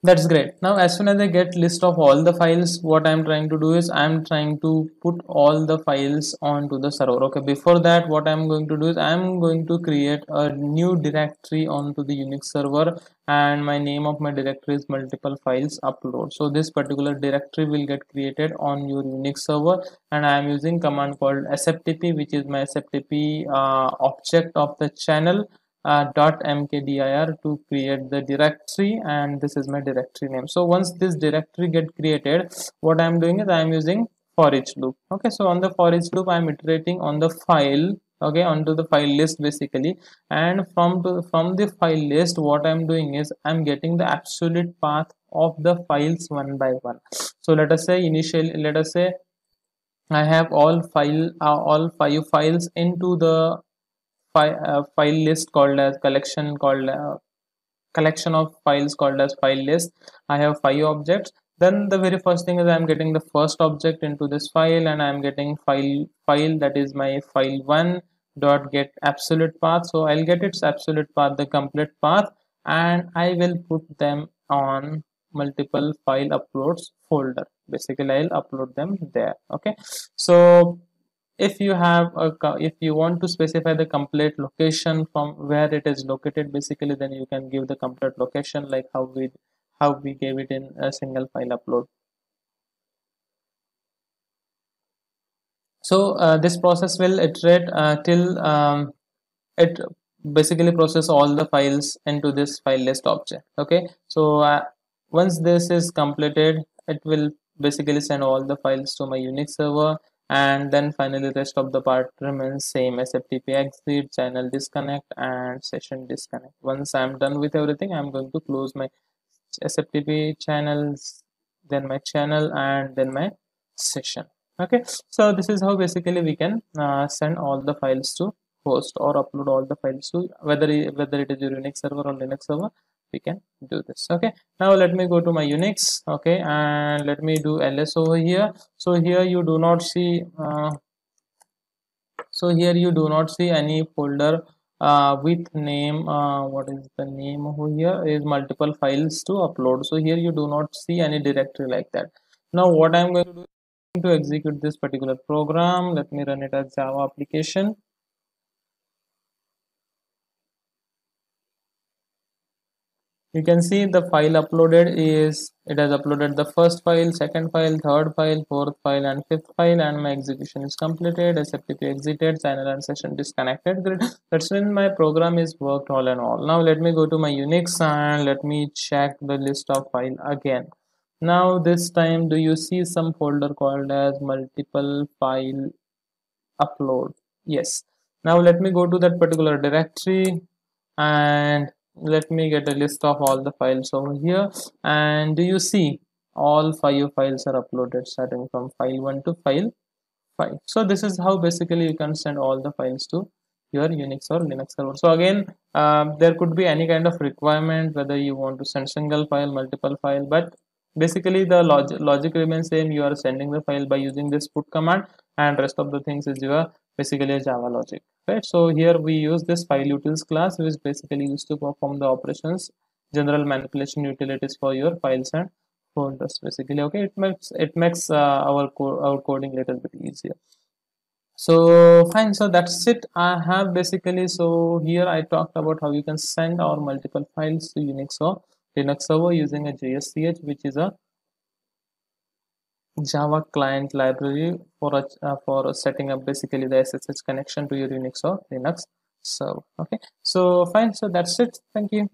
that's great. Now as soon as i get list of all the files what i'm trying to do is i'm trying to put all the files onto the server. Okay before that what i'm going to do is i'm going to create a new directory onto the unix server and my name of my directory is multiple files upload. So this particular directory will get created on your unix server and i am using command called sftp which is my sftp uh, object of the channel mkdir to create the directory and this is my directory name. So once this directory get created what i'm doing is i'm using for each loop. Okay so on the for each loop i'm iterating on the file okay onto the file list basically. And from the from the file list what i'm doing is i'm getting the absolute path of the files one by one. So let us say initially let us say i have all file uh, all five files into the file, uh, file list called as collection called uh, collection of files called as file list. I have five objects. Then the very first thing is i'm getting the first object into this file and i'm getting file file that is my file one dot get absolute path. So i'll get its absolute path the complete path and i will put them on multiple file uploads folder. Basically i'll upload them there. Okay. So if you have a if you want to specify the complete location from where it is located basically then you can give the complete location like how we how we gave it in a single file upload. So uh, this process will iterate uh, till um, it basically process all the files into this file list object okay? So uh, once this is completed it will basically send all the files to my unix server and then finally the rest of the part remains same as ftp exit channel disconnect and session disconnect. Once i'm done with everything i'm going to close my sftp channels then my channel and then my session. Okay so this is how basically we can uh, send all the files to host or upload all the files to whether whether it is your unix server or linux server we can do this. Okay. Now let me go to my unix. Okay. And let me do ls over here. So here you do not see uh, so here you do not see any folder uh, with name uh, what is the name over here is multiple files to upload. So here you do not see any directory like that. Now what i'm going to do to execute this particular program. Let me run it as java application you can see the file uploaded is it has uploaded the first file second file third file fourth file and fifth file and my execution is completed sftp exited channel and session disconnected. That's when my program is worked all and all. Now let me go to my unix and let me check the list of file again. Now this time do you see some folder called as multiple file upload? Yes. Now let me go to that particular directory and let me get a list of all the files over here. And do you see all five files are uploaded starting from file 1 to file 5 so this is how basically you can send all the files to your unix or linux server. So again um, there could be any kind of requirement whether you want to send single file multiple file but basically the log logic remains same. You are sending the file by using this put command and rest of the things is your basically a java logic right so here we use this file utils class which basically used to perform the operations general manipulation utilities for your files and folders basically okay? It makes it makes uh, our co our coding little bit easier. So fine so that's it i have basically. So here i talked about how you can send our multiple files to unix or linux server using a jsch which is a java client library for a, uh, for setting up basically the ssh connection to your unix or linux server okay? So fine. So that's it. Thank you.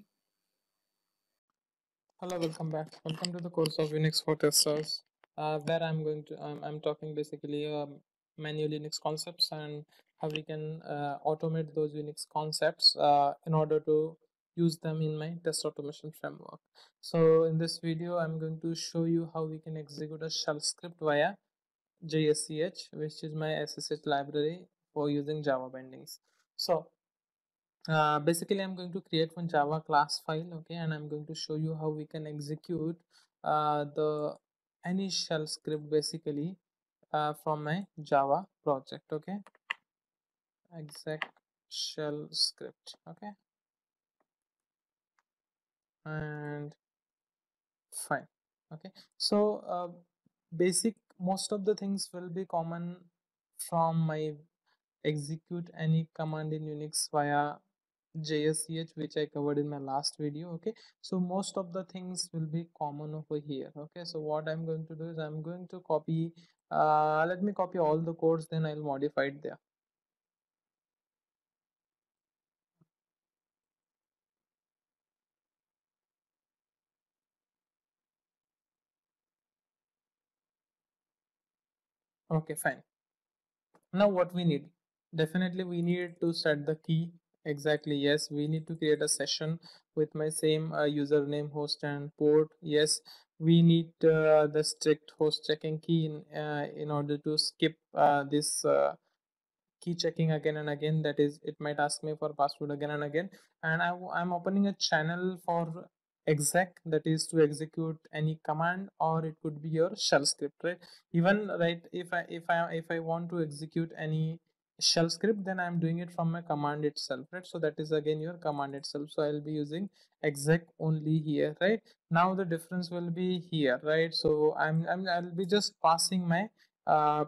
Hello welcome back. Welcome to the course of unix for testers uh, where i'm going to um, i'm talking basically um, manual Linux concepts and how we can uh, automate those Unix concepts uh, in order to use them in my test automation framework. So in this video, I'm going to show you how we can execute a shell script via JSCH, which is my SSH library for using Java bindings. So uh, basically, I'm going to create one Java class file, okay, and I'm going to show you how we can execute uh, the any shell script basically uh, from my Java project. Okay, exec shell script. Okay, and fine. Okay, so uh, basic most of the things will be common from my execute any command in Unix via JSCH which I covered in my last video okay? So most of the things will be common over here okay? So what I'm going to do is I'm going to copy uh, let me copy all the codes then I'll modify it there okay fine. Now what we need? Definitely we need to set the key. Exactly yes. We need to create a session with my same uh, username host and port. Yes we need uh, the strict host checking key in, uh, in order to skip uh, this uh, key checking again and again. That is it might ask me for password again and again. And I, i'm opening a channel for exec that is to execute any command or it could be your shell script right? Even right if i if i if i want to execute any shell script then i'm doing it from my command itself right? So that is again your command itself. So i'll be using exec only here right? Now the difference will be here right? So i'm, I'm i'll be just passing my uh,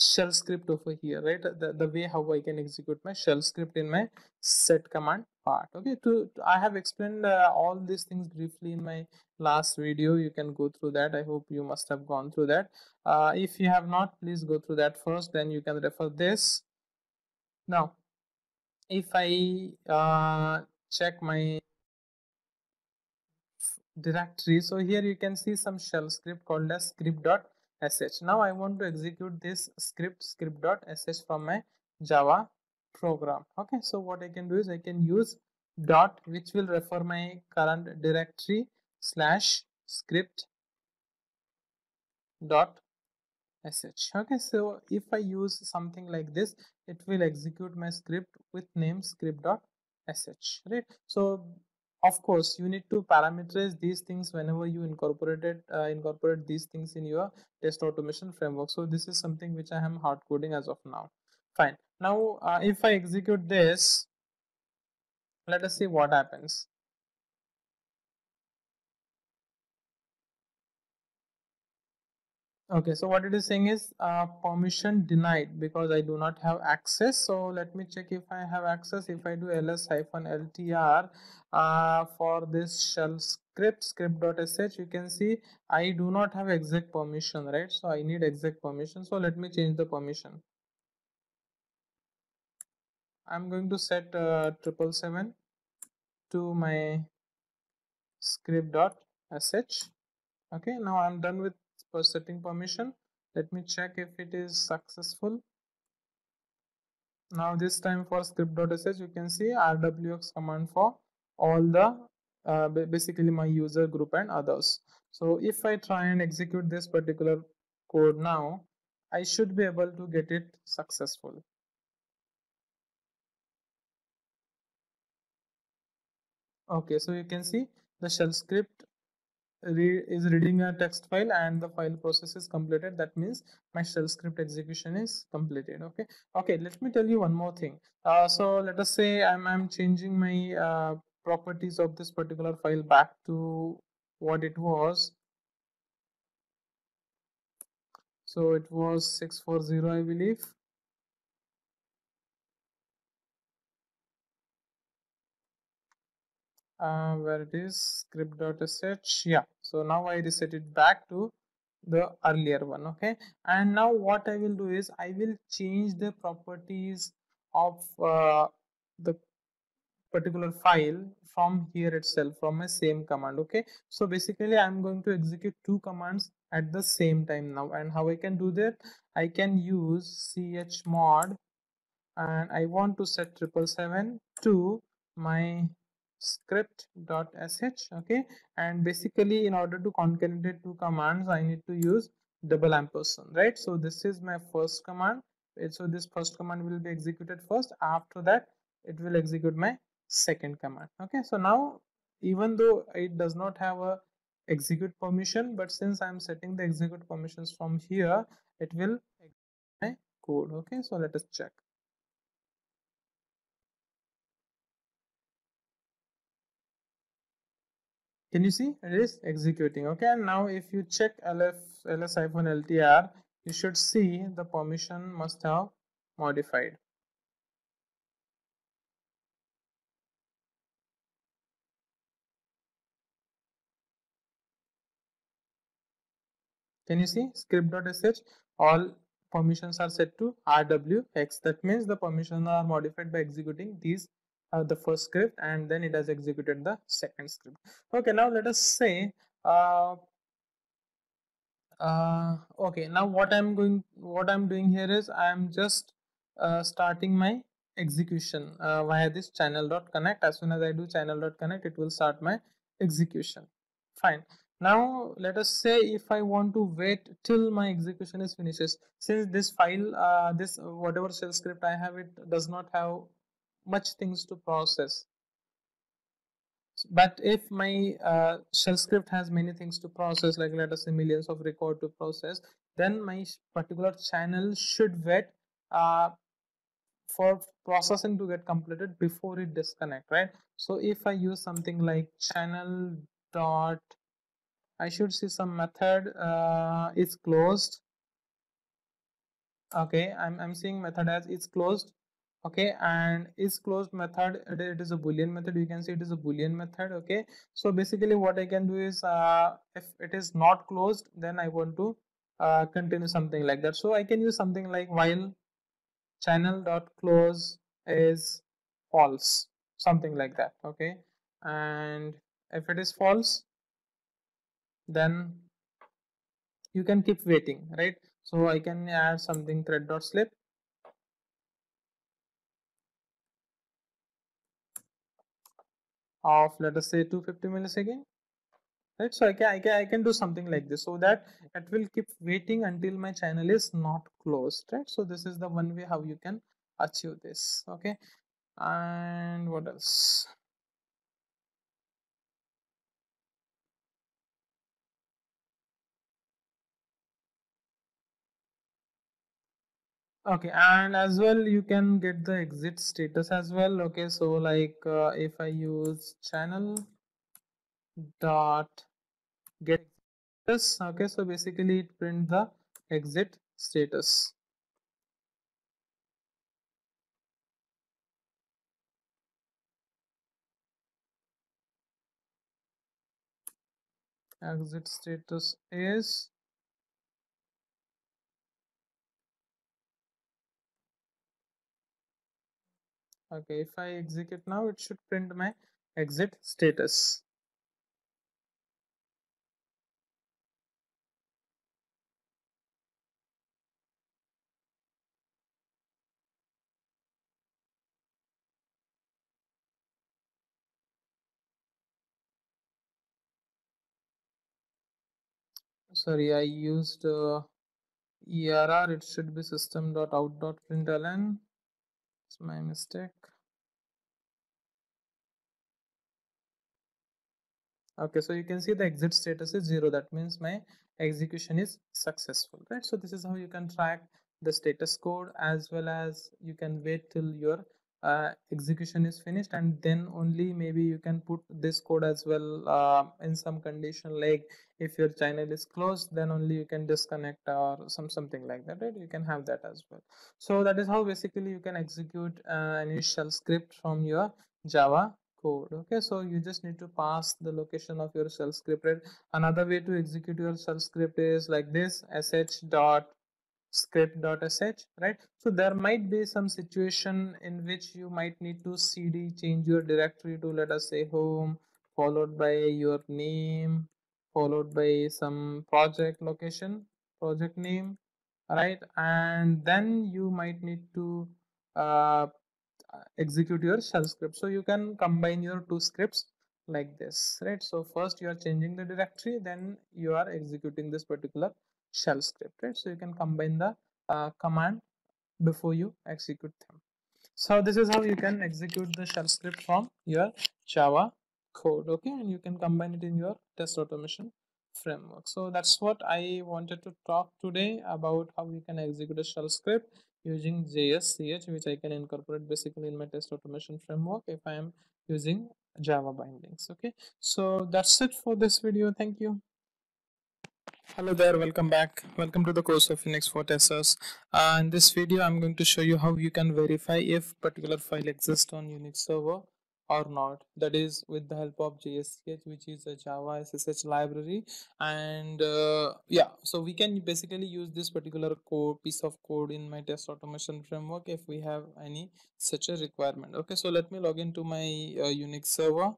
shell script over here right? The, the way how i can execute my shell script in my set command part. Okay to, to i have explained uh, all these things briefly in my last video. You can go through that. I hope you must have gone through that. Uh, if you have not please go through that first then you can refer this. Now if i uh, check my directory so here you can see some shell script called as script.sh now i want to execute this script script.sh from my java program. Okay so what i can do is i can use dot which will refer my current directory slash script dot sh. Okay so if i use something like this it will execute my script with name script dot sh right? So of course you need to parameterize these things whenever you incorporated uh, incorporate these things in your test automation framework. So this is something which i am hard coding as of now. Fine now uh, if i execute this let us see what happens. Okay so what it is saying is uh, permission denied because i do not have access. So let me check if i have access. If i do ls hyphen ltr uh, for this shell script script.sh you can see i do not have exec permission right? So i need exec permission. So let me change the permission i'm going to set uh, triple seven to my script.sh okay now i'm done with setting permission. Let me check if it is successful. Now this time for script.sh you can see rwx command for all the uh, basically my user group and others. So if i try and execute this particular code now i should be able to get it successful okay so you can see the shell script re is reading a text file and the file process is completed. That means my shell script execution is completed okay? Okay let me tell you one more thing. Uh, so let us say i'm, I'm changing my uh, properties of this particular file back to what it was. So it was 640 i believe uh, where it is script.sh yeah. So now i reset it back to the earlier one okay? And now what i will do is i will change the properties of uh, the particular file from here itself from my same command okay? So basically i'm going to execute two commands at the same time now. And how i can do that? I can use chmod and i want to set triple seven to my script.sh okay? And basically in order to concatenate two commands i need to use double ampersand right? So this is my first command. So this first command will be executed first. After that it will execute my second command okay? So now even though it does not have a execute permission but since i'm setting the execute permissions from here it will execute my code okay? So let us check can you see? It is executing okay? And now if you check lf ls-ltr you should see the permission must have modified. Can you see? Script.sh all permissions are set to rwx that means the permissions are modified by executing these uh, the first script and then it has executed the second script. Okay now let us say uh, uh, okay now what i'm going what i'm doing here is i'm just uh, starting my execution uh, via this channel.connect as soon as i do channel.connect it will start my execution. Fine. Now let us say if i want to wait till my execution is finishes since this file uh, this whatever shell script i have it does not have much things to process. But if my uh, shell script has many things to process like let us say millions of record to process then my particular channel should wait uh, for processing to get completed before it disconnect right? So if i use something like channel dot i should see some method uh, is closed. Okay i'm, I'm seeing method as it's closed okay and is closed method it is a boolean method you can see it is a boolean method okay. So basically what i can do is uh, if it is not closed then i want to uh, continue something like that. So i can use something like while channel dot close is false something like that okay. And if it is false then you can keep waiting right. So i can add something thread dot sleep of let us say 250 millisecond right? So I can, I can i can do something like this. So that it will keep waiting until my channel is not closed right? So this is the one way how you can achieve this okay? And what else okay and as well you can get the exit status as well okay? So like uh, if i use channel dot get status okay? So basically it print the exit status. Exit status is okay if i execute now it should print my exit status. Sorry i used uh, err it should be system.out.println it's my mistake okay so you can see the exit status is zero. That means my execution is successful right? So this is how you can track the status code as well as you can wait till your uh, execution is finished and then only maybe you can put this code as well uh, in some condition like if your channel is closed then only you can disconnect or some something like that right? You can have that as well. So that is how basically you can execute uh, an initial script from your java code. Okay so you just need to pass the location of your shell script. Another way to execute your shell script is like this sh dot script dot script.sh right? So there might be some situation in which you might need to cd change your directory to let us say home followed by your name followed by some project location project name right? And then you might need to uh, execute your shell script. So you can combine your two scripts like this right? So first you are changing the directory then you are executing this particular shell script right? So you can combine the uh, command before you execute them. So this is how you can execute the shell script from your java code okay? And you can combine it in your test automation framework. So that's what i wanted to talk today about how you can execute a shell script using JSCH which I can incorporate basically in my test automation framework if I am using Java bindings okay? So that's it for this video. Thank you. Hello there. Welcome back. Welcome to the course of Unix for testers. Uh, in this video I'm going to show you how you can verify if particular file exists on Unix server or not. That is with the help of JSCH which is a Java SSH library. And uh, yeah so we can basically use this particular code piece of code in my test automation framework if we have any such a requirement. Okay so let me log into my uh, Unix server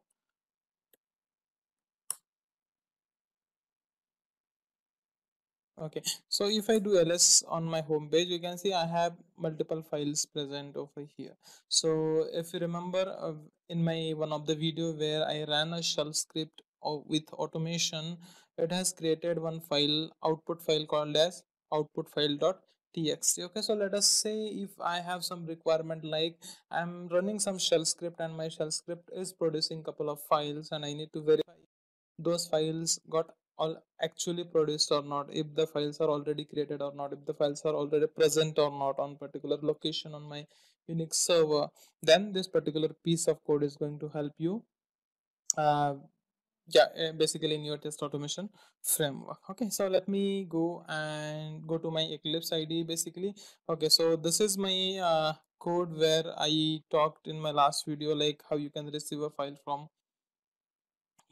okay. So if i do ls on my home page you can see i have multiple files present over here. So if you remember uh, in my one of the video where i ran a shell script with automation it has created one file output file called as output file dot txt okay. So let us say if i have some requirement like i'm running some shell script and my shell script is producing couple of files and i need to verify those files got all actually produced or not if the files are already created or not if the files are already present or not on particular location on my unix server then this particular piece of code is going to help you uh, yeah eh, basically in your test automation framework. Okay so let me go and go to my eclipse ide basically. Okay so this is my uh, code where i talked in my last video like how you can receive a file from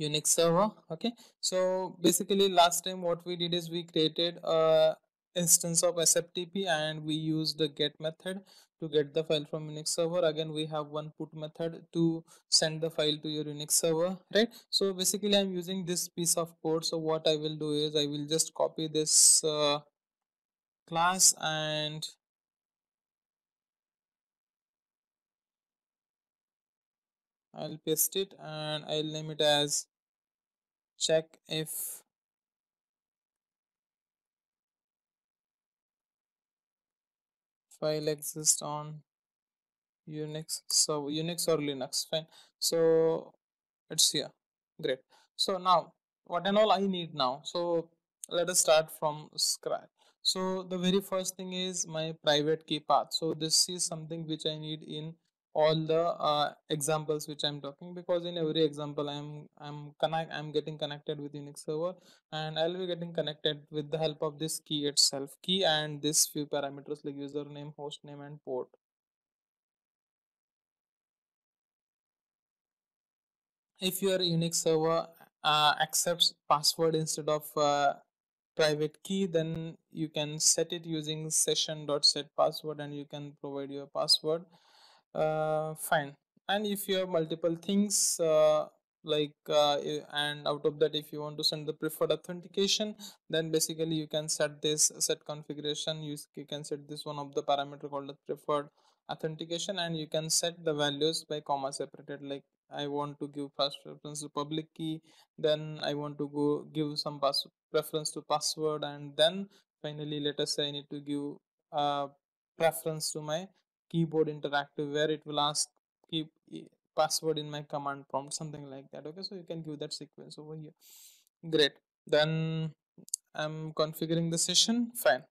unix server okay? So basically last time what we did is we created a instance of sftp and we used the get method to get the file from unix server. Again we have one put method to send the file to your unix server right? So basically i'm using this piece of code. So what i will do is i will just copy this uh, class and I'll paste it and I'll name it as check if file exists on Unix. So Unix or Linux fine. So it's here. Great. So now what and all I need now. So let us start from scratch. So the very first thing is my private key path. So this is something which I need in all the uh, examples which i'm talking because in every example i'm i'm connect i'm getting connected with unix server and i'll be getting connected with the help of this key itself key and this few parameters like username hostname and port. If your unix server uh, accepts password instead of uh, private key then you can set it using session.set password and you can provide your password fine. And if you have multiple things uh, like uh, and out of that if you want to send the preferred authentication then basically you can set this set configuration. You, you can set this one of the parameter called the preferred authentication and you can set the values by comma separated. Like i want to give first preference to public key then i want to go give some pass preference to password and then finally let us say i need to give a preference to my keyboard interactive where it will ask keep password in my command prompt something like that. Okay so you can give that sequence over here. Great. Then i'm configuring the session. Fine.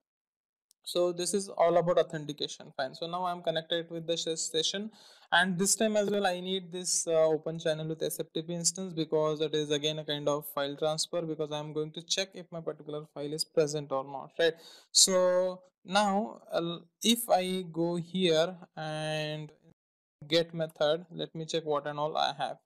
So this is all about authentication. Fine. So now i'm connected with the session. And this time as well i need this uh, open channel with sftp instance because it is again a kind of file transfer because i'm going to check if my particular file is present or not right? So now if i go here and get method let me check what and all i have.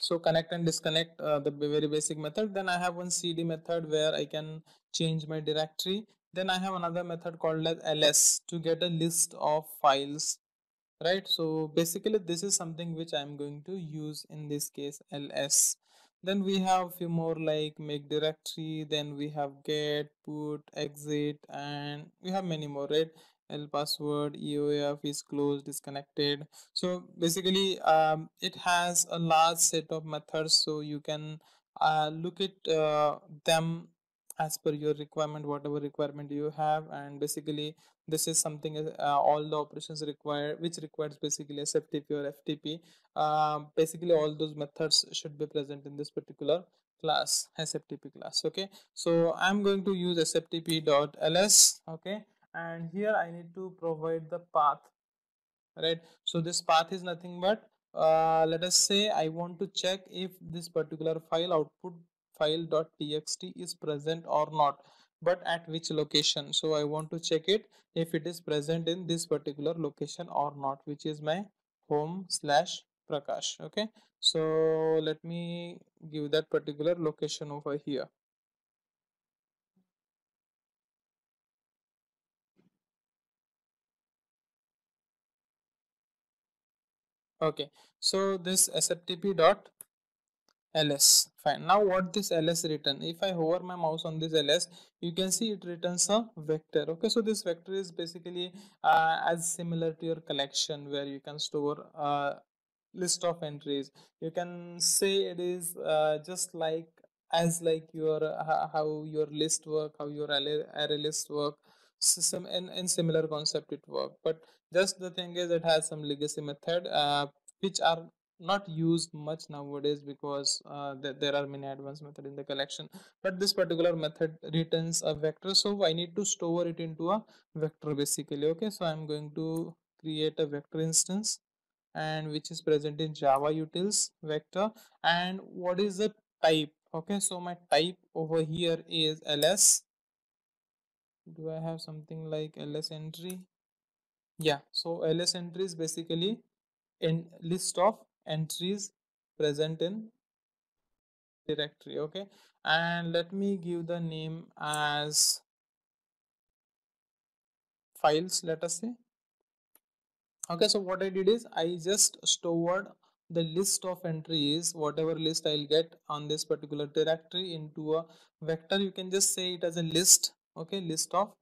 So connect and disconnect uh, the very basic method. Then i have one cd method where i can change my directory. Then i have another method called as ls to get a list of files right? So basically this is something which i'm going to use in this case ls then we have a few more like make directory then we have get put exit and we have many more right? L password eof is closed disconnected. So basically um, it has a large set of methods so you can uh, look at uh, them as per your requirement whatever requirement you have. And basically this is something uh, all the operations required which requires basically SFTP or FTP uh, basically all those methods should be present in this particular class SFTP class okay? So I'm going to use SFTP.ls okay? And here I need to provide the path right? So this path is nothing but uh, let us say I want to check if this particular file output file.txt is present or not but at which location? So i want to check it if it is present in this particular location or not which is my home slash prakash okay? So let me give that particular location over here. Okay. So this sftp dot ls fine. Now what this ls return if i hover my mouse on this ls you can see it returns a vector. Okay so this vector is basically uh, as similar to your collection where you can store a list of entries. You can say it is uh, just like as like your uh, how your list work how your array, list work system in, in similar concept it work. But just the thing is it has some legacy method uh, which are not used much nowadays because uh, th there are many advanced method in the collection. But this particular method returns a vector so i need to store it into a vector basically okay? So i'm going to create a vector instance and which is present in java utils vector. And what is the type okay? So my type over here is ls. Do i have something like ls entry? Yeah so ls entry is basically in list of entries present in directory okay? And let me give the name as files let us say. Okay so what i did is i just stored the list of entries whatever list i'll get on this particular directory into a vector. You can just say it as a list okay? List of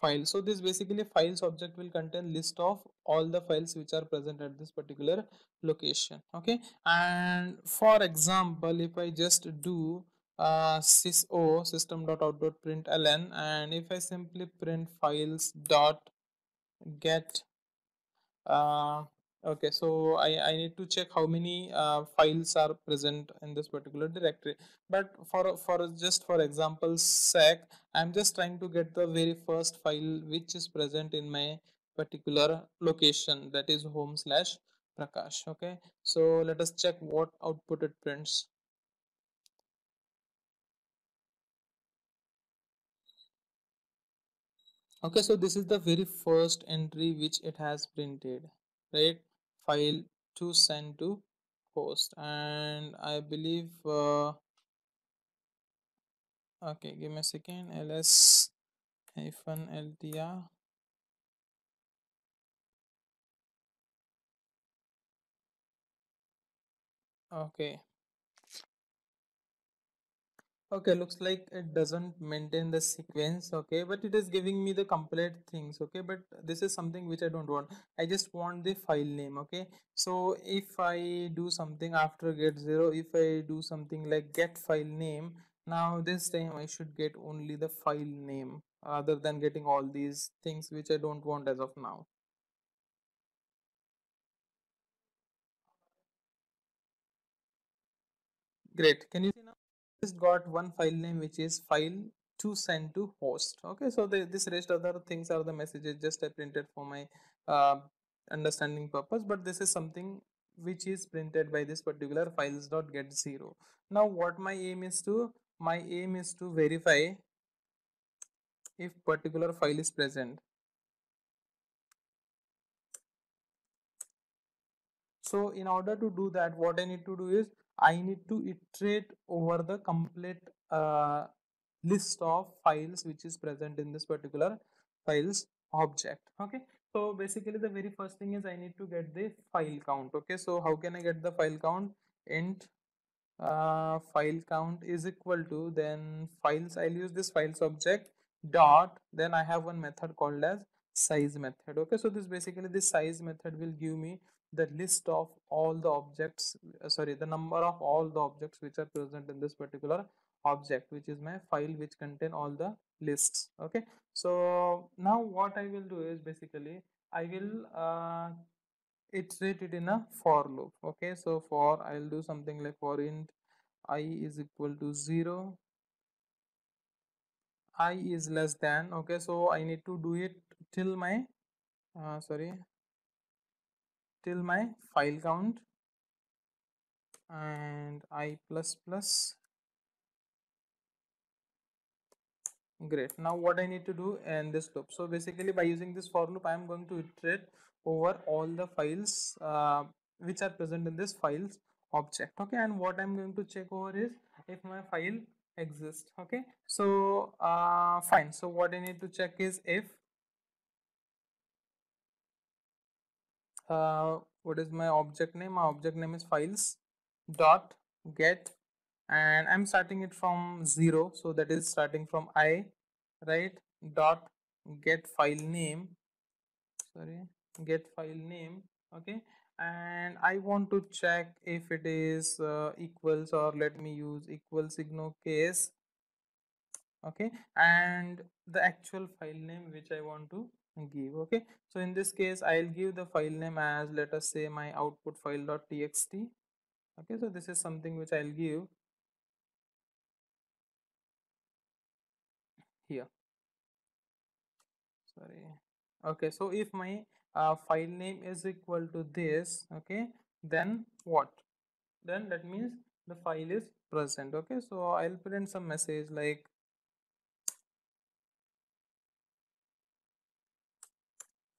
file. So this basically files object will contain list of all the files which are present at this particular location okay? And for example if i just do uh, syso system.out.println and if i simply print files dot get uh, okay so I, I need to check how many uh, files are present in this particular directory. But for for just for example's sake i'm just trying to get the very first file which is present in my particular location that is home slash prakash okay? So let us check what output it prints. Okay so this is the very first entry which it has printed right file to send to host and i believe uh, okay give me a second. Ls hyphen ltr okay okay looks like it doesn't maintain the sequence okay but it is giving me the complete things okay but this is something which i don't want. I just want the file name okay. So if i do something after get zero if i do something like get file name now this time i should get only the file name rather than getting all these things which i don't want as of now. Great. Can you see just got one file name which is file to send to host. Okay so the, this rest other things are the messages just i printed for my uh, understanding purpose but this is something which is printed by this particular files dot get zero. Now what my aim is to my aim is to verify if particular file is present. So in order to do that what i need to do is I need to iterate over the complete uh, list of files which is present in this particular files object okay? So basically the very first thing is I need to get the file count okay? So how can I get the file count? Int uh, file count is equal to then files I'll use this files object dot then I have one method called as size method okay? So this basically this size method will give me the list of all the objects uh, sorry the number of all the objects which are present in this particular object which is my file which contain all the lists okay? So now what I will do is basically I will uh, iterate it in a for loop okay? So for I'll do something like for int i is equal to 0 i is less than okay? So I need to do it till my uh, sorry till my file count and i plus plus. Great. Now what i need to do in this loop? So basically by using this for loop i am going to iterate over all the files uh, which are present in this files object okay? And what i'm going to check over is if my file exists okay? So uh, fine. So what i need to check is if uh, what is my object name? My object name is files dot get and I'm starting it from 0 so that is starting from i right? Dot get file name. Sorry get file name okay? And I want to check if it is uh, equals or let me use equal signo case okay? And the actual file name which I want to give okay? So in this case I'll give the file name as let us say my output file dot txt okay? So this is something which I'll give here. Sorry. Okay so if my uh, file name is equal to this okay then what? Then that means the file is present okay? So i'll print some message like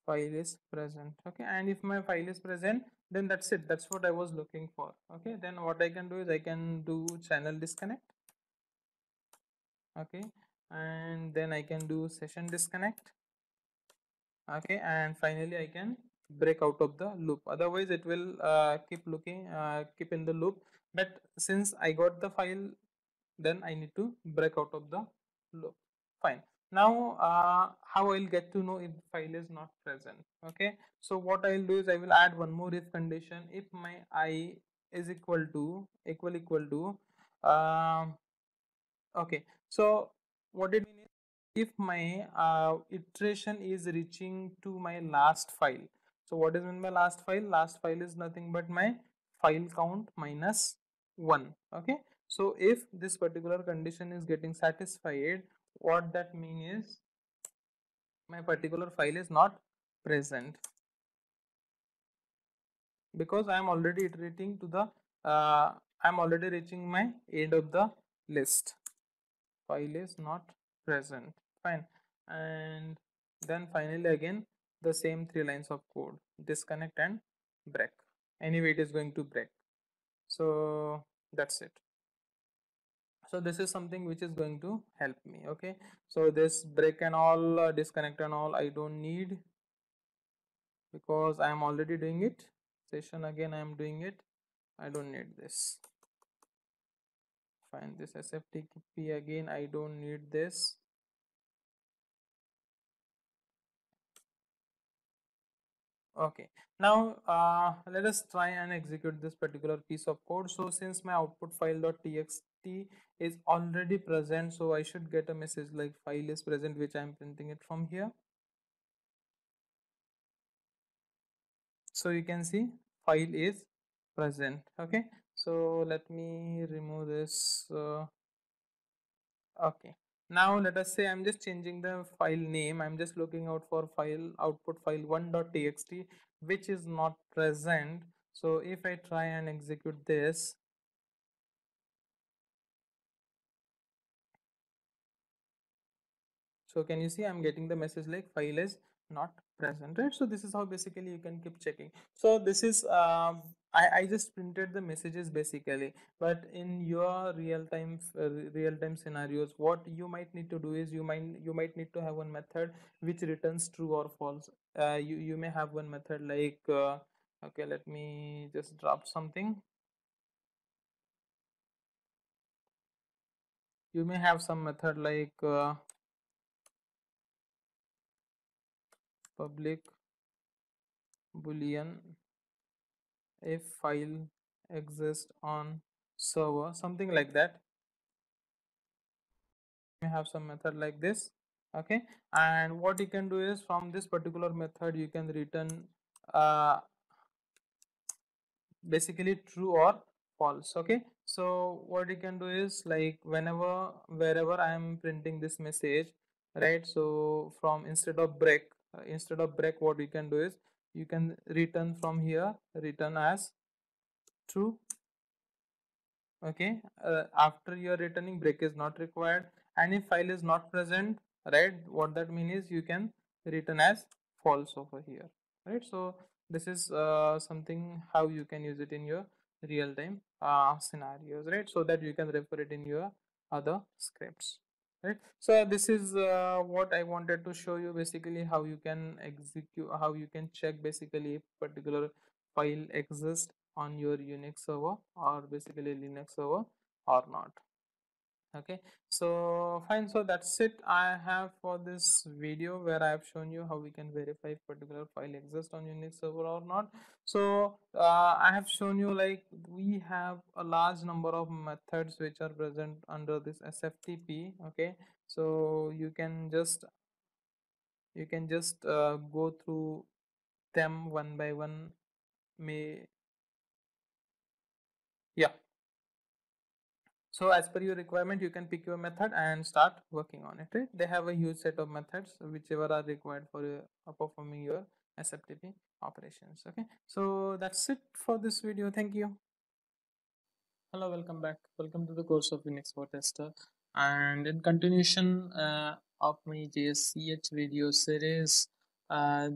file is present okay? And if my file is present then that's it. That's what i was looking for okay? Then what i can do is i can do channel disconnect okay? And then I can do session disconnect okay? And finally I can break out of the loop. Otherwise it will uh, keep looking uh, keep in the loop. But since I got the file then I need to break out of the loop. Fine now uh, how I'll get to know if file is not present okay? So what I'll do is I will add one more if condition. If my i is equal to equal equal to uh, okay. So what it means if my uh, iteration is reaching to my last file. So what is in my last file? Last file is nothing but my file count minus 1 okay? So if this particular condition is getting satisfied what that means is my particular file is not present. Because I am already iterating to the uh, I am already reaching my end of the list. File is not present. Fine. And then finally again the same three lines of code disconnect and break. Anyway it is going to break. So that's it so this is something which is going to help me okay? So this break and all uh, disconnect and all i don't need because i am already doing it. Session again i am doing it. I don't need this. Find this sftp again i don't need this. Okay. Now uh, let us try and execute this particular piece of code. So since my output file.txt is already present so i should get a message like file is present which i am printing it from here. So you can see file is present okay? So let me remove this uh, okay. Now let us say i'm just changing the file name. I'm just looking out for file output file 1.txt which is not present. So if i try and execute this so can you see i'm getting the message like file is not present right? So this is how basically you can keep checking. So this is um, I, I just printed the messages basically but in your real time uh, real time scenarios what you might need to do is you might you might need to have one method which returns true or false. Uh, you you may have one method like uh, okay let me just drop something. You may have some method like public boolean if file exists on server something like that. You have some method like this okay? And what you can do is from this particular method you can return uh, basically true or false okay? So what you can do is like whenever wherever i am printing this message right? So from instead of break uh, instead of break what you can do is you can return from here return as true. Okay uh, after you're returning break is not required. And if file is not present right what that means is you can return as false over here right? So this is uh, something how you can use it in your real time uh, scenarios right? So that you can refer it in your other scripts right? So this is uh, what i wanted to show you basically how you can execute how you can check basically if particular file exists on your unix server or basically linux server or not okay. So fine. So that's it i have for this video where i have shown you how we can verify if particular file exists on unix server or not. So uh, i have shown you like we have a large number of methods which are present under this sftp okay? So you can just you can just uh, go through them one by one. May yeah so as per your requirement you can pick your method and start working on it. Right they have a huge set of methods whichever are required for uh, performing your SFTP operations okay? So that's it for this video. Thank you. Hello welcome back. Welcome to the course of Unix for Tester. And in continuation uh, of my JSCH video series uh,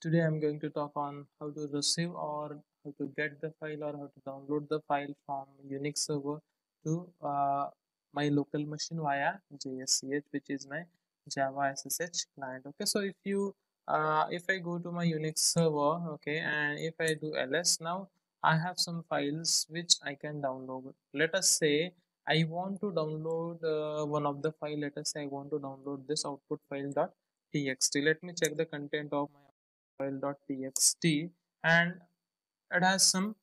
today I'm going to talk on how to receive or how to get the file or how to download the file from Unix server to uh, my local machine via JSCH which is my Java SSH client okay? So if you uh, if I go to my Unix server okay and if I do ls now I have some files which I can download. Let us say I want to download uh, one of the file let us say I want to download this output file dot txt. Let me check the content of my file dot txt and it has some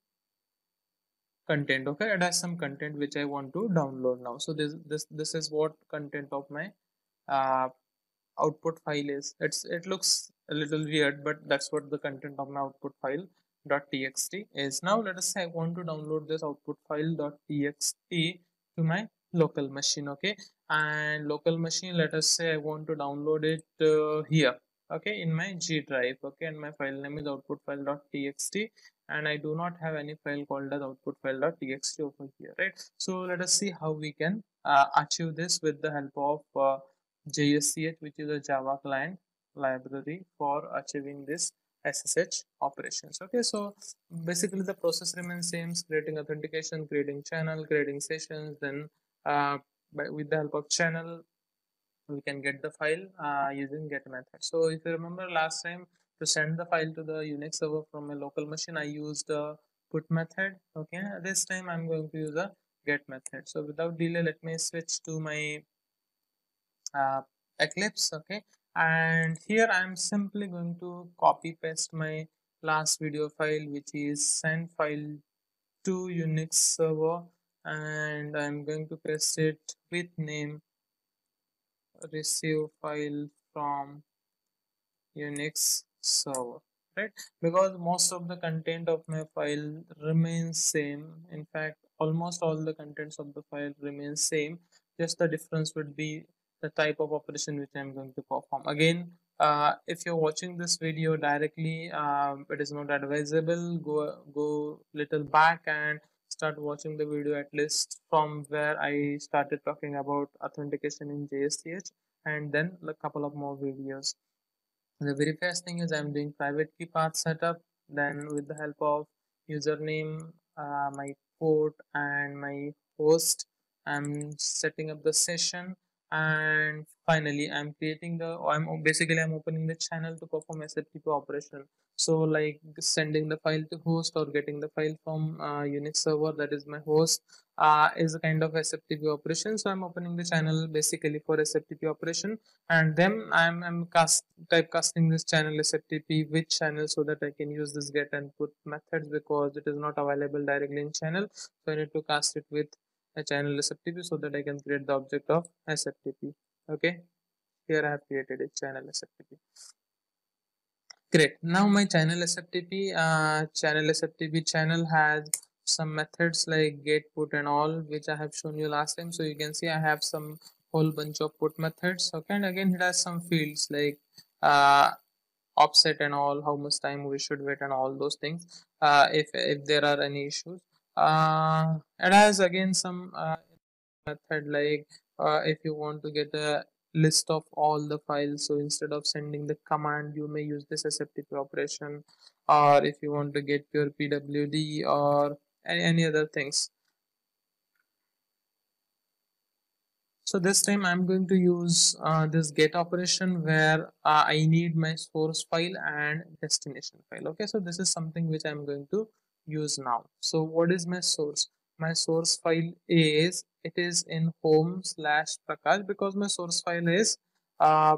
content okay? It has some content which i want to download now. So this this this is what content of my uh, output file is. It's it looks a little weird but that's what the content of my output file .txt is. Now let us say i want to download this output file .txt to my local machine okay? And local machine let us say i want to download it uh, here okay? In my g drive okay? And my file name is output file.txt and I do not have any file called as output file.txt over here right? So let us see how we can uh, achieve this with the help of uh, JSCH which is a Java client library for achieving this SSH operations okay? So basically the process remains same creating authentication creating channel creating sessions then uh, by, with the help of channel we can get the file uh, using get method. So if you remember last time to send the file to the Unix server from a local machine I used the put method okay? This time I'm going to use a get method. So without delay let me switch to my uh, Eclipse okay? And here I'm simply going to copy paste my last video file which is send file to Unix server and I'm going to paste it with name receive file from Unix server right. because most of the content of my file remains same. In fact almost all the contents of the file remains same. Just the difference would be the type of operation which i'm going to perform. Again uh, if you're watching this video directly um, it is not advisable. Go go little back and start watching the video at least from where i started talking about authentication in jsch and then a couple of more videos the very first thing is I'm doing private key path setup. Then with the help of username uh, my port and my host I'm setting up the session. And finally I'm creating the I'm basically I'm opening the channel to perform SFTP operation so like sending the file to host or getting the file from uh, Unix server that is my host uh, is a kind of SFTP operation. So I'm opening the channel basically for SFTP operation. And then I'm, I'm cast typecasting this channel SFTP with channel so that I can use this get and put methods because it is not available directly in channel. So I need to cast it with a channel SFTP so that I can create the object of SFTP okay? Here I have created a channel SFTP great. Now my channel SFTP uh, channel SFTP channel has some methods like get put and all which I have shown you last time. So you can see I have some whole bunch of put methods. Okay and again it has some fields like uh, offset and all how much time we should wait and all those things uh, if if there are any issues. Uh, it has again some uh, method like uh, if you want to get a list of all the files. So instead of sending the command you may use this SFTP operation or if you want to get your PWD or any, other things. So this time I'm going to use uh, this get operation where uh, I need my source file and destination file. Okay so this is something which I'm going to use now. So what is my source? My source file is it is in home slash prakash because my source file is uh,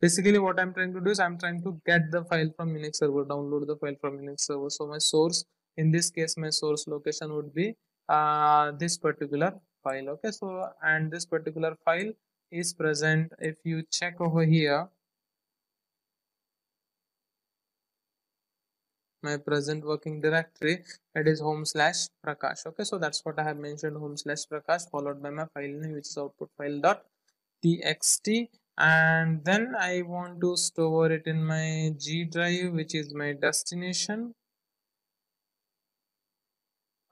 basically what i'm trying to do is i'm trying to get the file from unix server download the file from unix server. So my source in this case my source location would be uh, this particular file okay? So and this particular file is present if you check over here my present working directory it is home slash prakash. Okay so that's what i have mentioned home slash prakash followed by my file name which is output file dot txt. And then i want to store it in my g drive which is my destination.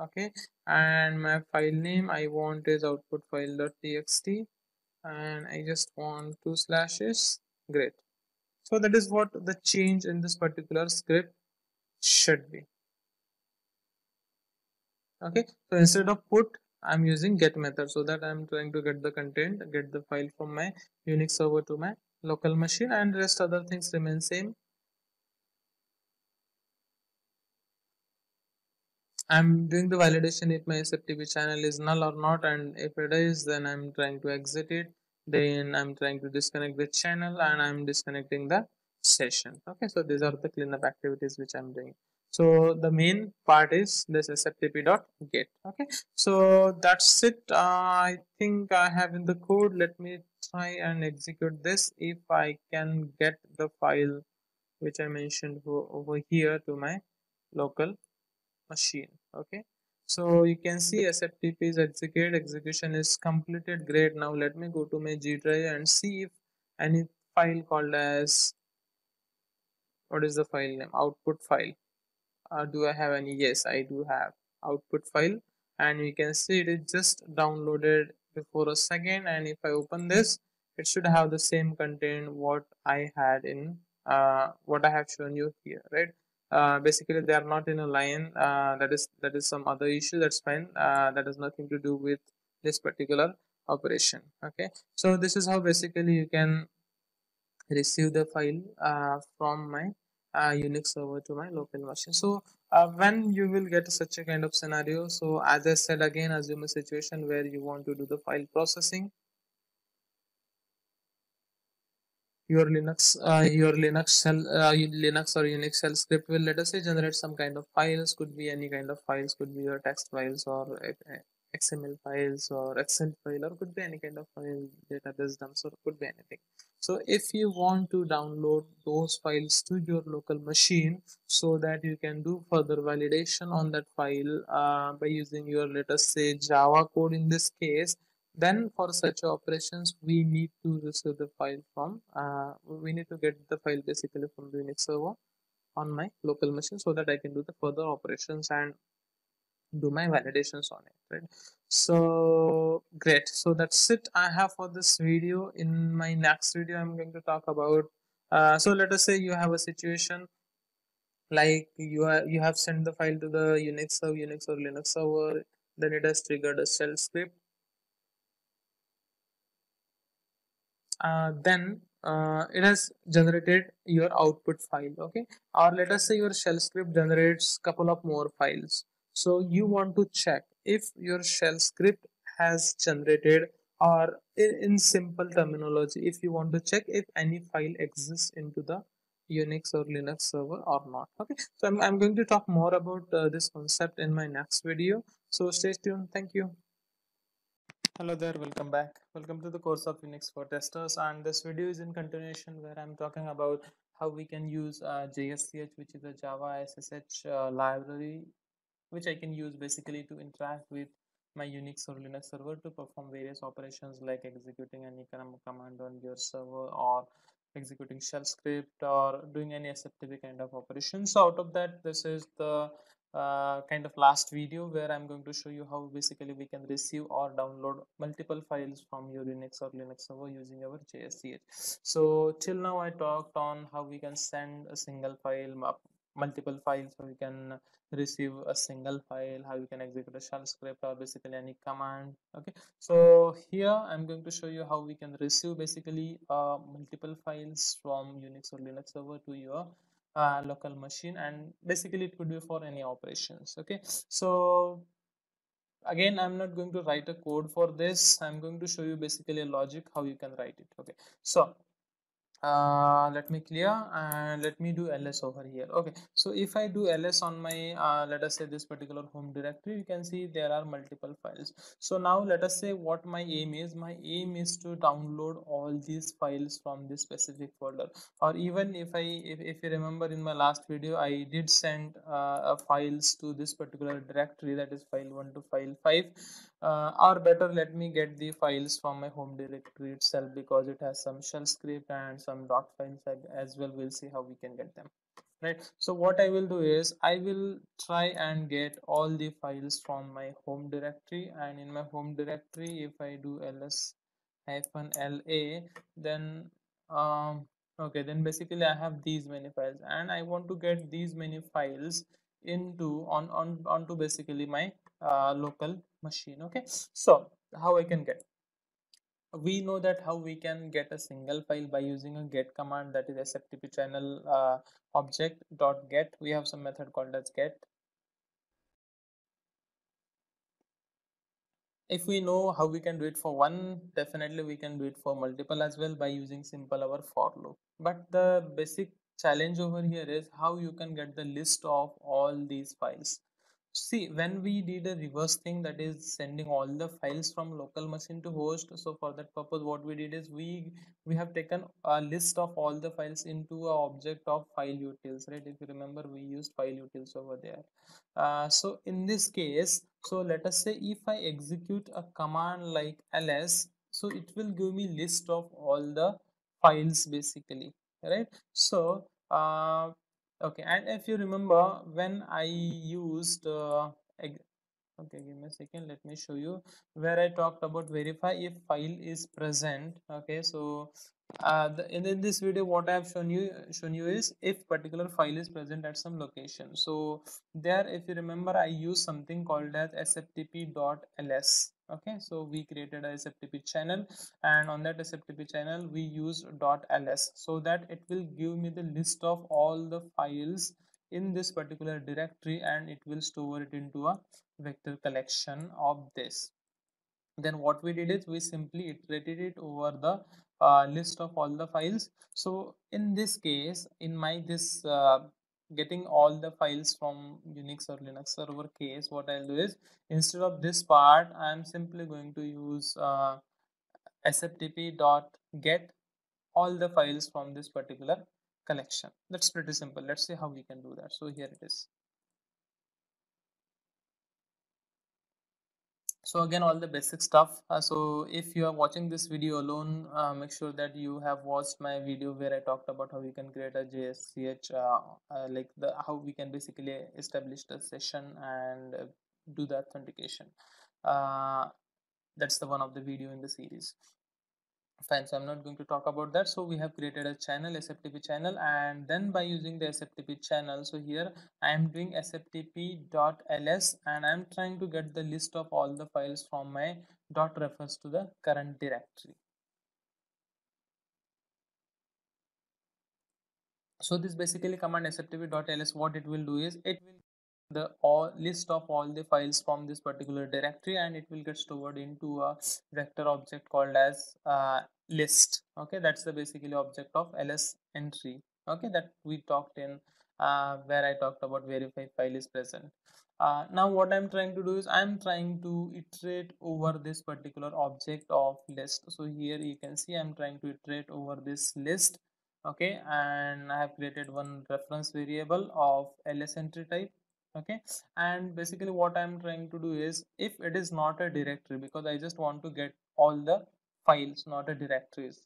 Okay and my file name i want is output file dot txt. And i just want two slashes great. So that is what the change in this particular script should be. Okay so instead of put i'm using get method. So that i'm trying to get the content get the file from my unix server to my local machine and rest other things remain same. I'm doing the validation if my SFTP channel is null or not and if it is then i'm trying to exit it. Then i'm trying to disconnect the channel and i'm disconnecting the session. Okay so these are the cleanup activities which i'm doing. So the main part is this sftp dot get. Okay so that's it. Uh, i think i have in the code. Let me try and execute this. If i can get the file which i mentioned over here to my local machine. Okay so you can see sftp is executed. Execution is completed. Great. Now let me go to my g drive and see if any file called as what is the file name? Output file. Uh, do I have any? Yes I do have output file. And you can see it is just downloaded before a second. And if I open this it should have the same content what I had in uh, what I have shown you here right? Uh, basically they are not in a line. Uh, that is that is some other issue. That's fine. Uh, that has nothing to do with this particular operation. Okay. So this is how basically you can receive the file uh, from my uh, Unix server to my local machine. So uh, when you will get such a kind of scenario, so as I said again, assume a situation where you want to do the file processing. Your Linux, uh, your Linux shell, uh, Linux or Unix shell script will let us say generate some kind of files. Could be any kind of files. Could be your text files or XML files or Excel file or could be any kind of file database dumps or could be anything. So if you want to download those files to your local machine so that you can do further validation on that file uh, by using your let us say Java code in this case then for such operations we need to receive the file from uh, we need to get the file basically from the Unix server on my local machine so that I can do the further operations and do my validations on it right so great. So that's it i have for this video. In my next video i'm going to talk about uh, so let us say you have a situation like you have you have sent the file to the unix or unix or linux server then it has triggered a shell script. Uh, then uh, it has generated your output file okay? Or let us say your shell script generates couple of more files. So you want to check if your shell script has generated or in, simple terminology if you want to check if any file exists into the unix or linux server or not. Okay so i'm, I'm going to talk more about uh, this concept in my next video. So stay tuned. Thank you. Hello there. Welcome back. Welcome to the course of unix for testers. And this video is in continuation where i'm talking about how we can use uh, jsch which is a java ssh uh, library which i can use basically to interact with my unix or linux server to perform various operations like executing any kind of command on your server or executing shell script or doing any SFTP kind of operation. So out of that, this is the uh, kind of last video where I'm going to show you how basically we can receive or download multiple files from your Unix or Linux server using our JSCH. So till now I talked on how we can send a single file multiple files so we can receive a single file how you can execute a shell script or basically any command okay? So here i'm going to show you how we can receive basically uh, multiple files from unix or linux server to your uh, local machine and basically it could be for any operations okay? So again i'm not going to write a code for this. I'm going to show you basically a logic how you can write it okay? So uh, let me clear and let me do ls over here. Okay. So if i do ls on my uh, let us say this particular home directory you can see there are multiple files. So now let us say what my aim is. My aim is to download all these files from this specific folder. Or even if i if, if you remember in my last video i did send uh, files to this particular directory that is file 1 to file 5 uh, or better let me get the files from my home directory itself because it has some shell script and some dot files as well. We'll see how we can get them right? So what i will do is i will try and get all the files from my home directory. And in my home directory if i do ls hyphen la then um okay then basically i have these many files. And i want to get these many files into on on onto basically my uh, local machine okay? So how i can get we know that how we can get a single file by using a get command that is sftp channel uh, object dot get. We have some method called as get. If we know how we can do it for one definitely we can do it for multiple as well by using simple our for loop. But the basic challenge over here is how you can get the list of all these files see when we did a reverse thing that is sending all the files from local machine to host so for that purpose what we did is we we have taken a list of all the files into a object of file utils right? If you remember we used file utils over there. Uh, so in this case so let us say if i execute a command like ls so it will give me list of all the files basically right? So uh, okay and if you remember when i used uh, okay give me a second. Let me show you where i talked about verify if file is present. Okay so uh, the, in, in this video what i have shown you shown you is if particular file is present at some location. So there if you remember i use something called as sftp.ls okay so we created a sftp channel and on that sftp channel we use .ls so that it will give me the list of all the files in this particular directory and it will store it into a vector collection of this. Then what we did is we simply iterated it over the uh, list of all the files. So in this case in my this uh, getting all the files from unix or linux server case what i'll do is instead of this part i'm simply going to use uh, sftp dot get all the files from this particular collection. That's pretty simple. Let's see how we can do that. So here it is. So again all the basic stuff. Uh, so if you are watching this video alone uh, make sure that you have watched my video where i talked about how we can create a jsch uh, uh, like the how we can basically establish the session and do the authentication. Uh, that's the one of the video in the series fine so i'm not going to talk about that. So we have created a channel sftp channel and then by using the sftp channel so here i am doing sftp.ls and i'm trying to get the list of all the files from my dot refers to the current directory. So this basically command sftp.ls what it will do is it will the all list of all the files from this particular directory and it will get stored into a vector object called as uh, list. Okay that's the basically object of ls entry. Okay that we talked in uh, where i talked about verify file is present. Uh, now what i'm trying to do is i'm trying to iterate over this particular object of list. So here you can see i'm trying to iterate over this list. Okay and i have created one reference variable of ls entry type okay? And basically what i'm trying to do is if it is not a directory because i just want to get all the files not a directories.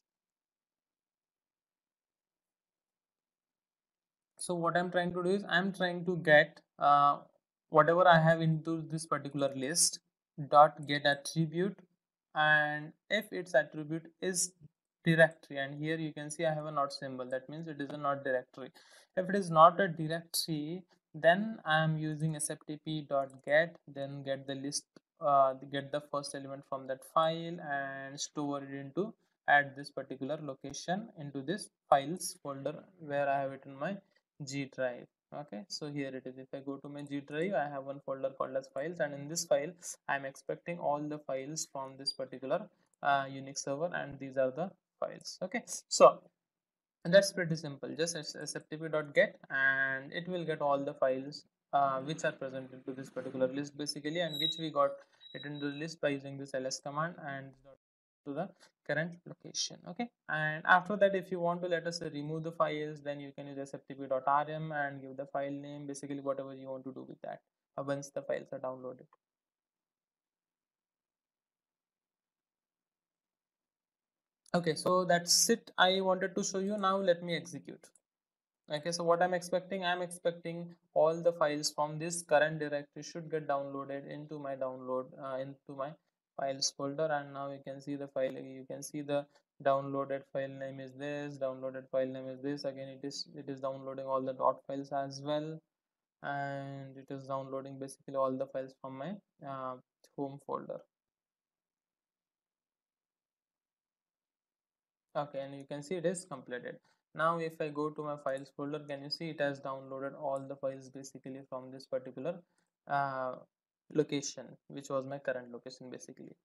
So what i'm trying to do is i'm trying to get uh, whatever i have into this particular list dot get attribute and if its attribute is directory and here you can see i have a not symbol that means it is a not directory. If it is not a directory then i am using sftp.get then get the list uh, get the first element from that file and store it into at this particular location into this files folder where i have it in my g drive. Okay so here it is. If i go to my g drive i have one folder called as files and in this file i'm expecting all the files from this particular uh, unix server and these are the files. Okay so and that's pretty simple. Just sftp.get and it will get all the files uh, which are present into this particular list basically and which we got it into the list by using this ls command and to the current location okay? And after that if you want to let us remove the files then you can use sftp.rm and give the file name basically whatever you want to do with that uh, once the files are downloaded okay so that's it i wanted to show you now let me execute. Okay so what i'm expecting i'm expecting all the files from this current directory should get downloaded into my download uh, into my files folder. And now you can see the file you can see the downloaded file name is this downloaded file name is this. Again it is it is downloading all the dot files as well. And it is downloading basically all the files from my uh, home folder okay and you can see it is completed. Now if i go to my files folder can you see it has downloaded all the files basically from this particular uh, location which was my current location basically?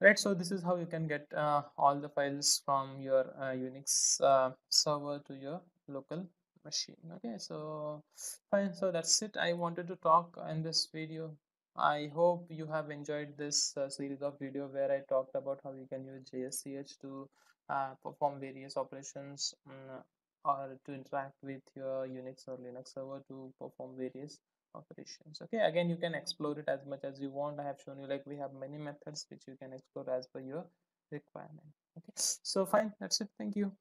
Right so this is how you can get uh, all the files from your uh, unix uh, server to your local machine. Okay so fine so that's it. I wanted to talk in this video I hope you have enjoyed this uh, series of video where I talked about how you can use JSCH to uh, perform various operations um, or to interact with your Unix or Linux server to perform various operations. Okay, again, you can explore it as much as you want. I have shown you like we have many methods which you can explore as per your requirement. Okay, so fine, that's it. Thank you.